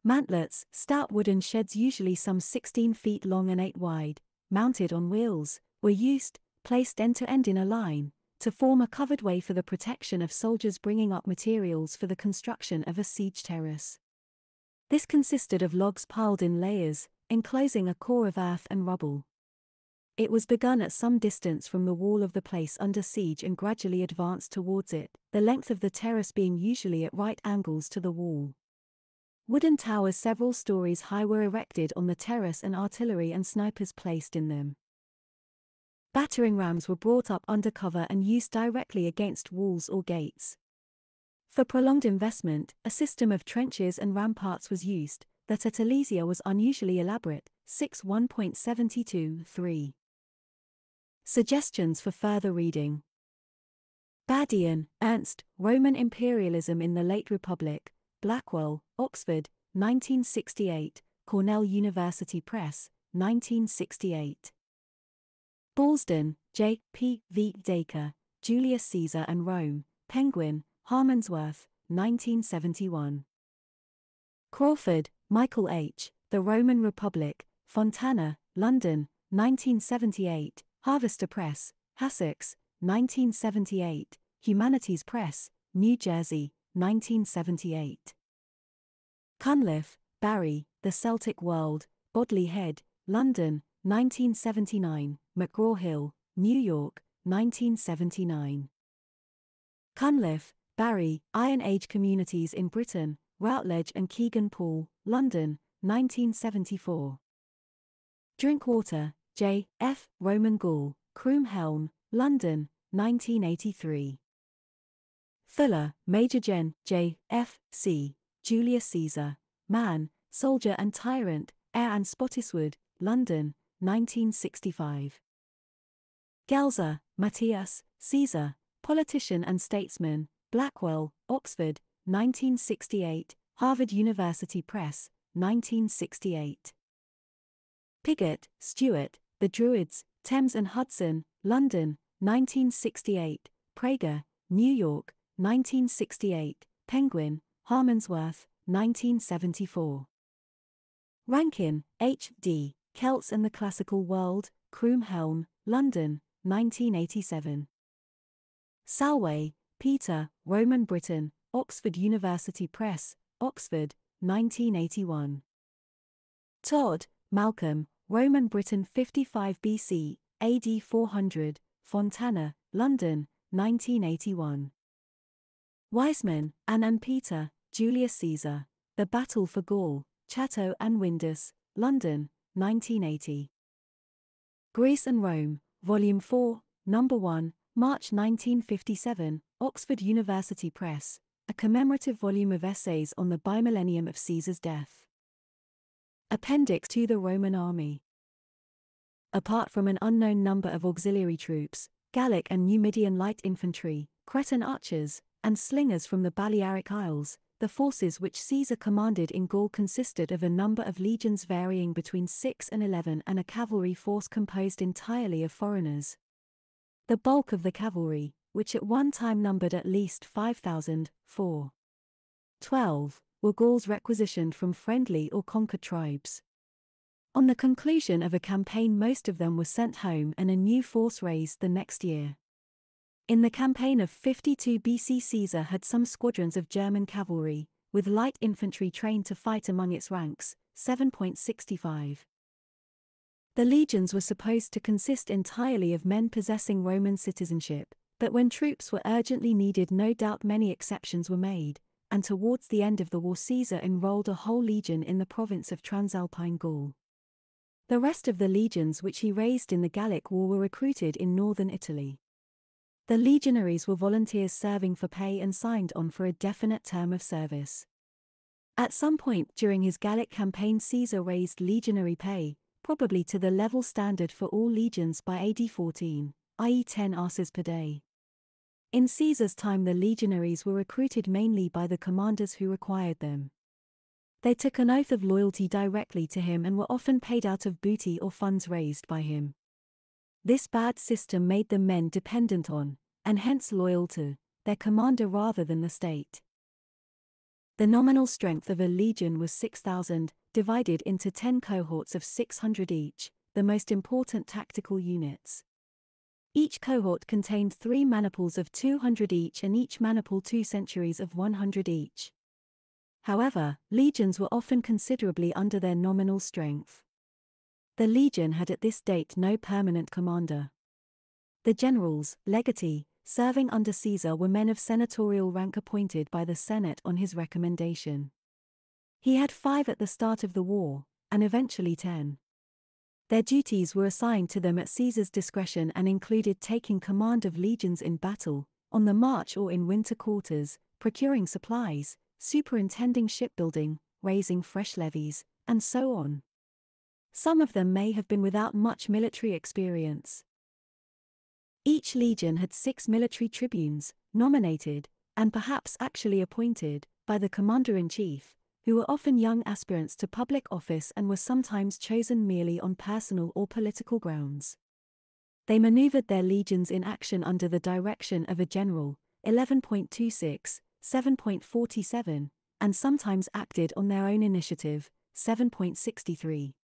Mantlets, stout wooden sheds usually some 16 feet long and 8 wide, mounted on wheels, were used, placed end to end in a line, to form a covered way for the protection of soldiers bringing up materials for the construction of a siege terrace. This consisted of logs piled in layers, enclosing a core of earth and rubble. It was begun at some distance from the wall of the place under siege and gradually advanced towards it, the length of the terrace being usually at right angles to the wall. Wooden towers several stories high were erected on the terrace and artillery and snipers placed in them. Battering rams were brought up under cover and used directly against walls or gates. For prolonged investment, a system of trenches and ramparts was used, that at Alesia was unusually elaborate. 6 1.72 3. Suggestions for further reading. Badian, Ernst, Roman Imperialism in the Late Republic, Blackwell, Oxford, 1968, Cornell University Press, 1968. Balsdon, J. P. V. Dacre, Julius Caesar and Rome, Penguin, Harmondsworth, 1971. Crawford, Michael H., The Roman Republic, Fontana, London, 1978, Harvester Press, Hassocks, 1978, Humanities Press, New Jersey, 1978. Cunliffe, Barry, The Celtic World, Bodley Head, London, 1979, McGraw-Hill, New York, 1979. Cunliffe, Barry, Iron Age Communities in Britain, Routledge and Kegan Paul, London, 1974. Drinkwater, J. F. Roman Gaul, Croom Helm, London, 1983. Fuller, Major Gen. J. F. C. Julius Caesar, Man, Soldier and Tyrant, Eyre and Spottiswoode, London, 1965. Gelzer, Matthias, Caesar, Politician and Statesman, Blackwell, Oxford, 1968, Harvard University Press, 1968. Piggott, Stuart, The Druids, Thames and Hudson, London, 1968, Praeger, New York, 1968, Penguin, Harmondsworth, 1974. Rankin, H. Celts and the Classical World, Croom Helm, London, 1987. Salway, Peter, Roman Britain, Oxford University Press, Oxford, 1981. Todd, Malcolm, Roman Britain 55 BC, AD 400, Fontana, London, 1981. Wiseman, and Peter, Julius Caesar, The Battle for Gaul, Chatto and Windus, London, 1980. Greece and Rome, Volume 4, Number 1, March 1957, Oxford University Press, a commemorative volume of essays on the bimillennium of Caesar's death. Appendix to the Roman Army. Apart from an unknown number of auxiliary troops, Gallic and Numidian light infantry, Cretan archers, and slingers from the Balearic Isles, the forces which Caesar commanded in Gaul consisted of a number of legions varying between 6 and 11 and a cavalry force composed entirely of foreigners. The bulk of the cavalry, which at one time numbered at least 5,000, 4. 12, were Gauls requisitioned from friendly or conquered tribes. On the conclusion of a campaign, most of them were sent home and a new force raised the next year. In the campaign of 52 BC, Caesar had some squadrons of German cavalry, with light infantry trained to fight among its ranks, 7.65. The legions were supposed to consist entirely of men possessing Roman citizenship, but when troops were urgently needed, no doubt many exceptions were made, and towards the end of the war, Caesar enrolled a whole legion in the province of Transalpine Gaul. The rest of the legions which he raised in the Gallic War were recruited in northern Italy. The legionaries were volunteers serving for pay and signed on for a definite term of service. At some point during his Gallic campaign, Caesar raised legionary pay, probably to the level standard for all legions by AD 14, i.e., 10 asses per day. In Caesar's time, the legionaries were recruited mainly by the commanders who required them. They took an oath of loyalty directly to him and were often paid out of booty or funds raised by him. This bad system made the men dependent on, and hence loyal to, their commander rather than the state. The nominal strength of a legion was 6,000, divided into 10 cohorts of 600 each, the most important tactical units. Each cohort contained three maniples of 200 each and each maniple two centuries of 100 each. However, legions were often considerably under their nominal strength. The legion had at this date no permanent commander. The generals, legati, serving under Caesar were men of senatorial rank appointed by the Senate on his recommendation. He had five at the start of the war, and eventually ten. Their duties were assigned to them at Caesar's discretion and included taking command of legions in battle, on the march or in winter quarters, procuring supplies, superintending shipbuilding, raising fresh levies, and so on. Some of them may have been without much military experience. Each legion had six military tribunes, nominated, and perhaps actually appointed, by the commander in chief, who were often young aspirants to public office and were sometimes chosen merely on personal or political grounds. They maneuvered their legions in action under the direction of a general, 11.26, 7.47, and sometimes acted on their own initiative, 7.63.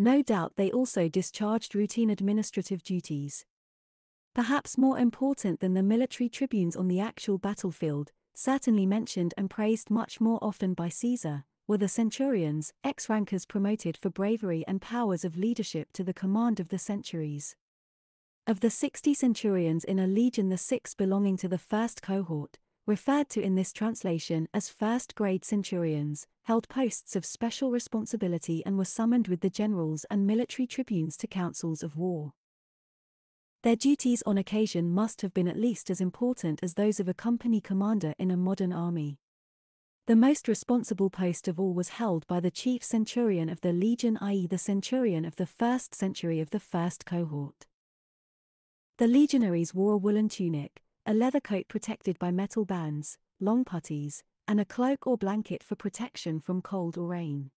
No doubt they also discharged routine administrative duties. Perhaps more important than the military tribunes on the actual battlefield, certainly mentioned and praised much more often by Caesar, were the centurions, ex rankers promoted for bravery and powers of leadership to the command of the centuries. Of the 60 centurions in a legion, the six belonging to the first cohort, referred to in this translation as first grade centurions, held posts of special responsibility and were summoned with the generals and military tribunes to councils of war. Their duties on occasion must have been at least as important as those of a company commander in a modern army. The most responsible post of all was held by the chief centurion of the legion, i.e., the centurion of the first century of the first cohort. The legionaries wore a woolen tunic, a leather coat protected by metal bands, long puttees, and a cloak or blanket for protection from cold or rain.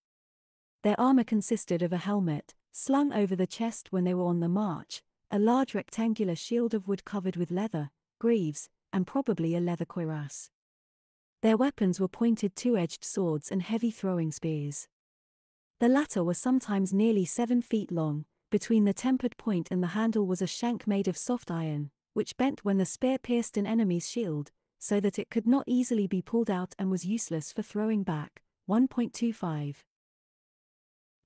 Their armor consisted of a helmet, slung over the chest when they were on the march, a large rectangular shield of wood covered with leather, greaves, and probably a leather cuirass. Their weapons were pointed two edged swords and heavy throwing spears. The latter were sometimes nearly seven feet long, between the tempered point and the handle was a shank made of soft iron, which bent when the spear pierced an enemy's shield, so that it could not easily be pulled out and was useless for throwing back. 1.25.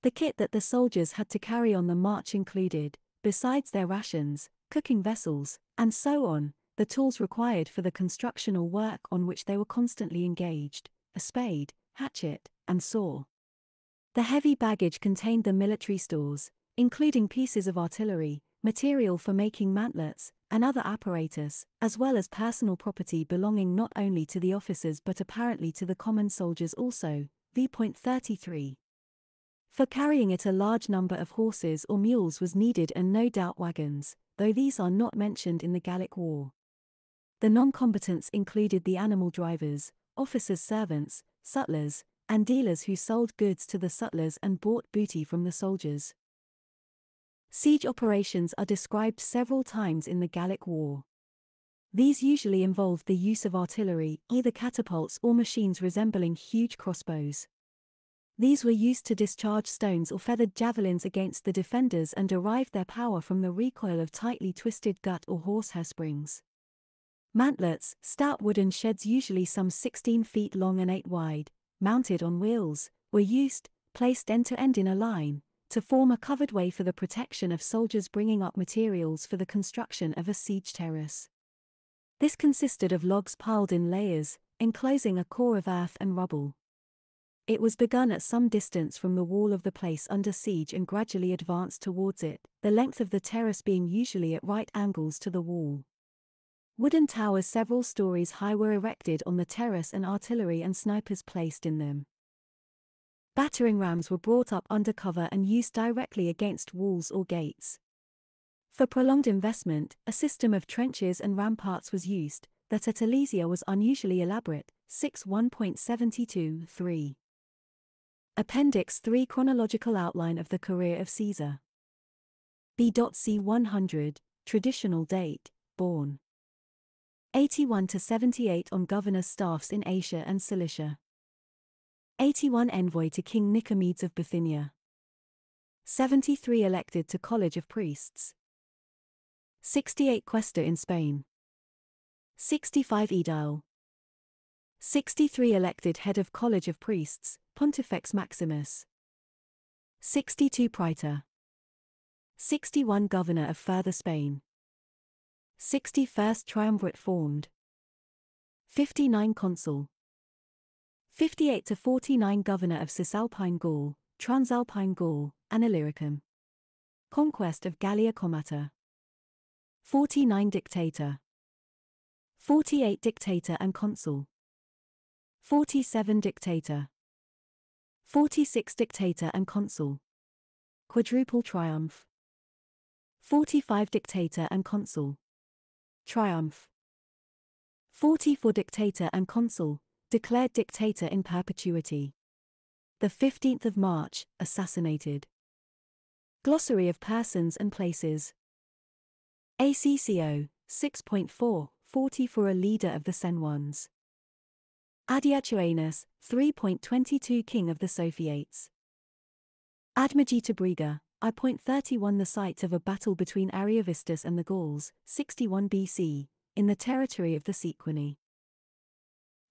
The kit that the soldiers had to carry on the march included, besides their rations, cooking vessels, and so on, the tools required for the construction or work on which they were constantly engaged, a spade, hatchet, and saw. The heavy baggage contained the military stores, including pieces of artillery, material for making mantlets, and other apparatus, as well as personal property belonging not only to the officers but apparently to the common soldiers also. V.33. For carrying it, a large number of horses or mules was needed and no doubt wagons, though these are not mentioned in the Gallic War. The non combatants included the animal drivers, officers' servants, sutlers, and dealers who sold goods to the sutlers and bought booty from the soldiers. Siege operations are described several times in the Gallic War. These usually involved the use of artillery, either catapults or machines resembling huge crossbows. These were used to discharge stones or feathered javelins against the defenders and derived their power from the recoil of tightly twisted gut or horsehair springs. Mantlets, stout wooden sheds usually some 16 feet long and 8 wide, mounted on wheels, were used, placed end to end in a line, to form a covered way for the protection of soldiers bringing up materials for the construction of a siege terrace. This consisted of logs piled in layers, enclosing a core of earth and rubble. It was begun at some distance from the wall of the place under siege and gradually advanced towards it, the length of the terrace being usually at right angles to the wall. Wooden towers several stories high were erected on the terrace and artillery and snipers placed in them. Battering rams were brought up under cover and used directly against walls or gates. For prolonged investment, a system of trenches and ramparts was used, that at Alesia was unusually elaborate. 6 1.72 3. Appendix 3 Chronological outline of the career of Caesar. B.C. 100, traditional date, born. 81 to 78 on governors' staffs in Asia and Cilicia. 81 Envoy to King Nicomedes of Bithynia. 73 Elected to College of Priests. 68 Quaestor in Spain. 65 edile. 63 Elected Head of College of Priests, Pontifex Maximus. 62 Praetor. 61 Governor of Further Spain. 61st Triumvirate formed. 59 Consul. 58 to 49 Governor of Cisalpine Gaul, Transalpine Gaul, and Illyricum. Conquest of Gallia Comata. 49 Dictator. 48 Dictator and Consul. 47 Dictator. 46 Dictator and Consul. Quadruple Triumph. 45 Dictator and Consul. Triumph. 44 Dictator and Consul, declared dictator in perpetuity. The 15th of March, assassinated. Glossary of persons and places. ACCO 6.4 40 for a leader of the Senones. Adiachuanus 3.22 King of the Sotiates. Admegeta Briga, I.31 The site of a battle between Ariovistus and the Gauls, 61 BC, in the territory of the Sequani.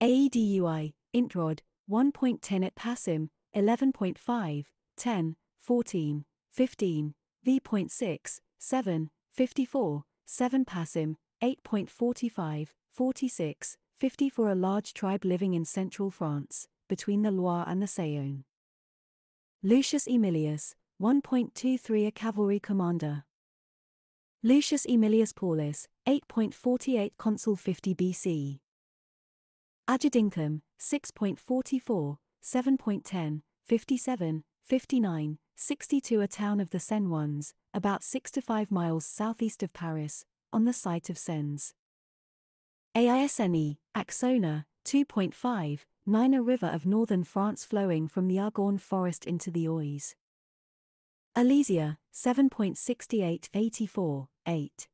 AEDUI, Introd, 1.10 at Passim, 11.5, 10, 14, 15, V.6, 7, 54, 7 Passim, 8.45, 46, 50 for a large tribe living in central France, between the Loire and the Saône. Lucius Aemilius, 1.23 a cavalry commander. Lucius Emilius Paulus, 8.48 Consul 50 BC. Agedincum, 6.44, 7.10, 57, 59, 62 A town of the Senones, about 6 to 5 miles southeast of Paris, on the site of Sens. AISNE, Axona, 2.5, 9 A river of northern France flowing from the Argonne forest into the Oise. Alesia, 7.68 84, 8.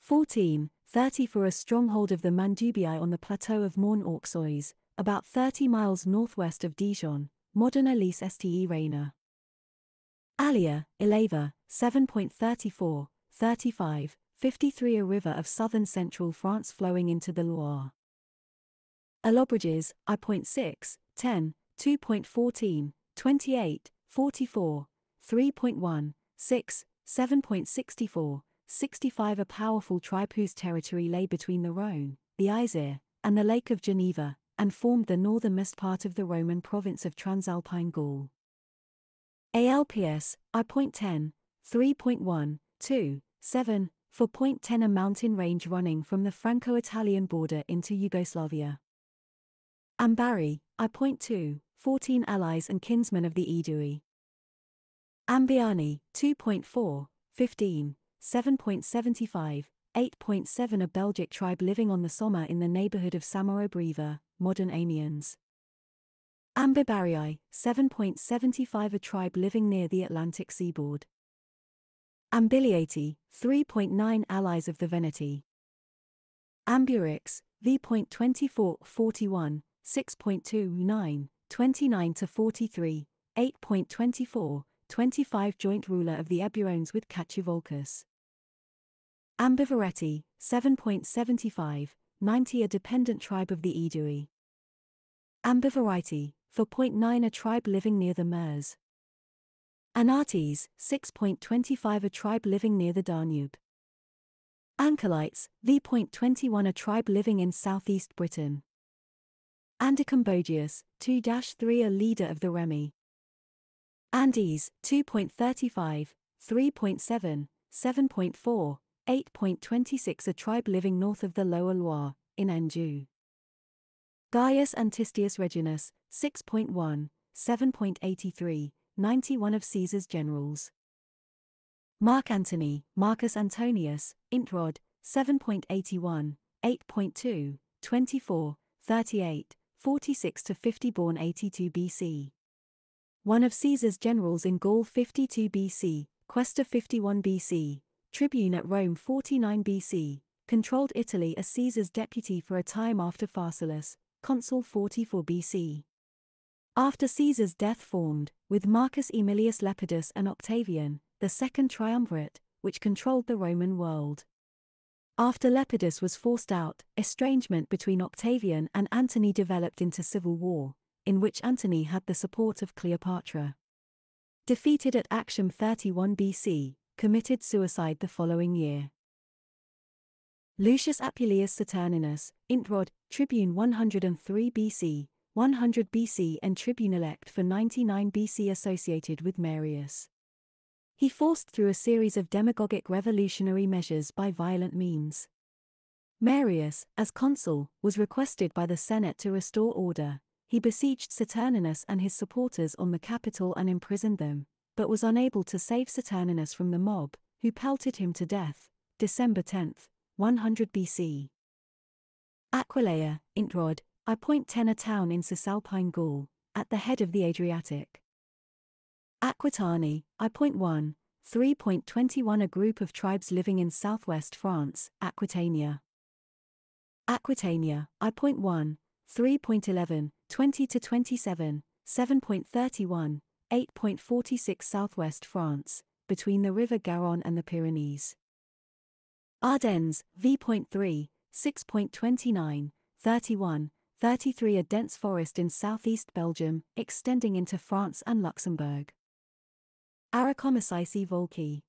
14, 30 for a stronghold of the Mandubii on the plateau of Mont Auxois, about 30 miles northwest of Dijon, modern Alise Ste Reine. Allier, Ilava, 7.34, 35, 53 A river of southern central France flowing into the Loire. Allobroges, I.6, 10, 2.14, 28, 44, 3.1, 6, 7.64, 65 A powerful tribe whose territory lay between the Rhône, the Isère, and the Lake of Geneva, and formed the northernmost part of the Roman province of Transalpine Gaul. ALPS, I.10, 3.1, 2, 7, 4.10 A mountain range running from the Franco-Italian border into Yugoslavia. Ambarri, I.2, 14 allies and kinsmen of the Aedui. Ambiani, 2.4, 15, 7.75, 8.7 A Belgic tribe living on the Somme in the neighborhood of Samarobriva, modern Amiens. Ambibarii, 7.75 A tribe living near the Atlantic seaboard. Ambiliati, 3.9 Allies of the Veneti. Ambiorix, v.24 41, 6.29, 29 to 43, 8.24, 25 Joint ruler of the Eburones with Catuvolcus. Ambivaretti, 7.75, 90 A dependent tribe of the Aedui. Ambivariti, 4.9 A tribe living near the Meuse. Anartes, 6.25 A tribe living near the Danube. Ancalites, v.21 A tribe living in southeast Britain. Andecumborius, 2-3 A leader of the Remi. Andes, 2.35, 3.7, 7.4, 8.26 A tribe living north of the Lower Loire, in Anjou. Gaius Antistius Reginus, 6.1, 7.83, 91 of Caesar's generals. Mark Antony, Marcus Antonius, Introd, 7.81, 8.2, 24, 38, 46 to 50 born 82 BC. One of Caesar's generals in Gaul 52 BC, Quaestor 51 BC, Tribune at Rome 49 BC, controlled Italy as Caesar's deputy for a time after Pharsalus, consul 44 BC. After Caesar's death formed, with Marcus Aemilius Lepidus and Octavian, the second triumvirate, which controlled the Roman world. After Lepidus was forced out, estrangement between Octavian and Antony developed into civil war, in which Antony had the support of Cleopatra. Defeated at Actium 31 BC, committed suicide the following year. Lucius Apuleius Saturninus, Introd, Tribune 103 BC, 100 BC and Tribune elect for 99 BC associated with Marius. He forced through a series of demagogic revolutionary measures by violent means. Marius, as consul, was requested by the Senate to restore order. He besieged Saturninus and his supporters on the Capitol and imprisoned them, but was unable to save Saturninus from the mob, who pelted him to death. December 10, 100 BC. Aquileia, Introd, I point ten a town in Cisalpine Gaul, at the head of the Adriatic. Aquitani, I point one, 3.21 A group of tribes living in southwest France, Aquitania. Aquitania, I point one, 3.11, 20 to 27, 7.31, 8.46 southwest France, between the river Garonne and the Pyrenees. Ardennes, v.3, 6.29, 31, 33 A dense forest in southeast Belgium, extending into France and Luxembourg. Aracomycici volki.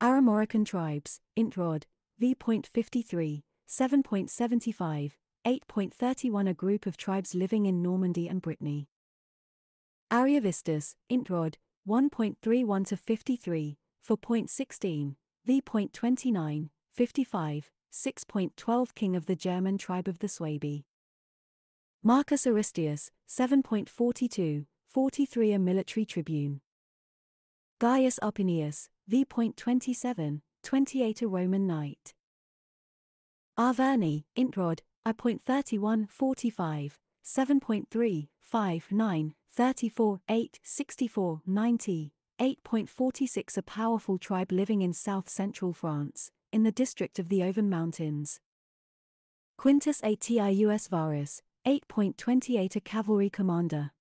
Armorican tribes, Introd, v.53, 7.75, 8.31 A group of tribes living in Normandy and Brittany. Ariovistus, Introd, 1.31 to 53, 4.16, v.29, 55, 6.12 King of the German tribe of the Suebi. Marcus Aristius, 7.42, 43 A military tribune. Gaius Opinius, v.27, 28 A Roman knight. Arverni, Introd, I.31, 45, 7.3, 5, 9, 34, 8, 64, 90, 8.46 A powerful tribe living in south-central France, in the district of the Auvergne Mountains. Quintus Atius Varus, 8.28 A cavalry commander.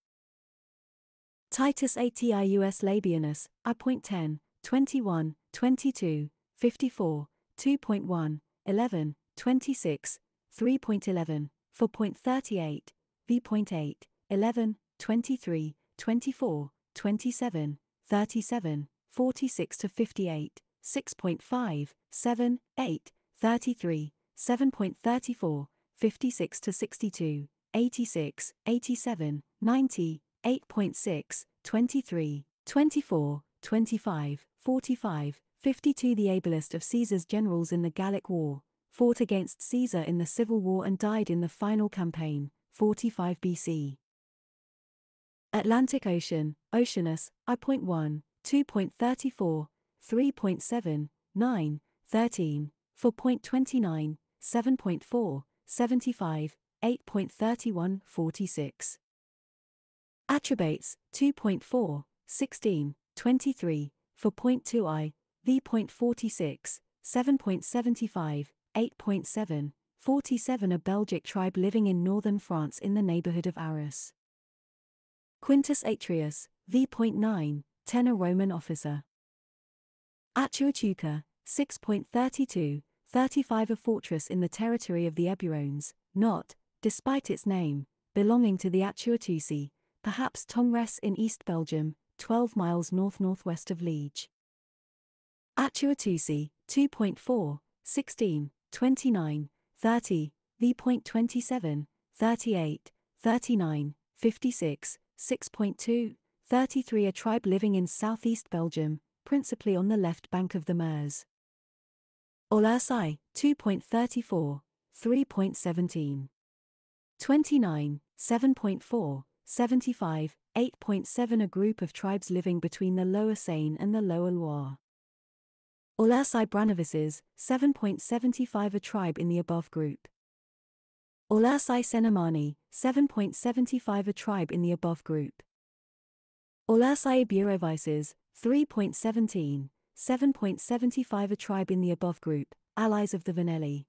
Titus atius labienus, I.10, 21, 22, 54, 2.1, 11, 26, 3.11, 4.38, v.8, 11, 23, 24, 27, 37, 46 to 58, 6.5, 7, 8, 33, 7.34, 56 to 62, 86, 87, 90, 8.6, 23, 24, 25, 45, 52 The ablest of Caesar's generals in the Gallic War, fought against Caesar in the Civil War and died in the final campaign, 45 BC. Atlantic Ocean, Oceanus, I.1, 2.34, 3.7, 9, 13, 4.29, 7.4, 75, 8.31, 46. Atrebates, 2.4, 16, 23, 4.2 I, v.46, 7.75, 8.7, 47 A Belgic tribe living in northern France in the neighborhood of Arras. Quintus Atrius, v.9, 10 A Roman officer. Atuatuca, 6.32, 35 A fortress in the territory of the Eburones, not, despite its name, belonging to the Atuatuci, perhaps Tongres in East Belgium, 12 miles north-northwest of Liege. Atuatuci, 2.4, 16, 29, 30, v.27, 38, 39, 56, 6.2, 33 A tribe living in southeast Belgium, principally on the left bank of the Meuse. Aulerci, 2.34, 3.17. 29, 7.4, 75, 8.7 A group of tribes living between the Lower Seine and the Lower Loire. Aulerci Brannovices, 7.75 A tribe in the above group. Aulerci Cenomani, 7.75 A tribe in the above group. Aulerci Eburovices, 3.17, 7.75 A tribe in the above group, allies of the Venelli.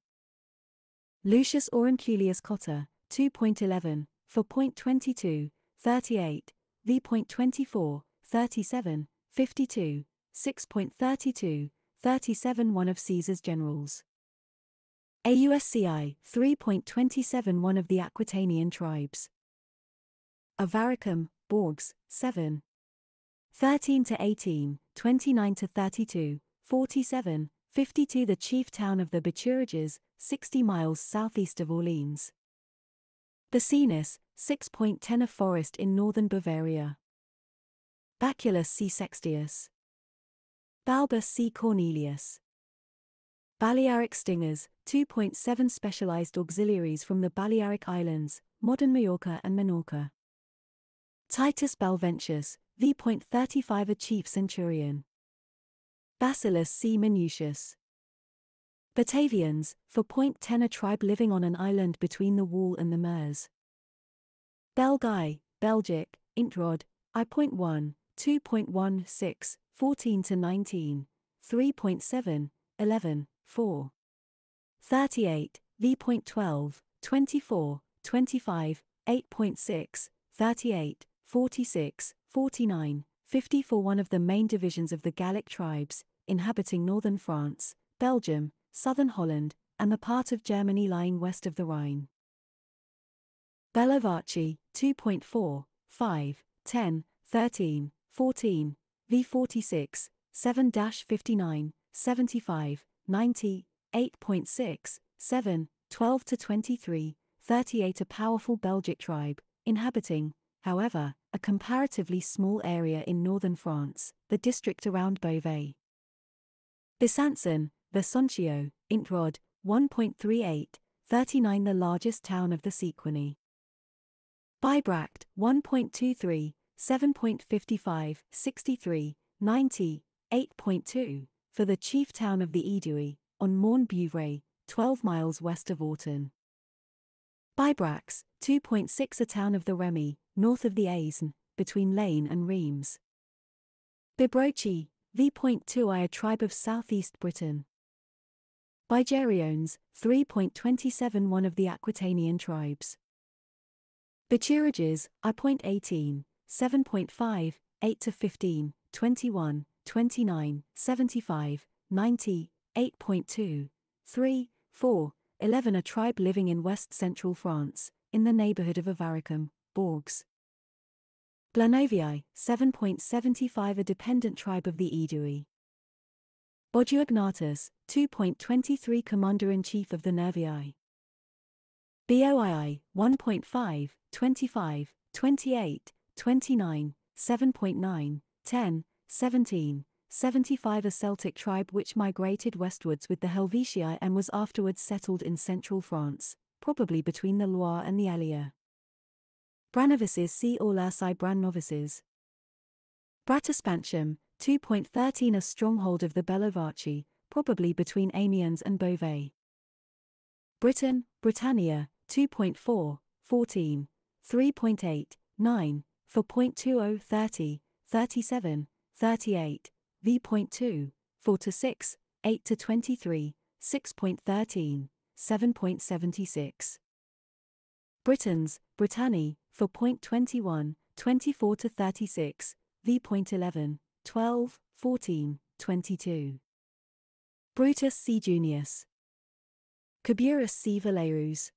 Lucius Aurunculeius Cotta, 2.11, 4.22, 38, v.24, 37, 52, 6.32, 37 One of Caesar's generals. AUSCI 3.27 One of the Aquitanian tribes. Avaricum, Bourges, 7. 13 to 18, 29 to 32, 47, 52 The chief town of the Bituriges, 60 miles southeast of Orleans. The Bacinus, 6.10 A forest in northern Bavaria. Baculus C. Sextius. Balbus C. Cornelius. Balearic slingers, 2.7 specialized auxiliaries from the Balearic Islands, modern Majorca and Menorca. Titus Balventius, v.35 A chief centurion. Basilus C. Minucius. Batavians, for point 10 a tribe living on an island between the Waal and the Meuse. Belgae, Belgic, Introd, I.1, 2.16, 14 to 19, 3.7, 11, 4. 38, v.12, 24, 25, 8.6, 38, 46, 49, 54 One of the main divisions of the Gallic tribes, inhabiting northern France, Belgium, southern Holland, and the part of Germany lying west of the Rhine. Bellovaci, 2.4, 5, 10, 13, 14, v46, 7 59, 75, 90, 8.6, 7, 12 to 23, 38 A powerful Belgic tribe, inhabiting, however, a comparatively small area in northern France, the district around Beauvais. Besançon, Vesontio, Introd, 1.38, 39 The largest town of the Sequani. Bibracte, 1.23, 7.55, 63, 90, 8.2, for the chief town of the Aedui, on Mont Beuvray, 12 miles west of Autun. Bibrax, 2.6 A town of the Remi, north of the Aisne, between Laon and Reims. Bibrochi, v.2 I a tribe of southeast Britain. Bigeriones, 3.27 One of the Aquitanian tribes. Bituriges, I.18, 7.5, 8 to 15, 21, 29, 75, 90, 8.2, 3, 4, 11 A tribe living in west central France, in the neighborhood of Avaricum, Bourges. Blanovii, 7.75 A dependent tribe of the Aedui. Boduognatus, 2.23 Commander-in-Chief of the Nervii. BOII, 1.5, 25, 28, 29, 7.9, 10, 17, 75 A Celtic tribe which migrated westwards with the Helvetii and was afterwards settled in central France, probably between the Loire and the Allier. Branovices see Aulerci Brannovices. Bratuspantium, 2.13 A stronghold of the Bellovaci, probably between Amiens and Beauvais. Britain, Britannia, 2.4, 14, 3.8, 9, 4.20 30, 37, 38, v.2, 4 to 6, 8 to 23, 6.13, 7.76. Britons, Britanny, 4.21, 24 to 36, v.11, 12, 14, 22. Brutus C. Junius. Caburus C. Valerus.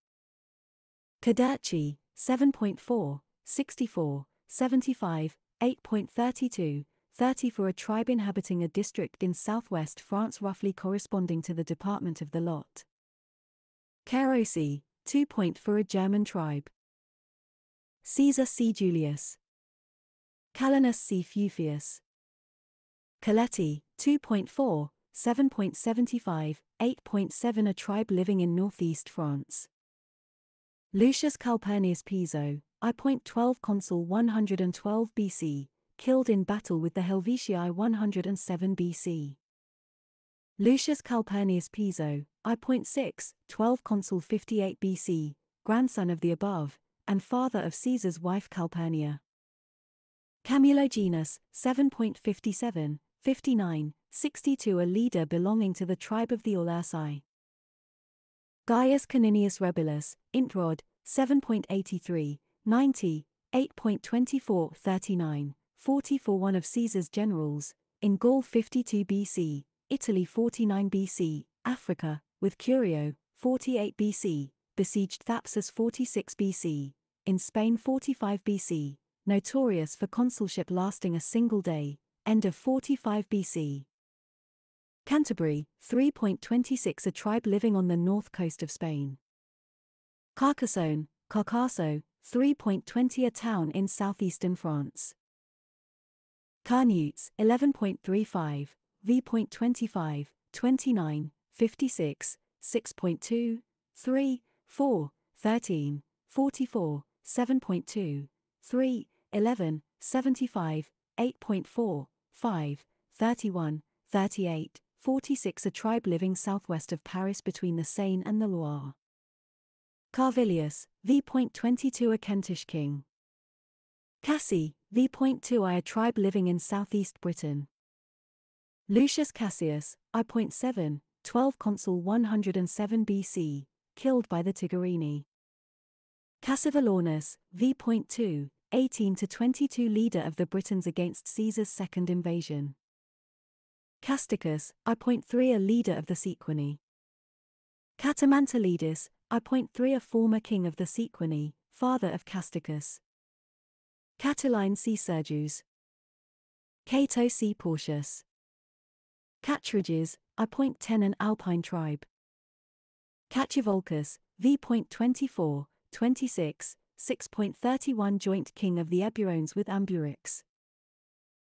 Cadurci, 7.4, 64, 75, 8.32, 30 for a tribe inhabiting a district in southwest France roughly corresponding to the department of the Lot. Caerosi, 2 point for a German tribe. Caesar C. Julius. Calenus C. Fufius. Caleti, 2.4, 7.75, 8.7 A tribe living in northeast France. Lucius Calpurnius Piso, I.12 Consul 112 BC, killed in battle with the Helvetii 107 BC. Lucius Calpurnius Piso, I.6, 12 Consul 58 BC, grandson of the above, and father of Caesar's wife Calpurnia. Camulogenus, 7.57, 59, 62 A leader belonging to the tribe of the Aulerci. Gaius Caninius Rebilus, Introd, 7.83, 90, 8.24 39, 44 One of Caesar's generals, in Gaul 52 BC, Italy 49 BC, Africa, with Curio, 48 BC, besieged Thapsus 46 BC, in Spain 45 BC, notorious for consulship lasting a single day, end of 45 BC. Cantabri, 3.26 A tribe living on the north coast of Spain. Carcassonne, Carcasso, 3.20 A town in southeastern France. Carnutes, 11.35, v.25, 29, 56, 6.2, 3, 4, 13, 44, 7.2, 3, 11, 75, 8.4, 5, 31, 38, 46 A tribe living southwest of Paris between the Seine and the Loire. Carvilius, v.22 A Kentish king. Cassi, v.2 I A tribe living in southeast Britain. Lucius Cassius, I.7, 12 Consul 107 BC, killed by the Tigurini. Cassivellaunus, v.2, 18 to 22 leader of the Britons against Caesar's second invasion. Casticus, I.3 a leader of the Sequani. Catamantaloedes, I.3 a former king of the Sequani, father of Casticus. Catiline C. Sergius. Cato C. Porcius. Caturiges, I.10 an Alpine tribe. Catuvolcus, v.24, 26, 6.31 joint king of the Eburones with Ambiorix.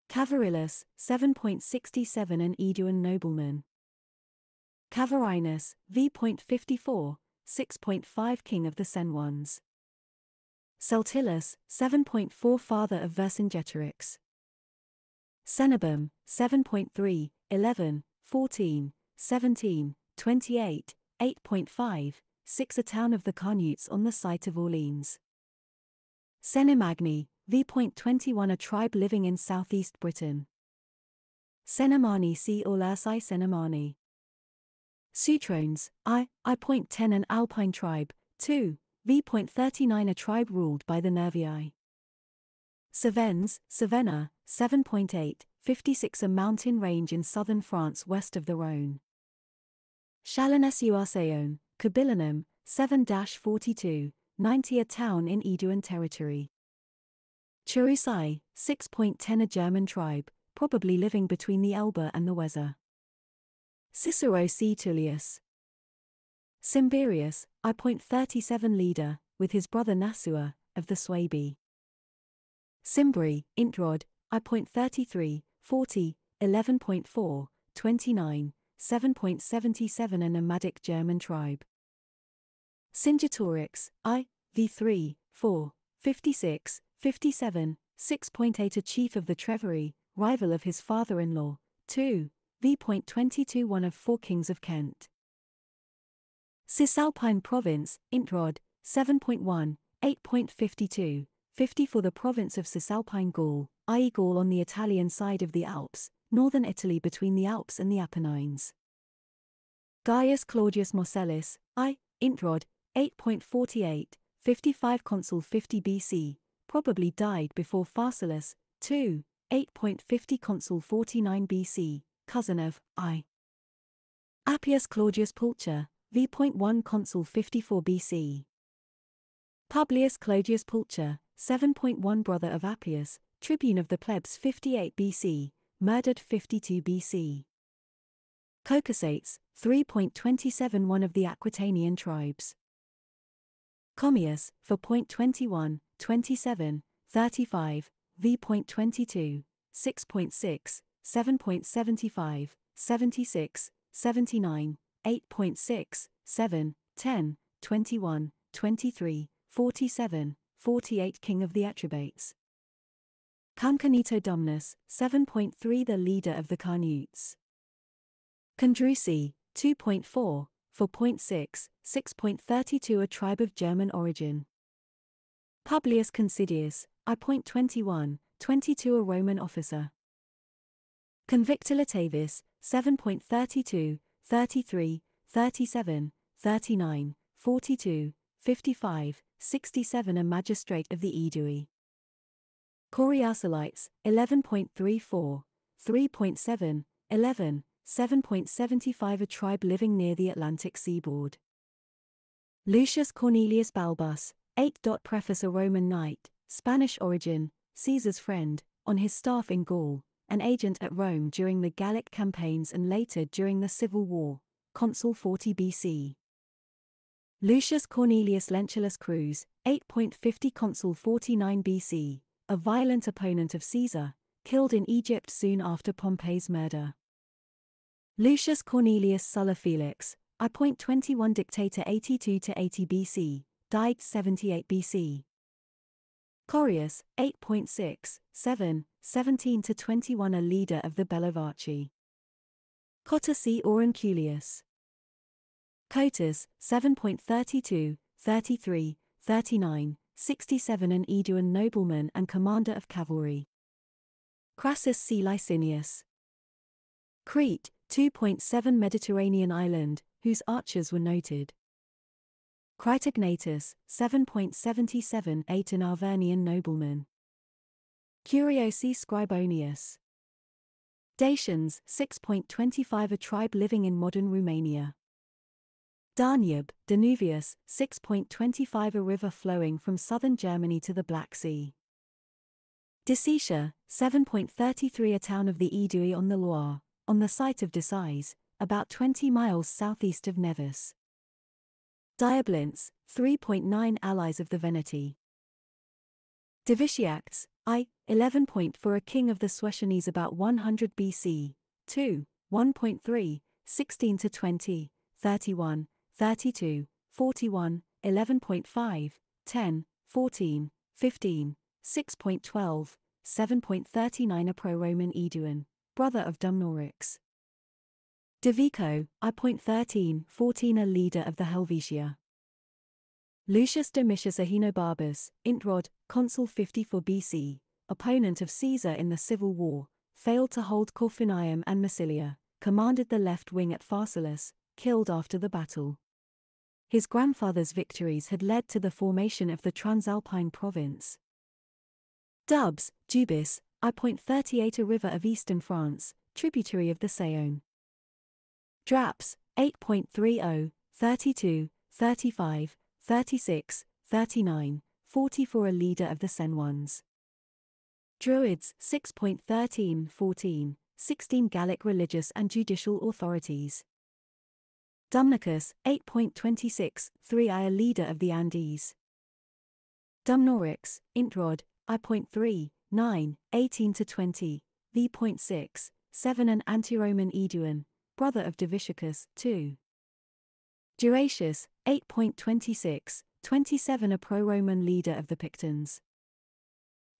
Cavarilus, 7.67 an Eduan nobleman. Cavarinus, v.54, 6.5 king of the Senones. Celtillus, 7.4 father of Vercingetorix. Cenabum, 7.3, 11, 14, 17, 28, 8.5, 6 a town of the Carnutes on the site of Orleans. Cenimagni, v.21 a tribe living in southeast Britain. Cenomani see Aulerci Cenomani. Ceutrones, I, I.10 an Alpine tribe, 2, v.39 a tribe ruled by the Nervii. Cevennes, Cevenna, 7.8, 56 a mountain range in southern France west of the Rhône. Chalon-sur-Saône, Cabillonum, 7-42, 90 a town in Édouin territory. Cherusci, 6.10 a German tribe, probably living between the Elbe and the Weser. Cicero C. Tullius. Cimberius, I.37 leader, with his brother Nasua, of the Suebi. Cimbri, Introd, I.33, 40, 11.4, 29, 7.77 a nomadic German tribe. Cingetorix, I, v3, 4, 56, 57, 6.8 a chief of the Treveri, rival of his father-in-law, 2, v.22 one of four kings of Kent. Cisalpine province, Introd, 7.1, 8.52, 50 for the province of Cisalpine Gaul, i.e. Gaul on the Italian side of the Alps, northern Italy between the Alps and the Apennines. Gaius Claudius Marcellus, I, Introd, 8.48, 55 Consul 50 BC, probably died before Pharsalus, 2, 8.50 Consul 49 BC, cousin of I. Appius Claudius Pulcher, v.1 Consul 54 BC. Publius Clodius Pulcher, 7.1 brother of Appius, tribune of the plebs 58 BC, murdered 52 BC. Cocosates, 3.27 one of the Aquitanian tribes. Commius, for point 21, 27, 35, v.22, 6.6, 7.75, 76, 79, 8.6, 7, 10, 21, 23, 47, 48 King of the Atrebates. Cancanito Domnus, 7.3 The leader of the Carnutes. Condrusi, 2.4, 4.6, 6.32 A tribe of German origin. Publius Considius, I.21, 22 A Roman officer. Convictolitavis, 7.32, 33, 37, 39, 42, 55, 67 A magistrate of the Aedui. Coriosolites, 11.34, 3.7, 11, 7.75 A tribe living near the Atlantic seaboard. Lucius Cornelius Balbus, 8. Preface A Roman knight, Spanish origin, Caesar's friend, on his staff in Gaul, an agent at Rome during the Gallic campaigns and later during the Civil War, Consul 40 BC. Lucius Cornelius Lentulus Crus, 8.50 Consul 49 BC, a violent opponent of Caesar, killed in Egypt soon after Pompey's murder. Lucius Cornelius Sulla Felix, I.21 Dictator 82 to 80 BC, died 78 BC. Correus, 8.6, 7, 17 to 21 A leader of the Bellovaci. Cotta C. Aurunculeius. Cotus, 7.32, 33, 39, 67 An Aeduan nobleman and commander of cavalry. Crassus C. Licinius. Crete, 2.7 Mediterranean island, whose archers were noted. Critognatus, 7.77 8 An Arvernian nobleman. Curiosi Scribonius. Dacians, 6.25 A tribe living in modern Romania. Danube, Danuvius, 6.25 A river flowing from southern Germany to the Black Sea. Decetia, 7.33 A town of the Aedui on the Loire, on the site of Decize, about 20 miles southeast of Nevers. Diablintes, 3.9 Allies of the Veneti. Diviciacus, I, 11.4 a king of the Suessiones about 100 BC, 2, 1.3, 16 to 20, 31, 32, 41, 11.5, 10, 14, 15, 6.12, 7.39 A pro-Roman Aeduan brother of Dumnorix. Divico, I.13, 14 A leader of the Helvetia. Lucius Domitius Ahenobarbus, Introd, consul 54 BC, opponent of Caesar in the civil war, failed to hold Corfinium and Massilia, commanded the left wing at Pharsalus, killed after the battle. His grandfather's victories had led to the formation of the Transalpine province. Doubs, Dubis, I.38 a river of eastern France, tributary of the Saône. Drappes, 8.30, 32, 35, 36, 39, 44 a leader of the Senones. Druids, 6.13, 14, 16 Gallic religious and judicial authorities. Dumnacus, 8.26, 3 I a leader of the Andes. Dumnorix, Introd, I.3, 9, 18 to 20, V.6, 7 an anti-Roman Eduan, brother of Diviciacus, 2. Duratius, 8.26, 27 a pro-Roman leader of the Pictons.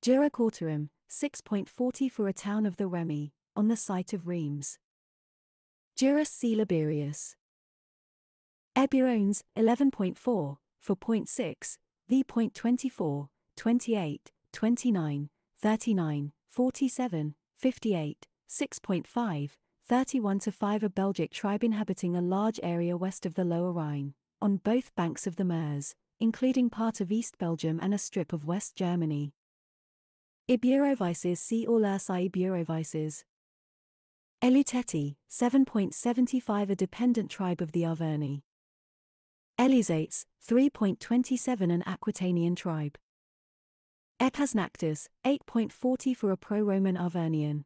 Durocortorum, 6.40 for a town of the Remi, on the site of Rheims. Duras C. Liberius. Eburones, 11.4, for 0.6, v.24, 28, 29, 39, 47, 58, 6.5, 31 to 5 a Belgic tribe inhabiting a large area west of the Lower Rhine, on both banks of the Meuse, including part of East Belgium and a strip of West Germany. Eburovices see all Ursai Iburovices. Eleuteti, 7.75 a dependent tribe of the Arverni. Elusates, 3.27 an Aquitanian tribe. Epasnactus, 8.40 for a pro-Roman Arvernian.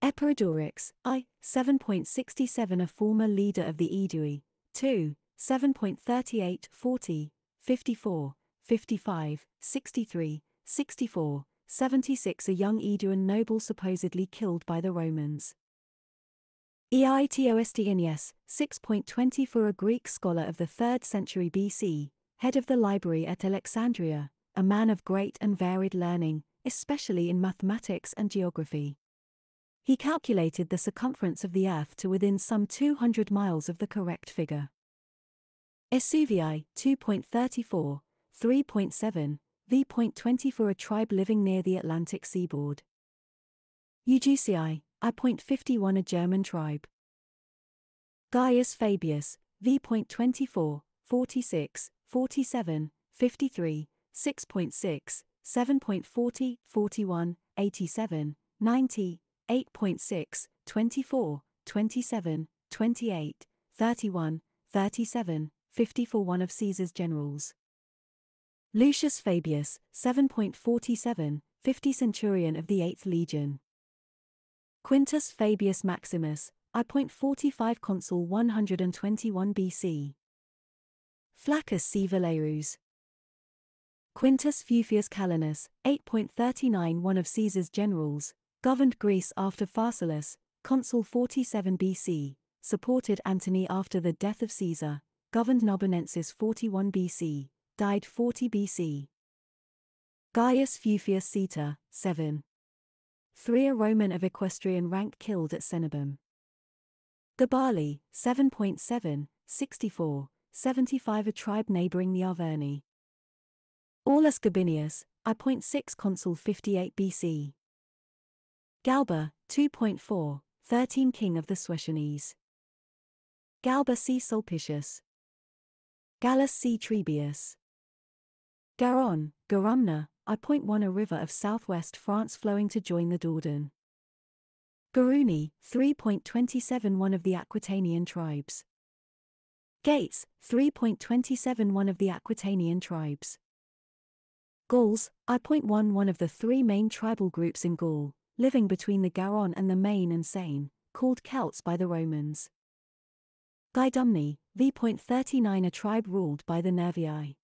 Eporedorix, I, 7.67 a former leader of the Aedui, 2, 7.38, 40, 54, 55, 63, 64, 76 a young Aeduan noble supposedly killed by the Romans. Eratosthenes, 6.20 for a Greek scholar of the 3rd century BC, head of the library at Alexandria, a man of great and varied learning, especially in mathematics and geography. He calculated the circumference of the earth to within some 200 miles of the correct figure. Esuvii, 2.34, 3.7, v.20 for a tribe living near the Atlantic seaboard. Ugusii, I.51 a German tribe. Gaius Fabius, v.24, 46, 47, 53, 6.6, 7.40, 41, 87, 90, 8.6, 24, 27, 28, 31, 37, 54 one of Caesar's generals. Lucius Fabius, 7.47, 50 centurion of the 8th legion. Quintus Fabius Maximus, I.45 consul 121 BC. Flaccus C. Valerus. Quintus Fufius Calenus, 8.39 one of Caesar's generals, governed Greece after Pharsalus, consul 47 BC, supported Antony after the death of Caesar, governed Narbonensis 41 BC, died 40 BC. Gaius Fufius Caeta, 7. 3 A Roman of equestrian rank killed at Cenabum. Gabali, 7.7, 64, 75 A tribe neighboring the Arverni. Aulus Gabinius, I.6 Consul 58 BC. Galba, 2.4, 13 King of the Suessiones. Galba C. Sulpicius. Gallus C. Trebius. Garonne, Garumna, I.1 a river of southwest France flowing to join the Dordogne. Garumni, 3.27 one of the Aquitanian tribes. Gates, 3.27 one of the Aquitanian tribes. Gauls, I.1 one of the three main tribal groups in Gaul, living between the Garonne and the Main and Seine, called Celts by the Romans. Geidumni, v.39 a tribe ruled by the Nervii.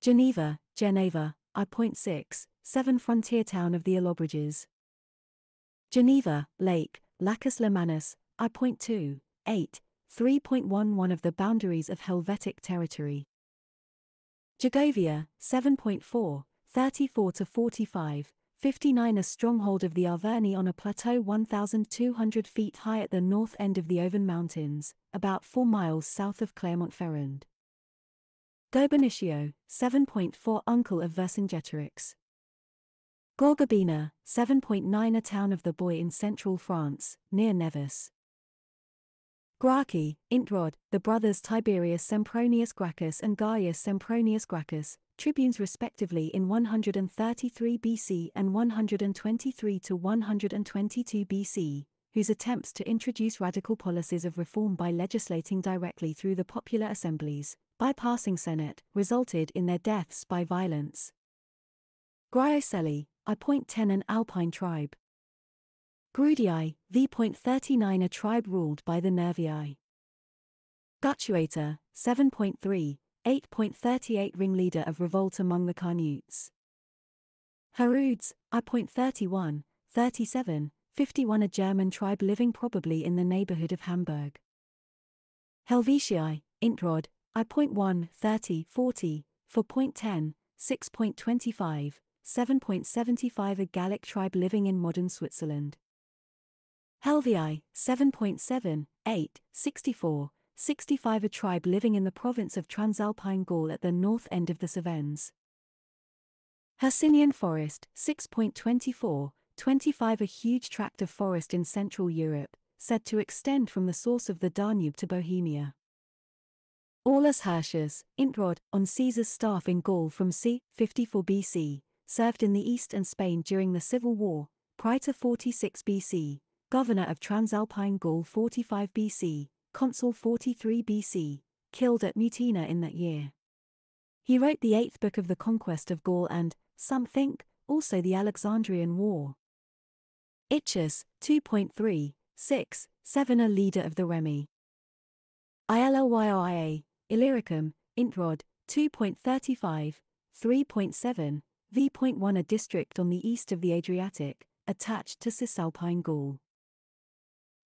Geneva, Geneva, I.6, 7 frontier town of the Allobroges. Geneva, Lake, Lacus Lemanus, I.2, 8, 3.11 of the boundaries of Helvetic territory. Gergovia, 7.4, 34 to 45, 59 a stronghold of the Arverni on a plateau 1,200 feet high at the north end of the Auvergne Mountains, about 4 miles south of Clermont-Ferrand. Gobannitio, 7.4 uncle of Vercingetorix. Gorgobina, 7.9 a town of the Boii in central France, near Nevers. Gracchi, Introd, the brothers Tiberius Sempronius Gracchus and Gaius Sempronius Gracchus, tribunes respectively in 133 BC and 123 to 122 BC, whose attempts to introduce radical policies of reform by legislating directly through the popular assemblies, bypassing Senate, resulted in their deaths by violence. Graioceli, I.10 an Alpine tribe. Grudii, v.39 a tribe ruled by the Nervii. Gutuator, 7.3, 8.38 ringleader of revolt among the Carnutes. Harudes, I.31, 37, 51 a German tribe living probably in the neighborhood of Hamburg. Helvetii, Introd, I.1, 30, 40, 4.10, 6.25, 7.75 a Gallic tribe living in modern Switzerland. Helvii, 7.7, 8, 64, 65 a tribe living in the province of Transalpine Gaul at the north end of the Cevennes. Hercynian forest, 6.24, 25 a huge tract of forest in Central Europe, said to extend from the source of the Danube to Bohemia. Aulus Hirtius, Introd, on Caesar's staff in Gaul from c. 54 BC, served in the east and Spain during the Civil War, prior to 46 BC, governor of Transalpine Gaul 45 BC, consul 43 BC, killed at Mutina in that year. He wrote the eighth book of the conquest of Gaul and, some think, also the Alexandrian War. Iccius, 2.3, 6, 7 a leader of the Remi. ILLYRIA, Illyricum, Introd, 2.35, 3.7, v.1 a district on the east of the Adriatic, attached to Cisalpine Gaul.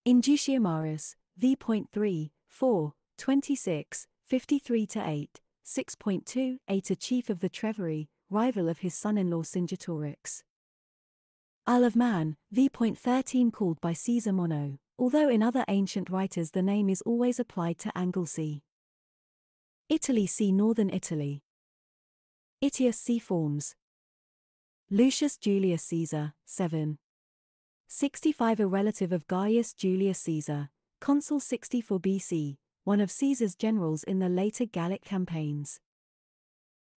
Induciamaris, v.3, 4, 26, 53 to 8, 6.2, 8 a chief of the Treveri, rival of his son-in-law Cingetorix. Isle of Man, v.13 called by Caesar Mona, although in other ancient writers the name is always applied to Anglesey. Italy see Northern Italy. Itius see forms. Lucius Julius Caesar, 7. 65 a relative of Gaius Julius Caesar, consul 64 BC, one of Caesar's generals in the later Gallic campaigns.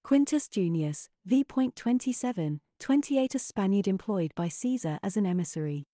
Quintus Junius, v.27, 28 a Spaniard employed by Caesar as an emissary.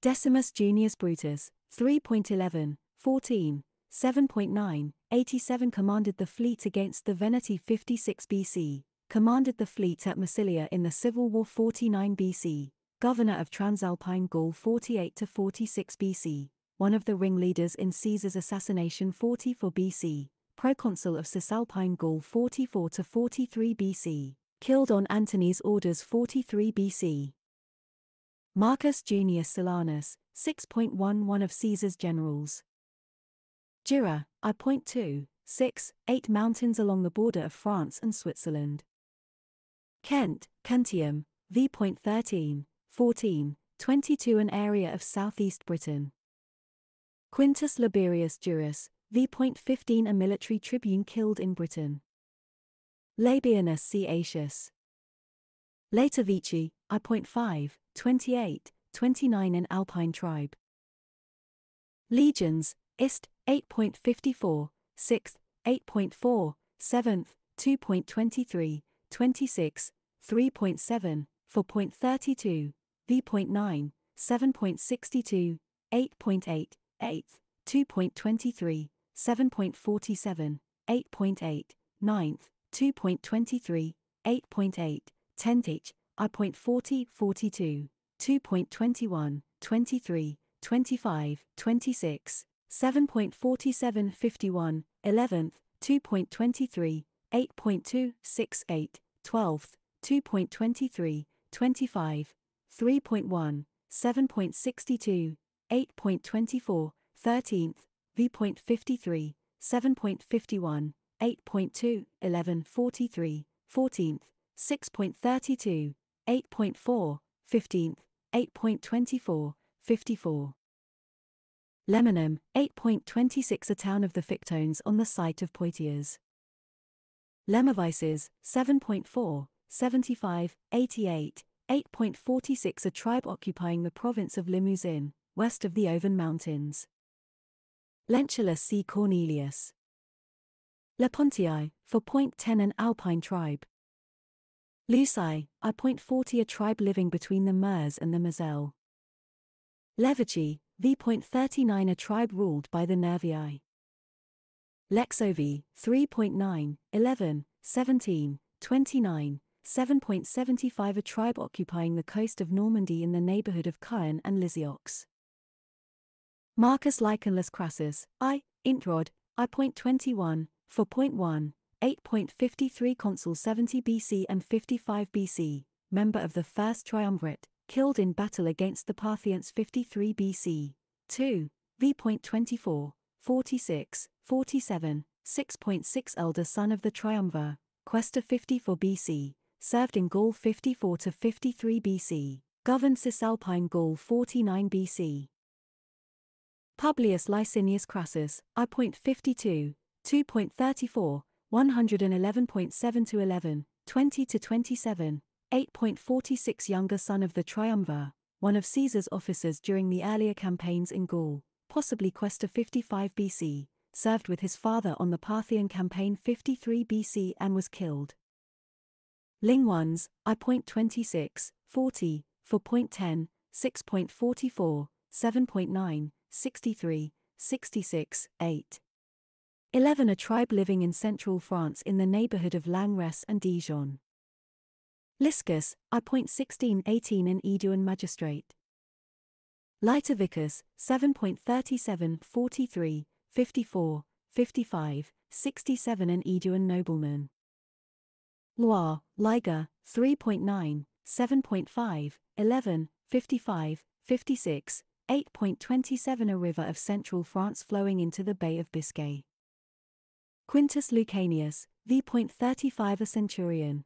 Decimus Junius Brutus, 3.11, 14, 7.9, 87 commanded the fleet against the Veneti 56 BC, commanded the fleet at Massilia in the Civil War 49 BC, governor of Transalpine Gaul 48 to 46 BC, one of the ringleaders in Caesar's assassination 44 BC, proconsul of Cisalpine Gaul 44 to 43 BC, killed on Antony's orders 43 BC. Marcus Junius Silanus, 6.11 of Caesar's generals. Jura, I.2, 6, 8 mountains along the border of France and Switzerland. Kent, Kentium, v.13, 14, 22 an area of southeast Britain. Quintus Laberius Durus, v.15 a military tribune killed in Britain. Labienus C. Latovici, I.5, 28, 29 an Alpine tribe. Legions, Ist, 8.54, 6th, 8.4, 7th, 2.23, 26, 3.7, 4.32, v.9, 7.62, 8.8, 8th, 2.23, 7.47, 8.8, 9th, 2.23, 8.8, 10th, I.40, 42, 2.21, 23, 25, 26, 7.47, 51, 11th, 2.23, 8.2, 68, 12th, 2.23, 25, 3.1, 7.62, 8.24, 13th, v.53, 7.51, 8.2, 11.43, 14th, 6.32, 8.4, 15th, 8.24, 54. Lemonum, 8.26 a town of the Pictones on the site of Poitiers. Lemovices, 7.4, 75, 88, 8.46 a tribe occupying the province of Limousin, west of the Oven Mountains. Lentulus C. Cornelius. Lepontii, for point 10 an Alpine tribe. Leuci, I point 40 a tribe living between the Meuse and the Moselle. Levaci, v point 39 a tribe ruled by the Nervii. Lexovii, 3.9, 11, 17, 29, 7.75 a tribe occupying the coast of Normandy in the neighborhood of Caen and Lisieux. Marcus Licinius Crassus, I, Introd, I.21, 4.1, 8.53 Consul 70 BC and 55 BC, member of the First Triumvirate, killed in battle against the Parthians 53 BC. 2, v.24, 46, 47, 6.6 Elder son of the Triumvir, Quaestor 54 BC, served in Gaul 54 to 53 BC, governed Cisalpine Gaul 49 BC. Publius Licinius Crassus, I.52, 2.34, 111.7 to 11, 20 to 27, 8.46 younger son of the Triumvir, one of Caesar's officers during the earlier campaigns in Gaul, possibly Quaestor 55 BC, served with his father on the Parthian campaign 53 BC and was killed. Lingones, I.26, 40, 4.10, 6.44, 7.9, 63, 66, 8. 11 A tribe living in central France in the neighborhood of Langres and Dijon. Liscus, I.16 18 An Eduan magistrate. Litaviccus, 7.37 43, 54, 55, 67 An Eduan nobleman. Loire, Liger, 3.9, 7.5, 11, 55, 56, 8.27 A river of central France flowing into the Bay of Biscay. Quintus Lucanius, v.35 A centurion.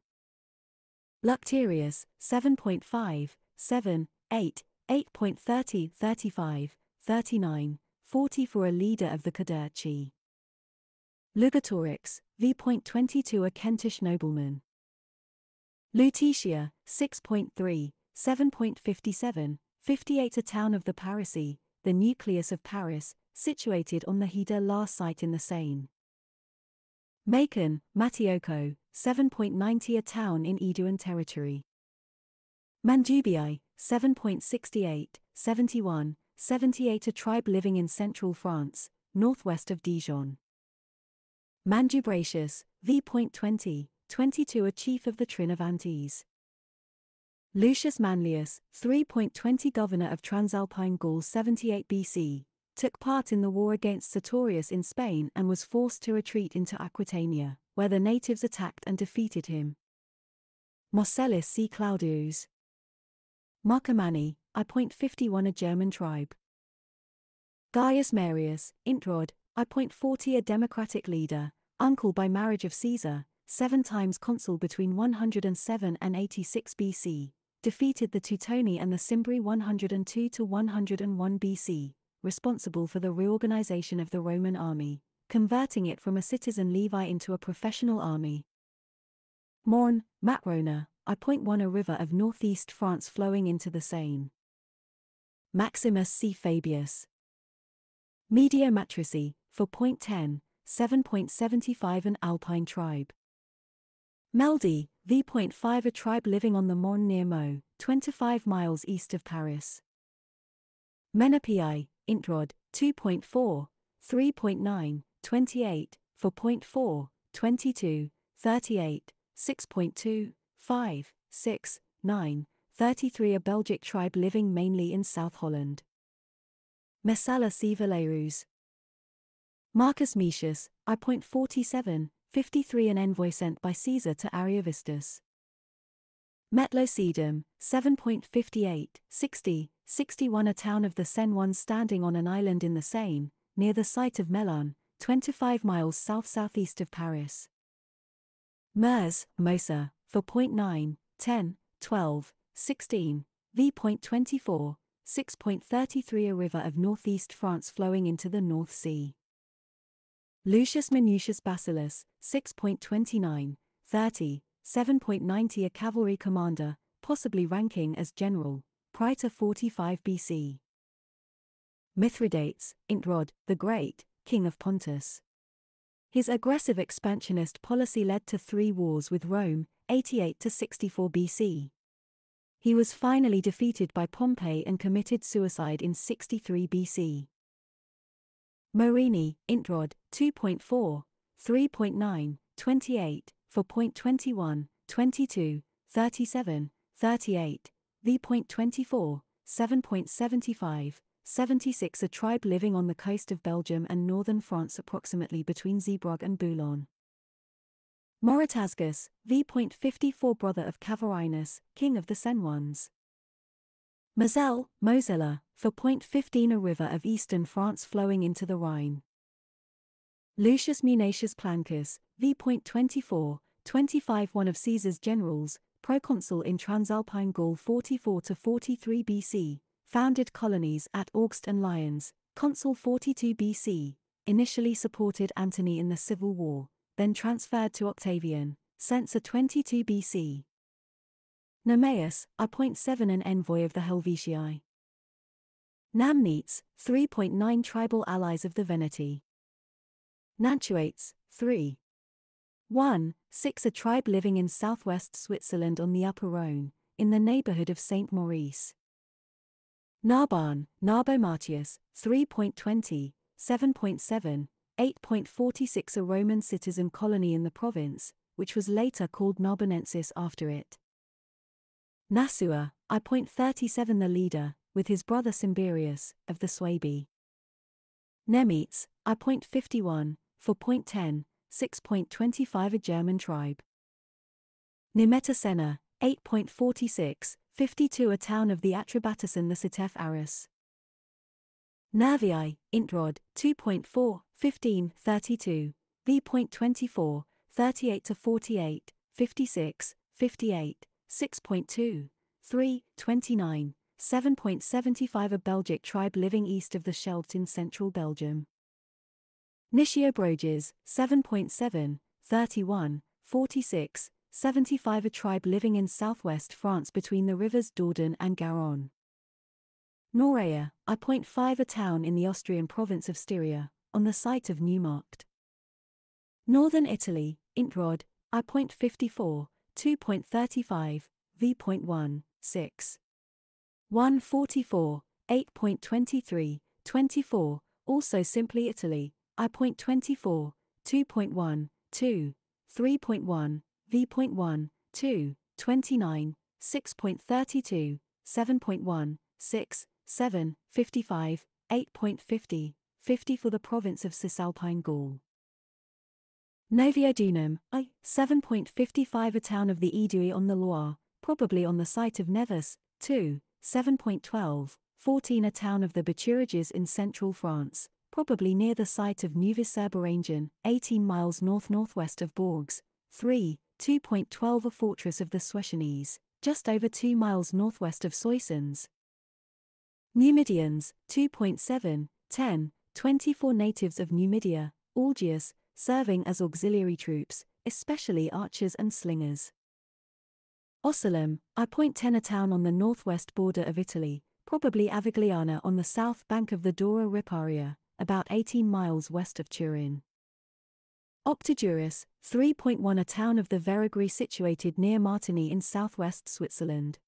Lucterius, 7.5, 7, 8, 8.30, 35, 39, 40 for a leader of the Cadurci. Lugotorix, v.22 A Kentish nobleman. Lutetia, 6.3, 7.57, 58 A town of the Parisii, the nucleus of Paris, situated on the Hida La site in the Seine. Macon, Matisco, 7.90 A town in Eduan territory. Mandubii, 7.68, 71, 78 A tribe living in central France, northwest of Dijon. Mandubratius, v.20, 22 A chief of the Trinovantes. Lucius Manlius, 3.20 governor of Transalpine Gaul 78 BC, took part in the war against Sertorius in Spain and was forced to retreat into Aquitania, where the natives attacked and defeated him. Marcellus C. Claudius. Marcomanni, I.51 A German tribe. Gaius Marius, Introd, I.40 A democratic leader, uncle by marriage of Caesar, seven times consul between 107 and 86 BC, defeated the Teutoni and the Cimbri 102 to 101 BC, responsible for the reorganization of the Roman army, converting it from a citizen Levi into a professional army. Marne, Matrona, I.1 A river of northeast France flowing into the Seine. Maximus C. Fabius. Mediomatrici, for point 10, 7.75 An Alpine tribe. Meldi, v.5 A tribe living on the Marne near Meaux, 25 miles east of Paris. Menapii, Introd, 2.4, 3.9, 28, 4.4, 22, 38, 6.2, 5, 6, 9, 33 A Belgic tribe living mainly in South Holland. Messala C. Valerius. Marcus Metius, I.47, 53 An envoy sent by Caesar to Ariovistus. Metlosedum, 7.58, 60, 61 A town of the Seine one standing on an island in the Seine, near the site of Melun, 25 miles south-southeast of Paris. Meuse, Mosa, 4.9, 10, 12, 16, v.24, 6.33 A river of northeast France flowing into the North Sea. Lucius Minucius Basilus, 6.29, 30, 7.90 A cavalry commander, possibly ranking as general, Praetor 45 BC. Mithridates, Introd, the Great, king of Pontus. His aggressive expansionist policy led to three wars with Rome, 88 to 64 BC. He was finally defeated by Pompey and committed suicide in 63 BC. Morini, Introd, 2.4, 3.9, 28, 4.21, 22, 37, 38, v.24, 7.75, 76 A tribe living on the coast of Belgium and northern France approximately between Zeebrugge and Boulogne. Moritasgus, v.54 brother of Cavarinus, king of the Senones. Moselle, Mosella, for point 15 a river of eastern France flowing into the Rhine. Lucius Munatius Plancus, v.24, 25 one of Caesar's generals, proconsul in Transalpine Gaul 44 to 43 BC, founded colonies at Augst and Lyons, consul 42 BC, initially supported Antony in the Civil War, then transferred to Octavian, censor 22 BC. Nammeius, I.7 an envoy of the Helvetii. Namnetes, 3.9 tribal allies of the Veneti. Nantuates, 3. 1. 6 a tribe living in southwest Switzerland on the Upper Rhone, in the neighborhood of St. Maurice. Narbonne, Narbo Martius, 3.20, 7.7, 8.46 A Roman citizen colony in the province, which was later called Narbonensis after it. Nassua, I.37 The leader, with his brother Cimberius, of the Suebi. Nemetes, I.51, 4.10, 6.25 A German tribe. Nemetocenna, 8.46, 52 A town of the Atrebatasan the Sitef Aris. Nervii, Introd, 2.4, 15, 32, v.24, 38 to 48, 56, 58, 6.2, 3, 29, 7.75 A Belgic tribe living east of the Scheldt in central Belgium. Nitiobroges, 7.7, 31, 46, 75 A tribe living in southwest France between the rivers Dordogne and Garonne. Noreia, I.5 A town in the Austrian province of Styria, on the site of Neumarkt. Northern Italy, Introd, I.54, 2.35, v.1, 6. 144, 8.23, 24, also simply Italy, I.24, 2.1, 2, 3.1, v.1, 2, 29, 6.32, 7.1, 6, 7, 55, 8.50, 50 for the province of Cisalpine Gaul. Noviodunum, I, 7.55 a town of the Idouille on the Loire, probably on the site of Nevers, 2, 7.12, 14 a town of the Bituriges in central France, probably near the site of Neuvy-sur-Barangeon, 18 miles north-northwest of Bourges, 3, 2.12 a fortress of the Suessiones, just over 2 miles northwest of Soissons. Numidians, 2.7, 10, 24 natives of Numidia, Augeas, serving as auxiliary troops, especially archers and slingers. Ocelum, I.10 a town on the northwest border of Italy, probably Avigliana on the south bank of the Dora Riparia, about 18 miles west of Turin. Octodurus, 3.1 a town of the Veragri situated near Martigny in southwest Switzerland.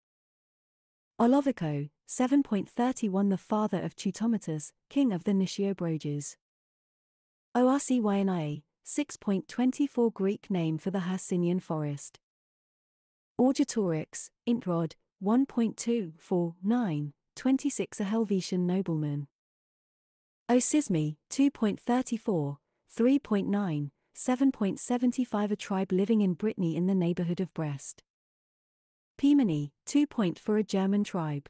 Ollovico, 7.31 the father of Teutomatus, king of the Nitiobroges. Orcynia, 6.24 Greek name for the Hercynian forest. Orgetorix, Introd, 1.249, 26 a Helvetian nobleman. Osismi, 2.34, 3.9, 7.75 A tribe living in Brittany in the neighborhood of Brest. Paemani, 2. for a German tribe.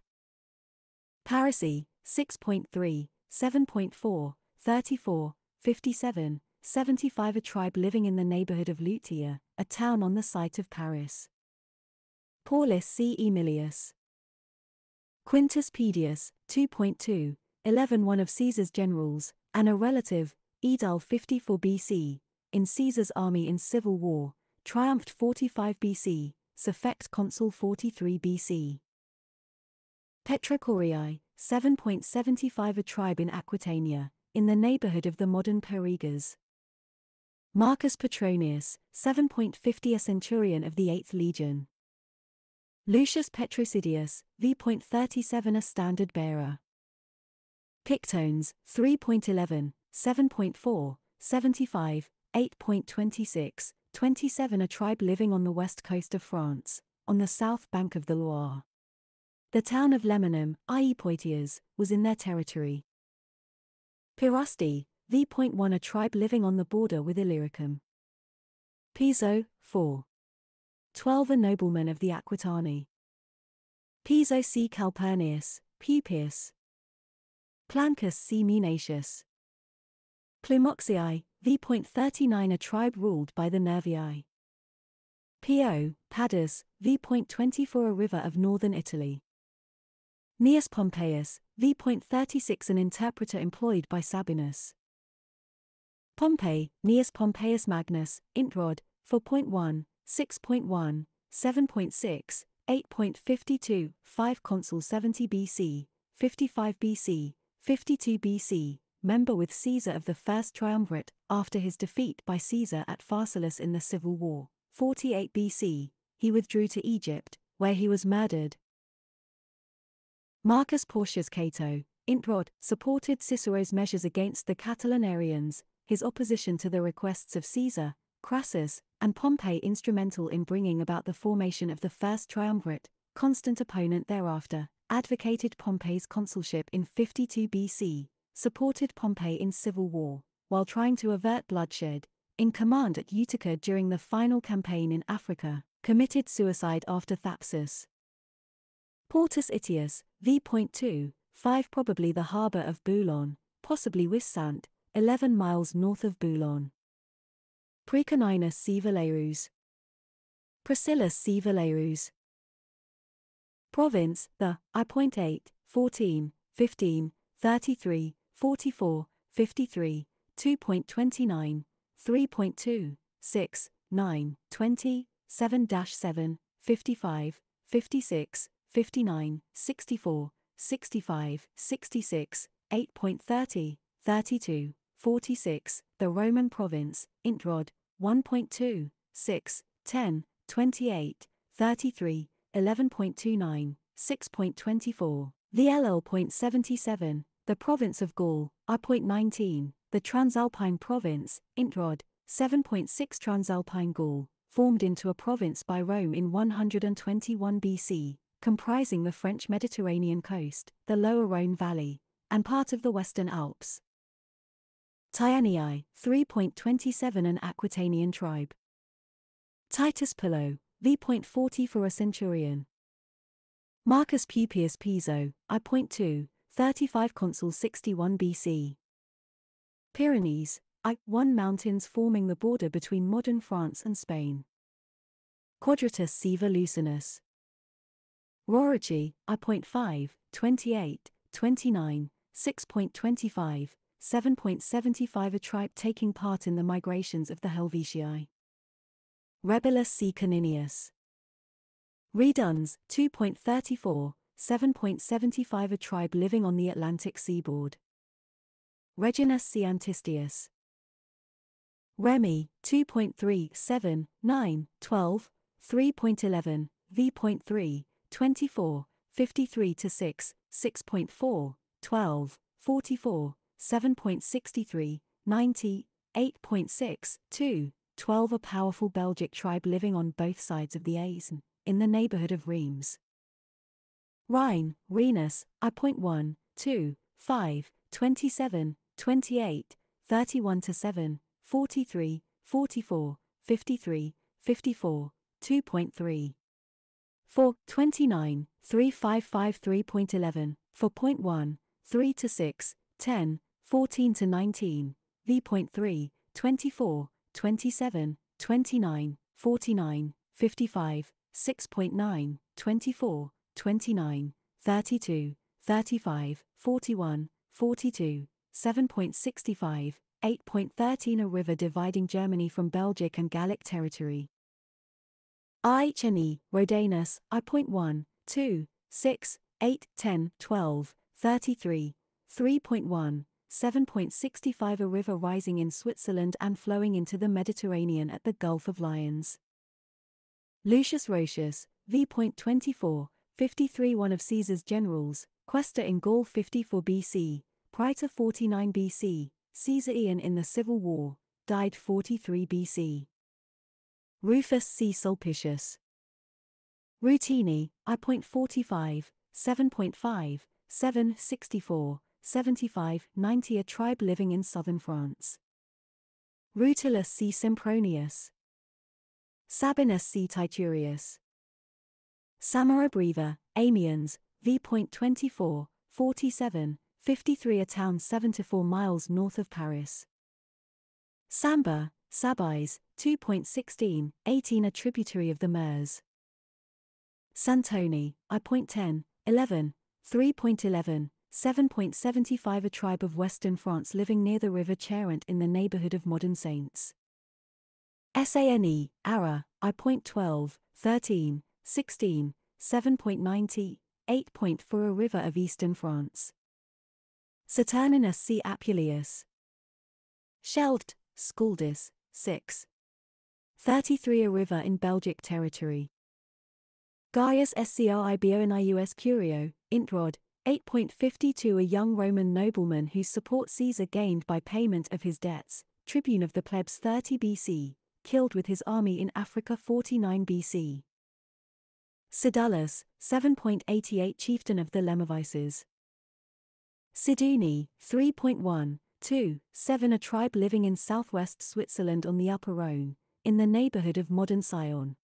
Parisii, 6.3, 7.4, 34, 57, 75 A tribe living in the neighborhood of Lutia, a town on the site of Paris. Paulus C. Emilius. Quintus Pedius, 2.2, 11 One of Caesar's generals, and a relative, aedile 54 BC, in Caesar's army in civil war, triumphed 45 BC, suffect consul 43 BC. Petrochorii, 7.75 A tribe in Aquitania, in the neighborhood of the modern Périgueux. Marcus Petronius, 7.50 a centurion of the 8th legion. Lucius Petrosidius, v.37 a standard bearer. Pictones, 3.11, 7.4, 75, 8.26, 27 a tribe living on the west coast of France, on the south bank of the Loire. The town of Lemonum, i.e. Poitiers, was in their territory. Pirosti, v.1 a tribe living on the border with Illyricum. Piso, 4. 12 a nobleman of the Aquitani. Piso C. Calpurnius, Pupius. Plancus C. Munatius. Pleumoxii, v.39 a tribe ruled by the Nervii. Po, Padus, v.24 a river of northern Italy. Gnaeus Pompeius, v.36 an interpreter employed by Sabinus. Pompey, Gnaeus Pompeius Magnus, Introd, 4.1, 6.1, 7.6, 8.52, 5 Consul 70 BC, 55 BC, 52 BC, member with Caesar of the First Triumvirate, after his defeat by Caesar at Pharsalus in the Civil War, 48 BC, he withdrew to Egypt, where he was murdered. Marcus Porcius Cato, Introd, supported Cicero's measures against the Catilinarians, his opposition to the requests of Caesar, Crassus, and Pompey instrumental in bringing about the formation of the First Triumvirate, constant opponent thereafter, advocated Pompey's consulship in 52 BC, supported Pompey in civil war, while trying to avert bloodshed, in command at Utica during the final campaign in Africa, committed suicide after Thapsus. Portus Itius, v.2, 5 probably the harbour of Boulogne, possibly Wissant, 11 miles north of Boulogne. Praeconinus C. Valerius. Priscillus C. Valerius. Province, the, I.8, 14, 15, 33, 44, 53, 2.29, 3.2, 6, 9, 20, 7 7, 55, 56, 59, 64, 65, 66, 8.30, 32, 46, the Roman province, Introd, 1.2, 6, 10, 28, 33, 11.29, 6.24, the LL.77, the province of Gaul, I.19, the Transalpine province, Introd, 7.6 Transalpine Gaul, formed into a province by Rome in 121 BC, comprising the French Mediterranean coast, the lower Rhone valley, and part of the Western Alps. Ptianii, 3.27 an Aquitanian tribe. Titus Pullo, v.40 for a centurion. Marcus Pupius Piso, I.2, 35 Consul 61 BC. Pyrenees, I. 1 mountains forming the border between modern France and Spain. Quadratus Lucinus. Rauraci, I.5, 28, 29, 6.25, 7.75 A tribe taking part in the migrations of the Helvetii. Rebilus C. Caninius. Redones, 2.34, 7.75 A tribe living on the Atlantic seaboard. Reginus C. Antistius. Remi, 2.3, 7, 9, 12, 3.11, v.3, 24, 53 to 6, 6.4, 12, 44, 7.63, 90, 8.6, 2, 12 A powerful Belgic tribe living on both sides of the Aisne, in the neighborhood of Reims. Rhine, Rhenus, I.1, 2, 5, 27, 28, 31 to 7, 43, 44, 53, 54, 2.3. 4, 29, 3553.11, 4.1, 3 to 6, 10, 14 to 19, v.3, 24, 27, 29, 49, 55, 6.9, 24, 29, 32, 35, 41, 42, 7.65, 8.13 A river dividing Germany from Belgic and Gallic territory. Rhone, Rhodanus, I.1, 2, 6, 8, 10, 12, 33, 3.1, 7.65 a river rising in Switzerland and flowing into the Mediterranean at the Gulf of Lions. Lucius Roscius, v.24, 53 one of Caesar's generals, Quaestor in Gaul 54 BC, Praetor 49 BC, Caesar Ian in the Civil War, died 43 BC. Rufus C. Sulpicius. Ruteni, I.45, 7.5, 764, 75, 90 a tribe living in southern France. Rutilus C. Sempronius. Sabinus C. Titurius. Samarobriva, Amiens, v.24, 47, 53 a town 74 miles north of Paris. Sambre, Sabis, 2.16, 18 a tributary of the Meuse. Santoni, I.10, 11, 3.11, 7.75 A tribe of western France living near the river Charente in the neighborhood of modern Saintes. Saône, Arar, I.12, 13, 16, 7.90, 8.4 A river of eastern France. Saturninus C. Apuleius. Scheldt, Scaldus, 6. 33 A river in Belgic territory. Gaius Scribonius Curio, Introd, 8.52 A young Roman nobleman whose support Caesar gained by payment of his debts, tribune of the plebs 30 BC, killed with his army in Africa 49 BC. Sedulius, 7.88 chieftain of the Lemovices. Seduni, 3.1, 2, 7 a tribe living in southwest Switzerland on the Upper Rhone, in the neighborhood of modern Sion.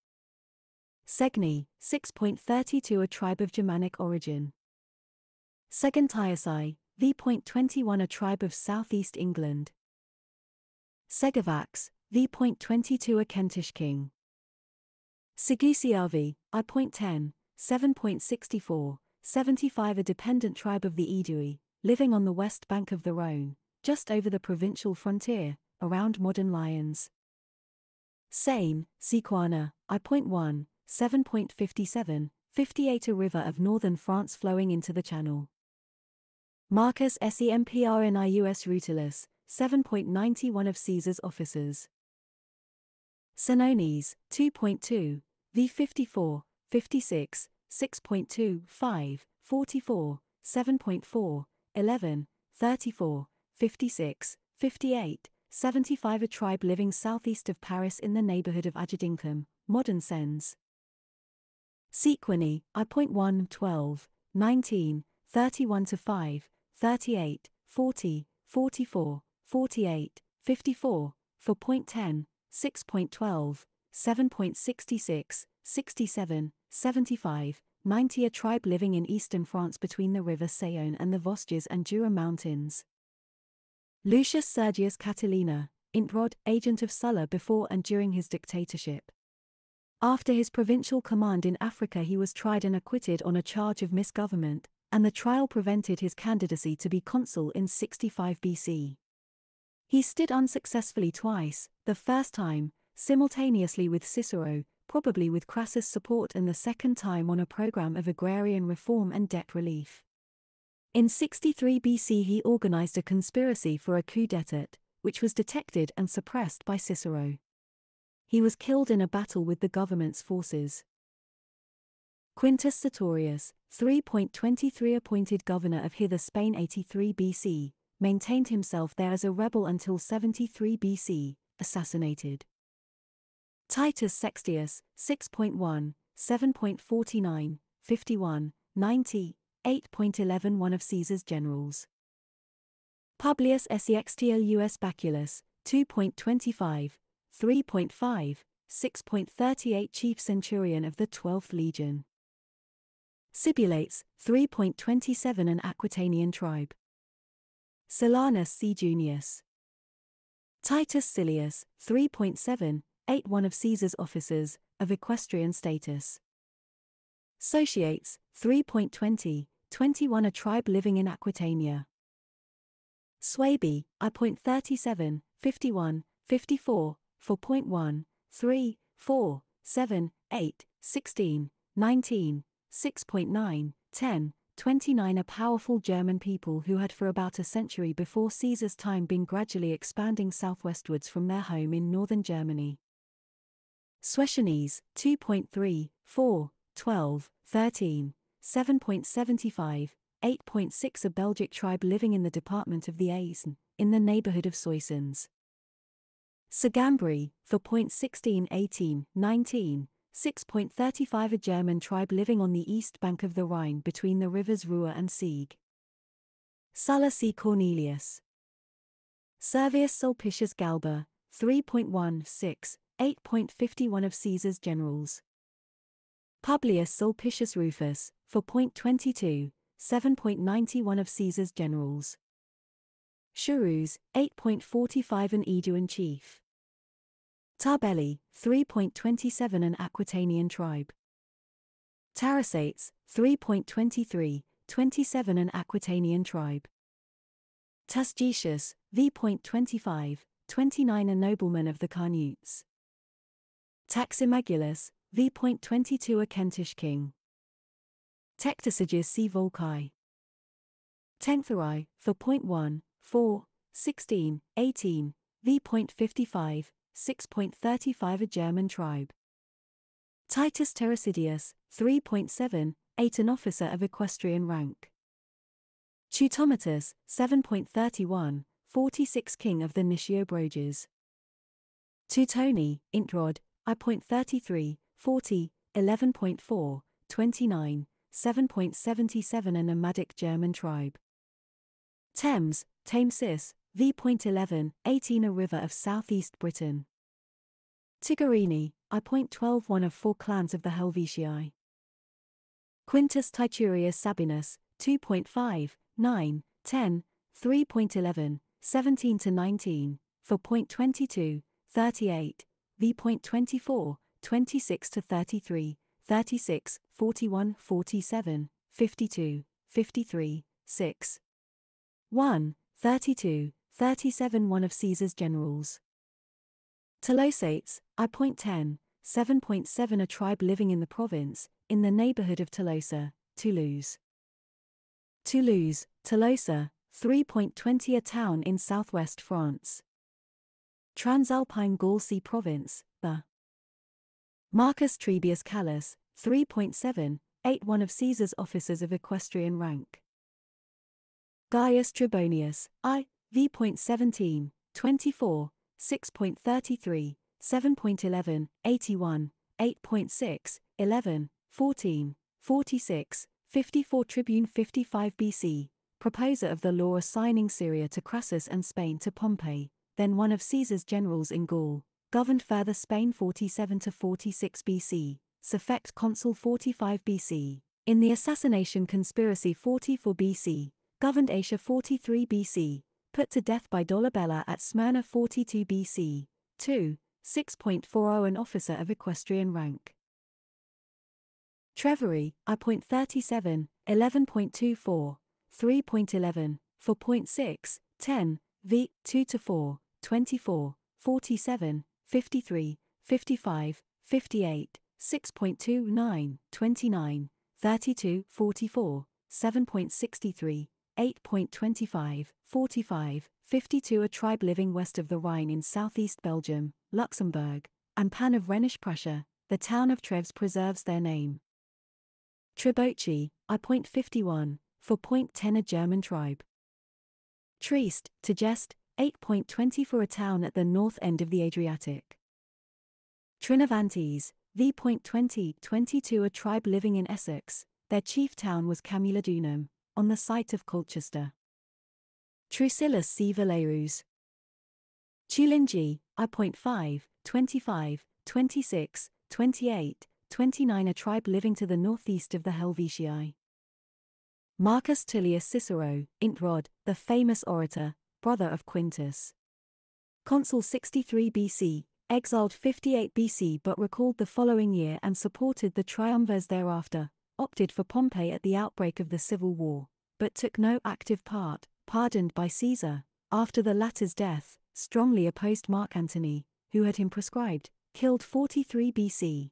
Segni, 6.32 a tribe of Germanic origin. Segontiaci, v.21 a tribe of southeast England. Segovax, v.22 a Kentish king. Segusiavi, I.10, 7.64, 75 a dependent tribe of the Aedui, living on the west bank of the Rhone, just over the provincial frontier, around modern Lyons. Seine, Sequana, I.1, 7.57, 58 a river of northern France flowing into the channel. Marcus Sempronius Rutilius, 7.91 of Caesar's officers. Senones, 2.2, v54, 56, 6.2, 5, 44, 7.4, 11, 34, 56, 58, 75 A tribe living southeast of Paris in the neighborhood of Agedincum, modern Sens. Sequani, I.1, 12, 19, 31 to 5, 38, 40, 44, 48, 54, 4.10, 6.12, 7.66, 67, 75, 90 A tribe living in eastern France between the river Saône and the Vosges and Jura mountains. Lucius Sergius Catilina, Introd, agent of Sulla before and during his dictatorship. After his provincial command in Africa he was tried and acquitted on a charge of misgovernment, and the trial prevented his candidacy to be consul in 65 BC. He stood unsuccessfully twice, the first time, simultaneously with Cicero, probably with Crassus' support, and the second time on a program of agrarian reform and debt relief. In 63 BC, he organized a conspiracy for a coup d'etat, which was detected and suppressed by Cicero. He was killed in a battle with the government's forces. Quintus Sertorius, 3.23 appointed governor of Hither Spain 83 BC, maintained himself there as a rebel until 73 BC, assassinated. Titus Sextius, 6.1, 7.49, 51, 90, 8.11 One of Caesar's generals. Publius Sextius Baculus, 2.25, 3.5, 6.38 Chief Centurion of the 12th Legion. Sibusates, 3.27 An Aquitanian tribe. Silanus C. Junius. Titus Silius, 3.7, 8 One of Caesar's officers, of equestrian status. Sotiates, 3.20, 21 A tribe living in Aquitania. Suebi, I.37, 51, 54, 4.1, 3, 4, 7, 8, 16, 19, 6.9, 10, 29 a powerful German people who had for about a century before Caesar's time been gradually expanding southwestwards from their home in northern Germany. Suessiones, 2.3, 4, 12, 13, 7.75, 8.6 A Belgic tribe living in the department of the Aisne, in the neighborhood of Soissons. Sugambri, 4.16, 18, 19, 6.35 A German tribe living on the east bank of the Rhine between the rivers Ruhr and Sieg. Sulla C. Cornelius. Servius Sulpicius Galba, 3.16, 8.51 of Caesar's generals. Publius Sulpicius Rufus, for 4.22, 7.91 of Caesar's generals. Surus, 8.45 an Aeduan chief. Tarbelli, 3.27 an Aquitanian tribe. Tarusates, 3.23, 27 an Aquitanian tribe. Tasgetius, v.25, 29 a nobleman of the Carnutes. Taximagulus, v.22 a Kentish king. Tectosages c. Volcae. Tencteri, for point 1, 4, 16, 18, v.55, 6.35 a German tribe. Titus Terrasidius, 3.7, 8 an officer of equestrian rank. Teutomatus, 7.31, 46 king of the Nitiobroges. Teutoni, Introd, I.33, 40, 11.4, 29, 7.77 a nomadic German tribe. Thames, Thamesis, v.11, 18 a river of southeast Britain. Tigurini, I.12 one of four clans of the Helvetii. Quintus Titurius Sabinus, 2.5, 9, 10, 3.11, 17 to 19, 4.22, 38, v.24, 26 to 33, 36, 41, 47, 52, 53, 6. 1, 32, 37 One of Caesar's generals. Tolosates, I. 10, 7.7 A tribe living in the province, in the neighborhood of Tolosa, Toulouse. Toulouse, Tolosa, 3.20 A town in southwest France. Transalpine Gaul see Province, the Marcus Trebius Gallus, 3.7, 8 One of Caesar's officers of equestrian rank. Gaius Trebonius, I, v.17, 24, 6.33, 7.11, 81, 8.6, 11, 14, 46, 54 Tribune 55 BC, proposer of the law assigning Syria to Crassus and Spain to Pompey, then one of Caesar's generals in Gaul, governed further Spain 47 to 46 BC, suffect consul 45 BC. In the assassination conspiracy 44 BC, governed Asia 43 BC, put to death by Dolabella at Smyrna 42 BC. 2. 6.40 An officer of equestrian rank. Treveri, I.37, 11.24, 3.11, 4.6, 10, v. 2 to 4, 24, 47, 53, 55, 58, 6.29, 29, 32, 44, 7.63, 8.25, 45, 52 A tribe living west of the Rhine in southeast Belgium, Luxembourg, and Pan of Rhenish Prussia, the town of Treves preserves their name. Triboci, I.51, for point 10 a German tribe. Trieste, Tergeste, 8.20 for a town at the north end of the Adriatic. Trinovantes, v.20, 22 a tribe living in Essex, their chief town was Camulodunum, on the site of Colchester. Troucillus C. Valerius. Tulingi, I.5, 25, 26, 28, 29 A tribe living to the northeast of the Helvetii. Marcus Tullius Cicero, Introd, the famous orator, brother of Quintus. Consul 63 BC, exiled 58 BC but recalled the following year and supported the triumvirs thereafter, opted for Pompey at the outbreak of the civil war, but took no active part, pardoned by Caesar, after the latter's death, strongly opposed Mark Antony, who had him proscribed, killed 43 BC.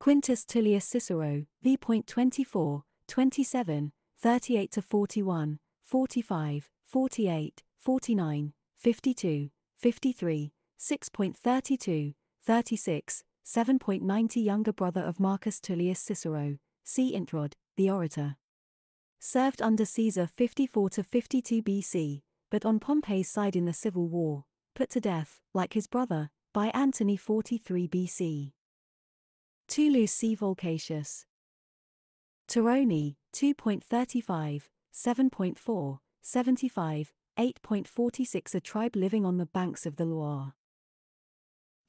Quintus Tullius Cicero, v.24, 27, 38 to 41, 45, 48, 49, 52, 53, 6.32, 36, 7.90 Younger brother of Marcus Tullius Cicero, see Introd, the orator. Served under Caesar 54 to 52 BC, but on Pompey's side in the civil war, put to death, like his brother, by Antony 43 BC. Tullus C. Volcatius. Turoni, 2.35, 7.4, 75, 8.46 A tribe living on the banks of the Loire.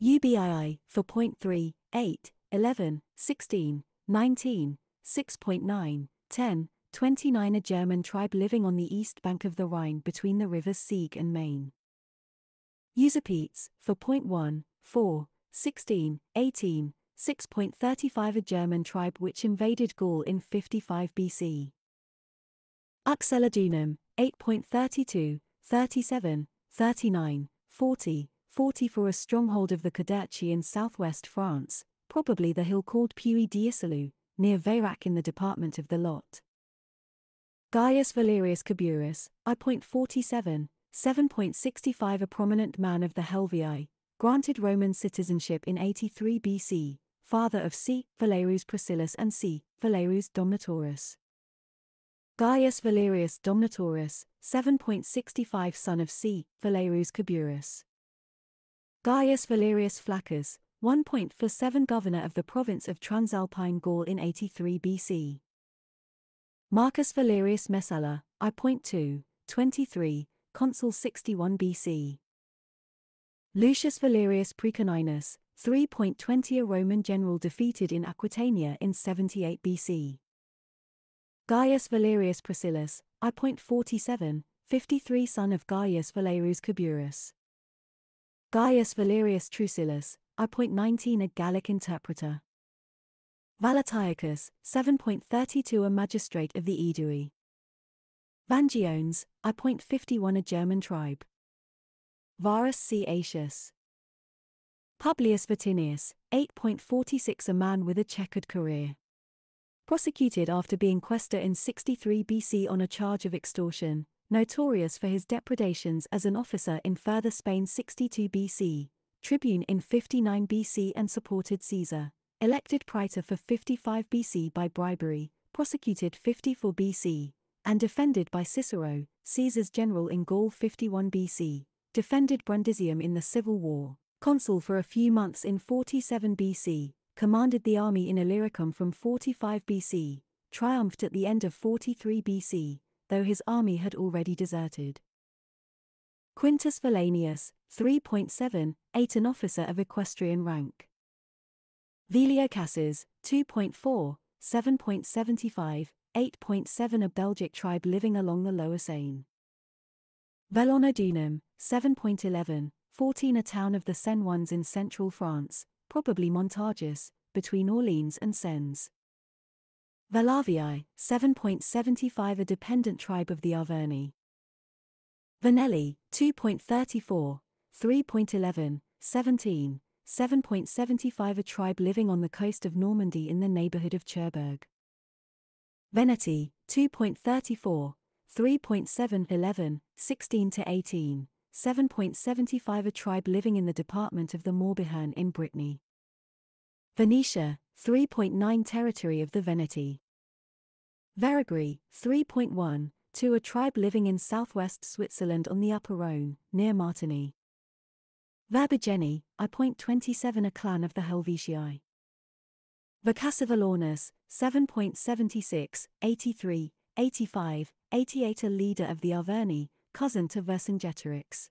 UBII, 4.3, 8, 11, 16, 19, 6.9, 10, 29 A German tribe living on the east bank of the Rhine between the rivers Sieg and Main. Usipetes, 4.1, 4, 16, 18, 6.35 A German tribe which invaded Gaul in 55 BC. Uxellodunum, 8.32, 37, 39, 40, 40 for a stronghold of the Quercy in southwest France, probably the hill called Puy d'Issoulou, near Vayrac in the department of the Lot. Gaius Valerius Caburus, I.47, 7.65 A prominent man of the Helvii, granted Roman citizenship in 83 BC, father of C. Valerius Priscillus and C. Valerius Domnotaurus. Gaius Valerius Domnotaurus, 7.65 son of C. Valerius Caburus. Gaius Valerius Flaccus, 1.47 governor of the province of Transalpine Gaul in 83 BC. Marcus Valerius Messala, I.2, 23, consul 61 BC. Lucius Valerius Praeconinus, 3.20 A Roman general defeated in Aquitania in 78 BC. Gaius Valerius Priscillus, I.47, 53 son of Gaius Valerius Caburus. Gaius Valerius Troucillus, I.19 A Gallic interpreter. Valetiacus, 7.32 A magistrate of the Aedui. Vangiones, I.51 A German tribe. Varus C. Aetius. Publius Vatinius, 8.46 A man with a checkered career. Prosecuted after being quaestor in 63 BC on a charge of extortion, notorious for his depredations as an officer in further Spain 62 BC, tribune in 59 BC and supported Caesar. Elected praetor for 55 BC by bribery, prosecuted 54 BC, and defended by Cicero, Caesar's general in Gaul 51 BC, defended Brundisium in the Civil War, consul for a few months in 47 BC, commanded the army in Illyricum from 45 BC, triumphed at the end of 43 BC, though his army had already deserted. Quintus Velanius, 3.7, 8 an officer of equestrian rank. Veliocasses, 2.4, 7.75, 8.7 A Belgic tribe living along the Lower Seine. Vellaunodunum, 7.11, 14 A town of the Senones in central France, probably Montargis, between Orleans and Sens. Vellavii, 7.75 A dependent tribe of the Arverni. Venelli, 2.34, 3.11, 17, 7.75 A tribe living on the coast of Normandy in the neighborhood of Cherbourg. Veneti, 2.34, 3.7 11, 16 to 18, 7.75 A tribe living in the department of the Morbihan in Brittany. Venetia, 3.9 Territory of the Veneti. Veragri, 3.1, 2 A tribe living in southwest Switzerland on the Upper Rhone, near Martigny. Verbigeni, I.27 A clan of the Helvetii. Vercassivellaunus, 7.76, 83, 85, 88 A leader of the Arverni, cousin to Vercingetorix.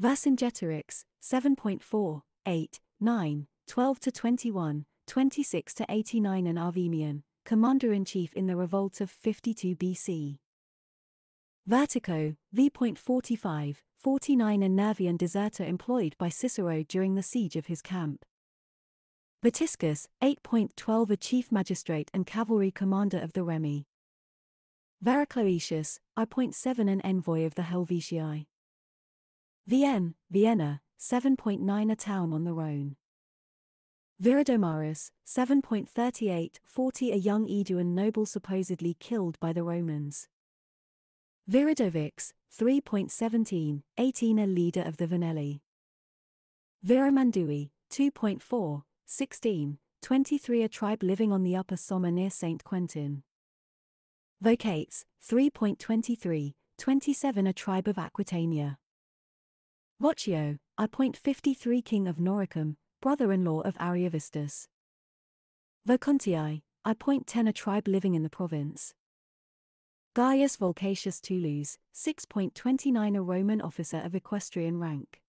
Vercingetorix, 7.4, 8, 9, 12 to 21, 26 to 89 An Arvernian, commander-in-chief in the revolt of 52 BC. Vertico, v.45, 49 A Nervian deserter employed by Cicero during the siege of his camp. Vertiscus, 8.12 A chief magistrate and cavalry commander of the Remi. Verucloetius, I.7 An envoy of the Helvetii. Vienne, Vienna, 7.9 A town on the Rhone. Viridomarus, 7.38 40 a young Aeduan noble supposedly killed by the Romans. Viridovix, 3.17 18 a leader of the Venelli. Viromandui, 2.4 16 23 a tribe living on the upper Somme near St. Quentin. Vocates, 3.23 27 a tribe of Aquitania. Voccio, I.53 king of Noricum, brother-in-law of Ariovistus. Vocontii, I.10 a tribe living in the province. Gaius Volcatius Tullus, 6.29 a Roman officer of equestrian rank.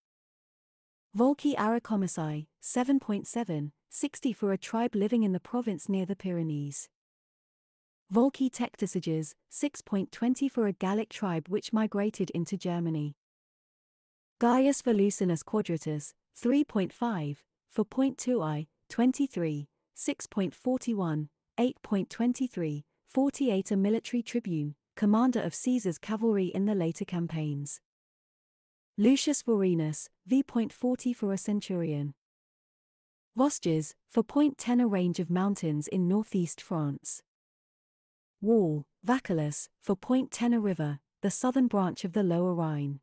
Volci Arecomici, 7.7, 60 for a tribe living in the province near the Pyrenees. Volci Tectosages, 6.20 for a Gallic tribe which migrated into Germany. Gaius Volusenus Quadratus, 3.5, for point 2i, 23, 6.41, 8.23, 48 a military tribune, commander of Caesar's cavalry in the later campaigns. Lucius Vorenus, v.40 for a centurion. Vosges, for point 10 a range of mountains in northeast France. Waal, Vacalus, for point 10 a river, the southern branch of the lower Rhine.